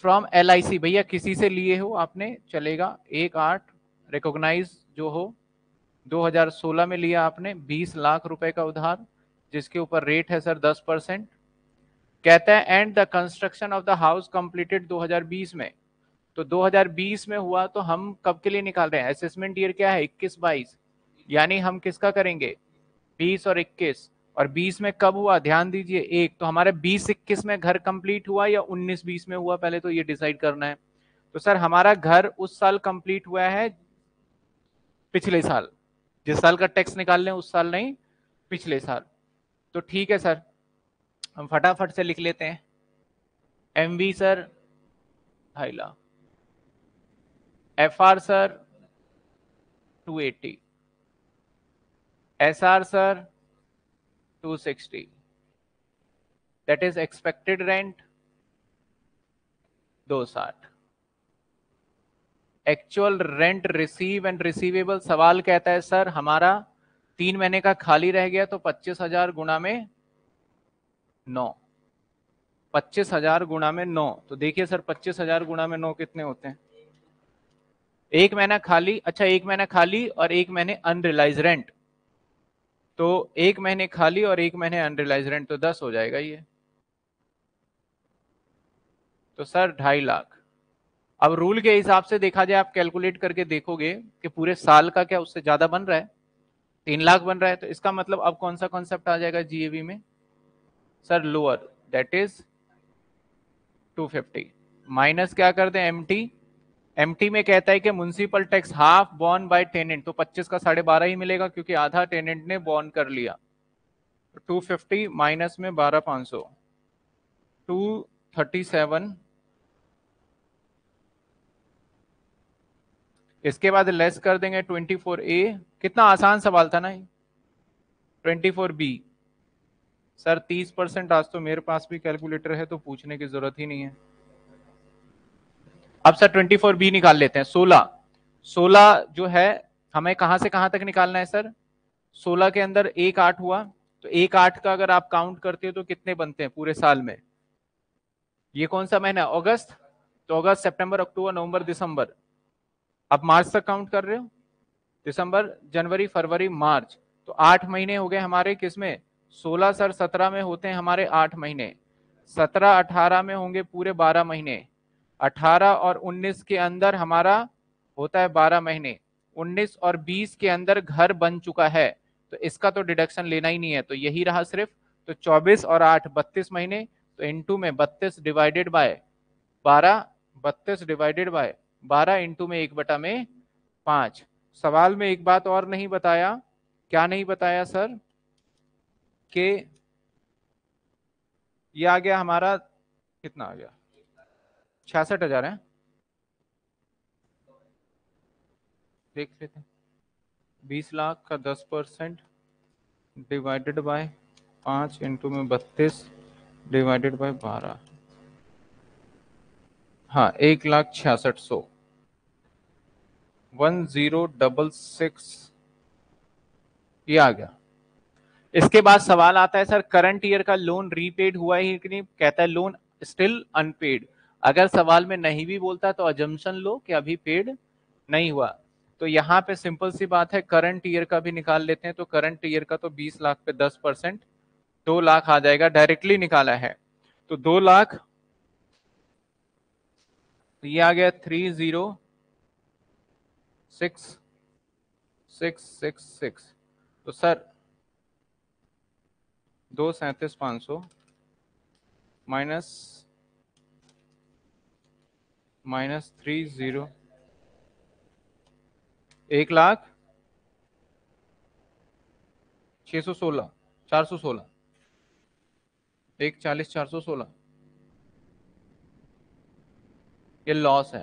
फ्रॉम एल भैया किसी से लिए हो आपने चलेगा एक आठ रिकोगनाइज जो हो 2016 में लिया आपने 20 लाख रुपए का उधार जिसके ऊपर रेट है सर 10 परसेंट कहता है and the construction of the house completed 2020 में तो 2020 में हुआ तो हम कब के लिए निकाल रहे हैं असेसमेंट ईयर क्या है 21 22 यानी हम किसका करेंगे 20 और 21 और 20 में कब हुआ ध्यान दीजिए एक तो हमारे 20 इक्कीस में घर कंप्लीट हुआ या 19 20 में हुआ पहले तो ये डिसाइड करना है तो सर हमारा घर उस साल कंप्लीट हुआ है पिछले साल जिस साल का टैक्स निकाल लें उस साल नहीं पिछले साल तो ठीक है सर हम फटाफट से लिख लेते हैं एम वी सर ढाई lakh F R sir 280 S R sir 260 that is expected rent 260 actual rent receive and receivable सवाल कहता है सर हमारा तीन महीने का खाली रह गया तो पच्चीस हजार गुना में नौ पच्चीस हजार गुना में नौ तो देखिए सर पच्चीस हजार गुना में नौ कितने होते हैं एक महीना खाली अच्छा एक महीना खाली और एक महीने अनरिलाइज रेंट तो एक महीने खाली और एक महीने अनरियलाइज रेंट तो दस हो जाएगा ये तो सर ढाई लाख अब रूल के हिसाब से देखा जाए आप कैलकुलेट करके देखोगे कि पूरे साल का क्या उससे ज्यादा बन रहा है तीन लाख बन रहा है तो इसका मतलब अब कौन सा कॉन्सेप्ट आ जाएगा जीएबी में sir lower that is 250 minus क्या कर दें एम टी एमटी में कहता है कि municipal tax half borne by tenant तो 25 का साढ़े बारह ही मिलेगा क्योंकि आधा टेनेंट ने बॉन कर लिया 250 माइनस में बारह पाँच सौ टू थर्टी सेवन इसके बाद लेस कर देंगे 24 ए कितना आसान सवाल था ना ये 24 बी सर 30 परसेंट आज तो मेरे पास भी कैलकुलेटर है तो पूछने की जरूरत ही नहीं है अब सर ट्वेंटी फोर बी निकाल लेते हैं सोलह सोलह जो है हमें कहां से कहां तक निकालना है सर सोलह के अंदर एक आठ हुआ तो एक आठ का अगर आप काउंट करते हो तो कितने बनते हैं पूरे साल में ये कौन सा महीना अगस्त तो अगस्त सितंबर अक्टूबर नवंबर दिसंबर आप मार्च तक काउंट कर रहे हो दिसंबर जनवरी फरवरी मार्च तो आठ महीने हो गए हमारे किसमें सोलह सर सत्रह में होते हैं हमारे आठ महीने सत्रह अठारह में होंगे पूरे बारह महीने 18 और 19 के अंदर हमारा होता है 12 महीने 19 और 20 के अंदर घर बन चुका है तो इसका तो डिडक्शन लेना ही नहीं है तो यही रहा सिर्फ तो 24 और 8 बत्तीस महीने तो इंटू में बत्तीस डिवाइडेड बाय 12 बत्तीस डिवाइडेड बाय 12 इंटू में एक बटा में पाँच सवाल में एक बात और नहीं बताया क्या नहीं बताया सर के ये आ गया हमारा कितना आ गया छियासठ हजार है देख लेते हैं बीस लाख का दस परसेंट डिवाइडेड बाय पांच इंटू में बत्तीस डिवाइडेड बाय बारह हाँ एक लाख छियासठ सौ वन ज़ीरो डबल सिक्स ये आ गया इसके बाद सवाल आता है सर करंट ईयर का लोन रीपेड हुआ है कि नहीं कहता है लोन स्टिल अनपेड अगर सवाल में नहीं भी बोलता तो अजम्पन लो कि अभी पेड नहीं हुआ तो यहाँ पे सिंपल सी बात है करंट ईयर का भी निकाल लेते हैं तो करंट ईयर का तो 20 लाख पे 10 परसेंट दो लाख आ जाएगा डायरेक्टली निकाला है तो दो लाख ये आ गया three zero six six six six तो सर दो सैतीस पांच सौ माइनस माइनस थ्री जीरो एक लाख छ सौ सोलह चार सौ सोलह एक चालीस चार सौ सोलह ये लॉस है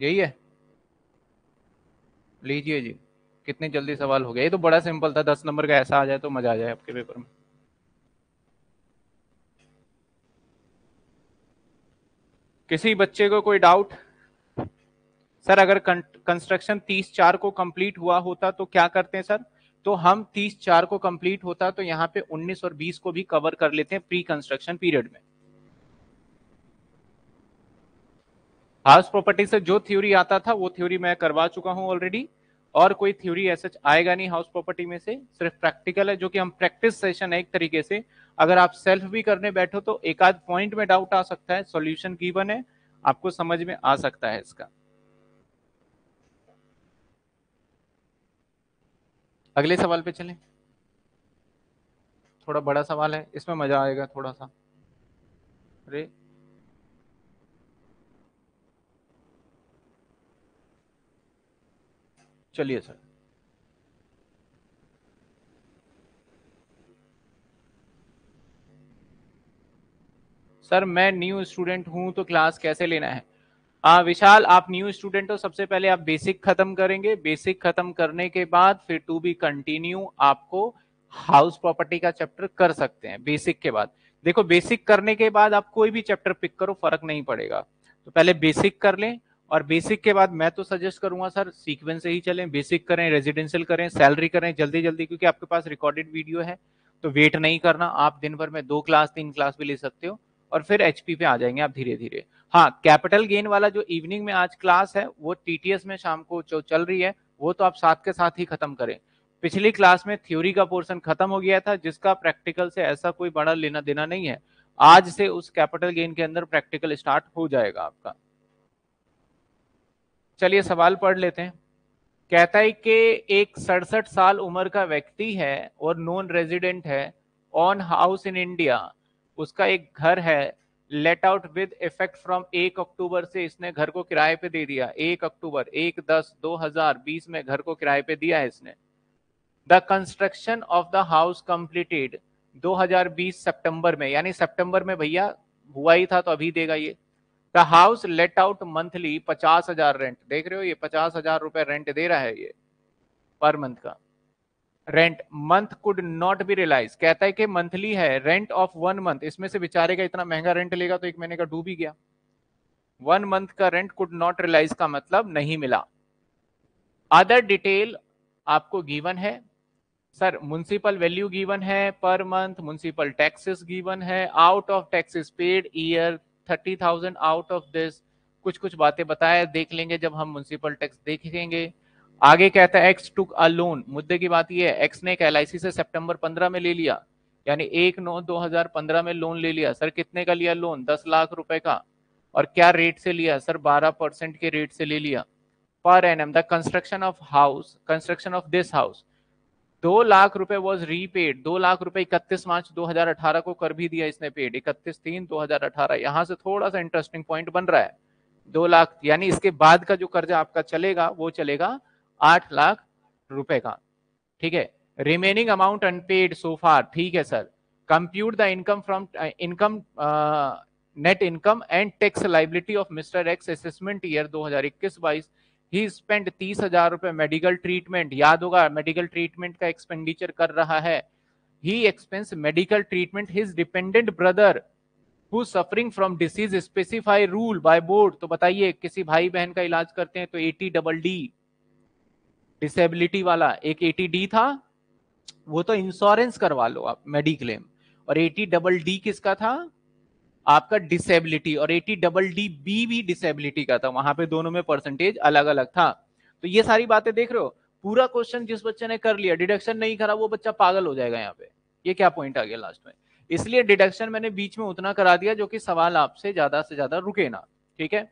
यही है लीजिए जी कितनी जल्दी सवाल हो गया ये तो बड़ा सिंपल था दस नंबर का ऐसा आ जाए तो मज़ा आ जाए आपके पेपर में किसी बच्चे को कोई डाउट सर अगर कंस्ट्रक्शन तीस चार को कंप्लीट हुआ होता तो क्या करते हैं सर तो हम तीस चार को कंप्लीट होता तो यहाँ पे उन्नीस और बीस को भी कवर कर लेते हैं प्री कंस्ट्रक्शन पीरियड में हाउस प्रॉपर्टी से जो थ्योरी आता था वो थ्योरी मैं करवा चुका हूं ऑलरेडी और कोई थ्योरी ऐसा आएगा नहीं हाउस प्रॉपर्टी में से सिर्फ प्रैक्टिकल है जो कि हम प्रैक्टिस सेशन है एक तरीके से अगर आप सेल्फ भी करने बैठो तो एक आध पॉइंट में डाउट आ सकता है सॉल्यूशन गिवन है आपको समझ में आ सकता है इसका अगले सवाल पे चलें थोड़ा बड़ा सवाल है इसमें मजा आएगा थोड़ा सा अरे चलिए सर सर मैं न्यू स्टूडेंट हूं तो क्लास कैसे लेना है आ, हाँ, विशाल आप न्यू स्टूडेंट हो सबसे पहले आप बेसिक खत्म करेंगे बेसिक खत्म करने के बाद फिर टू बी कंटिन्यू आपको हाउस प्रॉपर्टी का चैप्टर कर सकते हैं बेसिक के बाद देखो बेसिक करने के बाद आप कोई भी चैप्टर पिक करो फर्क नहीं पड़ेगा तो पहले बेसिक कर लें और बेसिक के बाद मैं तो सजेस्ट करूंगा सर सीक्वेंस से ही चलें बेसिक करें रेजिडेंशियल करें सैलरी करें जल्दी जल्दी क्योंकि आपके पास रिकॉर्डेड वीडियो है तो वेट नहीं करना आप दिन भर में दो क्लास तीन क्लास भी ले सकते हो और फिर एच पे आ जाएंगे आप धीरे धीरे हाँ कैपिटल गेन वाला जो इवनिंग में आज क्लास है वो टीटीएस में शाम को जो चल रही है वो तो आप साथ के साथ ही खत्म करें पिछली क्लास में थ्योरी का पोर्शन खत्म हो गया था जिसका प्रैक्टिकल से ऐसा कोई बड़ा लेना देना नहीं है आज से उस कैपिटल गेन के अंदर प्रैक्टिकल स्टार्ट हो जाएगा आपका चलिए सवाल पढ़ लेते हैं कहता है कि एक सड़सठ साल उम्र का व्यक्ति है और नॉन रेजिडेंट है ऑन हाउस इन इंडिया उसका एक घर है let out with effect from एक अक्टूबर से इसने घर को किराए पे दे दिया एक अक्टूबर एक दस दो हजार बीस में घर को किराए पे दिया है इसने the construction of the house completed 2020 सितंबर में यानी सितंबर में भैया हुआ ही था तो अभी देगा ये the house let out monthly पचास हजार रेंट देख रहे हो ये पचास हजार रुपए रेंट दे रहा है ये पर मंथ का rent month could not be realise कहता है कि मंथली है रेंट ऑफ वन मंथ इसमें से बेचारे का इतना महंगा रेंट लेगा तो एक महीने का डूब ही गया वन मंथ का रेंट कुड नॉट रियलाइज का मतलब नहीं मिला अदर डिटेल आपको गिवन है सर म्यूनसिपल वैल्यू गिवन है per month municipal taxes given है out of taxes paid year thirty thousand out of this कुछ कुछ बातें बताया देख लेंगे जब हम म्यूनसिपल टैक्स देखेंगे आगे कहता है एक्स टुक अ लोन मुद्दे की बात यह है एक्स ने एक एल से सेप्टेम्बर पंद्रह में ले लिया यानी एक नौ दो हजार पंद्रह में लोन ले लिया सर कितने का लिया लोन दस लाख रुपए का और क्या रेट से लिया सर बारह परसेंट के रेट से ले लिया पर N M the construction of house construction of this house दो लाख रुपए वॉज रीपेड दो लाख रुपए इकतीस मार्च 2018 को कर भी दिया इसने पेड इकतीस तीन 2018 यहां से थोड़ा सा इंटरेस्टिंग पॉइंट बन रहा है दो लाख यानी इसके बाद का जो कर्जा आपका चलेगा वो चलेगा आठ लाख रुपए का ठीक है रिमेनिंग अमाउंट अनपेड सोफार ठीक है sir compute the income from income net income and tax liability of mister X assessment year इक्कीस बाईस ही स्पेंड तीस हजार रुपए मेडिकल ट्रीटमेंट याद होगा मेडिकल ट्रीटमेंट का एक्सपेंडिचर कर रहा है ही expense medical treatment his dependent brother who suffering from disease specify rule by board तो बताइए किसी भाई बहन का इलाज करते हैं तो एटी डबल डी डिसेबिलिटी वाला एक एटी डी था वो तो इंश्योरेंस करवा लो आप मेडिक्लेम और एटी डबल डी किसका था आपका डिसेबिलिटी और एटी डबल डी बी भी डिसेबिलिटी का था वहां पे दोनों में परसेंटेज अलग अलग था तो ये सारी बातें देख रहे हो पूरा क्वेश्चन जिस बच्चे ने कर लिया डिडक्शन नहीं करा वो बच्चा पागल हो जाएगा यहाँ पे ये क्या पॉइंट आ गया लास्ट में इसलिए डिडक्शन मैंने बीच में उतना करा दिया जो कि सवाल आपसे ज्यादा से ज्यादा रुके ना ठीक है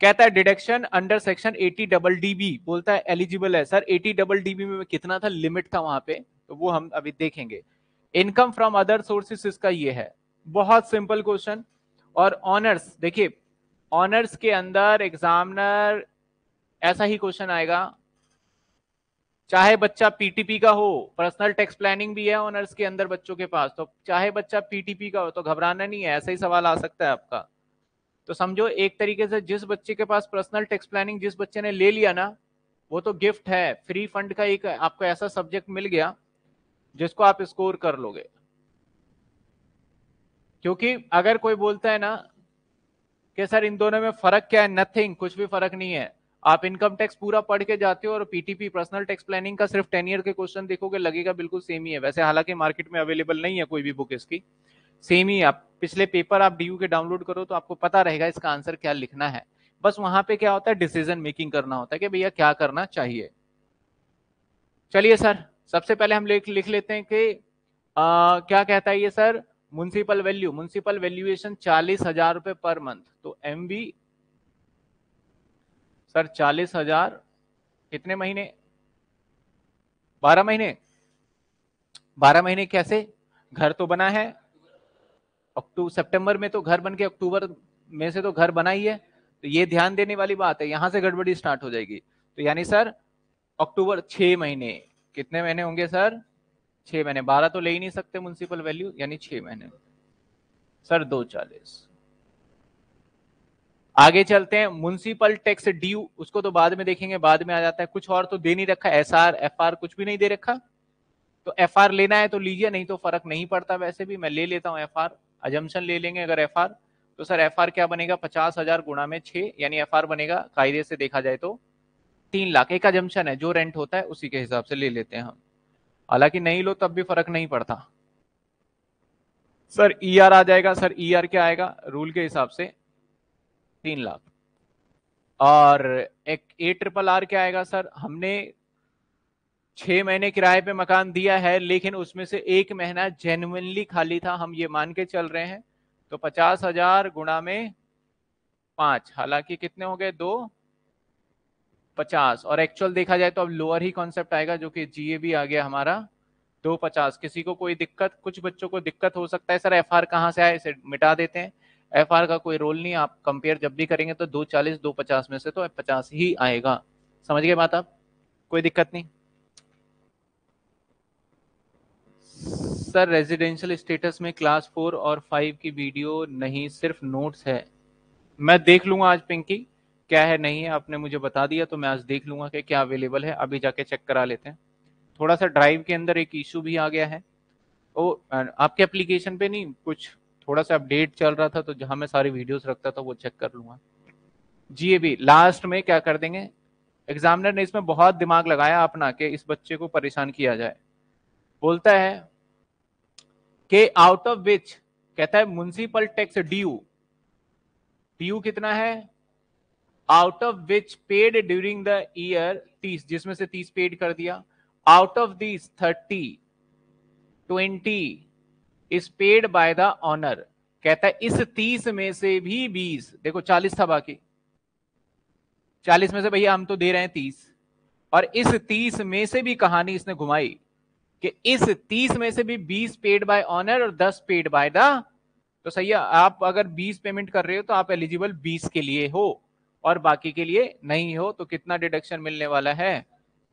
कहता है deduction under section eighty double D B बोलता है एलिजिबल है sir eighty double D B में कितना था लिमिट था वहां पे तो वो हम अभी देखेंगे इनकम फ्रॉम अदर सोर्सेस इसका ये है बहुत सिंपल क्वेश्चन और ऑनर्स देखिए ऑनर्स के अंदर एग्जामिनर ऐसा ही क्वेश्चन आएगा चाहे बच्चा पीटीपी का हो पर्सनल टैक्स प्लानिंग भी है ऑनर्स के अंदर बच्चों के पास तो चाहे बच्चा पीटीपी का हो तो घबराना नहीं है ऐसा ही सवाल आ सकता है आपका तो समझो एक तरीके से जिस बच्चे के पास पर्सनल टैक्स प्लानिंग जिस बच्चे ने ले लिया ना वो तो गिफ्ट है फ्री फंड का एक आपको ऐसा सब्जेक्ट मिल गया जिसको आप स्कोर कर लोगे क्योंकि अगर कोई बोलता है ना कि सर इन दोनों में फर्क क्या है नथिंग कुछ भी फर्क नहीं है आप इनकम टैक्स पूरा पढ़ के जाते हो और पीटीपी पर्सनल टैक्स प्लानिंग का सिर्फ टेन ईयर के क्वेश्चन देखोगे लगेगा बिल्कुल सेम ही है वैसे हालांकि मार्केट में अवेलेबल नहीं है कोई भी बुक इसकी सेम ही आप पिछले पेपर आप डी के डाउनलोड करो तो आपको पता रहेगा इसका आंसर क्या लिखना है बस वहां पे क्या होता है डिसीजन मेकिंग करना होता है कि भैया क्या करना चाहिए चलिए सर सबसे पहले हम लिख लेते हैं कि आ, क्या कहता है ये sir municipal value municipal valuation चालीस हजार रुपए पर मंथ तो एम बी सर चालीस हजार कितने महीने बारह महीने बारह महीने कैसे घर तो बना है अक्टूबर सितंबर में तो घर बन के अक्टूबर में से तो घर बना ही है तो ये ध्यान देने वाली बात है यहां से गड़बड़ी स्टार्ट हो जाएगी तो यानी सर अक्टूबर छह महीने कितने महीने होंगे सर छह महीने बारह तो ले ही नहीं सकते म्यूनसिपल वैल्यू यानी छह महीने सर दो चालीस आगे चलते हैं म्यूनसिपल टैक्स ड्यू उसको तो बाद में देखेंगे बाद में आ जाता है कुछ और तो दे नहीं रखा एस आर एफ आर कुछ भी नहीं दे रखा तो एफ आर लेना है तो लीजिए नहीं तो फर्क नहीं पड़ता वैसे भी मैं ले लेता हूँ एफ आर अजम्पन ले लेंगे अगर एफ आर तो सर एफ आर क्या बनेगा पचास हजार गुणा में छे यानी एफ आर बनेगा कायदे से देखा जाए तो तीन लाख एक अजम्पन है जो रेंट होता है उसी के हिसाब से ले लेते हैं हम हालांकि नहीं लो तब भी फर्क नहीं पड़ता सर ई e आ जाएगा सर ई e ER क्या आएगा रूल के हिसाब से तीन लाख और एक ए ट्रिपल आर क्या आएगा सर हमने छह महीने किराए पे मकान दिया है लेकिन उसमें से एक महीना जेन्युनली खाली था हम ये मान के चल रहे हैं तो पचास हजार गुणा में पांच हालांकि कितने हो गए दो पचास और एक्चुअल देखा जाए तो अब लोअर ही कॉन्सेप्ट आएगा जो कि जीए भी आ गया हमारा दो पचास किसी को कोई दिक्कत कुछ बच्चों को दिक्कत हो सकता है सर एफ आर कहाँ से आए इसे मिटा देते हैं एफ आर का कोई रोल नहीं आप कंपेयर जब भी करेंगे तो दो चालीस दो पचास में से तो पचास ही आएगा समझ गए बात आप कोई दिक्कत नहीं सर रेजिडेंशियल स्टेटस में क्लास फोर और फाइव की वीडियो नहीं सिर्फ नोट्स है मैं देख लूंगा आज पिंकी क्या है नहीं है आपने मुझे बता दिया तो मैं आज देख लूंगा कि क्या अवेलेबल है अभी जाके चेक करा लेते हैं थोड़ा सा ड्राइव के अंदर एक इशू भी आ गया है वो आपके एप्लीकेशन पे नहीं कुछ थोड़ा सा अपडेट चल रहा था तो जहां मैं सारी वीडियोस रखता था वो चेक कर लूंगा जी ये भी लास्ट में क्या कर देंगे एग्जामिनर ने इसमें बहुत दिमाग लगाया अपना कि इस बच्चे को परेशान किया जाए बोलता है कि आउट ऑफ विच कहता है म्यूनसिपल टैक्स ड्यू ड्यू कितना है out of which paid during the year तीस जिसमें से तीस पेड कर दिया out of this thirty twenty is paid by the owner कहता है इस तीस में से भी बीस देखो चालीस था बाकी चालीस में से भैया हम तो दे रहे हैं तीस और इस तीस में से भी कहानी इसने घुमाई कि इस तीस में से भी बीस पेड बाय ऑनर और दस पेड बाय द तो सही है आप अगर बीस पेमेंट कर रहे हो तो आप एलिजिबल बीस के लिए हो और बाकी के लिए नहीं हो तो कितना डिडक्शन मिलने वाला है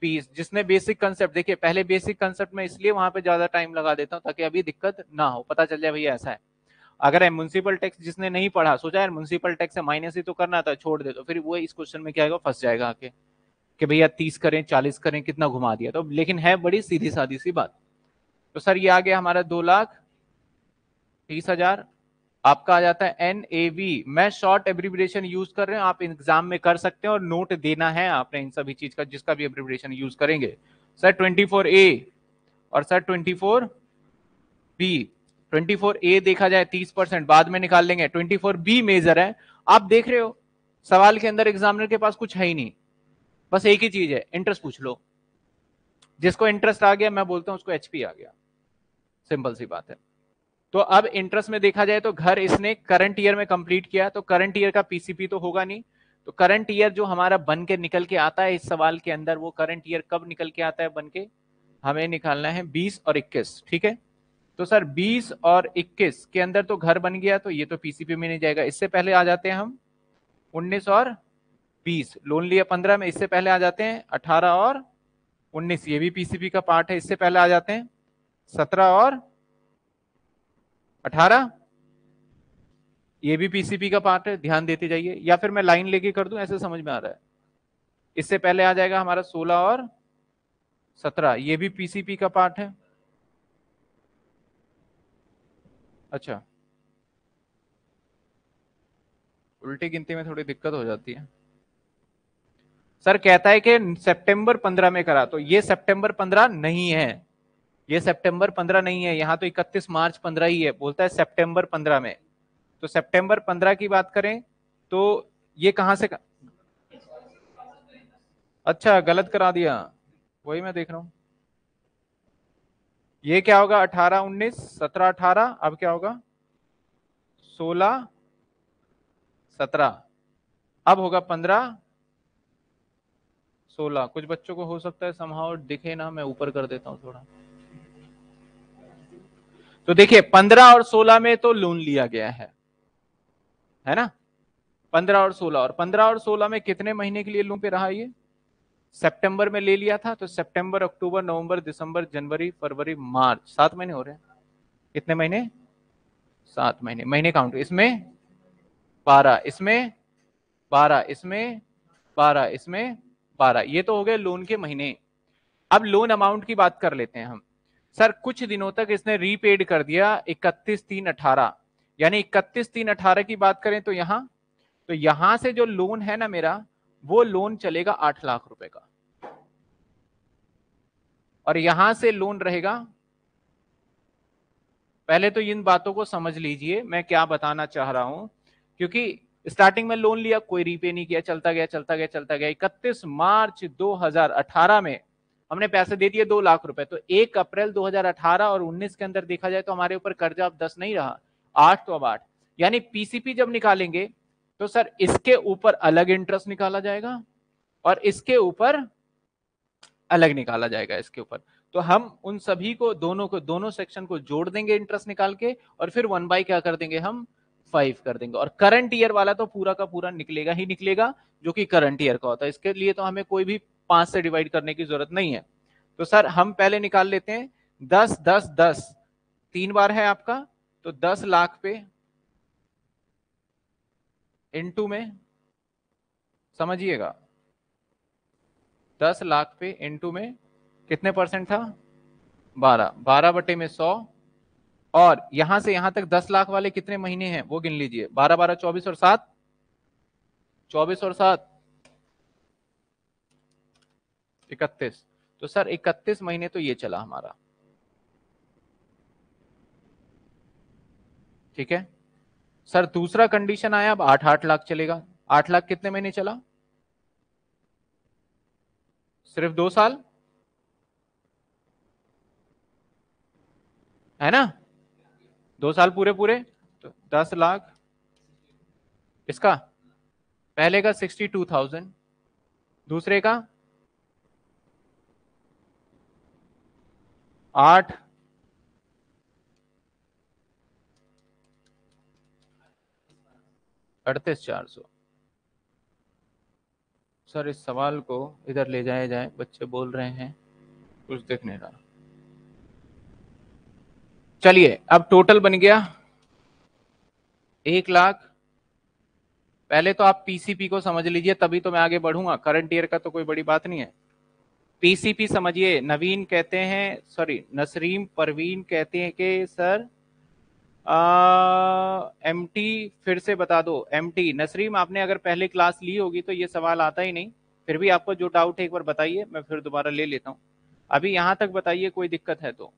पीस जिसने बेसिक कंसेप्ट देखिए पहले बेसिक कंसेप्ट में इसलिए वहां पे ज्यादा टाइम लगा देता हूँ ताकि अभी दिक्कत ना हो पता चल जाए भैया ऐसा है अगर म्यूनसिपल टैक्स जिसने नहीं पढ़ा सोचा यार म्यूनसिपल टैक्स है माइनस ही तो करना था छोड़ दे तो फिर वो इस क्वेश्चन में क्या आएगा फंस जाएगा आके कि भैया तीस करें चालीस करें कितना घुमा दिया तो लेकिन है बड़ी सीधी सादी सी बात तो सर ये आ गया हमारा दो लाख तीस हजार आपका आ जाता है एन ए वी मैं शॉर्ट एब्रीब्रेशन यूज कर रहे हैं आप एग्जाम में कर सकते हैं और नोट देना है आपने इन सभी चीज का जिसका भी एब्रीब्रेशन यूज करेंगे सर ट्वेंटी फोर ए और sir twenty four B twenty four A देखा जाए तीस परसेंट बाद में निकाल लेंगे ट्वेंटी फोर बी मेजर है आप देख रहे हो सवाल के अंदर एग्जामिनर के पास कुछ है ही नहीं बस एक ही चीज है इंटरेस्ट पूछ लो जिसको इंटरेस्ट आ गया मैं बोलता हूं उसको एचपी आ गया सिंपल सी बात है तो अब इंटरेस्ट में देखा जाए तो घर इसने करंट ईयर में कंप्लीट किया तो करंट ईयर का पीसीपी तो होगा नहीं तो करंट ईयर जो हमारा बन के निकल के आता है इस सवाल के अंदर वो करंट ईयर कब निकल के आता है बन के हमें निकालना है 20 और 21 ठीक है तो सर 20 और 21 के अंदर तो घर बन गया तो ये तो पीसीपी में नहीं जाएगा इससे पहले आ जाते हैं हम उन्नीस और बीस लोन लिया पंद्रह में इससे पहले आ जाते हैं अठारह और उन्नीस ये भी पीसीपी का पार्ट है इससे पहले आ जाते हैं सत्रह और अठारह ये भी पीसीपी का पार्ट है ध्यान देते जाइए या फिर मैं लाइन लेके कर दूं ऐसे समझ में आ रहा है इससे पहले आ जाएगा हमारा सोलह और सत्रह ये भी पीसीपी का पार्ट है अच्छा उल्टी गिनती में थोड़ी दिक्कत हो जाती है सर कहता है कि सितंबर पंद्रह में करा तो ये सितंबर पंद्रह नहीं है ये सितंबर 15 नहीं है यहाँ तो 31 मार्च 15 ही है बोलता है सितंबर 15 में तो सितंबर 15 की बात करें तो ये कहाँ से अच्छा गलत करा दिया वही मैं देख रहा हूँ ये क्या होगा अठारह उन्नीस सत्रह अठारह अब क्या होगा सोलह सत्रह अब होगा पंद्रह सोलह कुछ बच्चों को हो सकता है समहाव दिखे ना मैं ऊपर कर देता हूँ थोड़ा तो देखिए पंद्रह और सोलह में तो लोन लिया गया है है ना पंद्रह और सोलह और पंद्रह और सोलह में कितने महीने के लिए लोन पे रहा ये सितंबर में ले लिया था तो सितंबर अक्टूबर नवंबर दिसंबर जनवरी फरवरी मार्च सात महीने हो रहे हैं कितने महीने सात महीने महीने काउंट इसमें बारह इसमें बारह इसमें बारह इसमें बारह ये तो हो गए लोन के महीने अब लोन अमाउंट की बात कर लेते हैं हम सर कुछ दिनों तक इसने रीपेड कर दिया इकतीस तीन अठारह यानी इकतीस तीन अठारह की बात करें तो यहां तो यहां से जो लोन है ना मेरा वो लोन चलेगा आठ लाख रुपए का और यहां से लोन रहेगा पहले तो इन बातों को समझ लीजिए मैं क्या बताना चाह रहा हूं क्योंकि स्टार्टिंग में लोन लिया कोई रीपे नहीं किया चलता गया चलता गया चलता गया इकतीस मार्च 2018 में हमने पैसे दे दिए दो लाख रुपए तो एक अप्रैल 2018 और 19 के अंदर देखा जाए तो हमारे ऊपर कर्जा अब दस नहीं रहा आठ तो अब आठ यानी पीसीपी जब निकालेंगे तो सर इसके ऊपर अलग इंटरेस्ट निकाला जाएगा और इसके ऊपर अलग निकाला जाएगा इसके ऊपर तो हम उन सभी को दोनों को दोनों सेक्शन को जोड़ देंगे इंटरेस्ट निकाल के और फिर वन बाई क्या कर देंगे हम फाइव कर देंगे और करंट ईयर वाला तो पूरा का पूरा निकलेगा ही निकलेगा जो कि करंट ईयर का होता है इसके लिए तो हमें कोई भी पांच से डिवाइड करने की जरूरत नहीं है तो सर हम पहले निकाल लेते हैं दस दस दस तीन बार है आपका तो दस लाख पे इनटू में समझिएगा दस लाख पे इनटू में कितने परसेंट था बारह बारह बटे में सौ और यहां से यहां तक दस लाख वाले कितने महीने हैं वो गिन लीजिए बारह बारह चौबीस और सात चौबीस और सात इकतीस तो सर इकतीस महीने तो ये चला हमारा ठीक है सर दूसरा कंडीशन आया अब आठ आठ लाख चलेगा आठ लाख कितने महीने चला सिर्फ दो साल है ना दो साल पूरे पूरे तो दस लाख इसका पहले का सिक्सटी टू थाउजेंड दूसरे का आठ अड़तीस चार सौ सर इस सवाल को इधर ले जाया जाए बच्चे बोल रहे हैं कुछ देखने का चलिए अब टोटल बन गया एक लाख पहले तो आप पीसीपी को समझ लीजिए तभी तो मैं आगे बढ़ूंगा करंट ईयर का तो कोई बड़ी बात नहीं है पीसीपी समझिए नवीन कहते हैं सॉरी नसरीम परवीन कहते हैं कि सर एम टी फिर से बता दो एम टी नसरीम आपने अगर पहले क्लास ली होगी तो ये सवाल आता ही नहीं फिर भी आपको जो डाउट है एक बार बताइए मैं फिर दोबारा ले लेता हूँ अभी यहाँ तक बताइए कोई दिक्कत है तो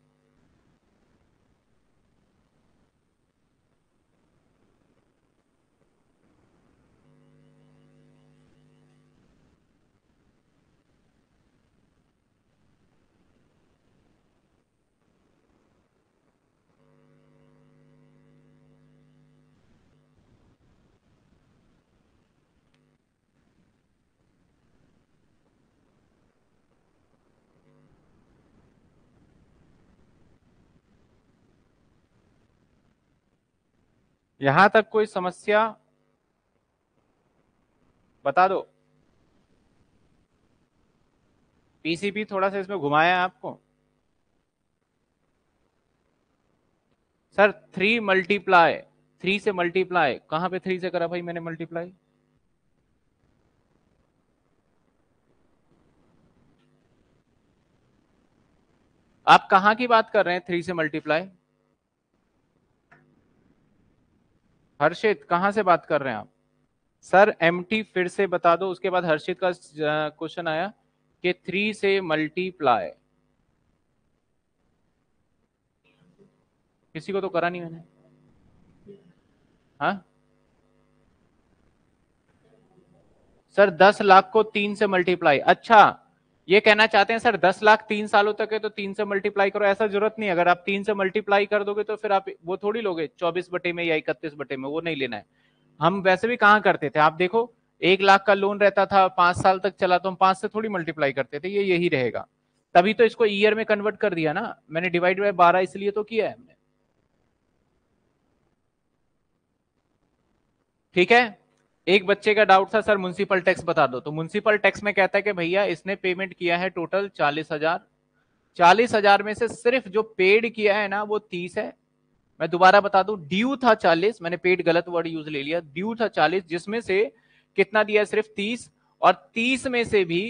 यहां तक कोई समस्या बता दो पीसीपी थोड़ा सा इसमें घुमाया आपको सर थ्री मल्टीप्लाई थ्री से मल्टीप्लाई कहां पे थ्री से करा भाई मैंने मल्टीप्लाई आप कहां की बात कर रहे हैं थ्री से मल्टीप्लाई हर्षित कहाँ से बात कर रहे हैं आप सर एम फिर से बता दो उसके बाद हर्षित का क्वेश्चन आया कि थ्री से मल्टीप्लाई किसी को तो करा नहीं मैंने हाँ सर दस लाख को तीन से मल्टीप्लाई अच्छा ये कहना चाहते हैं सर दस लाख तीन सालों तक है तो तीन से मल्टीप्लाई करो ऐसा जरूरत नहीं अगर आप तीन से मल्टीप्लाई कर दोगे तो फिर आप वो थोड़ी लोगे चौबीस बटे में या इकतीस बटे में वो नहीं लेना है हम वैसे भी कहाँ करते थे आप देखो एक लाख का लोन रहता था पांच साल तक चला तो हम पांच से थोड़ी मल्टीप्लाई करते थे ये यही रहेगा तभी तो इसको ईयर में कन्वर्ट कर दिया ना मैंने डिवाइड बाय बारह इसलिए तो किया है हमने ठीक है एक बच्चे का डाउट था सर म्यूनसिपल टैक्स बता दो तो म्यूनसिपल टैक्स में कहता है कि भैया इसने पेमेंट किया है टोटल चालीस हजार चालीस हजार में से सिर्फ जो पेड किया है ना वो तीस है मैं दोबारा बता दू ड्यू था चालीस मैंने पेड गलत वर्ड यूज ले लिया ड्यू था चालीस जिसमें से कितना दिया है सिर्फ तीस और तीस में से भी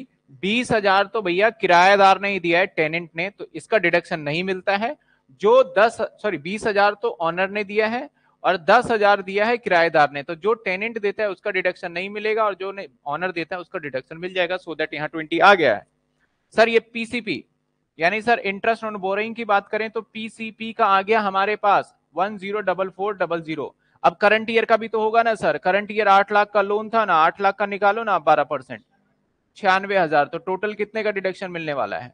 बीस हजार तो भैया किराएदार ने ही दिया है टेनेंट ने तो इसका डिडक्शन नहीं मिलता है जो दस सॉरी बीस हजार तो ऑनर ने दिया है और दस हजार दिया है किराएदार ने तो जो टेनेंट देता है उसका डिडक्शन नहीं मिलेगा और जो ऑनर देता है उसका डिडक्शन मिल जाएगा सो दैट यहाँ ट्वेंटी आ गया है सर ये पीसीपी यानी सर इंटरेस्ट ऑन बोरिंग की बात करें तो पीसीपी का आ गया हमारे पास one zero double four double zero अब करंट ईयर का भी तो होगा ना सर करंट ईयर आठ लाख का लोन था ना आठ लाख का निकालो ना आप बारह परसेंट छियानवे हजार तो टोटल कितने का डिडक्शन मिलने वाला है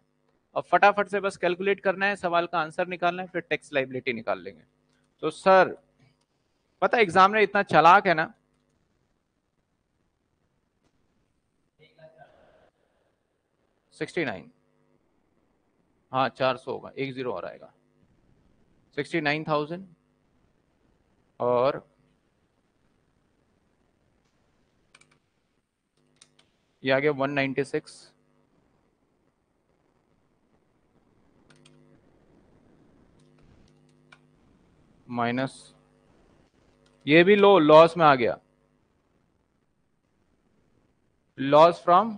और फटाफट से बस कैलकुलेट करना है सवाल का आंसर निकालना है फिर टैक्स लाइबिलिटी निकाल लेंगे तो सर पता एग्जामिनर इतना चलाक है ना सिक्सटी नाइन हाँ चार सौ होगा एक जीरो और आएगा सिक्सटी नाइन थाउजेंड और ये आ गया वन नाइन्टी सिक्स माइनस ये भी लो लॉस में आ गया loss from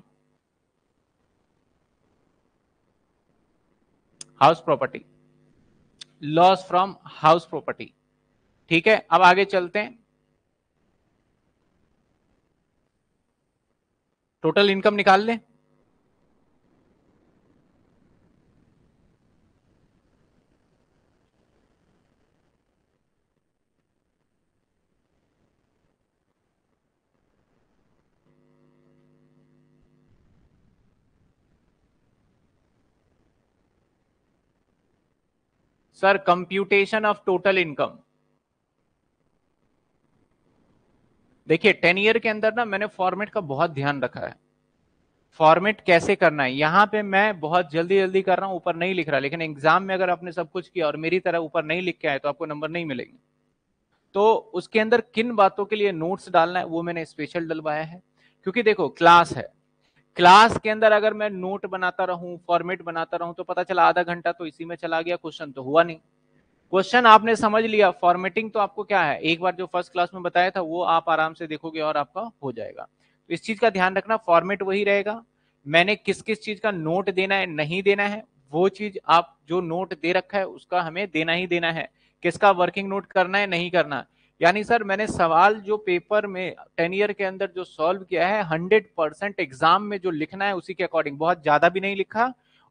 house property loss from house property ठीक है अब आगे चलते हैं टोटल इनकम निकाल लें sir computation of total income देखिए टेन ईयर के अंदर ना मैंने फॉर्मेट का बहुत ध्यान रखा है फॉर्मेट कैसे करना है यहां पे मैं बहुत जल्दी जल्दी कर रहा हूं ऊपर नहीं लिख रहा लेकिन एग्जाम में अगर आपने सब कुछ किया और मेरी तरह ऊपर नहीं लिख के आए तो आपको नंबर नहीं मिलेंगे तो उसके अंदर किन बातों के लिए नोट्स डालना है वो मैंने स्पेशल डलवाया है क्योंकि देखो क्लास है क्लास के अंदर अगर मैं नोट बनाता रहूं फॉर्मेट बनाता रहूं तो पता चला आधा घंटा तो इसी में चला गया क्वेश्चन तो हुआ नहीं क्वेश्चन आपने समझ लिया फॉर्मेटिंग तो आपको क्या है एक बार जो फर्स्ट क्लास में बताया था वो आप आराम से देखोगे और आपका हो जाएगा तो इस चीज का ध्यान रखना फॉर्मेट वही रहेगा मैंने किस किस चीज का नोट देना है नहीं देना है वो चीज आप जो नोट दे रखा है उसका हमें देना ही देना है किसका वर्किंग नोट करना है नहीं करना यानी सर मैंने सवाल जो पेपर में टेन ईयर के अंदर जो सॉल्व किया है हंड्रेड परसेंट एग्जाम में जो लिखना है उसी के अकॉर्डिंग बहुत ज्यादा भी नहीं लिखा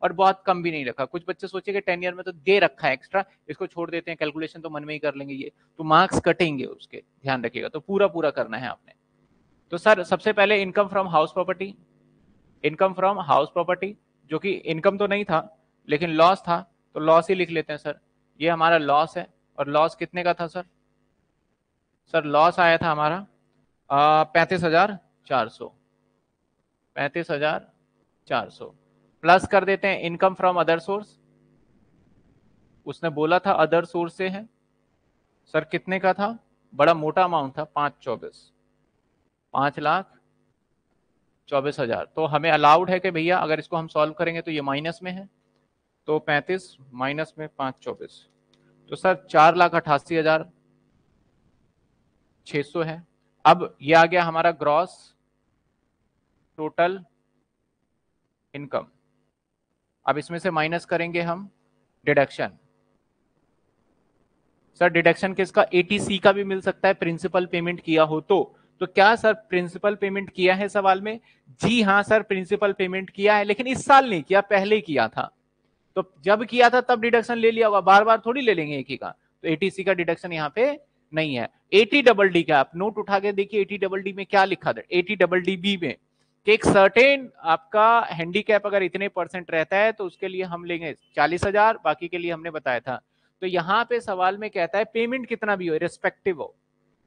और बहुत कम भी नहीं रखा कुछ बच्चे सोचे कि टेन ईयर में तो दे रखा है एक्स्ट्रा इसको छोड़ देते हैं कैलकुलेशन तो मन में ही कर लेंगे ये तो मार्क्स कटेंगे उसके ध्यान रखिएगा तो पूरा पूरा करना है आपने तो सर सबसे पहले income from house property income from house property जो कि इनकम तो नहीं था लेकिन लॉस था तो लॉस ही लिख लेते हैं सर ये हमारा लॉस है और लॉस कितने का था सर सर लॉस आया था हमारा पैंतीस हजार चार सौ पैंतीस हजार चार सौ प्लस कर देते हैं इनकम फ्रॉम अदर सोर्स उसने बोला था अदर सोर्स से है सर कितने का था बड़ा मोटा अमाउंट था पांच चौबीस पांच लाख चौबीस हजार तो हमें अलाउड है कि भैया अगर इसको हम सॉल्व करेंगे तो ये माइनस में है तो पैंतीस माइनस में पांच चौबीस तो सर चार लाख अट्ठासी हजार 600 है अब ये आ गया हमारा ग्रॉस टोटल इनकम अब इसमें से माइनस करेंगे हम डिडक्शन सर डिडक्शन किसका एटीसी का भी मिल सकता है प्रिंसिपल पेमेंट किया हो तो तो क्या सर प्रिंसिपल पेमेंट किया है सवाल में जी हाँ सर प्रिंसिपल पेमेंट किया है लेकिन इस साल नहीं किया पहले किया था तो जब किया था तब डिडक्शन ले लिया होगा बार बार थोड़ी ले लेंगे एक ही का तो एटीसी का डिडक्शन यहां पे नहीं है एटी डबल डी का आप नोट उठा के देखिए एटी डबल डी में क्या लिखा था एटी डबल डी बी में कि एक सर्टेन आपका हैंडीकैप अगर इतने परसेंट रहता है तो उसके लिए हम लेंगे चालीस हजार बाकी के लिए हमने बताया था तो यहाँ पे सवाल में कहता है पेमेंट कितना भी हो रिस्पेक्टिव हो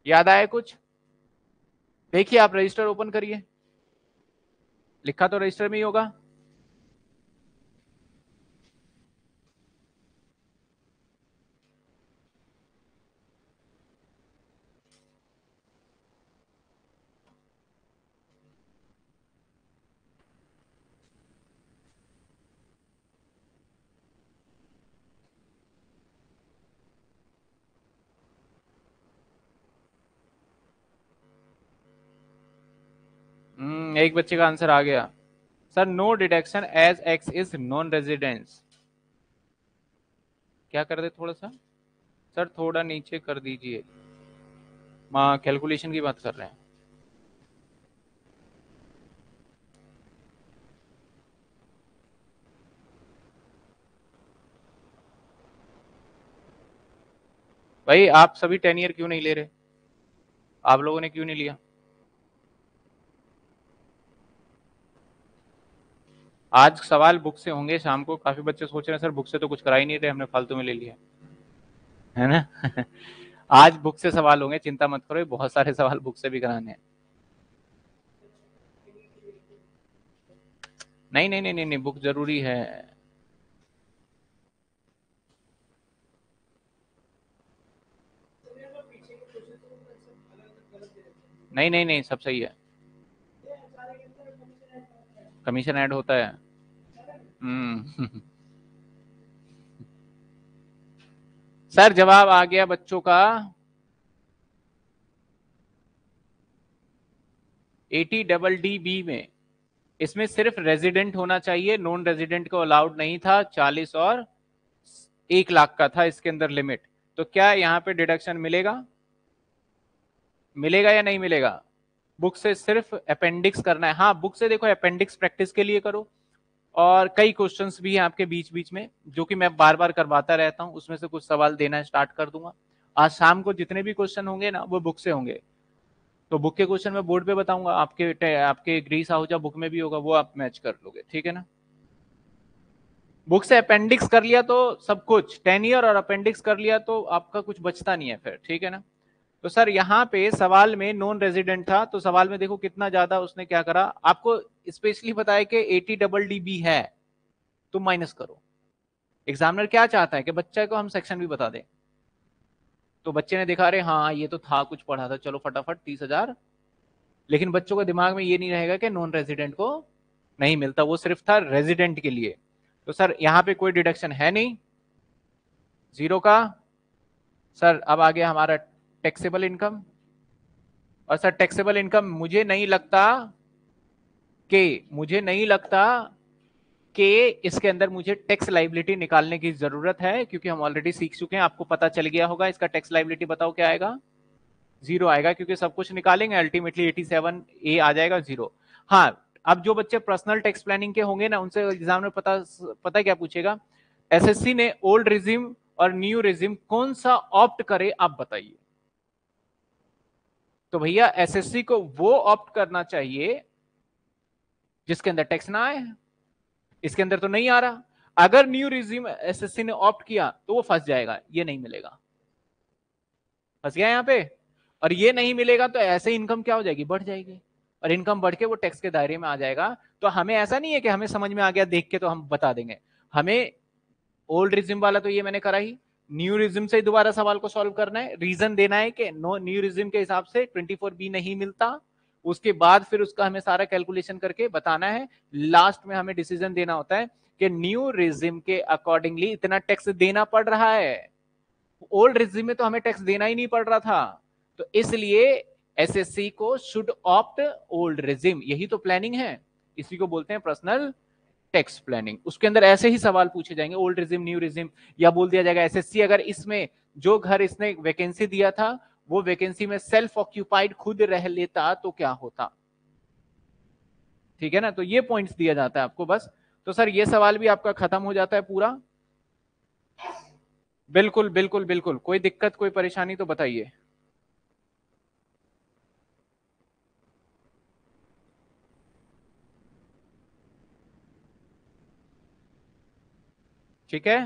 याद आया कुछ देखिए आप रजिस्टर ओपन करिए लिखा तो रजिस्टर में ही होगा एक बच्चे का आंसर आ गया sir no deduction as X is non residence क्या कर दे थोड़ा सा सर थोड़ा नीचे कर दीजिए कैलकुलेशन की बात कर रहे हैं भाई आप सभी टेन ईयर क्यों नहीं ले रहे आप लोगों ने क्यों नहीं लिया आज सवाल बुक से होंगे शाम को काफी बच्चे सोच रहे हैं सर बुक से तो कुछ करा ही नहीं रहे हमने फालतू में ले लिया है ना आज बुक से सवाल होंगे चिंता मत करो बहुत सारे सवाल बुक से भी कराने हैं नहीं नहीं नहीं नहीं नहीं बुक जरूरी है नहीं नहीं नहीं सब सही है कमीशन ऐड होता है हम्म। सर जवाब आ गया बच्चों का 80 डबल डी बी में इसमें सिर्फ रेजिडेंट होना चाहिए नॉन रेजिडेंट को अलाउड नहीं था 40 और एक लाख का था इसके अंदर लिमिट तो क्या यहां पे डिडक्शन मिलेगा मिलेगा या नहीं मिलेगा बुक से सिर्फ अपेंडिक्स करना है हाँ बुक से देखो अपेंडिक्स प्रैक्टिस के लिए करो और कई क्वेश्चंस भी हैं आपके बीच बीच में जो कि मैं बार बार करवाता रहता हूँ उसमें से कुछ सवाल देना स्टार्ट कर दूंगा आज शाम को जितने भी क्वेश्चन होंगे ना वो बुक से होंगे तो बुक के क्वेश्चन मैं बोर्ड पे बताऊंगा आपके आपके ग्रीस आहूजा बुक में भी होगा वो आप मैच कर लोगे ठीक है ना बुक से अपेंडिक्स कर लिया तो सब कुछ टेन ईयर और अपेंडिक्स कर लिया तो आपका कुछ बचता नहीं है फिर ठीक है ना तो सर यहाँ पे सवाल में नॉन रेजिडेंट था तो सवाल में देखो कितना ज्यादा उसने क्या करा आपको स्पेशली बताया कि एटी डबल डी बी है तो माइनस करो एग्जामिनर क्या चाहता है कि बच्चे को हम सेक्शन भी बता दें तो बच्चे ने देखा अरे हाँ ये तो था कुछ पढ़ा था चलो फटाफट तीस हजार लेकिन बच्चों के दिमाग में ये नहीं रहेगा कि नॉन रेजिडेंट को नहीं मिलता वो सिर्फ था रेजिडेंट के लिए तो सर यहाँ पे कोई डिडक्शन है नहीं जीरो का सर अब आगे हमारा टैक्सेबल इनकम और सर टैक्सेबल इनकम मुझे नहीं लगता के मुझे नहीं लगता के इसके अंदर मुझे टैक्स लाइबिलिटी निकालने की जरूरत है क्योंकि हम ऑलरेडी सीख चुके हैं आपको पता चल गया होगा इसका टैक्स लाइबिलिटी बताओ क्या आएगा जीरो आएगा क्योंकि सब कुछ निकालेंगे अल्टीमेटली एटी सेवन ए आ जाएगा जीरो हाँ अब जो बच्चे पर्सनल टैक्स प्लानिंग के होंगे ना उनसे एग्जाम में पता पता क्या पूछेगा एसएससी ने ओल्ड रिजिम और न्यू रिजिम कौन सा ऑप्ट करे आप बताइए तो भैया एसएससी को वो ऑप्ट करना चाहिए जिसके अंदर टैक्स ना आए इसके अंदर तो नहीं आ रहा अगर न्यू रिज्यूम एसएससी ने ऑप्ट किया तो वो फंस जाएगा ये नहीं मिलेगा फंस गया यहां पे और ये नहीं मिलेगा तो ऐसे इनकम क्या हो जाएगी बढ़ जाएगी और इनकम बढ़ के वो टैक्स के दायरे में आ जाएगा तो हमें ऐसा नहीं है कि हमें समझ में आ गया देख के तो हम बता देंगे हमें ओल्ड रिज्यूम वाला तो ये मैंने करा ही न्यूरिज्म से दोबारा सवाल को सॉल्व करना है रीजन देना है कि नो न्यूरिज्म के हिसाब से 24 बी नहीं मिलता उसके बाद फिर उसका हमें सारा कैलकुलेशन करके बताना है लास्ट में हमें डिसीजन देना होता है कि न्यू रिजिम के अकॉर्डिंगली इतना टैक्स देना पड़ रहा है ओल्ड रिजिम में तो हमें टैक्स देना ही नहीं पड़ रहा था तो इसलिए एसएससी को शुड ऑप्ट ओल्ड रिजिम यही तो प्लानिंग है इसी को बोलते हैं पर्सनल टैक्स प्लानिंग उसके अंदर ऐसे ही सवाल पूछे जाएंगे ओल्ड रिजिम न्यू रिजिम या बोल दिया जाएगा एसएससी अगर इसमें जो घर इसने वैकेंसी दिया था वो वैकेंसी में सेल्फ ऑक्यूपाइड खुद रह लेता तो क्या होता ठीक है ना तो ये पॉइंट्स दिया जाता है आपको बस तो सर ये सवाल भी आपका खत्म हो जाता है पूरा बिल्कुल बिल्कुल बिल्कुल कोई दिक्कत कोई परेशानी तो बताइए ठीक है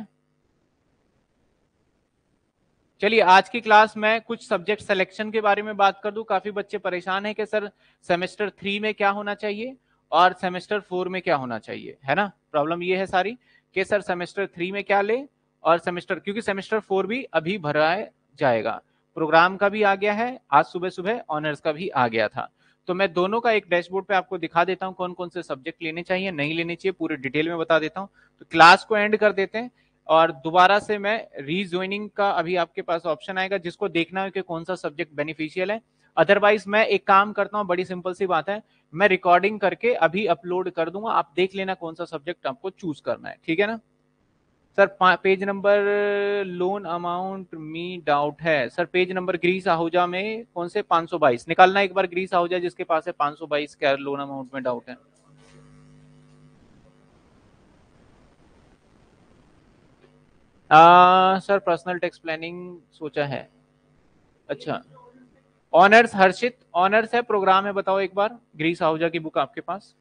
चलिए आज की क्लास में कुछ सब्जेक्ट सिलेक्शन के बारे में बात कर दू काफी बच्चे परेशान हैं कि सर सेमेस्टर थ्री में क्या होना चाहिए और सेमेस्टर फोर में क्या होना चाहिए है ना प्रॉब्लम ये है सारी कि सर सेमेस्टर थ्री में क्या ले और सेमेस्टर क्योंकि सेमेस्टर फोर भी अभी भरा जाएगा प्रोग्राम का भी आ गया है आज सुबह सुबह ऑनर्स का भी आ गया था तो मैं दोनों का एक डैशबोर्ड पे आपको दिखा देता हूँ कौन कौन से सब्जेक्ट लेने चाहिए नहीं लेने चाहिए पूरे डिटेल में बता देता हूँ तो क्लास को एंड कर देते हैं और दोबारा से मैं रीज्वाइनिंग का अभी आपके पास ऑप्शन आएगा जिसको देखना है कि कौन सा सब्जेक्ट बेनिफिशियल है अदरवाइज मैं एक काम करता हूँ बड़ी सिंपल सी बात है मैं रिकॉर्डिंग करके अभी अपलोड कर दूंगा आप देख लेना कौन सा सब्जेक्ट आपको चूज करना है ठीक है ना sir page number loan amount मी डाउट है sir page number Girish Ahuja में कौन से 522 निकालना एक बार ग्रीस आहूजा जिसके पास है 522 सौ बाईस लोन अमाउंट में डाउट है सर पर्सनल टैक्स प्लानिंग सोचा है अच्छा ऑनर्स हर्षित ऑनर्स है प्रोग्राम है बताओ एक बार ग्रीस आहूजा की बुक आपके पास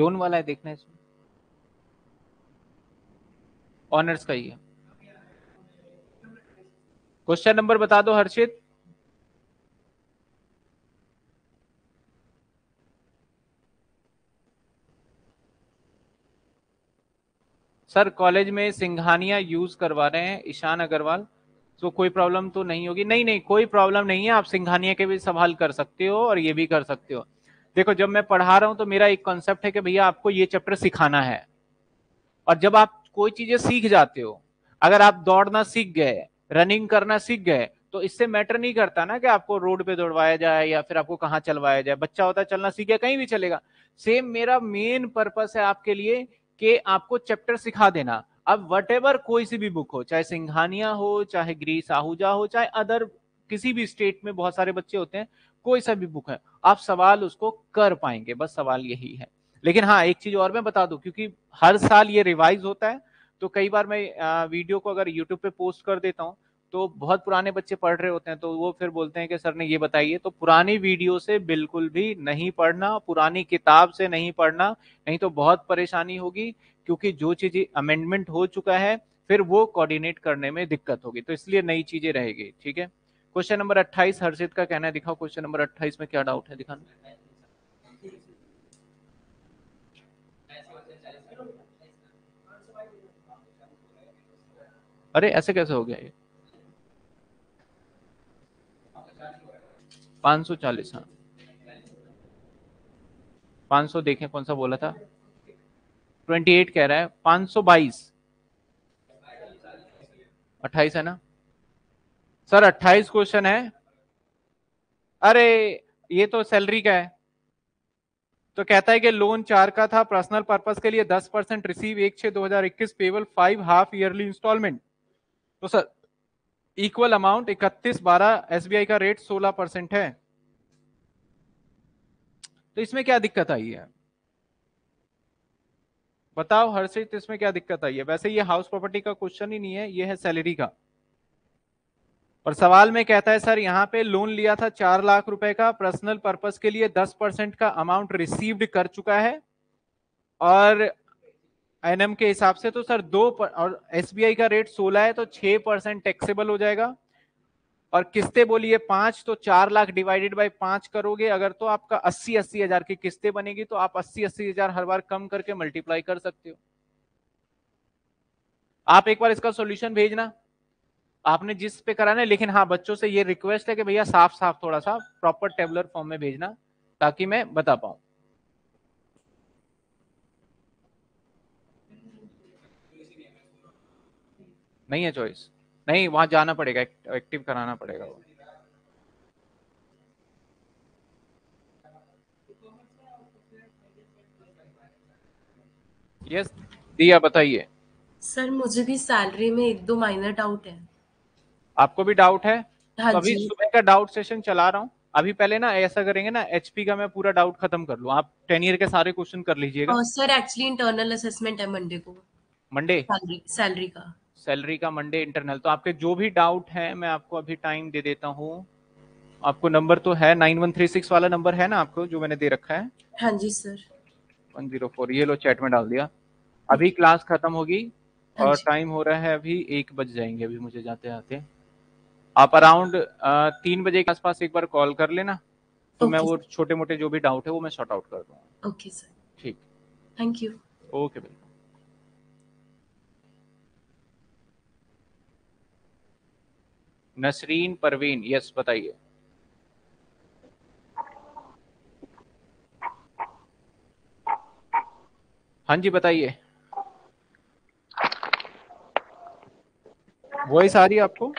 लोन वाला है देखना इसमें ऑनर्स का ही है क्वेश्चन नंबर बता दो हर्षित सर कॉलेज में सिंघानिया यूज करवा रहे हैं ईशान अग्रवाल तो कोई प्रॉब्लम तो नहीं होगी नहीं नहीं कोई प्रॉब्लम नहीं है आप सिंघानिया के भी सवाल कर सकते हो और ये भी कर सकते हो देखो जब मैं पढ़ा रहा हूं तो मेरा एक कॉन्सेप्ट है कि भैया आपको ये चैप्टर सिखाना है और जब आप कोई चीजें सीख जाते हो अगर आप दौड़ना सीख गए रनिंग करना सीख गए तो इससे मैटर नहीं करता ना कि आपको रोड पे दौड़वाया जाए या फिर आपको कहाँ चलवाया जाए बच्चा होता है चलना सीख गया कहीं भी चलेगा सेम मेरा मेन पर्पस है आपके लिए कि आपको चैप्टर सिखा देना अब वट एवर कोई सी भी बुक हो चाहे सिंघानिया हो चाहे ग्रीस आहूजा हो चाहे अदर किसी भी स्टेट में बहुत सारे बच्चे होते हैं कोई सा भी बुक है आप सवाल उसको कर पाएंगे बस सवाल यही है लेकिन हाँ एक चीज और मैं बता दू क्योंकि हर साल ये रिवाइज होता है तो कई बार मैं वीडियो को अगर यूट्यूब पे पोस्ट कर देता हूँ तो बहुत पुराने बच्चे पढ़ रहे होते हैं तो वो फिर बोलते हैं कि सर ने ये बताइए तो पुरानी वीडियो से बिल्कुल भी नहीं पढ़ना पुरानी किताब से नहीं पढ़ना नहीं तो बहुत परेशानी होगी क्योंकि जो चीज़ें अमेंडमेंट हो चुका है फिर वो कोऑर्डिनेट करने में दिक्कत होगी तो इसलिए नई चीज़ें रहेगी ठीक है क्वेश्चन नंबर अट्ठाईस हर्षित का कहना है दिखाओ क्वेश्चन नंबर अट्ठाईस में क्या डाउट है दिखाना अरे ऐसे कैसे हो गया ये पांच सौ चालीस हाँ पांच सौ देखे कौन सा बोला था ट्वेंटी एट कह रहा है पांच सौ बाईस अट्ठाईस है ना सर अट्ठाईस क्वेश्चन है अरे ये तो सैलरी का है तो कहता है कि लोन चार का था पर्सनल पर्पस के लिए दस परसेंट रिसीव एक छह दो हजार इक्कीस payable five half yearly instalment तो सर इक्वल अमाउंट इकतीस बारह एसबीआई का रेट सोलह परसेंट है तो इसमें क्या दिक्कत आई है बताओ हर्षित इसमें क्या दिक्कत आई है वैसे ये हाउस प्रॉपर्टी का क्वेश्चन ही नहीं है ये है सैलरी का और सवाल में कहता है सर यहाँ पे लोन लिया था चार लाख रुपए का पर्सनल पर्पस के लिए दस परसेंट का अमाउंट रिसीव्ड कर चुका है और एनएम के हिसाब से तो सर दो पर, और एसबीआई का रेट सोलह है तो छह परसेंट टैक्सेबल हो जाएगा और किस्ते बोलिए पांच तो चार लाख डिवाइडेड बाय पांच करोगे अगर तो आपका अस्सी अस्सी हजार की किस्ते बनेगी तो आप अस्सी अस्सी हजार हर बार कम करके मल्टीप्लाई कर सकते हो आप एक बार इसका सॉल्यूशन भेजना आपने जिस पे कराना है लेकिन हाँ बच्चों से ये रिक्वेस्ट है कि भैया साफ साफ थोड़ा सा प्रॉपर टेबलर फॉर्म में भेजना ताकि मैं बता पाऊ नहीं है चॉइस नहीं वहां जाना पड़ेगा एक्टिव कराना पड़ेगा वो यस दिया बताइए
सर मुझे भी सैलरी में एक दो माइनर डाउट है
आपको भी डाउट है हाँ तो अभी सुबह का डाउट सेशन चला रहा हूँ अभी पहले ना ऐसा करेंगे ना एचपी का मैं पूरा डाउट खत्म कर लू आप टेन ईयर के सारे क्वेश्चन कर लीजिएगा सर
एक्चुअली इंटरनल असेसमेंट है मंडे को
मंडे सैलरी का सैलरी का मंडे इंटरनल तो आपके जो भी डाउट है मैं आपको अभी टाइम दे देता हूँ आपको नंबर तो है नाइन वन थ्री सिक्स वाला नंबर है ना आपको जो मैंने दे रखा है हाँ जी सर वन जीरो फोर ये लो चैट में डाल दिया अभी क्लास खत्म होगी हाँ और टाइम हो रहा है अभी एक बज जाएंगे अभी मुझे जाते आते आप अराउंड तीन बजे के आसपास एक बार कॉल कर लेना तो okay, मैं वो छोटे मोटे जो भी डाउट है वो मैं शॉर्ट आउट कर दूंगा ओके सर ठीक थैंक यू ओके बिल्कुल नसरीन परवीन यस बताइए हाँ जी बताइए वॉइस आ रही है आपको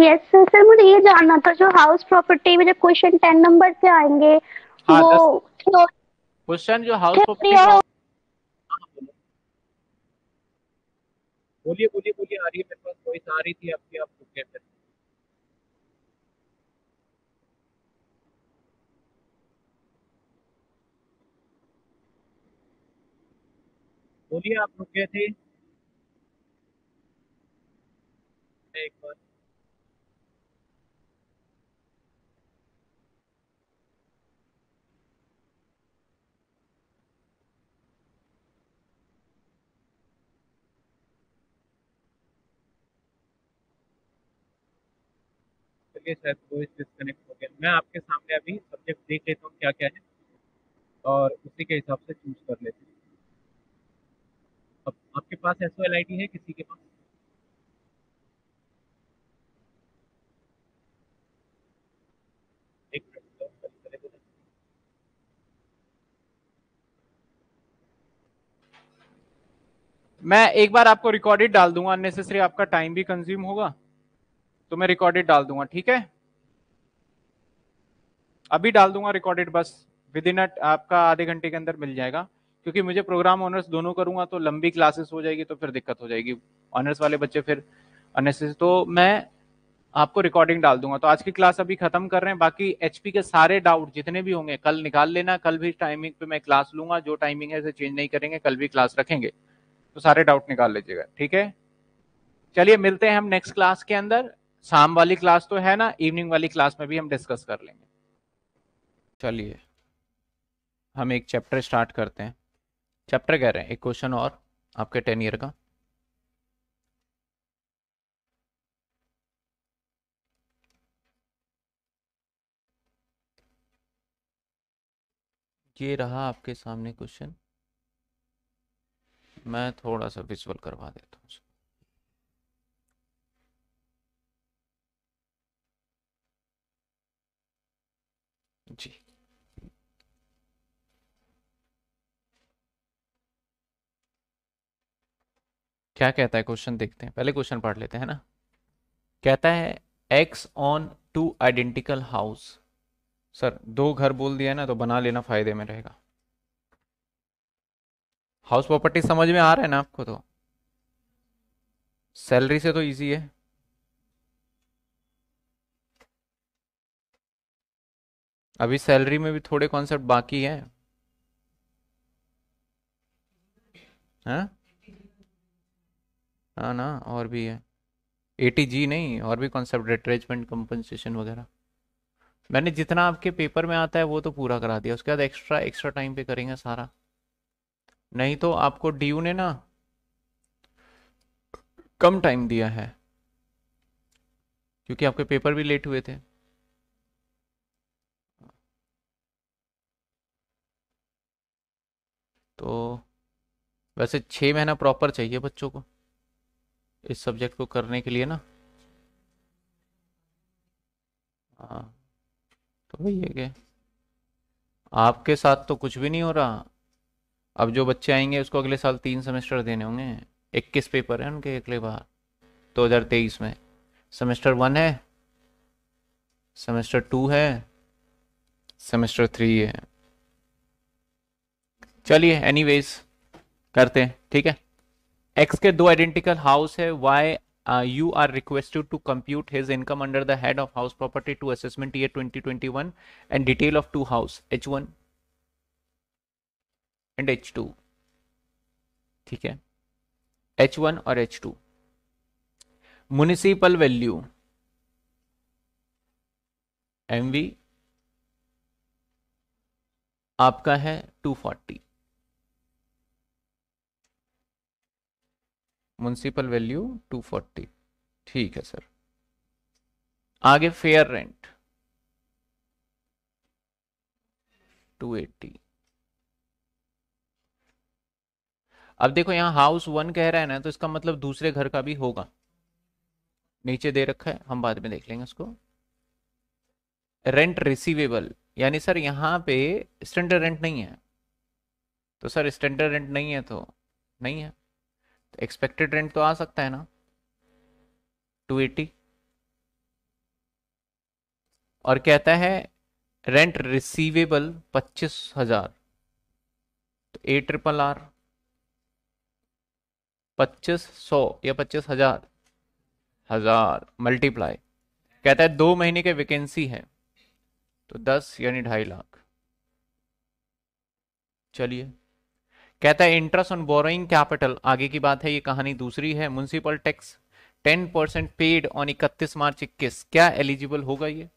यस सर सर मुझे ये जानना था जो हाउस प्रॉपर्टी में जो क्वेश्चन टेन नंबर से आएंगे हाँ, वो
क्वेश्चन तो- जो हाउस प्रॉपर्टी
बोलिए बोलिए बोलिए आ रही है मेरे पास वॉइस आ रही थी आपकी आप रुक गए फिर बोलिए आप रुक गए थे एक बार करके शायद वॉइस डिस्कनेक्ट हो गया मैं आपके सामने अभी सब्जेक्ट देख लेता हूँ क्या क्या है
और उसी के हिसाब से चूज कर लेते हैं अब आपके पास एस एल है किसी के पास मैं एक बार आपको रिकॉर्डेड डाल दूंगा अननेसेसरी आपका टाइम भी कंज्यूम होगा तो मैं रिकॉर्डेड डाल दूंगा ठीक है अभी डाल दूंगा रिकॉर्डेड बस विद इन आपका आधे घंटे के अंदर मिल जाएगा क्योंकि मुझे प्रोग्राम ऑनर्स दोनों करूंगा तो लंबी क्लासेस हो जाएगी तो फिर दिक्कत हो जाएगी ऑनर्स वाले बच्चे फिर अननेसेसरी तो मैं आपको रिकॉर्डिंग डाल दूंगा तो आज की क्लास अभी खत्म कर रहे हैं बाकी एचपी के सारे डाउट जितने भी होंगे कल निकाल लेना कल भी टाइमिंग पे मैं क्लास लूंगा जो टाइमिंग है इसे चेंज नहीं करेंगे कल भी क्लास रखेंगे तो सारे डाउट निकाल लीजिएगा ठीक है चलिए मिलते हैं हम नेक्स्ट क्लास के अंदर शाम वाली क्लास तो है ना इवनिंग वाली क्लास में भी हम डिस्कस कर लेंगे चलिए हम एक चैप्टर स्टार्ट करते हैं चैप्टर कह रहे हैं एक क्वेश्चन और आपके टेन ईयर का ये रहा आपके सामने क्वेश्चन मैं थोड़ा सा विजुअल करवा देता हूँ पहुंची क्या कहता है क्वेश्चन देखते हैं पहले क्वेश्चन पढ़ लेते हैं ना कहता है X on two identical house sir दो घर बोल दिया ना तो बना लेना फायदे में रहेगा हाउस प्रॉपर्टी समझ में आ रहा है ना आपको तो सैलरी से तो इजी है अभी सैलरी में भी थोड़े कॉन्सेप्ट बाकी हैं हाँ हाँ ना और भी है जी नहीं और भी कॉन्सेप्ट रिट्रेचमेंट कंपनसेशन वगैरह मैंने जितना आपके पेपर में आता है वो तो पूरा करा दिया उसके बाद एक्स्ट्रा एक्स्ट्रा टाइम पे करेंगे सारा नहीं तो आपको डी ने ना कम टाइम दिया है क्योंकि आपके पेपर भी लेट हुए थे तो वैसे छः महीना प्रॉपर चाहिए बच्चों को इस सब्जेक्ट को करने के लिए ना हाँ तो वही है क्या आपके साथ तो कुछ भी नहीं हो रहा अब जो बच्चे आएंगे उसको अगले साल तीन सेमेस्टर देने होंगे इक्कीस पेपर हैं उनके अगले बार दो हजार तेईस में सेमेस्टर वन है सेमेस्टर टू है सेमेस्टर थ्री है चलिए एनीवेज करते हैं ठीक है एक्स के दो आइडेंटिकल हाउस है Y you are requested to compute his income under the head of house property to assessment year 2021 and detail of two house H one and H two ठीक है एच वन और H two municipal value M V आपका है टू फोर्टी म्यूनसिपल वैल्यू 240 ठीक है सर आगे फेयर रेंट 280 अब देखो यहां हाउस वन कह रहा है ना तो इसका मतलब दूसरे घर का भी होगा नीचे दे रखा है हम बाद में देख लेंगे उसको रेंट रिसीवेबल यानी सर यहां पे स्टैंडर्ड रेंट नहीं है तो सर स्टैंडर्ड रेंट नहीं है तो नहीं है एक्सपेक्टेड रेंट तो आ सकता है ना टू एटी और कहता है रेंट रिसीवेबल पच्चीस हजार तो ए ट्रिपल आर पच्चीस सौ या पच्चीस हजार हजार मल्टीप्लाई कहता है दो महीने के वैकेंसी है तो दस यानी ढाई लाख चलिए कहता है इंटरेस्ट ऑन बोरोइंग कैपिटल आगे की बात है ये कहानी दूसरी है municipal tax ten percent paid on इकतीस मार्च इक्कीस क्या एलिजिबल होगा ये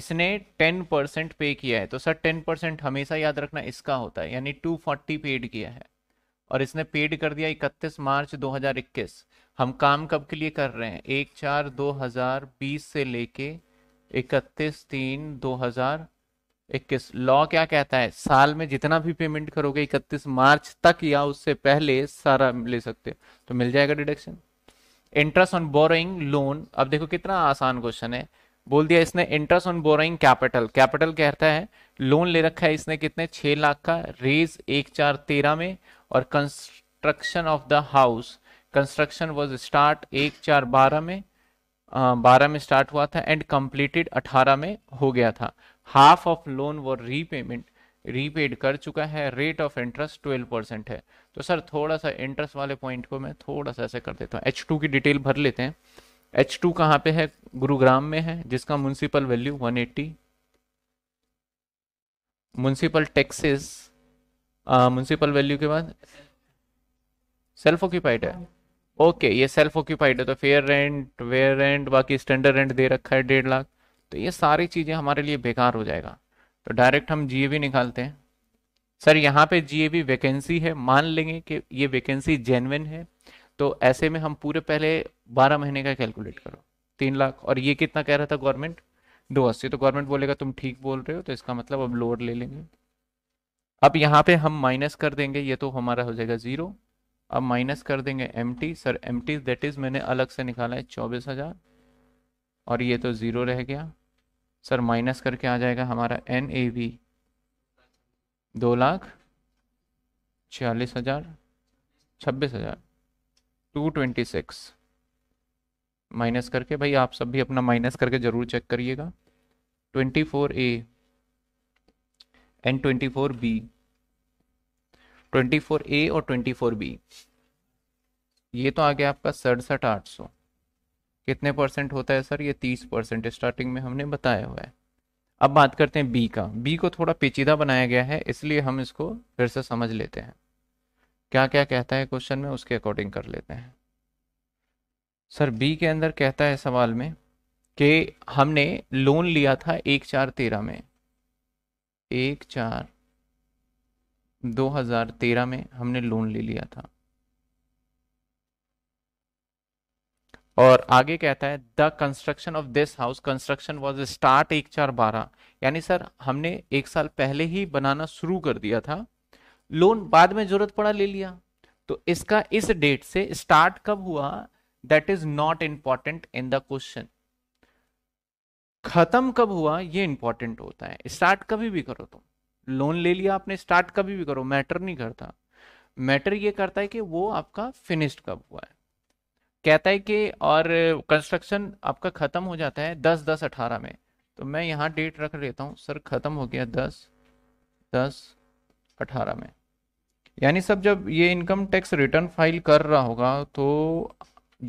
इसने टेन परसेंट पे किया है तो सर टेन परसेंट हमेशा याद रखना इसका होता है यानी टू फोर्टी पेड किया है और इसने पेड कर दिया इकतीस मार्च 2021 हम काम कब के लिए कर रहे हैं एक चार 2020 से लेके इकतीस तीन 2021 इक्कीस लॉ क्या कहता है साल में जितना भी पेमेंट करोगे इकतीस मार्च तक या उससे पहले सारा ले सकते हो तो मिल जाएगा deduction interest on borrowing loan अब देखो कितना आसान क्वेश्चन है बोल दिया इसने interest on borrowing capital capital कहता है लोन ले रखा है इसने कितने छह लाख का रेज एक चार तेरह में और construction of the house construction was start एक चार बारह में बारह में स्टार्ट हुआ था एंड कंप्लीटेड अठारह में हो गया था हाफ ऑफ लोन वो रीपेमेंट रीपेड कर चुका है rate of interest twelve percent है तो सर थोड़ा सा इंटरेस्ट वाले पॉइंट को मैं थोड़ा सा ऐसे कर देता हूँ एच टू की डिटेल भर लेते हैं एच टू कहाँ पे है गुरुग्राम में है जिसका municipal value one eighty municipal taxes municipal value के बाद सेल्फ ऑक्यूपाइड है ओके ये सेल्फ ऑक्यूपाइड है तो फेयर रेंट वेयर रेंट बाकी स्टैंडर्ड रेंट दे रखा है डेढ़ लाख तो ये सारी चीज़ें हमारे लिए बेकार हो जाएगा तो डायरेक्ट हम जी निकालते हैं सर यहाँ पे जी वैकेंसी है मान लेंगे कि ये वैकेंसी जेनविन है तो ऐसे में हम पूरे पहले बारह महीने का कैलकुलेट करो तीन लाख और ये कितना कह रहा था गवर्नमेंट दो अस्सी तो गवर्नमेंट बोलेगा तुम ठीक बोल रहे हो तो इसका मतलब अब लोड ले लेंगे अब यहाँ पे हम माइनस कर देंगे ये तो हमारा हो जाएगा ज़ीरो अब माइनस कर देंगे M sir M T that is मैंने अलग से निकाला है चौबीस हज़ार और ये तो ज़ीरो रह गया सर माइनस करके आ जाएगा हमारा एन ए वी दो लाख छियालीस हज़ार छब्बीस हज़ार टू ट्वेंटी सिक्स माइनस करके भाई आप सब भी अपना माइनस करके ज़रूर चेक करिएगा twenty four A and twenty four B twenty four A और ट्वेंटी फोर बी ये तो आ गया आपका सड़सठ आठ सौ कितने परसेंट होता है सर ये तीस परसेंट स्टार्टिंग में हमने बताया हुआ है अब बात करते हैं बी का बी को थोड़ा पेचीदा बनाया गया है इसलिए हम इसको फिर से समझ लेते हैं क्या क्या कहता है क्वेश्चन में उसके अकॉर्डिंग कर लेते हैं सर बी के अंदर कहता है सवाल में कि हमने लोन लिया था एक चार तेरह में एक चार दो हजार तेरह में हमने लोन ले लिया था और आगे कहता है the construction of this house construction was start एक चार बारह यानी सर हमने एक साल पहले ही बनाना शुरू कर दिया था लोन बाद में जरूरत पड़ा ले लिया तो इसका इस डेट से स्टार्ट कब हुआ that is not important in the question खत्म कब हुआ ये इंपॉर्टेंट होता है स्टार्ट कभी भी करो तुम लोन ले लिया आपने स्टार्ट कभी भी करो मैटर नहीं करता मैटर ये करता है कि वो आपका फिनिश्ड कब हुआ है कहता है कि और कंस्ट्रक्शन आपका ख़त्म हो जाता है दस दस अठारह में तो मैं यहाँ डेट रख लेता हूँ सर ख़त्म हो गया दस दस अठारह में यानी सब जब ये इनकम टैक्स रिटर्न फाइल कर रहा होगा तो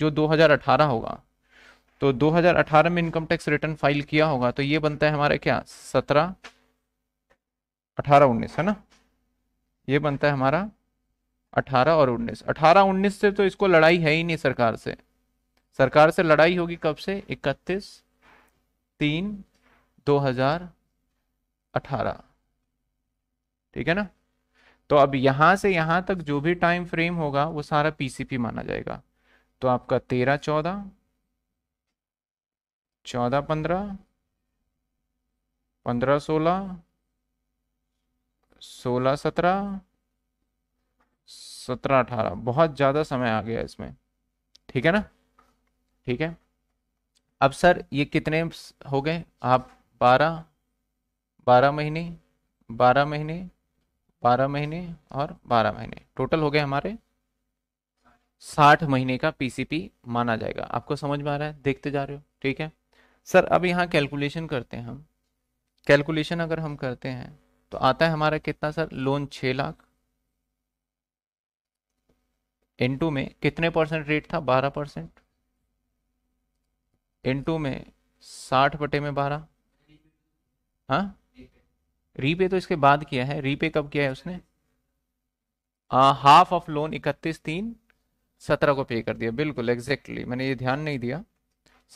जो 2018 होगा तो 2018 में इनकम टैक्स रिटर्न फाइल किया होगा तो ये बनता है हमारा क्या सत्रह अठारह उन्नीस है ना ये बनता है हमारा अठारह और उन्नीस अठारह उन्नीस से तो इसको लड़ाई है ही नहीं सरकार से सरकार से लड़ाई होगी कब से इकतीस तीन दो हजार अठारह ठीक है ना तो अब यहां से यहां तक जो भी टाइम फ्रेम होगा वो सारा पीसीपी माना जाएगा तो आपका तेरह चौदह चौदह पंद्रह पंद्रह सोलह सोलह सत्रह सत्रह अठारह बहुत ज़्यादा समय आ गया इसमें ठीक है ना ठीक है अब सर ये कितने हो गए आप बारह बारह महीने बारह महीने बारह महीने और बारह महीने टोटल हो गए हमारे साठ महीने का पीसीपी माना जाएगा आपको समझ में आ रहा है देखते जा रहे हो ठीक है सर अब यहाँ कैलकुलेशन करते हैं हम कैलकुलेशन अगर हम करते हैं तो आता है हमारा कितना सर लोन छः लाख इनटू में कितने परसेंट रेट था बारह परसेंट इनटू में साठ बटे में बारह हाँ रीपे तो इसके बाद किया है रीपे कब किया है उसने आ, हाफ ऑफ लोन इकतीस तीन सत्रह को पे कर दिया बिल्कुल एग्जैक्टली exactly. मैंने ये ध्यान नहीं दिया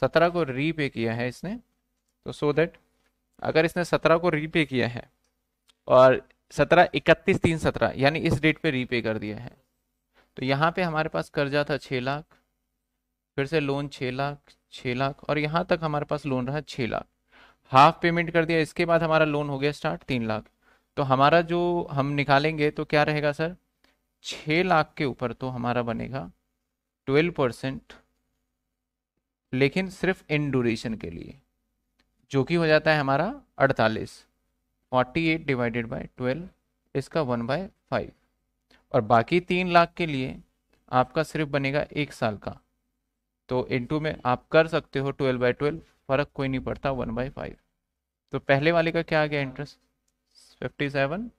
सत्रह को रीपे किया है इसने तो सो so दैट अगर इसने सत्रह को रीपे किया है और सत्रह इकतीस तीन सत्रह यानी इस डेट पे रीपे कर दिया है तो यहाँ पे हमारे पास कर्जा था छः लाख फिर से लोन छः लाख छः लाख और यहाँ तक हमारे पास लोन रहा छः लाख हाफ पेमेंट कर दिया इसके बाद हमारा लोन हो गया स्टार्ट तीन लाख तो हमारा जो हम निकालेंगे तो क्या रहेगा सर छः लाख के ऊपर तो हमारा बनेगा ट्वेल्व परसेंट लेकिन सिर्फ इन ड्यूरेशन के लिए जो कि हो जाता है हमारा अड़तालीस forty eight divided by twelve इसका वन बाय फाइव और बाकी तीन लाख के लिए आपका सिर्फ बनेगा एक साल का तो इनटू में आप कर सकते हो ट्वेल्व बाई ट्वेल्व फर्क कोई नहीं पड़ता वन बाई फाइव तो पहले वाले का क्या आ गया इंटरेस्ट फिफ्टी सेवन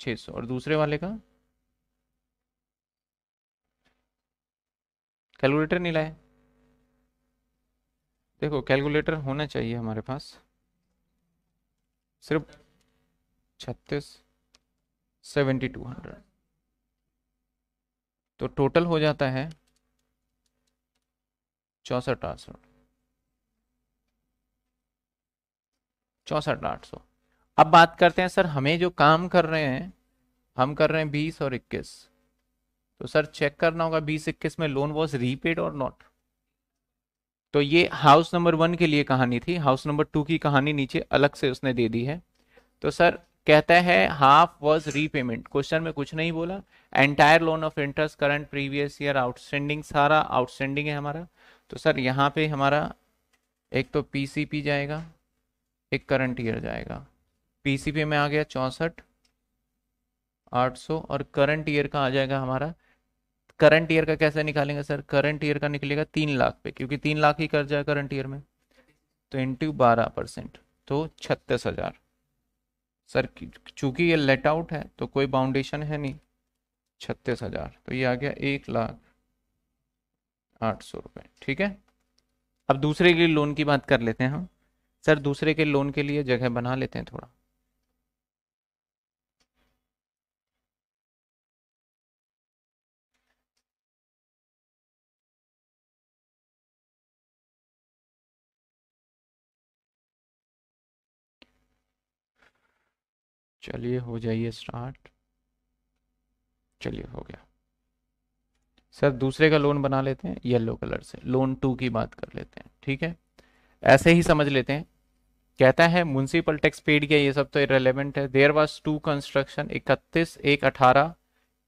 छः सौ और दूसरे वाले का कैलकुलेटर नहीं लाए देखो कैलकुलेटर होना चाहिए हमारे पास सिर्फ छत्तीस सेवेंटी टू हंड्रेड तो टोटल हो जाता है चौसठ आठ सौ चौसठ आठ सौ अब बात करते हैं सर हमें जो काम कर रहे हैं हम कर रहे हैं बीस और इक्कीस तो सर चेक करना होगा बीस इक्कीस में लोन वॉज रीपेड और नॉट तो ये हाउस नंबर वन के लिए कहानी थी हाउस नंबर टू की कहानी नीचे अलग से उसने दे दी है तो सर कहता है हाफ वॉज रीपेमेंट क्वेश्चन में कुछ नहीं बोला entire loan of interest current previous year outstanding सारा आउटस्टैंडिंग है हमारा तो सर यहाँ पे हमारा एक तो पीसीपी जाएगा एक करंट ईयर जाएगा पीसीपी में आ गया चौंसठ आठ सौ और करंट ईयर का आ जाएगा हमारा करंट ईयर का कैसे निकालेंगे सर करंट ईयर का निकलेगा तीन लाख पे क्योंकि तीन लाख ही कर्जा है करंट ईयर में तो इंटू बारह परसेंट तो छत्तीस हजार सर चूंकि ये लेट आउट है तो कोई बाउंडेशन है नहीं छत्तीस हजार तो ये आ गया एक लाख आठ सौ रुपये ठीक है अब दूसरे के लिए लोन की बात कर लेते हैं हम सर दूसरे के लोन के लिए जगह बना लेते हैं थोड़ा चलिए हो जाइए स्टार्ट चलिए हो गया सर दूसरे का लोन बना लेते हैं येलो कलर से लोन टू की बात कर लेते हैं ठीक है ऐसे ही समझ लेते हैं कहता है म्यूनसिपल टैक्स पेड किया ये सब तो इरेलीवेंट है देयर वाज टू कंस्ट्रक्शन इकतीस एक अठारह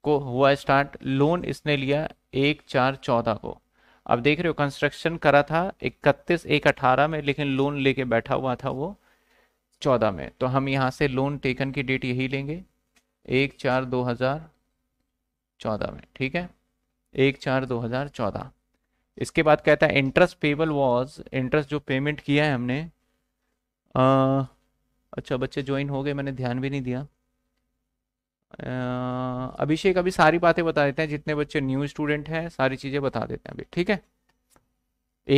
को हुआ स्टार्ट लोन इसने लिया एक चार चौदह को अब देख रहे हो कंस्ट्रक्शन करा था इकतीस एक अठारह में लेकिन लोन लेके बैठा हुआ था वो चौदह में तो हम यहाँ से लोन टेकन की डेट यही लेंगे एक चार दो हज़ार चौदह में ठीक है एक चार दो हज़ार चौदह इसके बाद कहता है इंटरेस्ट पेबल वॉज इंटरेस्ट जो पेमेंट किया है हमने आ, अच्छा बच्चे ज्वाइन हो गए मैंने ध्यान भी नहीं दिया अभिषेक अभी सारी बातें बता देते हैं जितने बच्चे न्यू स्टूडेंट हैं सारी चीज़ें बता देते हैं अभी ठीक है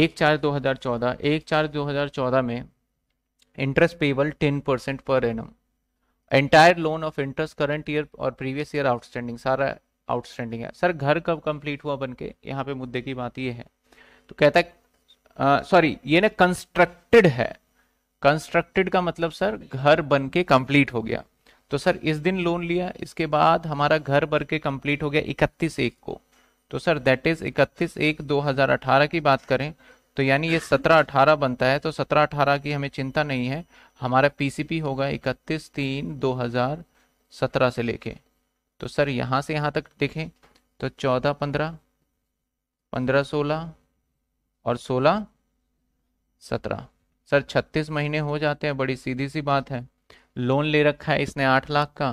एक चार दो हज़ार चौदह एक चार दो हज़ार चौदह में interest payable 10% per annum entire loan of interest current year और प्रीवियस ईयर आउटस्टैंडिंग सारा आउटस्टैंडिंग है सर घर कब कंप्लीट हुआ बन के यहाँ पे मुद्दे की बात ये है तो कहता है सॉरी ये ना कंस्ट्रक्टेड है कंस्ट्रक्टेड का मतलब सर घर बन के कंप्लीट हो गया तो सर इस दिन लोन लिया इसके बाद हमारा घर भर के कंप्लीट हो गया इकतीस एक को तो सर दैट इज इकतीस एक 2018 की बात करें तो यानी ये सत्रह अठारह बनता है तो सत्रह अठारह की हमें चिंता नहीं है हमारा पीसीपी होगा इकतीस तीन दो हजार सत्रह से लेके तो सर यहाँ से यहाँ तक देखें तो चौदह पंद्रह पंद्रह सोलह और सोलह सत्रह सर छत्तीस महीने हो जाते हैं बड़ी सीधी सी बात है लोन ले रखा है इसने आठ लाख का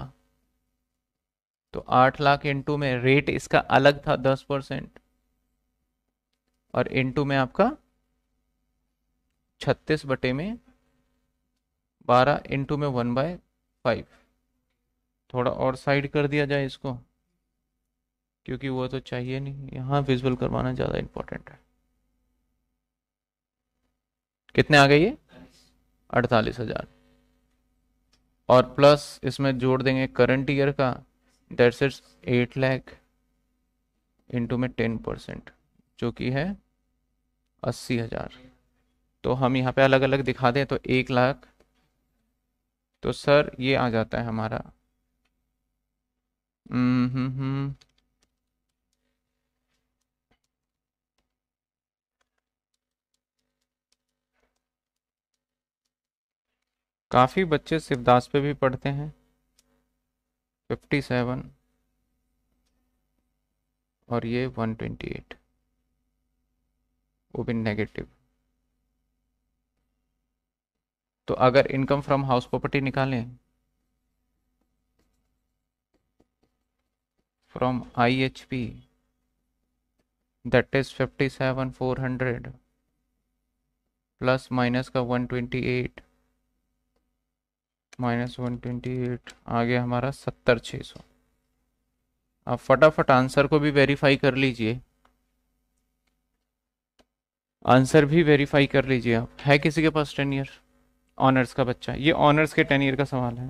तो आठ लाख इंटू में रेट इसका अलग था दस परसेंट और इंटू में आपका छत्तीस बटे में बारह इंटू में वन बाय फाइव थोड़ा और साइड कर दिया जाए इसको क्योंकि वो तो चाहिए नहीं यहाँ विजुअल करवाना ज़्यादा इम्पोर्टेंट है कितने आ गए ये अड़तालीस हजार और प्लस इसमें जोड़ देंगे करंट ईयर का that's it's eight lakh into में टेन परसेंट जो कि है अस्सी हजार तो हम यहाँ पे अलग अलग दिखा दें तो एक लाख तो सर ये आ जाता है हमारा हम्म काफ़ी बच्चे शिवदास पे भी पढ़ते हैं फिफ्टी सेवन और ये वन ट्वेंटी एट वो भी नेगेटिव तो अगर इनकम फ्रॉम हाउस प्रॉपर्टी निकालें from I H P that is fifty seven four hundred plus minus का one twenty eight minus one twenty eight आ गया हमारा सत्तर छः सौ आप फटाफट आंसर को भी वेरीफाई कर लीजिए आंसर भी वेरीफाई कर लीजिए आप है किसी के पास टेन ईयर ऑनर्स का बच्चा ये ऑनर्स के टेन ईयर का सवाल है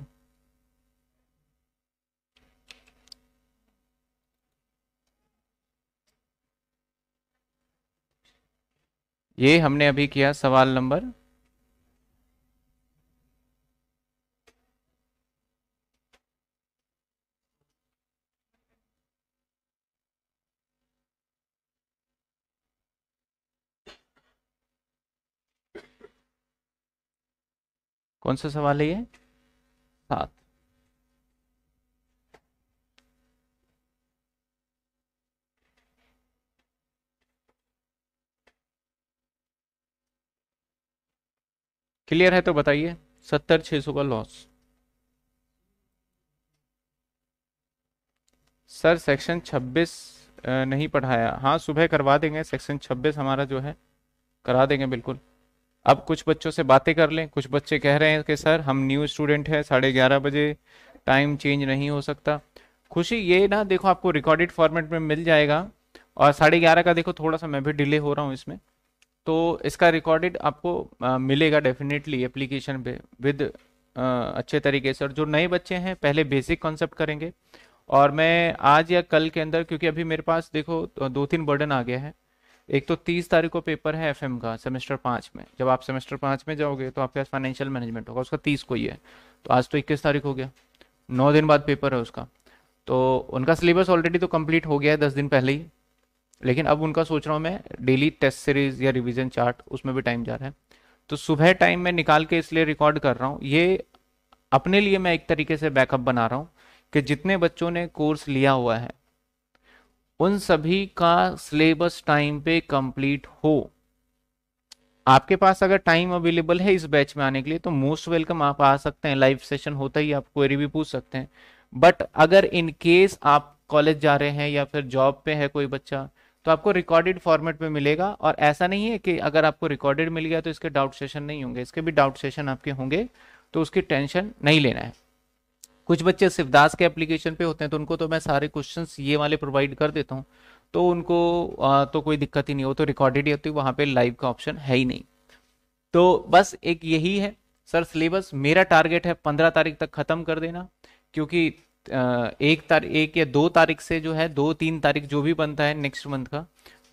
ये हमने अभी किया सवाल नंबर कौन सा सवाल है ये सात क्लियर है तो बताइए सत्तर छह सौ का लॉस सर सेक्शन छब्बीस नहीं पढ़ाया हाँ सुबह करवा देंगे सेक्शन छब्बीस हमारा जो है करा देंगे बिल्कुल अब कुछ बच्चों से बातें कर लें कुछ बच्चे कह रहे हैं कि सर हम न्यू स्टूडेंट हैं साढ़े ग्यारह बजे टाइम चेंज नहीं हो सकता खुशी ये ना देखो आपको रिकॉर्डेड फॉर्मेट में मिल जाएगा और साढ़े ग्यारह का देखो थोड़ा सा मैं भी डिले हो रहा हूँ इसमें तो इसका रिकॉर्डेड आपको आ, मिलेगा डेफिनेटली एप्लीकेशन पे विद अच्छे तरीके से और जो नए बच्चे हैं पहले बेसिक कॉन्सेप्ट करेंगे और मैं आज या कल के अंदर क्योंकि अभी मेरे पास देखो दो तीन बर्डन आ गया है एक तो तीस तारीख को पेपर है एफ का सेमेस्टर पाँच में जब आप सेमेस्टर पाँच में जाओगे तो आपके पास फाइनेंशियल मैनेजमेंट होगा उसका तीस को ही है तो आज तो इक्कीस तारीख हो गया नौ दिन बाद पेपर है उसका तो उनका सिलेबस ऑलरेडी तो कंप्लीट हो गया है दस दिन पहले ही लेकिन अब उनका सोच रहा हूँ मैं डेली टेस्ट सीरीज या रिविजन चार्ट उसमें भी टाइम जा रहा है तो सुबह टाइम मैं निकाल के इसलिए रिकॉर्ड कर रहा हूँ ये अपने लिए मैं एक तरीके से बैकअप बना रहा हूँ कि जितने बच्चों ने कोर्स लिया हुआ है उन सभी का सिलेबस टाइम पे कंप्लीट हो आपके पास अगर टाइम अवेलेबल है इस बैच में आने के लिए तो मोस्ट वेलकम आप आ सकते हैं लाइव सेशन होता ही आप क्वेरी भी पूछ सकते हैं बट अगर इन केस आप कॉलेज जा रहे हैं या फिर जॉब पे है कोई बच्चा तो आपको रिकॉर्डेड फॉर्मेट में मिलेगा और ऐसा नहीं है कि अगर आपको रिकॉर्डेड मिल गया तो इसके डाउट सेशन नहीं होंगे इसके भी डाउट सेशन आपके होंगे तो उसकी टेंशन नहीं लेना है कुछ बच्चे शिवदास के एप्लीकेशन पे होते हैं तो उनको तो मैं सारे क्वेश्चन ये वाले प्रोवाइड कर देता हूँ तो उनको आ, तो कोई दिक्कत ही नहीं हो तो रिकॉर्डेड ही होती है वहाँ पे लाइव का ऑप्शन है ही नहीं तो बस एक यही है सर सिलेबस मेरा टारगेट है पंद्रह तारीख तक ख़त्म कर देना क्योंकि एक तारीख एक या दो तारीख से जो है दो तीन तारीख जो भी बनता है नेक्स्ट मंथ का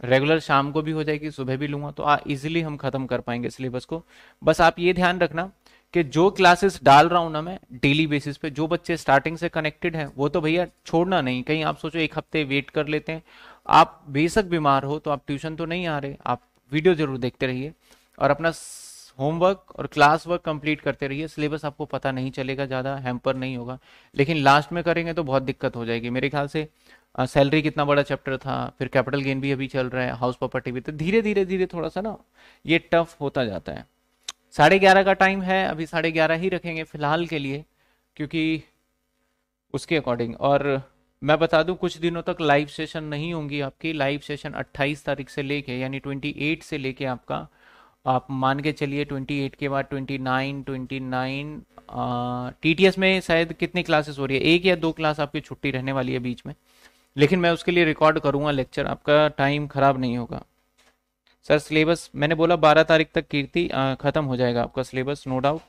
रेगुलर शाम को भी हो जाएगी सुबह भी लूंगा तो इजिली हम ख़त्म कर पाएंगे सिलेबस को बस आप ये ध्यान रखना कि जो क्लासेस डाल रहा हूं ना मैं डेली बेसिस पे जो बच्चे स्टार्टिंग से कनेक्टेड हैं वो तो भैया छोड़ना नहीं कहीं आप सोचो एक हफ्ते वेट कर लेते हैं आप बेशक बीमार हो तो आप ट्यूशन तो नहीं आ रहे आप वीडियो जरूर देखते रहिए और अपना होमवर्क और क्लास वर्क कंप्लीट करते रहिए सिलेबस आपको पता नहीं चलेगा ज़्यादा हैम्पर नहीं होगा लेकिन लास्ट में करेंगे तो बहुत दिक्कत हो जाएगी मेरे ख्याल से सैलरी कितना बड़ा चैप्टर था फिर कैपिटल गेन भी अभी चल रहा है हाउस प्रॉपर्टी भी तो धीरे धीरे धीरे थोड़ा सा ना ये टफ होता जाता है साढ़े ग्यारह का टाइम है अभी साढ़े ग्यारह ही रखेंगे फिलहाल के लिए क्योंकि उसके अकॉर्डिंग और मैं बता दूं कुछ दिनों तक लाइव सेशन नहीं होंगी आपकी लाइव सेशन 28 तारीख से लेके यानी 28 से लेके आपका आप मान के चलिए 28 के बाद 29 29 टी में शायद कितनी क्लासेस हो रही है एक या दो क्लास आपकी छुट्टी रहने वाली है बीच में लेकिन मैं उसके लिए रिकॉर्ड करूँगा लेक्चर आपका टाइम ख़राब नहीं होगा सर सिलेबस मैंने बोला बारह तारीख तक कीर्ति ख़त्म हो जाएगा आपका सिलेबस नो डाउट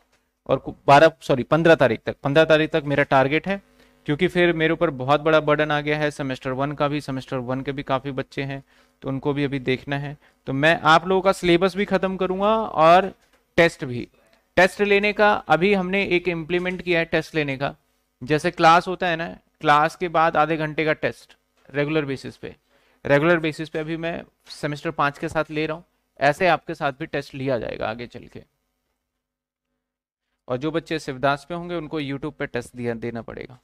और बारह सॉरी पंद्रह तारीख तक पंद्रह तारीख तक मेरा टारगेट है क्योंकि फिर मेरे ऊपर बहुत बड़ा बर्डन आ गया है सेमेस्टर वन का भी सेमेस्टर वन के भी काफ़ी बच्चे हैं तो उनको भी अभी देखना है तो मैं आप लोगों का सिलेबस भी ख़त्म करूँगा और टेस्ट भी टेस्ट लेने का अभी हमने एक इम्प्लीमेंट किया है टेस्ट लेने का जैसे क्लास होता है ना क्लास के बाद आधे घंटे का टेस्ट रेगुलर बेसिस पे रेगुलर बेसिस पे अभी मैं सेमेस्टर पांच के साथ ले रहा हूँ ऐसे आपके साथ भी टेस्ट लिया जाएगा आगे चल के और जो बच्चे शिवदास पे होंगे उनको यूट्यूब पे टेस्ट दिया देना पड़ेगा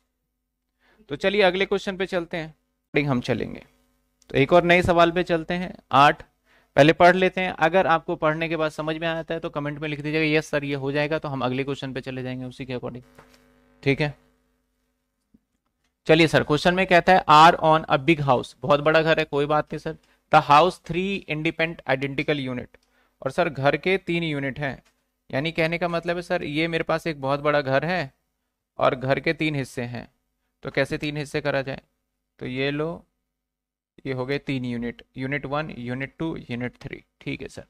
तो चलिए अगले क्वेश्चन पे चलते हैं हम चलेंगे तो एक और नए सवाल पे चलते हैं आठ पहले पढ़ लेते हैं अगर आपको पढ़ने के बाद समझ में आता है तो कमेंट में लिख दीजिएगा यस सर ये हो जाएगा तो हम अगले क्वेश्चन पे चले जाएंगे उसी के अकॉर्डिंग ठीक है चलिए सर क्वेश्चन में कहता है R on a big house बहुत बड़ा घर है कोई बात नहीं sir the house three independent identical unit और सर घर के तीन यूनिट हैं यानी कहने का मतलब है सर ये मेरे पास एक बहुत बड़ा घर है और घर के तीन हिस्से हैं तो कैसे तीन हिस्से करा जाए तो ये लो ये हो गए तीन unit unit one unit two unit three ठीक है सर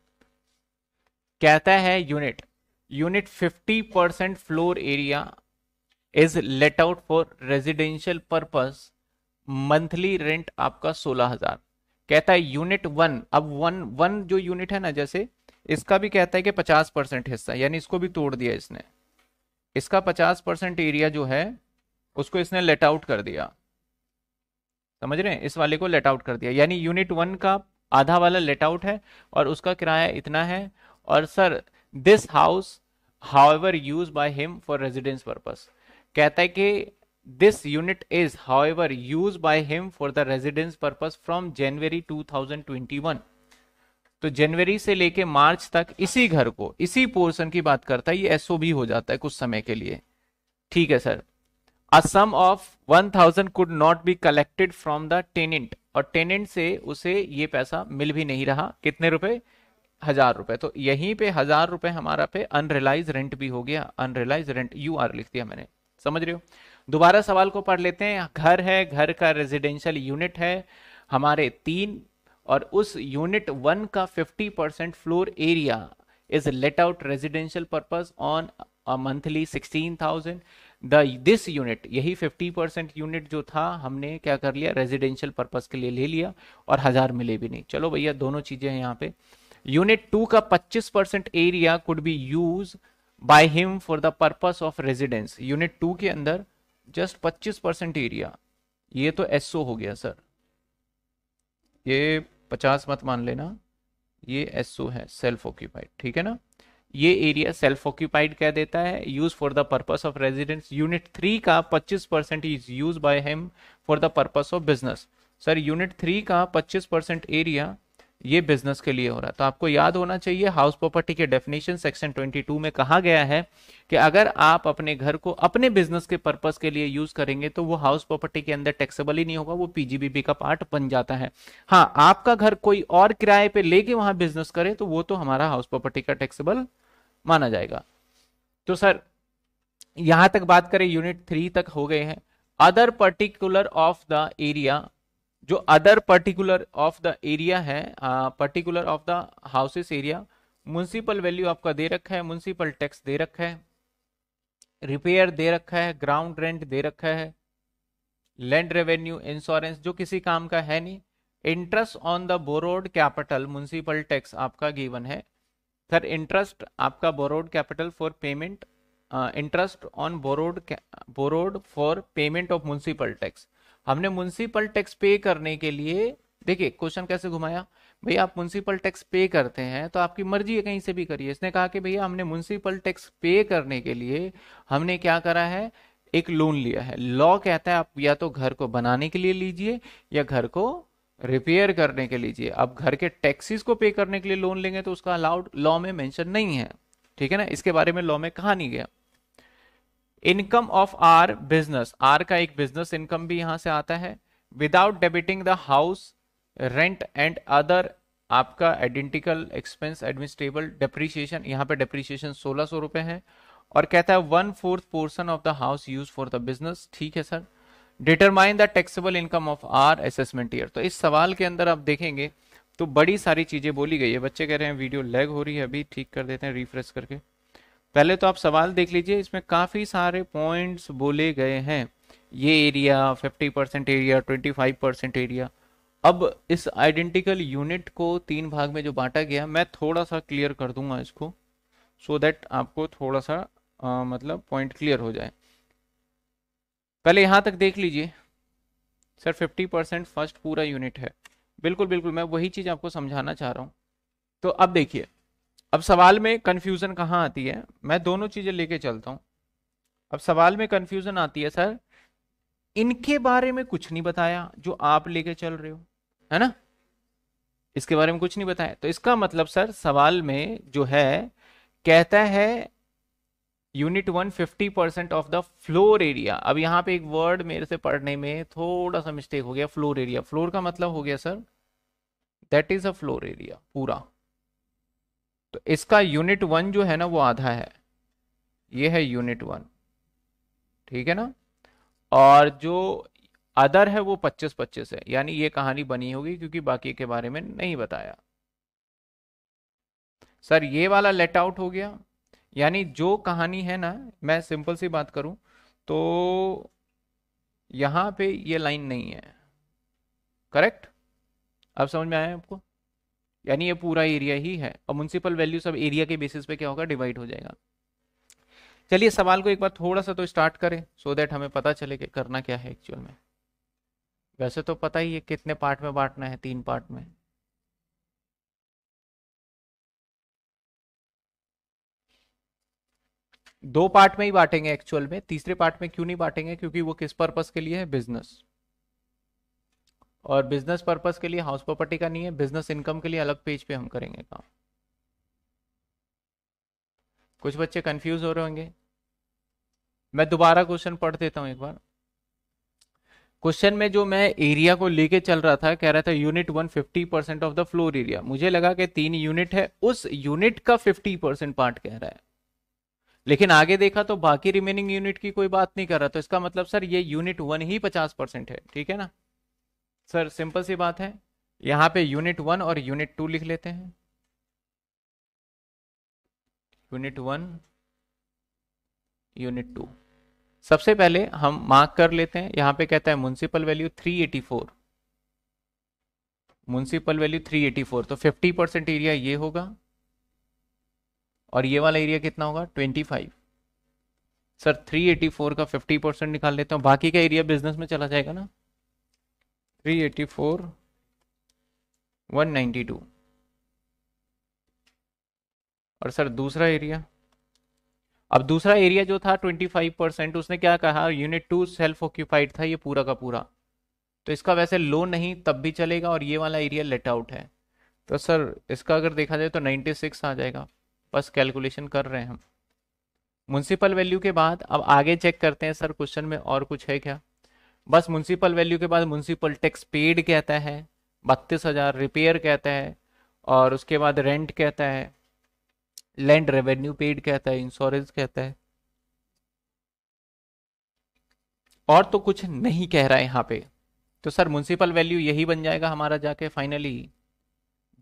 कहता है unit unit fifty percent floor area is let out for residential purpose monthly rent आपका सोलह हजार कहता है यूनिट वन अब वन वन जो यूनिट है ना जैसे इसका भी कहता है कि पचास परसेंट हिस्सा यानी इसको भी तोड़ दिया इसने इसका पचास परसेंट एरिया जो है उसको इसने लेट आउट कर दिया समझ रहे हैं इस वाले को लेट आउट कर दिया यानी यूनिट वन का आधा वाला लेट आउट है और उसका किराया इतना है और sir this house however use by him for residence purpose कहता है कि this unit is however use by him for the residence purpose from January 2021 तो जनवरी से लेके मार्च तक इसी घर को इसी पोर्शन की बात करता है ये एसओ भी हो जाता है कुछ समय के लिए ठीक है sir a sum of thousand could not be collected from the tenant और टेनेंट से उसे ये पैसा मिल भी नहीं रहा कितने रुपए हजार रुपए तो यहीं पे हजार रुपए हमारा पे अनरिलाइज रेंट भी हो गया अनरिलाइज रेंट यू आर लिख दिया मैंने समझ रहे हो दोबारा सवाल को पढ़ लेते हैं घर है घर का रेजिडेंशियल यूनिट है हमारे तीन और उस यूनिट वन का 50 percent floor area is let out residential purpose on monthly 16,000 the this unit यही 50 परसेंट यूनिट जो था हमने क्या कर लिया रेजिडेंशियल पर्पज के लिए ले लिया और हजार मिले भी नहीं चलो भैया दोनों चीजें हैं यहाँ पे यूनिट टू का 25 percent area could be use by him for the purpose of residence unit two के अंदर जस्ट 25 परसेंट एरिया ये तो एसओ हो गया सर ये 50 मत मान लेना ये एसओ है सेल्फ ऑक्यूपाइड ठीक है ना ये एरिया सेल्फ ऑक्यूपाइड क्या देता है use for the purpose of residence unit three का 25 percent is use by him for the purpose of business sir unit three का 25 परसेंट एरिया ये बिजनेस के लिए हो रहा है तो आपको याद होना चाहिए हाउस प्रॉपर्टी के डेफिनेशन सेक्शन 22 में कहा गया है कि अगर आप अपने घर को अपने बिजनेस के पर्पस के लिए यूज करेंगे तो वो हाउस प्रॉपर्टी के अंदर टैक्सेबल ही नहीं होगा वो पीजीबीपी का पार्ट बन जाता है हाँ आपका घर कोई और किराए पे लेके वहां बिजनेस करे तो वो तो हमारा हाउस प्रॉपर्टी का टैक्सेबल माना जाएगा तो सर यहां तक बात करें यूनिट थ्री तक हो गए हैं other particular of the area जो other particular of the area है particular of the houses area municipal value आपका दे रखा है म्यूनसिपल टैक्स दे रखा है रिपेयर दे रखा है ग्राउंड रेंट दे रखा है लैंड रेवेन्यू इंश्योरेंस जो किसी काम का है नहीं interest on the borrowed capital municipal tax आपका गिवन है सर इंटरेस्ट आपका borrowed capital for payment interest on borrowed borrowed for payment of municipal tax हमने म्यूनसिपल टैक्स पे करने के लिए देखिए क्वेश्चन कैसे घुमाया भैया आप म्यूनसिपल टैक्स पे करते हैं तो आपकी मर्जी है कहीं से भी करिए इसने कहा कि भैया हमने म्यूनसिपल टैक्स पे करने के लिए हमने क्या करा है एक लोन लिया है लॉ कहता है आप या तो घर को बनाने के लिए लीजिए या घर को रिपेयर करने के लीजिए आप घर के टैक्सेस को पे करने के लिए लोन लेंगे तो उसका अलाउड लॉ में मेंशन नहीं है ठीक है ना इसके बारे में लॉ में कहा नहीं गया income of R business R का एक बिजनेस इनकम भी यहां से आता है without debiting the house rent and other आपका आइडेंटिकल एक्सपेंस एडमिनिस्ट्रेबल डेप्रीशिएशन यहाँ पे डेप्रीशिएशन सोलह सौ रुपए है और कहता है one fourth portion of the house use for the business ठीक है sir determine the taxable income of R assessment year तो इस सवाल के अंदर आप देखेंगे तो बड़ी सारी चीजें बोली गई है बच्चे कह रहे हैं वीडियो लैग हो रही है अभी ठीक कर देते हैं रिफ्रेश करके पहले तो आप सवाल देख लीजिए इसमें काफ़ी सारे पॉइंट्स बोले गए हैं ये area 50 percent area 25 percent area अब इस आइडेंटिकल यूनिट को तीन भाग में जो बांटा गया मैं थोड़ा सा क्लियर कर दूंगा इसको सो so दैट आपको थोड़ा सा आ, मतलब पॉइंट क्लियर हो जाए पहले यहां तक देख लीजिए सर 50 परसेंट फर्स्ट पूरा यूनिट है बिल्कुल बिल्कुल मैं वही चीज़ आपको समझाना चाह रहा हूँ तो अब देखिए अब सवाल में कन्फ्यूज़न कहाँ आती है मैं दोनों चीज़ें लेके चलता हूं अब सवाल में कन्फ्यूज़न आती है सर इनके बारे में कुछ नहीं बताया जो आप लेके चल रहे हो है ना इसके बारे में कुछ नहीं बताया तो इसका मतलब सर सवाल में जो है कहता है unit one fifty percent of the floor area अब यहां पे एक वर्ड मेरे से पढ़ने में थोड़ा सा मिस्टेक हो गया फ्लोर एरिया फ्लोर का मतलब हो गया sir that is a floor area पूरा तो इसका यूनिट वन जो है ना वो आधा है ये है यूनिट वन ठीक है ना और जो अदर है वो पच्चीस पच्चीस है यानी ये कहानी बनी होगी क्योंकि बाकी के बारे में नहीं बताया सर ये वाला लेट आउट हो गया यानी जो कहानी है ना मैं सिंपल सी बात करूं तो यहां पे ये लाइन नहीं है करेक्ट अब समझ में आया आपको यानी ये पूरा एरिया ही है और म्यूनसिपल वैल्यू सब एरिया के बेसिस पे क्या होगा डिवाइड हो जाएगा चलिए सवाल को एक बार थोड़ा सा तो स्टार्ट करें सो so देट हमें पता चले कि करना क्या है एक्चुअल में वैसे तो पता ही है कितने पार्ट में बांटना है तीन पार्ट में दो पार्ट में ही बांटेंगे एक्चुअल में तीसरे पार्ट में क्यों नहीं बांटेंगे क्योंकि वो किस पर्पस के लिए है बिजनेस और बिजनेस पर्पस के लिए हाउस प्रॉपर्टी का नहीं है बिजनेस इनकम के लिए अलग पेज पे हम करेंगे काम कुछ बच्चे कंफ्यूज हो रहे होंगे मैं दोबारा क्वेश्चन पढ़ देता हूँ एक बार क्वेश्चन में जो मैं एरिया को लेके चल रहा था कह रहा था unit 150 percent of the floor area मुझे लगा कि तीन यूनिट है उस यूनिट का 50 परसेंट पार्ट कह रहा है लेकिन आगे देखा तो बाकी रिमेनिंग यूनिट की कोई बात नहीं कर रहा तो इसका मतलब सर ये यूनिट वन ही 50 परसेंट है ठीक है ना सर सिंपल सी बात है यहां पे यूनिट वन और यूनिट टू लिख लेते हैं यूनिट वन यूनिट टू सबसे पहले हम मार्क कर लेते हैं यहां पे कहता है म्यूनसिपल वैल्यू 384 म्यूनसिपल वैल्यू 384 तो 50 परसेंट एरिया ये होगा और ये वाला एरिया कितना होगा 25 सर 384 का 50 परसेंट निकाल लेते हैं बाकी का एरिया बिजनेस में चला जाएगा ना 384 टू और सर दूसरा एरिया अब दूसरा एरिया जो था 25 परसेंट उसने क्या कहा यूनिट टू सेल्फ ऑक्यूपाइड था ये पूरा का पूरा तो इसका वैसे लो नहीं तब भी चलेगा और ये वाला एरिया लेट आउट है तो सर इसका अगर देखा जाए तो 96 आ जाएगा बस कैलकुलेशन कर रहे हैं हम म्यूनसिपल वैल्यू के बाद अब आगे चेक करते हैं सर क्वेश्चन में और कुछ है क्या बस म्यूनसिपल वैल्यू के बाद म्यूनसिपल टैक्स पेड कहता है बत्तीस हजार रिपेयर कहता है और उसके बाद रेंट कहता है लैंड रेवेन्यू पेड कहता है इंश्योरेंस कहता है और तो कुछ नहीं कह रहा है यहां पे तो सर म्यूनसिपल वैल्यू यही बन जाएगा हमारा जाके finally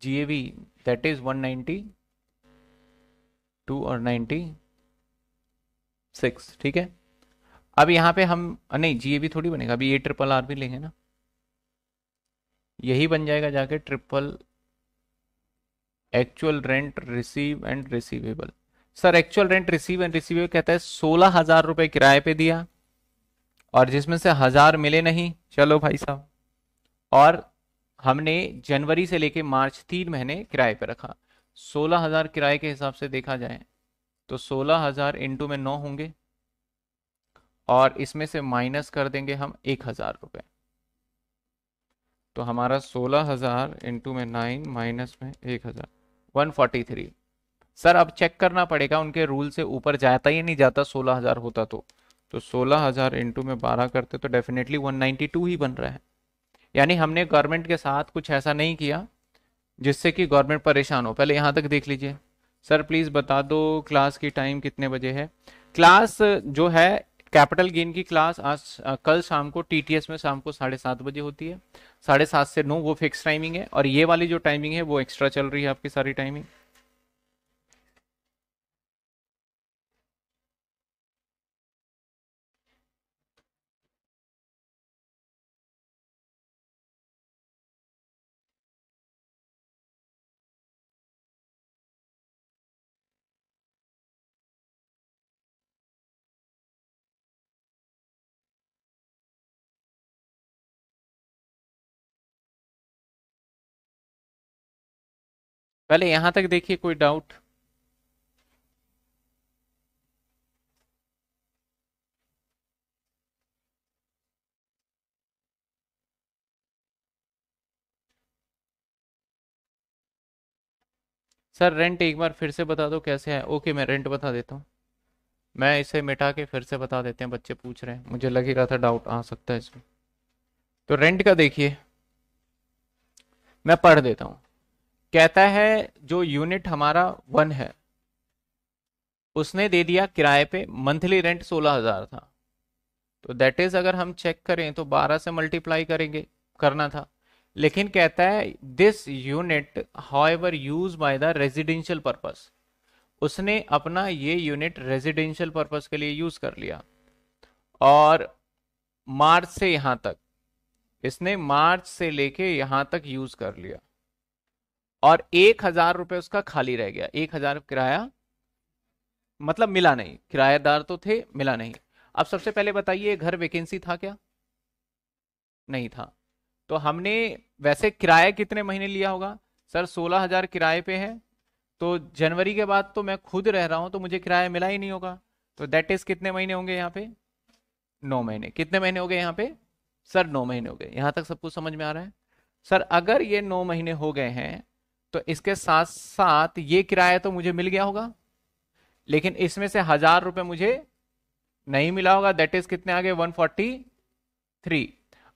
G A V that is one ninety two और नाइन्टी सिक्स ठीक है अब यहाँ पे हम नहीं जी ए भी थोड़ी बनेगा अभी ये ट्रिपल आर भी लेंगे ना यही बन जाएगा जाके triple actual rent receive and receivable sir actual rent receive and receivable कहता है सोलह हजार रुपए किराए पे दिया और जिसमें से हजार मिले नहीं चलो भाई साहब और हमने जनवरी से लेके मार्च तीन महीने किराए पे रखा सोलह हजार किराए के हिसाब से देखा जाए तो सोलह हजार इंटू में नौ होंगे और इसमें से माइनस कर देंगे हम एक हजार रुपये तो हमारा सोलह हजार इंटू में नाइन माइनस में एक हजार वन फोर्टी थ्री सर अब चेक करना पड़ेगा उनके रूल से ऊपर जाता ही नहीं जाता सोलह हजार होता तो तो सोलह हजार इंटू में बारह करते तो डेफिनेटली वन नाइन्टी टू ही बन रहा है यानी हमने गवर्नमेंट के साथ कुछ ऐसा नहीं किया जिससे कि गवर्नमेंट परेशान हो पहले यहाँ तक देख लीजिए सर प्लीज़ बता दो क्लास की टाइम कितने बजे है क्लास जो है कैपिटल गेन की क्लास आज आ, कल शाम को टीटीएस में शाम को साढ़े सात बजे होती है साढ़े सात से नौ वो फिक्स टाइमिंग है और ये वाली जो टाइमिंग है वो एक्स्ट्रा चल रही है आपकी सारी टाइमिंग
पहले यहां तक देखिए कोई डाउट
सर रेंट एक बार फिर से बता दो कैसे है ओके मैं रेंट बता देता हूँ मैं इसे मिटा के फिर से बता देते हैं बच्चे पूछ रहे हैं मुझे लग ही रहा था डाउट आ सकता है इसमें तो रेंट का देखिए मैं पढ़ देता हूँ कहता है जो यूनिट हमारा वन है उसने दे दिया किराए पे मंथली रेंट सोलह हजार था तो दैट इज अगर हम चेक करें तो बारह से मल्टीप्लाई करेंगे करना था लेकिन कहता है this unit however use by the residential purpose उसने अपना ये यूनिट रेजिडेंशियल पर्पस के लिए यूज कर लिया और मार्च से यहां तक इसने मार्च से लेके यहां तक यूज कर लिया और एक हजार रुपए उसका खाली रह गया एक हजार किराया मतलब मिला नहीं किरायादार तो थे मिला नहीं अब सबसे पहले बताइए घर वैकेंसी था क्या नहीं था तो हमने वैसे किराया कितने महीने लिया होगा सर सोलह हजार किराए पे है तो जनवरी के बाद तो मैं खुद रह रहा हूं तो मुझे किराया मिला ही नहीं होगा तो दैट इज कितने महीने होंगे यहाँ पे नौ महीने कितने महीने हो गए यहाँ पे सर नौ महीने हो गए यहां तक सब कुछ समझ में आ रहा है सर अगर ये नौ महीने हो गए हैं तो इसके साथ साथ ये किराया तो मुझे मिल गया होगा लेकिन इसमें से हजार रुपए मुझे नहीं मिला होगा दैट इज कितने आगे 143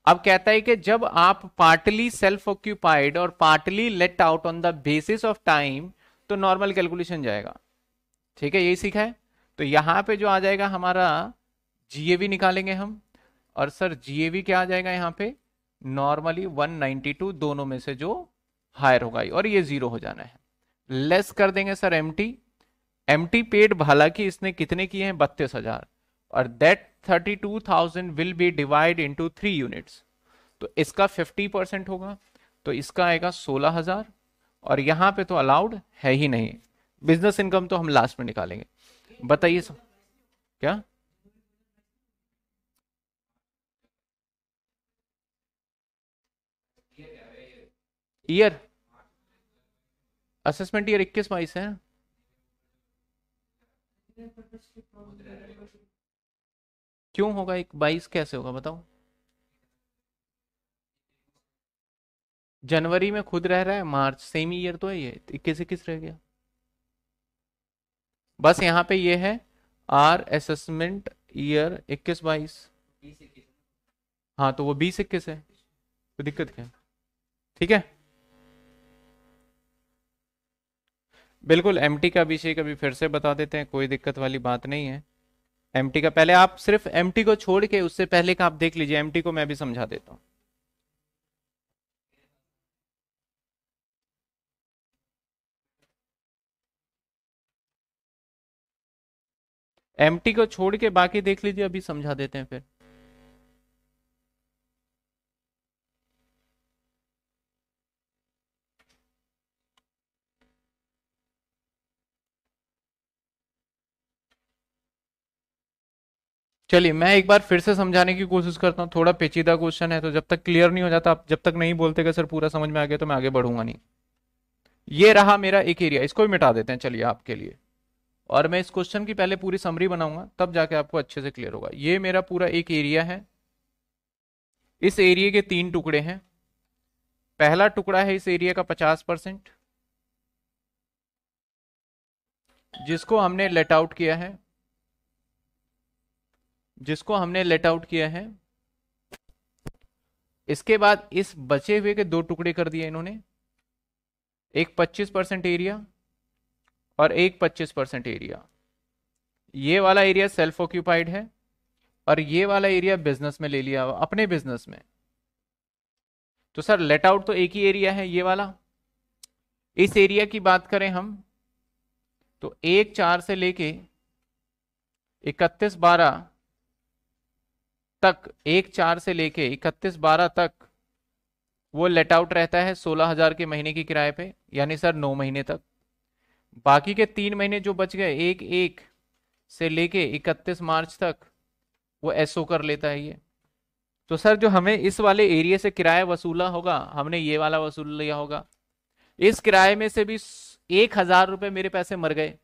अब कहता है कि जब आप पार्टली सेल्फ ऑक्यूपाइड और partly let out on the basis of time तो नॉर्मल कैलकुलेशन जाएगा ठीक है यही सीखा है तो यहां पे जो आ जाएगा हमारा जीएवी निकालेंगे हम और सर जीएवी क्या आ जाएगा यहां पे नॉर्मली 192 दोनों में से जो हायर होगा और ये जीरो हो जाना है लेस कर देंगे sir M T M T paid हालांकि इसने कितने किए हैं बत्तीस हजार और that thirty two thousand will be divide into three units तो इसका फिफ्टी परसेंट होगा तो इसका आएगा सोलह हजार और यहाँ पे तो अलाउड है ही नहीं बिजनेस इनकम तो हम लास्ट में निकालेंगे बताइए सर क्या ईयर असेसमेंट ईयर 21 बाईस है क्यों होगा एक बाईस कैसे होगा बताओ जनवरी में खुद रह रहा है मार्च सेम ईयर तो है ये इक्कीस इक्कीस रह गया बस यहां पे ये है आर असेसमेंट ईयर इक्कीस बाईस हाँ तो वो बीस इक्कीस है तो दिक्कत क्या ठीक है बिल्कुल एम का अभिषेक अभी फिर से बता देते हैं कोई दिक्कत वाली बात नहीं है एम का पहले आप सिर्फ एम को छोड़ के उससे पहले का आप देख लीजिए एम को मैं भी समझा देता हूं एम को छोड़ के बाकी देख लीजिए अभी समझा देते हैं फिर चलिए मैं एक बार फिर से समझाने की कोशिश करता हूँ थोड़ा पेचीदा क्वेश्चन है तो जब तक क्लियर नहीं हो जाता आप जब तक नहीं बोलते सर पूरा समझ में आ गया तो मैं आगे बढ़ूंगा नहीं ये रहा मेरा एक एरिया इसको भी मिटा देते हैं चलिए आपके लिए और मैं इस क्वेश्चन की पहले पूरी समरी बनाऊंगा तब जाके आपको अच्छे से क्लियर होगा ये मेरा पूरा एक एरिया है इस एरिया के तीन टुकड़े हैं पहला टुकड़ा है इस एरिया का पचास परसेंट जिसको हमने लेट आउट किया है जिसको हमने लेट आउट किया है इसके बाद इस बचे हुए के दो टुकड़े कर दिए इन्होंने एक 25 परसेंट एरिया और एक 25 परसेंट एरिया ये वाला एरिया सेल्फ ऑक्यूपाइड है और ये वाला एरिया बिजनेस में ले लिया अपने बिजनेस में तो सर लेट आउट तो एक ही एरिया है ये वाला इस एरिया की बात करें हम तो एक चार से लेके इकतीस बारह तक एक चार से लेके इकतीस बारह तक वो लेट आउट रहता है सोलह हजार के महीने की किराए पे यानी सर नौ महीने तक बाकी के तीन महीने जो बच गए एक एक से लेके इकतीस मार्च तक वो एसओ कर लेता है ये तो सर जो हमें इस वाले एरिया से किराया वसूला होगा हमने ये वाला वसूल लिया होगा इस किराए में से भी एक हजार रुपये मेरे पैसे मर गए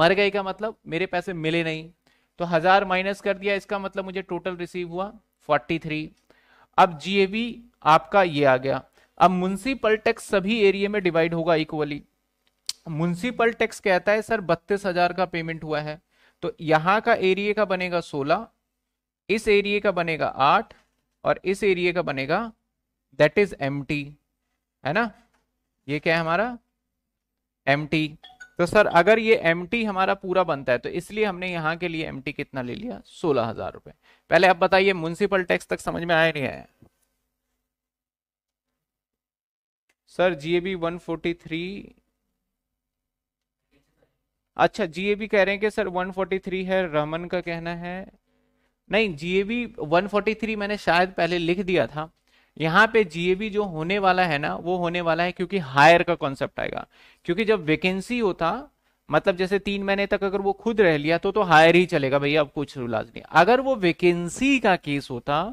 मर गए का मतलब मेरे पैसे मिले नहीं तो हजार माइनस कर दिया इसका मतलब मुझे टोटल रिसीव हुआ 43 अब जीएबी आपका ये आ गया अब म्यूनसिपल टैक्स सभी एरिया में डिवाइड होगा इक्वली म्यूनसिपल टैक्स कहता है सर बत्तीस हजार का पेमेंट हुआ है तो यहां का एरिया का बनेगा सोलह इस एरिया का बनेगा आठ और इस एरिया का बनेगा दैट इज एम है ना ये क्या है हमारा एम तो सर अगर ये एम हमारा पूरा बनता है तो इसलिए हमने यहाँ के लिए एम कितना ले लिया सोलह हजार रुपए पहले आप बताइए म्यूनसिपल टैक्स तक समझ में आया नहीं आया सर जीएबी 143 अच्छा जीएबी कह रहे हैं कि सर 143 है रमन का कहना है नहीं जीएबी 143 मैंने शायद पहले लिख दिया था यहाँ पे जीएबी जो होने वाला है ना वो होने वाला है क्योंकि हायर का कॉन्सेप्ट आएगा क्योंकि जब वैकेंसी होता मतलब जैसे तीन महीने तक अगर वो खुद रह लिया तो तो हायर ही चलेगा भैया अब कुछ इलाज नहीं अगर वो वैकेंसी का केस होता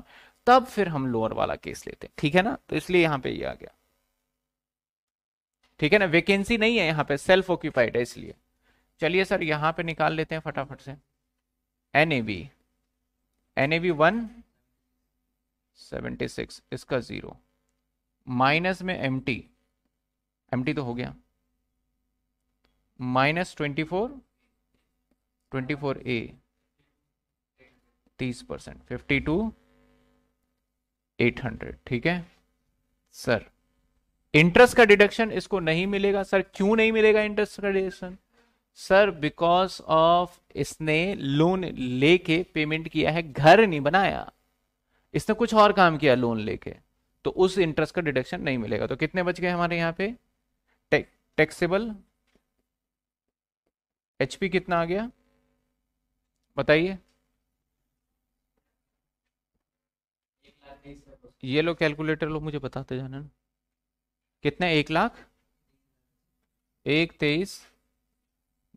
तब फिर हम लोअर वाला केस लेते ठीक है ना तो इसलिए यहां पे ये यह आ गया ठीक है ना वैकेंसी नहीं है यहाँ पे सेल्फ ऑक्यूपाइड है इसलिए चलिए सर यहां पे निकाल लेते हैं फटाफट से N A B N A B one seventy six इसका ज़ीरो माइनस में एम टी एम टी तो हो गया minus twenty four twenty four A तीस percent fifty two eight hundred ठीक है सर इंटरेस्ट का डिडक्शन इसको नहीं मिलेगा सर क्यों नहीं मिलेगा इंटरेस्ट का डिडक्शन सर बिकॉज ऑफ इसने लोन लेके पेमेंट किया है घर नहीं बनाया इसने कुछ और काम किया लोन लेके तो उस इंटरेस्ट का डिडक्शन नहीं मिलेगा तो कितने बच गए हमारे यहाँ पे टे, टैक्सेबल एचपी कितना आ गया बताइए ये लो कैलकुलेटर लोग मुझे बताते जाना कितने एक लाख एक तेईस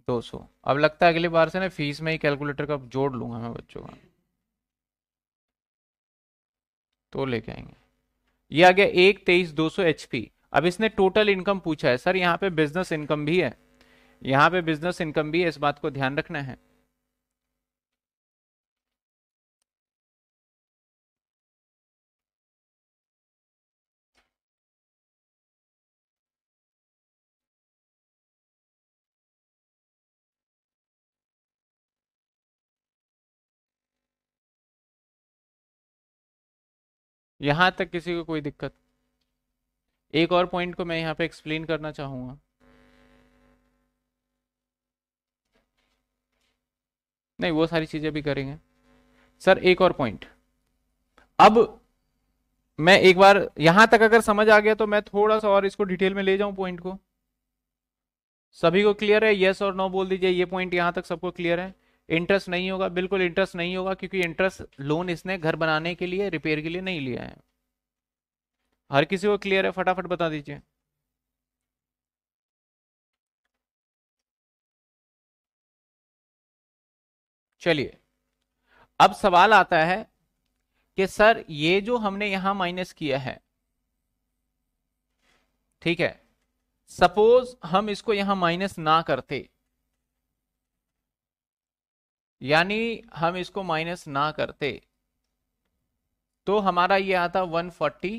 दो सौ अब लगता है अगली बार से ना फीस में ही कैलकुलेटर का जोड़ लूंगा मैं बच्चों का तो लेके आएंगे ये आ गया एक तेईस दो सौ पी अब इसने टोटल इनकम पूछा है सर यहाँ पे बिजनेस इनकम भी है यहाँ पे बिजनेस इनकम भी है इस बात को ध्यान रखना है यहाँ तक किसी को कोई दिक्कत एक और पॉइंट को मैं यहाँ पे एक्सप्लेन करना चाहूँगा नहीं वो सारी चीज़ें भी करेंगे सर एक और पॉइंट अब मैं एक बार यहां तक अगर समझ आ गया तो मैं थोड़ा सा और इसको डिटेल में ले जाऊं पॉइंट को सभी को क्लियर है यस और नो बोल दीजिए ये पॉइंट यहां तक सबको क्लियर है इंटरेस्ट नहीं होगा बिल्कुल इंटरेस्ट नहीं होगा क्योंकि इंटरेस्ट लोन इसने घर बनाने के लिए रिपेयर के लिए नहीं लिया है हर किसी को क्लियर है फटाफट बता दीजिए चलिए अब सवाल आता है कि सर ये जो हमने यहां माइनस किया है ठीक है सपोज हम इसको यहां माइनस ना करते यानी हम इसको माइनस ना करते तो हमारा ये आता 140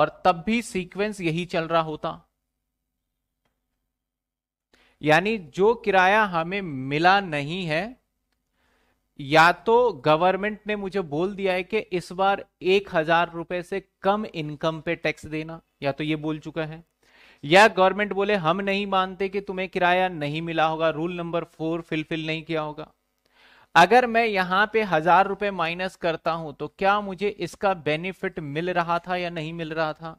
और तब भी सीक्वेंस यही चल रहा होता यानी जो किराया हमें मिला नहीं है या तो गवर्नमेंट ने मुझे बोल दिया है कि इस बार एक हजार रुपए से कम इनकम पे टैक्स देना या तो ये बोल चुका है या गवर्नमेंट बोले हम नहीं मानते कि तुम्हें किराया नहीं मिला होगा रूल नंबर फोर फिलफिल नहीं किया होगा अगर मैं यहां पे हजार रुपए माइनस करता हूं तो क्या मुझे इसका बेनिफिट मिल रहा था या नहीं मिल रहा था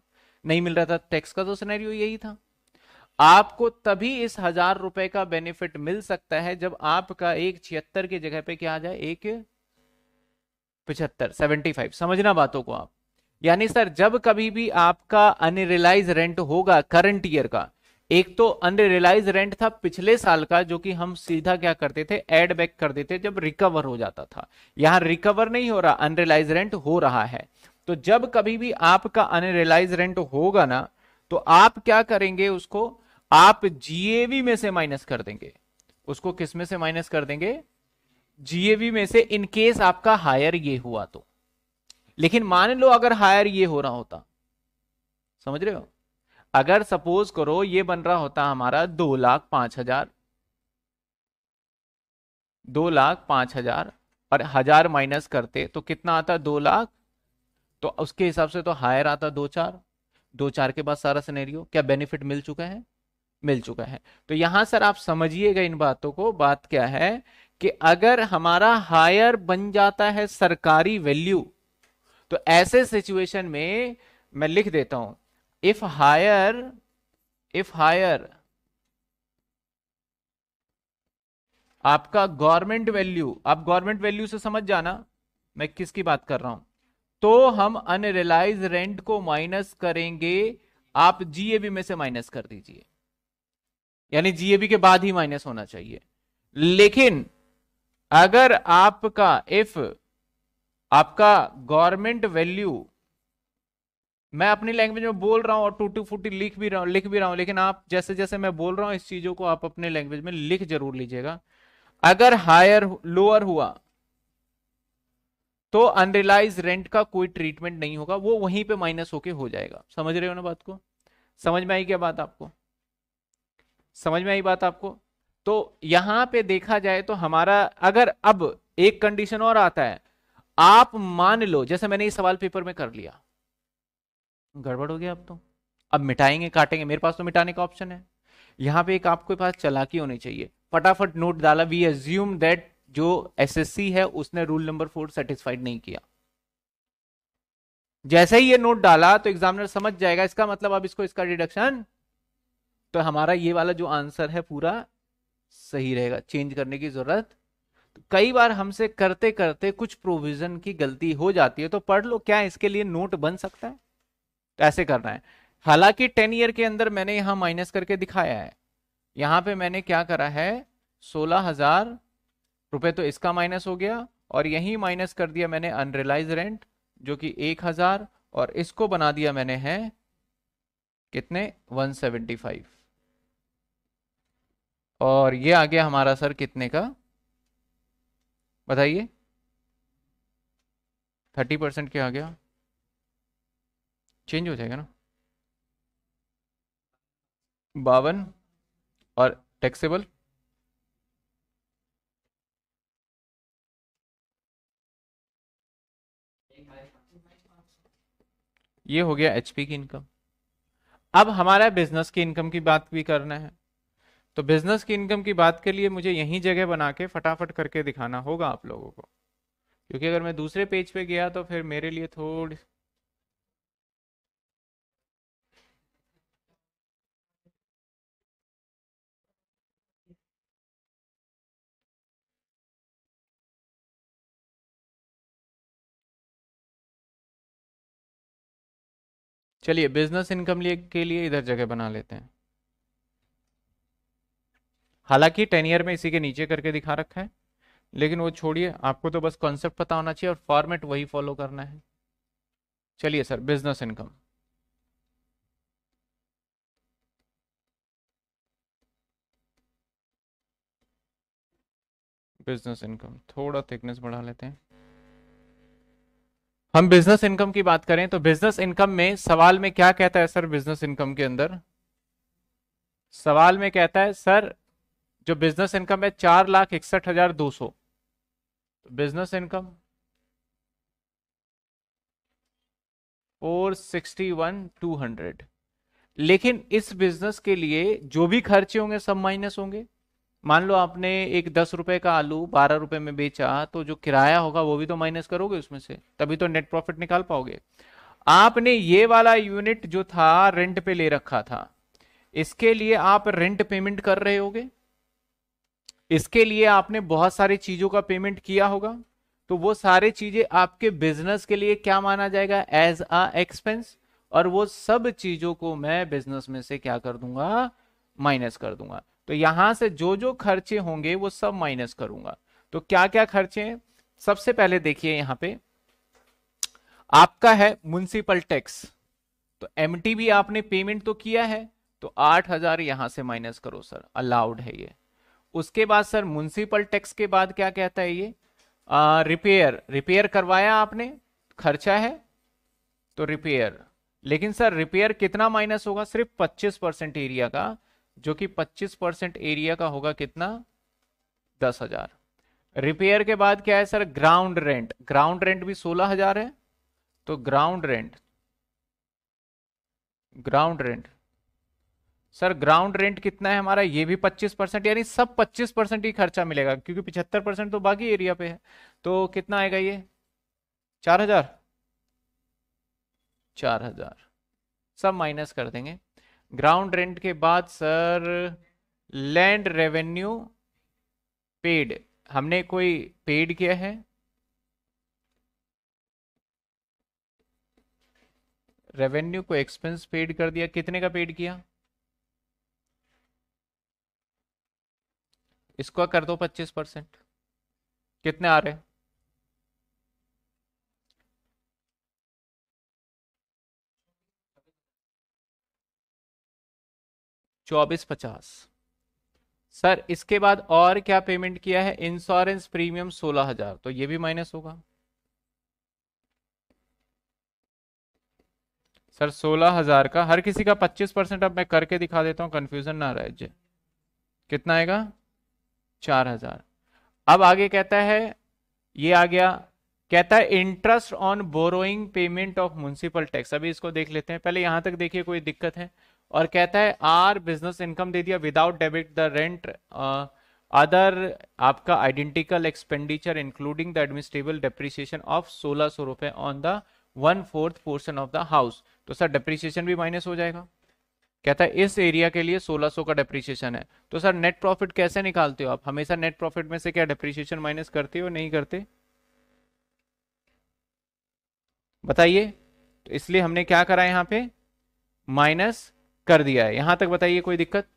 नहीं मिल रहा था टैक्स का तो सिनेरियो यही था आपको तभी इस हजार रुपए का बेनिफिट मिल सकता है जब आपका एक छिहत्तर की जगह पे क्या आ जाए एक पचहत्तर सेवेंटी फाइव समझना बातों को आप यानी सर जब कभी भी आपका अनरियलाइज रेंट होगा करंट ईयर का एक तो अनरियलाइज रेंट था पिछले साल का जो कि हम सीधा क्या करते थे एड बैक कर देते जब रिकवर हो जाता था यहां रिकवर नहीं हो रहा अनरियलाइज रेंट हो रहा है तो जब कभी भी आपका अनरियलाइज रेंट होगा ना तो आप क्या करेंगे उसको आप जीएवी में से माइनस कर देंगे उसको किसमें से माइनस कर देंगे जीएवी में से इनकेस आपका हायर ये हुआ तो लेकिन मान लो अगर हायर ये हो रहा होता समझ रहे हो अगर सपोज करो ये बन रहा होता हमारा दो लाख पांच हजार दो लाख पांच हजार और हजार माइनस करते तो कितना आता दो लाख तो उसके हिसाब से तो हायर आता दो चार दो चार के बाद सारा सिनेरियो क्या बेनिफिट मिल चुका है मिल चुका है तो यहां सर आप समझिएगा इन बातों को बात क्या है कि अगर हमारा हायर बन जाता है सरकारी वैल्यू तो ऐसे सिचुएशन में मैं लिख देता हूं इफ हायर इफ हायर आपका गवर्नमेंट वैल्यू आप गवर्नमेंट वैल्यू से समझ जाना मैं किसकी बात कर रहा हूं तो हम अनरिलाइज रेंट को माइनस करेंगे आप जीएबी में से माइनस कर दीजिए यानी जीएबी के बाद ही माइनस होना चाहिए लेकिन अगर आपका इफ आपका गवर्नमेंट वैल्यू मैं अपनी लैंग्वेज में बोल रहा हूं और टूटी फूटी लिख भी रहा हूं लिख भी रहा हूं लेकिन आप जैसे जैसे मैं बोल रहा हूं इस चीजों को आप अपने लैंग्वेज में लिख जरूर लीजिएगा अगर हायर लोअर हुआ तो अनरिलाइज रेंट का कोई ट्रीटमेंट नहीं होगा वो वहीं पे माइनस होके हो जाएगा समझ रहे हो ना बात को समझ में आई क्या बात आपको समझ में आई बात आपको तो यहां पे देखा जाए तो हमारा अगर अब एक कंडीशन और आता है आप मान लो जैसे मैंने ये सवाल पेपर में कर लिया गड़बड़ हो गया अब तो अब मिटाएंगे काटेंगे मेरे पास तो मिटाने का ऑप्शन है यहां पे एक आपके पास चलाकी होनी चाहिए फटाफट नोट डाला वी एज्यूम दैट जो एसएससी है उसने रूल नंबर फोर सेटिस्फाइड नहीं किया जैसे ही ये नोट डाला तो एग्जामिनर समझ जाएगा इसका मतलब अब इसको इसका डिडक्शन तो हमारा ये वाला जो आंसर है पूरा सही रहेगा चेंज करने की जरूरत कई बार हमसे करते करते कुछ प्रोविजन की गलती हो जाती है तो पढ़ लो क्या इसके लिए नोट बन सकता है ऐसे करना है हालांकि टेन ईयर के अंदर मैंने यहां माइनस करके दिखाया है यहां पे मैंने क्या करा है सोलह हजार रुपये तो इसका माइनस हो गया और यही माइनस कर दिया मैंने अनरियलाइज रेंट जो कि एक हजार और इसको बना दिया मैंने है कितने 175 और ये आ गया हमारा सर कितने का बताइए थर्टी परसेंट क्या आ गया चेंज हो जाएगा ना बावन और टैक्सेबल ये हो गया एचपी की इनकम अब हमारा बिजनेस की इनकम की बात भी करना है तो बिजनेस की इनकम की बात के लिए मुझे यही जगह बना के फटाफट करके दिखाना होगा आप लोगों को क्योंकि अगर मैं दूसरे पेज पे गया तो फिर मेरे लिए थोड़ी चलिए बिजनेस इनकम लिए के लिए इधर जगह बना लेते हैं हालांकि टेन ईयर में इसी के नीचे करके दिखा रखा है लेकिन वो छोड़िए आपको तो बस कॉन्सेप्ट पता होना चाहिए और फॉर्मेट वही फॉलो करना है चलिए sir business income business income थोड़ा थिकनेस बढ़ा लेते हैं हम बिजनेस इनकम की बात करें तो बिजनेस इनकम में सवाल में क्या कहता है सर बिजनेस इनकम के अंदर सवाल में कहता है सर जो बिजनेस इनकम है चार लाख इकसठ हजार दो सौ business income four sixty one two hundred लेकिन इस बिजनेस के लिए जो भी खर्चे होंगे सब माइनस होंगे मान लो आपने एक दस रुपए का आलू बारह रुपए में बेचा तो जो किराया होगा वो भी तो माइनस करोगे उसमें से तभी तो नेट प्रॉफिट निकाल पाओगे आपने ये वाला यूनिट जो था रेंट पे ले रखा था इसके लिए आप रेंट पेमेंट कर रहे होगे इसके लिए आपने बहुत सारी चीजों का पेमेंट किया होगा तो वो सारे चीजें आपके बिजनेस के लिए क्या माना जाएगा एज अ एक्सपेंस और वो सब चीजों को मैं बिजनेस में से क्या कर दूंगा माइनस कर दूंगा तो यहां से जो जो खर्चे होंगे वो सब माइनस करूंगा तो क्या क्या खर्चे हैं सबसे पहले देखिए यहां पे आपका है म्यूनसिपल टैक्स तो एमटी भी आपने पेमेंट तो किया है तो आठ हजार यहां से माइनस करो सर अलाउड है ये उसके बाद सर म्यूनसिपल टैक्स के बाद क्या कहता है ये आ, रिपेयर रिपेयर करवाया आपने खर्चा है तो रिपेयर लेकिन सर रिपेयर कितना माइनस होगा सिर्फ 25 परसेंट एरिया का जो कि 25 परसेंट एरिया का होगा कितना दस हजार रिपेयर के बाद क्या है sir ground rent ground rent भी सोलह हजार है तो ground rent ground rent sir ground rent कितना है हमारा ये भी 25 परसेंट यानी सब 25 परसेंट ही खर्चा मिलेगा क्योंकि पिछहत्तर परसेंट तो बाकी एरिया पे है तो कितना आएगा ये चार हजार चार हजार सब माइनस कर देंगे ग्राउंड रेंट के बाद सर लैंड रेवेन्यू पेड हमने कोई पेड किया है रेवेन्यू को एक्सपेंस पेड कर दिया कितने का पेड किया इसको कर दो पच्चीस परसेंट कितने आ रहे चौबीस पचास सर इसके बाद और क्या पेमेंट किया है इंश्योरेंस प्रीमियम सोलह हजार तो ये भी माइनस होगा सर सोलह हजार का हर किसी का पच्चीस परसेंट अब मैं करके दिखा देता हूं कंफ्यूजन ना रहे जे कितना आएगा चार हजार अब आगे कहता है ये आ गया कहता है interest on borrowing payment of municipal tax अभी इसको देख लेते हैं पहले यहां तक देखिए कोई दिक्कत है और कहता है आर बिजनेस इनकम दे दिया without debit the rent other आपका identical expenditure including the administrable depreciation of सोलह सौ रुपए on the one fourth portion of the house तो सर डेप्रिसिएशन भी माइनस हो जाएगा कहता है इस एरिया के लिए 1600 का डेप्रीशिएशन है तो सर नेट प्रॉफिट कैसे निकालते हो आप हमेशा नेट प्रॉफिट में से क्या डेप्रीशिएशन माइनस करते हो नहीं करते बताइए तो इसलिए हमने क्या करा यहाँ पे माइनस कर दिया है यहां तक बताइए कोई दिक्कत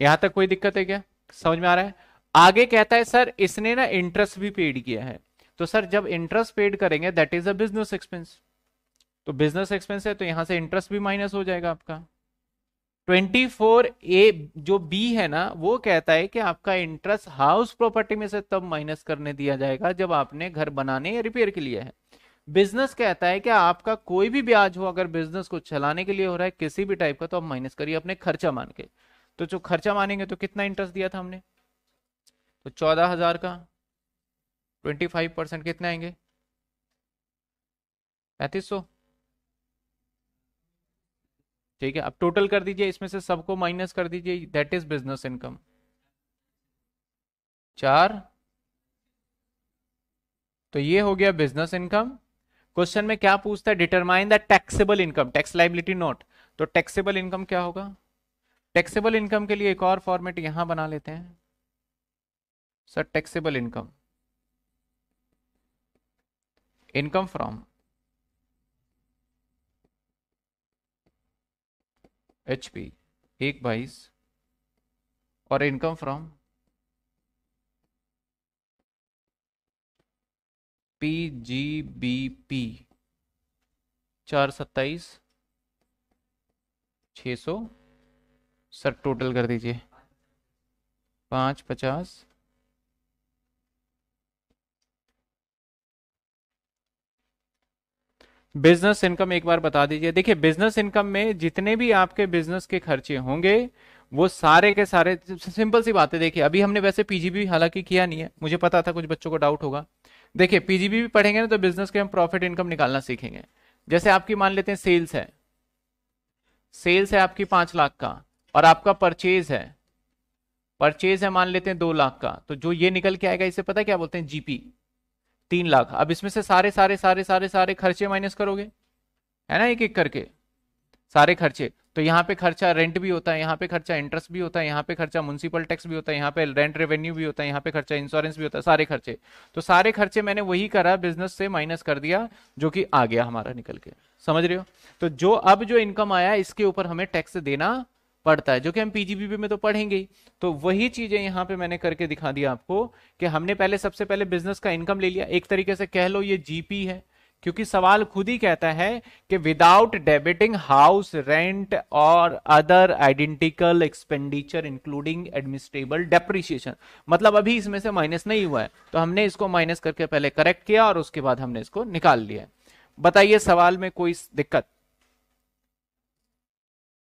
यहां तक कोई दिक्कत है क्या समझ में आ रहा है आगे कहता है सर इसने ना इंटरेस्ट भी पेड किया है तो सर जब इंटरेस्ट पेड करेंगे that is a business expense तो बिजनेस एक्सपेंस है तो यहां से इंटरेस्ट भी माइनस हो जाएगा आपका 24 ए जो बी है ना वो कहता है कि आपका इंटरेस्ट हाउस प्रॉपर्टी में से तब माइनस करने दिया जाएगा जब आपने घर बनाने या रिपेयर के लिए है बिजनेस कहता है कि आपका कोई भी ब्याज हो अगर बिजनेस को चलाने के लिए हो रहा है किसी भी टाइप का तो आप माइनस करिए अपने खर्चा मान के तो जो खर्चा मानेंगे तो कितना इंटरेस्ट दिया था हमने तो चौदह हजार का ट्वेंटी फाइव परसेंट कितने आएंगे पैंतीस सौ ठीक है अब टोटल कर दीजिए इसमें से सबको माइनस कर दीजिए दैट इज बिजनेस इनकम चार तो ये हो गया बिजनेस इनकम क्वेश्चन में क्या पूछता है determine the taxable income tax liability note तो टैक्सेबल इनकम क्या होगा टैक्सेबल इनकम के लिए एक और फॉर्मेट यहां बना लेते हैं sir taxable income income from H P एक बाईस और income from P G B P चार सत्ताईस छः सौ सर टोटल कर दीजिए पाँच पचास बिजनेस इनकम एक बार बता दीजिए देखिए बिजनेस इनकम में जितने भी आपके बिजनेस के खर्चे होंगे वो सारे के सारे सिंपल सी बात है देखिए अभी हमने वैसे पीजीबी हालांकि किया नहीं है मुझे पता था कुछ बच्चों को डाउट होगा देखिए पीजीबी भी पढ़ेंगे ना तो बिजनेस के हम प्रॉफिट इनकम निकालना सीखेंगे जैसे आपकी मान लेते हैं सेल्स है सेल्स है आपकी पांच लाख का और आपका परचेज है परचेज है मान लेते हैं दो लाख का तो जो ये निकल के आएगा इसे पता क्या बोलते हैं जीपी तीन लाख अब इसमें से सारे सारे सारे सारे सारे खर्चे माइनस करोगे है ना एक एक करके सारे खर्चे तो यहाँ पे खर्चा रेंट भी होता है यहाँ पे खर्चा इंटरेस्ट भी होता है यहाँ पे खर्चा म्यूनसिपल टैक्स भी होता है यहाँ पे रेंट रेवेन्यू भी होता है यहाँ पे खर्चा इंश्योरेंस भी होता है सारे खर्चे तो सारे खर्चे मैंने वही करा बिजनेस से माइनस कर दिया जो कि आ गया हमारा निकल के समझ रहे हो तो जो अब जो इनकम आया इसके ऊपर हमें टैक्स देना पढ़ता है जो कि हम पीजीबीबी में तो पढ़ेंगे तो वही चीजें यहाँ पे मैंने करके दिखा दिया आपको कि हमने पहले सबसे पहले बिजनेस का इनकम ले लिया एक तरीके से कह लो ये जीपी है क्योंकि सवाल खुद ही कहता है कि विदाउट डेबिटिंग हाउस रेंट और other identical expenditure including administrable depreciation मतलब अभी इसमें से माइनस नहीं हुआ है तो हमने इसको माइनस करके पहले करेक्ट किया और उसके बाद हमने इसको निकाल लिया बताइए सवाल में कोई दिक्कत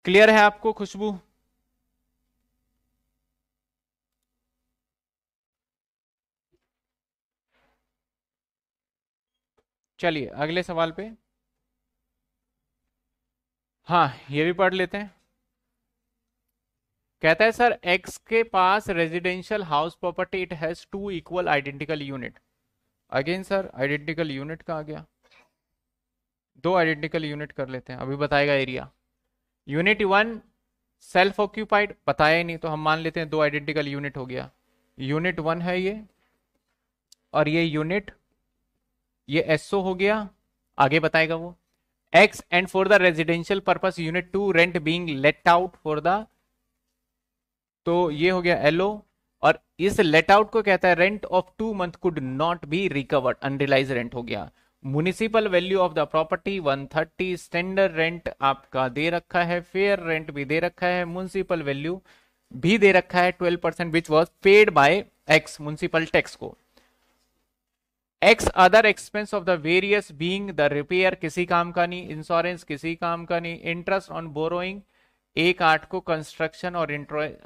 क्लियर है आपको खुशबू चलिए अगले सवाल पे हाँ ये भी पढ़ लेते हैं कहता है सर एक्स के पास residential house property it has to equal identical unit again sir identical unit का आ गया दो आइडेंटिकल यूनिट कर लेते हैं अभी बताएगा area unit one self occupied बताया ही नहीं तो हम मान लेते हैं दो आइडेंटिकल यूनिट हो गया यूनिट वन है ये और ये यूनिट ये एसओ हो गया आगे बताएगा वो X and for the residential purpose unit two rent being let out for the तो ये हो गया एलओ और इस लेट आउट को कहता है rent of two month could not be recovered unrealised rent हो गया municipal value of the property 130 thirty standard rent आपका दे रखा है फेयर रेंट भी दे रखा है म्यूनिसिपल वैल्यू भी दे रखा है 12 percent which was paid by X municipal tax को X other expense of the various being the repair किसी काम का नहीं इंश्योरेंस किसी काम का नहीं इंटरेस्ट ऑन बोरोइंग एक आठ को कंस्ट्रक्शन और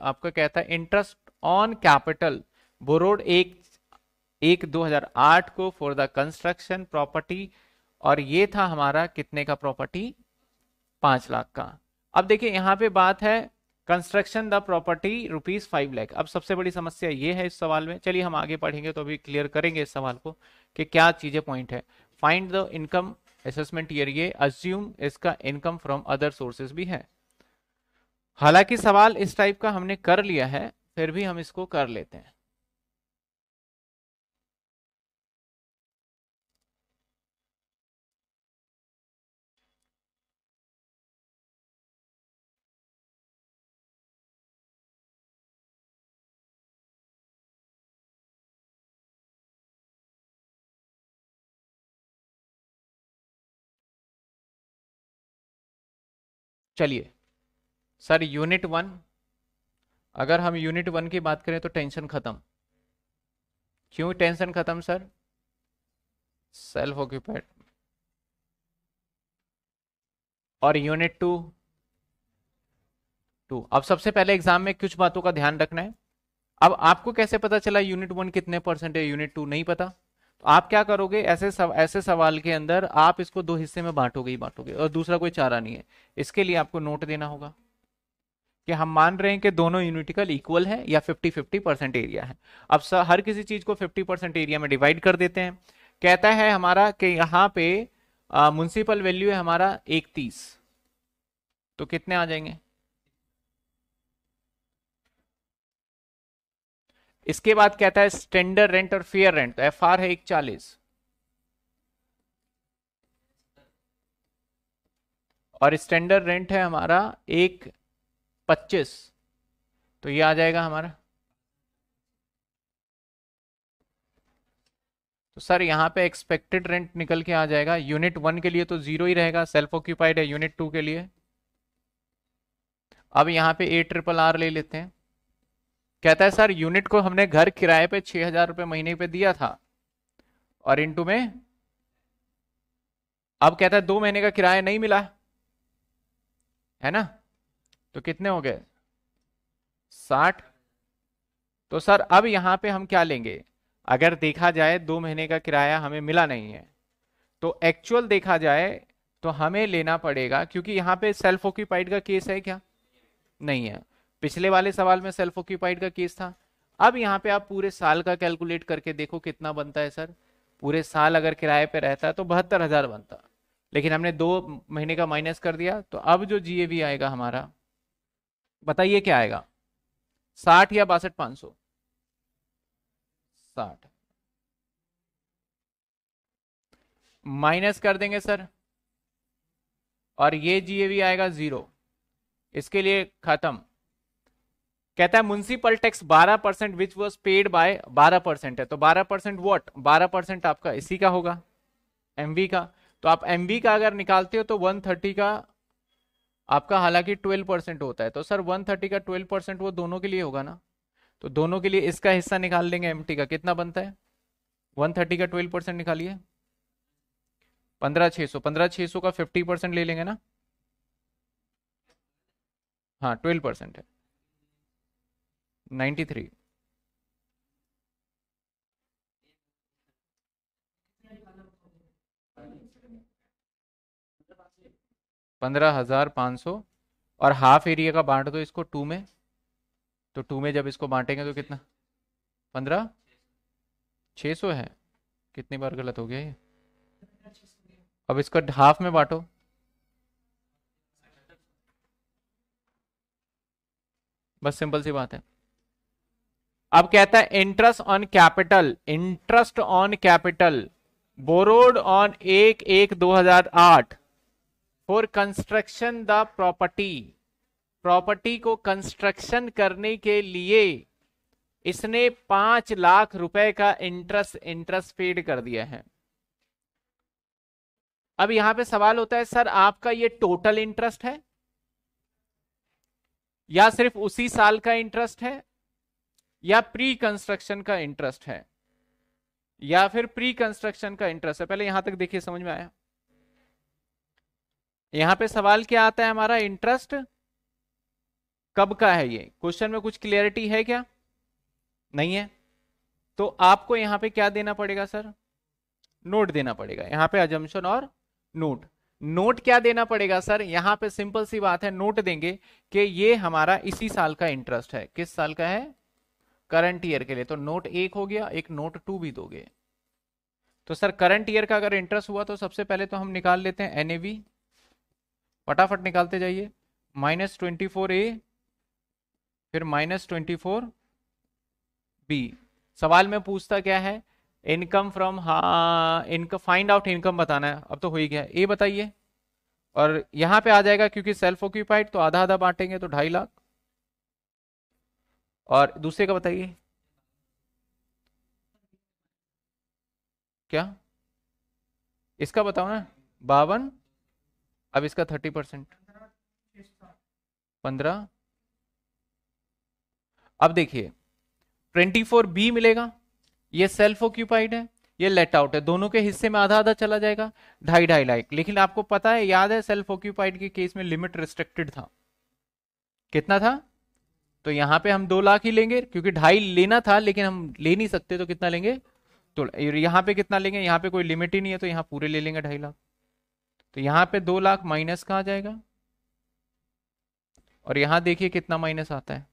आपका कहता है इंटरेस्ट ऑन कैपिटल बोरोड एक एक 2008 को फॉर द कंस्ट्रक्शन प्रॉपर्टी और ये था हमारा कितने का प्रॉपर्टी पांच लाख का अब देखिए यहां पे बात है construction the property rupees five lakh अब सबसे बड़ी समस्या ये है इस सवाल में चलिए हम आगे पढ़ेंगे तो अभी क्लियर करेंगे इस सवाल को कि क्या चीजें पॉइंट है find the income assessment year ये अज्यूम इसका इनकम फ्रॉम अदर सोर्सेज भी है हालांकि सवाल इस टाइप का हमने कर लिया है फिर भी हम इसको कर लेते हैं चलिए सर यूनिट वन अगर हम यूनिट वन की बात करें तो टेंशन ख़त्म क्यों टेंशन ख़त्म सर सेल्फ ऑक्यूपाइड और यूनिट टू टू अब सबसे पहले एग्जाम में कुछ बातों का ध्यान रखना है अब आपको कैसे पता चला यूनिट वन कितने परसेंट है यूनिट टू नहीं पता आप क्या करोगे ऐसे सव, ऐसे सवाल के अंदर आप इसको दो हिस्से में बांटोगे ही बांटोगे और दूसरा कोई चारा नहीं है इसके लिए आपको नोट देना होगा कि हम मान रहे हैं कि दोनों यूनिटिकल इक्वल है या 50 50 परसेंट एरिया है अब सर हर किसी चीज को 50 परसेंट एरिया में डिवाइड कर देते हैं कहता है हमारा कि यहाँ पे म्यूनसिपल वैल्यू है हमारा एक तीस तो कितने आ जाएंगे इसके बाद कहता है स्टैंडर्ड रेंट और फेयर रेंट तो एफ आर है एक चालीस और स्टैंडर्ड रेंट है हमारा एक पच्चीस तो ये आ जाएगा हमारा तो सर यहाँ पे एक्सपेक्टेड रेंट निकल के आ जाएगा यूनिट वन के लिए तो जीरो ही रहेगा सेल्फ ऑक्यूपाइड है यूनिट टू के लिए अब यहाँ पे ए ट्रिपल आर ले लेते हैं कहता है सर यूनिट को हमने घर किराए पे छह हजार रुपए महीने पे दिया था और इनटू में अब कहता है दो महीने का किराया नहीं मिला है ना तो कितने हो गए साठ तो सर अब यहां पे हम क्या लेंगे अगर देखा जाए दो महीने का किराया हमें मिला नहीं है तो एक्चुअल देखा जाए तो हमें लेना पड़ेगा क्योंकि यहां पे सेल्फ ऑक्यूपाइड का केस है क्या नहीं है पिछले वाले सवाल में सेल्फ ऑक्यूपाइड का केस था अब यहाँ पे आप पूरे साल का कैलकुलेट करके देखो कितना बनता है सर पूरे साल अगर किराए पे रहता है तो बहत्तर हजार बनता लेकिन हमने दो महीने का माइनस कर दिया तो अब जो जीएवी आएगा हमारा बताइए क्या आएगा साठ या बासठ पांच सौ साठ माइनस कर देंगे सर और ये जीएवी आएगा जीरो इसके लिए खत्म कहता है municipal tax 12 percent which was paid by 12 percent है तो 12 परसेंट वॉट 12 परसेंट आपका इसी का होगा एम का तो आप एम का अगर निकालते हो तो 130 का आपका हालांकि 12 परसेंट होता है तो सर 130 का 12 परसेंट वो दोनों के लिए होगा ना तो दोनों के लिए इसका हिस्सा निकाल लेंगे एम का कितना बनता है वन का ट्वेल्व परसेंट निकालिए पंद्रह छह सौ पंद्रह छह सौ का फिफ्टी परसेंट ले लेंगे ना हाँ ट्वेल्व परसेंट है नाइन्टी थ्री पंद्रह हजार पाँच सौ और हाफ एरिया का बांट दो इसको टू में तो टू में जब इसको बांटेंगे तो कितना पंद्रह छः सौ है कितनी बार गलत हो गया ये अब इसको हाफ में बांटो बस सिंपल सी बात है अब कहता है interest on capital interest on capital borrowed on एक एक दो हजार आठ for construction the property property को कंस्ट्रक्शन करने के लिए इसने पांच लाख रुपए का इंटरेस्ट इंटरेस्ट पेड कर दिया है अब यहां पे सवाल होता है सर आपका ये टोटल इंटरेस्ट है या सिर्फ उसी साल का इंटरेस्ट है या प्री कंस्ट्रक्शन का इंटरेस्ट है या फिर प्री कंस्ट्रक्शन का इंटरेस्ट है पहले यहां तक देखिए समझ में आया यहां पे सवाल क्या आता है हमारा इंटरेस्ट कब का है ये क्वेश्चन में कुछ क्लियरिटी है क्या नहीं है तो आपको यहां पे क्या देना पड़ेगा सर नोट देना पड़ेगा यहां पे अजम्पन और नोट नोट क्या देना पड़ेगा सर यहां पे सिंपल सी बात है नोट देंगे कि ये हमारा इसी साल का इंटरेस्ट है किस साल का है करंट ईयर के लिए तो नोट एक हो गया एक नोट टू भी दोगे तो सर करंट ईयर का अगर इंटरेस्ट हुआ तो सबसे पहले तो हम निकाल लेते हैं एन फटाफट निकालते जाइए माइनस ट्वेंटी फोर ए फिर माइनस ट्वेंटी फोर बी सवाल में पूछता क्या है इनकम फ्रॉम हाँ इनकम फाइंड आउट इनकम बताना है अब तो हो ही गया ए बताइए और यहाँ पे आ जाएगा क्योंकि सेल्फ ऑक्यूपाइड तो आधा आधा बांटेंगे तो ढाई लाख और दूसरे का बताइए क्या इसका बताओ ना बावन अब इसका थर्टी परसेंट पंद्रह अब देखिए ट्वेंटी फोर बी मिलेगा ये सेल्फ ऑक्यूपाइड है ये लेट आउट है दोनों के हिस्से में आधा आधा चला जाएगा ढाई ढाई लाख लेकिन आपको पता है याद है सेल्फ ऑक्यूपाइड के केस में लिमिट रिस्ट्रिक्टेड था कितना था तो यहाँ पे हम दो लाख ही लेंगे क्योंकि ढाई लेना था लेकिन हम ले नहीं सकते तो कितना लेंगे तो यहां पे कितना लेंगे यहाँ पे कोई लिमिट ही नहीं है तो यहाँ पूरे ले लेंगे ढाई लाख तो यहाँ पे दो लाख माइनस आ जाएगा और यहां देखिए कितना माइनस आता है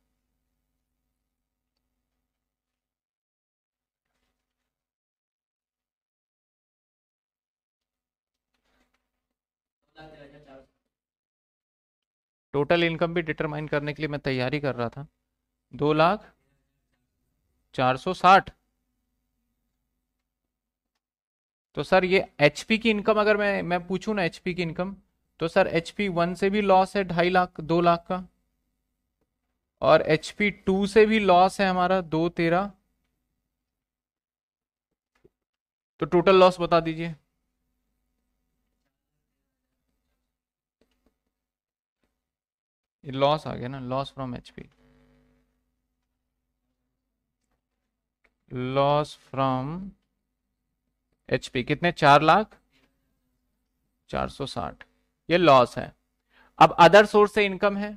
टोटल इनकम भी डिटरमाइन करने के लिए मैं तैयारी कर रहा था दो लाख चार सौ साठ तो सर ये एचपी की इनकम अगर मैं मैं पूछूं ना एचपी की इनकम तो सर एचपी वन से भी लॉस है ढाई लाख दो लाख का और एच पी टू से भी लॉस है हमारा दो तेरह तो टोटल लॉस बता दीजिए ये लॉस आ गया ना loss from HP loss from HP कितने चार लाख चार सौ साठ ये लॉस है अब अदर सोर्स से इनकम है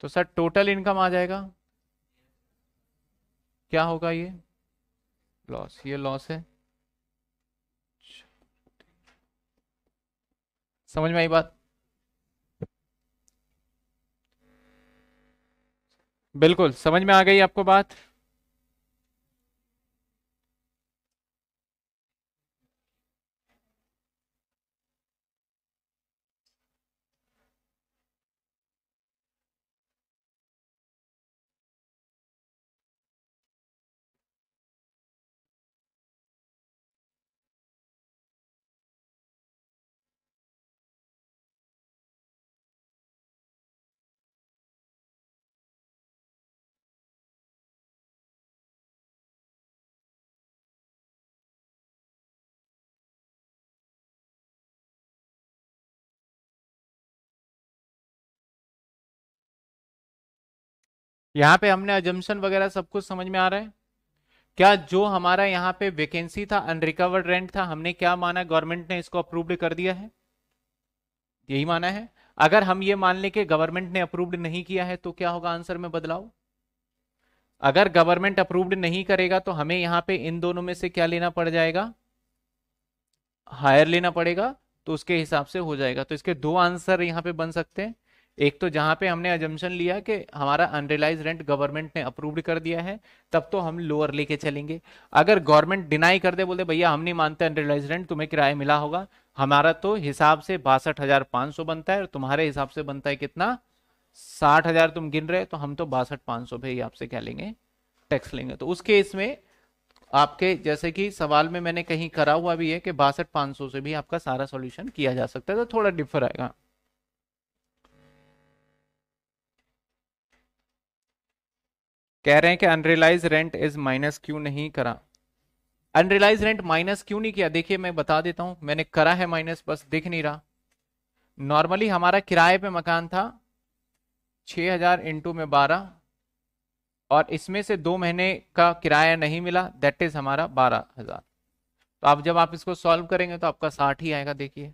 तो सर टोटल इनकम आ जाएगा क्या होगा ये लॉस ये लॉस है समझ में आई बात बिल्कुल समझ में आ गई आपको बात यहाँ पे हमने अजम्पन वगैरह सब कुछ समझ में आ रहा है क्या जो हमारा यहाँ पे वेकेंसी था अनरिकवर्ड रेंट था हमने क्या माना गवर्नमेंट ने इसको अप्रूव्ड कर दिया है यही माना है अगर हम ये मान लें कि गवर्नमेंट ने अप्रूव्ड नहीं किया है तो क्या होगा आंसर में बदलाव अगर गवर्नमेंट अप्रूव्ड नहीं करेगा तो हमें यहाँ पे इन दोनों में से क्या लेना पड़ जाएगा हायर लेना पड़ेगा तो उसके हिसाब से हो जाएगा तो इसके दो आंसर यहाँ पे बन सकते हैं एक तो जहां पे हमने एजम्सन लिया कि हमारा अनरियलाइज रेंट गवर्नमेंट ने अप्रूव्ड कर दिया है तब तो हम लोअर लेके चलेंगे अगर गवर्नमेंट डिनाई कर दे बोले भैया हम नहीं मानते अनरियलाइज रेंट तुम्हें किराया मिला होगा हमारा तो हिसाब से बासठ हजार पांच सौ बनता है और तुम्हारे हिसाब से बनता है कितना साठ हजार तुम गिन रहे तो हम तो बासठ पांच सौ आपसे क्या लेंगे टैक्स लेंगे तो उस केस में आपके जैसे कि सवाल में मैंने कहीं करा हुआ भी है कि बासठ पांच सौ से भी आपका सारा सोल्यूशन किया जा सकता है तो थोड़ा डिफर आएगा कह रहे हैं कि अनरियलाइज रेंट इज माइनस क्यों नहीं करा अनरियलाइज रेंट माइनस क्यों नहीं किया देखिए मैं बता देता हूं मैंने करा है माइनस बस दिख नहीं रहा नॉर्मली हमारा किराए पे मकान था 6000 हजार इंटू में बारह और इसमें से दो महीने का किराया नहीं मिला दैट इज हमारा बारह तो आप जब आप इसको सॉल्व करेंगे तो आपका साठ ही आएगा देखिए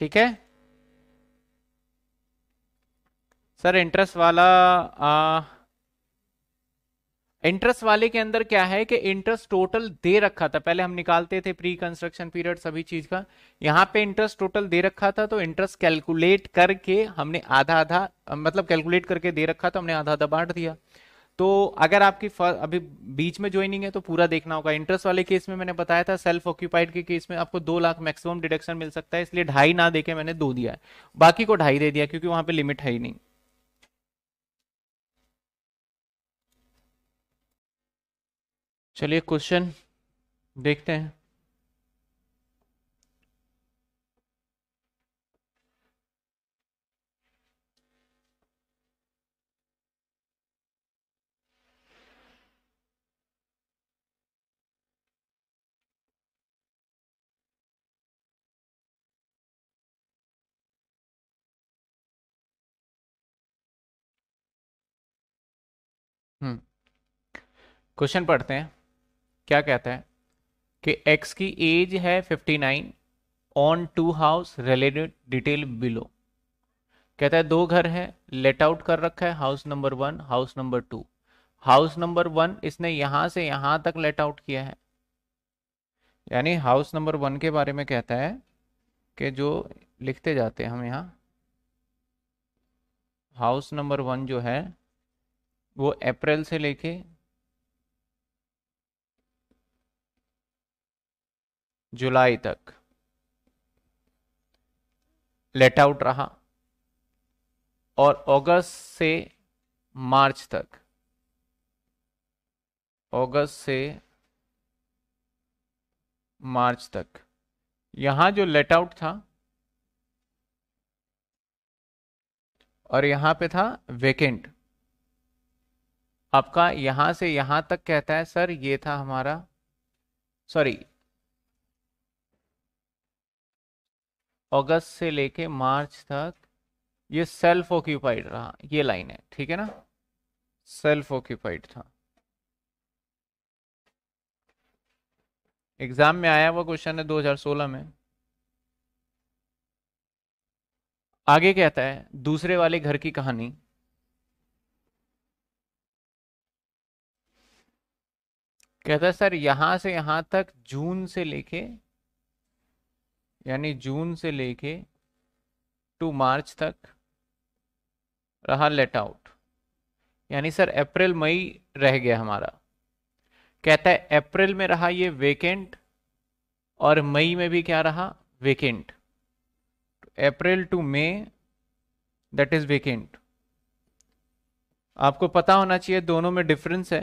ठीक है सर इंटरेस्ट वाला इंटरेस्ट वाले के अंदर क्या है कि इंटरेस्ट टोटल दे रखा था पहले हम निकालते थे प्री कंस्ट्रक्शन पीरियड सभी चीज का यहाँ पे इंटरेस्ट टोटल दे रखा था तो इंटरेस्ट कैलकुलेट करके हमने आधा आधा मतलब कैलकुलेट करके दे रखा था हमने आधा आधा बांट दिया तो अगर आपकी अभी बीच में ज्वाइनिंग है तो पूरा देखना होगा इंटरेस्ट वाले केस में मैंने बताया था सेल्फ ऑक्यूपाइड के केस में आपको दो लाख मैक्सिमम डिडक्शन मिल सकता है इसलिए ढाई ना देके मैंने दो दिया है बाकी को ढाई दे दिया क्योंकि वहां पे लिमिट है ही नहीं चलिए क्वेश्चन देखते हैं क्वेश्चन पढ़ते हैं क्या कहता है कि एक्स की एज है 59 on two house related detail below कहता है दो घर है लेट आउट कर रखा है house number one house number two house number one इसने यहां से यहां तक लेट आउट किया है यानी हाउस नंबर वन के बारे में कहता है कि जो लिखते जाते हैं हम यहाँ हाउस नंबर वन जो है वो अप्रैल से लेके जुलाई तक लेट आउट रहा और अगस्त से मार्च तक अगस्त से मार्च तक यहां जो लेट आउट था और यहां पे था वेकेंट आपका यहां से यहां तक कहता है सर ये था हमारा सॉरी अगस्त से लेके मार्च तक ये सेल्फ ऑक्यूपाइड रहा ये लाइन है ठीक है ना सेल्फ ऑक्यूपाइड था एग्जाम में आया हुआ क्वेश्चन है 2016 में आगे कहता है दूसरे वाले घर की कहानी कहता है सर यहां से यहां तक जून से लेके यानी जून से लेके टू मार्च तक रहा लेट आउट यानी सर अप्रैल मई रह गया हमारा कहता है अप्रैल में रहा ये वेकेंट और मई में भी क्या रहा वेकेंट तो April to May that is vacant आपको पता होना चाहिए दोनों में डिफरेंस है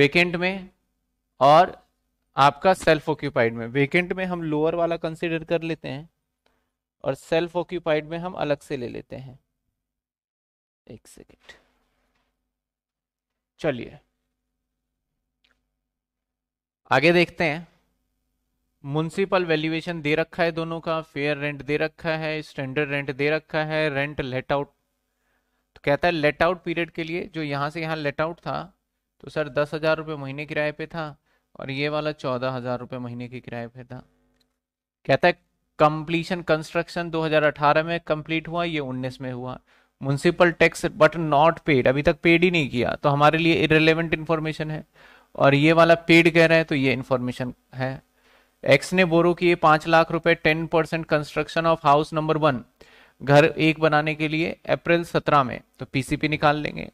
वेकेंट में और आपका सेल्फ ऑक्यूपाइड में वेकेंट में हम लोअर वाला कंसिडर कर लेते हैं और सेल्फ ऑक्यूपाइड में हम अलग से ले लेते हैं एक सेकेंड चलिए आगे देखते हैं म्यूनसिपल वैल्यूएशन दे रखा है दोनों का फेयर रेंट दे रखा है स्टैंडर्ड रेंट दे रखा है रेंट लेट आउट तो कहता है लेट आउट पीरियड के लिए जो यहां से यहां लेट आउट था तो सर दस हज़ार रुपये महीने किराए पे था और ये वाला चौदह हजार रुपये महीने के किराए पे था कहता है कंप्लीशन कंस्ट्रक्शन 2018 में कंप्लीट हुआ ये 19 में हुआ municipal tax but not paid अभी तक पेड ही नहीं किया तो हमारे लिए इरेलीवेंट इन्फॉर्मेशन है और ये वाला पेड कह रहा है तो ये इन्फॉर्मेशन है एक्स ने बोरो किए पाँच लाख रुपए ten percent construction of house number one घर एक बनाने के लिए अप्रैल सत्रह में तो पीसीपी निकाल लेंगे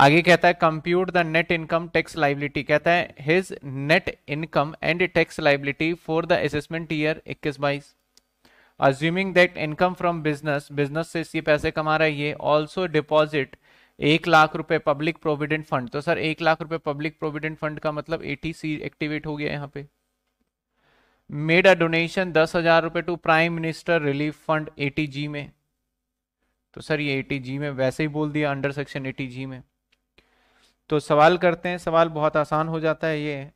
आगे कहता है compute the net income tax liability कहता है his net income and tax liability for the assessment year इक्कीस बाईस assuming that income from business business से ये पैसे कमा रहा है ये ऑल्सो डिपॉजिट एक लाख रुपए पब्लिक प्रोविडेंट फंड तो सर एक लाख रुपए पब्लिक प्रोविडेंट फंड का मतलब एटीसी एक्टिवेट हो गया यहाँ पे मेड अ डोनेशन दस हजार रुपए to prime minister relief fund G में तो सर ये जी में वैसे ही बोल दिया अंडर सेक्शन जी में तो सवाल करते हैं सवाल बहुत आसान हो जाता है ये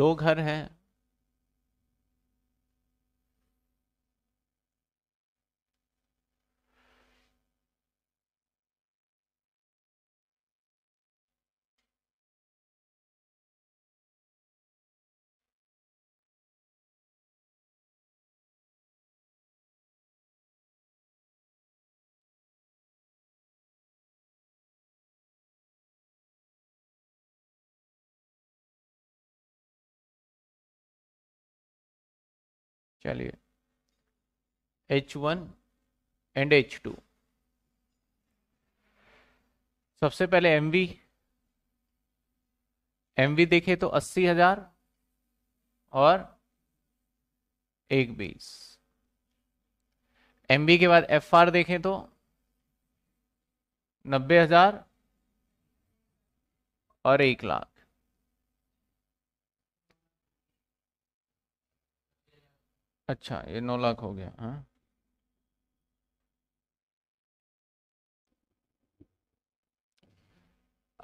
दो घर हैं चलिए H one and H two सबसे पहले एम वी एम वी देखे तो अस्सी हजार और एक बीस एम के बाद एफ आर देखें तो नब्बे हजार और एक लाख अच्छा ये नौ लाख हो गया हाँ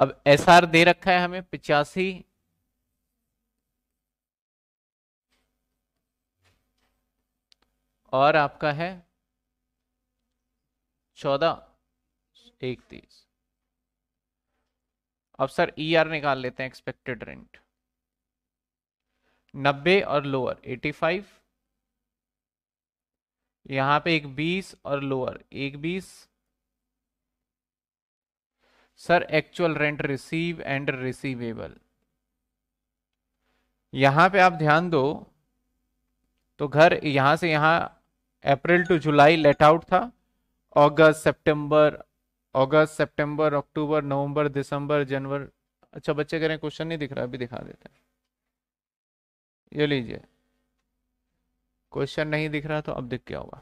अब एसआर दे रखा है हमें पिचासी और आपका है चौदह एक तीस अब सर ई e आर निकाल लेते हैं एक्सपेक्टेड रेंट नब्बे और लोअर एटी फाइव यहां पे एक बीस और लोअर एक बीस sir actual rent receive and receivable यहां पे आप ध्यान दो तो घर यहां से यहां April to July let out था अगस्त सितंबर अगस्त सितंबर अक्टूबर नवंबर दिसंबर जनवरी अच्छा बच्चे कह रहे हैं क्वेश्चन नहीं दिख रहा अभी दिखा देते हैं ये लीजिए क्वेश्चन नहीं दिख रहा तो अब दिख क्या होगा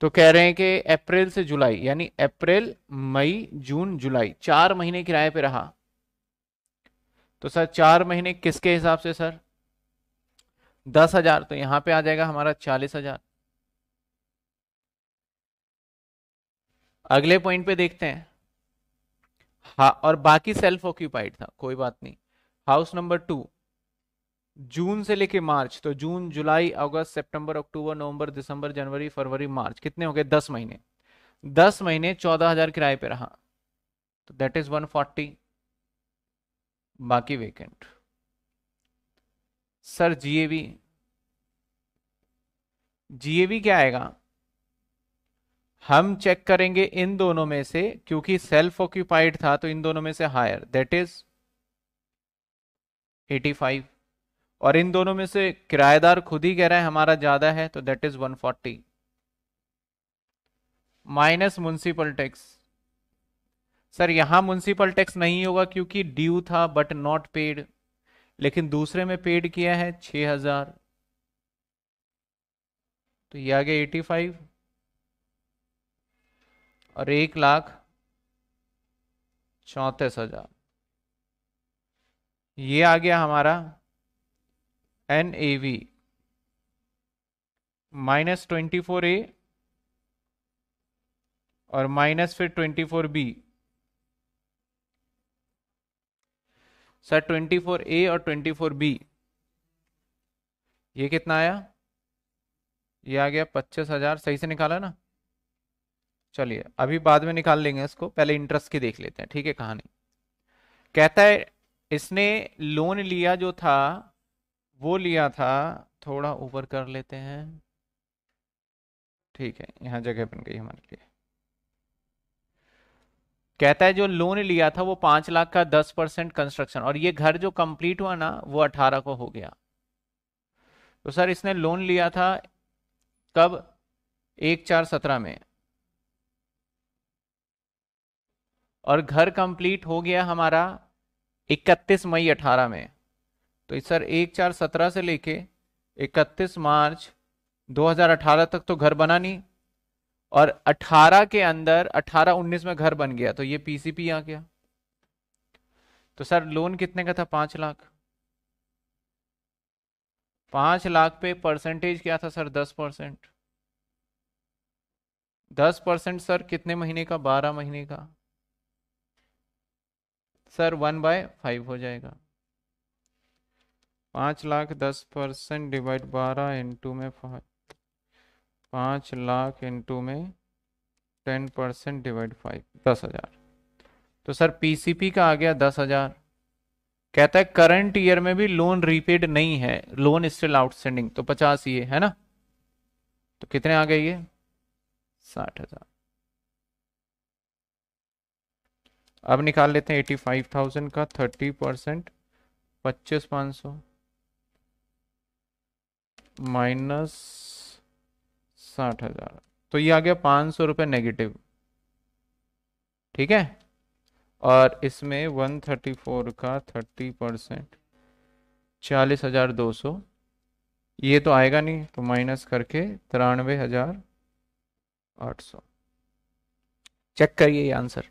तो कह रहे हैं कि अप्रैल से जुलाई यानी अप्रैल मई जून जुलाई चार महीने किराए पे रहा तो सर चार महीने किसके हिसाब से सर दस हजार तो यहां पे आ जाएगा हमारा चालीस हजार अगले पॉइंट पे देखते हैं हा और बाकी सेल्फ ऑक्यूपाइड था कोई बात नहीं हाउस नंबर टू जून से लेके मार्च तो जून जुलाई अगस्त सितंबर अक्टूबर नवंबर दिसंबर जनवरी फरवरी मार्च कितने हो गए दस महीने दस महीने चौदह हजार किराए पे रहा तो दैट इज वन फोर्टी बाकी वेकेंट सर जीएबी जीएबी क्या आएगा हम चेक करेंगे इन दोनों में से क्योंकि सेल्फ ऑक्यूपाइड था तो इन दोनों में से higher that is eighty five और इन दोनों में से किराएदार खुद ही कह रहा है हमारा ज्यादा है तो that is 140 minus municipal tax sir यहां म्यूनसिपल टैक्स नहीं होगा क्योंकि ड्यू था बट नॉट पेड लेकिन दूसरे में पेड किया है 6000 तो ये आ गया 85 और एक लाख चौतीस हजार ये आ गया हमारा N A V minus twenty four A और माइनस फिर twenty four B sir twenty four A और ट्वेंटी फोर बी ये कितना आया ये आ गया पच्चीस हजार सही से निकाला ना चलिए अभी बाद में निकाल लेंगे इसको पहले इंटरेस्ट की देख लेते हैं ठीक है कहानी कहता है इसने लोन लिया जो था वो लिया था थोड़ा ऊपर कर लेते हैं ठीक है यहाँ जगह बन गई हमारे लिए कहता है जो लोन लिया था वो पांच लाख का दस परसेंट कंस्ट्रक्शन और ये घर जो कंप्लीट हुआ ना वो अठारह को हो गया तो सर इसने लोन लिया था कब एक चार सत्रह में और घर कंप्लीट हो गया हमारा इकतीस मई अठारह में तो सर एक चार सत्रह से लेके इकतीस मार्च 2018 तक तो घर बना नहीं और 18 के अंदर 18 19 में घर बन गया तो ये पीसीपी आ गया तो सर लोन कितने का था पांच लाख पांच लाख पे परसेंटेज क्या था सर दस परसेंट दस परसेंट सर कितने महीने का बारह महीने का सर वन बाय फाइव हो जाएगा पाँच लाख दस परसेंट डिवाइड बारह इंटू में फाइव पाँच लाख इंटू में टेन परसेंट डिवाइड फाइव दस हज़ार तो सर पीसीपी का आ गया दस हज़ार कहता है करंट ईयर में भी लोन रीपेड नहीं है लोन स्टिल आउटस्टैंडिंग तो पचास ये है ना तो कितने आ गए ये साठ हज़ार अब निकाल लेते हैं एटी फाइव थाउजेंड का थर्टी परसेंट पच्चीस पाँच सौ माइनस साठ हजार तो ये आ गया पाँच सौ रुपये नेगेटिव ठीक है और इसमें वन थर्टी फोर का थर्टी परसेंट चालीस हजार दो सौ ये तो आएगा नहीं तो माइनस करके तिरानवे हजार आठ सौ चेक करिए ये answer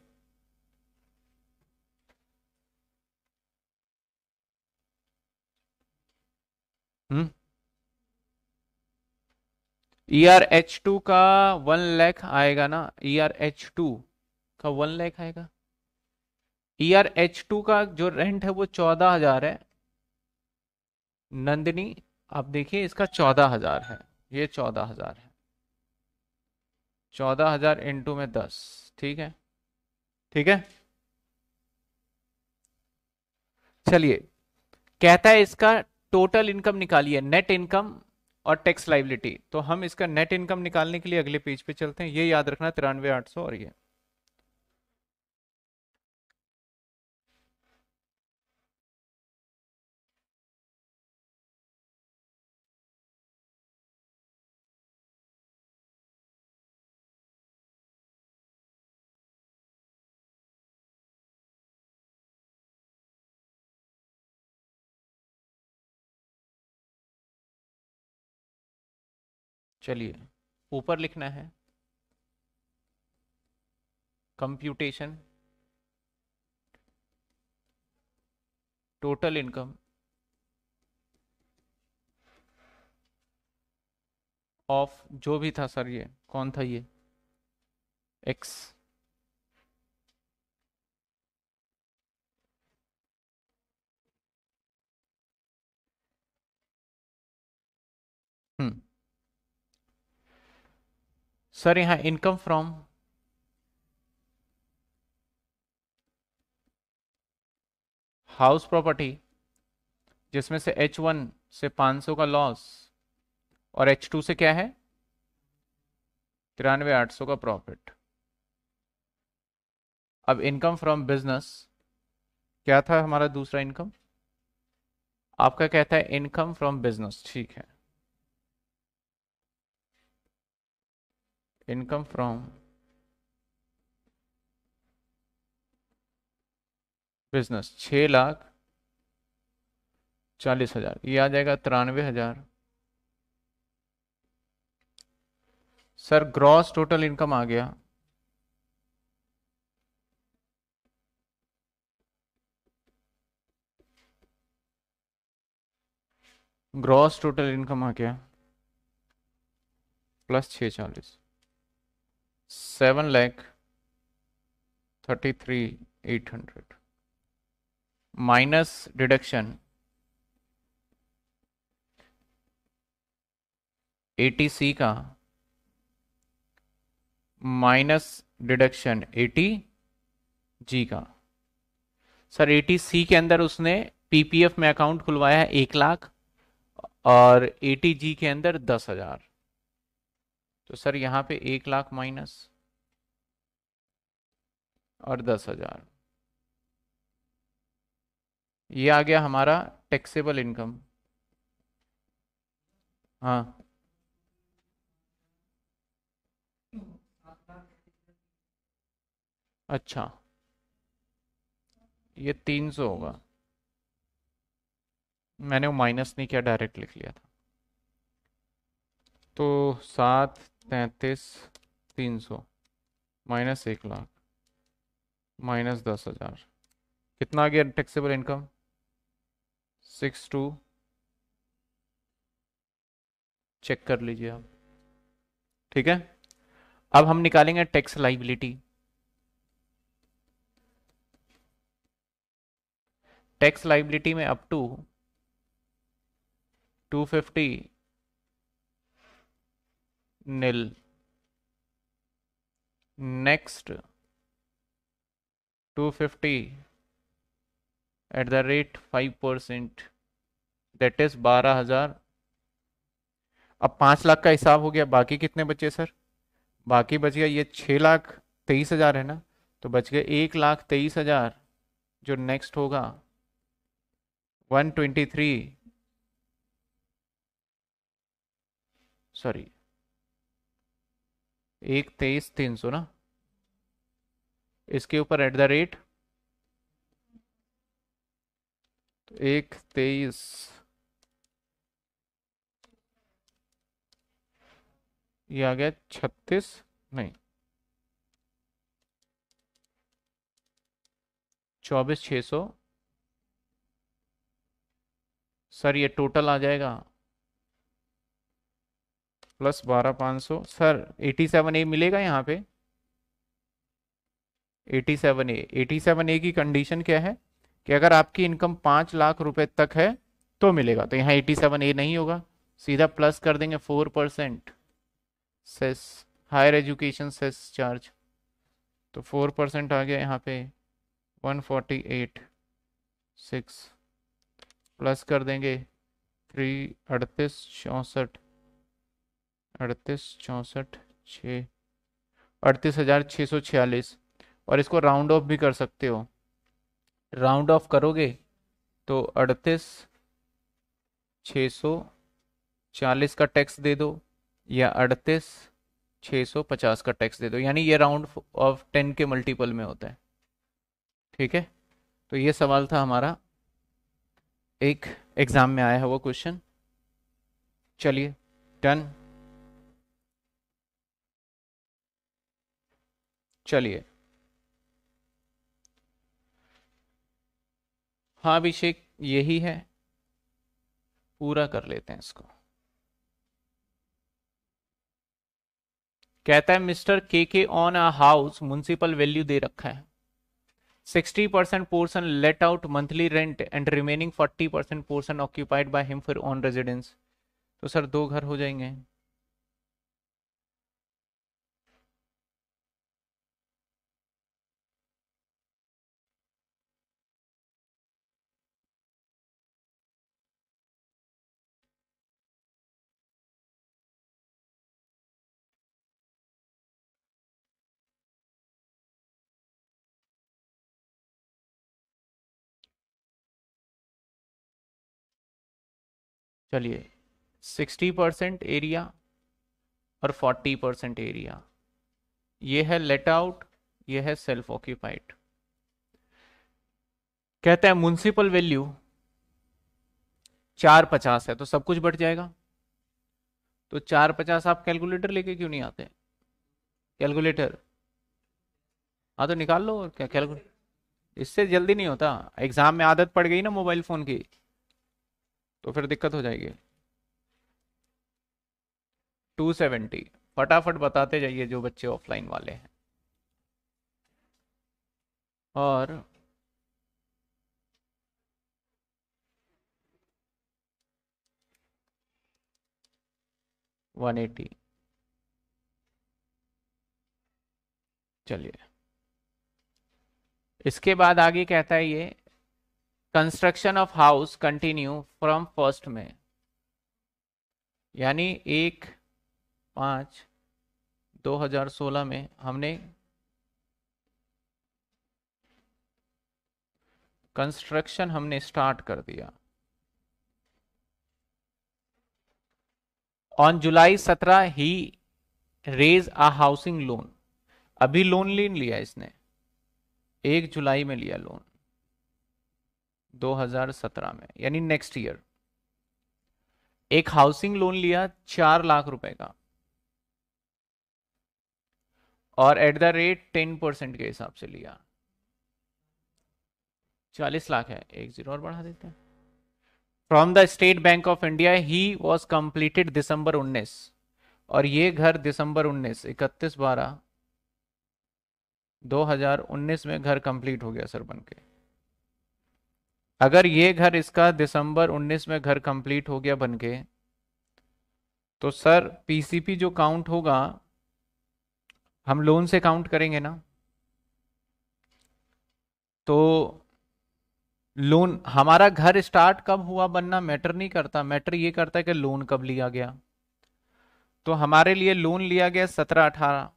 hmm E R H two का वन लैख आएगा ना ई आर एच टू का वन लैख आएगा ई आर एच टू का जो रेंट है वो चौदह हजार है नंदिनी आप देखिए इसका चौदह हजार है ये चौदह हजार है चौदह हजार इंटू में दस ठीक है ठीक है चलिए कहता है इसका टोटल इनकम निकालिए नेट इनकम और टैक्स लाइबिलिटी तो हम इसका नेट इनकम निकालने के लिए अगले पेज पे चलते हैं ये याद रखना तिरानवे आठ सौ और ये चलिए ऊपर लिखना है कंप्यूटेशन टोटल इनकम ऑफ जो भी था सर ये कौन था ये एक्स सर यहाँ इनकम फ्रॉम हाउस प्रॉपर्टी जिसमें से H1 से 500 का लॉस और H2 से क्या है तिरानवे आठ सौ का प्रॉफिट अब इनकम फ्रॉम बिजनेस क्या था हमारा दूसरा इनकम आपका कहता है इनकम फ्रॉम बिजनेस ठीक है income from बिजनेस छ लाख चालीस हजार ये आ जाएगा तिरानवे हजार सर ग्रॉस टोटल इनकम आ गया ग्रॉस टोटल इनकम आ गया प्लस छः चालीस seven lakh thirty three eight hundred minus deduction eighty C का माइनस डिडक्शन एटी जी का सर एटी सी के अंदर उसने पीपीएफ में अकाउंट खुलवाया है एक लाख और एटी जी के अंदर दस हजार तो सर यहाँ पे एक लाख माइनस और दस हजार ये आ गया हमारा टैक्सेबल इनकम हाँ अच्छा ये तीन सौ होगा मैंने वो माइनस नहीं किया डायरेक्ट लिख लिया था तो सात तैतीस तीन सौ माइनस एक लाख माइनस दस हज़ार कितना आ गया taxable income six two check कर लीजिए आप ठीक है अब हम निकालेंगे टैक्स लाइबिलिटी टैक्स लाइबिलिटी में up to fifty nil next 250 at the rate 5 percent that is बारह हजार अब पांच लाख का हिसाब हो गया बाकी कितने बचे सर बाकी बच गया ये छः लाख तेईस हजार है ना तो बच गया एक लाख तेईस हजार जो नेक्स्ट होगा वन ट्वेंटी थ्री सॉरी एक तेईस तीन सौ ना इसके ऊपर एट द रेट एक तेईस ये आ गया छत्तीस नहीं चौबीस छः सौ सर ये टोटल आ जाएगा प्लस बारह पाँच सौ सर एटी सेवन ए मिलेगा यहाँ पे eighty seven A eighty seven A की कंडीशन क्या है कि अगर आपकी इनकम पाँच लाख रुपए तक है तो मिलेगा तो यहाँ एटी सेवन ए नहीं होगा सीधा प्लस कर देंगे four percent cess higher education cess charge तो फोर परसेंट आ गया यहाँ पे one forty eight six plus कर देंगे थ्री अड़तीस चौंसठ अड़तीस चौंसठ छः अड़तीस हज़ार छः सौ छियालीस और इसको राउंड ऑफ भी कर सकते हो राउंड ऑफ करोगे तो अड़तीस छः सौ चालीस का टैक्स दे दो या अड़तीस छः सौ पचास का टैक्स दे दो यानी ये राउंड ऑफ टेन के मल्टीपल में होता है ठीक है तो ये सवाल था हमारा एक एग्ज़ाम में आया हुआ क्वेश्चन चलिए डन चलिए हाँ अभिषेक यही है पूरा कर लेते हैं इसको कहता है mister K K on a house municipal value दे रखा है 60 percent portion let out monthly rent and remaining 40 percent portion occupied by him for on residence तो सर दो घर हो जाएंगे चलिए 60 परसेंट एरिया और 40 परसेंट एरिया ये है लेट आउट ये है सेल्फ ऑक्यूपाइड कहते हैं म्यूनसिपल वैल्यू चार पचास है तो सब कुछ बढ़ जाएगा तो चार पचास आप कैलकुलेटर लेके क्यों नहीं आते कैलकुलेटर हाँ तो निकाल लो क्या कैलकुलेटर इससे जल्दी नहीं होता एग्जाम में आदत पड़ गई ना मोबाइल फोन की तो फिर दिक्कत हो जाएगी 270 फटाफट बताते जाइए जो बच्चे ऑफलाइन वाले हैं और वन एटी चलिए इसके बाद आगे कहता है ये construction of house continue from first में यानी एक पाँच 2016 में हमने कंस्ट्रक्शन हमने स्टार्ट कर दिया ऑन जुलाई 17 ही रेज आ हाउसिंग लोन अभी लोन ले लिया इसने एक जुलाई में लिया लोन 2017 में यानी नेक्स्ट ईयर एक हाउसिंग लोन लिया चार लाख रुपए का और at the rate ten percent के हिसाब से लिया चालीस लाख है एक जीरो और बढ़ा देते हैं from the State Bank of India he was completed December 19 और ये घर दिसंबर 19 इकतीस बारह 2019 में घर कंप्लीट हो गया सर बन के अगर ये घर इसका दिसंबर 19 में घर कंप्लीट हो गया बन के तो सर पीसीपी जो काउंट होगा हम लोन से काउंट करेंगे ना तो लोन हमारा घर स्टार्ट कब हुआ बनना मैटर नहीं करता मैटर ये करता है कि लोन कब लिया गया तो हमारे लिए लोन लिया गया सत्रह अठारह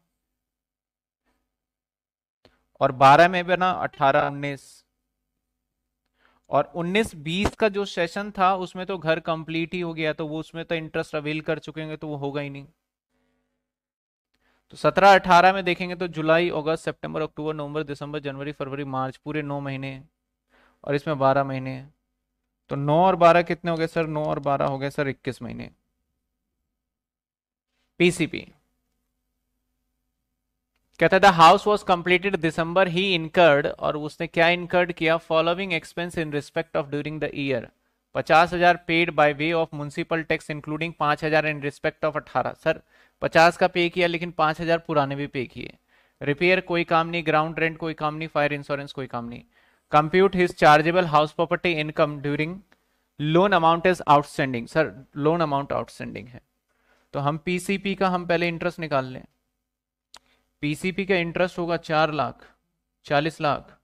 और बारह में बना अठारह उन्नीस और 19-20 का जो सेशन था उसमें तो घर कंप्लीट ही हो गया तो वो उसमें तो इंटरेस्ट अवेल कर चुके होंगे तो वो होगा ही नहीं तो 17-18 में देखेंगे तो जुलाई अगस्त सितंबर अक्टूबर नवंबर दिसंबर जनवरी फरवरी मार्च पूरे नौ महीने और इसमें बारह महीने तो नौ और बारह कितने हो गए सर नौ और बारह हो गए सर इक्कीस महीने पीसीपी कहता the house was completed December he incurred और उसने क्या इनकर्ड किया following expense in respect of during the year पचास हजार paid by way of municipal tax including पांच हजार इन रिस्पेक्ट ऑफ अठारह सर पचास का पे किया लेकिन पांच हजार पुराने भी पे किए रिपेयर कोई काम नहीं ग्राउंड रेंट कोई काम नहीं फायर इंश्योरेंस कोई काम नहीं compute his chargeable house property income during loan amount is outstanding sir loan amount outstanding है तो हम पीसीपी का हम पहले इंटरेस्ट निकाल लें पीसीपी का इंटरेस्ट होगा चार लाख चालीस लाख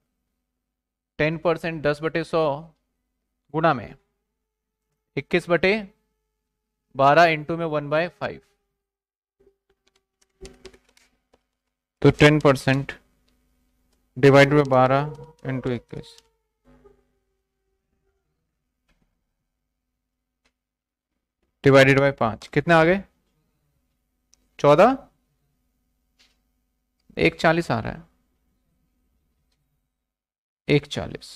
टेन परसेंट दस बटे सौ गुना में इक्कीस बटे बारह इंटू में वन बाय फाइव तो टेन परसेंट डिवाइड बाय बारह इंटू इक्कीस डिवाइडेड बाय पांच कितने आ गए चौदह एक चालीस आ रहा है एक चालीस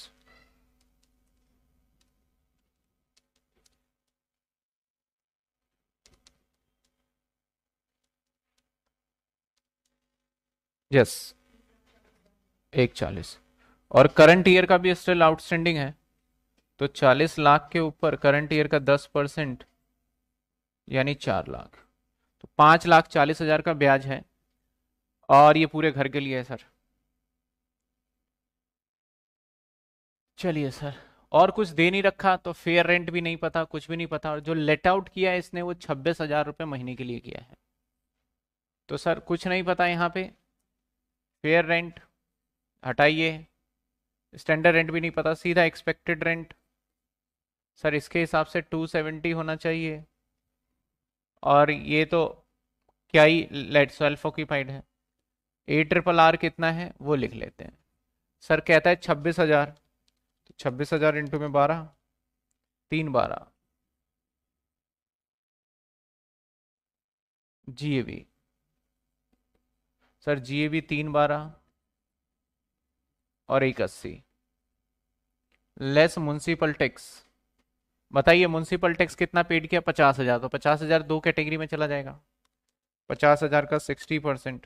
यस yes, एक चालीस और करंट ईयर का भी स्टिल आउटस्टैंडिंग है तो चालीस लाख के ऊपर करंट ईयर का दस परसेंट यानी चार लाख तो पांच लाख चालीस हजार का ब्याज है और ये पूरे घर के लिए है सर चलिए सर और कुछ दे नहीं रखा तो फेयर रेंट भी नहीं पता कुछ भी नहीं पता और जो लेट आउट किया है इसने वो छब्बीस हजार रुपये महीने के लिए किया है तो सर कुछ नहीं पता यहाँ पे फेयर रेंट हटाइए स्टैंडर्ड रेंट भी नहीं पता सीधा एक्सपेक्टेड रेंट सर इसके हिसाब से टू सेवेंटी होना चाहिए और ये तो क्या ही लेट सेल्फ ऑक्यूपाइड है ए ट्रिपल आर कितना है वो लिख लेते हैं सर कहता है छब्बीस हजार तो छब्बीस हजार इंटू में बारह तीन बारह G A B sir G A B तीन बारह और एक अस्सी लेस म्यूनसिपल टैक्स बताइए म्यूनसिपल टैक्स कितना पेड किया पचास हजार तो पचास हजार दो कैटेगरी में चला जाएगा पचास हजार का सिक्सटी परसेंट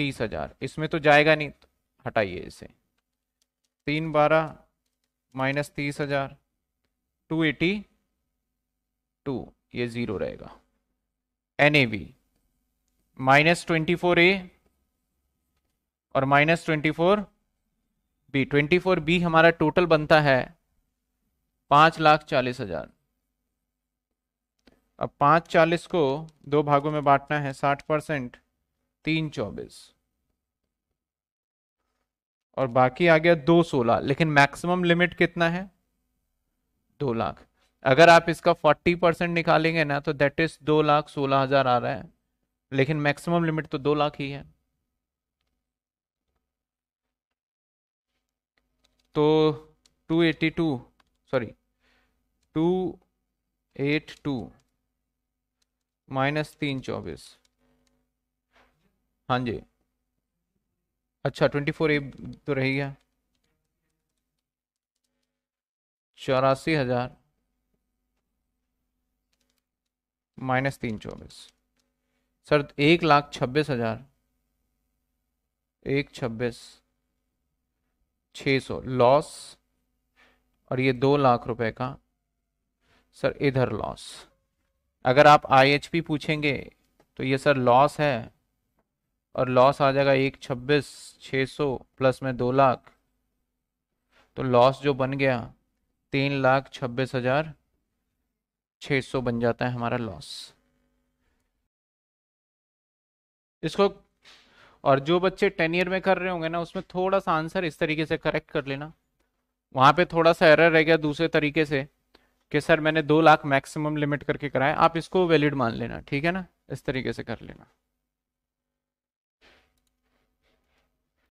तीस हजार इसमें तो जाएगा नहीं तो हटाइए इसे तीन बारह माइनस तीस हजार टू एटी टू ये ज़ीरो रहेगा N A V minus twenty four A और minus twenty four B twenty four B हमारा टोटल बनता है पांच लाख चालीस हजार अब पांच चालीस को दो भागों में बांटना है साठ परसेंट तीन चौबीस और बाकी आ गया दो सोलह लेकिन मैक्सिमम लिमिट कितना है दो लाख अगर आप इसका फोर्टी परसेंट निकालेंगे ना तो दैट इज दो लाख सोलह हजार आ रहा है लेकिन मैक्सिमम लिमिट तो दो लाख ही है तो two eighty two sorry two eight two minus तीन चौबीस हाँ जी अच्छा ट्वेंटी फोर ए तो रही गया चौरासी हजार माइनस तीन चौबीस सर एक लाख छब्बीस हजार एक छब्बीस छः सौ लॉस और ये दो लाख रुपए का सर इधर लॉस अगर आप आईएचपी पूछेंगे तो ये सर लॉस है और लॉस आ जाएगा एक छब्बीस छः सौ प्लस में दो लाख तो लॉस जो बन गया तीन लाख छब्बीस हजार छः सौ बन जाता है हमारा लॉस इसको और जो बच्चे टेन ईयर में कर रहे होंगे ना उसमें थोड़ा सा आंसर इस तरीके से करेक्ट कर लेना वहां पे थोड़ा सा एरर रह गया दूसरे तरीके से कि सर मैंने दो लाख मैक्सिमम लिमिट करके कराया आप इसको वैलिड मान लेना ठीक है ना इस तरीके से कर लेना